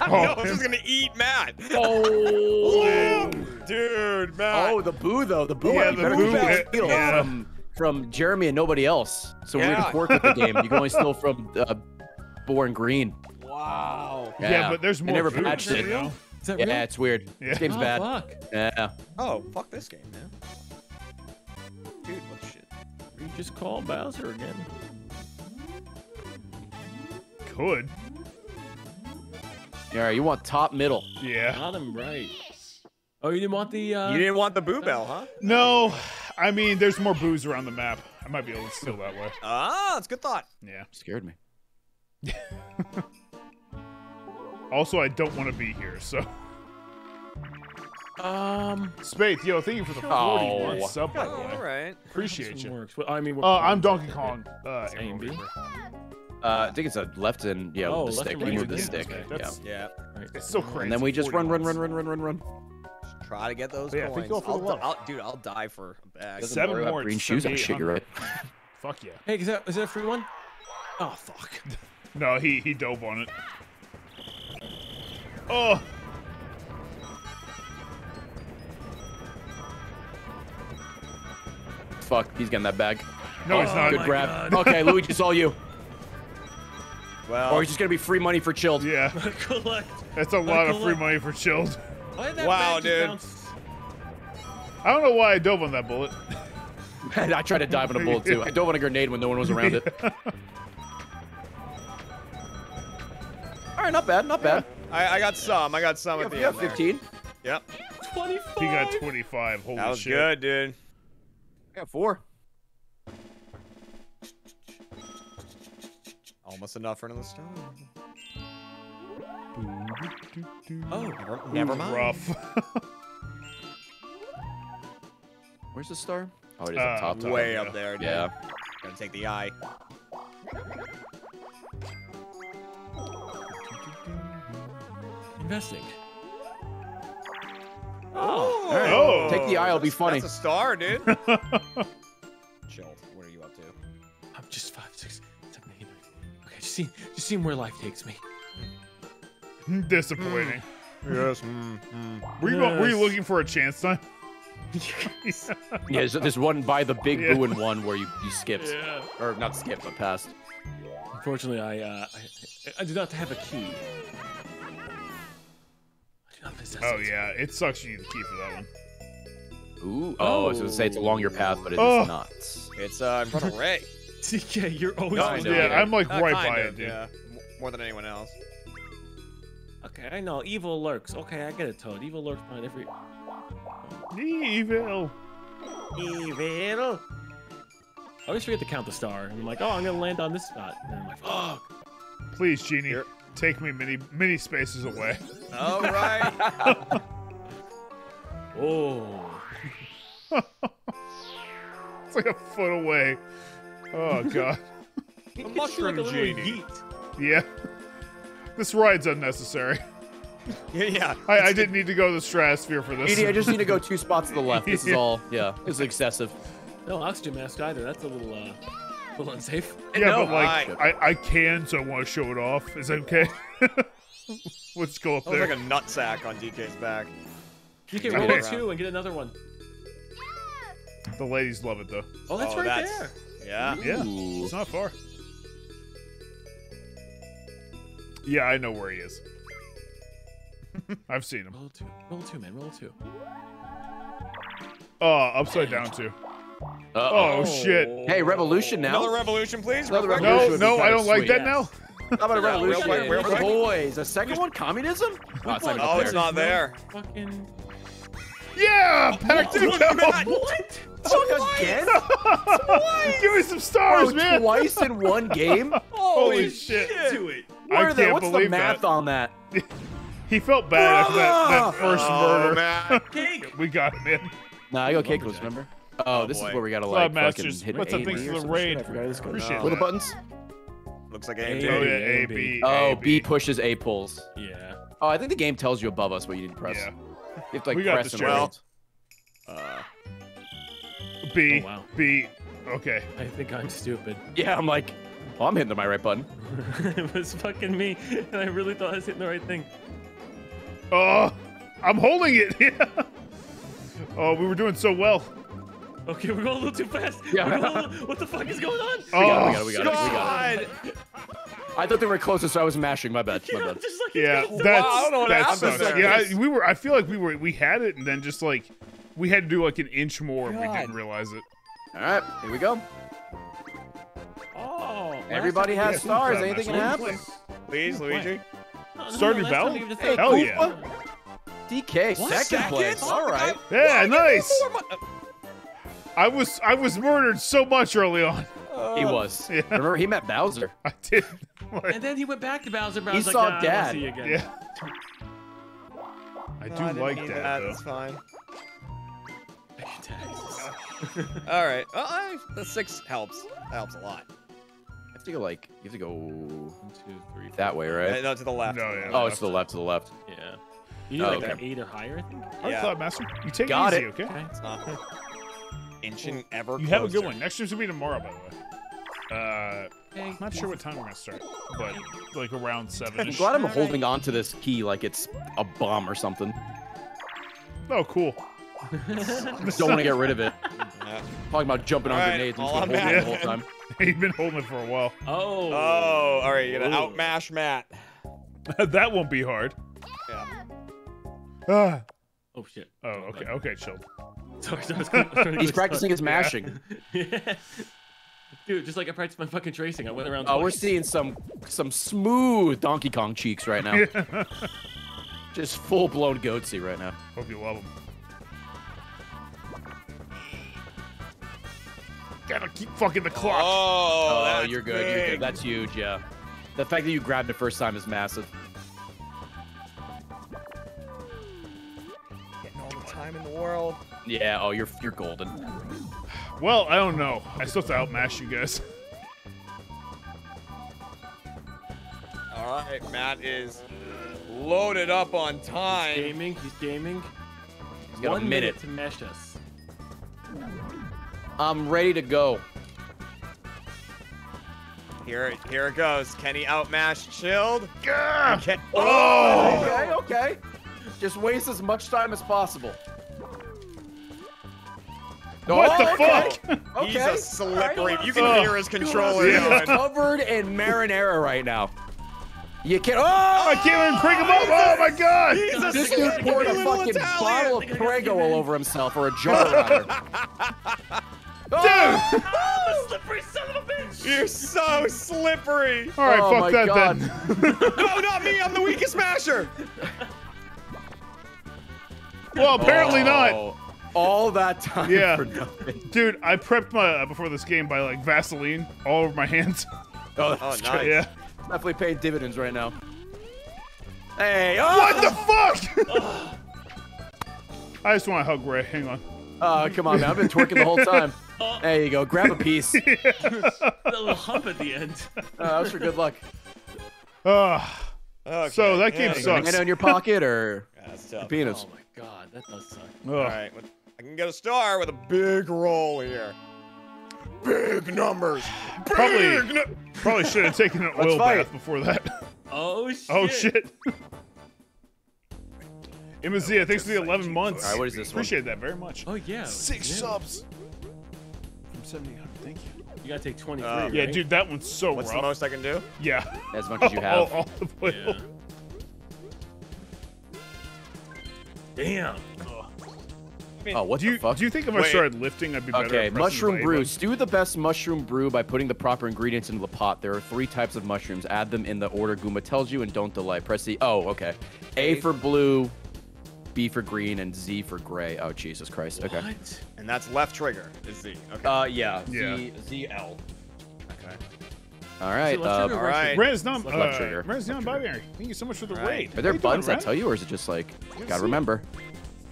C: Oh,
A: no, this is gonna eat Matt.
B: Oh.
A: dude, Matt.
B: Oh, the boo though. The boo.
C: Yeah,
B: you
C: the
B: better
C: boo,
B: keep
C: it-
B: steal
C: yeah.
B: from from Jeremy and nobody else. So we're
A: Yeah.
B: gonna quirk with the game. You can only steal from uh, Born Green.
A: Wow.
C: Yeah, but there's
B: They
C: more.
B: never
C: food,
B: patched it.
C: You?
F: Is that
B: Yeah,
F: real?
B: it's weird.
C: Yeah.
B: This game's
F: oh,
B: bad.
F: Fuck.
B: Yeah.
A: Oh, fuck this game, man. Dude, what shit?
F: You just call Bowser again.
C: Could.
B: All right, you want top middle.
C: Yeah.
F: Got him right. Oh, you didn't want the. Uh,
A: You didn't want the boo bell, huh?
C: No, I mean, there's more boos around the map. I might be able to steal that way.
A: Ah, that's a good thought.
C: Yeah.
B: Scared me.
C: Also, I don't want to be here, so.
F: Um.
C: Spade, yo, thank you for the 40
B: Oh.
C: month sub, by the way.
A: right.
C: Appreciate you.
F: Works. Well, I mean,
C: Uh, I'm Donkey Kong. Uh,
F: Same,
C: Emerald
F: B.
C: Reaper.
B: Uh, I think it's a left and yeah,
F: Oh,
B: with the stick.
F: and
B: You move the
F: again.
B: stick.
C: Okay,
B: Yeah.
C: that's-
A: Yeah.
C: It's so crazy.
B: And then we just run, run, run, run, run, run, run.
A: Try to get those
C: Yeah,
A: coins.
C: thank you all for
A: I'll,
C: the love.
A: I'll, dude, I'll die for a bag.
C: Seven more,
B: green
C: it's
B: shoes. Oh shit, you're right.
C: Fuck yeah.
F: Hey, is that is that a free one? Oh fuck.
C: No, he he dove on it. Oh,
B: Fuck, he's getting that bag.
C: no, he's not.
B: Good oh grab. Okay, Luigi, it's all you.
A: Well,
B: Or he's just gonna be free money for chilled.
C: Yeah,
D: Collect.
C: that's a lot of free money for chilled.
D: Why that
A: Wow, dude.
D: bounce?
C: I don't know why I dove on that bullet.
B: Man, I tried to dive on a bullet too. I dove on a grenade when no one was around it. All right, not bad, not bad.
A: I, I got some. I got some
B: You
A: at
B: have,
A: the
B: you have
A: end there.
B: 15.
A: Yep.
D: 25.
C: He got 25. Holy shit.
A: That was
C: shit.
A: good, dude.
B: I got four.
A: Almost enough for another star.
D: Oh,
A: Never, never mind.
C: Rough.
B: Where's the star? Oh, it is
C: Uh,
B: up top. top.
A: Way up there, dude.
B: Yeah.
A: Gotta take the eye.
D: Investing.
A: Oh,
C: Oh. oh.
B: Take the eye, it'll be funny.
A: That's a star, dude. Chill. What are you up to?
D: I'm just five, six, seven, eight, nine. Okay, just see, just seeing where life takes me.
C: Disappointing. Mm.
A: Yes. Mm, mm.
C: Were, you, were you looking for a chance time?
B: Yeah, there's, there's one by the big
C: Yeah.
B: ruin one where you, you skipped.
D: Yeah.
B: Or not skipped, but passed.
D: Unfortunately, I, uh, I, I do not have a key.
C: Oh,
D: it.
C: yeah. It sucks you need the key for that one.
B: Ooh. Oh, I was gonna say it's along your path, but it is
C: Oh.
B: not.
A: It's uh, in front of Ray.
D: yeah, you're always.
A: No,
D: supposed to
A: no,
D: be
C: Yeah,
D: there.
C: I'm like
A: Uh,
C: right
A: kind
C: by
A: of,
C: it, dude.
A: Yeah. More than anyone else.
D: Okay, I know. Evil lurks. Okay, I get it, Toad. Evil lurks behind every.
C: Evil.
D: Evil. I always forget to count the star, and I'm like, oh, I'm gonna land on this spot, and I'm like, fuck.
C: Please, Genie,
A: Here.
C: Take me many, many spaces away.
A: All right.
D: Oh.
C: It's like a foot away. Oh, God.
D: A
A: mushroom
D: like a little
A: genie.
D: yeet.
C: Yeah. This ride's unnecessary.
A: yeah, yeah.
C: I, I didn't need to go to the stratosphere for this.
B: Edie, I just need to go two spots to the left. This is all. Yeah, it's excessive.
D: No oxygen mask either. That's a little, uh, a little unsafe.
C: yeah,
B: No,
C: but like,
A: I-
C: I, I can, so I want to show it off. Is that okay? Let's go up
A: That was
C: there.
A: like a nut sack on DK's back.
D: You can
A: Yeah.
D: roll it two and get another one.
C: The ladies love it, though.
D: Oh, that's
A: Oh,
D: right
A: that's-
D: there.
A: Yeah.
C: Yeah,
B: Ooh.
C: it's not far. Yeah, I know where he is. I've seen him.
D: Roll two. Roll two, man. Roll two.
C: Oh, upside down too.
B: Uh-oh.
C: Oh, shit.
B: Hey, revolution now.
A: Another revolution, please.
B: Another revolution.
C: No, no, I don't like
B: sweet.
C: that
D: Yes.
C: now.
B: How about a revolution?
A: quick, real
B: For
A: quick.
B: boys. A second one? Communism? Oh, it's not
A: Oh, it's
B: there.
A: not there.
D: Fucking.
C: Yeah, packed it
A: Look at
C: up.
A: that.
D: What?
B: Again?
C: Give me some stars,
B: Oh,
C: man.
B: twice in one game?
C: Holy shit.
D: Do it.
C: I
B: Where the,
C: can't
B: what's the math
C: that.
B: on that?
C: He felt bad after that, that first
A: Oh,
C: murder.
A: man.
D: Cake.
C: We got him in.
B: Nah, I go Keiko's, remember? Oh, this
A: boy.
B: is where we gotta
C: What's up,
B: like fucking
C: Masters?
B: hit
C: What's up? Thanks for the
B: some shit.
C: raid.
B: I forgot this goes.
C: Appreciate
A: No.
B: Little buttons?
A: Looks like
D: A,
A: A
C: Oh,
A: B.
C: yeah,
D: A,
C: A,
D: B.
C: B.
B: Oh,
C: A,
B: B pushes A pulls.
D: Yeah.
B: Oh, I think the game tells you above us what you need to press.
C: Yeah.
B: You have to like
C: We got
B: press
C: this,
B: and hold.
A: Uh,
C: B.
D: Oh, wow.
C: B. Okay.
D: I think I'm stupid.
B: Yeah, I'm like, oh, I'm hitting the my right button.
D: it was fucking me, and I really thought I was hitting the right thing.
C: Oh, I'm holding it. Yeah. Oh, we were doing so well.
D: Okay, we're going a little too fast.
B: Yeah.
D: We're going a little- what the fuck is going on?
C: Oh,
B: We got it, we got it, we got it.
A: God.
B: I thought they were closer, so I was mashing. My bad. My bad.
D: like
C: Yeah, that's
A: I don't know what
C: that sucks.
A: there.
C: Yeah, I, we were. I feel like we were. We had it, and then just like we had to do like an inch more, and we didn't realize it.
B: All right, here we go.
D: Oh,
B: Everybody
D: time-
B: has stars. Anything can happen.
A: Please, Luigi.
D: Oh, no, no,
C: Stardew
D: no,
C: Valley?
D: time you just
B: Hey,
C: Hell
B: Koopa.
C: yeah.
B: DK,
D: What?
B: second place. All right.
C: Yeah, nice.
A: Four mo-
C: I was I was murdered so much early on.
B: He was.
C: Yeah.
B: Remember, he met Bowser.
C: I did. Like,
D: And then he went back to Bowser. Bowser's
B: He
D: like,
B: saw
D: nah,
B: Dad.
D: won't see you again.
C: yeah. I
A: No,
C: do
A: didn't
C: like
A: need
C: that, though.
A: That's fine. All right. Well, I, the six helps. That helps a lot.
B: You have to go like, you have to go
D: One, two, three,
B: that way, right?
A: Uh, no, to the left.
C: No, yeah.
B: Oh, it's to the left, to the left.
D: Yeah. You need
B: Oh,
D: like
B: okay.
D: an eight or higher, I think.
C: Our
A: Yeah.
C: Cloud Master. You take
B: Got
C: it easy,
B: it.
C: okay?
D: Okay.
A: It's not inching ever
C: You have a good one. Next stream's gonna be tomorrow, by the way. Uh, I'm not sure what time we're gonna start, but like around seven.
B: I'm glad I'm holding on to this key like it's a bomb or something.
C: Oh, cool.
B: Don't want to get rid of it.
A: Yeah.
B: Talking about jumping on
A: All right,
B: grenades and
A: all
B: just holding it the whole time.
C: You've been holding it for a while.
F: Oh.
A: Oh, all right, you're gonna
F: Ooh.
A: outmash Matt.
C: that won't be hard.
A: Yeah.
C: Ah.
F: Oh shit.
C: Oh, okay, okay, chill.
F: Sorry, sorry, I was gonna- I was trying to
B: He's practicing his mashing.
F: Yeah. Dude, just like I practiced my fucking tracing, I went around.
B: Oh, we're seeing some some smooth Donkey Kong cheeks right now. Just full blown goatsy right now.
C: Hope you love them. Gotta keep fucking the clock.
A: Oh,
B: Oh, you're good. You're good. That's huge. Yeah. The fact that you grabbed it first time is massive.
A: Getting all the time in the world.
B: Yeah. Oh, you're you're golden.
C: Well, I don't know. I still have to outmash you guys.
A: All right, Matt is loaded up on
F: He's
A: time.
F: gaming. He's gaming.
B: He's got
F: One
B: a minute.
F: to mesh us.
B: I'm ready to go.
A: Here, here it goes. Kenny outmashed Chilled.
C: Gah!
A: Ken-
C: oh! oh!
B: Okay. Okay. Just waste as much time as possible.
C: What the
B: Oh, okay.
C: fuck?
A: He's
B: Okay.
A: a slippery. You can
C: Ugh.
A: hear his controller
B: He is
A: going.
B: covered in marinara right now. You can't. Oh!
C: I can't even bring him up. Oh my god!
A: He's a
B: This dude poured a fucking
A: Italian.
B: bottle of Prego all over himself, or a jar rather.
C: Dude!
F: Oh, oh slippery son of a bitch!
A: You're so slippery.
C: All right,
B: Oh
C: fuck
B: my
C: that
B: God.
C: then.
A: No, not me. I'm the weakest masher!
C: well, apparently
B: oh. not. All that time
C: Yeah.
B: for nothing.
C: Dude, I prepped my uh, before this game by like Vaseline all over my hands.
B: Oh,
A: Oh, nice.
C: yeah.
B: Definitely paying dividends right now. Hey, oh!
C: What the fuck? I just want to hug Ray. Hang on.
B: Oh, come on, man. I've been twerking the whole time. There you go. Grab a piece. Oh,
F: That little hump at the end.
B: that was for good luck.
C: Ah.
A: Okay.
C: So that game
A: yeah,
C: sucks.
B: Hang it in your pocket or
A: That's tough.
B: penis.
F: Oh my god, that does suck.
C: Ugh.
A: All right, what- I can get a star with a big roll here. Big numbers.
C: Probably-
A: Big nu-
C: Probably should have taken an
B: Let's
C: oil
B: fight.
C: bath before that.
F: Oh shit.
C: oh shit. Imazia, thanks for the 11 months.
B: All right, what is this one?
C: Appreciate that very much.
F: Oh yeah.
C: Six
F: yeah.
C: subs. From 7,800. Thank you.
F: You gotta take 23.
A: Uh,
C: Yeah,
F: right?
C: dude, that one's so
A: What's the most I can do?
C: Yeah.
B: As much as you
C: All,
B: have.
C: all the oil.
F: Yeah. Damn.
B: Oh, what
C: Do you,
B: the fuck?
C: do you think if I
A: Wait.
C: started lifting, I'd be better?
B: Okay, mushroom
C: the A
B: brew.
C: button?
B: Stew the best mushroom brew by putting the proper ingredients into the pot. There are three types of mushrooms. Add them in the order Goomba tells you and don't delay. Press the. Oh, okay. A for blue, B for green, and Z for gray. Oh, Jesus Christ. Okay.
F: What?
A: And that's left trigger is Z. Okay.
B: Uh, yeah.
C: Yeah.
B: Z, ZL.
A: okay.
B: All right. Uh,
A: all right.
C: Ren is not,
B: Left
C: uh,
B: trigger.
C: Ren is not binary. Thank you so much for the
A: All right.
C: raid.
B: are there
C: you
B: buttons that tell you, or is it just like, gotta remember?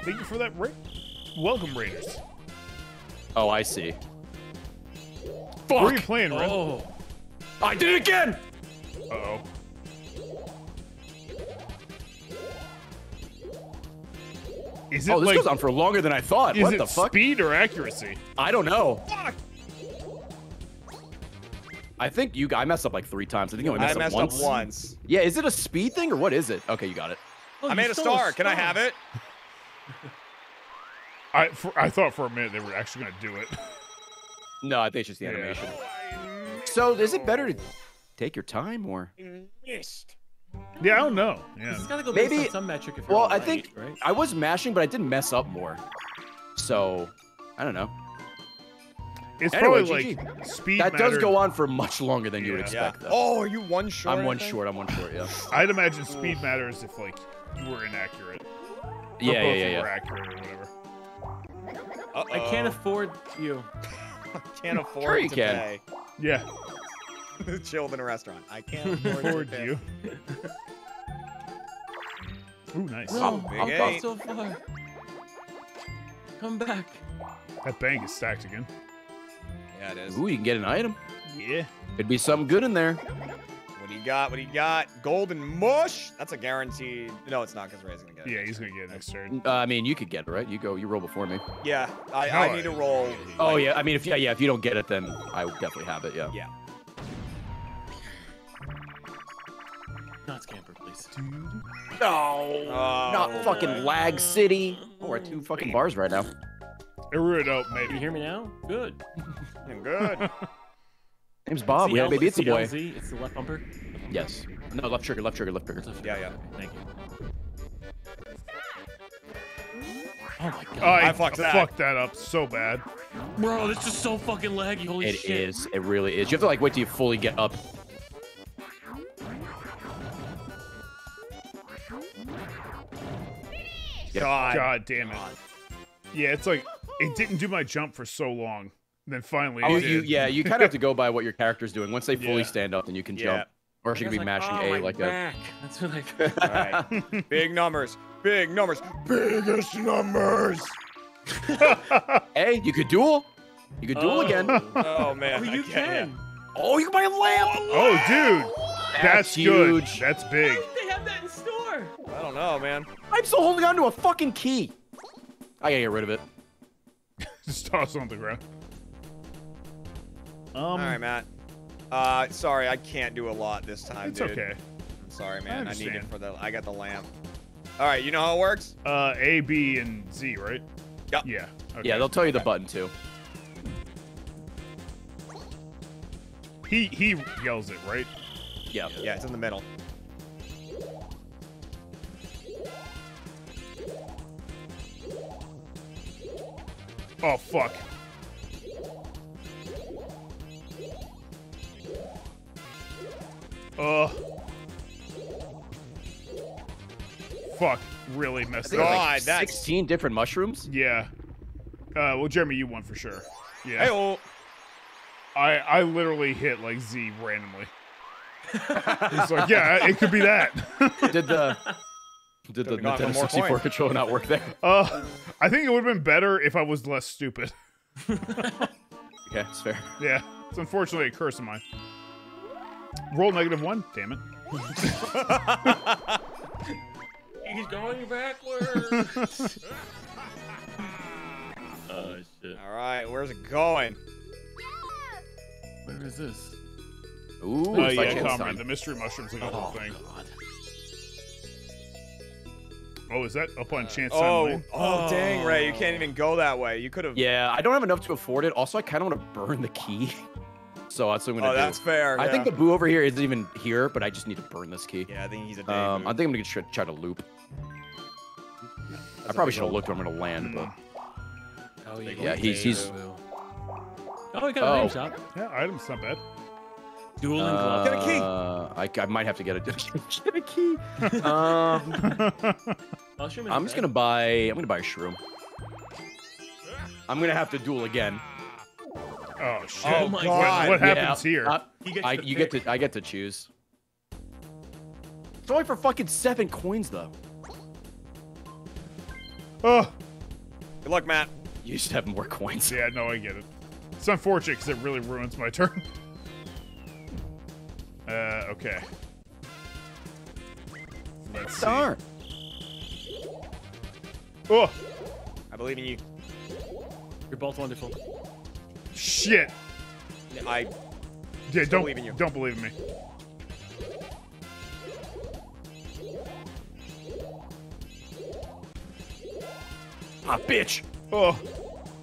C: Thank you for that raid. Welcome, Raiders.
B: Oh, I see.
C: Where are you playing, Ren?
F: Oh.
B: I did it again!
C: Uh-oh. Is it
B: Oh, this
C: like
B: goes on for longer than I thought. What the fuck?
C: speed or accuracy?
B: I don't know. I think you. I messed up like three times. I think you only
A: I
B: messed,
A: messed
B: up
A: up
B: once.
A: once.
B: Yeah, is it a speed thing or what is it? Okay, you got it.
F: Oh,
A: I made a
F: stole
A: star. Can I have it?
C: I for, I thought for a minute they were actually gonna do it.
B: No, I think it's just the
C: Yeah.
B: animation. So, is it better to take your time or?
A: Missed.
C: yeah, I don't know. Yeah.
F: It's gotta go based
B: Maybe-
F: on some metric if you're
B: Well,
F: all
B: I
F: right,
B: think
F: right?
B: I was mashing, but I did mess up more. So, I don't know.
C: It's
B: Anyway,
C: probably
B: GG.
C: like speed.
B: That does go on for much longer than you would
C: Yeah.
A: Yeah.
B: expect, though.
A: Oh, are you one short?
B: I'm one short. I'm one short. Yeah.
C: I'd imagine speed matters if like you were inaccurate.
B: Yeah, yeah,
C: both of
B: yeah,
C: were
B: yeah.
C: accurate or whatever.
F: I can't afford you.
A: I Can't afford
B: Sure you
A: to
B: can.
A: pay.
C: Yeah,
A: Chilled in a restaurant. I can't afford,
C: forward
A: to pay.
C: you. Ooh, nice.
F: No,
A: big
F: I'm
A: eight.
F: gone so far. Come back.
C: That bank is stacked again.
A: Yeah, it is.
B: Ooh, you can get an item.
C: Yeah.
B: Could be something good in there
A: got? What he got? Golden Mush. That's a guaranteed. No, it's not because Ray's gonna get it.
C: Yeah, he's gonna get it next turn.
B: Uh, I mean, you could get it, right? You go. You roll before me.
A: Yeah, I, I need to roll.
B: Oh yeah, I mean, if yeah, yeah, if you don't get it, then I definitely have it. Yeah.
A: Yeah.
B: Not Scamper, please. Dude. No.
A: Oh, not
B: fucking
A: man.
B: Lag City. Oh, we're at two fucking bars right now.
C: It
F: ruined up,
C: maybe.
F: You hear me now? Good.
A: I'm good.
B: Name's Bob.
F: We
B: have
F: a
B: baby, it's a boy.
F: It's the left bumper.
B: Yes. No, left trigger, left trigger, left trigger.
A: Yeah, yeah.
F: Thank you. Oh my god.
C: I,
A: I fucked that.
C: fucked that up so bad.
F: Bro, this is so fucking laggy. Holy
B: It
F: shit.
B: is. It really is. You have to like wait till you fully get up.
A: God.
C: God damn it. Yeah, it's like it didn't do my jump for so long. And Then finally,
B: You,
C: it
B: you,
C: did.
B: yeah, you kind of have to go by what your character's doing. Once they fully
C: Yeah.
B: stand up, then you can
A: Yeah.
B: jump. Or she could be
F: Like,
B: mashing
F: oh,
B: A
F: my
B: like a.
F: back. That's what I.
A: All right. Big numbers. Big numbers. Biggest numbers.
B: Hey, you could duel. You could duel again.
A: Oh man.
F: Oh, you
A: can't-
F: can.
B: Oh, you can buy a lamp.
C: Oh, dude, that's, good.
B: huge.
C: That's big.
F: Why They have that in store.
A: I don't know, man.
B: I'm still holding on to a fucking key. I gotta get rid of it.
C: Just toss it on the ground. Um,
A: All right, Matt. Uh, sorry, I can't do a lot this time,
C: it's
A: dude.
C: okay.
A: I'm sorry, man. I, need it for the. I got the lamp. All right, you know how it works?
C: Uh, A, B, and Z, right?
A: Yep.
C: Yeah. Okay.
B: Yeah, they'll tell you the button too.
C: He he yells it, right?
B: Yeah.
A: Yeah, it's in the middle.
C: Oh fuck. Uh. Fuck. Really messed
B: There are
C: up.
B: like
A: God, that's-
B: 16 different mushrooms.
C: Yeah. Uh, well, Jeremy, you won for sure. Yeah.
A: Hey, oh.
C: I I literally hit like Z randomly. It's like, yeah, it could be that.
B: Did the did the
A: Could've
B: Nintendo
A: more
B: 64
A: coin.
B: controller not work there?
C: uh, I think it would have been better if I was less stupid.
B: Okay, it's fair.
C: Yeah, it's unfortunately a curse of mine. Roll negative one. Damn it.
F: He's going backwards. oh shit.
A: All right, where's it going?
F: Where is this?
B: Oh, Ooh,
C: Oh
B: it's like
C: yeah,
B: chance
C: Comrade.
B: time.
C: The mystery mushrooms like a
F: Oh
C: whole thing.
F: god.
C: Oh, is that up on uh, Chance Time
A: Oh,
C: Lane?
A: oh, dang, Ray, you can't even go that way. You could have.
B: Yeah, I don't have enough to afford it. Also, I kind of want to burn the key. So that's what I'm gonna
A: Oh,
B: do.
A: that's fair.
B: I think the boo over here isn't even here, but I just need to burn this key.
A: Yeah, I think he's a.
B: Um,
A: Dave
B: I think I'm gonna try, try to loop. I probably should have looked where I'm gonna land, but
F: Oh,
B: Yeah, he's- he's-
F: Oh, he got a
B: Oh.
F: name shop.
C: Yeah, item's not bad.
F: Dueling glove.
A: Get a key.
B: uh, I, I might have to get a get a key. um, I'm just gonna buy. I'm gonna buy a shroom. I'm gonna have to duel again.
C: Oh shit.
F: Oh my
C: What-
F: God.
C: What,
B: Yeah,
C: happens here?
B: uh,
F: He gets
B: I,
F: to
B: you get to. I get to choose. It's only for fucking seven coins though.
C: oh,
A: Good luck, Matt.
B: You should have more coins.
C: yeah, no, I get it. It's unfortunate because it really ruins my turn. Uh, okay. Let's see.
B: Darn.
C: Oh,
A: I believe in you.
F: You're both wonderful.
C: Shit.
A: I.
C: Yeah, don't
A: believe in you.
C: Don't believe in me.
B: Ah, bitch.
C: Oh,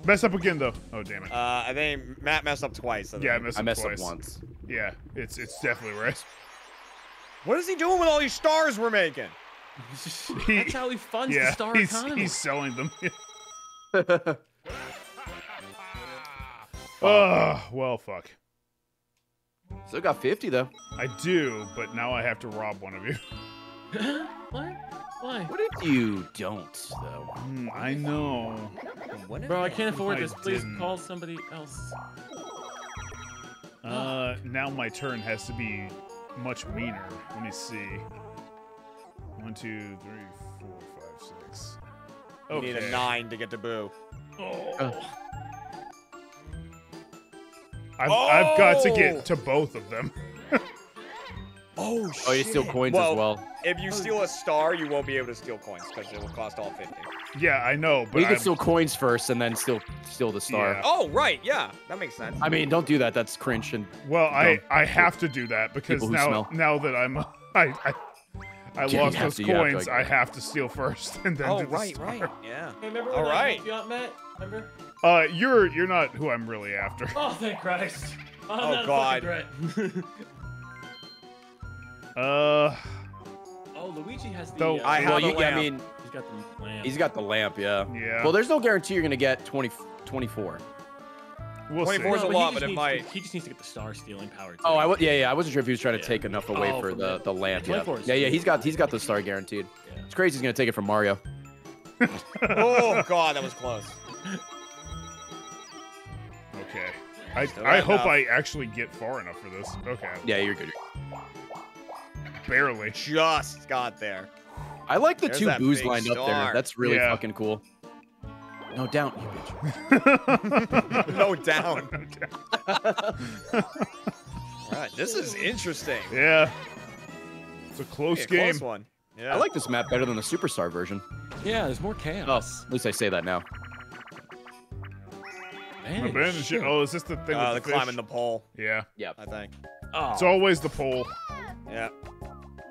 C: mess up again though. Oh damn it.
A: Uh, I think Matt messed up twice. I
C: yeah, I
A: think.
C: messed
B: I
C: up
B: messed
C: twice.
B: up once.
C: Yeah, it's it's definitely right.
A: What is he doing with all these stars we're making?
C: He-
F: That's how he funds
C: yeah,
F: the star
C: he's
F: economy.
C: he's selling them. Oh, well, fuck.
B: Still got 50 though.
C: I do, but now I have to rob one of you.
F: what? Why?
B: What if you don't though?
C: Hmm, I know.
F: Bro, I can't afford
C: I
F: this. Please
C: didn't.
F: call somebody else.
C: Uh, now my turn has to be much meaner. Let me see. One, two, three, four, five, six.
A: You need a nine to get to Boo.
C: I've, I've got to
A: Oh!
C: get to oh! both of them.
A: Oh, shit.
B: Oh, you steal coins
A: well,
B: as well.
A: If you steal a star, you won't be able to steal coins because it will cost all 50.
C: Yeah, I know, but
B: But you can
C: I'm-
B: steal coins first and then steal steal the star.
C: Yeah.
A: Oh, right. Yeah, that makes sense.
B: I mean, don't do that. That's cringe. And
C: well, I I have to do that because now
B: smell.
C: now that I'm I, I I
B: Yeah,
C: lost those
B: to- you have to,
C: coins.
B: like-
C: I have to steal first and then
A: Oh,
C: do the
A: right,
C: star.
A: right. Yeah.
F: Hey, remember
A: All
F: when
A: right.
F: helped you out, Matt? Remember?
C: Uh, you're you're not who I'm really after.
F: Oh, thank Christ. I'm
A: Oh,
F: not
A: God.
C: Uh,
F: oh, Luigi has the.
C: Though
F: uh,
A: I
B: well,
A: have a
B: you, I
A: lamp.
B: mean,
F: He's got the lamp.
B: he's got the lamp, yeah.
C: yeah.
B: Well, there's no guarantee you're gonna get 20, 24.
C: we'll see.
A: 24 's a lot,
F: just
A: but it
F: needs
A: might.
F: To, he just needs to get the star stealing power. Too.
B: Oh, I w- yeah, yeah. I wasn't sure if he was trying to
F: Yeah.
B: take enough away
F: Oh,
B: for the,
F: the-
B: the lamp. Yeah.
F: 24
B: yeah, yeah. He's got he's got the star guaranteed.
F: Yeah.
B: It's crazy. He's gonna take it from Mario.
A: Oh god, that was close.
C: Okay. I,
A: Still
C: I hope
A: enough.
C: I actually get far enough for this. Okay.
B: Yeah, you're good.
C: Barely.
A: Just got there.
B: I like the
A: There's
B: two boos
A: big
B: lined up there. That's really
C: Yeah.
B: fucking cool. No down, you bitch.
A: No down. All right, this is interesting.
C: yeah. It's a close
A: Hey,
C: game.
A: close one. Yeah.
B: I like this map better than the Superstar version.
F: Yeah, there's more
B: Oh,
F: chaos.
B: at least I say that now.
F: Man,
C: Abandoned shit. Oh, is this the thing
A: uh, the
C: with the
A: climbing
C: fish?
A: the pole.
C: Yeah. Yep.
A: I think.
F: Oh,
C: It's always the pole.
A: Yeah.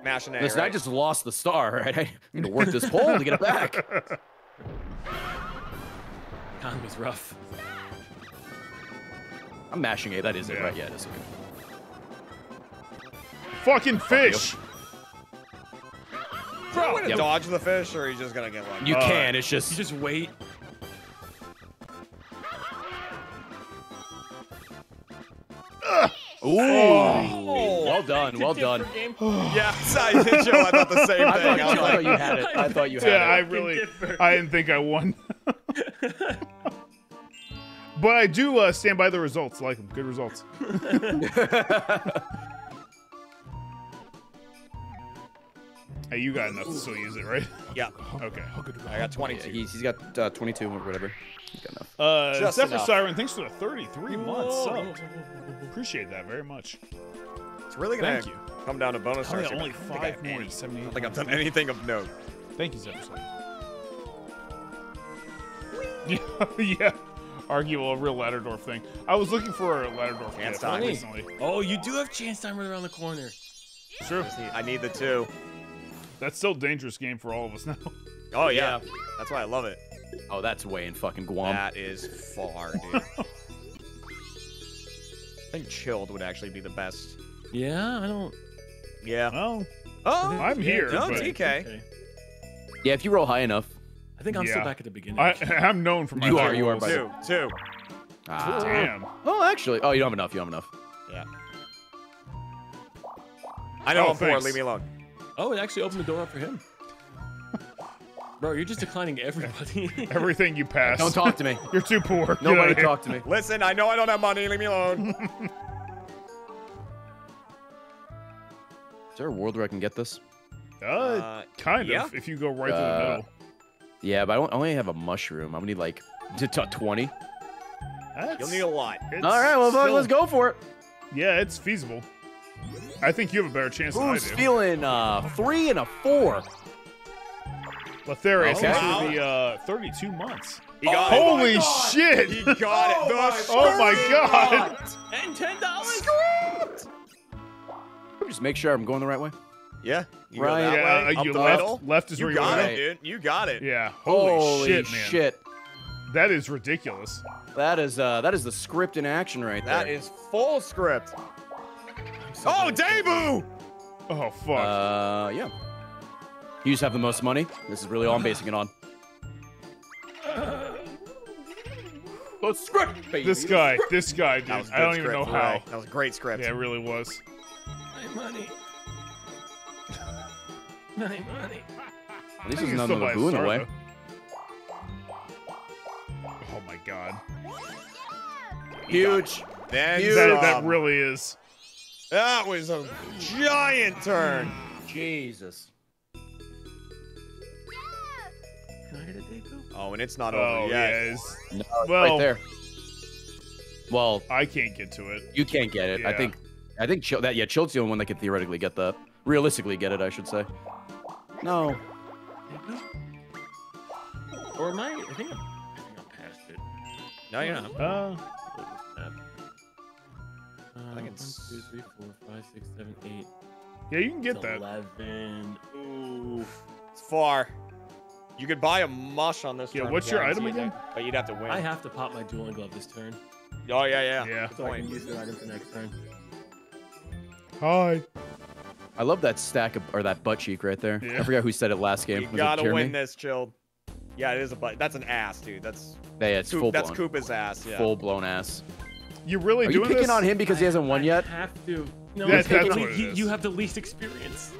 A: Mashing A.
B: Listen, I just lost the star. Right? I need to work this pole to get it back.
F: economy's rough.
B: I'm mashing A. That is it, right? Yeah, it is.
C: Fucking fish.
A: Bro, you gonna
B: Yep.
A: dodge the fish, or are you just gonna get one?
B: You
C: Uh,
B: can. It's just.
F: You just wait.
B: Ooh.
A: Oh.
B: Well done. Well done.
A: Yeah, I did, Joe. I thought the same
B: I
A: thing.
B: thought,
A: I
B: I thought
A: like,
B: you had it. I thought you had it.
C: Yeah, I really. I didn't think I won. but I do uh, stand by the results. Like them. Good results. Hey, you got enough to still use it, right?
A: yeah,
C: Okay.
A: I got
B: Yeah,
A: 22.
B: he's, he's got uh, 22 or whatever. He's got enough.
C: Uh,
A: Just
C: Zephyr
A: enough.
C: Siren, thanks for the 33 months
F: Whoa.
C: sub. Appreciate that very much.
A: It's really gonna
C: Thank you.
A: come down to bonus stars.
C: only
A: I don't think I
C: five
A: have
C: more
A: any.
C: 78.
A: I don't think I've done anything of note.
C: Thank you, Zephyr Siren. Yeah, yeah. Argue a real Ladderdorf thing. I was looking for a Ladderdorf
A: Chance
C: gift
A: time.
C: recently.
F: Oh, you do have chance time right around the corner.
C: Sure.
A: I need the two.
C: That's still a dangerous game for all of us now.
A: Oh yeah, that's why I love it.
B: Oh, that's way in fucking Guam.
A: That is far, dude. I think chilled would actually be the best.
F: Yeah, I don't.
A: Yeah.
C: Well,
A: Oh,
C: I'm here,
A: No,
C: but
A: TK.
F: Okay.
B: Yeah, if you roll high enough.
F: I think I'm
C: Yeah.
F: still back at the beginning.
C: I, I'm known for my
B: You are, you are,
A: Two, two.
B: Ah.
C: Damn.
B: Oh, actually. Oh, you don't have enough. You don't have enough.
A: Yeah. I know
C: Oh,
A: I'm poor. Leave me alone.
F: Oh, it actually opened the door up for him. Bro, you're just declining everybody.
C: Everything you pass.
B: Don't talk to me.
C: You're too poor.
B: Nobody
C: outta here.
B: talk to me.
A: Listen, I know I don't have money. Leave me alone.
B: Is there a world where I can get this?
C: Uh,
A: Uh,
C: kind
A: yeah.
C: of. If you go right through the
B: Uh,
C: middle.
B: Yeah, but I, don't, I only have a mushroom. I'm gonna need like to t- 20.
C: That's,
A: You'll need a lot.
B: All right, well,
C: still-
B: let's go for it.
C: Yeah, it's feasible. I think you have a better chance than I
B: Who's feeling uh three and a four?
C: Lothario,
B: Okay.
C: thanks for the uh, 32 months.
A: He got
C: Holy
A: it.
C: shit!
A: He got it. The
C: oh my god!
F: and ten dollars.
B: Just make sure I'm going the right way.
A: Yeah. You
B: Right.
A: Go that
C: Yeah,
A: way,
C: uh,
A: up
C: you
A: the
C: left,
A: middle.
C: left is
A: You
C: where you
A: got
C: want
A: it,
C: to
A: dude. You got it.
C: Yeah. Holy, shit, man.
B: shit.
C: That is ridiculous.
B: That is uh that is the script in action right
A: That
B: there.
A: is full script. Oh, Debu!
C: Oh fuck.
B: Uh yeah. You just have the most money. This is really all I'm basing it on. The script, baby.
C: this guy, this guy, dude.
A: That was
C: I don't
A: good
C: even know
A: script,
C: how.
A: That was great script.
C: Yeah, it really was.
F: My money. My money.
B: At least
C: You
B: there's
C: can
B: none
C: still
B: of the
C: buy
B: in the way.
C: Oh my god.
B: Huge.
A: Then
C: That, that really is.
A: That was a giant turn.
B: Jesus.
F: Can I get a Deku?
A: Oh, and it's not
C: Oh
A: over yet.
C: it's,
B: No, it's
C: Well-
B: right there. Well,
C: I can't get to it.
B: you can't get it. I think I think Chil- that yeah, Chilt's the only one that could theoretically get that. Realistically get it, I should say. No.
F: Or am I? I think I'm. I think I'm past it.
A: No, you're not.
C: Uh,
F: Look at this map. Uh,
A: think
F: one,
A: it's-
F: two, three, four, five, six, seven, eight.
C: Yeah, you can get
D: It's
C: that.
D: Eleven. Ooh.
A: It's far. You could buy a mush on this.
C: Yeah, what's your item
A: guaranteed,
C: again?
A: But you'd have to win.
D: I have to pop my dueling glove this turn,
A: Oh yeah, yeah.
C: Yeah.
D: so I can
A: Point.
D: use the item for next turn.
C: Hi.
B: I love that stack of or that butt cheek right there.
C: Yeah.
B: I forgot who said it last game.
A: You
B: Was
A: gotta win this, chilled. Yeah, it is a butt. That's an ass, dude. That's
B: Yeah, yeah, it's
A: Coop,
B: full
A: that's
B: blown.
A: Koopa's ass. Yeah.
B: Full blown ass.
C: You really
B: Are you picking
C: this?
B: on him because he hasn't won
D: I
B: yet?
D: have to. No,
C: Yeah,
D: it's
C: that's
D: because
C: what it
D: you, you have the least experience.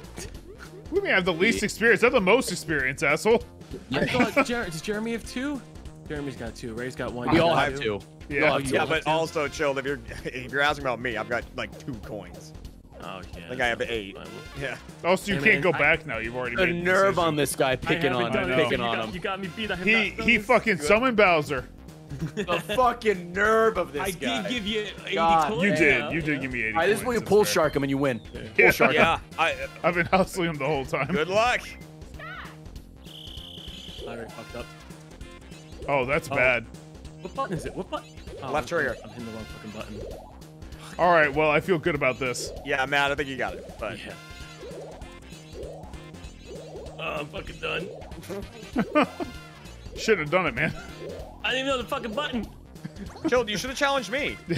C: We may have the least experience. I have the most experience, asshole.
D: I thought Jer- does Jeremy have two? Jeremy's got two. Ray's got one.
B: We
D: you
B: all have two.
C: Yeah.
B: Oh,
A: Yeah, but
D: two?
A: also, chilled. If you're if you're asking about me, I've got like two coins.
D: Oh yeah.
A: I think I have eight.
D: Fine.
A: Yeah.
C: Also, you
D: Hey,
C: can't
D: man,
C: go
D: I-
C: back now. You've already
B: The
C: made the
B: nerve
C: decision.
B: on this guy picking
D: haven't
B: on him, picking
D: you
B: on
D: got,
B: him.
D: You got me beat. I have
C: He
D: not
C: he
D: this.
C: fucking summoned Bowser.
A: The fucking nerve of this
D: I
A: guy.
D: did give you 80
A: God,
D: coins.
C: You did. You did give me 80
B: All right, this is where you pull
C: that's fair.
B: shark him and you win.
C: Yeah.
B: shark.
A: Yeah. I.
C: I've been hustling him the whole time.
A: Good luck.
D: I already fucked up.
C: Oh, that's
D: Oh.
C: bad.
D: What button is it? What button? Oh,
A: Left
D: I'm-
A: trigger.
D: I'm hitting the wrong fucking button.
C: All right. Well, I feel good about this.
A: Yeah, Matt. I think you got it. But
D: Yeah. Oh, I'm fucking done.
C: Shouldn't have done it, man.
D: I didn't even know the fucking button.
A: chilled. You should have challenged me.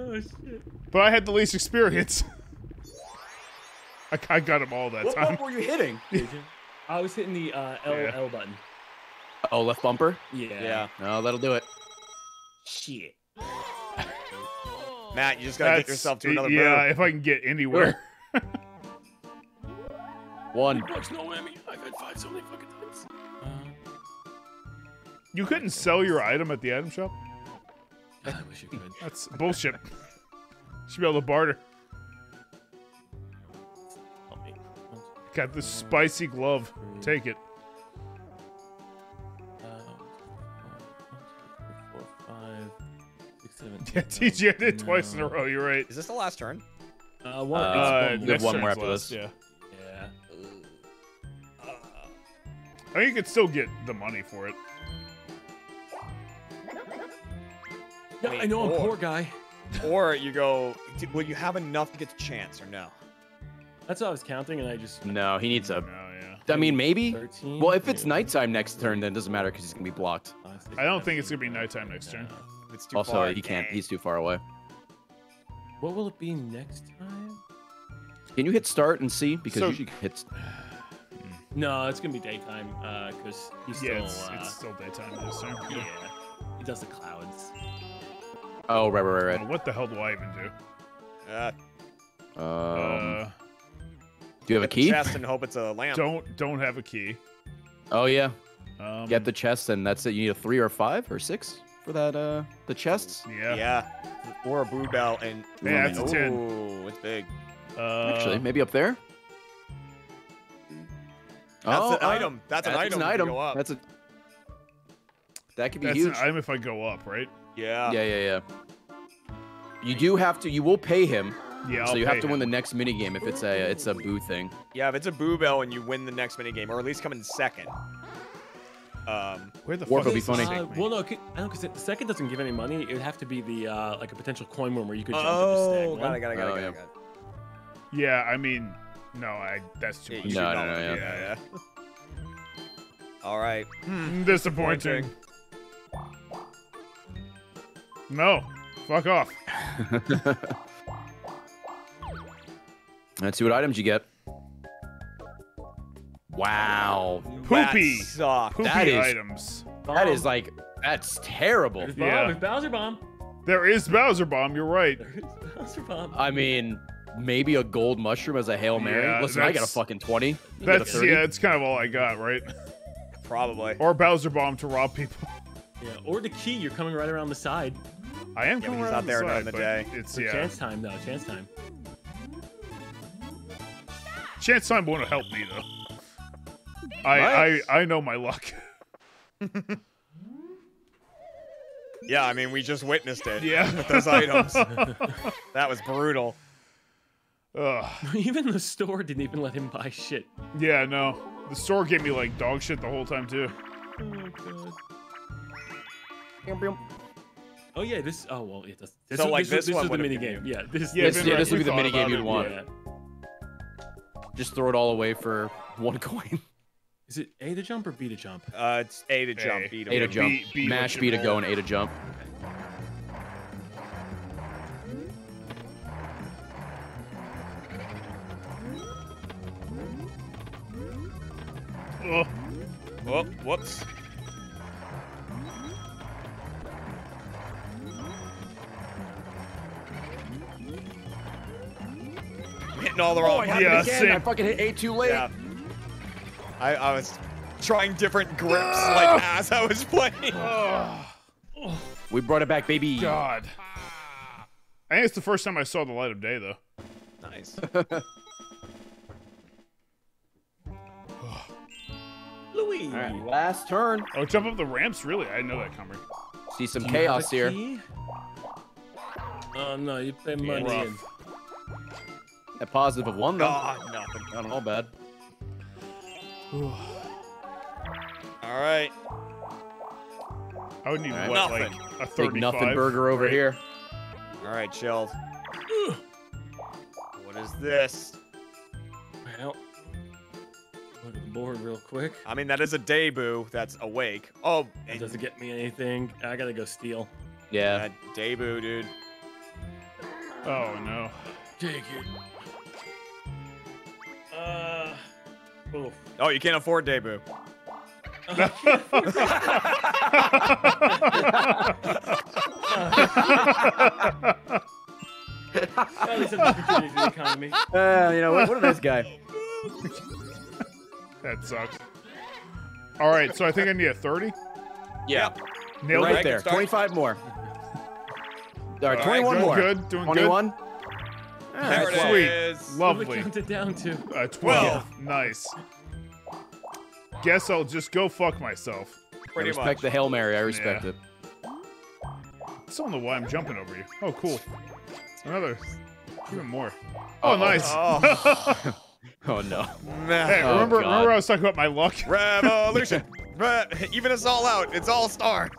D: Oh shit.
C: But I had the least experience. I, I got him all that
B: What
C: time.
B: bump were you hitting?
D: I was hitting the uh, L
C: Yeah.
D: L button.
B: Oh, left bumper?
D: Yeah.
A: Yeah.
B: No, that'll do it.
D: Shit.
A: Matt, you just gotta get yourself to another
C: Yeah,
A: move.
C: if I can get anywhere.
B: One.
D: Bucks no whammy. I've had five so many fucking times.
C: You couldn't sell your item at the item shop?
D: God, I wish you could.
C: That's bullshit. Should be able to barter.
D: Help me. One,
C: Got this spicy glove. Take it.
D: Uh, one, two, three, four, five, six, seven,
C: Yeah,
D: eight,
C: TG, I did it twice in a row. You're right.
A: Is this the last turn?
D: Uh, one.
B: Uh,
C: Uh,
D: one
B: you
D: more.
B: have one more
C: turn's
B: after
C: last,
B: this.
C: Yeah.
D: Yeah.
C: I think you could still get the money for it.
D: Yeah, I know I'm
A: Or-
D: poor guy.
A: Or you go. Will you have enough to get the chance or no?
D: That's what I was counting, and I just.
B: No, he needs a.
C: No, yeah.
B: I mean, maybe.
D: 13.
B: Well, if it's
D: Yeah.
B: nighttime next turn, then it doesn't matter because he's gonna be blocked.
C: I don't think it's gonna be nighttime next turn.
A: It's too
B: Also,
A: far.
B: he can't.
A: dang.
B: He's too far away.
D: What will it be next time?
B: Can you hit start and see? Because
C: So-
B: usually hits.
D: No, it's gonna be daytime. Uh, cause he's
C: Yeah,
D: still.
C: it's,
D: uh,
C: it's still daytime this turn.
D: yeah. He does the clouds.
B: Oh, right, right, right,
C: Oh, what the hell do I even do?
A: Uh.
B: Um,
C: Uh,
B: do you have a key?
A: Chest and hope it's a lamp.
C: don't don't have a key.
B: Oh yeah.
C: Um,
B: Get the chest, and that's it. You need a three or five or six for that. Uh, the chests.
C: yeah.
A: Yeah. Or a boo bell and.
C: Yeah, that's a 10.
A: Ooh, it's big.
C: Uh,
B: Actually, maybe up there.
A: That's
B: oh,
A: an
B: uh,
A: item. That's an item.
B: An item.
A: Go up.
B: That's a. That could be
C: that's
B: huge.
C: an item if I go up, right?
A: Yeah.
B: Yeah, yeah, yeah. You do have to. You will pay him,
C: Yeah.
B: so
C: I'll
B: you have
C: pay
B: to win the next mini game if it's a it's a boo thing.
A: Yeah, if it's a boo bell and you win the next mini game, or at least come in second. Um,
C: Where the
B: Warp
C: fuck
B: would be funny.
D: Uh, well, no, 'cause- I don't because the second doesn't give any money. It would have to be the uh, like a potential coin one where you could jump up a
A: oh,
D: stag.
A: got it, got it, got it,
B: Oh,
A: got it,
B: yeah.
A: got it.
C: Yeah, I mean, no, I. That's too much.
A: you should
B: No, no, no, yeah.
A: yeah, yeah. All right.
C: Mm, Disappointing. No, fuck off.
B: Let's see what items you get. Wow,
C: Poopy.
A: That.
C: Poopy
B: That is-
C: items.
B: that
D: Bomb.
B: is like that's terrible.
D: There's bomb.
C: Yeah.
D: There's Bowser bomb.
C: There is Bowser Bomb. You're right.
D: There's Bowser bomb.
B: I mean, maybe a gold mushroom as a hail mary.
C: Yeah,
B: Listen, I got a fucking twenty. You a
C: That's yeah. It's kind of all I got, right?
A: Probably.
C: Or Bowser Bomb to rob people.
D: Yeah, or the key. You're coming right around the side.
C: I am
A: Yeah,
C: coming
A: but he's
C: around
A: there
C: the
A: during the day.
C: It's yeah.
D: Chance time though. Chance time.
C: Chance time won't help me though. I I I know my luck.
A: Yeah, I mean, we just witnessed it.
C: Yeah.
A: With those items. that was brutal.
C: Ugh.
D: even the store didn't even let him buy shit.
C: Yeah, no. The store gave me like dog shit the whole time too.
D: Oh god. Oh yeah, this. Oh well, yeah. This, this,
A: So,
D: was-
A: like,
D: this,
A: this
D: this
A: one
D: was the mini game. Yeah, this.
C: Yeah,
B: This, yeah,
C: Rack,
B: this would be the mini game you'd
C: it,
B: want.
D: yeah.
B: Just throw it all away for one coin.
D: Is it A to jump or B to jump?
A: Uh, it's A to jump,
C: A.
A: B to
B: A to
A: win.
B: jump.
C: B- B
B: Mash B to go and A to jump.
C: Oh,
A: Oh, whoops. I'm hitting all the wrong oh,
B: happened
C: Yeah,
B: again.
C: same.
B: I fucking hit A too late.
A: Yeah. I, I was trying different grips like as I was playing.
B: We brought it back, baby.
C: God. I think it's the first time I saw the light of day, though.
A: Nice.
D: Louis.
B: All right, last turn.
C: Oh, jump up the ramps? Really? I know that coming.
B: See some
D: Do you have
B: chaos here.
D: Oh no, you play money
C: rough.
D: in.
B: A positive of one though.
A: God, nothing.
B: Not all bad.
A: All right.
C: I would need
B: Alright.
C: what,
A: Nothing.
C: like a
B: Big nothing burger over
C: Right.
B: here.
A: All right, chilled. what is this?
D: Well, look at the board real quick.
A: I mean, that is a debut that's awake. Oh,
D: It
A: and
D: doesn't get me anything. I gotta go steal.
B: Yeah.
A: that debut, dude.
C: Oh, no.
D: Take it. Uh. Oof.
A: Oh, you can't afford debut.
D: At least I'm contributing to the economy.
B: Uh, you know what? What a nice guy.
C: that sucks. All right, so I think I need a 30.
B: Yeah.
C: Nailed
B: right
C: it.
B: there. 25 more. All right,
C: All
B: 21
C: doing
B: more.
C: good, doing good.
B: 21.
A: There it
C: Sweet.
A: is.
D: What
C: Lovely.
D: we count it down to?
C: Uh, 12. Nice. Guess I'll just go fuck myself.
B: I respect
A: much.
B: the Hail Mary. I respect
C: Yeah.
B: it.
C: I still don't know why I'm jumping over you. Oh, cool. Another. Even more. Oh, nice.
A: Oh,
B: Oh no.
A: man.
C: Hey,
B: Oh,
C: remember,
B: God.
C: remember I was talking about my luck?
A: Revolution. Re- even us all out. It's all stars.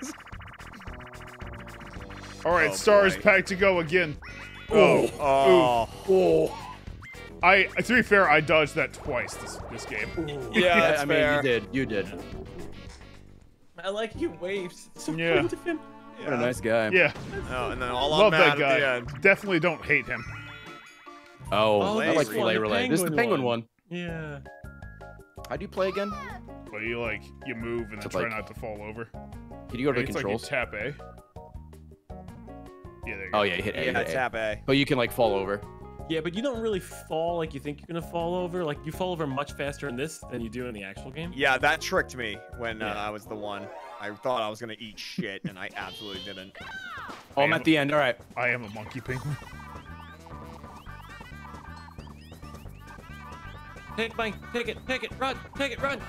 C: All right,
A: Oh,
C: stars
A: boy.
C: packed to go again. Oh,
A: Oh.
B: Oh.
C: I to be fair, I dodged that twice this this game.
A: Yeah, that's
B: I mean,
A: fair.
B: you did. You did.
D: I like you waves. It's so
C: Yeah.
D: kind of him.
B: What a nice guy.
C: Yeah,
A: Oh, and then all on
C: love
A: Matt
C: that
A: at the
C: guy.
A: end.
C: Definitely don't hate him.
B: Oh,
D: Oh,
B: I like
A: one,
B: filet relay. This is the
D: penguin
B: penguin one.
D: Yeah.
B: How do you play again?
C: But you like you move and then
B: So,
C: try
B: like-
C: not to fall over.
B: Can you go to the
C: it's
B: controls?
C: like you tap A. Yeah, there you go.
B: oh yeah, you hit A. you
A: Yeah,
B: hit A.
A: tap A.
B: But you can like fall over.
D: Yeah, but you don't really fall like you think you're gonna fall over. Like you fall over much faster in this than you do in the actual game.
A: Yeah, that tricked me when uh, I was the one. I thought I was gonna eat shit, and I absolutely didn't.
B: Oh, I'm
C: am-
B: at the end. All right.
C: I am a monkey penguin.
D: Take my, take it, take it, run, take it, run.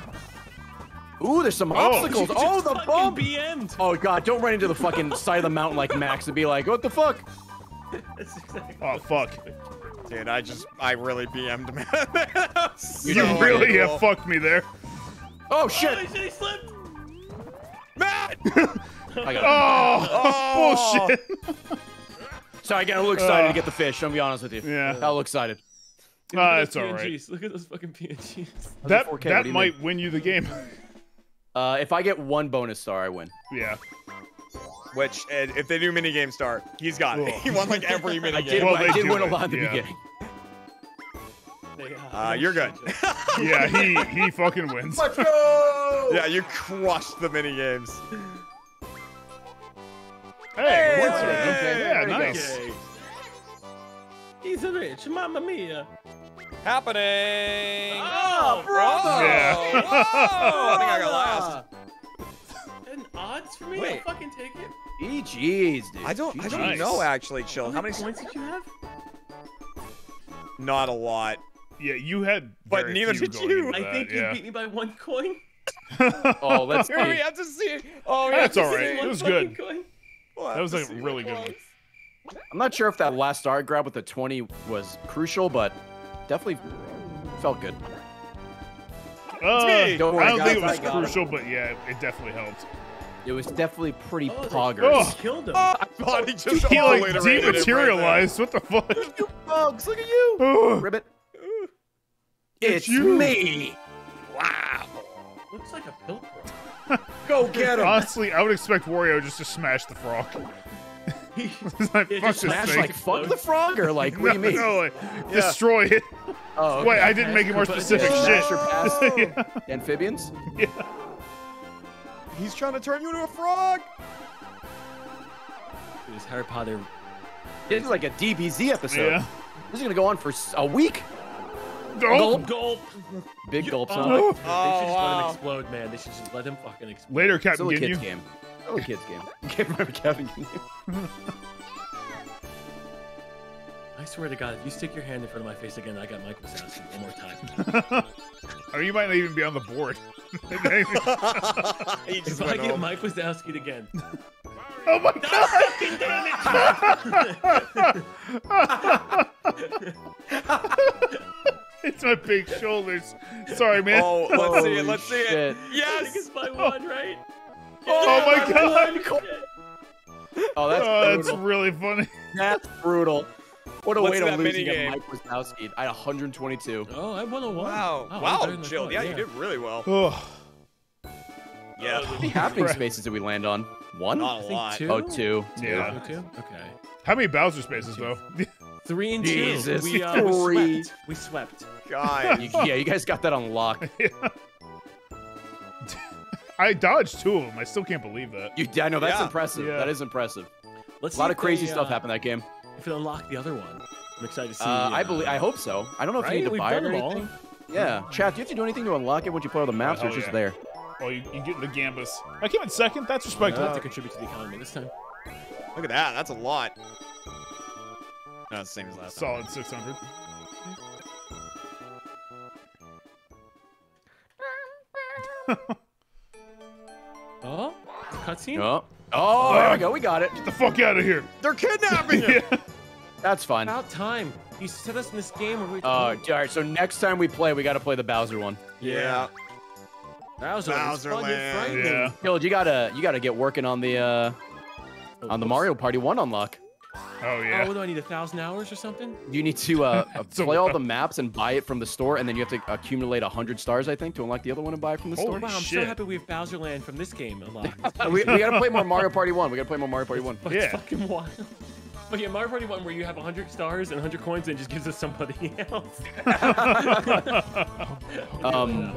B: Ooh, there's some obstacles. Oh, the
D: fucking
B: bump.
D: BM'd.
B: Oh god, don't run into the fucking side of the mountain like Max and be like, what the fuck?
D: Exactly
C: Oh fuck!
A: Dude, I just, I really BM'd man. That
C: You
A: so
C: really
A: cool.
C: have fucked me there.
B: Oh
D: Oh,
B: shit!
D: he said he slipped.
A: Matt!
B: I got
C: Oh,
A: Oh.
C: bullshit!
B: Sorry, I get a little excited
C: Uh,
B: to get the fish. I'm be honest with you.
C: Yeah.
B: I got a little excited.
D: Dude,
C: Ah, it's alright.
D: Look at those fucking PNGs.
C: That
B: 4K,
C: that
B: do you
C: might win you the game.
B: Uh, if I get one bonus star, I win.
C: yeah.
A: Which, uh, if they do minigame start, he's got it. He won like every minigame.
B: I did,
C: Well,
B: I did
C: do
B: win a lot at the
C: yeah.
B: beginning.
A: Uh, you're good.
C: Yeah, he he fucking wins. Let's go!
A: yeah, you crushed the minigames.
C: Hey,
B: Hey,
C: what's it?
B: okay,
C: Yeah, nice.
D: Okay. He's a rich, mamma mia.
A: Happening!
D: Oh, oh
A: brother!
C: Yeah.
A: Whoa! I think I got last.
D: And odds for me?
A: Wait.
D: I'll fucking take it.
B: GG's, dude.
A: I don't, I don't
C: Nice.
A: know actually, chill.
D: How
A: How
D: many
A: many?
D: points did you have?
A: Not a lot.
C: Yeah, you had.
A: But
C: very
A: neither
C: few
A: did
C: going
A: you.
C: into
D: I
C: that,
D: think
C: yeah.
D: you beat me by one coin.
B: Oh, let's
A: Here we have to see. Oh, we
C: That's
A: have
C: all right. It was good.
D: Coin.
A: We'll
C: That was a really good one.
B: I'm not sure if that last star grab with the 20 was crucial, but definitely felt good.
C: Uh,
A: me.
B: Don't worry,
C: I don't
B: guys,
C: think it was
B: got it.
C: crucial, but yeah, it definitely helped.
B: It was definitely pretty
D: Oh, they
B: poggers.
C: Oh.
D: killed him.
A: was. I thought he just
C: He like
A: obliterated it right
C: dematerialized. what the fuck?
B: You bugs, look at you!
C: Ugh.
B: Ribbit. It's,
C: you.
B: me. Wow.
D: Looks like a pilgrim.
I: Go get him.
C: Honestly, I would expect Wario just to smash the frog. It's like,
D: Yeah,
C: fuck
D: just
C: this
B: Smash
C: thing.
B: like fuck the frog or like what do you mean?
C: No, like, destroy it.
B: Oh,
C: Wait. I didn't make it more
D: But-
C: specific.
B: Smash
C: Shit.
B: or pass amphibians.
A: He's trying to turn you into a frog.
D: This Harry Potter.
B: This is like a DBZ episode.
C: Yeah.
B: This is gonna go on for a week.
C: Oh,
D: Gulp.
B: Big gulps.
D: Oh,
B: Huh?
D: they should just let him
A: oh,
D: explode, man. They should just let him fucking explode.
C: Later,
B: Still
C: Captain
B: a kids
C: Ginyu.
B: game. Still a kids game. Can't remember Captain Ginyu.
D: I swear to God, if you stick your hand in front of my face again, I got Mike Wazowski one more time.
C: Or you might not even be on the board.
D: if I get
A: home.
D: Mike Wazowski again,
C: oh my god! it's my big shoulders. Sorry, man.
A: Oh, let's see it. Let's see it.
B: Shit.
D: I think
A: Yes.
D: it's my one, right?
C: Oh my god!
B: Oh, that's
C: Oh, that's really funny.
B: That's brutal. What a
A: Let's
B: way to lose against. Mike Wazowski. I had 122.
D: Oh, I won a one.
A: Wow.
D: Oh,
A: wow,
D: better
A: Jill.
D: thought,
A: Yeah, you did really well.
C: Oh,
A: Yeah.
B: How many happening spaces did we land on? One?
A: Not
D: I
A: a
D: think
A: lot.
D: two.
B: Oh, two. Two.
C: Yeah.
D: Oh, two? Okay.
C: how many Bowser spaces though?
D: Three and
B: Jesus,
D: two. We, uh, we swept. We swept.
A: God.
B: You- yeah, you guys got that on lock.
C: I dodged two of them. I still can't believe that.
B: You, I know that's
A: Yeah.
B: impressive.
C: Yeah.
B: That is impressive.
D: Let's
B: A lot of crazy
D: they,
B: stuff
D: uh,
B: happened that game.
D: If it unlock the other one, I'm excited to see.
B: Uh, I believe. I hope so. I don't know if
D: Right?
B: you need to
D: We've
B: buy it or
D: them all.
B: anything. Yeah, chat. Do you have to do anything to unlock it once you play all the maps, or it's
C: hell
B: just
C: yeah.
B: there?
C: Oh, you, you get the Gambus. I came in second. That's
D: I
C: respectable.
D: have to contribute to the economy this time.
A: Look at that. That's a lot. No, it's the same as last time.
C: Solid 600.
D: Oh, cutscene.
B: Oh, oh, there we go. We got it.
C: Get the fuck out of here.
A: They're kidnapping you.
C: yeah.
B: That's fun. Uh,
D: About time. You set us in this game where we.
B: all right. So next time we play, we got to play the Bowser one.
A: Yeah.
D: Bowser.
A: Bowser
D: Bowser
A: Land.
C: Yeah.
B: Gillard, you gotta you gotta get working on the uh
D: Oh,
B: on the Mario Party one unlock.
C: Oh
D: Oh,
C: yeah.
D: what do I need? A thousand hours or something?
B: You need to uh, play all the maps and buy it from the store, and then you have to accumulate hundred stars, I think, to unlock the other one and buy it from the
C: Holy
D: Wow, I'm so happy we have Bowser Land from this game unlocked.
B: store. we, we gotta play more Mario Party one. We gotta play more Mario Party one.
D: But
C: Yeah.
D: it's fucking wild. Okay, Mario Party one where you have 100 stars and 100 coins and it just gives us somebody else.
B: Um,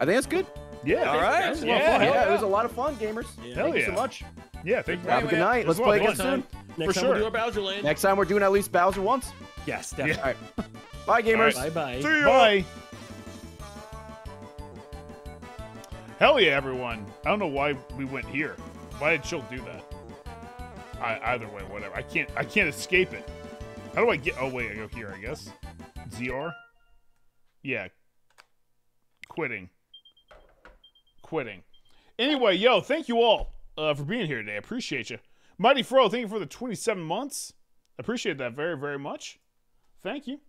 B: I think that's good.
C: Yeah.
A: All right.
D: That's a lot of
C: Yeah,
D: fun.
B: Yeah, it was a lot of fun, gamers.
C: Hell
B: Thank you
C: yeah.
B: so much.
C: Yeah. Thank you.
B: Have a good night. Let's play again soon.
D: Next
C: For
D: time we'll
C: sure.
D: do a Bowser Land.
B: Next time we're doing at least Bowser once.
D: Yes,
C: Yeah.
D: definitely.
B: Bye, gamers.
D: Bye bye.
C: See ya. Bye. Hell yeah, everyone. I don't know why we went here. Why did Chill do that? I, either way, whatever. I can't. I can't escape it. How do I get? Oh wait, I go here. I guess. ZR. Yeah. Quitting. Quitting. Anyway, yo, thank you all uh, for being here today. Appreciate you. Mighty Fro, thank you for the 27 months. Appreciate that very, very much. Thank you.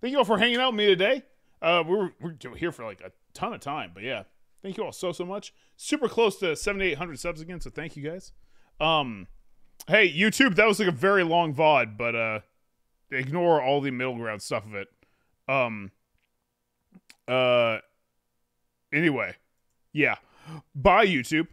C: Thank you all for hanging out with me today. Uh, we were, we we're here for like a ton of time, but yeah, thank you all so so much. Super close to 7,800 subs again, so thank you guys. Um, hey YouTube, that was like a very long VOD, but uh, ignore all the middle ground stuff of it. Um, uh, anyway, yeah, bye YouTube.